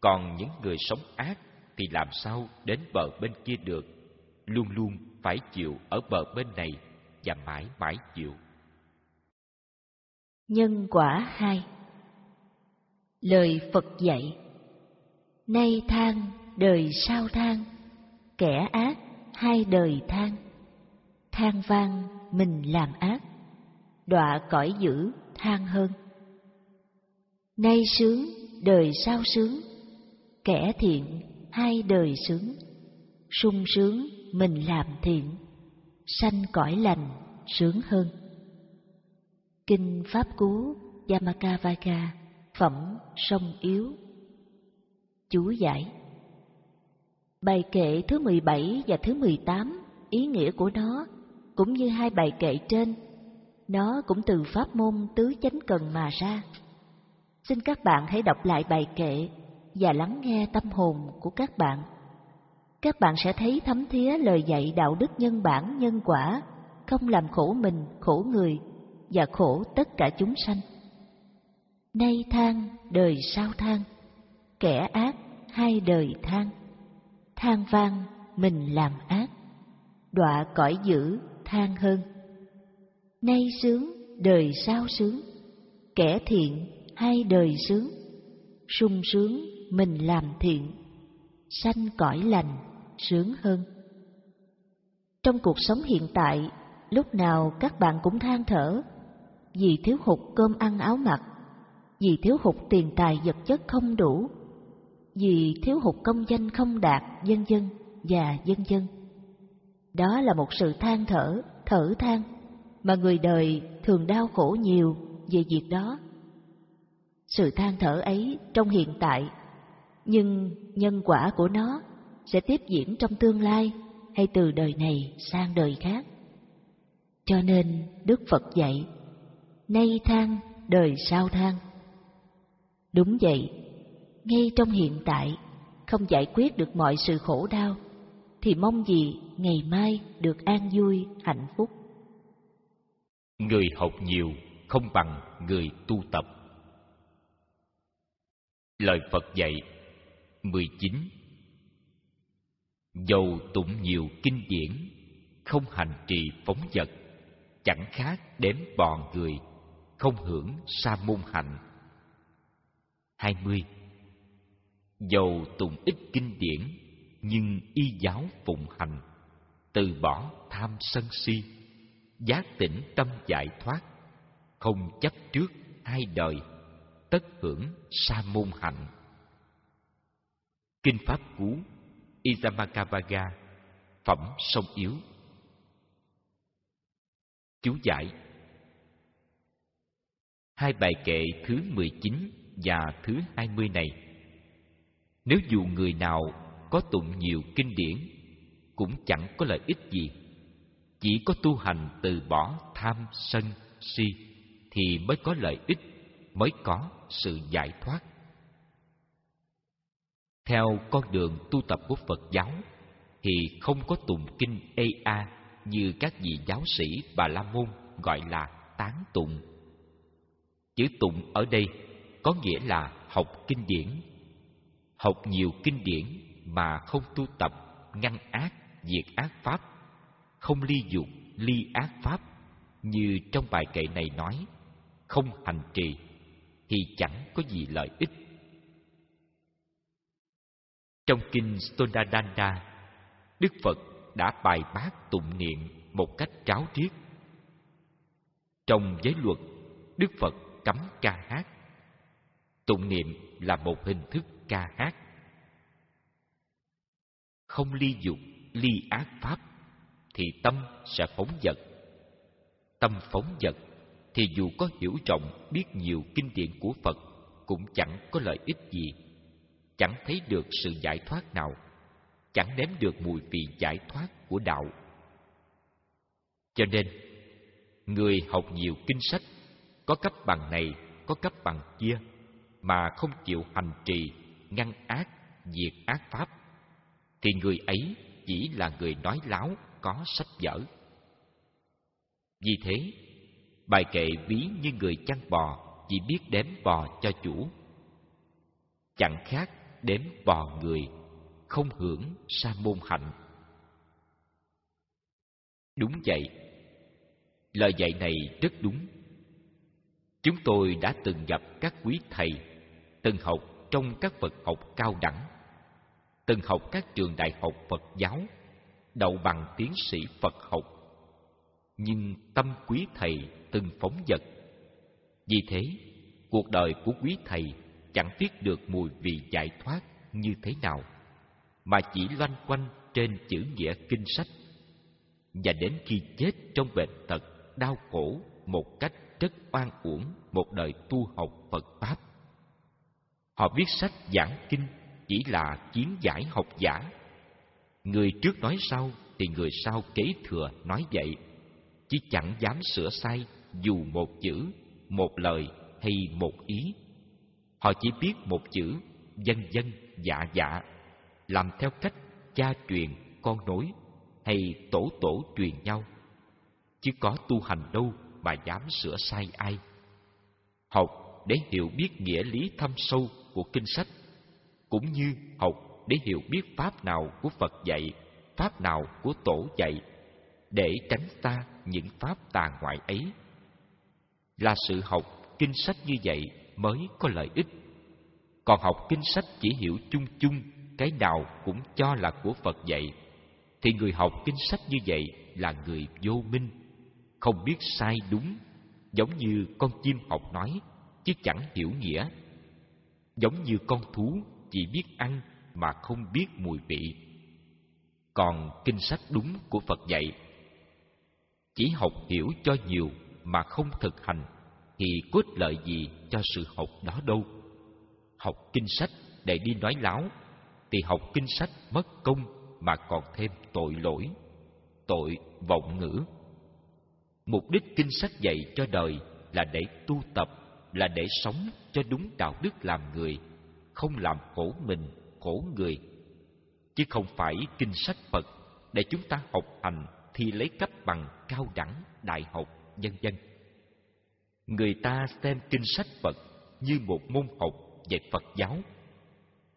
Speaker 1: còn những người sống ác thì làm sao đến bờ bên kia được luôn luôn phải chịu ở bờ bên này và mãi mãi chịu
Speaker 2: nhân quả hai lời phật dạy nay than đời sao than kẻ ác hai đời than than vang mình làm ác đọa cõi dữ thang hơn nay sướng đời sao sướng kẻ thiện hai đời sướng sung sướng mình làm thiện sanh cõi lành sướng hơn kinh pháp cú yamaka vaka phẩm sông yếu chú giải bài kệ thứ 17 và thứ 18 ý nghĩa của nó cũng như hai bài kệ trên nó cũng từ pháp môn tứ chánh cần mà ra. Xin các bạn hãy đọc lại bài kệ và lắng nghe tâm hồn của các bạn. Các bạn sẽ thấy thấm thía lời dạy đạo đức nhân bản nhân quả, không làm khổ mình, khổ người và khổ tất cả chúng sanh. Nay than đời sao than, kẻ ác hai đời than, than vang mình làm ác, đọa cõi dữ than hơn nay sướng đời sau sướng kẻ thiện hay đời sướng sung sướng mình làm thiện sanh cõi lành sướng hơn trong cuộc sống hiện tại lúc nào các bạn cũng than thở vì thiếu hụt cơm ăn áo mặc vì thiếu hụt tiền tài vật chất không đủ vì thiếu hụt công danh không đạt vân dân và vân dân đó là một sự than thở thở than mà người đời thường đau khổ nhiều về việc đó. Sự than thở ấy trong hiện tại, nhưng nhân quả của nó sẽ tiếp diễn trong tương lai hay từ đời này sang đời khác. Cho nên Đức Phật dạy, nay than đời sau than. Đúng vậy, ngay trong hiện tại không giải quyết được mọi sự khổ đau thì mong gì ngày mai được an vui hạnh phúc
Speaker 1: Người học nhiều không bằng người tu tập. Lời Phật dạy 19 Dầu tụng nhiều kinh điển, không hành trì phóng vật, chẳng khác đếm bòn người, không hưởng sa môn hạnh. 20 Dầu tụng ít kinh điển, nhưng y giáo phụng hành, từ bỏ tham sân si giác tỉnh tâm giải thoát không chấp trước hai đời tất hưởng sa môn hạnh kinh pháp cú izamakavaga phẩm sông yếu chú giải hai bài kệ thứ mười chín và thứ hai mươi này nếu dù người nào có tụng nhiều kinh điển cũng chẳng có lợi ích gì chỉ có tu hành từ bỏ tham sân si thì mới có lợi ích mới có sự giải thoát theo con đường tu tập của phật giáo thì không có tụng kinh ea như các vị giáo sĩ bà la môn gọi là tán tụng chữ tụng ở đây có nghĩa là học kinh điển học nhiều kinh điển mà không tu tập ngăn ác diệt ác pháp không ly dục, ly ác pháp, như trong bài kệ này nói, không hành trì thì chẳng có gì lợi ích. Trong kinh Stonadanda, Đức Phật đã bài bác tụng niệm một cách tráo triết. Trong giới luật, Đức Phật cấm ca hát. Tụng niệm là một hình thức ca hát. Không ly dục, ly ác pháp thì tâm sẽ phóng dật. Tâm phóng dật thì dù có hiểu rộng biết nhiều kinh điển của Phật cũng chẳng có lợi ích gì, chẳng thấy được sự giải thoát nào, chẳng nếm được mùi vị giải thoát của đạo. Cho nên, người học nhiều kinh sách, có cấp bằng này, có cấp bằng kia, mà không chịu hành trì, ngăn ác, diệt ác pháp, thì người ấy chỉ là người nói láo có sách vở. Vì thế, bài kệ ví như người chăn bò chỉ biết đếm bò cho chủ. Chẳng khác đếm bò người, không hưởng sa môn hạnh. Đúng vậy, lời dạy này rất đúng. Chúng tôi đã từng gặp các quý thầy, từng học trong các Phật học cao đẳng, từng học các trường đại học Phật giáo đậu bằng tiến sĩ Phật học, nhưng tâm quý thầy từng phóng dật. Vì thế, cuộc đời của quý thầy chẳng biết được mùi vị giải thoát như thế nào, mà chỉ loanh quanh trên chữ nghĩa kinh sách. Và đến khi chết trong bệnh tật, đau khổ một cách rất oan uổng một đời tu học Phật Pháp. Họ viết sách giảng kinh chỉ là kiến giải học giả Người trước nói sau thì người sau kế thừa nói vậy, chứ chẳng dám sửa sai dù một chữ, một lời hay một ý. Họ chỉ biết một chữ dân dân dạ dạ, làm theo cách cha truyền con nối hay tổ tổ truyền nhau. Chứ có tu hành đâu mà dám sửa sai ai. Học để hiểu biết nghĩa lý thâm sâu của kinh sách, cũng như học để hiểu biết pháp nào của Phật dạy, pháp nào của Tổ dạy, để tránh xa những pháp tà ngoại ấy. Là sự học kinh sách như vậy mới có lợi ích. Còn học kinh sách chỉ hiểu chung chung cái nào cũng cho là của Phật dạy, thì người học kinh sách như vậy là người vô minh, không biết sai đúng, giống như con chim học nói, chứ chẳng hiểu nghĩa. Giống như con thú chỉ biết ăn mà không biết mùi vị. Còn kinh sách đúng của Phật dạy, chỉ học hiểu cho nhiều mà không thực hành thì có ích lợi gì cho sự học đó đâu. Học kinh sách để đi nói láo thì học kinh sách mất công mà còn thêm tội lỗi, tội vọng ngữ. Mục đích kinh sách dạy cho đời là để tu tập, là để sống cho đúng đạo đức làm người, không làm khổ mình khổ người chứ không phải kinh sách phật để chúng ta học hành thì lấy cấp bằng cao đẳng đại học vân vân người ta xem kinh sách phật như một môn học về phật giáo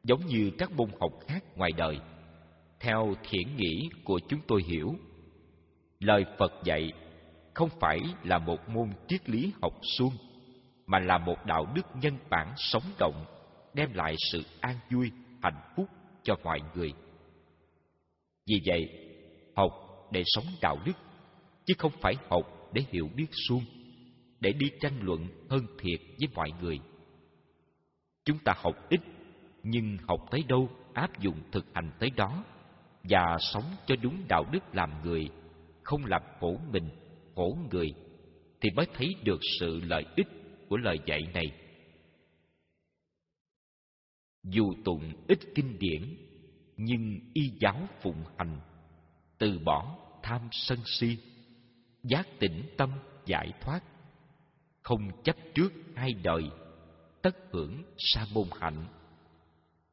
Speaker 1: giống như các môn học khác ngoài đời theo thiển nghĩ của chúng tôi hiểu lời phật dạy không phải là một môn triết lý học suông mà là một đạo đức nhân bản sống động đem lại sự an vui hạnh phúc cho mọi người. Vì vậy, học để sống đạo đức, chứ không phải học để hiểu biết suông, để đi tranh luận hơn thiệt với mọi người. Chúng ta học ít, nhưng học tới đâu áp dụng thực hành tới đó và sống cho đúng đạo đức làm người, không làm khổ mình, khổ người, thì mới thấy được sự lợi ích của lời dạy này dù tụng ít kinh điển nhưng y giáo phụng hành từ bỏ tham sân si giác tỉnh tâm giải thoát không chấp trước hai đời tất hưởng sa môn hạnh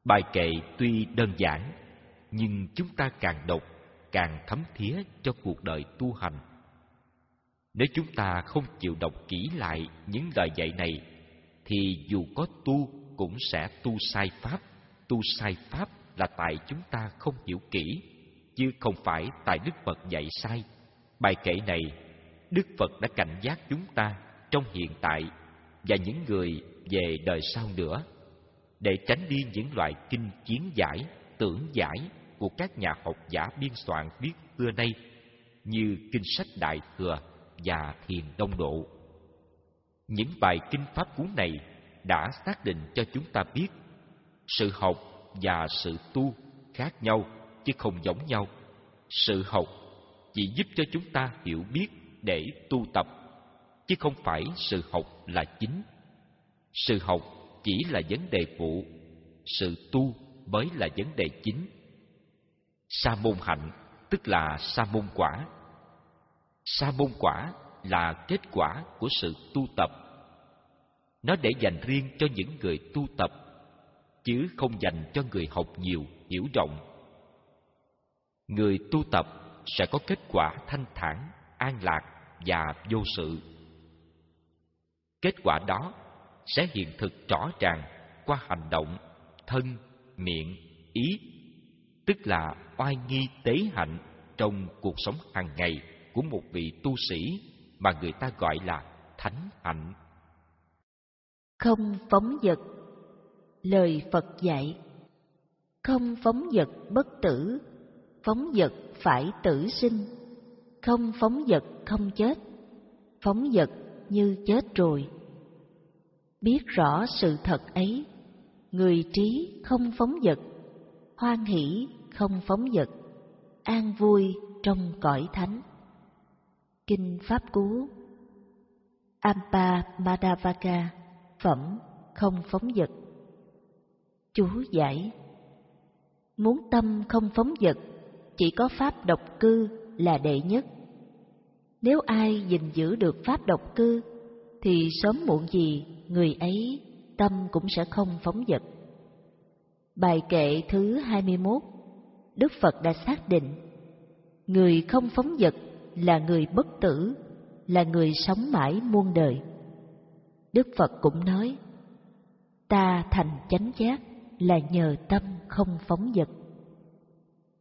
Speaker 1: bài kệ tuy đơn giản nhưng chúng ta càng đọc càng thấm thía cho cuộc đời tu hành nếu chúng ta không chịu đọc kỹ lại những lời dạy này thì dù có tu cũng sẽ tu sai pháp. Tu sai pháp là tại chúng ta không hiểu kỹ, chứ không phải tại Đức Phật dạy sai. Bài kể này, Đức Phật đã cảnh giác chúng ta trong hiện tại và những người về đời sau nữa để tránh đi những loại kinh chiến giải, tưởng giải của các nhà học giả biên soạn viết xưa nay như kinh sách Đại Thừa và Thiền Đông Độ. Những bài kinh pháp cuốn này đã xác định cho chúng ta biết sự học và sự tu khác nhau chứ không giống nhau sự học chỉ giúp cho chúng ta hiểu biết để tu tập chứ không phải sự học là chính sự học chỉ là vấn đề phụ sự tu mới là vấn đề chính sa môn hạnh tức là sa môn quả sa môn quả là kết quả của sự tu tập nó để dành riêng cho những người tu tập chứ không dành cho người học nhiều hiểu rộng người tu tập sẽ có kết quả thanh thản an lạc và vô sự kết quả đó sẽ hiện thực rõ ràng qua hành động thân miệng ý tức là oai nghi tế hạnh trong cuộc sống hàng ngày của một vị tu sĩ mà người ta gọi là thánh hạnh
Speaker 2: không phóng vật lời phật dạy không phóng vật bất tử phóng vật phải tử sinh không phóng vật không chết phóng vật như chết rồi biết rõ sự thật ấy người trí không phóng vật hoan hỷ không phóng vật an vui trong cõi thánh kinh pháp cú ampa madhavaka phẩm không phóng vật chú giải muốn tâm không phóng vật chỉ có pháp độc cư là đệ nhất nếu ai gìn giữ được pháp độc cư thì sớm muộn gì người ấy tâm cũng sẽ không phóng vật bài kệ thứ 21 Đức Phật đã xác định người không phóng vật là người bất tử là người sống mãi muôn đời Đức Phật cũng nói, ta thành chánh giác là nhờ tâm không phóng dật.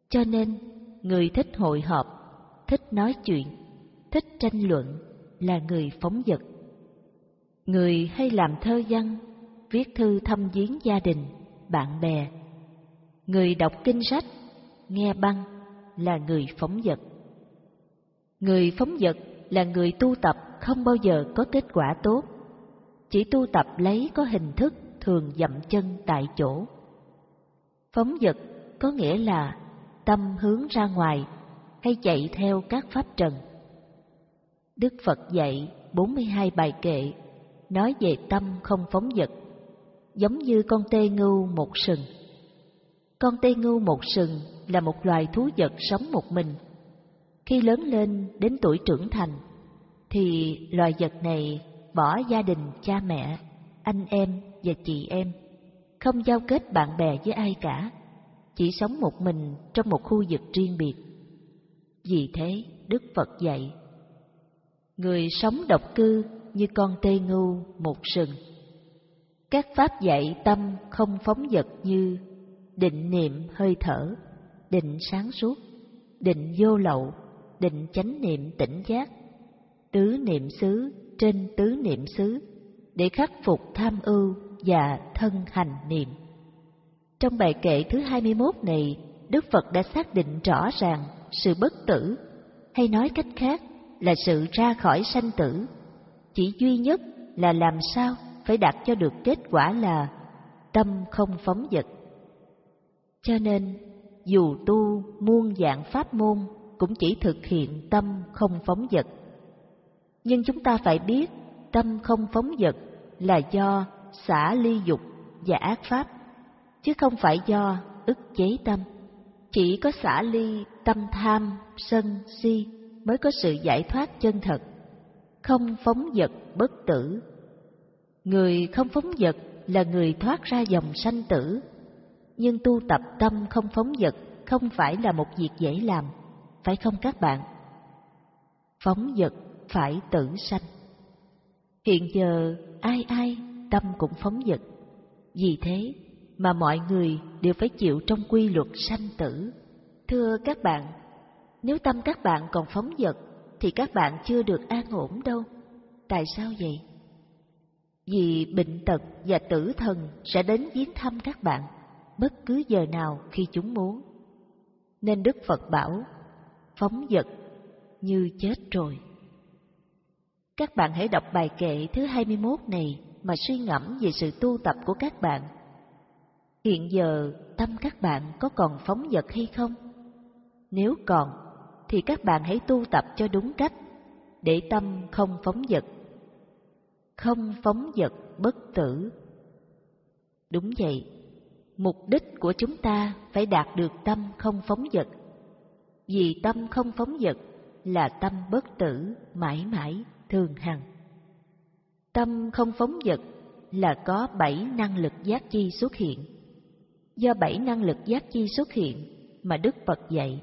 Speaker 2: Cho nên, người thích hội họp, thích nói chuyện, thích tranh luận là người phóng dật. Người hay làm thơ văn, viết thư thăm viếng gia đình, bạn bè. Người đọc kinh sách, nghe băng là người phóng dật. Người phóng dật là người tu tập không bao giờ có kết quả tốt chỉ tu tập lấy có hình thức thường dậm chân tại chỗ. Phóng dật có nghĩa là tâm hướng ra ngoài hay chạy theo các pháp trần. Đức Phật dạy 42 bài kệ nói về tâm không phóng dật, giống như con tê ngưu một sừng. Con tê ngưu một sừng là một loài thú vật sống một mình. Khi lớn lên đến tuổi trưởng thành thì loài vật này bỏ gia đình, cha mẹ, anh em và chị em, không giao kết bạn bè với ai cả, chỉ sống một mình trong một khu vực riêng biệt. Vì thế, Đức Phật dạy, Người sống độc cư như con tê ngu một sừng. Các pháp dạy tâm không phóng vật như định niệm hơi thở, định sáng suốt, định vô lậu, định chánh niệm tỉnh giác, tứ niệm xứ trên tứ niệm xứ để khắc phục tham ưu và thân hành niệm. Trong bài kệ thứ 21 này, Đức Phật đã xác định rõ ràng sự bất tử, hay nói cách khác là sự ra khỏi sanh tử. Chỉ duy nhất là làm sao phải đạt cho được kết quả là tâm không phóng vật. Cho nên, dù tu muôn dạng pháp môn cũng chỉ thực hiện tâm không phóng vật nhưng chúng ta phải biết tâm không phóng dật là do xả ly dục và ác pháp, chứ không phải do ức chế tâm. Chỉ có xả ly tâm tham, sân, si mới có sự giải thoát chân thật, không phóng dật bất tử. Người không phóng dật là người thoát ra dòng sanh tử, nhưng tu tập tâm không phóng dật không phải là một việc dễ làm, phải không các bạn? Phóng dật phải tử sanh. Hiện giờ ai ai tâm cũng phóng dật, vì thế mà mọi người đều phải chịu trong quy luật sanh tử. Thưa các bạn, nếu tâm các bạn còn phóng dật thì các bạn chưa được an ổn đâu. Tại sao vậy? Vì bệnh tật và tử thần sẽ đến viếng thăm các bạn bất cứ giờ nào khi chúng muốn. Nên Đức Phật bảo, phóng dật như chết rồi. Các bạn hãy đọc bài kệ thứ 21 này mà suy ngẫm về sự tu tập của các bạn. Hiện giờ, tâm các bạn có còn phóng dật hay không? Nếu còn, thì các bạn hãy tu tập cho đúng cách, để tâm không phóng dật. Không phóng dật bất tử. Đúng vậy, mục đích của chúng ta phải đạt được tâm không phóng dật. Vì tâm không phóng dật là tâm bất tử mãi mãi thường hằng. Tâm không phóng vật là có bảy năng lực giác chi xuất hiện. Do bảy năng lực giác chi xuất hiện mà Đức Phật dạy.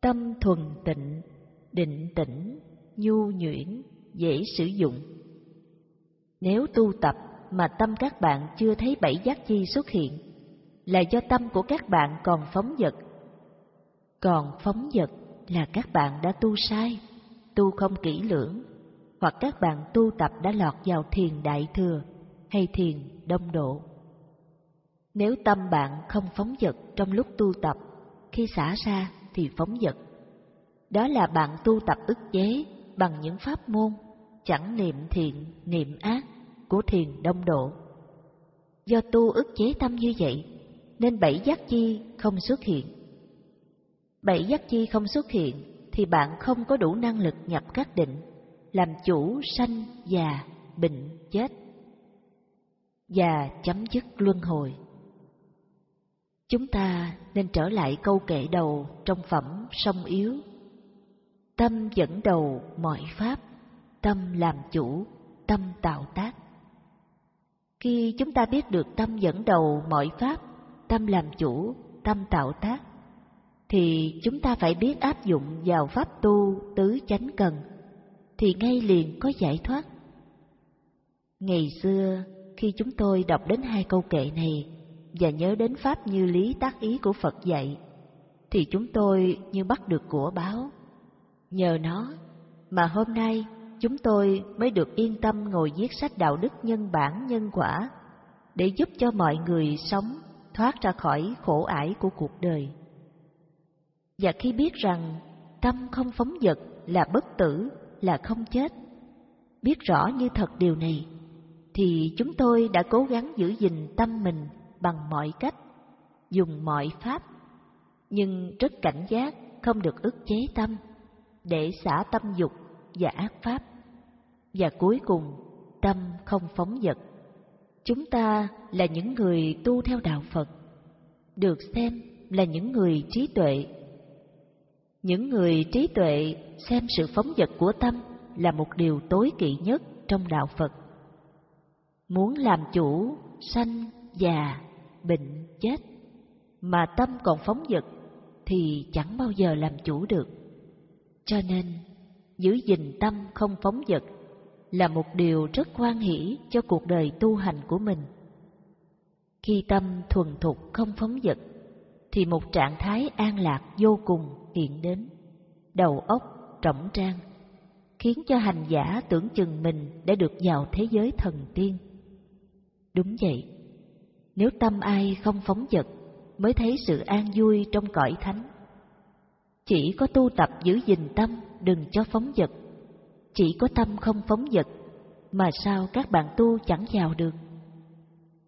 Speaker 2: Tâm thuần tịnh, định tĩnh, nhu nhuyễn, dễ sử dụng. Nếu tu tập mà tâm các bạn chưa thấy bảy giác chi xuất hiện là do tâm của các bạn còn phóng vật. Còn phóng vật là các bạn đã tu sai tu không kỹ lưỡng, hoặc các bạn tu tập đã lọt vào thiền đại thừa hay thiền đông độ. Nếu tâm bạn không phóng dật trong lúc tu tập, khi xả ra thì phóng dật. Đó là bạn tu tập ức chế bằng những pháp môn chẳng niệm thiện, niệm ác của thiền đông độ. Do tu ức chế tâm như vậy, nên bảy giác chi không xuất hiện. Bảy giác chi không xuất hiện thì bạn không có đủ năng lực nhập các định, làm chủ sanh, già, bệnh, chết và chấm dứt luân hồi. Chúng ta nên trở lại câu kệ đầu trong phẩm sông yếu. Tâm dẫn đầu mọi pháp, tâm làm chủ, tâm tạo tác. Khi chúng ta biết được tâm dẫn đầu mọi pháp, tâm làm chủ, tâm tạo tác, thì chúng ta phải biết áp dụng vào pháp tu tứ chánh cần thì ngay liền có giải thoát ngày xưa khi chúng tôi đọc đến hai câu kệ này và nhớ đến pháp như lý tác ý của phật dạy thì chúng tôi như bắt được của báo nhờ nó mà hôm nay chúng tôi mới được yên tâm ngồi viết sách đạo đức nhân bản nhân quả để giúp cho mọi người sống thoát ra khỏi khổ ải của cuộc đời và khi biết rằng tâm không phóng dật là bất tử là không chết biết rõ như thật điều này thì chúng tôi đã cố gắng giữ gìn tâm mình bằng mọi cách dùng mọi pháp nhưng rất cảnh giác không được ức chế tâm để xả tâm dục và ác pháp và cuối cùng tâm không phóng dật chúng ta là những người tu theo đạo phật được xem là những người trí tuệ những người trí tuệ xem sự phóng dật của tâm là một điều tối kỵ nhất trong đạo Phật. Muốn làm chủ sanh, già, bệnh, chết mà tâm còn phóng dật thì chẳng bao giờ làm chủ được. Cho nên, giữ gìn tâm không phóng dật là một điều rất quan hỷ cho cuộc đời tu hành của mình. Khi tâm thuần thục không phóng dật, thì một trạng thái an lạc vô cùng hiện đến đầu óc trỏng trang khiến cho hành giả tưởng chừng mình đã được vào thế giới thần tiên đúng vậy nếu tâm ai không phóng vật mới thấy sự an vui trong cõi thánh chỉ có tu tập giữ gìn tâm đừng cho phóng vật chỉ có tâm không phóng vật mà sao các bạn tu chẳng vào được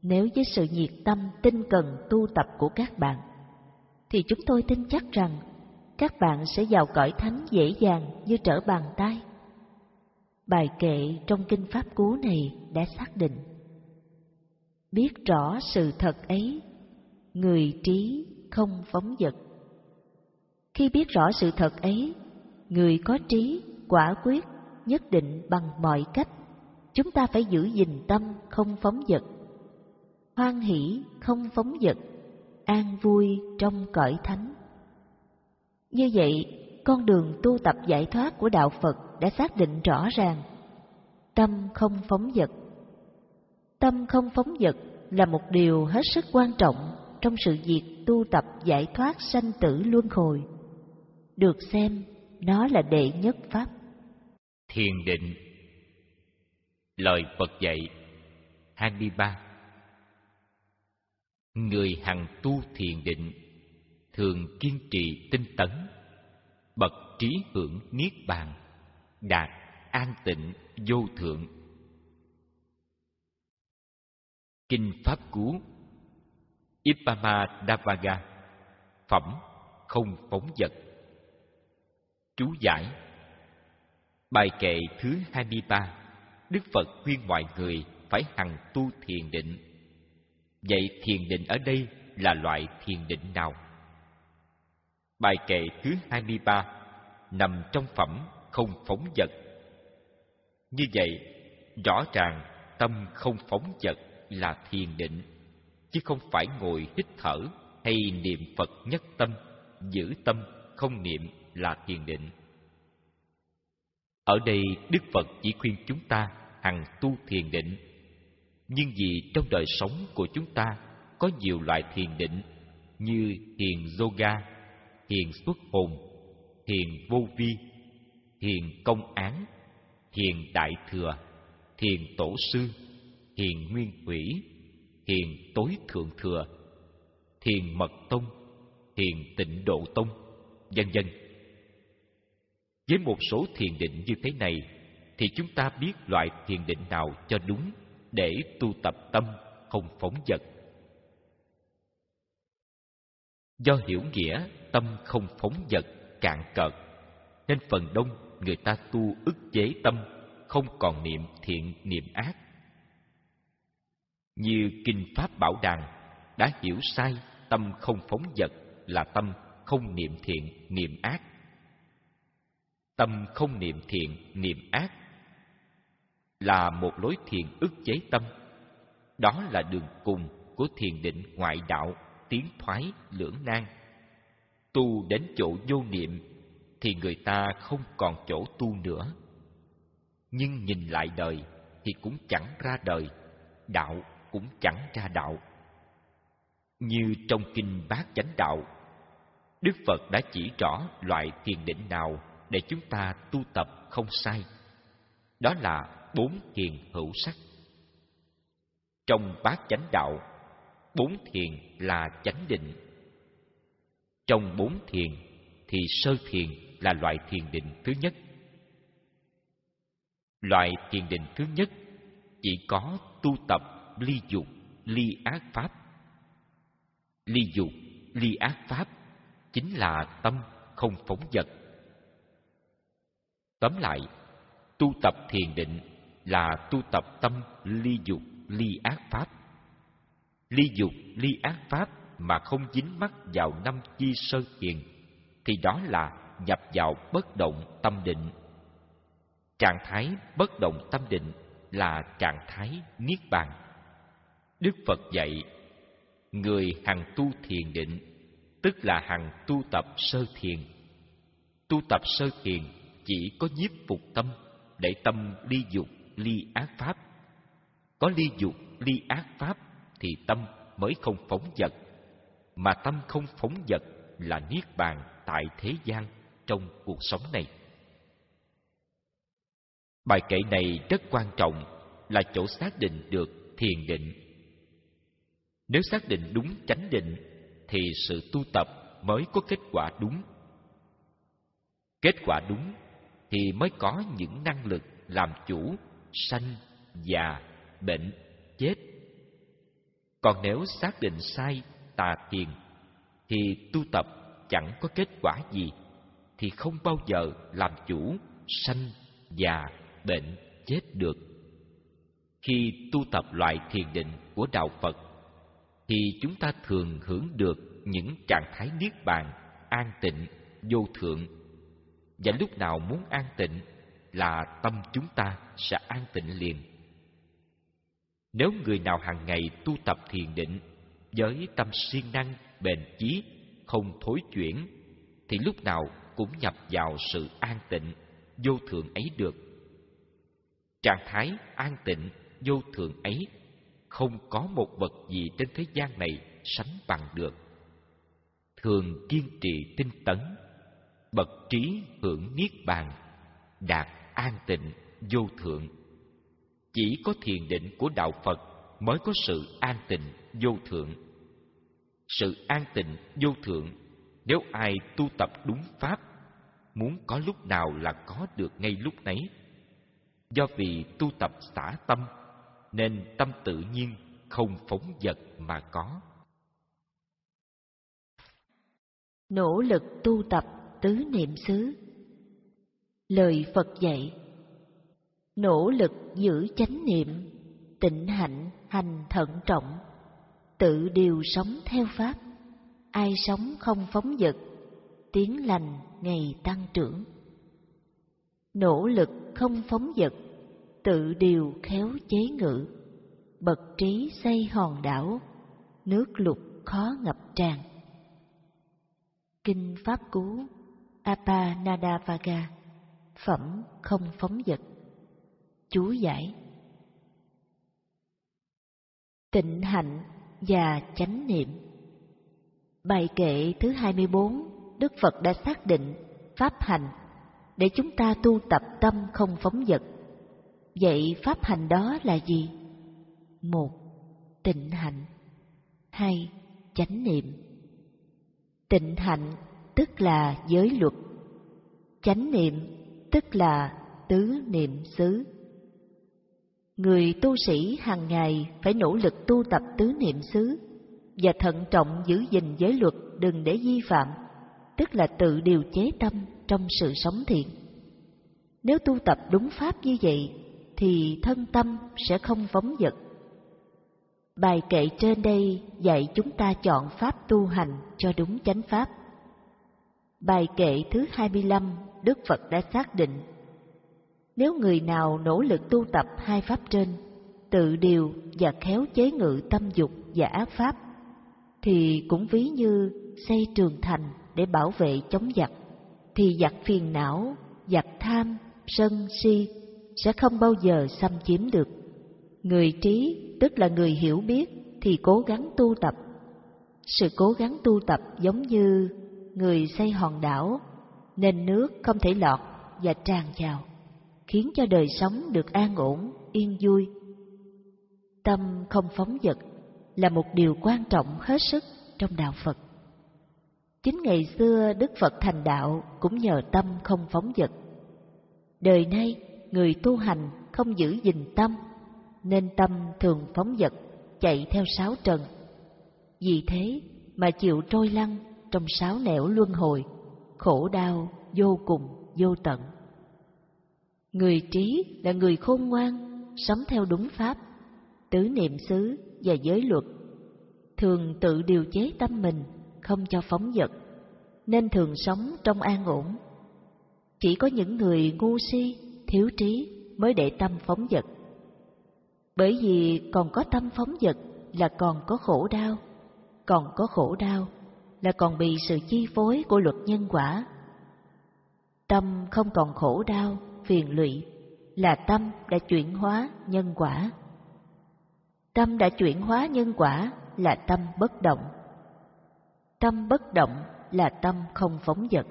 Speaker 2: nếu với sự nhiệt tâm tinh cần tu tập của các bạn thì chúng tôi tin chắc rằng các bạn sẽ vào cõi thánh dễ dàng như trở bàn tay. Bài kệ trong kinh Pháp Cú này đã xác định. Biết rõ sự thật ấy, người trí không phóng dật. Khi biết rõ sự thật ấy, người có trí, quả quyết, nhất định bằng mọi cách, chúng ta phải giữ gìn tâm không phóng dật, hoan hỷ không phóng dật, an vui trong cõi thánh. Như vậy, con đường tu tập giải thoát của đạo Phật đã xác định rõ ràng. Tâm không phóng vật. Tâm không phóng vật là một điều hết sức quan trọng trong sự việc tu tập giải thoát sanh tử luân hồi. Được xem, nó là đệ nhất pháp.
Speaker 1: Thiền định Lời Phật dạy 23 Người hằng tu thiền định Thường kiên trì tinh tấn Bậc trí hưởng niết bàn Đạt an tịnh vô thượng Kinh Pháp Cú Ipama Davaga Phẩm Không Phóng Vật Chú giải Bài kệ thứ hai mươi ba Đức Phật khuyên mọi người phải hằng tu thiền định Vậy thiền định ở đây là loại thiền định nào? Bài kệ thứ 23 nằm trong phẩm không phóng vật. Như vậy, rõ ràng tâm không phóng vật là thiền định, chứ không phải ngồi hít thở hay niệm Phật nhất tâm, giữ tâm không niệm là thiền định. Ở đây Đức Phật chỉ khuyên chúng ta hằng tu thiền định nhưng vì trong đời sống của chúng ta có nhiều loại thiền định như thiền yoga thiền xuất hồn thiền vô vi thiền công án thiền đại thừa thiền tổ sư thiền nguyên thủy thiền tối thượng thừa thiền mật tông thiền tịnh độ tông vân vân với một số thiền định như thế này thì chúng ta biết loại thiền định nào cho đúng để tu tập tâm không phóng dật do hiểu nghĩa tâm không phóng dật cạn cợt nên phần đông người ta tu ức chế tâm không còn niệm thiện niệm ác như kinh pháp bảo đàn đã hiểu sai tâm không phóng dật là tâm không niệm thiện niệm ác tâm không niệm thiện niệm ác là một lối thiền ức chế tâm. Đó là đường cùng của thiền định ngoại đạo, tiến thoái lưỡng nan. Tu đến chỗ vô niệm thì người ta không còn chỗ tu nữa. Nhưng nhìn lại đời thì cũng chẳng ra đời, đạo cũng chẳng ra đạo. Như trong kinh Bát Chánh Đạo, Đức Phật đã chỉ rõ loại thiền định nào để chúng ta tu tập không sai. Đó là bốn thiền hữu sắc trong bát chánh đạo bốn thiền là chánh định trong bốn thiền thì sơ thiền là loại thiền định thứ nhất loại thiền định thứ nhất chỉ có tu tập ly dục ly ác pháp ly dục ly ác pháp chính là tâm không phóng vật tóm lại tu tập thiền định là tu tập tâm ly dục, ly ác pháp. Ly dục, ly ác pháp mà không dính mắc vào năm chi sơ thiền thì đó là nhập vào bất động tâm định. Trạng thái bất động tâm định là trạng thái niết bàn. Đức Phật dạy người hằng tu thiền định tức là hằng tu tập sơ thiền. Tu tập sơ thiền chỉ có nhiếp phục tâm để tâm ly dục ly ác pháp. Có ly dục, ly ác pháp thì tâm mới không phóng dật, mà tâm không phóng dật là niết bàn tại thế gian trong cuộc sống này. Bài kệ này rất quan trọng là chỗ xác định được thiền định. Nếu xác định đúng chánh định thì sự tu tập mới có kết quả đúng. Kết quả đúng thì mới có những năng lực làm chủ sanh già bệnh chết còn nếu xác định sai tà thiền thì tu tập chẳng có kết quả gì thì không bao giờ làm chủ sanh già bệnh chết được khi tu tập loại thiền định của đạo phật thì chúng ta thường hưởng được những trạng thái niết bàn an tịnh vô thượng và lúc nào muốn an tịnh là tâm chúng ta sẽ an tịnh liền. Nếu người nào hàng ngày tu tập thiền định với tâm siêng năng, bền chí, không thối chuyển, thì lúc nào cũng nhập vào sự an tịnh, vô thường ấy được. Trạng thái an tịnh, vô thường ấy không có một vật gì trên thế gian này sánh bằng được. Thường kiên trì tinh tấn, bậc trí hưởng niết bàn, đạt an tịnh vô thượng chỉ có thiền định của đạo phật mới có sự an tịnh vô thượng sự an tịnh vô thượng nếu ai tu tập đúng pháp muốn có lúc nào là có được ngay lúc nấy do vì tu tập xả tâm nên tâm tự nhiên không phóng vật mà có
Speaker 2: nỗ lực tu tập tứ niệm xứ lời Phật dạy. Nỗ lực giữ chánh niệm, tịnh hạnh hành thận trọng, tự điều sống theo Pháp. Ai sống không phóng dật, tiếng lành ngày tăng trưởng. Nỗ lực không phóng dật, tự điều khéo chế ngự, bậc trí xây hòn đảo, nước lục khó ngập tràn. Kinh Pháp Cú Apanadavaga phẩm không phóng dật. Chú giải Tịnh hạnh và chánh niệm Bài kệ thứ 24, Đức Phật đã xác định pháp hành để chúng ta tu tập tâm không phóng dật. Vậy pháp hành đó là gì? một Tịnh hạnh hai Chánh niệm Tịnh hạnh tức là giới luật. Chánh niệm tức là tứ niệm xứ. Người tu sĩ hàng ngày phải nỗ lực tu tập tứ niệm xứ và thận trọng giữ gìn giới luật đừng để vi phạm, tức là tự điều chế tâm trong sự sống thiện. Nếu tu tập đúng pháp như vậy thì thân tâm sẽ không phóng dật. Bài kệ trên đây dạy chúng ta chọn pháp tu hành cho đúng chánh pháp. Bài kệ thứ 25 Đức Phật đã xác định, nếu người nào nỗ lực tu tập hai pháp trên, tự điều và khéo chế ngự tâm dục và ác pháp, thì cũng ví như xây trường thành để bảo vệ chống giặc, thì giặc phiền não, giặc tham, sân, si sẽ không bao giờ xâm chiếm được. Người trí, tức là người hiểu biết, thì cố gắng tu tập. Sự cố gắng tu tập giống như người xây hòn đảo nên nước không thể lọt và tràn vào, khiến cho đời sống được an ổn, yên vui. Tâm không phóng dật là một điều quan trọng hết sức trong đạo Phật. Chính ngày xưa Đức Phật thành đạo cũng nhờ tâm không phóng dật. Đời nay, người tu hành không giữ gìn tâm, nên tâm thường phóng dật, chạy theo sáu trần. Vì thế mà chịu trôi lăn trong sáu nẻo luân hồi khổ đau vô cùng vô tận. Người trí là người khôn ngoan, sống theo đúng pháp, tứ niệm xứ và giới luật, thường tự điều chế tâm mình, không cho phóng dật, nên thường sống trong an ổn. Chỉ có những người ngu si, thiếu trí mới để tâm phóng dật. Bởi vì còn có tâm phóng dật là còn có khổ đau, còn có khổ đau là còn bị sự chi phối của luật nhân quả. Tâm không còn khổ đau, phiền lụy, là tâm đã chuyển hóa nhân quả. Tâm đã chuyển hóa nhân quả là tâm bất động. Tâm bất động là tâm không phóng dật.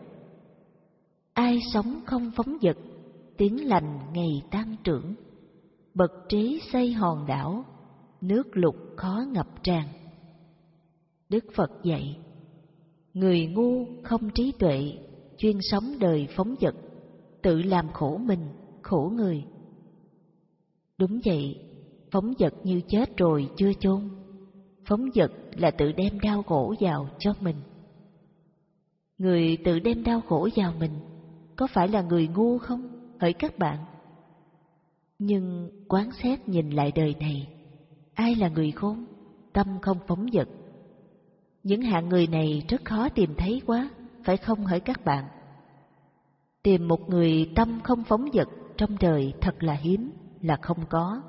Speaker 2: Ai sống không phóng dật, tiếng lành ngày tăng trưởng. Bậc trí xây hòn đảo, nước lục khó ngập tràn. Đức Phật dạy Người ngu không trí tuệ, chuyên sống đời phóng dật, tự làm khổ mình, khổ người. Đúng vậy, phóng dật như chết rồi chưa chôn. Phóng dật là tự đem đau khổ vào cho mình. Người tự đem đau khổ vào mình, có phải là người ngu không? Hỡi các bạn. Nhưng quán xét nhìn lại đời này, ai là người khôn, tâm không phóng dật, những hạng người này rất khó tìm thấy quá, phải không hỡi các bạn? Tìm một người tâm không phóng dật trong đời thật là hiếm, là không có.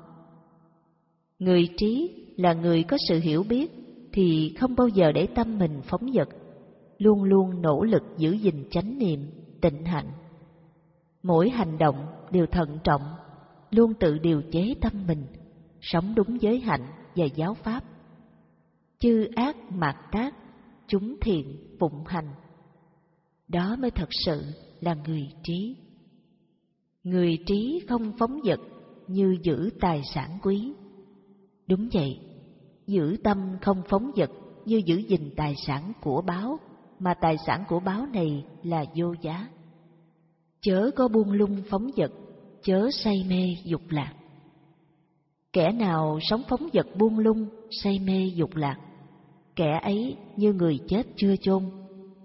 Speaker 2: Người trí là người có sự hiểu biết thì không bao giờ để tâm mình phóng dật, luôn luôn nỗ lực giữ gìn chánh niệm, tịnh hạnh. Mỗi hành động đều thận trọng, luôn tự điều chế tâm mình, sống đúng giới hạnh và giáo pháp chư ác mạt tác, chúng thiện phụng hành. Đó mới thật sự là người trí. Người trí không phóng vật như giữ tài sản quý. Đúng vậy, giữ tâm không phóng vật như giữ gìn tài sản của báo, mà tài sản của báo này là vô giá. Chớ có buông lung phóng vật, chớ say mê dục lạc. Kẻ nào sống phóng vật buông lung, say mê dục lạc, kẻ ấy như người chết chưa chôn,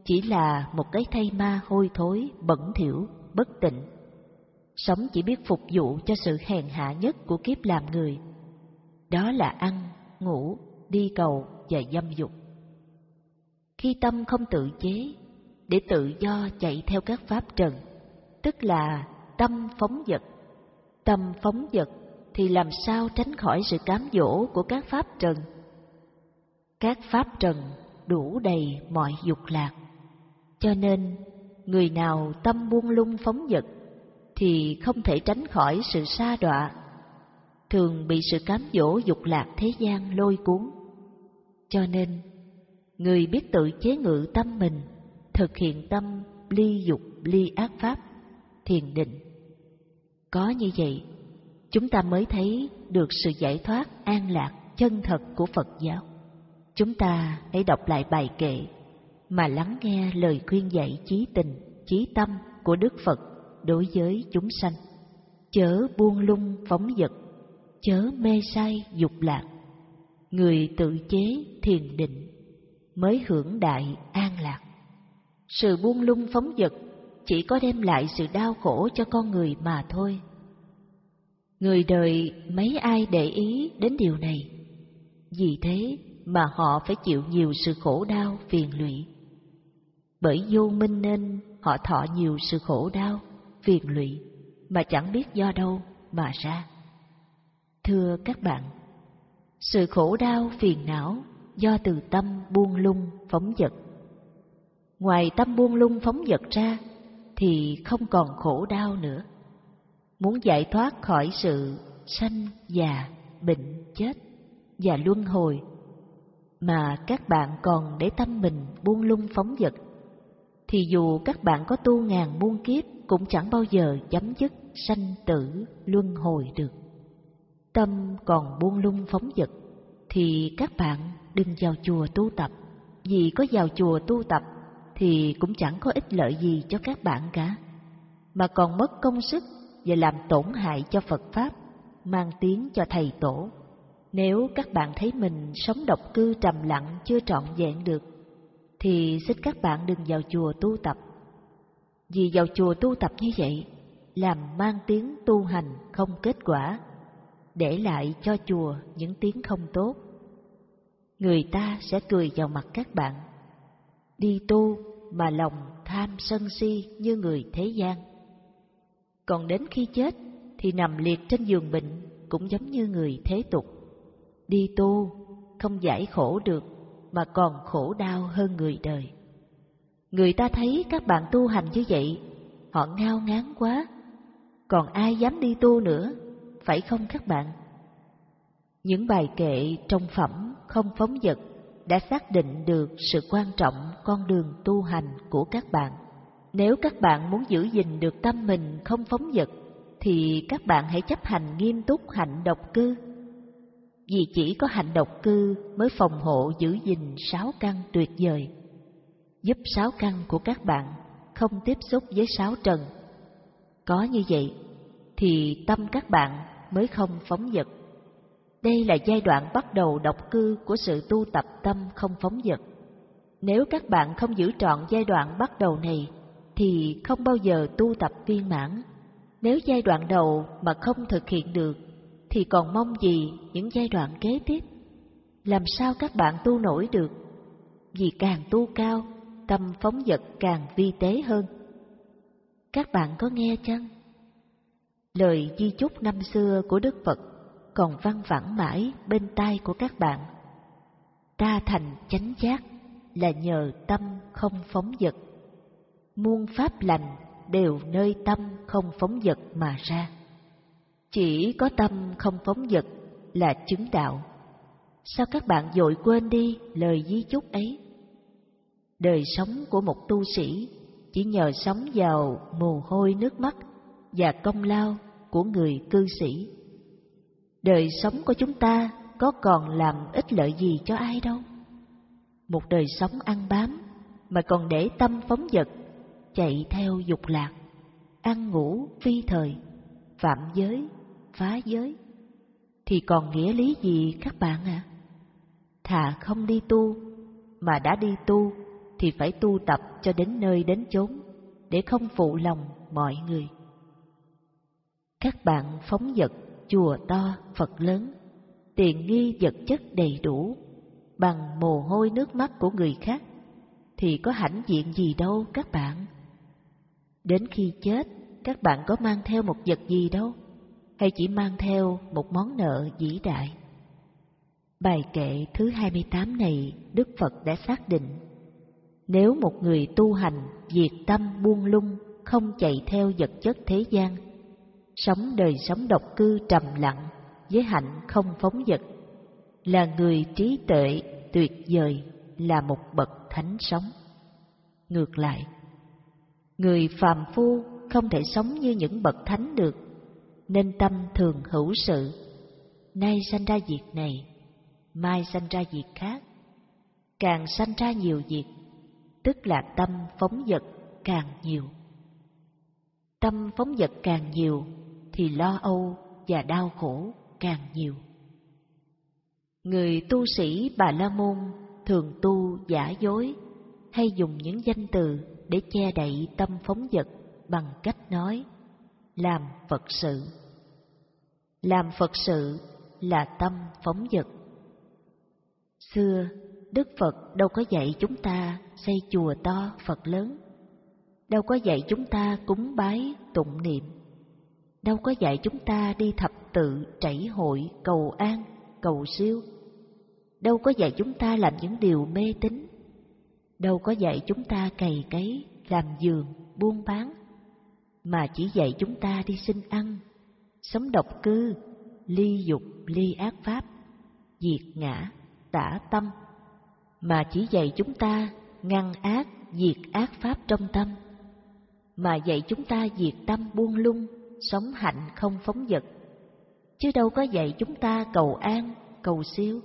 Speaker 2: chỉ là một cái thây ma hôi thối, bẩn thỉu, bất tịnh. Sống chỉ biết phục vụ cho sự hèn hạ nhất của kiếp làm người. Đó là ăn, ngủ, đi cầu và dâm dục. Khi tâm không tự chế, để tự do chạy theo các pháp trần, tức là tâm phóng vật. Tâm phóng vật thì làm sao tránh khỏi sự cám dỗ của các pháp trần? các pháp trần đủ đầy mọi dục lạc. Cho nên, người nào tâm buông lung phóng dật thì không thể tránh khỏi sự sa đọa, thường bị sự cám dỗ dục lạc thế gian lôi cuốn. Cho nên, người biết tự chế ngự tâm mình, thực hiện tâm ly dục ly ác pháp, thiền định. Có như vậy, chúng ta mới thấy được sự giải thoát an lạc chân thật của Phật giáo. Chúng ta hãy đọc lại bài kệ mà lắng nghe lời khuyên dạy chí tình, chí tâm của Đức Phật đối với chúng sanh. Chớ buông lung phóng dật, chớ mê say dục lạc. Người tự chế thiền định mới hưởng đại an lạc. Sự buông lung phóng dật chỉ có đem lại sự đau khổ cho con người mà thôi. Người đời mấy ai để ý đến điều này? Vì thế, mà họ phải chịu nhiều sự khổ đau phiền lụy. Bởi vô minh nên họ thọ nhiều sự khổ đau, phiền lụy mà chẳng biết do đâu mà ra. Thưa các bạn, sự khổ đau phiền não do từ tâm buông lung phóng dật. Ngoài tâm buông lung phóng dật ra thì không còn khổ đau nữa. Muốn giải thoát khỏi sự sanh già, bệnh chết và luân hồi mà các bạn còn để tâm mình buông lung phóng dật, thì dù các bạn có tu ngàn muôn kiếp cũng chẳng bao giờ chấm dứt sanh tử luân hồi được. Tâm còn buông lung phóng dật, thì các bạn đừng vào chùa tu tập, vì có vào chùa tu tập thì cũng chẳng có ích lợi gì cho các bạn cả, mà còn mất công sức và làm tổn hại cho Phật Pháp, mang tiếng cho Thầy Tổ nếu các bạn thấy mình sống độc cư trầm lặng chưa trọn vẹn được, thì xin các bạn đừng vào chùa tu tập. Vì vào chùa tu tập như vậy, làm mang tiếng tu hành không kết quả, để lại cho chùa những tiếng không tốt. Người ta sẽ cười vào mặt các bạn. Đi tu mà lòng tham sân si như người thế gian. Còn đến khi chết thì nằm liệt trên giường bệnh cũng giống như người thế tục đi tu không giải khổ được mà còn khổ đau hơn người đời người ta thấy các bạn tu hành như vậy họ ngao ngán quá còn ai dám đi tu nữa phải không các bạn những bài kệ trong phẩm không phóng vật đã xác định được sự quan trọng con đường tu hành của các bạn nếu các bạn muốn giữ gìn được tâm mình không phóng vật thì các bạn hãy chấp hành nghiêm túc hạnh độc cư vì chỉ có hành độc cư mới phòng hộ giữ gìn sáu căn tuyệt vời, giúp sáu căn của các bạn không tiếp xúc với sáu trần. Có như vậy thì tâm các bạn mới không phóng dật. Đây là giai đoạn bắt đầu độc cư của sự tu tập tâm không phóng dật. Nếu các bạn không giữ trọn giai đoạn bắt đầu này thì không bao giờ tu tập viên mãn. Nếu giai đoạn đầu mà không thực hiện được thì còn mong gì những giai đoạn kế tiếp? Làm sao các bạn tu nổi được? Vì càng tu cao, tâm phóng dật càng vi tế hơn. Các bạn có nghe chăng? Lời di chúc năm xưa của Đức Phật còn văng vẳng mãi bên tai của các bạn. Ta thành chánh giác là nhờ tâm không phóng dật. Muôn pháp lành đều nơi tâm không phóng dật mà ra. Chỉ có tâm không phóng vật là chứng đạo. Sao các bạn dội quên đi lời di chúc ấy? Đời sống của một tu sĩ chỉ nhờ sống vào mồ hôi nước mắt và công lao của người cư sĩ. Đời sống của chúng ta có còn làm ích lợi gì cho ai đâu. Một đời sống ăn bám mà còn để tâm phóng dật, chạy theo dục lạc, ăn ngủ phi thời, phạm giới, phá giới thì còn nghĩa lý gì các bạn ạ à? thà không đi tu mà đã đi tu thì phải tu tập cho đến nơi đến chốn để không phụ lòng mọi người các bạn phóng vật chùa to phật lớn tiền nghi vật chất đầy đủ bằng mồ hôi nước mắt của người khác thì có hãnh diện gì đâu các bạn đến khi chết các bạn có mang theo một vật gì đâu hay chỉ mang theo một món nợ vĩ đại. Bài kệ thứ 28 này Đức Phật đã xác định Nếu một người tu hành diệt tâm buông lung Không chạy theo vật chất thế gian Sống đời sống độc cư trầm lặng Với hạnh không phóng vật Là người trí tuệ tuyệt vời Là một bậc thánh sống Ngược lại Người phàm phu không thể sống như những bậc thánh được nên tâm thường hữu sự. Nay sanh ra việc này, mai sanh ra việc khác. Càng sanh ra nhiều việc, tức là tâm phóng vật càng nhiều. Tâm phóng vật càng nhiều thì lo âu và đau khổ càng nhiều. Người tu sĩ Bà La Môn thường tu giả dối hay dùng những danh từ để che đậy tâm phóng vật bằng cách nói – làm Phật sự. Làm Phật sự là tâm phóng dật. Xưa, Đức Phật đâu có dạy chúng ta xây chùa to Phật lớn, đâu có dạy chúng ta cúng bái tụng niệm, đâu có dạy chúng ta đi thập tự trảy hội cầu an, cầu siêu, đâu có dạy chúng ta làm những điều mê tín, đâu có dạy chúng ta cày cấy, làm giường, buôn bán, mà chỉ dạy chúng ta đi xin ăn, sống độc cư, ly dục, ly ác pháp, diệt ngã, tả tâm, mà chỉ dạy chúng ta ngăn ác, diệt ác pháp trong tâm, mà dạy chúng ta diệt tâm buông lung, sống hạnh không phóng dật, chứ đâu có dạy chúng ta cầu an, cầu siêu,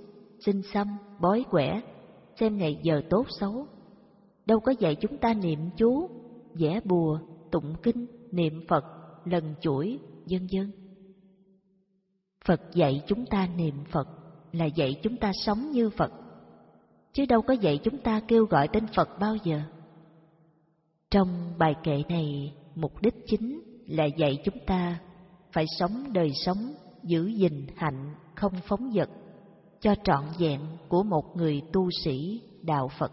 Speaker 2: xin xăm, bói quẻ, xem ngày giờ tốt xấu, đâu có dạy chúng ta niệm chú, vẽ bùa, tụng kinh, niệm Phật, lần chuỗi, vân vân. Phật dạy chúng ta niệm Phật là dạy chúng ta sống như Phật, chứ đâu có dạy chúng ta kêu gọi tên Phật bao giờ. Trong bài kệ này, mục đích chính là dạy chúng ta phải sống đời sống giữ gìn hạnh không phóng dật cho trọn vẹn của một người tu sĩ đạo Phật.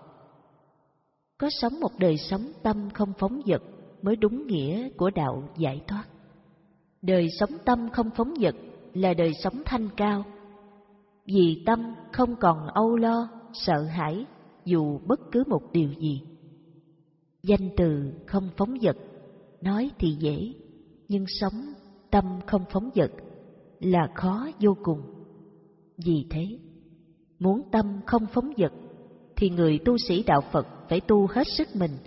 Speaker 2: Có sống một đời sống tâm không phóng dật mới đúng nghĩa của đạo giải thoát. Đời sống tâm không phóng dật là đời sống thanh cao. Vì tâm không còn âu lo, sợ hãi dù bất cứ một điều gì. Danh từ không phóng dật, nói thì dễ, nhưng sống tâm không phóng dật là khó vô cùng. Vì thế, muốn tâm không phóng dật thì người tu sĩ đạo Phật phải tu hết sức mình –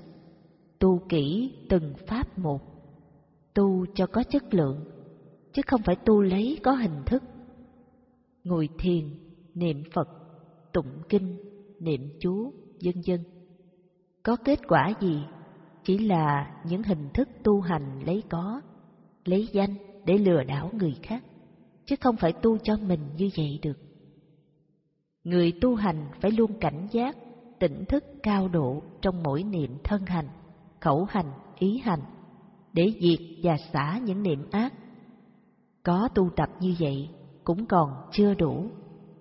Speaker 2: tu kỹ từng pháp một tu cho có chất lượng chứ không phải tu lấy có hình thức ngồi thiền niệm phật tụng kinh niệm chú vân vân có kết quả gì chỉ là những hình thức tu hành lấy có lấy danh để lừa đảo người khác chứ không phải tu cho mình như vậy được người tu hành phải luôn cảnh giác tỉnh thức cao độ trong mỗi niệm thân hành khẩu hành, ý hành, để diệt và xả những niệm ác. Có tu tập như vậy cũng còn chưa đủ,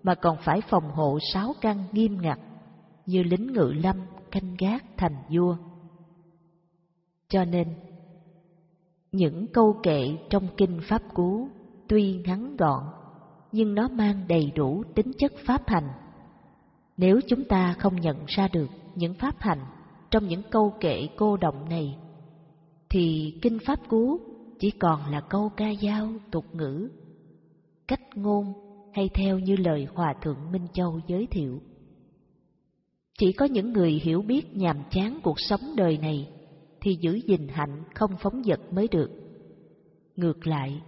Speaker 2: mà còn phải phòng hộ sáu căn nghiêm ngặt, như lính ngự lâm canh gác thành vua. Cho nên, những câu kệ trong kinh Pháp Cú tuy ngắn gọn, nhưng nó mang đầy đủ tính chất pháp hành. Nếu chúng ta không nhận ra được những pháp hành trong những câu kệ cô động này thì kinh pháp cú chỉ còn là câu ca dao tục ngữ cách ngôn hay theo như lời hòa thượng minh châu giới thiệu chỉ có những người hiểu biết nhàm chán cuộc sống đời này thì giữ gìn hạnh không phóng dật mới được ngược lại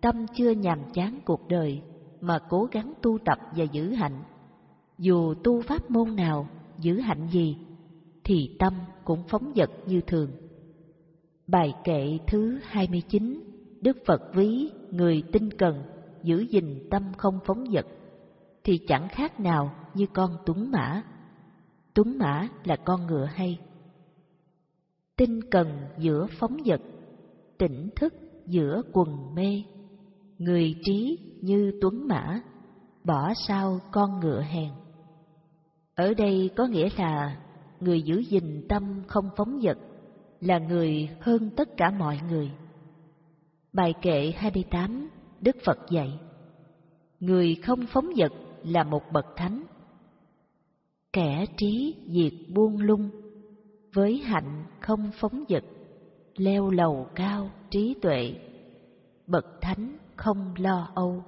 Speaker 2: tâm chưa nhàm chán cuộc đời mà cố gắng tu tập và giữ hạnh dù tu pháp môn nào giữ hạnh gì thì tâm cũng phóng dật như thường. Bài kệ thứ 29 Đức Phật ví người tinh cần giữ gìn tâm không phóng dật thì chẳng khác nào như con tuấn mã. Tuấn mã là con ngựa hay. Tinh cần giữa phóng dật, tỉnh thức giữa quần mê. Người trí như tuấn mã, bỏ sau con ngựa hèn. Ở đây có nghĩa là người giữ gìn tâm không phóng dật, là người hơn tất cả mọi người. Bài kệ 28, Đức Phật dạy Người không phóng dật là một bậc thánh. Kẻ trí diệt buông lung, với hạnh không phóng dật, leo lầu cao trí tuệ, bậc thánh không lo âu.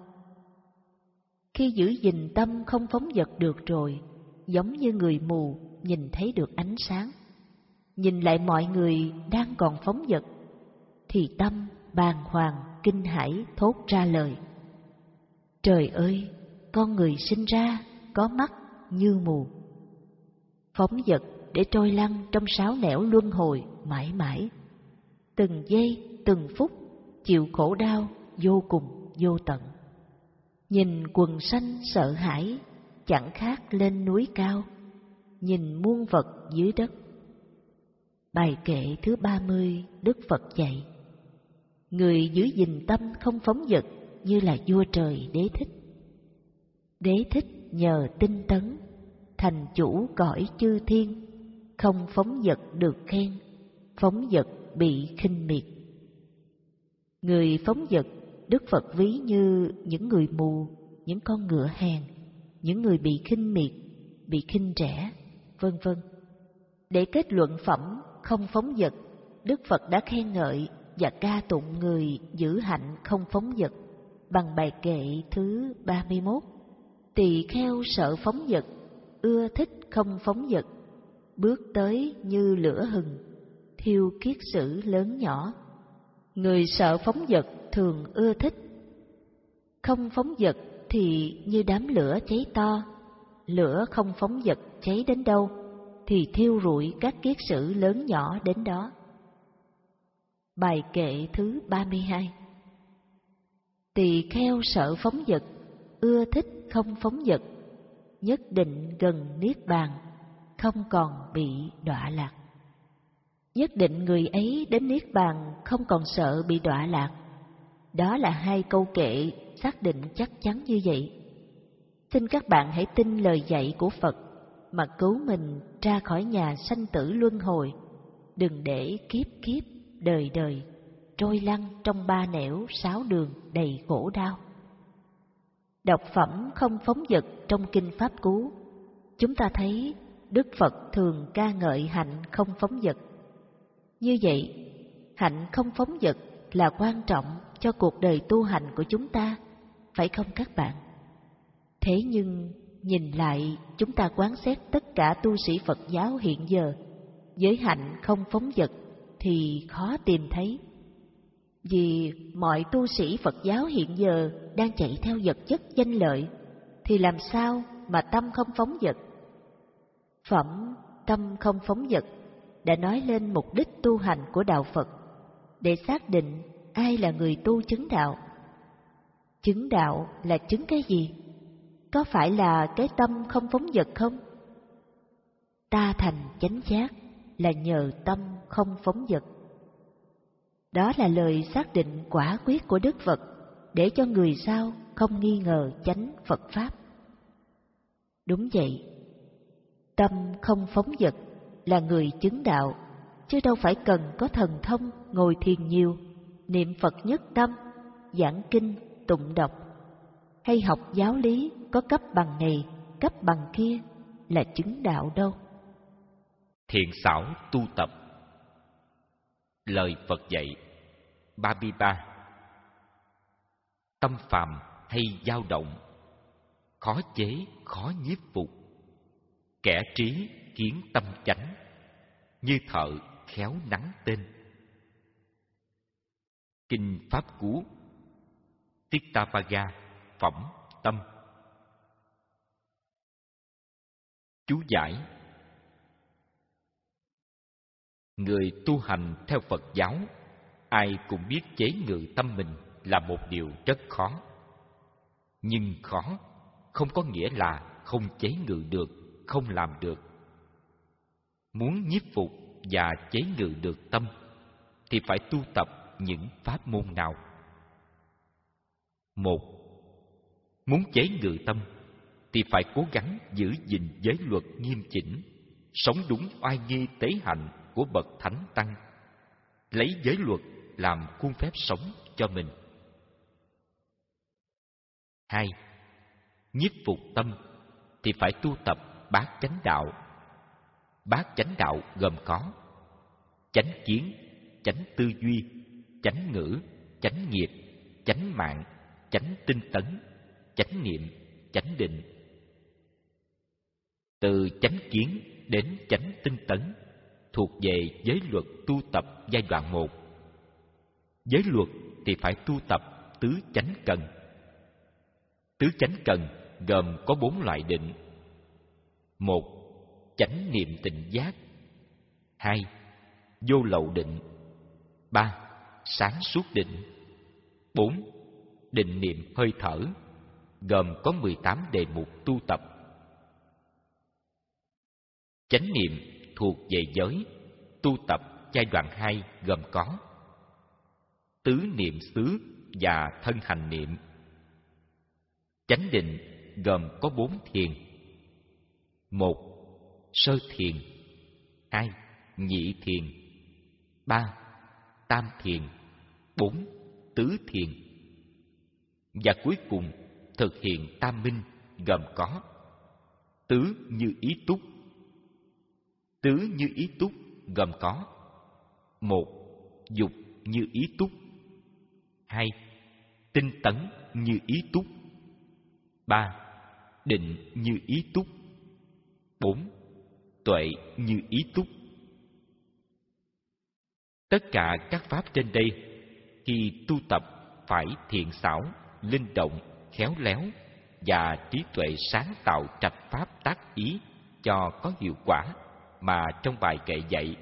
Speaker 2: Khi giữ gìn tâm không phóng dật được rồi, giống như người mù nhìn thấy được ánh sáng nhìn lại mọi người đang còn phóng vật, thì tâm bàng hoàng kinh hãi thốt ra lời trời ơi con người sinh ra có mắt như mù phóng vật để trôi lăn trong sáo nẻo luân hồi mãi mãi từng giây từng phút chịu khổ đau vô cùng vô tận nhìn quần xanh sợ hãi chẳng khác lên núi cao nhìn muôn vật dưới đất. Bài kệ thứ ba mươi Đức Phật dạy Người giữ gìn tâm không phóng dật như là vua trời đế thích. Đế thích nhờ tinh tấn, thành chủ cõi chư thiên, không phóng dật được khen, phóng dật bị khinh miệt. Người phóng dật, Đức Phật ví như những người mù, những con ngựa hèn những người bị khinh miệt, bị khinh trẻ vân vân. Để kết luận phẩm không phóng dật Đức Phật đã khen ngợi và ca tụng người giữ hạnh không phóng dật bằng bài kệ thứ 31. Tỳ kheo sợ phóng dật ưa thích không phóng dật bước tới như lửa hừng, thiêu kiết sử lớn nhỏ. Người sợ phóng dật thường ưa thích, không phóng dật thì như đám lửa cháy to lửa không phóng vật cháy đến đâu thì thiêu rụi các kiết sử lớn nhỏ đến đó. Bài kệ thứ ba mươi hai. Tỳ kheo sợ phóng vật, ưa thích không phóng vật, nhất định gần niết bàn, không còn bị đọa lạc. Nhất định người ấy đến niết bàn không còn sợ bị đọa lạc. Đó là hai câu kệ xác định chắc chắn như vậy Xin các bạn hãy tin lời dạy của Phật mà cứu mình ra khỏi nhà sanh tử luân hồi. Đừng để kiếp kiếp, đời đời, trôi lăn trong ba nẻo sáu đường đầy khổ đau. Đọc phẩm không phóng dật trong Kinh Pháp Cú, chúng ta thấy Đức Phật thường ca ngợi hạnh không phóng dật. Như vậy, hạnh không phóng dật là quan trọng cho cuộc đời tu hành của chúng ta, phải không các bạn? Thế nhưng, nhìn lại, chúng ta quán xét tất cả tu sĩ Phật giáo hiện giờ, giới hạnh không phóng dật thì khó tìm thấy. Vì mọi tu sĩ Phật giáo hiện giờ đang chạy theo vật chất danh lợi, thì làm sao mà tâm không phóng dật? Phẩm tâm không phóng dật đã nói lên mục đích tu hành của đạo Phật để xác định ai là người tu chứng đạo. Chứng đạo là chứng cái gì? có phải là cái tâm không phóng dật không? Ta thành chánh giác là nhờ tâm không phóng dật. Đó là lời xác định quả quyết của Đức Phật để cho người sau không nghi ngờ chánh Phật Pháp. Đúng vậy, tâm không phóng dật là người chứng đạo, chứ đâu phải cần có thần thông ngồi thiền nhiều, niệm Phật nhất tâm, giảng kinh, tụng đọc hay học giáo lý có cấp bằng này, cấp bằng kia là chứng đạo đâu.
Speaker 1: Thiện xảo tu tập Lời Phật dạy ba bi ba Tâm phàm hay dao động Khó chế, khó nhiếp phục Kẻ trí kiến tâm chánh Như thợ khéo nắng tên Kinh Pháp Cú tiết Tittapaga phẩm tâm chú giải người tu hành theo phật giáo ai cũng biết chế ngự tâm mình là một điều rất khó nhưng khó không có nghĩa là không chế ngự được không làm được muốn nhiếp phục và chế ngự được tâm thì phải tu tập những pháp môn nào một Muốn chế ngự tâm thì phải cố gắng giữ gìn giới luật nghiêm chỉnh, sống đúng oai nghi tế hạnh của bậc thánh tăng, lấy giới luật làm khuôn phép sống cho mình. hai Nhiếp phục tâm thì phải tu tập bát chánh đạo. Bát chánh đạo gồm có chánh kiến, chánh tư duy, chánh ngữ, chánh nghiệp, chánh mạng, chánh tinh tấn, chánh niệm chánh định từ chánh kiến đến chánh tinh tấn thuộc về giới luật tu tập giai đoạn một giới luật thì phải tu tập tứ chánh cần tứ chánh cần gồm có bốn loại định một chánh niệm tịnh giác hai vô lậu định ba sáng suốt định bốn định niệm hơi thở gồm có 18 đề mục tu tập. Chánh niệm thuộc về giới, tu tập giai đoạn 2 gồm có tứ niệm xứ và thân hành niệm. Chánh định gồm có bốn thiền. một Sơ thiền hai Nhị thiền ba Tam thiền bốn Tứ thiền Và cuối cùng thực hiện tam minh gồm có tứ như ý túc tứ như ý túc gồm có một dục như ý túc hai tinh tấn như ý túc ba định như ý túc bốn tuệ như ý túc tất cả các pháp trên đây khi tu tập phải thiện xảo linh động khéo léo và trí tuệ sáng tạo trạch pháp tác ý cho có hiệu quả mà trong bài kệ dạy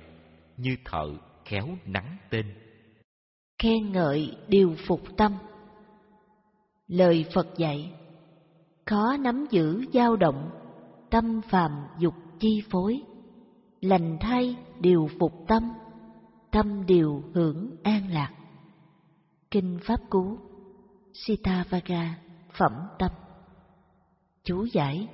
Speaker 1: như thợ khéo nắng tên
Speaker 2: khen ngợi điều phục tâm lời phật dạy khó nắm giữ dao động tâm phàm dục chi phối lành thay điều phục tâm tâm điều hưởng an lạc kinh pháp cú Sita sitavaga phẩm tâm chú giải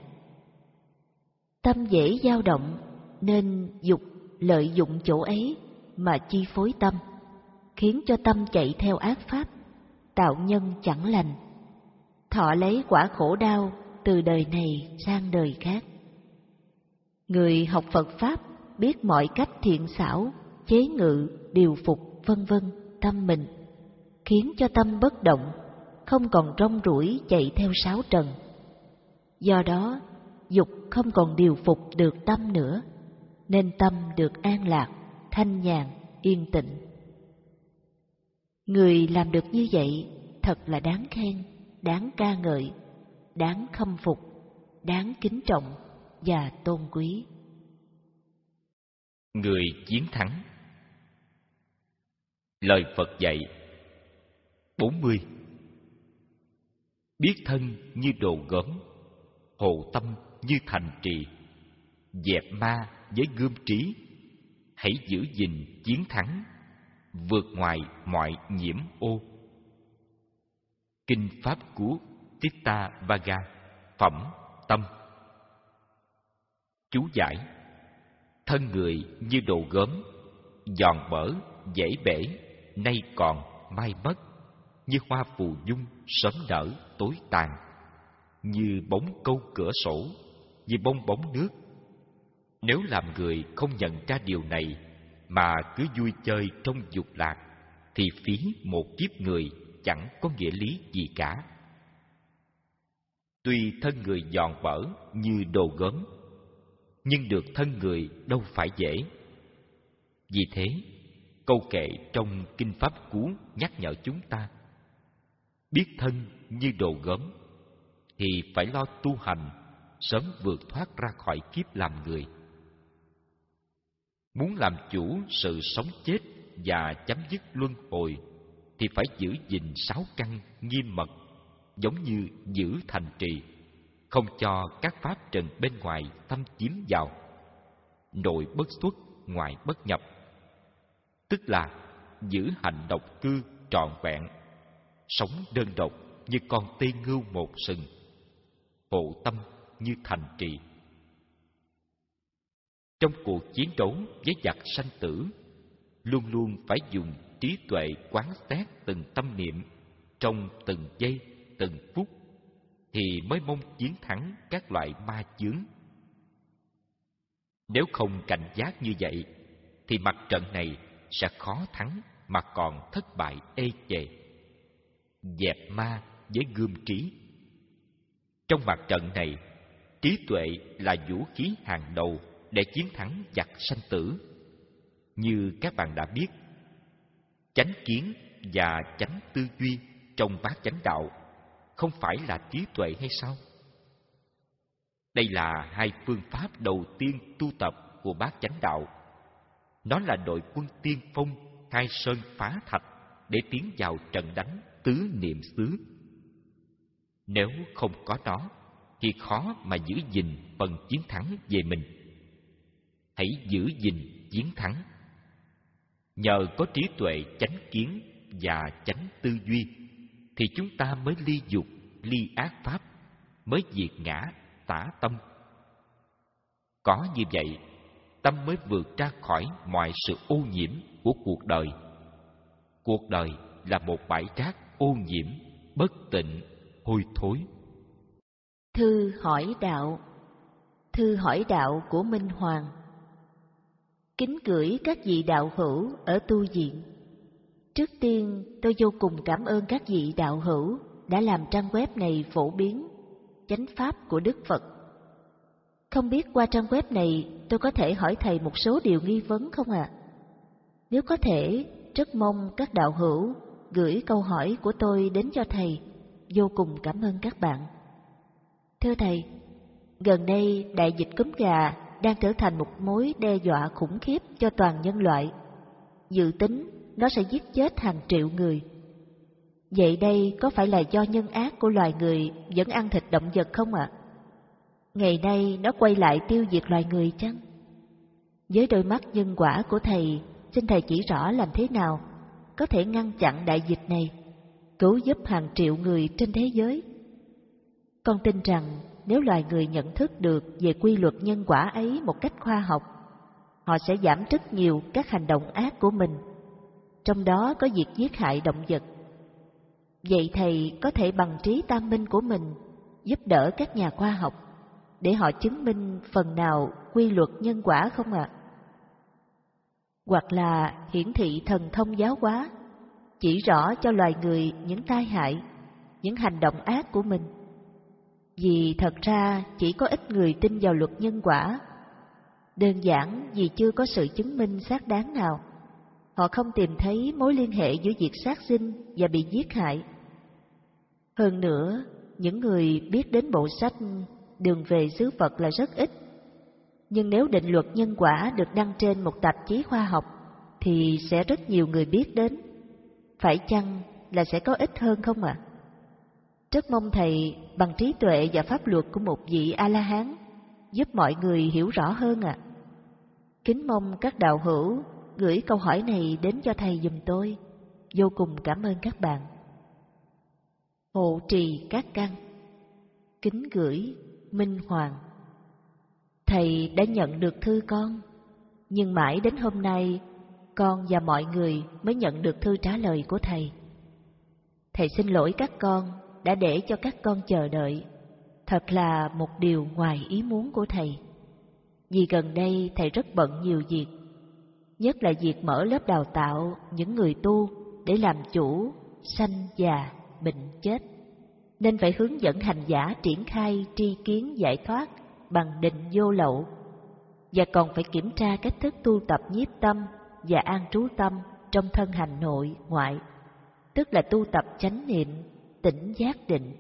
Speaker 2: tâm dễ dao động nên dục lợi dụng chỗ ấy mà chi phối tâm khiến cho tâm chạy theo ác pháp tạo nhân chẳng lành thọ lấy quả khổ đau từ đời này sang đời khác người học phật pháp biết mọi cách thiện xảo chế ngự điều phục vân vân tâm mình khiến cho tâm bất động không còn rong ruổi chạy theo sáu trần. Do đó, dục không còn điều phục được tâm nữa, nên tâm được an lạc, thanh nhàn, yên tịnh. Người làm được như vậy thật là đáng khen, đáng ca ngợi, đáng khâm phục, đáng kính trọng và tôn quý.
Speaker 1: Người chiến thắng Lời Phật dạy 40 biết thân như đồ gốm hộ tâm như thành trì dẹp ma với gươm trí hãy giữ gìn chiến thắng vượt ngoài mọi nhiễm ô kinh pháp cú titta vaga phẩm tâm chú giải thân người như đồ gốm giòn bở dễ bể nay còn mai mất như hoa phù dung sớm nở tối tàn như bóng câu cửa sổ như bong bóng nước nếu làm người không nhận ra điều này mà cứ vui chơi trong dục lạc thì phí một kiếp người chẳng có nghĩa lý gì cả tuy thân người giòn bở như đồ gốm nhưng được thân người đâu phải dễ vì thế câu kệ trong kinh pháp cú nhắc nhở chúng ta biết thân như đồ gốm thì phải lo tu hành sớm vượt thoát ra khỏi kiếp làm người muốn làm chủ sự sống chết và chấm dứt luân hồi thì phải giữ gìn sáu căn nghiêm mật giống như giữ thành trì không cho các pháp trần bên ngoài thâm chiếm vào nội bất xuất ngoại bất nhập tức là giữ hành độc cư trọn vẹn sống đơn độc như con tê ngưu một sừng hộ tâm như thành trì trong cuộc chiến đấu với giặc sanh tử luôn luôn phải dùng trí tuệ quán xét từng tâm niệm trong từng giây từng phút thì mới mong chiến thắng các loại ma chướng nếu không cảnh giác như vậy thì mặt trận này sẽ khó thắng mà còn thất bại ê chề dẹp ma với gươm trí trong mặt trận này trí tuệ là vũ khí hàng đầu để chiến thắng giặc sanh tử như các bạn đã biết chánh kiến và chánh tư duy trong bát chánh đạo không phải là trí tuệ hay sao đây là hai phương pháp đầu tiên tu tập của bát chánh đạo nó là đội quân tiên phong khai sơn phá thạch để tiến vào trận đánh tứ niệm xứ. Nếu không có nó, thì khó mà giữ gìn phần chiến thắng về mình. Hãy giữ gìn chiến thắng. Nhờ có trí tuệ chánh kiến và chánh tư duy, thì chúng ta mới ly dục, ly ác pháp, mới diệt ngã, tả tâm. Có như vậy, tâm mới vượt ra khỏi mọi sự ô nhiễm của cuộc đời. Cuộc đời là một bãi rác ô nhiễm bất tịnh hôi thối
Speaker 2: thư hỏi đạo thư hỏi đạo của minh hoàng kính gửi các vị đạo hữu ở tu viện trước tiên tôi vô cùng cảm ơn các vị đạo hữu đã làm trang web này phổ biến chánh pháp của đức phật không biết qua trang web này tôi có thể hỏi thầy một số điều nghi vấn không ạ à? nếu có thể rất mong các đạo hữu gửi câu hỏi của tôi đến cho thầy. Vô cùng cảm ơn các bạn. Thưa thầy, gần đây đại dịch cúm gà đang trở thành một mối đe dọa khủng khiếp cho toàn nhân loại. Dự tính nó sẽ giết chết hàng triệu người. Vậy đây có phải là do nhân ác của loài người vẫn ăn thịt động vật không ạ? À? Ngày nay nó quay lại tiêu diệt loài người chăng? Với đôi mắt nhân quả của thầy, xin thầy chỉ rõ làm thế nào có thể ngăn chặn đại dịch này, cứu giúp hàng triệu người trên thế giới. Con tin rằng nếu loài người nhận thức được về quy luật nhân quả ấy một cách khoa học, họ sẽ giảm rất nhiều các hành động ác của mình, trong đó có việc giết hại động vật. Vậy thầy có thể bằng trí tam minh của mình giúp đỡ các nhà khoa học để họ chứng minh phần nào quy luật nhân quả không ạ? À? hoặc là hiển thị thần thông giáo hóa, chỉ rõ cho loài người những tai hại, những hành động ác của mình. Vì thật ra chỉ có ít người tin vào luật nhân quả, đơn giản vì chưa có sự chứng minh xác đáng nào. Họ không tìm thấy mối liên hệ giữa việc sát sinh và bị giết hại. Hơn nữa, những người biết đến bộ sách Đường về xứ Phật là rất ít nhưng nếu định luật nhân quả được đăng trên một tạp chí khoa học thì sẽ rất nhiều người biết đến. Phải chăng là sẽ có ích hơn không ạ? À? Rất mong thầy bằng trí tuệ và pháp luật của một vị A La Hán giúp mọi người hiểu rõ hơn ạ. À. Kính mong các đạo hữu gửi câu hỏi này đến cho thầy dùm tôi. Vô cùng cảm ơn các bạn. Hộ trì các căn. Kính gửi Minh Hoàng Thầy đã nhận được thư con, nhưng mãi đến hôm nay con và mọi người mới nhận được thư trả lời của thầy. Thầy xin lỗi các con đã để cho các con chờ đợi. Thật là một điều ngoài ý muốn của thầy. Vì gần đây thầy rất bận nhiều việc, nhất là việc mở lớp đào tạo những người tu để làm chủ sanh già, bệnh chết, nên phải hướng dẫn hành giả triển khai tri kiến giải thoát bằng định vô lậu và còn phải kiểm tra cách thức tu tập nhiếp tâm và an trú tâm trong thân hành nội ngoại tức là tu tập chánh niệm tỉnh giác định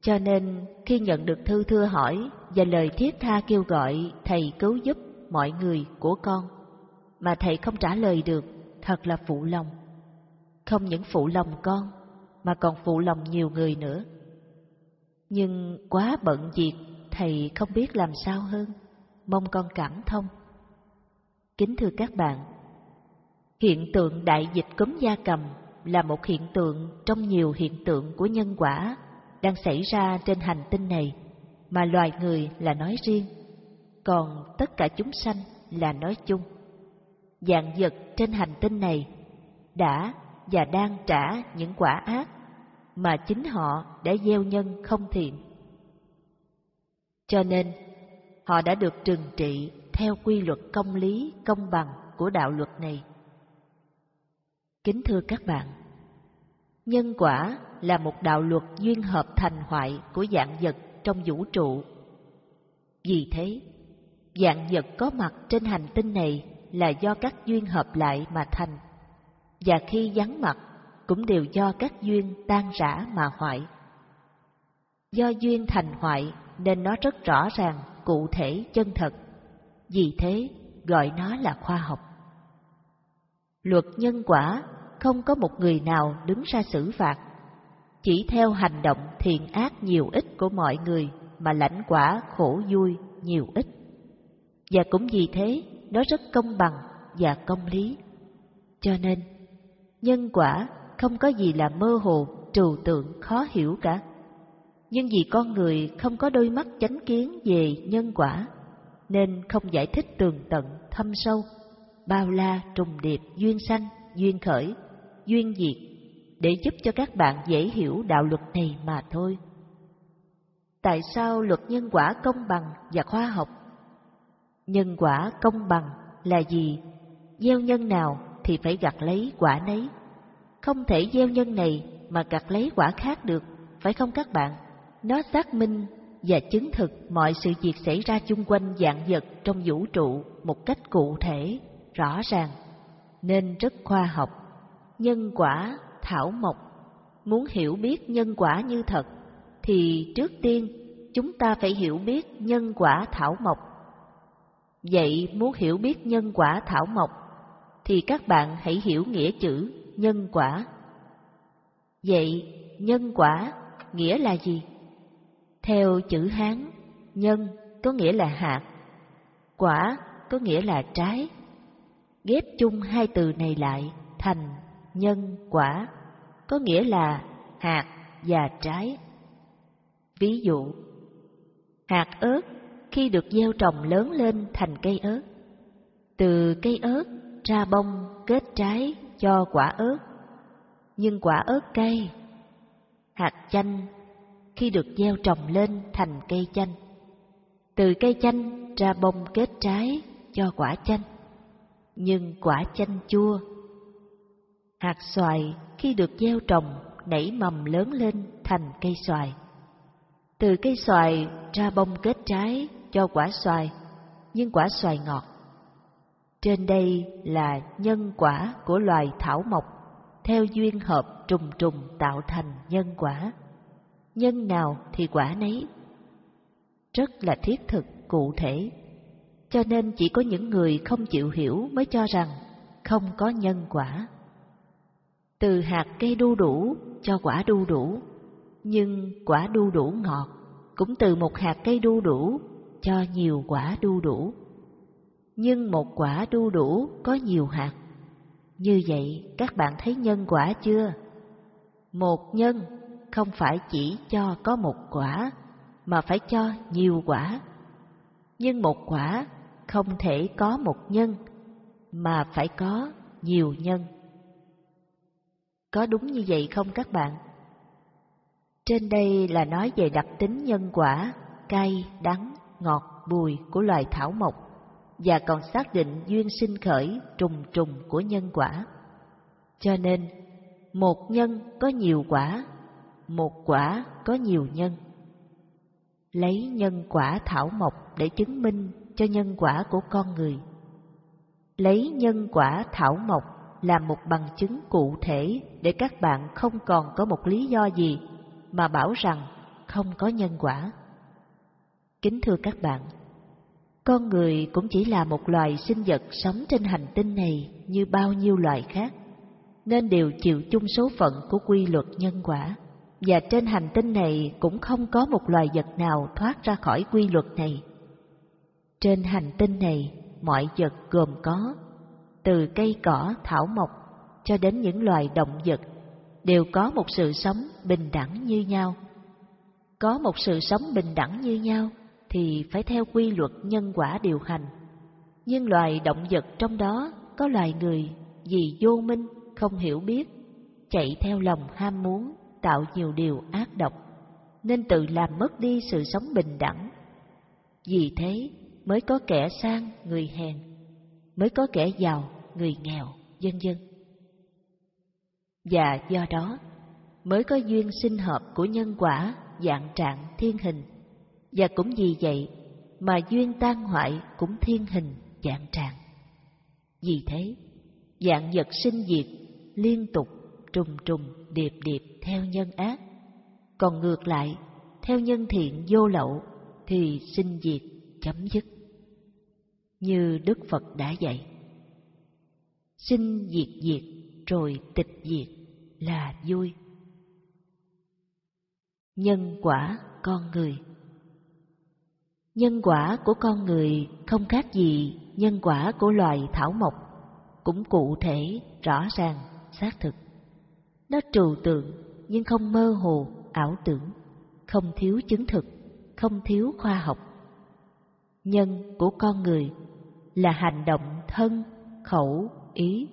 Speaker 2: cho nên khi nhận được thư thưa hỏi và lời thiết tha kêu gọi thầy cứu giúp mọi người của con mà thầy không trả lời được thật là phụ lòng không những phụ lòng con mà còn phụ lòng nhiều người nữa nhưng quá bận việc thầy không biết làm sao hơn, mong con cảm thông. Kính thưa các bạn, hiện tượng đại dịch cúm da cầm là một hiện tượng trong nhiều hiện tượng của nhân quả đang xảy ra trên hành tinh này mà loài người là nói riêng, còn tất cả chúng sanh là nói chung. Dạng vật trên hành tinh này đã và đang trả những quả ác mà chính họ đã gieo nhân không thiện cho nên, họ đã được trừng trị theo quy luật công lý, công bằng của đạo luật này. Kính thưa các bạn, nhân quả là một đạo luật duyên hợp thành hoại của dạng vật trong vũ trụ. Vì thế, dạng vật có mặt trên hành tinh này là do các duyên hợp lại mà thành, và khi vắng mặt cũng đều do các duyên tan rã mà hoại. Do duyên thành hoại nên nó rất rõ ràng, cụ thể, chân thật. Vì thế, gọi nó là khoa học. Luật nhân quả không có một người nào đứng ra xử phạt. Chỉ theo hành động thiện ác nhiều ít của mọi người mà lãnh quả khổ vui nhiều ít. Và cũng vì thế, nó rất công bằng và công lý. Cho nên, nhân quả không có gì là mơ hồ, trừu tượng, khó hiểu cả nhưng vì con người không có đôi mắt chánh kiến về nhân quả nên không giải thích tường tận thâm sâu bao la trùng điệp duyên sanh duyên khởi duyên diệt để giúp cho các bạn dễ hiểu đạo luật này mà thôi tại sao luật nhân quả công bằng và khoa học nhân quả công bằng là gì gieo nhân nào thì phải gặt lấy quả nấy không thể gieo nhân này mà gặt lấy quả khác được phải không các bạn nó xác minh và chứng thực mọi sự việc xảy ra chung quanh dạng vật trong vũ trụ một cách cụ thể, rõ ràng, nên rất khoa học. Nhân quả, thảo mộc. Muốn hiểu biết nhân quả như thật, thì trước tiên chúng ta phải hiểu biết nhân quả thảo mộc. Vậy muốn hiểu biết nhân quả thảo mộc, thì các bạn hãy hiểu nghĩa chữ nhân quả. Vậy nhân quả nghĩa là gì? Theo chữ Hán, nhân có nghĩa là hạt, quả có nghĩa là trái. Ghép chung hai từ này lại thành nhân quả, có nghĩa là hạt và trái. Ví dụ, hạt ớt khi được gieo trồng lớn lên thành cây ớt. Từ cây ớt ra bông kết trái cho quả ớt, nhưng quả ớt cây Hạt chanh khi được gieo trồng lên thành cây chanh. Từ cây chanh ra bông kết trái cho quả chanh, nhưng quả chanh chua. Hạt xoài khi được gieo trồng nảy mầm lớn lên thành cây xoài. Từ cây xoài ra bông kết trái cho quả xoài, nhưng quả xoài ngọt. Trên đây là nhân quả của loài thảo mộc, theo duyên hợp trùng trùng tạo thành nhân quả nhân nào thì quả nấy. Rất là thiết thực, cụ thể. Cho nên chỉ có những người không chịu hiểu mới cho rằng không có nhân quả. Từ hạt cây đu đủ cho quả đu đủ, nhưng quả đu đủ ngọt cũng từ một hạt cây đu đủ cho nhiều quả đu đủ. Nhưng một quả đu đủ có nhiều hạt. Như vậy các bạn thấy nhân quả chưa? Một nhân không phải chỉ cho có một quả, mà phải cho nhiều quả. Nhưng một quả không thể có một nhân, mà phải có nhiều nhân. Có đúng như vậy không các bạn? Trên đây là nói về đặc tính nhân quả, cay, đắng, ngọt, bùi của loài thảo mộc và còn xác định duyên sinh khởi trùng trùng của nhân quả. Cho nên, một nhân có nhiều quả một quả có nhiều nhân. Lấy nhân quả thảo mộc để chứng minh cho nhân quả của con người. Lấy nhân quả thảo mộc làm một bằng chứng cụ thể để các bạn không còn có một lý do gì mà bảo rằng không có nhân quả. Kính thưa các bạn, con người cũng chỉ là một loài sinh vật sống trên hành tinh này như bao nhiêu loài khác, nên đều chịu chung số phận của quy luật nhân quả và trên hành tinh này cũng không có một loài vật nào thoát ra khỏi quy luật này. Trên hành tinh này, mọi vật gồm có, từ cây cỏ, thảo mộc, cho đến những loài động vật, đều có một sự sống bình đẳng như nhau. Có một sự sống bình đẳng như nhau thì phải theo quy luật nhân quả điều hành. Nhưng loài động vật trong đó có loài người vì vô minh, không hiểu biết, chạy theo lòng ham muốn tạo nhiều điều ác độc, nên tự làm mất đi sự sống bình đẳng. Vì thế mới có kẻ sang người hèn, mới có kẻ giàu người nghèo, vân vân. Và do đó mới có duyên sinh hợp của nhân quả dạng trạng thiên hình, và cũng vì vậy mà duyên tan hoại cũng thiên hình dạng trạng. Vì thế, dạng vật sinh diệt liên tục trùng trùng điệp điệp theo nhân ác. Còn ngược lại, theo nhân thiện vô lậu thì sinh diệt chấm dứt. Như Đức Phật đã dạy. Sinh diệt diệt rồi tịch diệt là vui. Nhân quả con người Nhân quả của con người không khác gì nhân quả của loài thảo mộc, cũng cụ thể, rõ ràng, xác thực. Nó trừu tượng nhưng không mơ hồ, ảo tưởng, không thiếu chứng thực, không thiếu khoa học. Nhân của con người là hành động thân, khẩu, ý.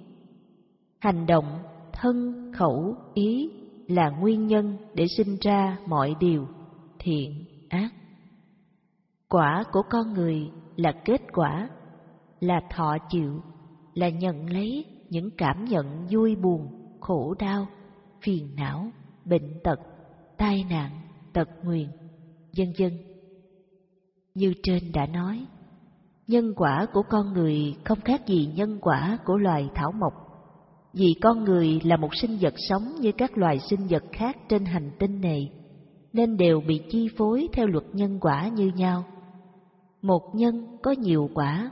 Speaker 2: Hành động thân, khẩu, ý là nguyên nhân để sinh ra mọi điều thiện, ác. Quả của con người là kết quả, là thọ chịu, là nhận lấy những cảm nhận vui buồn, khổ đau, phiền não, bệnh tật, tai nạn, tật nguyền, vân dân. Như trên đã nói, nhân quả của con người không khác gì nhân quả của loài thảo mộc. Vì con người là một sinh vật sống như các loài sinh vật khác trên hành tinh này, nên đều bị chi phối theo luật nhân quả như nhau. Một nhân có nhiều quả,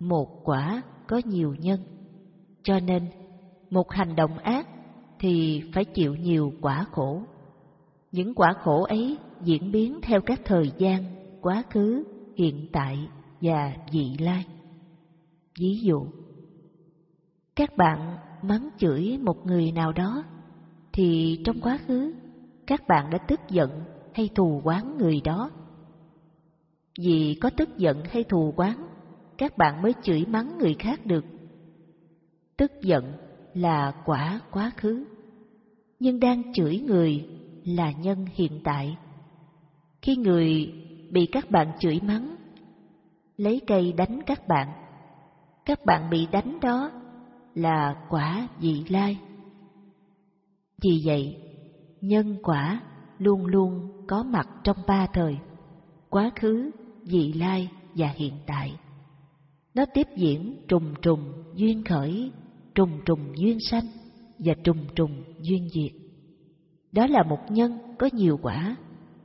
Speaker 2: một quả có nhiều nhân. Cho nên, một hành động ác thì phải chịu nhiều quả khổ. Những quả khổ ấy diễn biến theo các thời gian, quá khứ, hiện tại và vị lai. Ví dụ, các bạn mắng chửi một người nào đó, thì trong quá khứ các bạn đã tức giận hay thù oán người đó. Vì có tức giận hay thù oán, các bạn mới chửi mắng người khác được. Tức giận là quả quá khứ, nhưng đang chửi người là nhân hiện tại. Khi người bị các bạn chửi mắng, lấy cây đánh các bạn, các bạn bị đánh đó là quả vị lai. Vì vậy, nhân quả luôn luôn có mặt trong ba thời, quá khứ, vị lai và hiện tại. Nó tiếp diễn trùng trùng duyên khởi trùng trùng duyên sanh và trùng trùng duyên diệt. Đó là một nhân có nhiều quả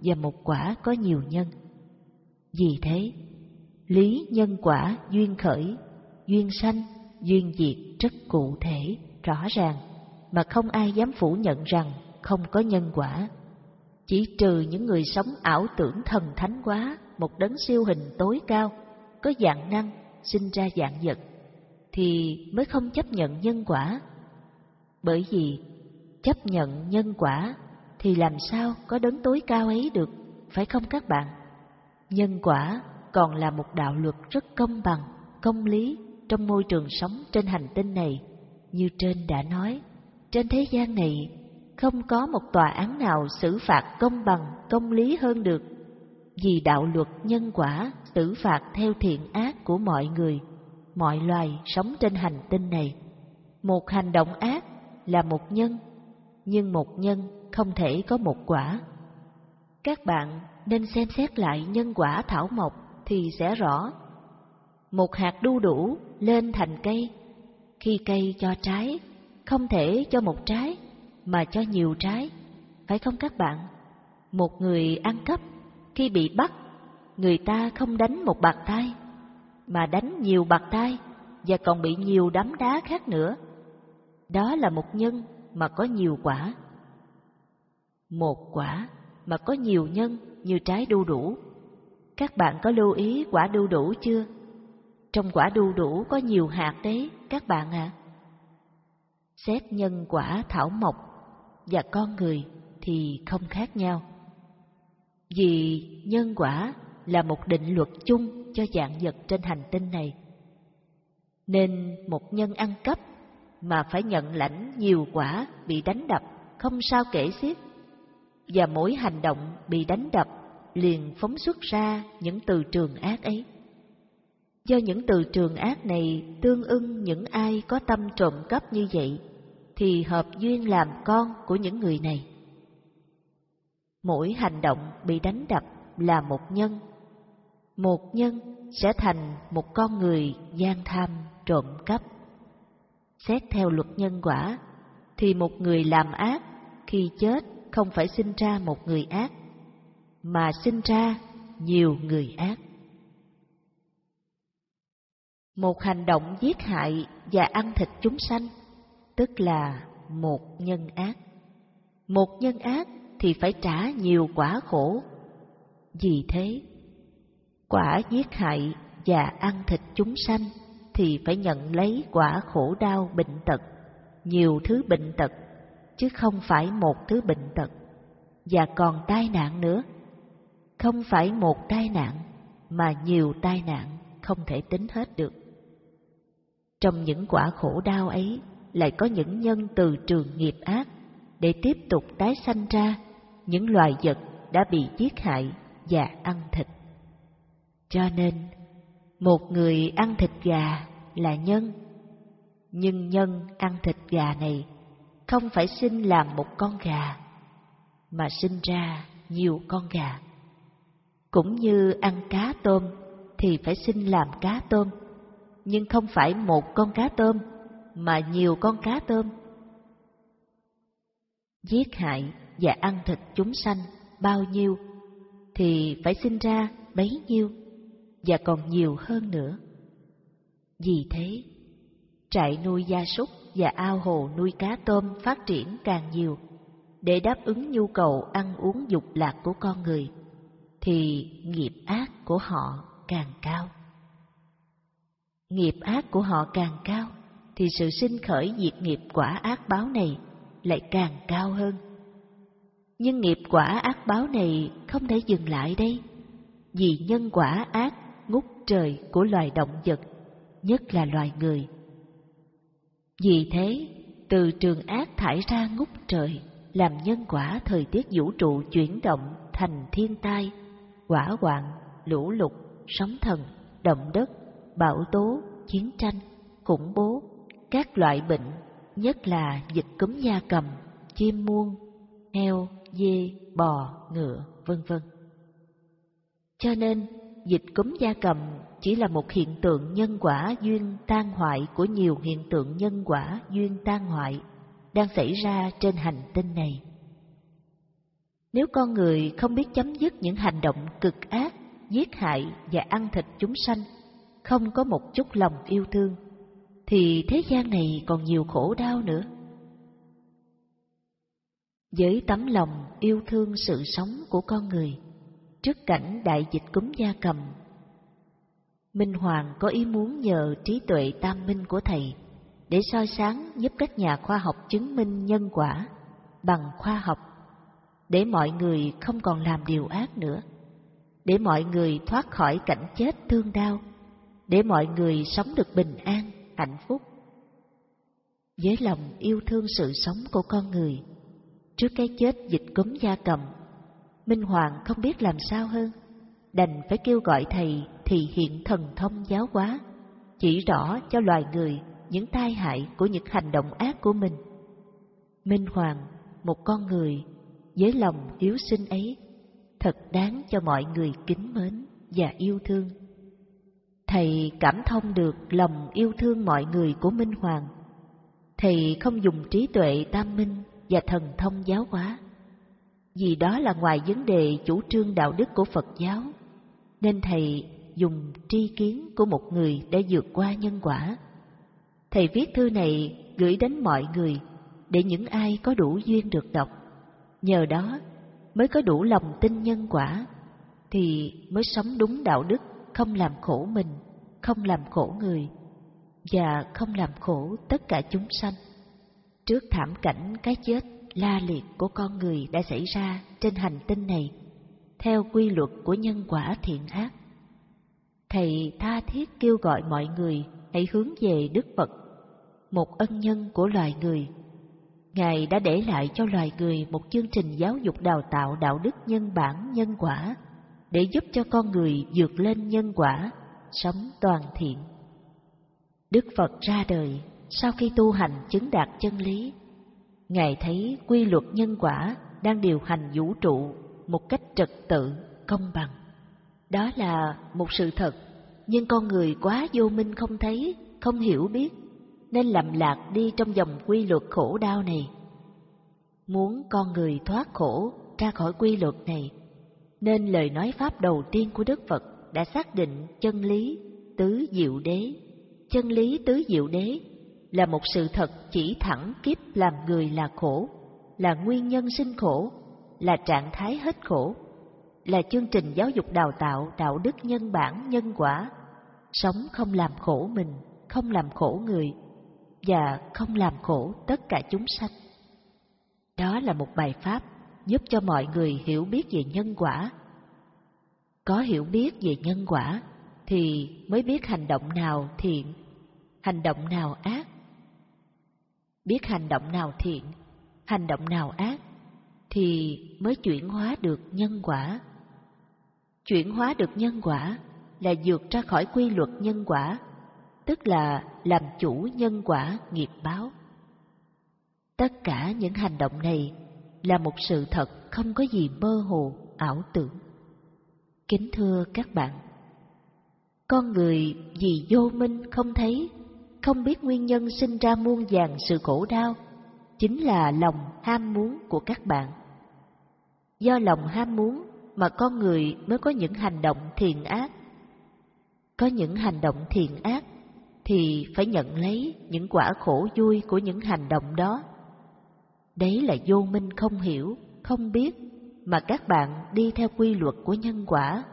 Speaker 2: và một quả có nhiều nhân. Vì thế, lý nhân quả duyên khởi, duyên sanh, duyên diệt rất cụ thể, rõ ràng mà không ai dám phủ nhận rằng không có nhân quả. Chỉ trừ những người sống ảo tưởng thần thánh quá, một đấng siêu hình tối cao, có dạng năng sinh ra dạng vật thì mới không chấp nhận nhân quả. Bởi vì chấp nhận nhân quả thì làm sao có đấng tối cao ấy được, phải không các bạn? Nhân quả còn là một đạo luật rất công bằng, công lý trong môi trường sống trên hành tinh này. Như trên đã nói, trên thế gian này không có một tòa án nào xử phạt công bằng, công lý hơn được. Vì đạo luật nhân quả xử phạt theo thiện ác của mọi người mọi loài sống trên hành tinh này. Một hành động ác là một nhân, nhưng một nhân không thể có một quả. Các bạn nên xem xét lại nhân quả thảo mộc thì sẽ rõ. Một hạt đu đủ lên thành cây, khi cây cho trái, không thể cho một trái mà cho nhiều trái, phải không các bạn? Một người ăn cắp khi bị bắt, người ta không đánh một bạt tay mà đánh nhiều bạc tai và còn bị nhiều đấm đá khác nữa. Đó là một nhân mà có nhiều quả. Một quả mà có nhiều nhân như trái đu đủ. Các bạn có lưu ý quả đu đủ chưa? Trong quả đu đủ có nhiều hạt đấy các bạn ạ. À. Xét nhân quả thảo mộc và con người thì không khác nhau. Vì nhân quả là một định luật chung cho dạng vật trên hành tinh này. Nên một nhân ăn cắp mà phải nhận lãnh nhiều quả bị đánh đập không sao kể xiết. Và mỗi hành động bị đánh đập liền phóng xuất ra những từ trường ác ấy. Do những từ trường ác này tương ưng những ai có tâm trộm cắp như vậy, thì hợp duyên làm con của những người này. Mỗi hành động bị đánh đập là một nhân một nhân sẽ thành một con người gian tham trộm cắp. Xét theo luật nhân quả, thì một người làm ác khi chết không phải sinh ra một người ác, mà sinh ra nhiều người ác. Một hành động giết hại và ăn thịt chúng sanh, tức là một nhân ác. Một nhân ác thì phải trả nhiều quả khổ. Vì thế, quả giết hại và ăn thịt chúng sanh thì phải nhận lấy quả khổ đau bệnh tật, nhiều thứ bệnh tật, chứ không phải một thứ bệnh tật, và còn tai nạn nữa. Không phải một tai nạn, mà nhiều tai nạn không thể tính hết được. Trong những quả khổ đau ấy lại có những nhân từ trường nghiệp ác để tiếp tục tái sanh ra những loài vật đã bị giết hại và ăn thịt. Cho nên, một người ăn thịt gà là nhân, nhưng nhân ăn thịt gà này không phải sinh làm một con gà, mà sinh ra nhiều con gà. Cũng như ăn cá tôm thì phải sinh làm cá tôm, nhưng không phải một con cá tôm mà nhiều con cá tôm. Giết hại và ăn thịt chúng sanh bao nhiêu thì phải sinh ra bấy nhiêu và còn nhiều hơn nữa. Vì thế, trại nuôi gia súc và ao hồ nuôi cá tôm phát triển càng nhiều để đáp ứng nhu cầu ăn uống dục lạc của con người thì nghiệp ác của họ càng cao. Nghiệp ác của họ càng cao thì sự sinh khởi diệt nghiệp quả ác báo này lại càng cao hơn. Nhưng nghiệp quả ác báo này không thể dừng lại đây, vì nhân quả ác trời của loài động vật, nhất là loài người. Vì thế, từ trường ác thải ra ngút trời, làm nhân quả thời tiết vũ trụ chuyển động thành thiên tai, quả hoạn, lũ lụt, sóng thần, động đất, bão tố, chiến tranh, khủng bố, các loại bệnh, nhất là dịch cúm da cầm, chim muông, heo, dê, bò, ngựa, vân vân. Cho nên, dịch cúm gia cầm chỉ là một hiện tượng nhân quả duyên tan hoại của nhiều hiện tượng nhân quả duyên tan hoại đang xảy ra trên hành tinh này. Nếu con người không biết chấm dứt những hành động cực ác, giết hại và ăn thịt chúng sanh, không có một chút lòng yêu thương, thì thế gian này còn nhiều khổ đau nữa. Với tấm lòng yêu thương sự sống của con người, trước cảnh đại dịch cúm gia cầm. Minh Hoàng có ý muốn nhờ trí tuệ tam minh của thầy để soi sáng giúp các nhà khoa học chứng minh nhân quả bằng khoa học, để mọi người không còn làm điều ác nữa, để mọi người thoát khỏi cảnh chết thương đau, để mọi người sống được bình an, hạnh phúc. Với lòng yêu thương sự sống của con người, trước cái chết dịch cúm gia cầm Minh Hoàng không biết làm sao hơn, đành phải kêu gọi thầy thì hiện thần thông giáo hóa, chỉ rõ cho loài người những tai hại của những hành động ác của mình. Minh Hoàng, một con người với lòng hiếu sinh ấy, thật đáng cho mọi người kính mến và yêu thương. Thầy cảm thông được lòng yêu thương mọi người của Minh Hoàng. Thầy không dùng trí tuệ tam minh và thần thông giáo hóa vì đó là ngoài vấn đề chủ trương đạo đức của Phật giáo, nên thầy dùng tri kiến của một người để vượt qua nhân quả. Thầy viết thư này gửi đến mọi người để những ai có đủ duyên được đọc. Nhờ đó mới có đủ lòng tin nhân quả thì mới sống đúng đạo đức, không làm khổ mình, không làm khổ người và không làm khổ tất cả chúng sanh. Trước thảm cảnh cái chết la liệt của con người đã xảy ra trên hành tinh này theo quy luật của nhân quả thiện ác. Thầy tha thiết kêu gọi mọi người hãy hướng về Đức Phật, một ân nhân của loài người. Ngài đã để lại cho loài người một chương trình giáo dục đào tạo đạo đức nhân bản nhân quả để giúp cho con người vượt lên nhân quả, sống toàn thiện. Đức Phật ra đời sau khi tu hành chứng đạt chân lý Ngài thấy quy luật nhân quả đang điều hành vũ trụ một cách trật tự, công bằng. Đó là một sự thật, nhưng con người quá vô minh không thấy, không hiểu biết, nên lầm lạc đi trong dòng quy luật khổ đau này. Muốn con người thoát khổ ra khỏi quy luật này, nên lời nói Pháp đầu tiên của Đức Phật đã xác định chân lý tứ diệu đế. Chân lý tứ diệu đế là một sự thật chỉ thẳng kiếp làm người là khổ, là nguyên nhân sinh khổ, là trạng thái hết khổ, là chương trình giáo dục đào tạo đạo đức nhân bản nhân quả, sống không làm khổ mình, không làm khổ người và không làm khổ tất cả chúng sanh. Đó là một bài pháp giúp cho mọi người hiểu biết về nhân quả. Có hiểu biết về nhân quả thì mới biết hành động nào thiện, hành động nào ác, biết hành động nào thiện, hành động nào ác, thì mới chuyển hóa được nhân quả. Chuyển hóa được nhân quả là vượt ra khỏi quy luật nhân quả, tức là làm chủ nhân quả nghiệp báo. Tất cả những hành động này là một sự thật không có gì mơ hồ, ảo tưởng. Kính thưa các bạn, con người vì vô minh không thấy không biết nguyên nhân sinh ra muôn vàng sự khổ đau chính là lòng ham muốn của các bạn do lòng ham muốn mà con người mới có những hành động thiện ác có những hành động thiện ác thì phải nhận lấy những quả khổ vui của những hành động đó đấy là vô minh không hiểu không biết mà các bạn đi theo quy luật của nhân quả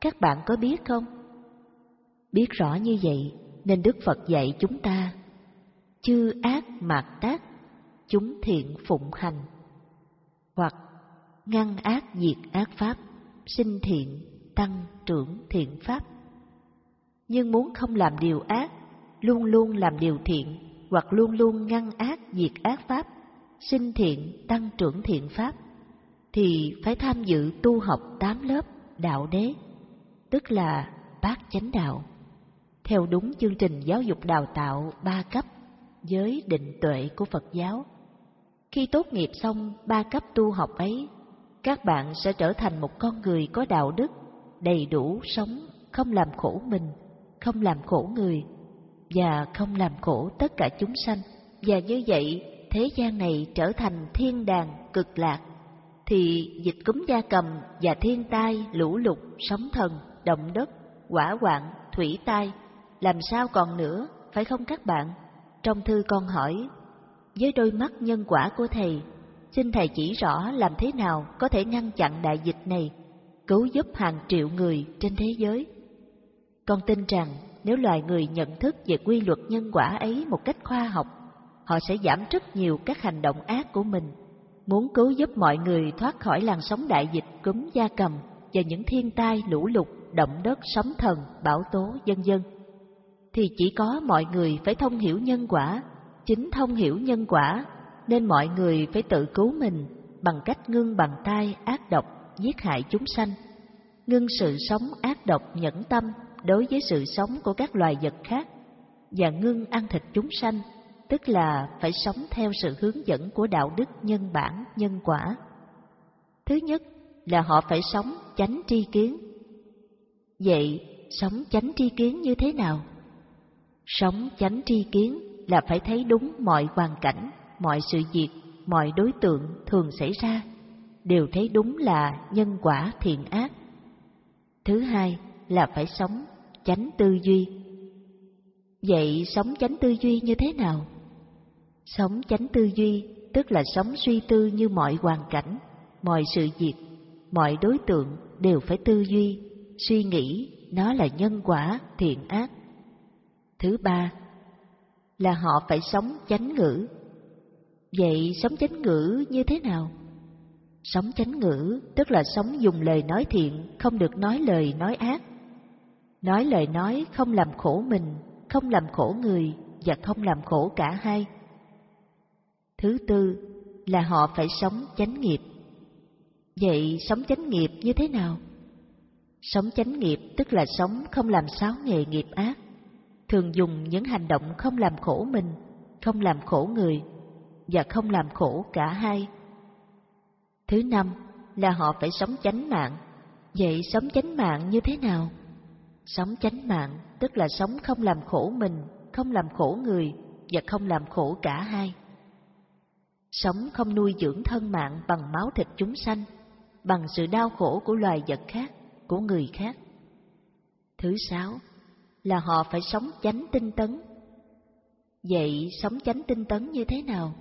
Speaker 2: các bạn có biết không biết rõ như vậy nên Đức Phật dạy chúng ta, chư ác mạt tác, chúng thiện phụng hành. Hoặc ngăn ác diệt ác pháp, sinh thiện, tăng trưởng thiện pháp. Nhưng muốn không làm điều ác, luôn luôn làm điều thiện, hoặc luôn luôn ngăn ác diệt ác pháp, sinh thiện, tăng trưởng thiện pháp, thì phải tham dự tu học tám lớp đạo đế, tức là bát chánh đạo theo đúng chương trình giáo dục đào tạo ba cấp với định tuệ của Phật giáo. Khi tốt nghiệp xong ba cấp tu học ấy, các bạn sẽ trở thành một con người có đạo đức, đầy đủ sống, không làm khổ mình, không làm khổ người và không làm khổ tất cả chúng sanh. Và như vậy, thế gian này trở thành thiên đàng cực lạc thì dịch cúm gia cầm và thiên tai lũ lụt sóng thần động đất quả quạng, thủy tai làm sao còn nữa, phải không các bạn? Trong thư con hỏi, với đôi mắt nhân quả của thầy, xin thầy chỉ rõ làm thế nào có thể ngăn chặn đại dịch này, cứu giúp hàng triệu người trên thế giới. Con tin rằng nếu loài người nhận thức về quy luật nhân quả ấy một cách khoa học, họ sẽ giảm rất nhiều các hành động ác của mình. Muốn cứu giúp mọi người thoát khỏi làn sóng đại dịch cúm da cầm và những thiên tai lũ lụt, động đất, sóng thần, bão tố, dân dân thì chỉ có mọi người phải thông hiểu nhân quả, chính thông hiểu nhân quả nên mọi người phải tự cứu mình bằng cách ngưng bàn tay ác độc giết hại chúng sanh, ngưng sự sống ác độc nhẫn tâm đối với sự sống của các loài vật khác và ngưng ăn thịt chúng sanh, tức là phải sống theo sự hướng dẫn của đạo đức nhân bản nhân quả. Thứ nhất là họ phải sống chánh tri kiến. Vậy, sống chánh tri kiến như thế nào? Sống chánh tri kiến là phải thấy đúng mọi hoàn cảnh, mọi sự việc, mọi đối tượng thường xảy ra, đều thấy đúng là nhân quả thiện ác. Thứ hai là phải sống chánh tư duy. Vậy sống chánh tư duy như thế nào? Sống chánh tư duy tức là sống suy tư như mọi hoàn cảnh, mọi sự việc, mọi đối tượng đều phải tư duy, suy nghĩ nó là nhân quả thiện ác Thứ ba là họ phải sống chánh ngữ. Vậy sống chánh ngữ như thế nào? Sống chánh ngữ tức là sống dùng lời nói thiện, không được nói lời nói ác. Nói lời nói không làm khổ mình, không làm khổ người và không làm khổ cả hai. Thứ tư là họ phải sống chánh nghiệp. Vậy sống chánh nghiệp như thế nào? Sống chánh nghiệp tức là sống không làm sáu nghề nghiệp ác, thường dùng những hành động không làm khổ mình, không làm khổ người và không làm khổ cả hai. Thứ năm là họ phải sống chánh mạng. Vậy sống chánh mạng như thế nào? Sống chánh mạng tức là sống không làm khổ mình, không làm khổ người và không làm khổ cả hai. Sống không nuôi dưỡng thân mạng bằng máu thịt chúng sanh, bằng sự đau khổ của loài vật khác, của người khác. Thứ sáu là họ phải sống chánh tinh tấn. Vậy sống chánh tinh tấn như thế nào?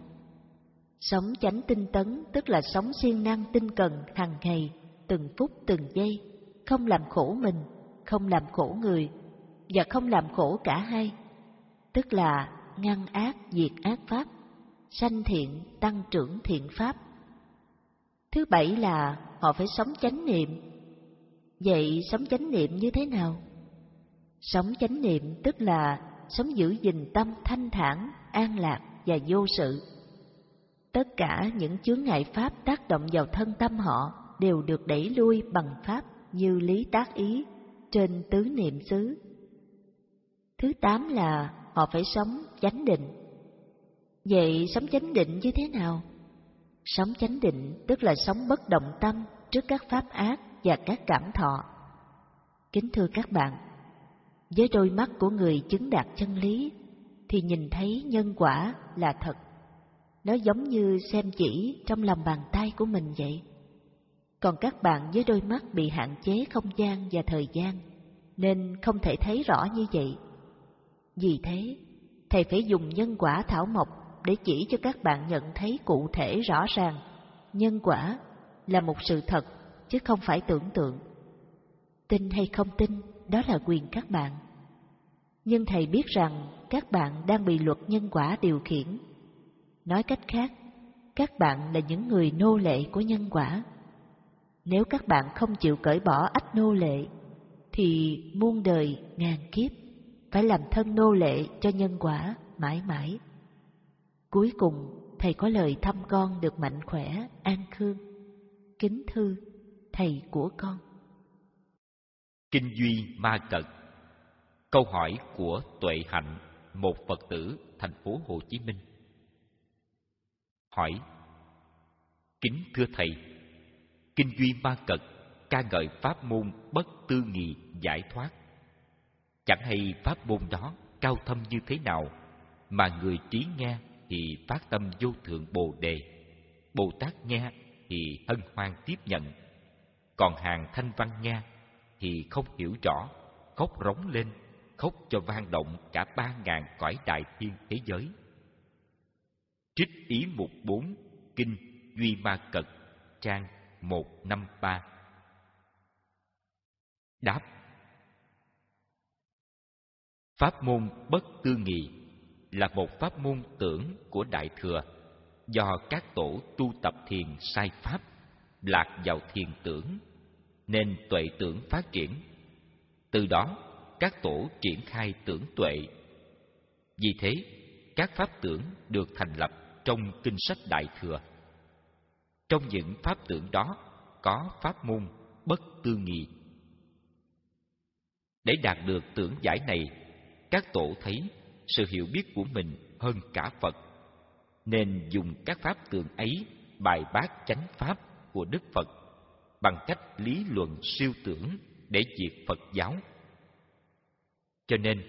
Speaker 2: Sống chánh tinh tấn tức là sống siêng năng tinh cần hàng ngày, từng phút từng giây, không làm khổ mình, không làm khổ người và không làm khổ cả hai. Tức là ngăn ác diệt ác pháp, sanh thiện tăng trưởng thiện pháp. Thứ bảy là họ phải sống chánh niệm. Vậy sống chánh niệm như thế nào? Sống chánh niệm tức là sống giữ gìn tâm thanh thản, an lạc và vô sự. Tất cả những chướng ngại pháp tác động vào thân tâm họ đều được đẩy lui bằng pháp như lý tác ý trên tứ niệm xứ. Thứ tám là họ phải sống chánh định. Vậy sống chánh định như thế nào? Sống chánh định tức là sống bất động tâm trước các pháp ác và các cảm thọ. Kính thưa các bạn, với đôi mắt của người chứng đạt chân lý thì nhìn thấy nhân quả là thật nó giống như xem chỉ trong lòng bàn tay của mình vậy còn các bạn với đôi mắt bị hạn chế không gian và thời gian nên không thể thấy rõ như vậy vì thế thầy phải dùng nhân quả thảo mộc để chỉ cho các bạn nhận thấy cụ thể rõ ràng nhân quả là một sự thật chứ không phải tưởng tượng tin hay không tin đó là quyền các bạn. Nhưng thầy biết rằng các bạn đang bị luật nhân quả điều khiển. Nói cách khác, các bạn là những người nô lệ của nhân quả. Nếu các bạn không chịu cởi bỏ ách nô lệ, thì muôn đời ngàn kiếp phải làm thân nô lệ cho nhân quả mãi mãi. Cuối cùng, thầy có lời thăm con được mạnh khỏe, an khương. Kính thư, thầy của con.
Speaker 1: Kinh Duy Ma Cật Câu hỏi của Tuệ Hạnh Một Phật tử thành phố Hồ Chí Minh Hỏi Kính thưa Thầy Kinh Duy Ma Cật ca ngợi pháp môn bất tư nghị giải thoát Chẳng hay pháp môn đó cao thâm như thế nào Mà người trí nghe thì phát tâm vô thượng Bồ Đề Bồ Tát nghe thì hân hoan tiếp nhận Còn hàng thanh văn nghe thì không hiểu rõ, khóc rống lên, khóc cho vang động cả ba ngàn cõi đại thiên thế giới. Trích ý mục bốn Kinh Duy Ma Cật, trang một năm ba Đáp Pháp môn bất tư nghị là một pháp môn tưởng của Đại Thừa do các tổ tu tập thiền sai pháp lạc vào thiền tưởng nên tuệ tưởng phát triển. Từ đó, các tổ triển khai tưởng tuệ. Vì thế, các pháp tưởng được thành lập trong kinh sách Đại Thừa. Trong những pháp tưởng đó có pháp môn bất tư nghi Để đạt được tưởng giải này, các tổ thấy sự hiểu biết của mình hơn cả Phật, nên dùng các pháp tưởng ấy bài bác chánh pháp của Đức Phật bằng cách lý luận siêu tưởng để diệt Phật giáo. Cho nên,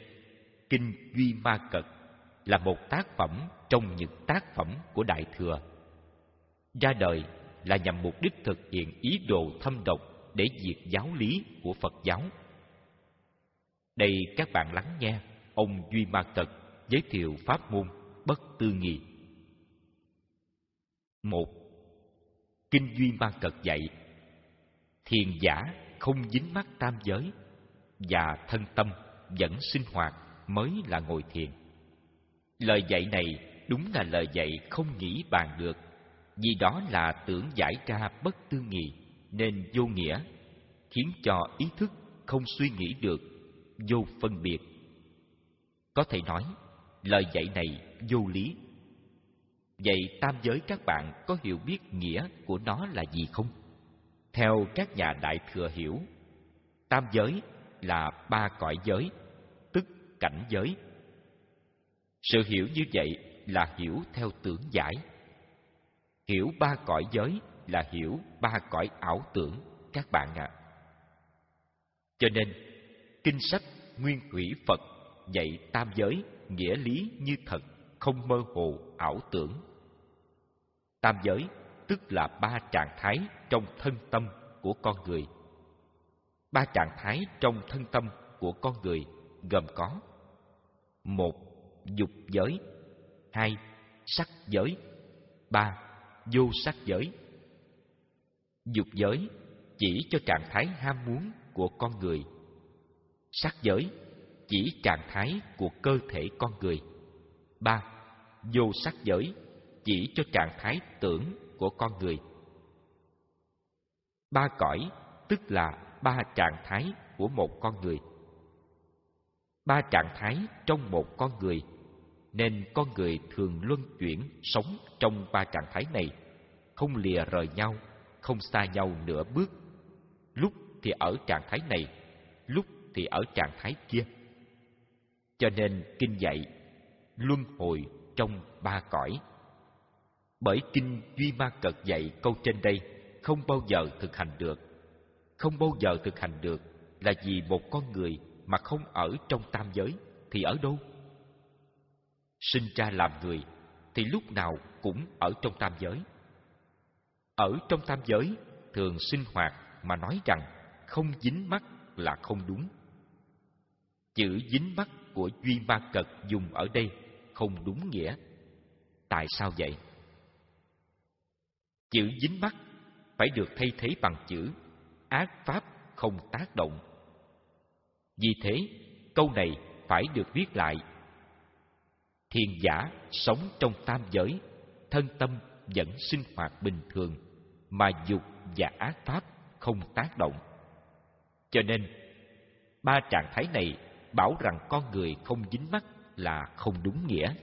Speaker 1: Kinh Duy Ma Cật là một tác phẩm trong những tác phẩm của Đại Thừa. Ra đời là nhằm mục đích thực hiện ý đồ thâm độc để diệt giáo lý của Phật giáo. Đây các bạn lắng nghe ông Duy Ma Cật giới thiệu pháp môn bất tư nghị. một Kinh Duy Ma Cật dạy thiền giả không dính mắc tam giới và thân tâm vẫn sinh hoạt mới là ngồi thiền. Lời dạy này đúng là lời dạy không nghĩ bàn được, vì đó là tưởng giải ra bất tư nghị nên vô nghĩa, khiến cho ý thức không suy nghĩ được, vô phân biệt. Có thể nói, lời dạy này vô lý. Vậy tam giới các bạn có hiểu biết nghĩa của nó là gì không? Theo các nhà đại thừa hiểu, tam giới là ba cõi giới, tức cảnh giới. Sự hiểu như vậy là hiểu theo tưởng giải. Hiểu ba cõi giới là hiểu ba cõi ảo tưởng các bạn ạ. À. Cho nên, kinh sách Nguyên Thủy Phật dạy tam giới nghĩa lý như thật, không mơ hồ ảo tưởng. Tam giới tức là ba trạng thái trong thân tâm của con người. Ba trạng thái trong thân tâm của con người gồm có một Dục giới hai Sắc giới ba Vô sắc giới Dục giới chỉ cho trạng thái ham muốn của con người Sắc giới chỉ trạng thái của cơ thể con người ba Vô sắc giới chỉ cho trạng thái tưởng của con người. Ba cõi tức là ba trạng thái của một con người. Ba trạng thái trong một con người nên con người thường luân chuyển sống trong ba trạng thái này, không lìa rời nhau, không xa nhau nửa bước. Lúc thì ở trạng thái này, lúc thì ở trạng thái kia. Cho nên kinh dạy luân hồi trong ba cõi bởi kinh duy ma cật dạy câu trên đây không bao giờ thực hành được không bao giờ thực hành được là vì một con người mà không ở trong tam giới thì ở đâu sinh ra làm người thì lúc nào cũng ở trong tam giới ở trong tam giới thường sinh hoạt mà nói rằng không dính mắt là không đúng chữ dính mắt của duy ma cật dùng ở đây không đúng nghĩa tại sao vậy Chữ dính mắt phải được thay thế bằng chữ ác pháp không tác động. Vì thế, câu này phải được viết lại. Thiền giả sống trong tam giới, thân tâm vẫn sinh hoạt bình thường, mà dục và ác pháp không tác động. Cho nên, ba trạng thái này bảo rằng con người không dính mắt là không đúng nghĩa.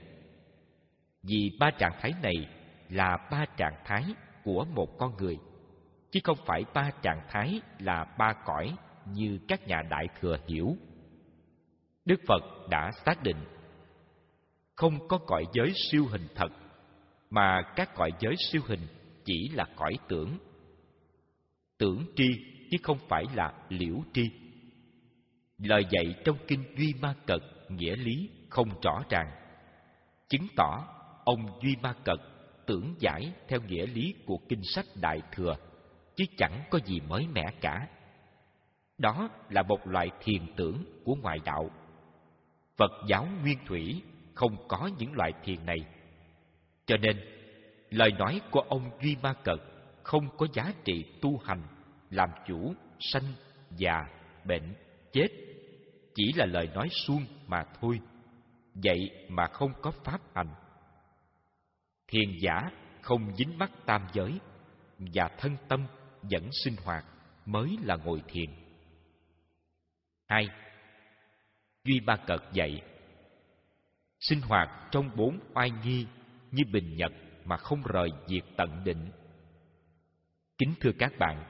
Speaker 1: Vì ba trạng thái này là ba trạng thái của một con người, chứ không phải ba trạng thái là ba cõi như các nhà đại thừa hiểu. Đức Phật đã xác định không có cõi giới siêu hình thật, mà các cõi giới siêu hình chỉ là cõi tưởng. Tưởng tri chứ không phải là liễu tri. Lời dạy trong kinh Duy Ma Cật nghĩa lý không rõ ràng, chứng tỏ ông Duy Ma Cật tưởng giải theo nghĩa lý của kinh sách Đại Thừa, chứ chẳng có gì mới mẻ cả. Đó là một loại thiền tưởng của ngoại đạo. Phật giáo nguyên thủy không có những loại thiền này. Cho nên, lời nói của ông Duy Ma Cật không có giá trị tu hành, làm chủ, sanh, già, bệnh, chết. Chỉ là lời nói suông mà thôi. Vậy mà không có pháp hành thiền giả không dính mắc tam giới và thân tâm vẫn sinh hoạt mới là ngồi thiền. hai Duy Ba Cật dạy Sinh hoạt trong bốn oai nghi như bình nhật mà không rời diệt tận định. Kính thưa các bạn,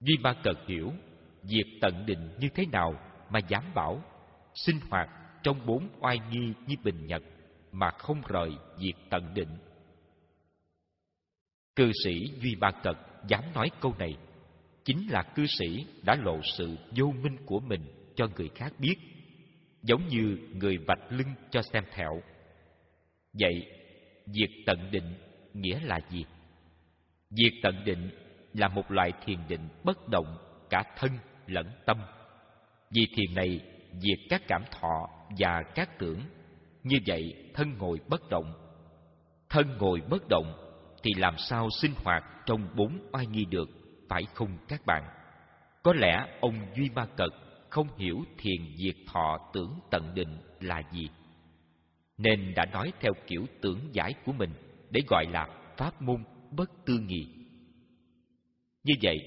Speaker 1: Duy Ba Cật hiểu diệt tận định như thế nào mà dám bảo sinh hoạt trong bốn oai nghi như bình nhật mà không rời việc tận định. Cư sĩ Duy Ba Tật dám nói câu này, chính là cư sĩ đã lộ sự vô minh của mình cho người khác biết, giống như người vạch lưng cho xem thẹo. Vậy, việc tận định nghĩa là gì? Việc tận định là một loại thiền định bất động cả thân lẫn tâm. Vì thiền này diệt các cảm thọ và các tưởng như vậy thân ngồi bất động Thân ngồi bất động Thì làm sao sinh hoạt trong bốn oai nghi được Phải không các bạn? Có lẽ ông Duy Ma Cật không hiểu thiền diệt thọ tưởng tận định là gì Nên đã nói theo kiểu tưởng giải của mình Để gọi là pháp môn bất tư nghị Như vậy,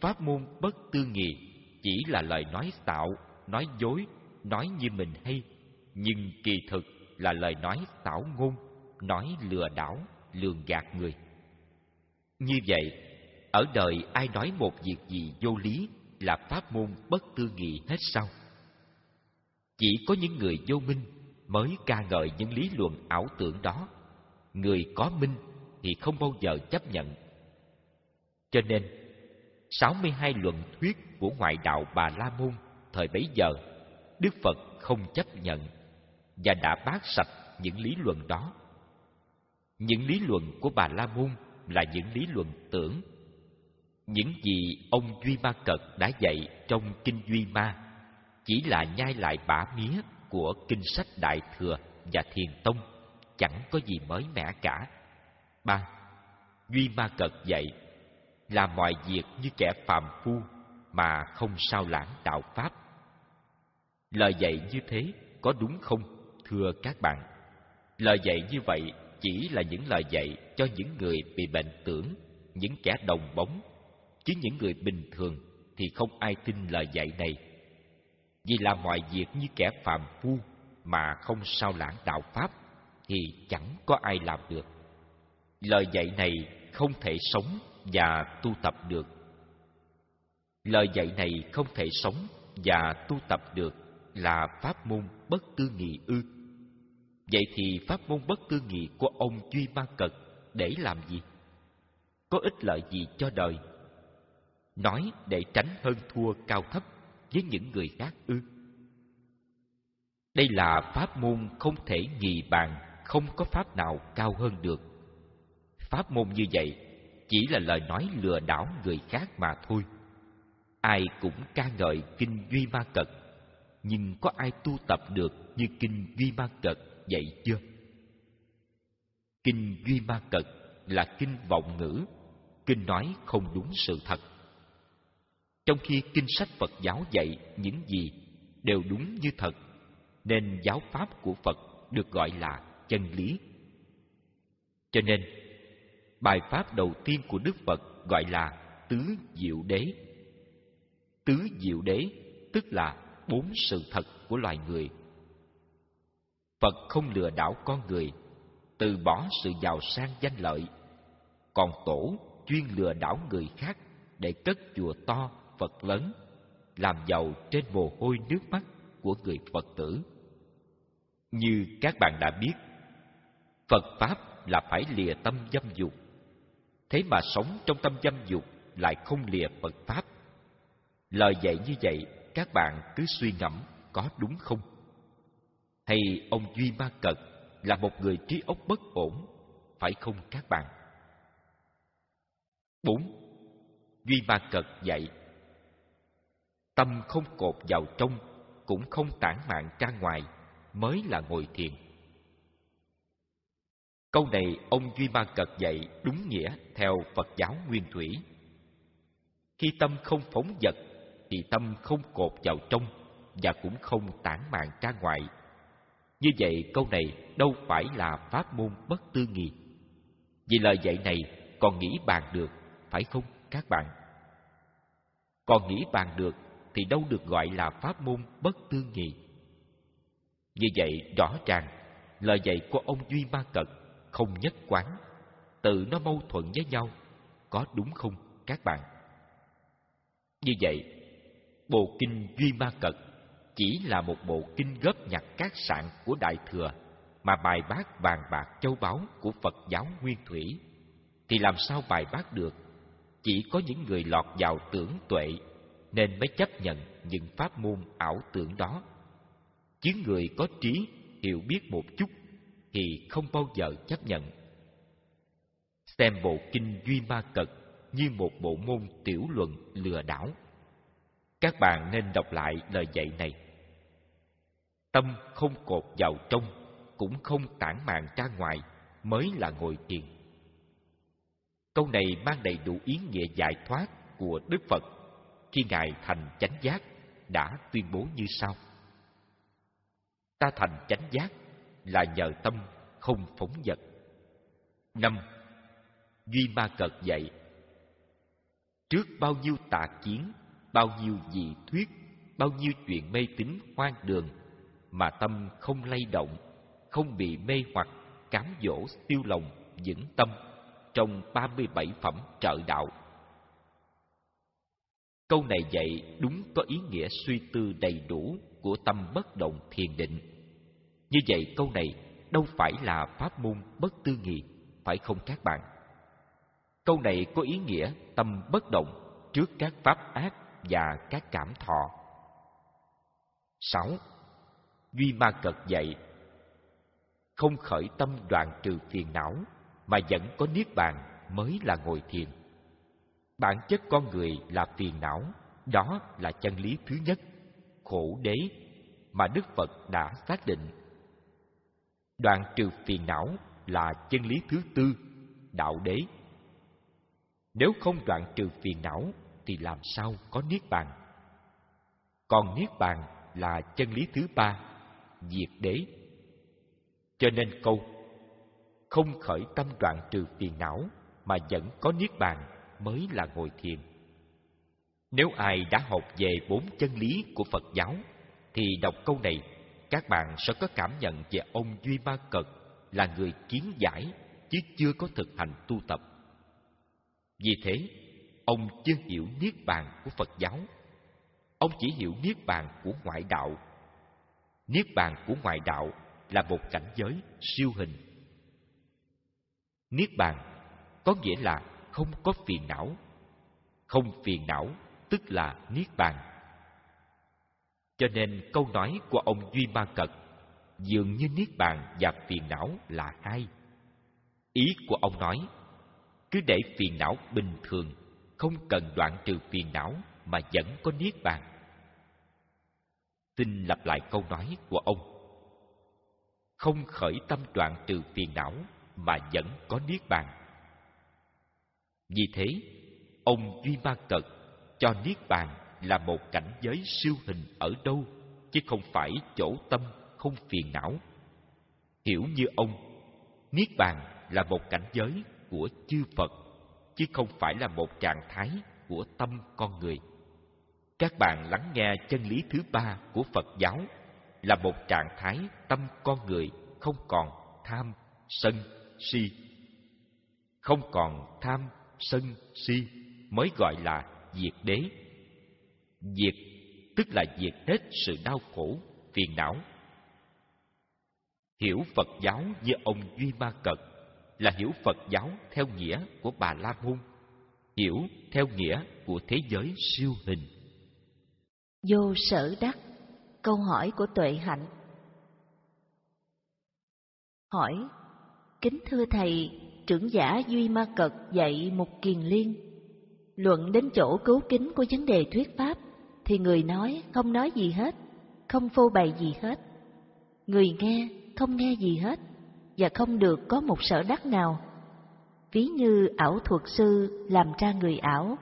Speaker 1: pháp môn bất tư nghị Chỉ là lời nói tạo, nói dối, nói như mình hay Nhưng kỳ thực là lời nói tảo ngôn, nói lừa đảo, lường gạt người. Như vậy, ở đời ai nói một việc gì vô lý là pháp môn bất tư nghị hết sau. Chỉ có những người vô minh mới ca ngợi những lý luận ảo tưởng đó. Người có minh thì không bao giờ chấp nhận. Cho nên, 62 luận thuyết của ngoại đạo Bà La Môn thời bấy giờ, Đức Phật không chấp nhận và đã bác sạch những lý luận đó. Những lý luận của Bà La Môn là những lý luận tưởng. Những gì ông Duy Ma Cật đã dạy trong Kinh Duy Ma chỉ là nhai lại bả mía của kinh sách Đại Thừa và Thiền Tông, chẳng có gì mới mẻ cả. ba Duy Ma Cật dạy là mọi việc như kẻ phàm phu mà không sao lãng đạo Pháp. Lời dạy như thế có đúng không? thưa các bạn lời dạy như vậy chỉ là những lời dạy cho những người bị bệnh tưởng những kẻ đồng bóng chứ những người bình thường thì không ai tin lời dạy này vì làm mọi việc như kẻ phàm phu mà không sao lãng đạo pháp thì chẳng có ai làm được lời dạy này không thể sống và tu tập được lời dạy này không thể sống và tu tập được là pháp môn bất tư nghị ư Vậy thì pháp môn bất tư nghị của ông Duy Ma Cật để làm gì? Có ích lợi gì cho đời? Nói để tránh hơn thua cao thấp với những người khác ư? Đây là pháp môn không thể nghị bàn, không có pháp nào cao hơn được. Pháp môn như vậy chỉ là lời nói lừa đảo người khác mà thôi. Ai cũng ca ngợi Kinh Duy Ma Cật, nhưng có ai tu tập được như Kinh Duy Ma Cật vậy chưa? Kinh Duy Ma Cật là kinh vọng ngữ, kinh nói không đúng sự thật. Trong khi kinh sách Phật giáo dạy những gì đều đúng như thật, nên giáo pháp của Phật được gọi là chân lý. Cho nên, bài pháp đầu tiên của Đức Phật gọi là Tứ Diệu Đế. Tứ Diệu Đế tức là bốn sự thật của loài người Phật không lừa đảo con người, từ bỏ sự giàu sang danh lợi. Còn tổ chuyên lừa đảo người khác để cất chùa to, Phật lớn, làm giàu trên mồ hôi nước mắt của người Phật tử. Như các bạn đã biết, Phật Pháp là phải lìa tâm dâm dục. Thế mà sống trong tâm dâm dục lại không lìa Phật Pháp. Lời dạy như vậy, các bạn cứ suy ngẫm có đúng không? hay ông Duy Ma Cật là một người trí óc bất ổn, phải không các bạn? 4. Duy Ma Cật dạy Tâm không cột vào trong, cũng không tản mạng ra ngoài, mới là ngồi thiền. Câu này ông Duy Ma Cật dạy đúng nghĩa theo Phật giáo Nguyên Thủy. Khi tâm không phóng vật thì tâm không cột vào trong và cũng không tản mạng ra ngoài như vậy câu này đâu phải là pháp môn bất tư nghi Vì lời dạy này còn nghĩ bàn được, phải không các bạn? Còn nghĩ bàn được thì đâu được gọi là pháp môn bất tư nghi Như vậy rõ ràng, lời dạy của ông Duy Ma Cật không nhất quán, tự nó mâu thuẫn với nhau, có đúng không các bạn? Như vậy, Bộ Kinh Duy Ma Cật chỉ là một bộ kinh góp nhặt các sạn của Đại Thừa mà bài bác vàng bạc châu báu của Phật giáo Nguyên Thủy, thì làm sao bài bác được? Chỉ có những người lọt vào tưởng tuệ nên mới chấp nhận những pháp môn ảo tưởng đó. Chứ người có trí, hiểu biết một chút thì không bao giờ chấp nhận. Xem bộ kinh Duy Ma Cật như một bộ môn tiểu luận lừa đảo. Các bạn nên đọc lại lời dạy này Tâm không cột vào trong, cũng không tản mạn ra ngoài, mới là ngồi thiền. Câu này mang đầy đủ ý nghĩa giải thoát của Đức Phật khi Ngài thành chánh giác đã tuyên bố như sau. Ta thành chánh giác là nhờ tâm không phóng vật. Năm, Duy ma cật dạy Trước bao nhiêu tà kiến, bao nhiêu dị thuyết, bao nhiêu chuyện mê tín hoang đường mà tâm không lay động, không bị mê hoặc, cám dỗ tiêu lòng, vững tâm trong 37 phẩm trợ đạo. Câu này dạy đúng có ý nghĩa suy tư đầy đủ của tâm bất động thiền định. Như vậy câu này đâu phải là pháp môn bất tư nghị, phải không các bạn? Câu này có ý nghĩa tâm bất động trước các pháp ác và các cảm thọ. 6. Duy ma cật dậy, không khởi tâm đoạn trừ phiền não, mà vẫn có niết bàn mới là ngồi thiền. Bản chất con người là phiền não, đó là chân lý thứ nhất, khổ đế mà Đức Phật đã xác định. Đoạn trừ phiền não là chân lý thứ tư, đạo đế. Nếu không đoạn trừ phiền não thì làm sao có niết bàn? Còn niết bàn là chân lý thứ ba, diệt đế. Cho nên câu không khởi tâm đoạn trừ phiền não mà vẫn có niết bàn mới là ngồi thiền. Nếu ai đã học về bốn chân lý của Phật giáo thì đọc câu này các bạn sẽ có cảm nhận về ông Duy ba Cật là người kiến giải chứ chưa có thực hành tu tập. Vì thế, ông chưa hiểu niết bàn của Phật giáo. Ông chỉ hiểu niết bàn của ngoại đạo Niết bàn của ngoại đạo là một cảnh giới siêu hình. Niết bàn có nghĩa là không có phiền não. Không phiền não tức là niết bàn. Cho nên câu nói của ông Duy Ma Cật dường như niết bàn và phiền não là hai. Ý của ông nói, cứ để phiền não bình thường, không cần đoạn trừ phiền não mà vẫn có niết bàn Xin lặp lại câu nói của ông. Không khởi tâm đoạn từ phiền não mà vẫn có niết bàn. Vì thế, ông Duy Ma Cật cho niết bàn là một cảnh giới siêu hình ở đâu chứ không phải chỗ tâm không phiền não. Hiểu như ông, niết bàn là một cảnh giới của chư Phật chứ không phải là một trạng thái của tâm con người. Các bạn lắng nghe chân lý thứ ba của Phật giáo là một trạng thái tâm con người không còn tham, sân, si. Không còn tham, sân, si mới gọi là diệt đế. Diệt tức là diệt hết sự đau khổ, phiền não. Hiểu Phật giáo như ông Duy Ma Cật là hiểu Phật giáo theo nghĩa của Bà La Môn, hiểu theo nghĩa của thế giới siêu hình
Speaker 2: vô sở đắc câu hỏi của tuệ hạnh hỏi kính thưa thầy trưởng giả duy ma cật dạy một kiền liên luận đến chỗ cứu kính của vấn đề thuyết pháp thì người nói không nói gì hết không phô bày gì hết người nghe không nghe gì hết và không được có một sở đắc nào ví như ảo thuật sư làm ra người ảo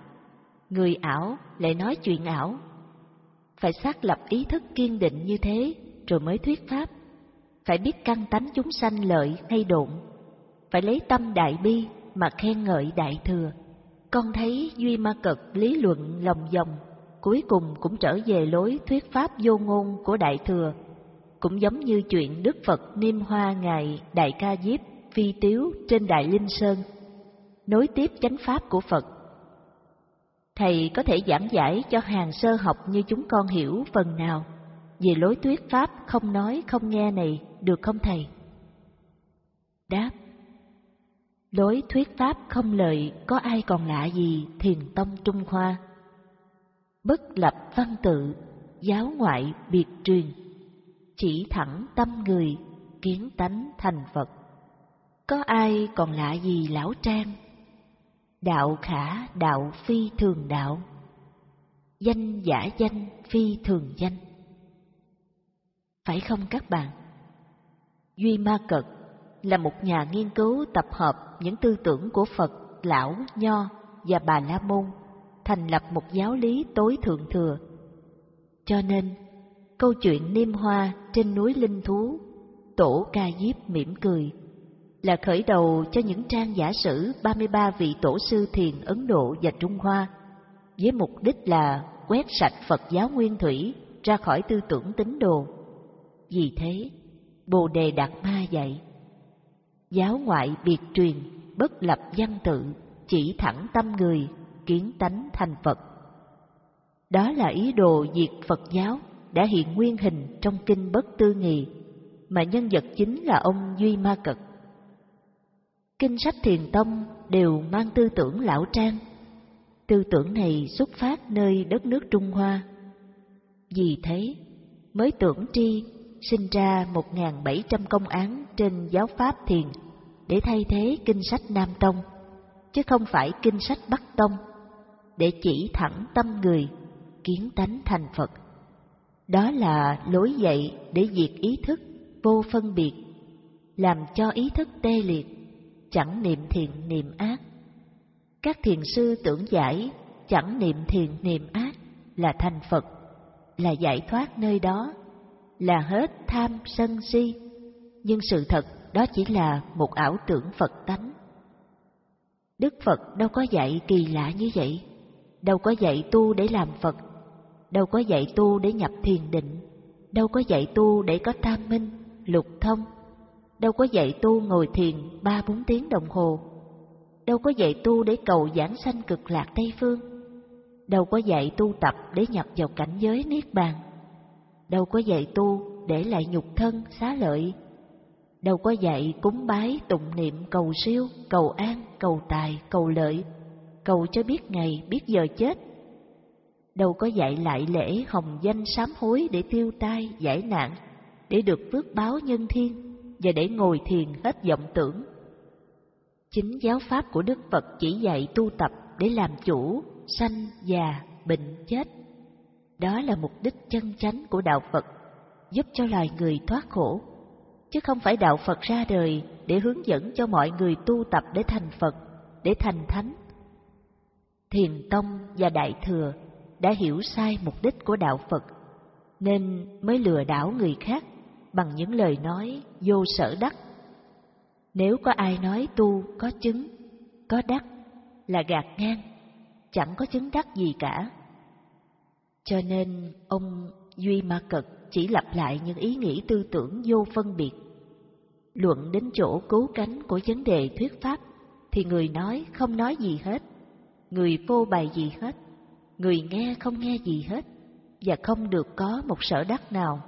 Speaker 2: người ảo lại nói chuyện ảo phải xác lập ý thức kiên định như thế rồi mới thuyết pháp phải biết căn tánh chúng sanh lợi hay độn phải lấy tâm đại bi mà khen ngợi đại thừa con thấy duy ma cực lý luận lòng vòng cuối cùng cũng trở về lối thuyết pháp vô ngôn của đại thừa cũng giống như chuyện đức phật niêm hoa ngài đại ca diếp phi tiếu trên đại linh sơn nối tiếp chánh pháp của phật Thầy có thể giảng giải cho hàng sơ học như chúng con hiểu phần nào về lối thuyết pháp không nói không nghe này được không thầy? Đáp Lối thuyết pháp không lợi có ai còn lạ gì thiền tông Trung Hoa? Bất lập văn tự, giáo ngoại biệt truyền, chỉ thẳng tâm người, kiến tánh thành Phật. Có ai còn lạ gì lão trang đạo khả đạo phi thường đạo danh giả danh phi thường danh phải không các bạn duy ma cật là một nhà nghiên cứu tập hợp những tư tưởng của phật lão nho và bà la môn thành lập một giáo lý tối thượng thừa cho nên câu chuyện niêm hoa trên núi linh thú tổ ca diếp mỉm cười là khởi đầu cho những trang giả sử 33 vị tổ sư thiền Ấn Độ và Trung Hoa, với mục đích là quét sạch Phật giáo nguyên thủy ra khỏi tư tưởng tín đồ. Vì thế, Bồ Đề Đạt Ma dạy, giáo ngoại biệt truyền, bất lập văn tự, chỉ thẳng tâm người, kiến tánh thành Phật. Đó là ý đồ diệt Phật giáo đã hiện nguyên hình trong kinh Bất Tư Nghì, mà nhân vật chính là ông Duy Ma Cật kinh sách thiền tông đều mang tư tưởng lão trang. Tư tưởng này xuất phát nơi đất nước Trung Hoa. Vì thế, mới tưởng tri sinh ra một bảy trăm công án trên giáo pháp thiền để thay thế kinh sách Nam Tông, chứ không phải kinh sách Bắc Tông, để chỉ thẳng tâm người, kiến tánh thành Phật. Đó là lối dạy để diệt ý thức vô phân biệt, làm cho ý thức tê liệt chẳng niệm thiện niệm ác. Các thiền sư tưởng giải chẳng niệm thiện niệm ác là thành Phật, là giải thoát nơi đó, là hết tham sân si. Nhưng sự thật đó chỉ là một ảo tưởng Phật tánh. Đức Phật đâu có dạy kỳ lạ như vậy, đâu có dạy tu để làm Phật, đâu có dạy tu để nhập thiền định, đâu có dạy tu để có tam minh, lục thông, đâu có dạy tu ngồi thiền ba bốn tiếng đồng hồ, đâu có dạy tu để cầu giảng sanh cực lạc Tây Phương, đâu có dạy tu tập để nhập vào cảnh giới Niết Bàn, đâu có dạy tu để lại nhục thân xá lợi, đâu có dạy cúng bái tụng niệm cầu siêu, cầu an, cầu tài, cầu lợi, cầu cho biết ngày, biết giờ chết. Đâu có dạy lại lễ hồng danh sám hối để tiêu tai, giải nạn, để được phước báo nhân thiên và để ngồi thiền hết vọng tưởng. Chính giáo pháp của Đức Phật chỉ dạy tu tập để làm chủ, sanh, già, bệnh, chết. Đó là mục đích chân chánh của Đạo Phật, giúp cho loài người thoát khổ, chứ không phải Đạo Phật ra đời để hướng dẫn cho mọi người tu tập để thành Phật, để thành Thánh. Thiền Tông và Đại Thừa đã hiểu sai mục đích của Đạo Phật, nên mới lừa đảo người khác bằng những lời nói vô sở đắc. Nếu có ai nói tu có chứng, có đắc là gạt ngang, chẳng có chứng đắc gì cả. Cho nên ông Duy Ma Cật chỉ lặp lại những ý nghĩ tư tưởng vô phân biệt. Luận đến chỗ cứu cánh của vấn đề thuyết pháp thì người nói không nói gì hết, người vô bày gì hết, người nghe không nghe gì hết và không được có một sở đắc nào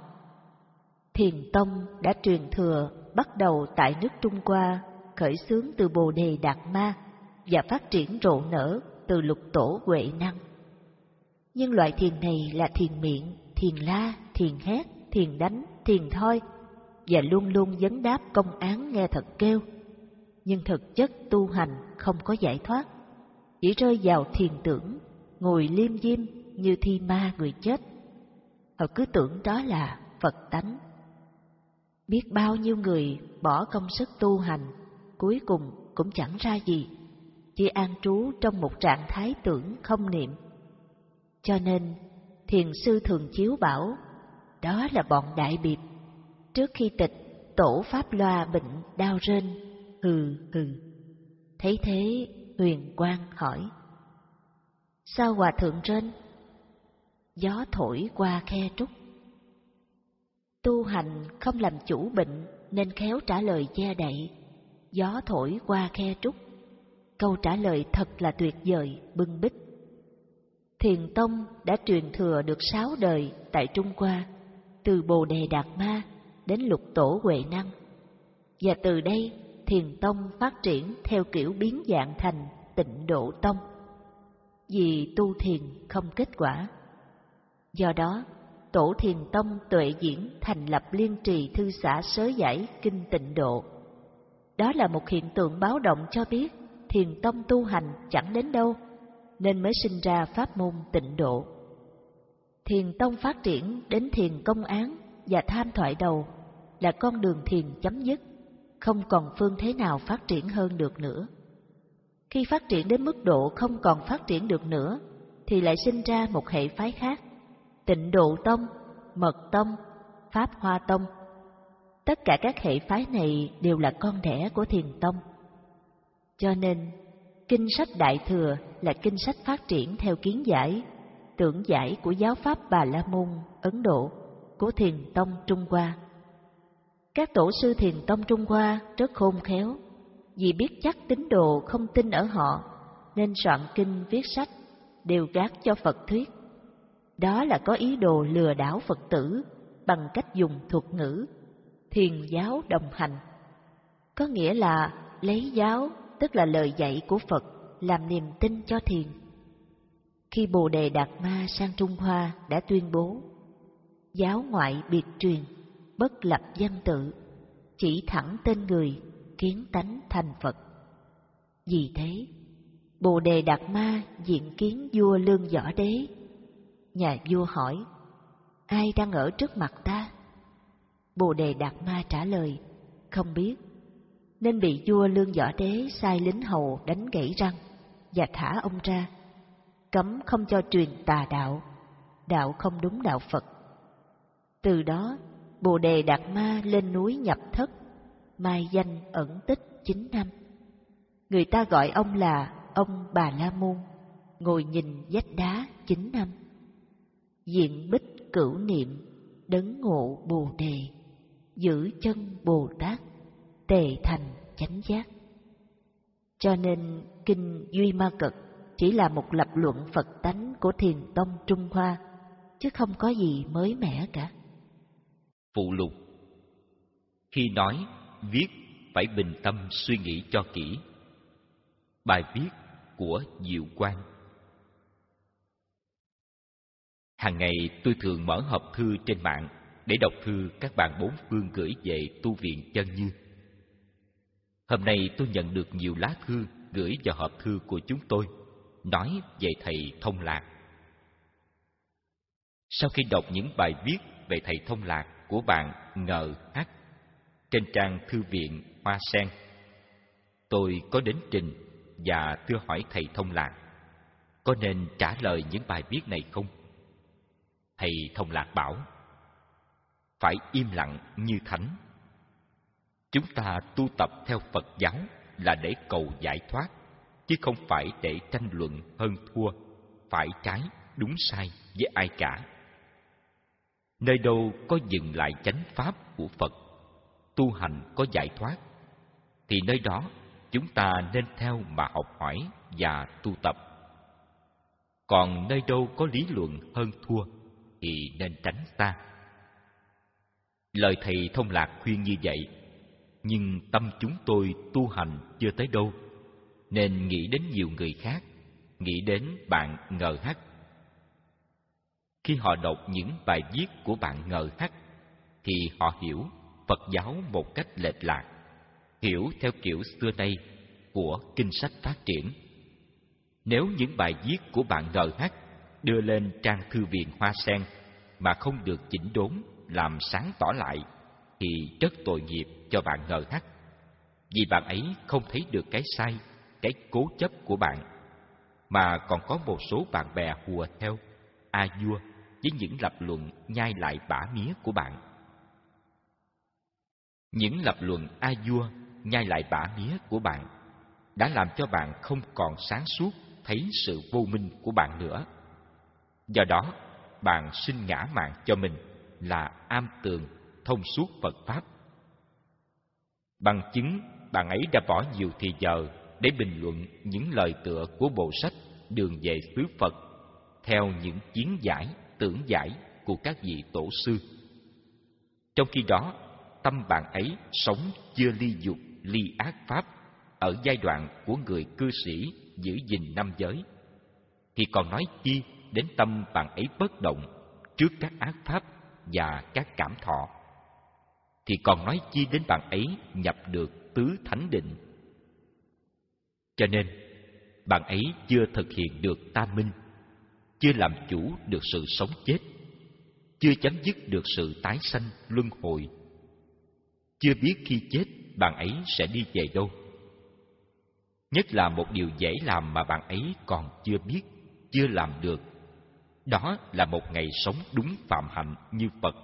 Speaker 2: Thiền Tông đã truyền thừa bắt đầu tại nước Trung Hoa, khởi xướng từ Bồ Đề Đạt Ma và phát triển rộ nở từ lục tổ Huệ Năng. Nhưng loại thiền này là thiền miệng, thiền la, thiền hét, thiền đánh, thiền thoi và luôn luôn vấn đáp công án nghe thật kêu. Nhưng thực chất tu hành không có giải thoát, chỉ rơi vào thiền tưởng, ngồi liêm diêm như thi ma người chết. Họ cứ tưởng đó là Phật tánh biết bao nhiêu người bỏ công sức tu hành cuối cùng cũng chẳng ra gì chỉ an trú trong một trạng thái tưởng không niệm cho nên thiền sư thường chiếu bảo đó là bọn đại biệt trước khi tịch tổ pháp loa bệnh đau rên hừ hừ thấy thế huyền quang hỏi sao hòa thượng rên gió thổi qua khe trúc tu hành không làm chủ bệnh nên khéo trả lời che đậy gió thổi qua khe trúc câu trả lời thật là tuyệt vời bưng bích thiền tông đã truyền thừa được sáu đời tại trung hoa từ bồ đề đạt ma đến lục tổ huệ năng và từ đây thiền tông phát triển theo kiểu biến dạng thành tịnh độ tông vì tu thiền không kết quả do đó Tổ Thiền Tông Tuệ Diễn thành lập liên trì thư xã sớ giải Kinh Tịnh Độ. Đó là một hiện tượng báo động cho biết Thiền Tông tu hành chẳng đến đâu, nên mới sinh ra pháp môn tịnh độ. Thiền Tông phát triển đến thiền công án và tham thoại đầu là con đường thiền chấm dứt, không còn phương thế nào phát triển hơn được nữa. Khi phát triển đến mức độ không còn phát triển được nữa, thì lại sinh ra một hệ phái khác tịnh độ tông, mật tông, pháp hoa tông. Tất cả các hệ phái này đều là con đẻ của thiền tông. Cho nên, kinh sách Đại Thừa là kinh sách phát triển theo kiến giải, tưởng giải của giáo pháp Bà La Môn, Ấn Độ, của thiền tông Trung Hoa. Các tổ sư thiền tông Trung Hoa rất khôn khéo, vì biết chắc tín đồ không tin ở họ, nên soạn kinh viết sách đều gác cho Phật thuyết đó là có ý đồ lừa đảo Phật tử bằng cách dùng thuật ngữ thiền giáo đồng hành. Có nghĩa là lấy giáo, tức là lời dạy của Phật, làm niềm tin cho thiền. Khi Bồ Đề Đạt Ma sang Trung Hoa đã tuyên bố giáo ngoại biệt truyền, bất lập dân tự, chỉ thẳng tên người, kiến tánh thành Phật. Vì thế, Bồ Đề Đạt Ma diện kiến vua Lương Võ Đế Nhà vua hỏi, ai đang ở trước mặt ta? Bồ đề Đạt Ma trả lời, không biết. Nên bị vua lương võ đế sai lính hầu đánh gãy răng và thả ông ra. Cấm không cho truyền tà đạo, đạo không đúng đạo Phật. Từ đó, Bồ đề Đạt Ma lên núi nhập thất, mai danh ẩn tích chín năm. Người ta gọi ông là ông Bà La Môn, ngồi nhìn vách đá chín năm diện bích cửu niệm đấng ngộ bồ đề giữ chân bồ tát tề thành chánh giác cho nên kinh duy ma cật chỉ là một lập luận phật tánh của thiền tông trung hoa chứ không có gì mới mẻ cả
Speaker 1: phụ lục khi nói viết phải bình tâm suy nghĩ cho kỹ bài viết của diệu quang Hàng ngày tôi thường mở hộp thư trên mạng để đọc thư các bạn bốn phương gửi về tu viện chân như. Hôm nay tôi nhận được nhiều lá thư gửi vào hộp thư của chúng tôi, nói về thầy Thông Lạc. Sau khi đọc những bài viết về thầy Thông Lạc của bạn Ngờ Hát trên trang thư viện Hoa Sen, tôi có đến trình và thưa hỏi thầy Thông Lạc có nên trả lời những bài viết này không? Thầy Thông Lạc bảo, phải im lặng như thánh. Chúng ta tu tập theo Phật giáo là để cầu giải thoát, chứ không phải để tranh luận hơn thua, phải trái, đúng sai với ai cả. Nơi đâu có dừng lại chánh pháp của Phật, tu hành có giải thoát, thì nơi đó chúng ta nên theo mà học hỏi và tu tập. Còn nơi đâu có lý luận hơn thua, thì nên tránh ta. Lời thầy thông lạc khuyên như vậy, nhưng tâm chúng tôi tu hành chưa tới đâu, nên nghĩ đến nhiều người khác, nghĩ đến bạn ngờ hắc. Khi họ đọc những bài viết của bạn ngờ hắc, thì họ hiểu Phật giáo một cách lệch lạc, hiểu theo kiểu xưa nay của kinh sách phát triển. Nếu những bài viết của bạn ngờ hắc đưa lên trang thư viện hoa sen mà không được chỉnh đốn làm sáng tỏ lại thì rất tội nghiệp cho bạn ngờ hắc vì bạn ấy không thấy được cái sai cái cố chấp của bạn mà còn có một số bạn bè hùa theo a à vua với những lập luận nhai lại bả mía của bạn những lập luận a à vua nhai lại bả mía của bạn đã làm cho bạn không còn sáng suốt thấy sự vô minh của bạn nữa Do đó, bạn xin ngã mạng cho mình là am tường thông suốt Phật Pháp. Bằng chứng, bạn ấy đã bỏ nhiều thì giờ để bình luận những lời tựa của bộ sách Đường về xứ Phật theo những chiến giải, tưởng giải của các vị tổ sư. Trong khi đó, tâm bạn ấy sống chưa ly dục, ly ác pháp ở giai đoạn của người cư sĩ giữ gìn năm giới thì còn nói chi đến tâm bạn ấy bất động trước các ác pháp và các cảm thọ thì còn nói chi đến bạn ấy nhập được tứ thánh định cho nên bạn ấy chưa thực hiện được tam minh chưa làm chủ được sự sống chết chưa chấm dứt được sự tái sanh luân hồi chưa biết khi chết bạn ấy sẽ đi về đâu nhất là một điều dễ làm mà bạn ấy còn chưa biết chưa làm được đó là một ngày sống đúng phạm hạnh như Phật,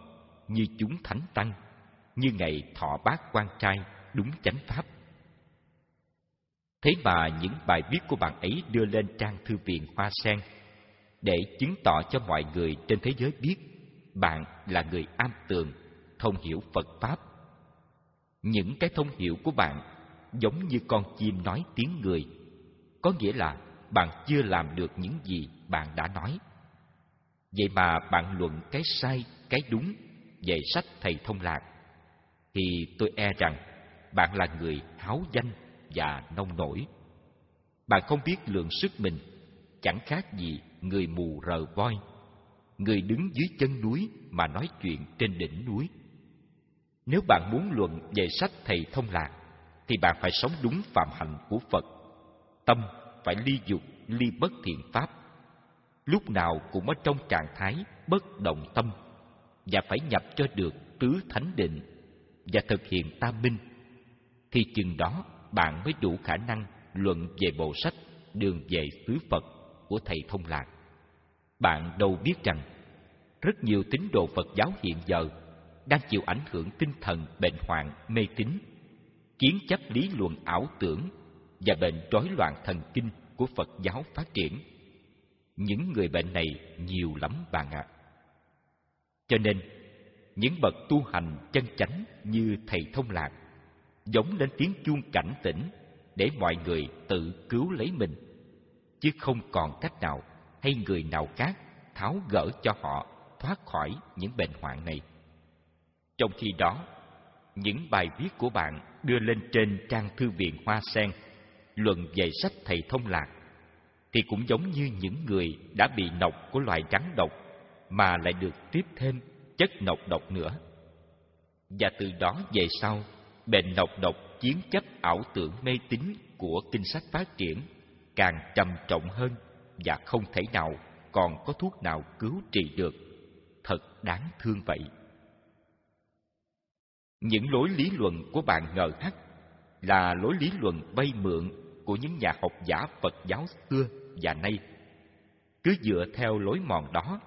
Speaker 1: như chúng thánh tăng, như ngày thọ bát quan trai đúng chánh pháp. Thế mà những bài viết của bạn ấy đưa lên trang thư viện Hoa Sen để chứng tỏ cho mọi người trên thế giới biết bạn là người am tường, thông hiểu Phật Pháp. Những cái thông hiểu của bạn giống như con chim nói tiếng người, có nghĩa là bạn chưa làm được những gì bạn đã nói. Vậy mà bạn luận cái sai, cái đúng về sách Thầy Thông Lạc, thì tôi e rằng bạn là người háo danh và nông nổi. Bạn không biết lượng sức mình, chẳng khác gì người mù rờ voi, người đứng dưới chân núi mà nói chuyện trên đỉnh núi. Nếu bạn muốn luận về sách Thầy Thông Lạc, thì bạn phải sống đúng phạm hạnh của Phật. Tâm phải ly dục, ly bất thiện pháp lúc nào cũng ở trong trạng thái bất động tâm và phải nhập cho được tứ thánh định và thực hiện tam minh thì chừng đó bạn mới đủ khả năng luận về bộ sách đường về tứ phật của thầy thông lạc bạn đâu biết rằng rất nhiều tín đồ phật giáo hiện giờ đang chịu ảnh hưởng tinh thần bệnh hoạn mê tín kiến chấp lý luận ảo tưởng và bệnh rối loạn thần kinh của phật giáo phát triển những người bệnh này nhiều lắm bạn ạ. À. Cho nên, những bậc tu hành chân chánh như thầy thông lạc giống đến tiếng chuông cảnh tỉnh để mọi người tự cứu lấy mình, chứ không còn cách nào hay người nào khác tháo gỡ cho họ thoát khỏi những bệnh hoạn này. Trong khi đó, những bài viết của bạn đưa lên trên trang thư viện Hoa Sen luận về sách thầy thông lạc thì cũng giống như những người đã bị nọc của loài rắn độc mà lại được tiếp thêm chất nọc độc nữa. Và từ đó về sau, bệnh nọc độc chiến chấp ảo tưởng mê tín của kinh sách phát triển càng trầm trọng hơn và không thể nào còn có thuốc nào cứu trị được. Thật đáng thương vậy. Những lối lý luận của bạn ngờ hắc là lối lý luận bay mượn của những nhà học giả Phật giáo xưa và nay cứ dựa theo lối mòn đó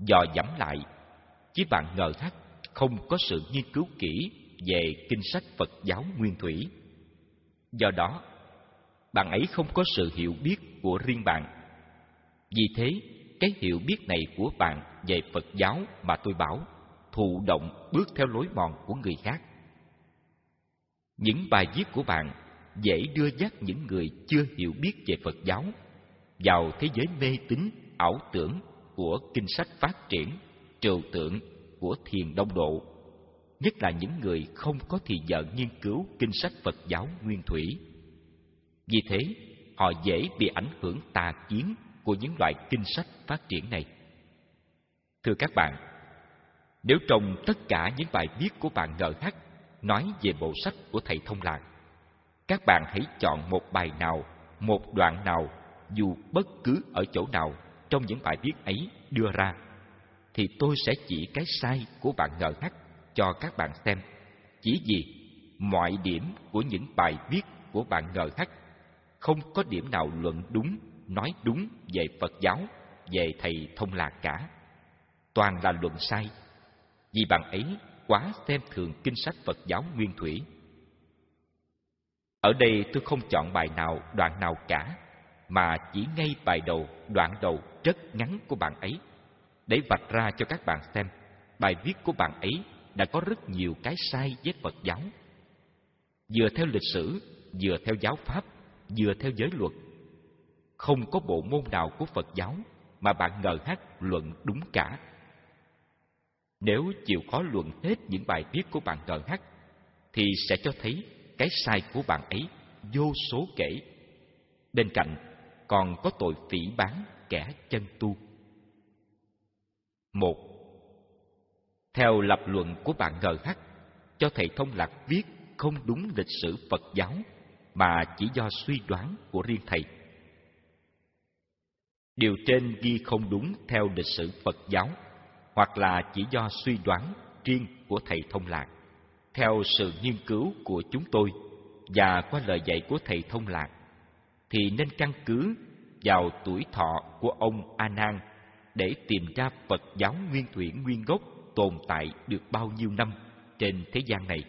Speaker 1: dò dẫm lại chứ bạn ngờ thắc không có sự nghiên cứu kỹ về kinh sách phật giáo nguyên thủy do đó bạn ấy không có sự hiểu biết của riêng bạn vì thế cái hiểu biết này của bạn về phật giáo mà tôi bảo thụ động bước theo lối mòn của người khác những bài viết của bạn dễ đưa dắt những người chưa hiểu biết về phật giáo vào thế giới mê tín ảo tưởng của kinh sách phát triển trừu tượng của thiền đông độ nhất là những người không có thì giờ nghiên cứu kinh sách phật giáo nguyên thủy vì thế họ dễ bị ảnh hưởng tà kiến của những loại kinh sách phát triển này thưa các bạn nếu trong tất cả những bài viết của bạn ngh nói về bộ sách của thầy thông lạc các bạn hãy chọn một bài nào một đoạn nào dù bất cứ ở chỗ nào trong những bài viết ấy đưa ra thì tôi sẽ chỉ cái sai của bạn ngờ ngắc cho các bạn xem chỉ vì mọi điểm của những bài viết của bạn ngờ ngắc không có điểm nào luận đúng nói đúng về phật giáo về thầy thông lạc cả toàn là luận sai vì bạn ấy quá xem thường kinh sách phật giáo nguyên thủy ở đây tôi không chọn bài nào đoạn nào cả mà chỉ ngay bài đầu, đoạn đầu rất ngắn của bạn ấy. Để vạch ra cho các bạn xem, bài viết của bạn ấy đã có rất nhiều cái sai với Phật giáo. Vừa theo lịch sử, vừa theo giáo pháp, vừa theo giới luật. Không có bộ môn nào của Phật giáo mà bạn ngờ hát luận đúng cả. Nếu chịu khó luận hết những bài viết của bạn ngờ hát, thì sẽ cho thấy cái sai của bạn ấy vô số kể. Bên cạnh còn có tội phỉ bán kẻ chân tu. một Theo lập luận của bạn ngờ thắc, cho thầy thông lạc viết không đúng lịch sử Phật giáo mà chỉ do suy đoán của riêng thầy. Điều trên ghi không đúng theo lịch sử Phật giáo hoặc là chỉ do suy đoán riêng của thầy thông lạc theo sự nghiên cứu của chúng tôi và qua lời dạy của thầy thông lạc thì nên căn cứ vào tuổi thọ của ông A Nan để tìm ra Phật giáo nguyên thủy nguyên gốc tồn tại được bao nhiêu năm trên thế gian này.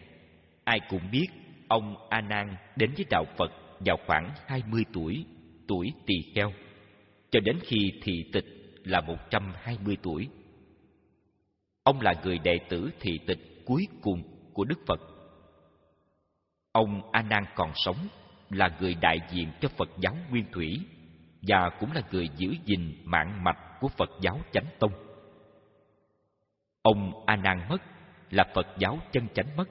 Speaker 1: Ai cũng biết ông A Nan đến với đạo Phật vào khoảng 20 tuổi, tuổi tỳ kheo, cho đến khi thị tịch là 120 tuổi. Ông là người đệ tử thị tịch cuối cùng của Đức Phật. Ông A Nan còn sống là người đại diện cho Phật giáo Nguyên Thủy và cũng là người giữ gìn mạng mạch của Phật giáo Chánh Tông. Ông A Nan mất là Phật giáo chân chánh mất.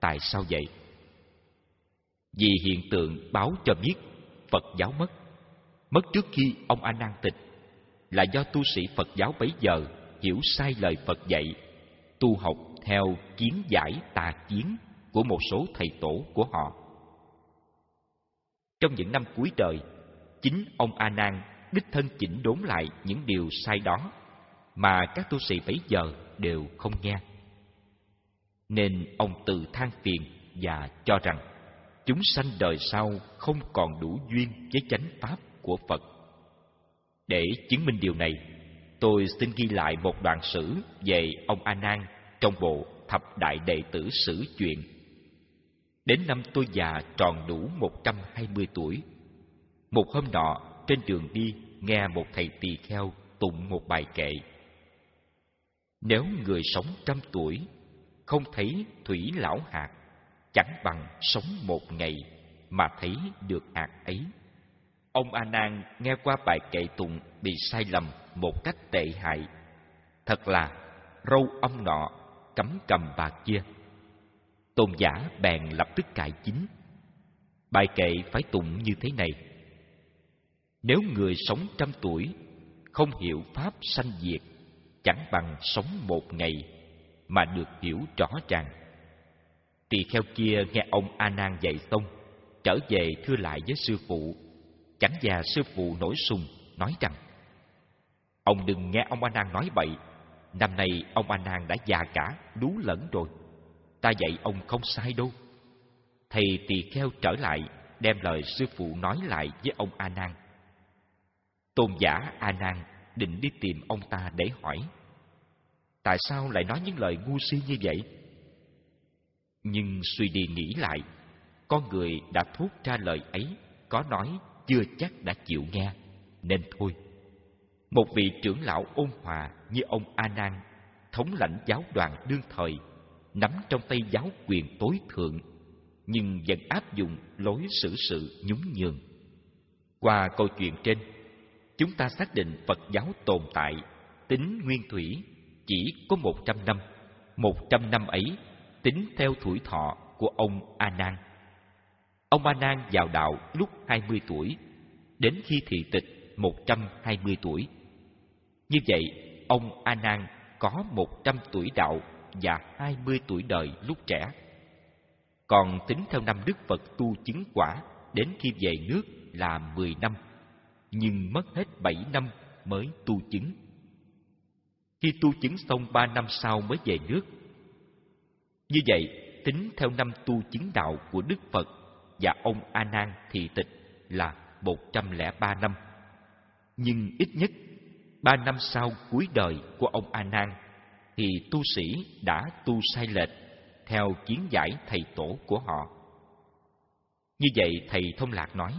Speaker 1: Tại sao vậy? Vì hiện tượng báo cho biết Phật giáo mất. Mất trước khi ông A Nan tịch là do tu sĩ Phật giáo bấy giờ hiểu sai lời Phật dạy, tu học theo kiến giải tà kiến của một số thầy tổ của họ trong những năm cuối đời, chính ông A Nan đích thân chỉnh đốn lại những điều sai đó mà các tu sĩ bấy giờ đều không nghe. Nên ông tự than phiền và cho rằng chúng sanh đời sau không còn đủ duyên với chánh pháp của Phật. Để chứng minh điều này, tôi xin ghi lại một đoạn sử về ông A Nan trong bộ Thập Đại Đệ Tử Sử Chuyện Đến năm tôi già tròn đủ 120 tuổi. Một hôm nọ, trên đường đi, nghe một thầy tỳ kheo tụng một bài kệ. Nếu người sống trăm tuổi, không thấy thủy lão hạt, chẳng bằng sống một ngày mà thấy được hạt ấy. Ông A Nan nghe qua bài kệ tụng bị sai lầm một cách tệ hại. Thật là râu ông nọ cấm cầm bà kia tôn giả bèn lập tức cải chính bài kệ phải tụng như thế này nếu người sống trăm tuổi không hiểu pháp sanh diệt chẳng bằng sống một ngày mà được hiểu rõ ràng tỳ kheo kia nghe ông a nan dạy xong trở về thưa lại với sư phụ chẳng già sư phụ nổi sùng nói rằng ông đừng nghe ông a nan nói bậy năm nay ông a nan đã già cả đú lẫn rồi ta dạy ông không sai đâu. Thầy tỳ kheo trở lại, đem lời sư phụ nói lại với ông A Nan. Tôn giả A Nan định đi tìm ông ta để hỏi tại sao lại nói những lời ngu si như vậy? Nhưng suy đi nghĩ lại, con người đã thốt ra lời ấy, có nói chưa chắc đã chịu nghe, nên thôi. Một vị trưởng lão ôn hòa như ông A Nan, thống lãnh giáo đoàn đương thời nắm trong tay giáo quyền tối thượng nhưng vẫn áp dụng lối xử sự nhún nhường qua câu chuyện trên chúng ta xác định phật giáo tồn tại tính nguyên thủy chỉ có một trăm năm một trăm năm ấy tính theo tuổi thọ của ông a nan ông a nan vào đạo lúc hai mươi tuổi đến khi thị tịch một trăm hai mươi tuổi như vậy ông a nan có một trăm tuổi đạo và hai mươi tuổi đời lúc trẻ. Còn tính theo năm Đức Phật tu chứng quả đến khi về nước là mười năm, nhưng mất hết bảy năm mới tu chứng. Khi tu chứng xong ba năm sau mới về nước. Như vậy, tính theo năm tu chứng đạo của Đức Phật và ông A Nan thì tịch là 103 năm. Nhưng ít nhất ba năm sau cuối đời của ông A Nan thì tu sĩ đã tu sai lệch theo kiến giải thầy tổ của họ. Như vậy thầy Thông Lạc nói,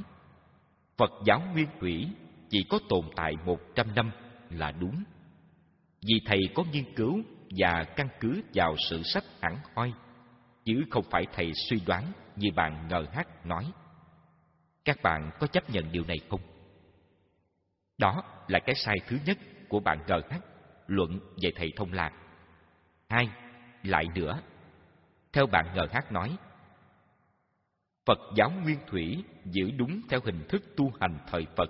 Speaker 1: Phật giáo nguyên thủy chỉ có tồn tại một trăm năm là đúng. Vì thầy có nghiên cứu và căn cứ vào sự sách hẳn hoi, chứ không phải thầy suy đoán như bạn ngờ hát nói. Các bạn có chấp nhận điều này không? Đó là cái sai thứ nhất của bạn ngờ hát luận về thầy thông lạc Hai, lại nữa. Theo bạn NH nói, Phật giáo nguyên thủy giữ đúng theo hình thức tu hành thời Phật,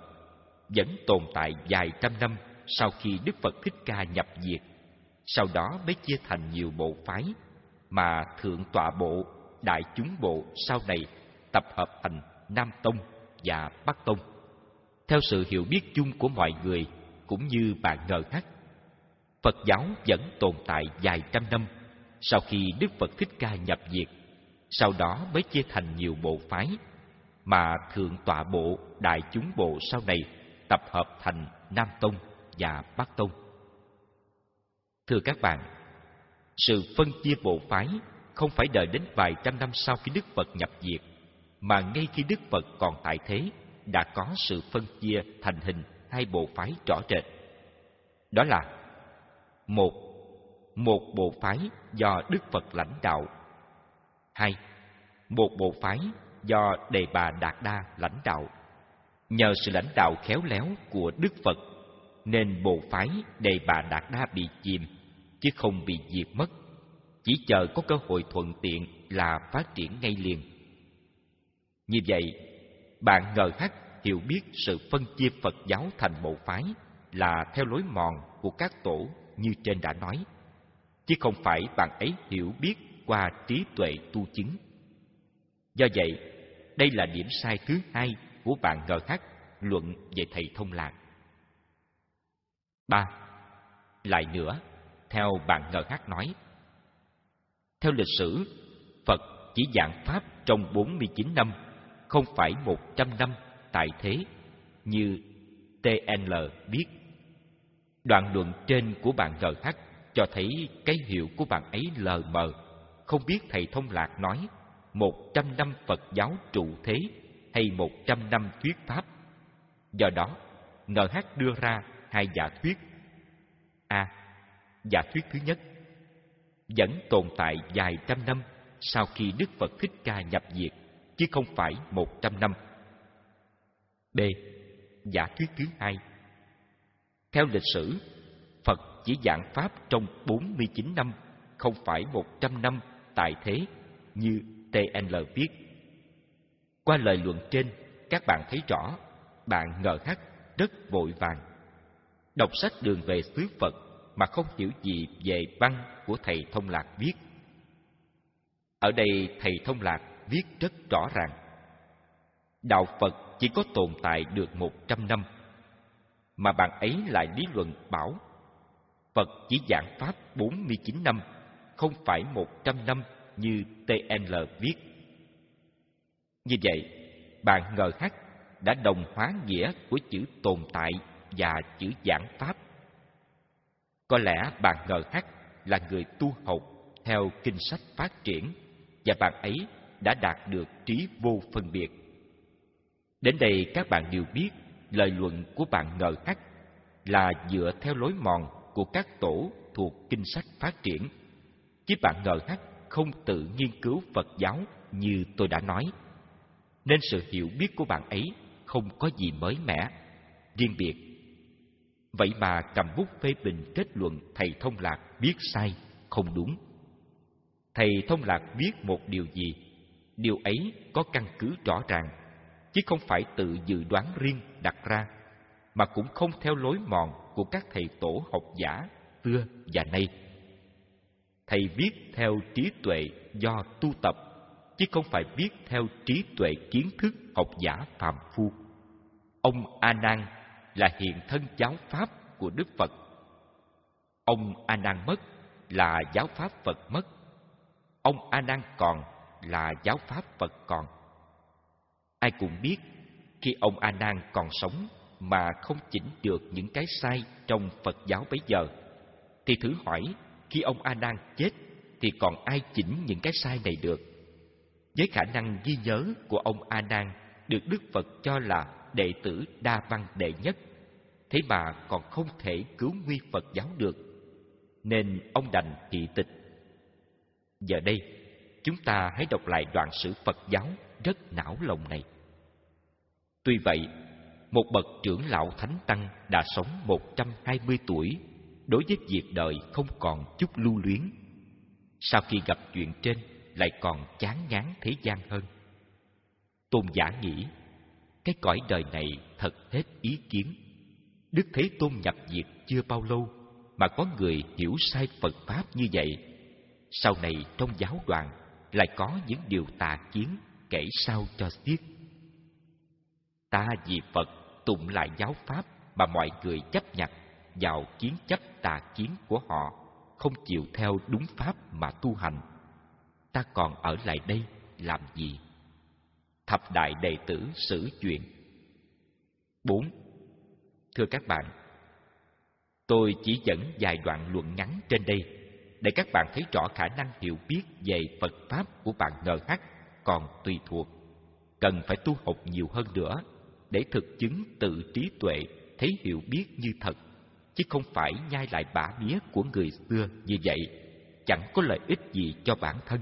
Speaker 1: vẫn tồn tại vài trăm năm sau khi Đức Phật Thích Ca nhập diệt, sau đó mới chia thành nhiều bộ phái, mà Thượng Tọa Bộ, Đại Chúng Bộ sau này tập hợp thành Nam Tông và Bắc Tông. Theo sự hiểu biết chung của mọi người, cũng như bạn ngờ ngắt, Phật giáo vẫn tồn tại vài trăm năm sau khi Đức Phật Thích Ca nhập diệt, sau đó mới chia thành nhiều bộ phái, mà Thượng Tọa Bộ, Đại Chúng Bộ sau này tập hợp thành Nam Tông và Bắc Tông. Thưa các bạn, sự phân chia bộ phái không phải đợi đến vài trăm năm sau khi Đức Phật nhập diệt, mà ngay khi Đức Phật còn tại thế đã có sự phân chia thành hình hai bộ phái rõ rệt. Đó là một một bộ phái do đức phật lãnh đạo hai một bộ phái do đề bà đạt đa lãnh đạo nhờ sự lãnh đạo khéo léo của đức phật nên bộ phái đề bà đạt đa bị chìm chứ không bị diệt mất chỉ chờ có cơ hội thuận tiện là phát triển ngay liền như vậy bạn ngờ hắc hiểu biết sự phân chia phật giáo thành bộ phái là theo lối mòn của các tổ như trên đã nói, chứ không phải bạn ấy hiểu biết qua trí tuệ tu chứng. Do vậy, đây là điểm sai thứ hai của bạn ngờ GH luận về thầy thông lạc. Ba, Lại nữa, theo bạn ngờ GH nói, theo lịch sử, Phật chỉ giảng Pháp trong 49 năm, không phải 100 năm tại thế, như TNL biết. Đoạn luận trên của bạn GH cho thấy cái hiệu của bạn ấy lờ mờ. Không biết Thầy Thông Lạc nói một trăm năm Phật giáo trụ thế hay một trăm năm thuyết pháp. Do đó, GH đưa ra hai giả thuyết. A. À, giả thuyết thứ nhất vẫn tồn tại vài trăm năm sau khi Đức Phật Thích Ca nhập diệt, chứ không phải một trăm năm. B. Giả thuyết thứ hai theo lịch sử, Phật chỉ giảng Pháp trong 49 năm, không phải 100 năm tại thế như TNL viết. Qua lời luận trên, các bạn thấy rõ, bạn ngờ hắc rất vội vàng. Đọc sách đường về xứ Phật mà không hiểu gì về văn của thầy Thông Lạc viết. Ở đây thầy Thông Lạc viết rất rõ ràng. Đạo Phật chỉ có tồn tại được 100 năm mà bạn ấy lại lý luận bảo Phật chỉ giảng Pháp 49 năm, không phải 100 năm như TNL viết. Như vậy, bạn ngờ hát đã đồng hóa nghĩa của chữ tồn tại và chữ giảng Pháp. Có lẽ bạn ngờ hát là người tu học theo kinh sách phát triển và bạn ấy đã đạt được trí vô phân biệt. Đến đây các bạn đều biết lời luận của bạn ngờ ác là dựa theo lối mòn của các tổ thuộc kinh sách phát triển. Chứ bạn ngờ ác không tự nghiên cứu Phật giáo như tôi đã nói. Nên sự hiểu biết của bạn ấy không có gì mới mẻ, riêng biệt. Vậy mà cầm bút phê bình kết luận thầy Thông Lạc biết sai, không đúng. Thầy Thông Lạc biết một điều gì, điều ấy có căn cứ rõ ràng, chứ không phải tự dự đoán riêng đặt ra mà cũng không theo lối mòn của các thầy tổ học giả xưa và nay. Thầy viết theo trí tuệ do tu tập, chứ không phải viết theo trí tuệ kiến thức học giả phàm phu. Ông A Nan là hiện thân giáo pháp của Đức Phật. Ông A Nan mất là giáo pháp Phật mất. Ông A Nan còn là giáo pháp Phật còn. Ai cũng biết khi ông A Nan còn sống mà không chỉnh được những cái sai trong Phật giáo bấy giờ thì thử hỏi khi ông A Nan chết thì còn ai chỉnh những cái sai này được? Với khả năng ghi nhớ của ông A Nan được Đức Phật cho là đệ tử đa văn đệ nhất, thế mà còn không thể cứu nguy Phật giáo được, nên ông đành thị tịch. Giờ đây, chúng ta hãy đọc lại đoạn sử Phật giáo rất não lòng này. Tuy vậy, một bậc trưởng lão thánh tăng đã sống 120 tuổi, đối với việc đời không còn chút lưu luyến. Sau khi gặp chuyện trên, lại còn chán ngán thế gian hơn. Tôn giả nghĩ, cái cõi đời này thật hết ý kiến. Đức Thế Tôn nhập diệt chưa bao lâu mà có người hiểu sai Phật Pháp như vậy. Sau này trong giáo đoàn lại có những điều tà kiến kể sao cho tiếc. Ta vì Phật tụng lại giáo pháp mà mọi người chấp nhận vào kiến chấp tà kiến của họ, không chịu theo đúng pháp mà tu hành. Ta còn ở lại đây làm gì? Thập đại đệ tử xử chuyện 4. Thưa các bạn, tôi chỉ dẫn vài đoạn luận ngắn trên đây để các bạn thấy rõ khả năng hiểu biết về Phật Pháp của bạn NH còn tùy thuộc, cần phải tu học nhiều hơn nữa để thực chứng tự trí tuệ thấy hiểu biết như thật chứ không phải nhai lại bả mía của người xưa như vậy chẳng có lợi ích gì cho bản thân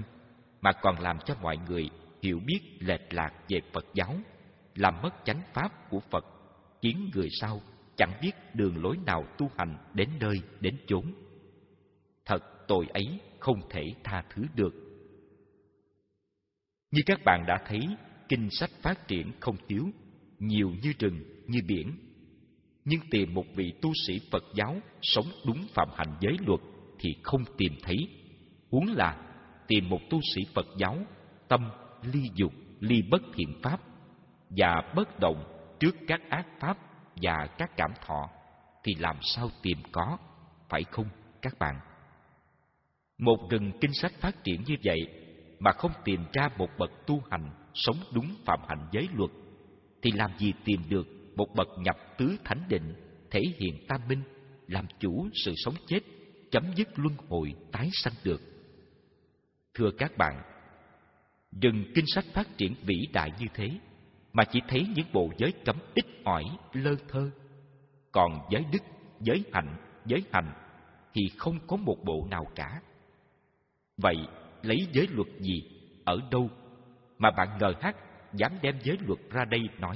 Speaker 1: mà còn làm cho mọi người hiểu biết lệch lạc về Phật giáo làm mất chánh pháp của Phật khiến người sau chẳng biết đường lối nào tu hành đến nơi đến chốn thật tội ấy không thể tha thứ được như các bạn đã thấy kinh sách phát triển không thiếu nhiều như rừng, như biển. Nhưng tìm một vị tu sĩ Phật giáo sống đúng phạm hạnh giới luật thì không tìm thấy. Huống là tìm một tu sĩ Phật giáo tâm ly dục, ly bất thiện pháp và bất động trước các ác pháp và các cảm thọ thì làm sao tìm có, phải không các bạn? Một rừng kinh sách phát triển như vậy mà không tìm ra một bậc tu hành sống đúng phạm hạnh giới luật thì làm gì tìm được một bậc nhập tứ thánh định thể hiện tam minh làm chủ sự sống chết chấm dứt luân hồi tái sanh được thưa các bạn đừng kinh sách phát triển vĩ đại như thế mà chỉ thấy những bộ giới cấm ít ỏi lơ thơ còn giới đức giới hạnh giới hành thì không có một bộ nào cả vậy lấy giới luật gì ở đâu mà bạn ngờ hát dám đem giới luật ra đây nói.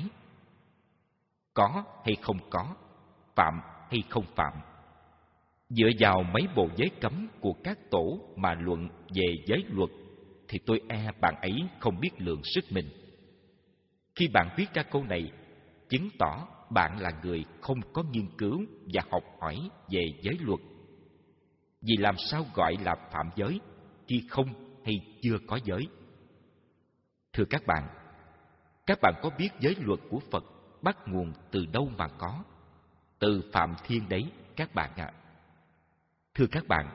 Speaker 1: Có hay không có, phạm hay không phạm. Dựa vào mấy bộ giới cấm của các tổ mà luận về giới luật thì tôi e bạn ấy không biết lượng sức mình. Khi bạn viết ra câu này, chứng tỏ bạn là người không có nghiên cứu và học hỏi về giới luật. Vì làm sao gọi là phạm giới khi không hay chưa có giới? Thưa các bạn, các bạn có biết giới luật của Phật bắt nguồn từ đâu mà có? Từ Phạm Thiên đấy các bạn ạ. À. Thưa các bạn,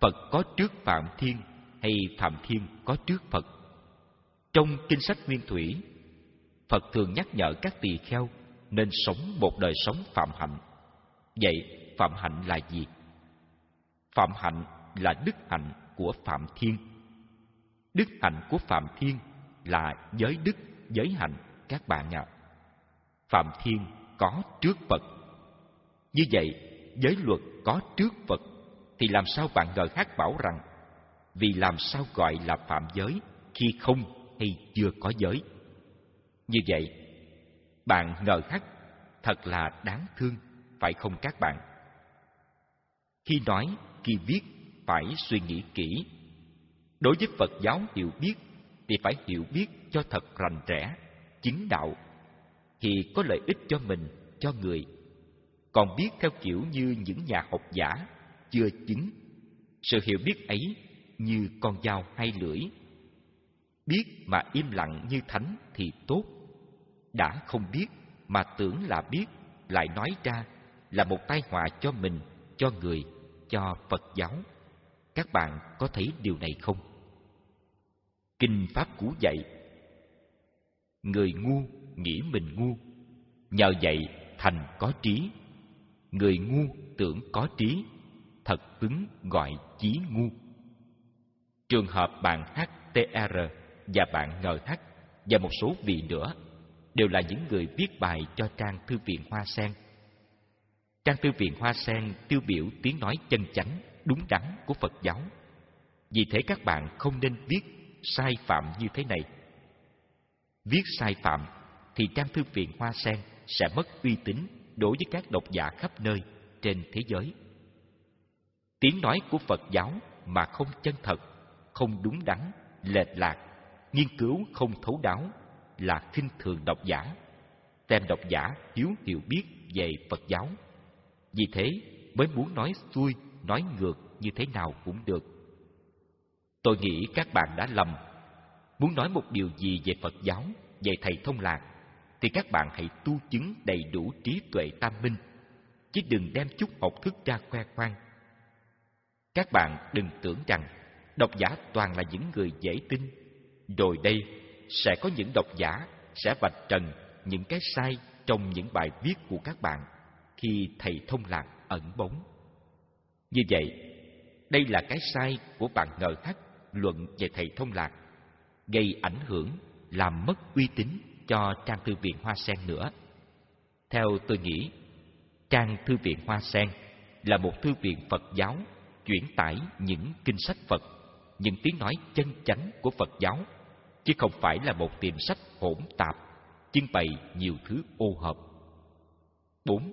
Speaker 1: Phật có trước Phạm Thiên hay Phạm Thiên có trước Phật? Trong kinh sách Nguyên Thủy, Phật thường nhắc nhở các tỳ kheo nên sống một đời sống phạm hạnh. Vậy phạm hạnh là gì? Phạm hạnh là đức hạnh của Phạm Thiên. Đức hạnh của Phạm Thiên là giới đức giới hạnh các bạn ạ. Phạm thiên có trước Phật. Như vậy, giới luật có trước Phật thì làm sao bạn ngờ hát bảo rằng vì làm sao gọi là phạm giới khi không hay chưa có giới. Như vậy, bạn ngờ hát thật là đáng thương, phải không các bạn? Khi nói, khi viết, phải suy nghĩ kỹ. Đối với Phật giáo hiểu biết thì phải hiểu biết cho thật rành rẽ, chính đạo, thì có lợi ích cho mình, cho người. Còn biết theo kiểu như những nhà học giả, chưa chính sự hiểu biết ấy như con dao hay lưỡi. Biết mà im lặng như thánh thì tốt. Đã không biết mà tưởng là biết, lại nói ra là một tai họa cho mình, cho người, cho Phật giáo. Các bạn có thấy điều này không? Kinh Pháp Cú dạy Người ngu nghĩ mình ngu, nhờ vậy thành có trí. Người ngu tưởng có trí, thật cứng gọi chí ngu. Trường hợp bạn HTR và bạn NH và một số vị nữa đều là những người viết bài cho trang thư viện Hoa Sen. Trang thư viện Hoa Sen tiêu biểu tiếng nói chân chánh, đúng đắn của Phật giáo. Vì thế các bạn không nên viết sai phạm như thế này Viết sai phạm thì trang thư viện Hoa Sen sẽ mất uy tín đối với các độc giả khắp nơi trên thế giới. Tiếng nói của Phật giáo mà không chân thật, không đúng đắn, lệch lạc, nghiên cứu không thấu đáo là khinh thường độc giả, Tem độc giả thiếu hiểu biết về Phật giáo. Vì thế mới muốn nói xuôi, nói ngược như thế nào cũng được. Tôi nghĩ các bạn đã lầm Muốn nói một điều gì về Phật giáo, về Thầy Thông Lạc, thì các bạn hãy tu chứng đầy đủ trí tuệ tam minh, chứ đừng đem chút học thức ra khoe khoang. Các bạn đừng tưởng rằng độc giả toàn là những người dễ tin. Rồi đây sẽ có những độc giả sẽ vạch trần những cái sai trong những bài viết của các bạn khi thầy thông lạc ẩn bóng. Như vậy, đây là cái sai của bạn ngờ hắc luận về thầy thông lạc gây ảnh hưởng, làm mất uy tín cho trang thư viện Hoa Sen nữa. Theo tôi nghĩ, trang thư viện Hoa Sen là một thư viện Phật giáo chuyển tải những kinh sách Phật, những tiếng nói chân chánh của Phật giáo, chứ không phải là một tiệm sách hỗn tạp, trưng bày nhiều thứ ô hợp. Bốn,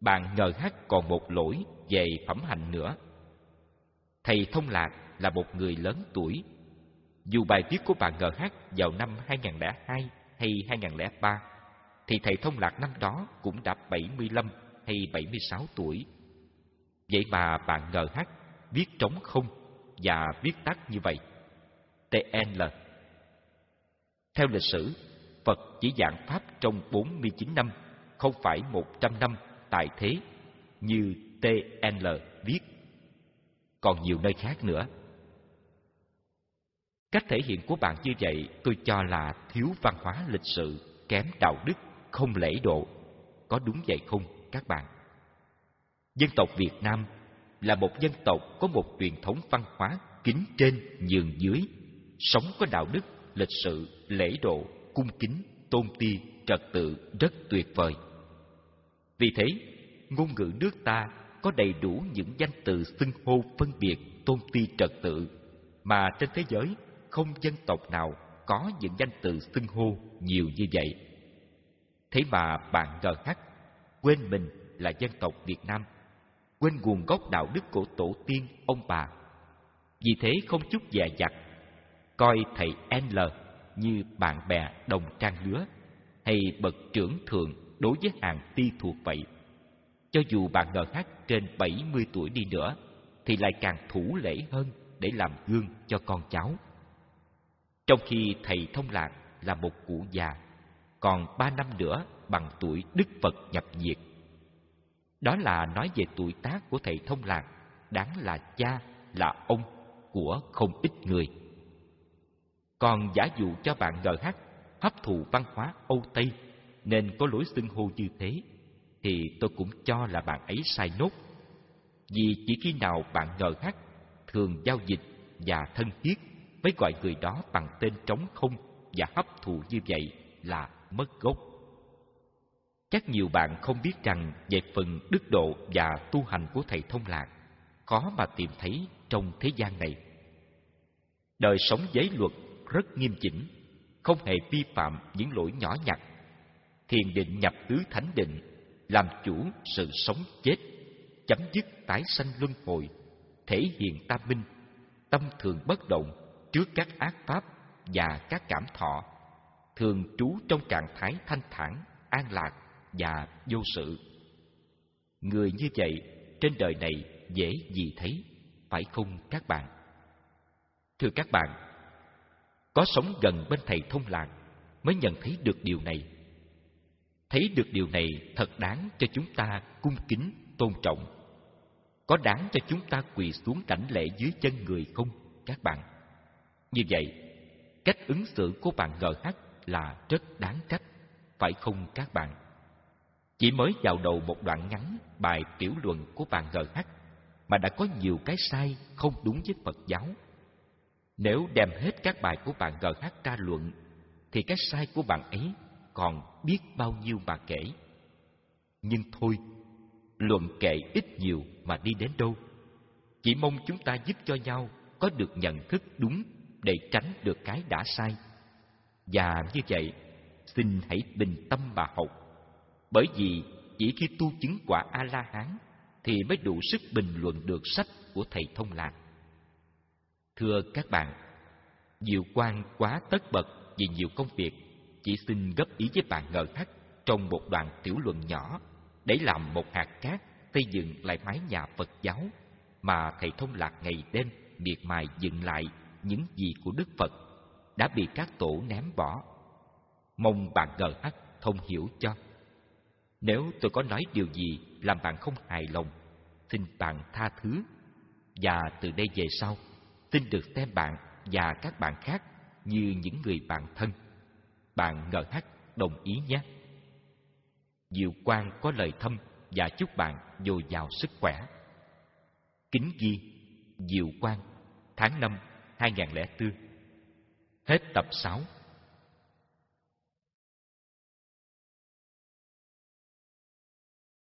Speaker 1: Bạn ngờ hát còn một lỗi về phẩm hạnh nữa. Thầy Thông Lạc là một người lớn tuổi dù bài viết của bà ngờ hát vào năm 2002 hay 2003, thì thầy thông lạc năm đó cũng đã 75 hay 76 tuổi. Vậy mà bà ngờ hát viết trống không và viết tắt như vậy. TNL Theo lịch sử, Phật chỉ giảng Pháp trong 49 năm, không phải 100 năm tại thế, như TNL viết. Còn nhiều nơi khác nữa, Cách thể hiện của bạn như vậy tôi cho là thiếu văn hóa lịch sự, kém đạo đức, không lễ độ. Có đúng vậy không các bạn? Dân tộc Việt Nam là một dân tộc có một truyền thống văn hóa kính trên nhường dưới, sống có đạo đức, lịch sự, lễ độ, cung kính, tôn ti, trật tự rất tuyệt vời. Vì thế, ngôn ngữ nước ta có đầy đủ những danh từ xưng hô phân biệt tôn ti trật tự mà trên thế giới không dân tộc nào có những danh từ xưng hô nhiều như vậy. Thế mà bạn ngờ ngắc, quên mình là dân tộc Việt Nam, quên nguồn gốc đạo đức của tổ tiên ông bà. Vì thế không chút dè dặt, coi thầy L như bạn bè đồng trang lứa hay bậc trưởng thượng đối với hàng ti thuộc vậy. Cho dù bạn ngờ ngác trên 70 tuổi đi nữa thì lại càng thủ lễ hơn để làm gương cho con cháu. Trong khi thầy thông lạc là một cụ già, còn ba năm nữa bằng tuổi Đức Phật nhập diệt. Đó là nói về tuổi tác của thầy thông lạc, đáng là cha, là ông của không ít người. Còn giả dụ cho bạn GH hấp thụ văn hóa Âu Tây nên có lối xưng hô như thế, thì tôi cũng cho là bạn ấy sai nốt. Vì chỉ khi nào bạn GH thường giao dịch và thân thiết mới gọi người đó bằng tên trống không và hấp thụ như vậy là mất gốc. Chắc nhiều bạn không biết rằng về phần đức độ và tu hành của Thầy Thông Lạc khó mà tìm thấy trong thế gian này. Đời sống giấy luật rất nghiêm chỉnh, không hề vi phạm những lỗi nhỏ nhặt. Thiền định nhập tứ thánh định, làm chủ sự sống chết, chấm dứt tái sanh luân hồi, thể hiện tam minh, tâm thường bất động, trước các ác pháp và các cảm thọ thường trú trong trạng thái thanh thản an lạc và vô sự người như vậy trên đời này dễ gì thấy phải không các bạn thưa các bạn có sống gần bên thầy thông lạc mới nhận thấy được điều này thấy được điều này thật đáng cho chúng ta cung kính tôn trọng có đáng cho chúng ta quỳ xuống cảnh lễ dưới chân người không các bạn như vậy, cách ứng xử của bạn GH là rất đáng trách, phải không các bạn? Chỉ mới vào đầu một đoạn ngắn bài tiểu luận của bạn GH mà đã có nhiều cái sai không đúng với Phật giáo. Nếu đem hết các bài của bạn GH ra luận thì cái sai của bạn ấy còn biết bao nhiêu mà kể. Nhưng thôi, luận kệ ít nhiều mà đi đến đâu. Chỉ mong chúng ta giúp cho nhau có được nhận thức đúng để tránh được cái đã sai. Và như vậy, xin hãy bình tâm mà học. Bởi vì chỉ khi tu chứng quả A-la-hán thì mới đủ sức bình luận được sách của thầy thông lạc. Thưa các bạn, Diệu quan quá tất bật vì nhiều công việc, chỉ xin góp ý với bạn ngờ thắt trong một đoạn tiểu luận nhỏ để làm một hạt cát xây dựng lại mái nhà Phật giáo mà thầy thông lạc ngày đêm miệt mài dựng lại những gì của Đức Phật đã bị các tổ ném bỏ. Mong bạn gờ GH thông hiểu cho. Nếu tôi có nói điều gì làm bạn không hài lòng, xin bạn tha thứ. Và từ đây về sau, xin được xem bạn và các bạn khác như những người bạn thân. Bạn ngờ hắc đồng ý nhé. Diệu Quang có lời thâm và chúc bạn dồi dào sức khỏe. Kính ghi Diệu Quang tháng 5 2004 Hết tập 6